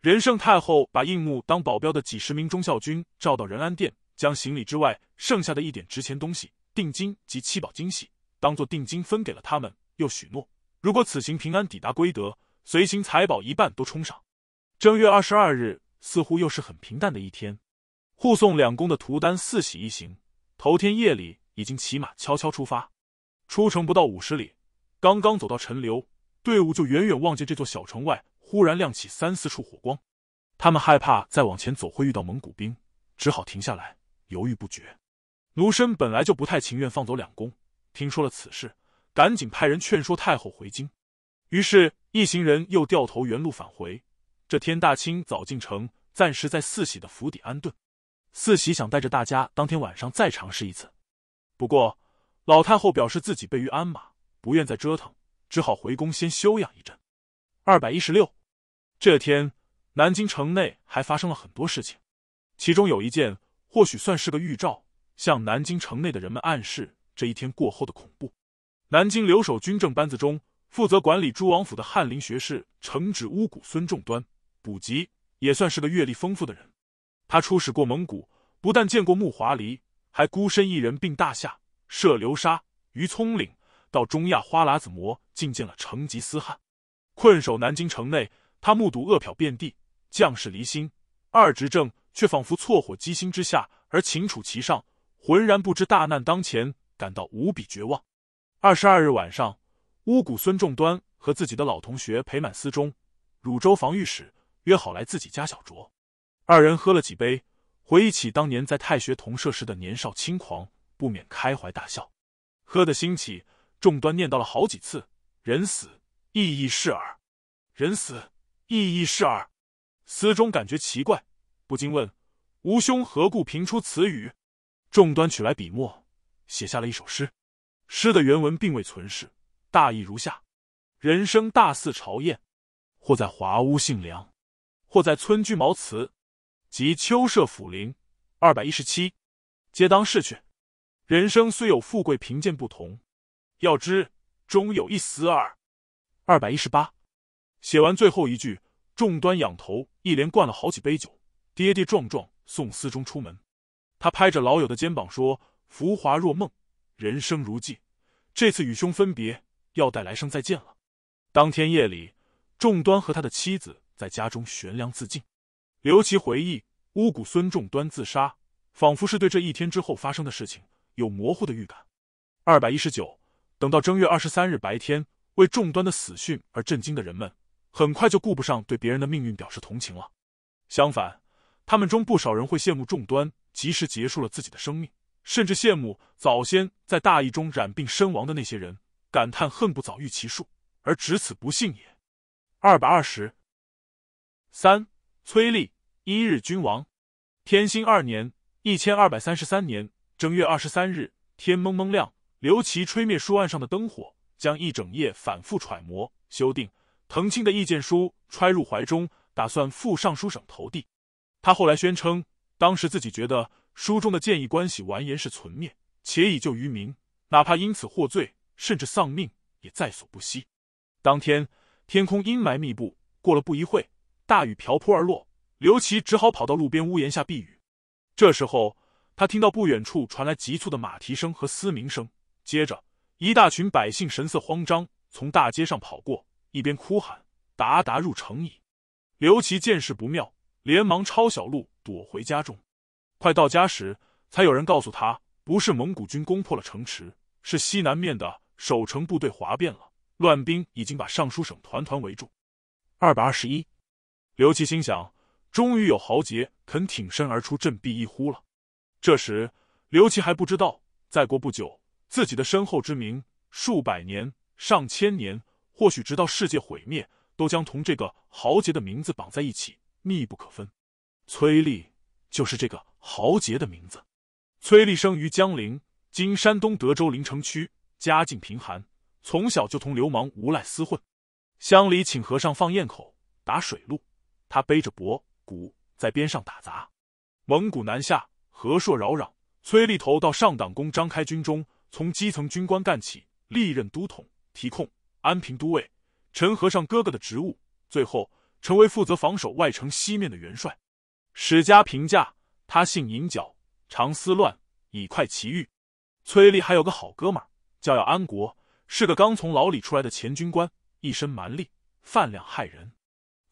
仁圣太后把应募当保镖的几十名忠孝军召到仁安殿，将行李之外剩下的一点值钱东西、定金及七宝金玺当做定金分给了他们，又许诺如果此行平安抵达归德，随行财宝一半都充上。正月二十二日似乎又是很平淡的一天，护送两宫的图丹四喜一行，头天夜里已经骑马悄悄出发，出城不到五十里，刚刚走到陈留，队伍就远远望见这座小城外。忽然亮起三四处火光，他们害怕再往前走会遇到蒙古兵，只好停下来，犹豫不决。奴身本来就不太情愿放走两宫，听说了此事，赶紧派人劝说太后回京。于是，一行人又掉头原路返回。这天大清早进城，暂时在四喜的府邸安顿。四喜想带着大家当天晚上再尝试一次，不过老太后表示自己备于鞍马，不愿再折腾，只好回宫先休养一阵。二百一十六，这天南京城内还发生了很多事情，其中有一件或许算是个预兆，向南京城内的人们暗示这一天过后的恐怖。南京留守军政班子中，负责管理诸王府的翰林学士承旨乌古孙仲端，补籍也算是个阅历丰富的人。他出使过蒙古，不但见过木华黎，还孤身一人并大夏、涉流沙、于葱岭，到中亚花剌子模，觐见了成吉思汗。困守南京城内，他目睹饿殍遍地，将士离心，二执政却仿佛错火机心之下而秦楚其上，浑然不知大难当前，感到无比绝望。二十二日晚上，乌古孙仲端和自己的老同学裴满思中、汝州防御使约好来自己家小酌，二人喝了几杯，回忆起当年在太学同舍时的年少轻狂，不免开怀大笑。喝得兴起，仲端念叨了好几次：“人死。”意义是耳，人死意义是耳。思中感觉奇怪，不禁问：“吾兄何故评出此语？”众端取来笔墨，写下了一首诗。诗的原文并未存世，大意如下：人生大似朝宴，或在华屋姓梁，或在村居茅茨，及秋舍府林。二百一十七，皆当逝去。人生虽有富贵贫贱不同，要知终有一死耳。二百一十八，写完最后一句，众端仰头，一连灌了好几杯酒，跌跌撞撞送思中出门。他拍着老友的肩膀说：“浮华若梦，人生如寄。这次与兄分别，要待来生再见了。”当天夜里，众端和他的妻子在家中悬梁自尽。刘琦回忆，乌古孙仲端自杀，仿佛是对这一天之后发生的事情有模糊的预感。二百一十九，等到正月二十三日白天。为众端的死讯而震惊的人们，很快就顾不上对别人的命运表示同情了。相反，他们中不少人会羡慕众端及时结束了自己的生命，甚至羡慕早先在大疫中染病身亡的那些人，感叹恨不早遇其数，而只此不幸也。二百二十三，崔立一日君王。天兴二年（一千二百三十三年）正月二十三日，天蒙蒙亮，刘琦吹灭书案上的灯火。将一整夜反复揣摩修订，滕庆的意见书揣入怀中，打算赴尚书省投递。他后来宣称，当时自己觉得书中的建议关系完颜氏存灭，且以救于民，哪怕因此获罪，甚至丧命，也在所不惜。当天天空阴霾密布，过了不一会，大雨瓢泼而落，刘琦只好跑到路边屋檐下避雨。这时候，他听到不远处传来急促的马蹄声和嘶鸣声，接着一大群百姓神色慌张，从大街上跑过，一边哭喊：“达达入城矣！”刘琦见势不妙，连忙抄小路躲回家中。快到家时，才有人告诉他，不是蒙古军攻破了城池，是西南面的守城部队哗变了，乱兵已经把尚书省团团围住。二百二十一，刘琦心想，终于有豪杰肯挺身而出振臂一呼了。这时，刘琦还不知道，再过不久，自己的身后之名，数百年、上千年，或许直到世界毁灭，都将同这个豪杰的名字绑在一起，密不可分。崔立就是这个。豪杰的名字，崔立生于江陵（今山东德州临城区），家境贫寒，从小就同流氓无赖厮混。乡里请和尚放堰口打水路，他背着钵鼓在边上打杂。蒙古南下，河朔扰攘，崔立头到上党公张开军中，从基层军官干起，历任都统、提控、安平都尉、陈和尚哥哥的职务，最后成为负责防守外城西面的元帅。史家评价。他性淫狡，常思乱，以快其欲。崔立还有个好哥们，叫姚安国，是个刚从牢里出来的前军官，一身蛮力，饭量害人。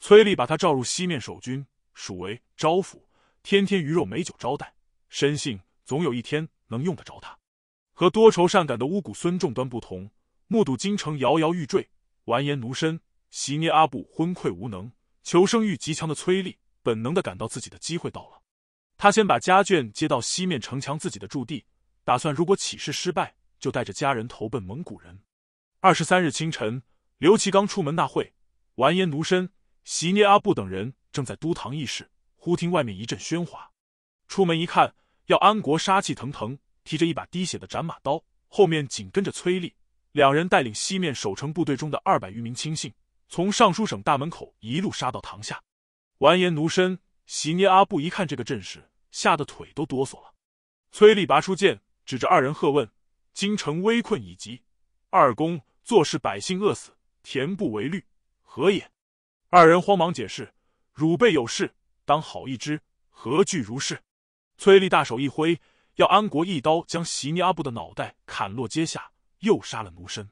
崔立把他召入西面守军，属为招抚，天天鱼肉美酒招待，深信总有一天能用得着他。和多愁善感的巫蛊孙仲端不同，目睹京城摇摇欲坠，完颜奴身、席捏阿布昏聩无能，求生欲极强的崔立，本能的感到自己的机会到了。他先把家眷接到西面城墙自己的驻地，打算如果起事失败，就带着家人投奔蒙古人。二十三日清晨，刘其刚出门纳会，完颜奴身、席涅阿布等人正在都堂议事，忽听外面一阵喧哗。出门一看，要安国杀气腾腾，提着一把滴血的斩马刀，后面紧跟着崔立，两人带领西面守城部队中的二百余名亲信，从尚书省大门口一路杀到堂下。完颜奴身、席涅阿布一看这个阵势。吓得腿都哆嗦了，崔立拔出剑，指着二人喝问：“京城危困已极，二公坐视百姓饿死，田不为虑，何也？”二人慌忙解释：“汝辈有事，当好一知，何惧如是？”崔立大手一挥，要安国一刀将席尼阿布的脑袋砍落阶下，又杀了奴身。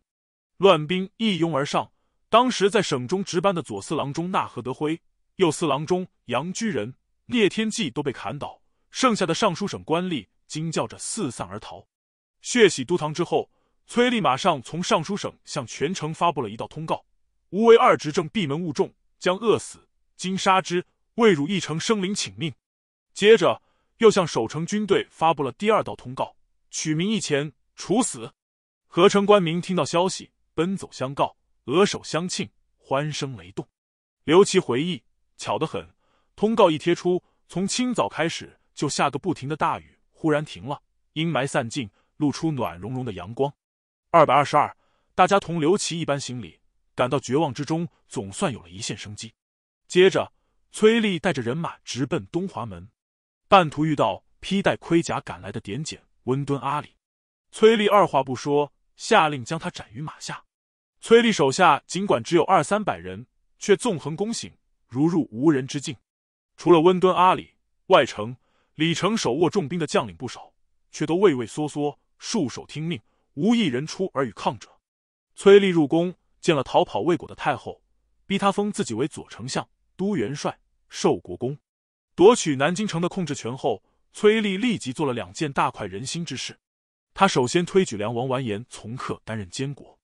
乱兵一拥而上，当时在省中值班的左司郎中纳和德辉、右司郎中杨居仁、聂天济都被砍倒。剩下的尚书省官吏惊叫着四散而逃。血洗都堂之后，崔立马上从尚书省向全城发布了一道通告：无为二执政闭门勿众，将饿死。今杀之，未辱一城生灵，请命。接着又向守城军队发布了第二道通告：取名一钱，处死。合城官民听到消息，奔走相告，额首相庆，欢声雷动。刘琦回忆，巧得很，通告一贴出，从清早开始。就下个不停的大雨，忽然停了，阴霾散尽，露出暖融融的阳光。二百二十二，大家同刘琦一般行礼，感到绝望之中总算有了一线生机。接着，崔立带着人马直奔东华门，半途遇到披戴盔甲赶来的点检温敦阿里。崔立二话不说，下令将他斩于马下。崔立手下尽管只有二三百人，却纵横弓形，如入无人之境。除了温敦阿里，外城。李成手握重兵的将领不少，却都畏畏缩缩，束手听命，无一人出而与抗者。崔立入宫见了逃跑未果的太后，逼他封自己为左丞相、都元帅、寿国公，夺取南京城的控制权后，崔立立即做了两件大快人心之事。他首先推举梁王完颜从克担任监国，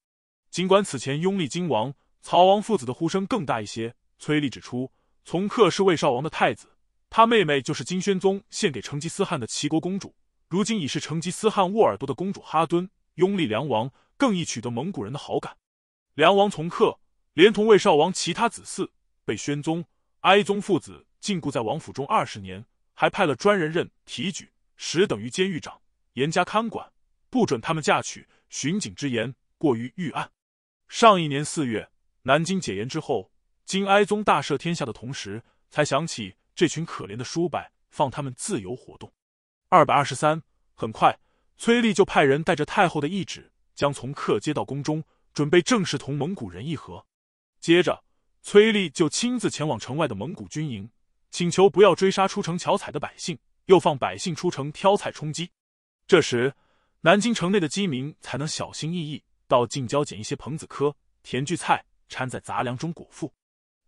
尽管此前拥立金王、曹王父子的呼声更大一些，崔立指出，从克是魏少王的太子。他妹妹就是金宣宗献给成吉思汗的齐国公主，如今已是成吉思汗沃尔多的公主哈敦。拥立梁王，更易取得蒙古人的好感。梁王从克连同魏少王其他子嗣，被宣宗、哀宗父子禁锢在王府中二十年，还派了专人任提举，实等于监狱长，严加看管，不准他们嫁娶。巡警之言过于预案。上一年四月，南京解严之后，经哀宗大赦天下的同时，才想起。这群可怜的叔伯，放他们自由活动。二百二十三，很快，崔立就派人带着太后的懿旨，将从客接到宫中，准备正式同蒙古人议和。接着，崔立就亲自前往城外的蒙古军营，请求不要追杀出城巧采的百姓，又放百姓出城挑菜充饥。这时，南京城内的饥民才能小心翼翼到近郊捡一些蓬子科、甜苣菜，掺在杂粮中果腹。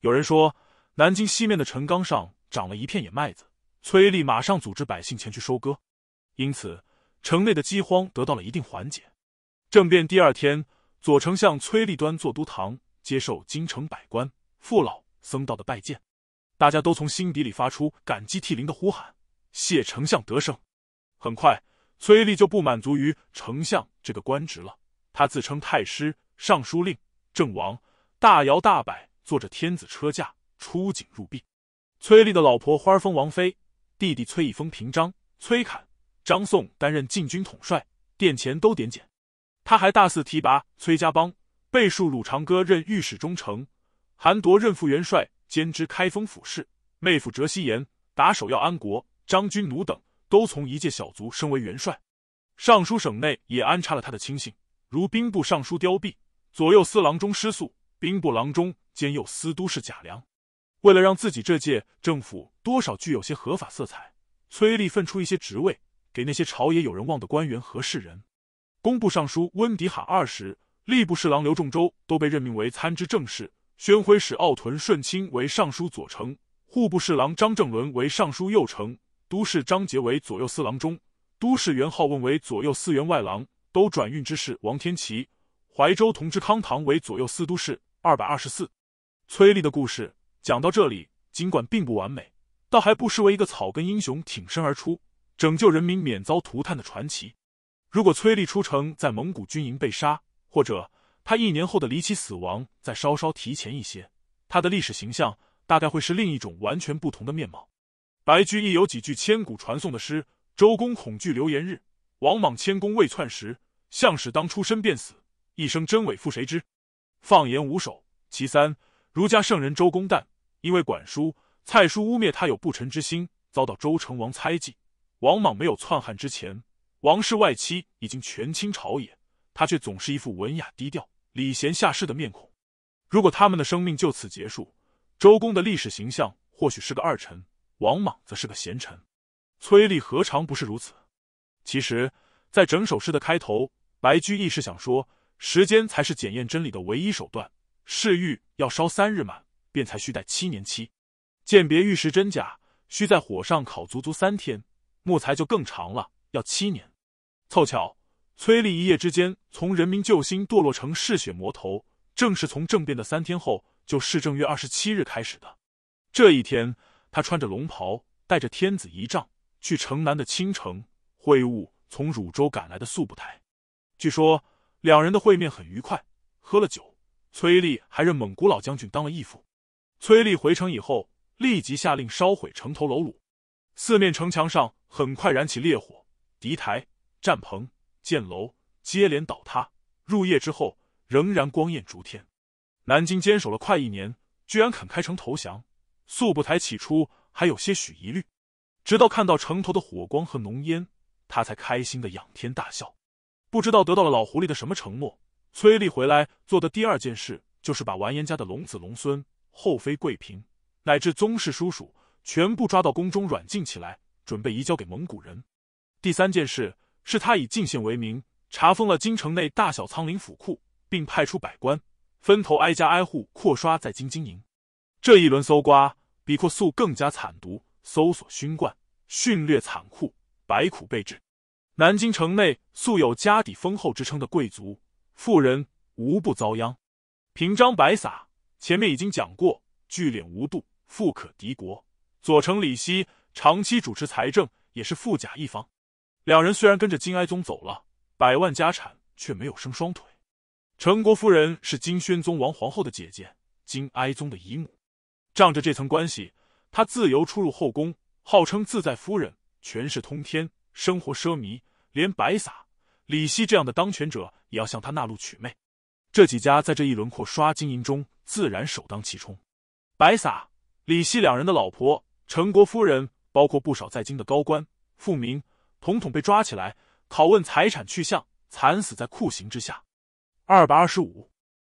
有人说，南京西面的陈冈上长了一片野麦子。崔立马上组织百姓前去收割，因此城内的饥荒得到了一定缓解。政变第二天，左丞相崔立端坐都堂，接受京城百官、父老、僧道的拜见，大家都从心底里发出感激涕零的呼喊：“谢丞相得胜！”很快，崔立就不满足于丞相这个官职了，他自称太师、尚书令、郑王，大摇大摆坐着天子车驾出京入壁。崔立的老婆花封王妃。弟弟崔义封平章、崔侃、张颂担任禁军统帅，殿前都点检。他还大肆提拔崔家邦、贝数鲁长歌任御史中丞，韩铎任副元帅，兼知开封府事。妹夫哲熙言打手要安国，张君奴等都从一介小卒升为元帅。尚书省内也安插了他的亲信，如兵部尚书刁弼、左右司郎中施素、兵部郎中兼右司都事贾良。为了让自己这届政府多少具有些合法色彩，崔立分出一些职位给那些朝野有人望的官员和士人。工部尚书温迪哈二十，吏部侍郎刘仲周都被任命为参知政事，宣徽使奥屯顺清为尚书左丞，户部侍郎张正伦为尚书右丞，都市张杰为左右司郎中，都市元好问为左右司员外郎，都转运之事王天琪、怀州同知康堂为左右司都事。二百二十四，崔立的故事。讲到这里，尽管并不完美，倒还不失为一个草根英雄挺身而出，拯救人民免遭涂炭的传奇。如果崔立出城在蒙古军营被杀，或者他一年后的离奇死亡再稍稍提前一些，他的历史形象大概会是另一种完全不同的面貌。白居易有几句千古传颂的诗：“周公恐惧流言日，王莽谦恭未篡时。项使当初身便死，一生真伪负谁知？”放言五首，其三。儒家圣人周公旦，因为管叔、蔡叔污蔑他有不臣之心，遭到周成王猜忌。王莽没有篡汉之前，王室外戚已经权倾朝野，他却总是一副文雅低调、礼贤下士的面孔。如果他们的生命就此结束，周公的历史形象或许是个二臣，王莽则是个贤臣。崔立何尝不是如此？其实，在整首诗的开头，白居易是想说，时间才是检验真理的唯一手段。试玉要烧三日满，便才需待七年期；鉴别玉石真假，需在火上烤足足三天。木材就更长了，要七年。凑巧，崔立一夜之间从人民救星堕落成嗜血魔头，正是从政变的三天后，就市正月二十七日开始的。这一天，他穿着龙袍，带着天子仪仗，去城南的青城会晤从汝州赶来的素不台。据说两人的会面很愉快，喝了酒。崔立还任蒙古老将军当了义父。崔立回城以后，立即下令烧毁城头楼橹，四面城墙上很快燃起烈火，敌台、战棚、箭楼接连倒塌。入夜之后，仍然光焰逐天。南京坚守了快一年，居然肯开城投降。速不台起初还有些许疑虑，直到看到城头的火光和浓烟，他才开心的仰天大笑。不知道得到了老狐狸的什么承诺。崔立回来做的第二件事，就是把完颜家的龙子龙孙、后妃贵嫔，乃至宗室叔叔全部抓到宫中软禁起来，准备移交给蒙古人。第三件事是他以进献为名，查封了京城内大小仓廪府库，并派出百官分头挨家挨户扩刷在京经营。这一轮搜刮比过素更加惨毒，搜索熏灌、训掠残酷，百苦备至。南京城内素有家底丰厚之称的贵族。富人无不遭殃，平章白撒前面已经讲过，聚敛无度，富可敌国。左丞李希长期主持财政，也是富甲一方。两人虽然跟着金哀宗走了，百万家产却没有生双腿。陈国夫人是金宣宗王皇后的姐姐，金哀宗的姨母，仗着这层关系，她自由出入后宫，号称自在夫人，权势通天，生活奢靡，连白撒。李希这样的当权者也要向她纳禄娶妹，这几家在这一轮廓刷经营中自然首当其冲。白撒、李希两人的老婆陈国夫人，包括不少在京的高官富民，统统被抓起来，拷问财产去向，惨死在酷刑之下。二百二十五，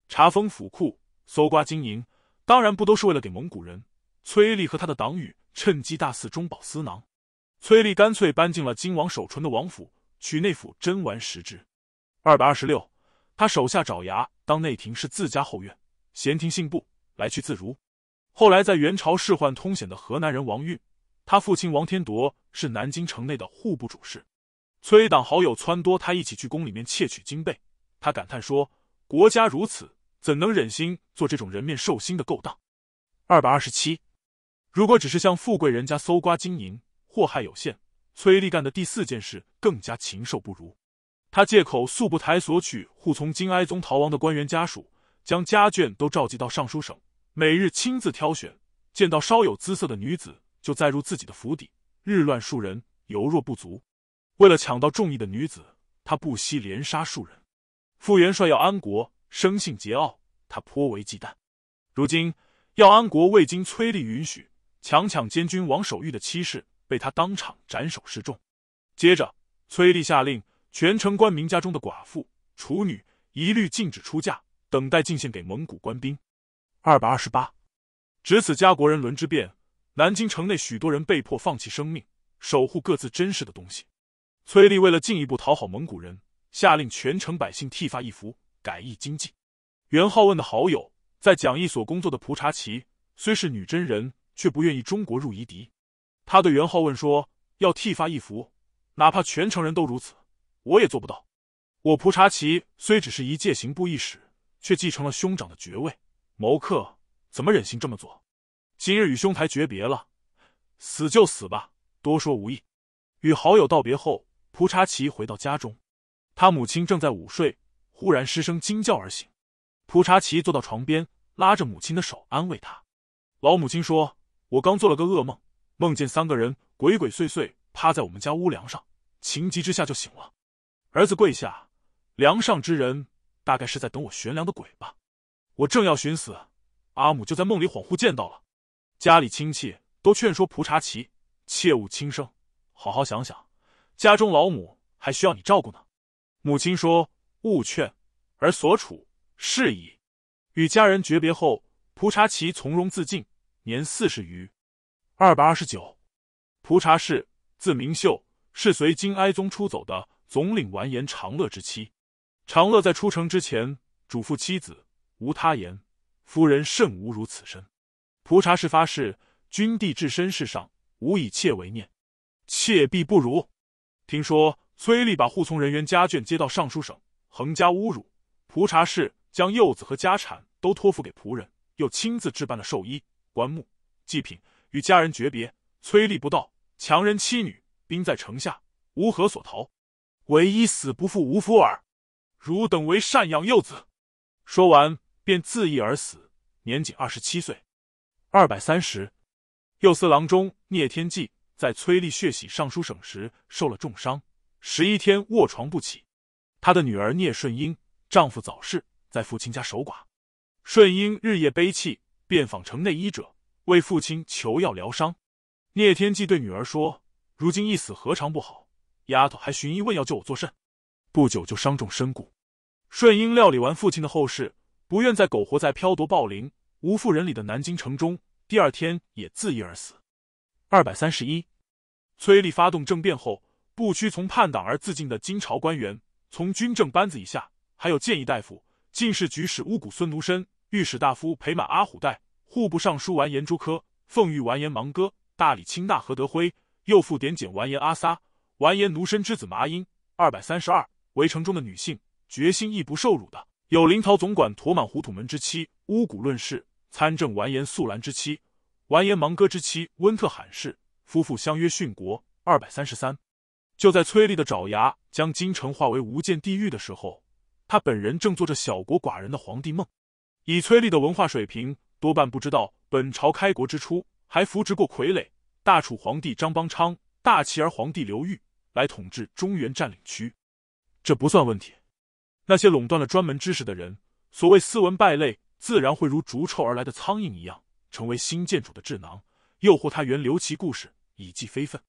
查封府库，搜刮金银，当然不都是为了给蒙古人。崔立和他的党羽趁机大肆中饱私囊。崔立干脆搬进了金王守纯的王府，取内府真完实之。二百二十六，他手下爪牙当内廷是自家后院，闲庭信步，来去自如。后来在元朝仕宦通显的河南人王运，他父亲王天铎是南京城内的户部主事。崔党好友撺掇他一起去宫里面窃取金贝，他感叹说：“国家如此，怎能忍心做这种人面兽心的勾当？”二百二十七，如果只是向富贵人家搜刮金银，祸害有限。崔立干的第四件事更加禽兽不如，他借口速不台索取护从金哀宗逃亡的官员家属，将家眷都召集到尚书省。每日亲自挑选，见到稍有姿色的女子，就载入自己的府邸，日乱数人，犹若不足。为了抢到中意的女子，他不惜连杀数人。傅元帅要安国生性桀骜，他颇为忌惮。如今要安国未经崔立允许，强抢监军王守玉的妻室，被他当场斩首示众。接着，崔立下令，全城官民家中的寡妇、处女一律禁止出嫁，等待进献给蒙古官兵。二百二十八，值此家国人伦之变，南京城内许多人被迫放弃生命，守护各自珍视的东西。崔立为了进一步讨好蒙古人，下令全城百姓剃发易服，改易经济。元好问的好友，在讲义所工作的蒲察奇，虽是女真人，却不愿意中国入夷狄。他对元好问说：“要剃发易服，哪怕全城人都如此，我也做不到。我蒲察奇虽只是一介刑部一使，却继承了兄长的爵位。”谋克怎么忍心这么做？今日与兄台诀别了，死就死吧，多说无益。与好友道别后，蒲察奇回到家中，他母亲正在午睡，忽然失声惊叫而醒。蒲察奇坐到床边，拉着母亲的手安慰她。老母亲说：“我刚做了个噩梦，梦见三个人鬼鬼祟祟趴在我们家屋梁上，情急之下就醒了。儿子跪下，梁上之人大概是在等我悬梁的鬼吧。”我正要寻死，阿母就在梦里恍惚见到了。家里亲戚都劝说蒲察奇切勿轻生，好好想想，家中老母还需要你照顾呢。母亲说：“勿劝，而所处是矣。”与家人诀别后，蒲察奇从容自尽，年四十余。二百二十九，蒲察氏，字明秀，是随金哀宗出走的总领完颜长乐之妻。长乐在出城之前嘱咐妻子。无他言，夫人甚无如此身。蒲察氏发誓，君帝至身世上，无以妾为念，妾必不如。听说崔立把护从人员家眷接到尚书省，横加侮辱。蒲察氏将幼子和家产都托付给仆人，又亲自置办了寿衣、棺木、祭品，与家人诀别。崔立不道，强人妻女，兵在城下，无何所逃，唯一死不复无夫耳。汝等为赡养幼子。说完。便自缢而死，年仅二十七岁。二百三十，右司郎中聂天济在崔立血洗尚书省时受了重伤，十一天卧床不起。他的女儿聂顺英丈夫早逝，在父亲家守寡。顺英日夜悲泣，遍访城内医者，为父亲求药疗伤。聂天济对女儿说：“如今一死，何尝不好？丫头还寻医问药，救我作甚？”不久就伤重身故。顺英料理完父亲的后事。不愿再苟活在飘夺暴陵、无妇人里的南京城中，第二天也自缢而死。二百三十一，崔立发动政变后，不屈从叛党而自尽的金朝官员，从军政班子以下，还有谏议大夫、进士举使乌古孙奴身、御史大夫裴满阿虎代、户部尚书完颜朱科、奉御完颜芒哥、大理卿大何德辉、右副典检完颜阿撒、完颜奴身之子麻英。二百三十二，围城中的女性，决心亦不受辱的。有临洮总管驼满胡土门之妻乌古论事，参政完颜素兰之妻完颜芒哥之妻温特罕氏，夫妇相约殉国。二百三十三，就在崔立的爪牙将京城化为无间地狱的时候，他本人正做着小国寡人的皇帝梦。以崔立的文化水平，多半不知道本朝开国之初还扶植过傀儡大楚皇帝张邦昌、大齐儿皇帝刘裕来统治中原占领区，这不算问题。那些垄断了专门知识的人，所谓斯文败类，自然会如逐臭而来的苍蝇一样，成为新建主的智囊，诱惑他源流其故事，以济非分。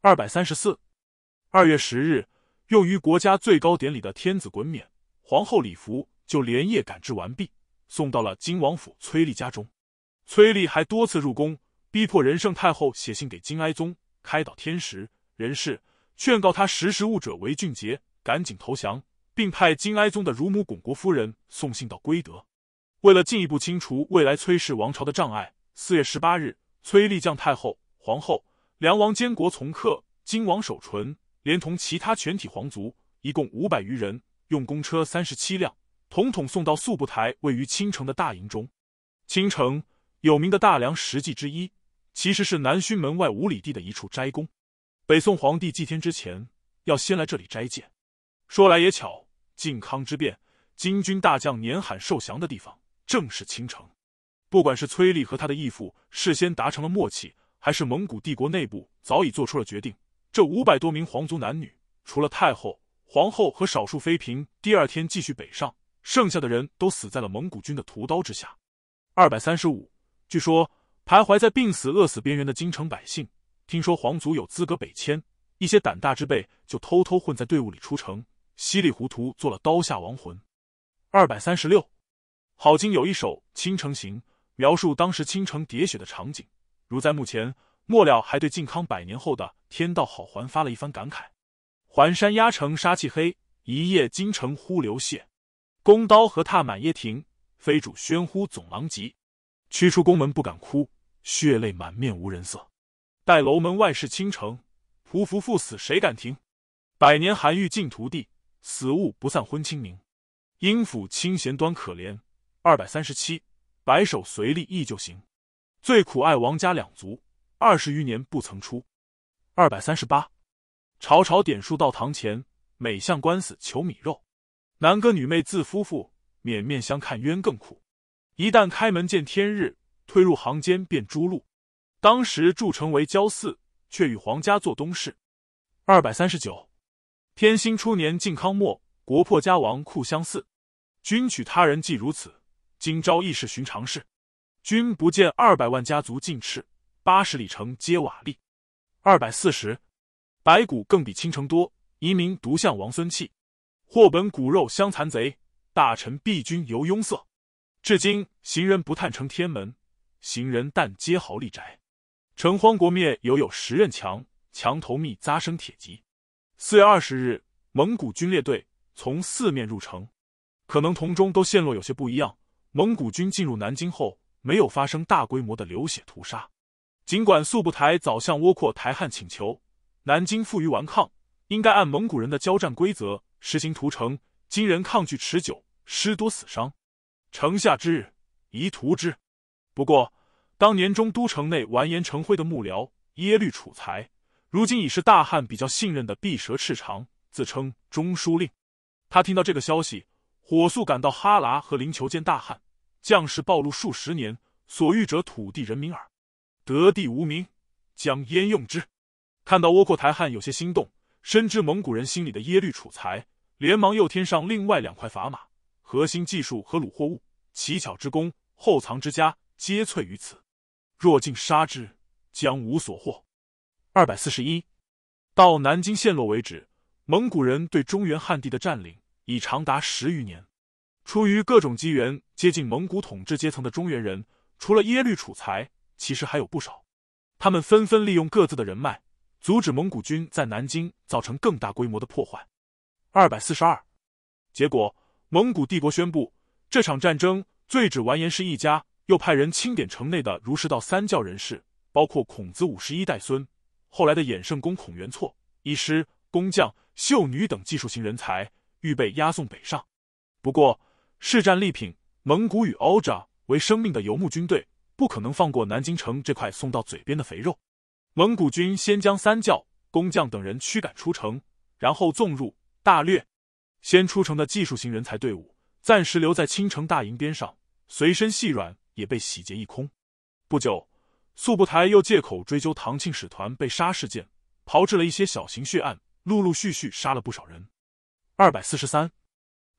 二百三十四，二月十日，用于国家最高典礼的天子衮冕、皇后礼服就连夜赶制完毕，送到了金王府崔丽家中。崔丽还多次入宫，逼迫仁圣太后写信给金哀宗，开导天时、人事，劝告他识时务者为俊杰，赶紧投降，并派金哀宗的乳母巩国夫人送信到归德。为了进一步清除未来崔氏王朝的障碍，四月十八日，崔丽将太后、皇后、梁王监国从客、金王守纯，连同其他全体皇族，一共五百余人，用公车三十七辆，统统送到宿部台位于青城的大营中。青城。有名的大梁实际之一，其实是南薰门外五里地的一处斋宫。北宋皇帝祭天之前，要先来这里斋戒。说来也巧，靖康之变，金军大将年罕受降的地方正是倾城。不管是崔丽和他的义父事先达成了默契，还是蒙古帝国内部早已做出了决定，这五百多名皇族男女，除了太后、皇后和少数妃嫔，第二天继续北上，剩下的人都死在了蒙古军的屠刀之下。二百三十五。据说，徘徊在病死、饿死边缘的京城百姓，听说皇族有资格北迁，一些胆大之辈就偷偷混在队伍里出城，稀里糊涂做了刀下亡魂。二百三十六，郝经有一首《倾城行》，描述当时倾城喋血的场景，如在目前。末了，还对靖康百年后的天道好还发了一番感慨：“环山压城杀气黑，一夜京城忽流血。弓刀何踏满夜庭，飞主喧呼总狼藉。”驱出宫门不敢哭，血泪满面无人色。待楼门外是倾城，匍匐赴死谁敢停？百年寒玉尽徒地，死物不散昏清明。阴府清闲端可怜。二百三十七，白首随立依旧行。最苦爱王家两族，二十余年不曾出。二百三十八，朝朝点数到堂前，每向官司求米肉。男歌女妹自夫妇，面面相看冤更苦。一旦开门见天日，推入行间便诛戮。当时筑城为郊寺，却与皇家做东事。二百三十九，天兴初年，靖康末，国破家亡，库相似。君取他人既如此，今朝亦是寻常事。君不见二百万家族尽赤，八十里城皆瓦砾。二百四十，白骨更比青城多，遗民独向王孙弃。祸本骨肉相残贼，大臣避君犹拥塞。至今行人不探城天门，行人但皆豪立宅。城荒国灭，犹有十仞墙，墙头密扎生铁骑。四月二十日，蒙古军列队从四面入城，可能同中都陷落有些不一样。蒙古军进入南京后，没有发生大规模的流血屠杀。尽管速不台早向倭阔台汉请求，南京负隅顽抗，应该按蒙古人的交战规则实行屠城，金人抗拒持久，失多死伤。城下之日，宜屠之。不过，当年中都城内完颜成辉的幕僚耶律楚材，如今已是大汉比较信任的碧蛇赤长，自称中书令。他听到这个消息，火速赶到哈喇和灵求见大汉。将士暴露数十年，所欲者土地人民耳，得地无名，将焉用之？看到倭阔台汉有些心动，深知蒙古人心里的耶律楚材，连忙又添上另外两块砝码。核心技术和虏获物、奇巧之功、后藏之家，皆萃于此。若尽杀之，将无所获。二百四十一，到南京陷落为止，蒙古人对中原汉地的占领已长达十余年。出于各种机缘接近蒙古统治阶层的中原人，除了耶律楚材，其实还有不少。他们纷纷利用各自的人脉，阻止蒙古军在南京造成更大规模的破坏。二百四十二，结果。蒙古帝国宣布这场战争最指完颜氏一家，又派人清点城内的儒释道三教人士，包括孔子五十一代孙，后来的衍圣公孔元错、医师、工匠、秀女等技术型人才，预备押送北上。不过，市战利品蒙古与欧扎为生命的游牧军队，不可能放过南京城这块送到嘴边的肥肉。蒙古军先将三教、工匠等人驱赶出城，然后纵入大略。先出城的技术型人才队伍暂时留在青城大营边上，随身细软也被洗劫一空。不久，速不台又借口追究唐庆使团被杀事件，炮制了一些小型血案，陆陆续续杀了不少人。二百四十三。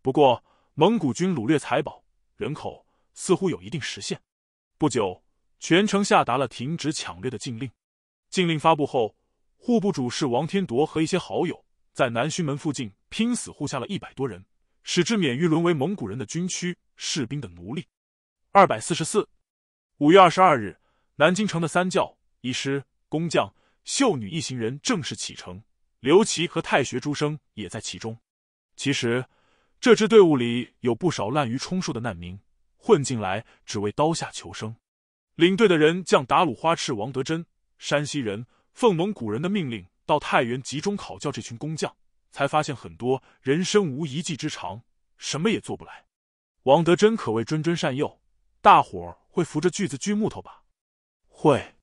不过，蒙古军掳掠财宝、人口似乎有一定时限。不久，全城下达了停止抢掠的禁令。禁令发布后，户部主事王天铎和一些好友在南须门附近拼死护下了一百多人，使之免于沦为蒙古人的军区士兵的奴隶。二百四十四，五月二十二日，南京城的三教、医师、工匠、秀女一行人正式启程，刘琦和太学诸生也在其中。其实，这支队伍里有不少滥竽充数的难民混进来，只为刀下求生。领队的人将达鲁花赤王德珍，山西人，奉蒙古人的命令到太原集中考教这群工匠，才发现很多人生无一技之长，什么也做不来。王德珍可谓谆谆善诱。大伙儿会扶着锯子锯木头吧？会，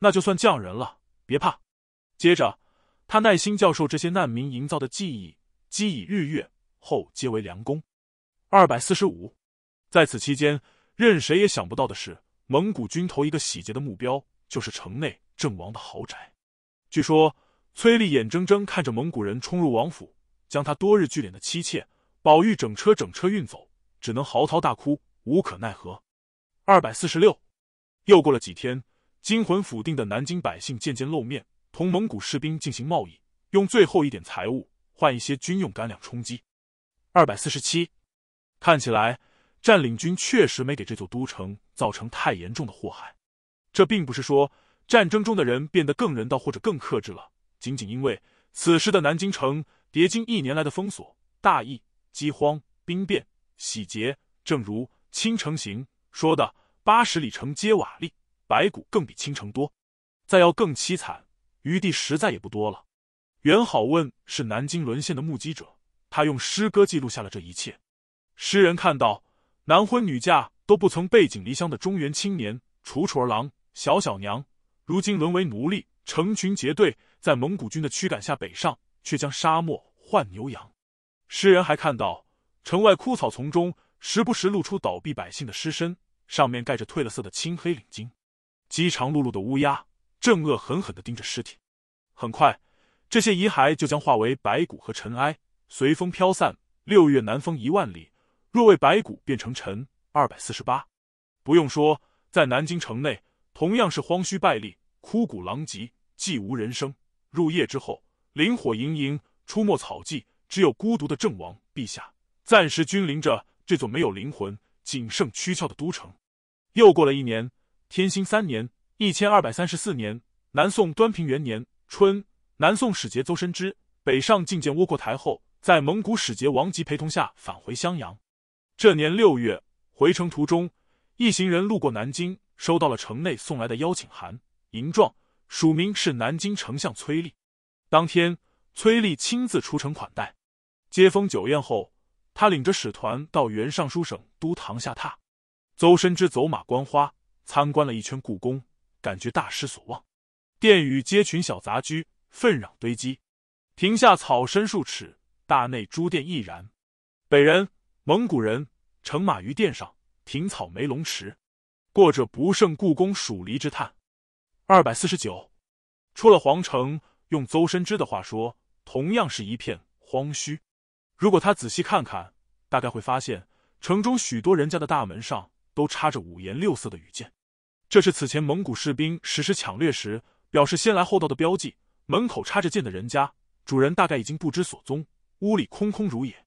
那就算匠人了，别怕。接着，他耐心教授这些难民营造的技艺，积以日月，后皆为良工。二百四十五，在此期间，任谁也想不到的是，蒙古军头一个洗劫的目标就是城内郑王的豪宅。据说，崔丽眼睁睁看着蒙古人冲入王府，将他多日聚敛的妻妾宝玉整车整车运走，只能嚎啕大哭，无可奈何。二百四十六，又过了几天，惊魂甫定的南京百姓渐渐露面，同蒙古士兵进行贸易，用最后一点财物换一些军用干粮充饥。二百四十七，看起来占领军确实没给这座都城造成太严重的祸害。这并不是说战争中的人变得更人道或者更克制了，仅仅因为此时的南京城叠经一年来的封锁、大疫、饥荒、兵变、洗劫，正如《倾城行》。说的八十里城皆瓦砾，白骨更比倾城多。再要更凄惨，余地实在也不多了。元好问是南京沦陷的目击者，他用诗歌记录下了这一切。诗人看到男婚女嫁都不曾背井离乡的中原青年，楚楚儿郎、小小娘，如今沦为奴隶，成群结队在蒙古军的驱赶下北上，却将沙漠换牛羊。诗人还看到城外枯草丛中，时不时露出倒闭百姓的尸身。上面盖着褪了色的青黑领巾，饥肠辘辘的乌鸦正恶狠狠地盯着尸体。很快，这些遗骸就将化为白骨和尘埃，随风飘散。六月南风一万里，若为白骨变成尘。二百四十八，不用说，在南京城内同样是荒墟败立、枯骨狼藉，寂无人声。入夜之后，林火盈盈，出没草际，只有孤独的郑王陛下暂时君临着这座没有灵魂。仅剩躯壳的都城，又过了一年，天兴三年（一千二百三十四年），南宋端平元年春，南宋使节邹深之北上觐见窝阔台后，在蒙古使节王吉陪同下返回襄阳。这年六月，回程途中，一行人路过南京，收到了城内送来的邀请函，银状，署名是南京丞相崔立。当天，崔立亲自出城款待，接风酒宴后。他领着使团到原尚书省都堂下榻，邹深之走马观花参观了一圈故宫，感觉大失所望。殿宇皆群小杂居，粪壤堆积；庭下草深数尺，大内朱殿亦然。北人、蒙古人乘马于殿上，庭草梅龙池，过着不胜故宫蜀离之叹。二百四十九，出了皇城，用邹深之的话说，同样是一片荒墟。如果他仔细看看，大概会发现城中许多人家的大门上都插着五颜六色的羽箭，这是此前蒙古士兵实施抢掠时表示先来后到的标记。门口插着剑的人家，主人大概已经不知所踪，屋里空空如也。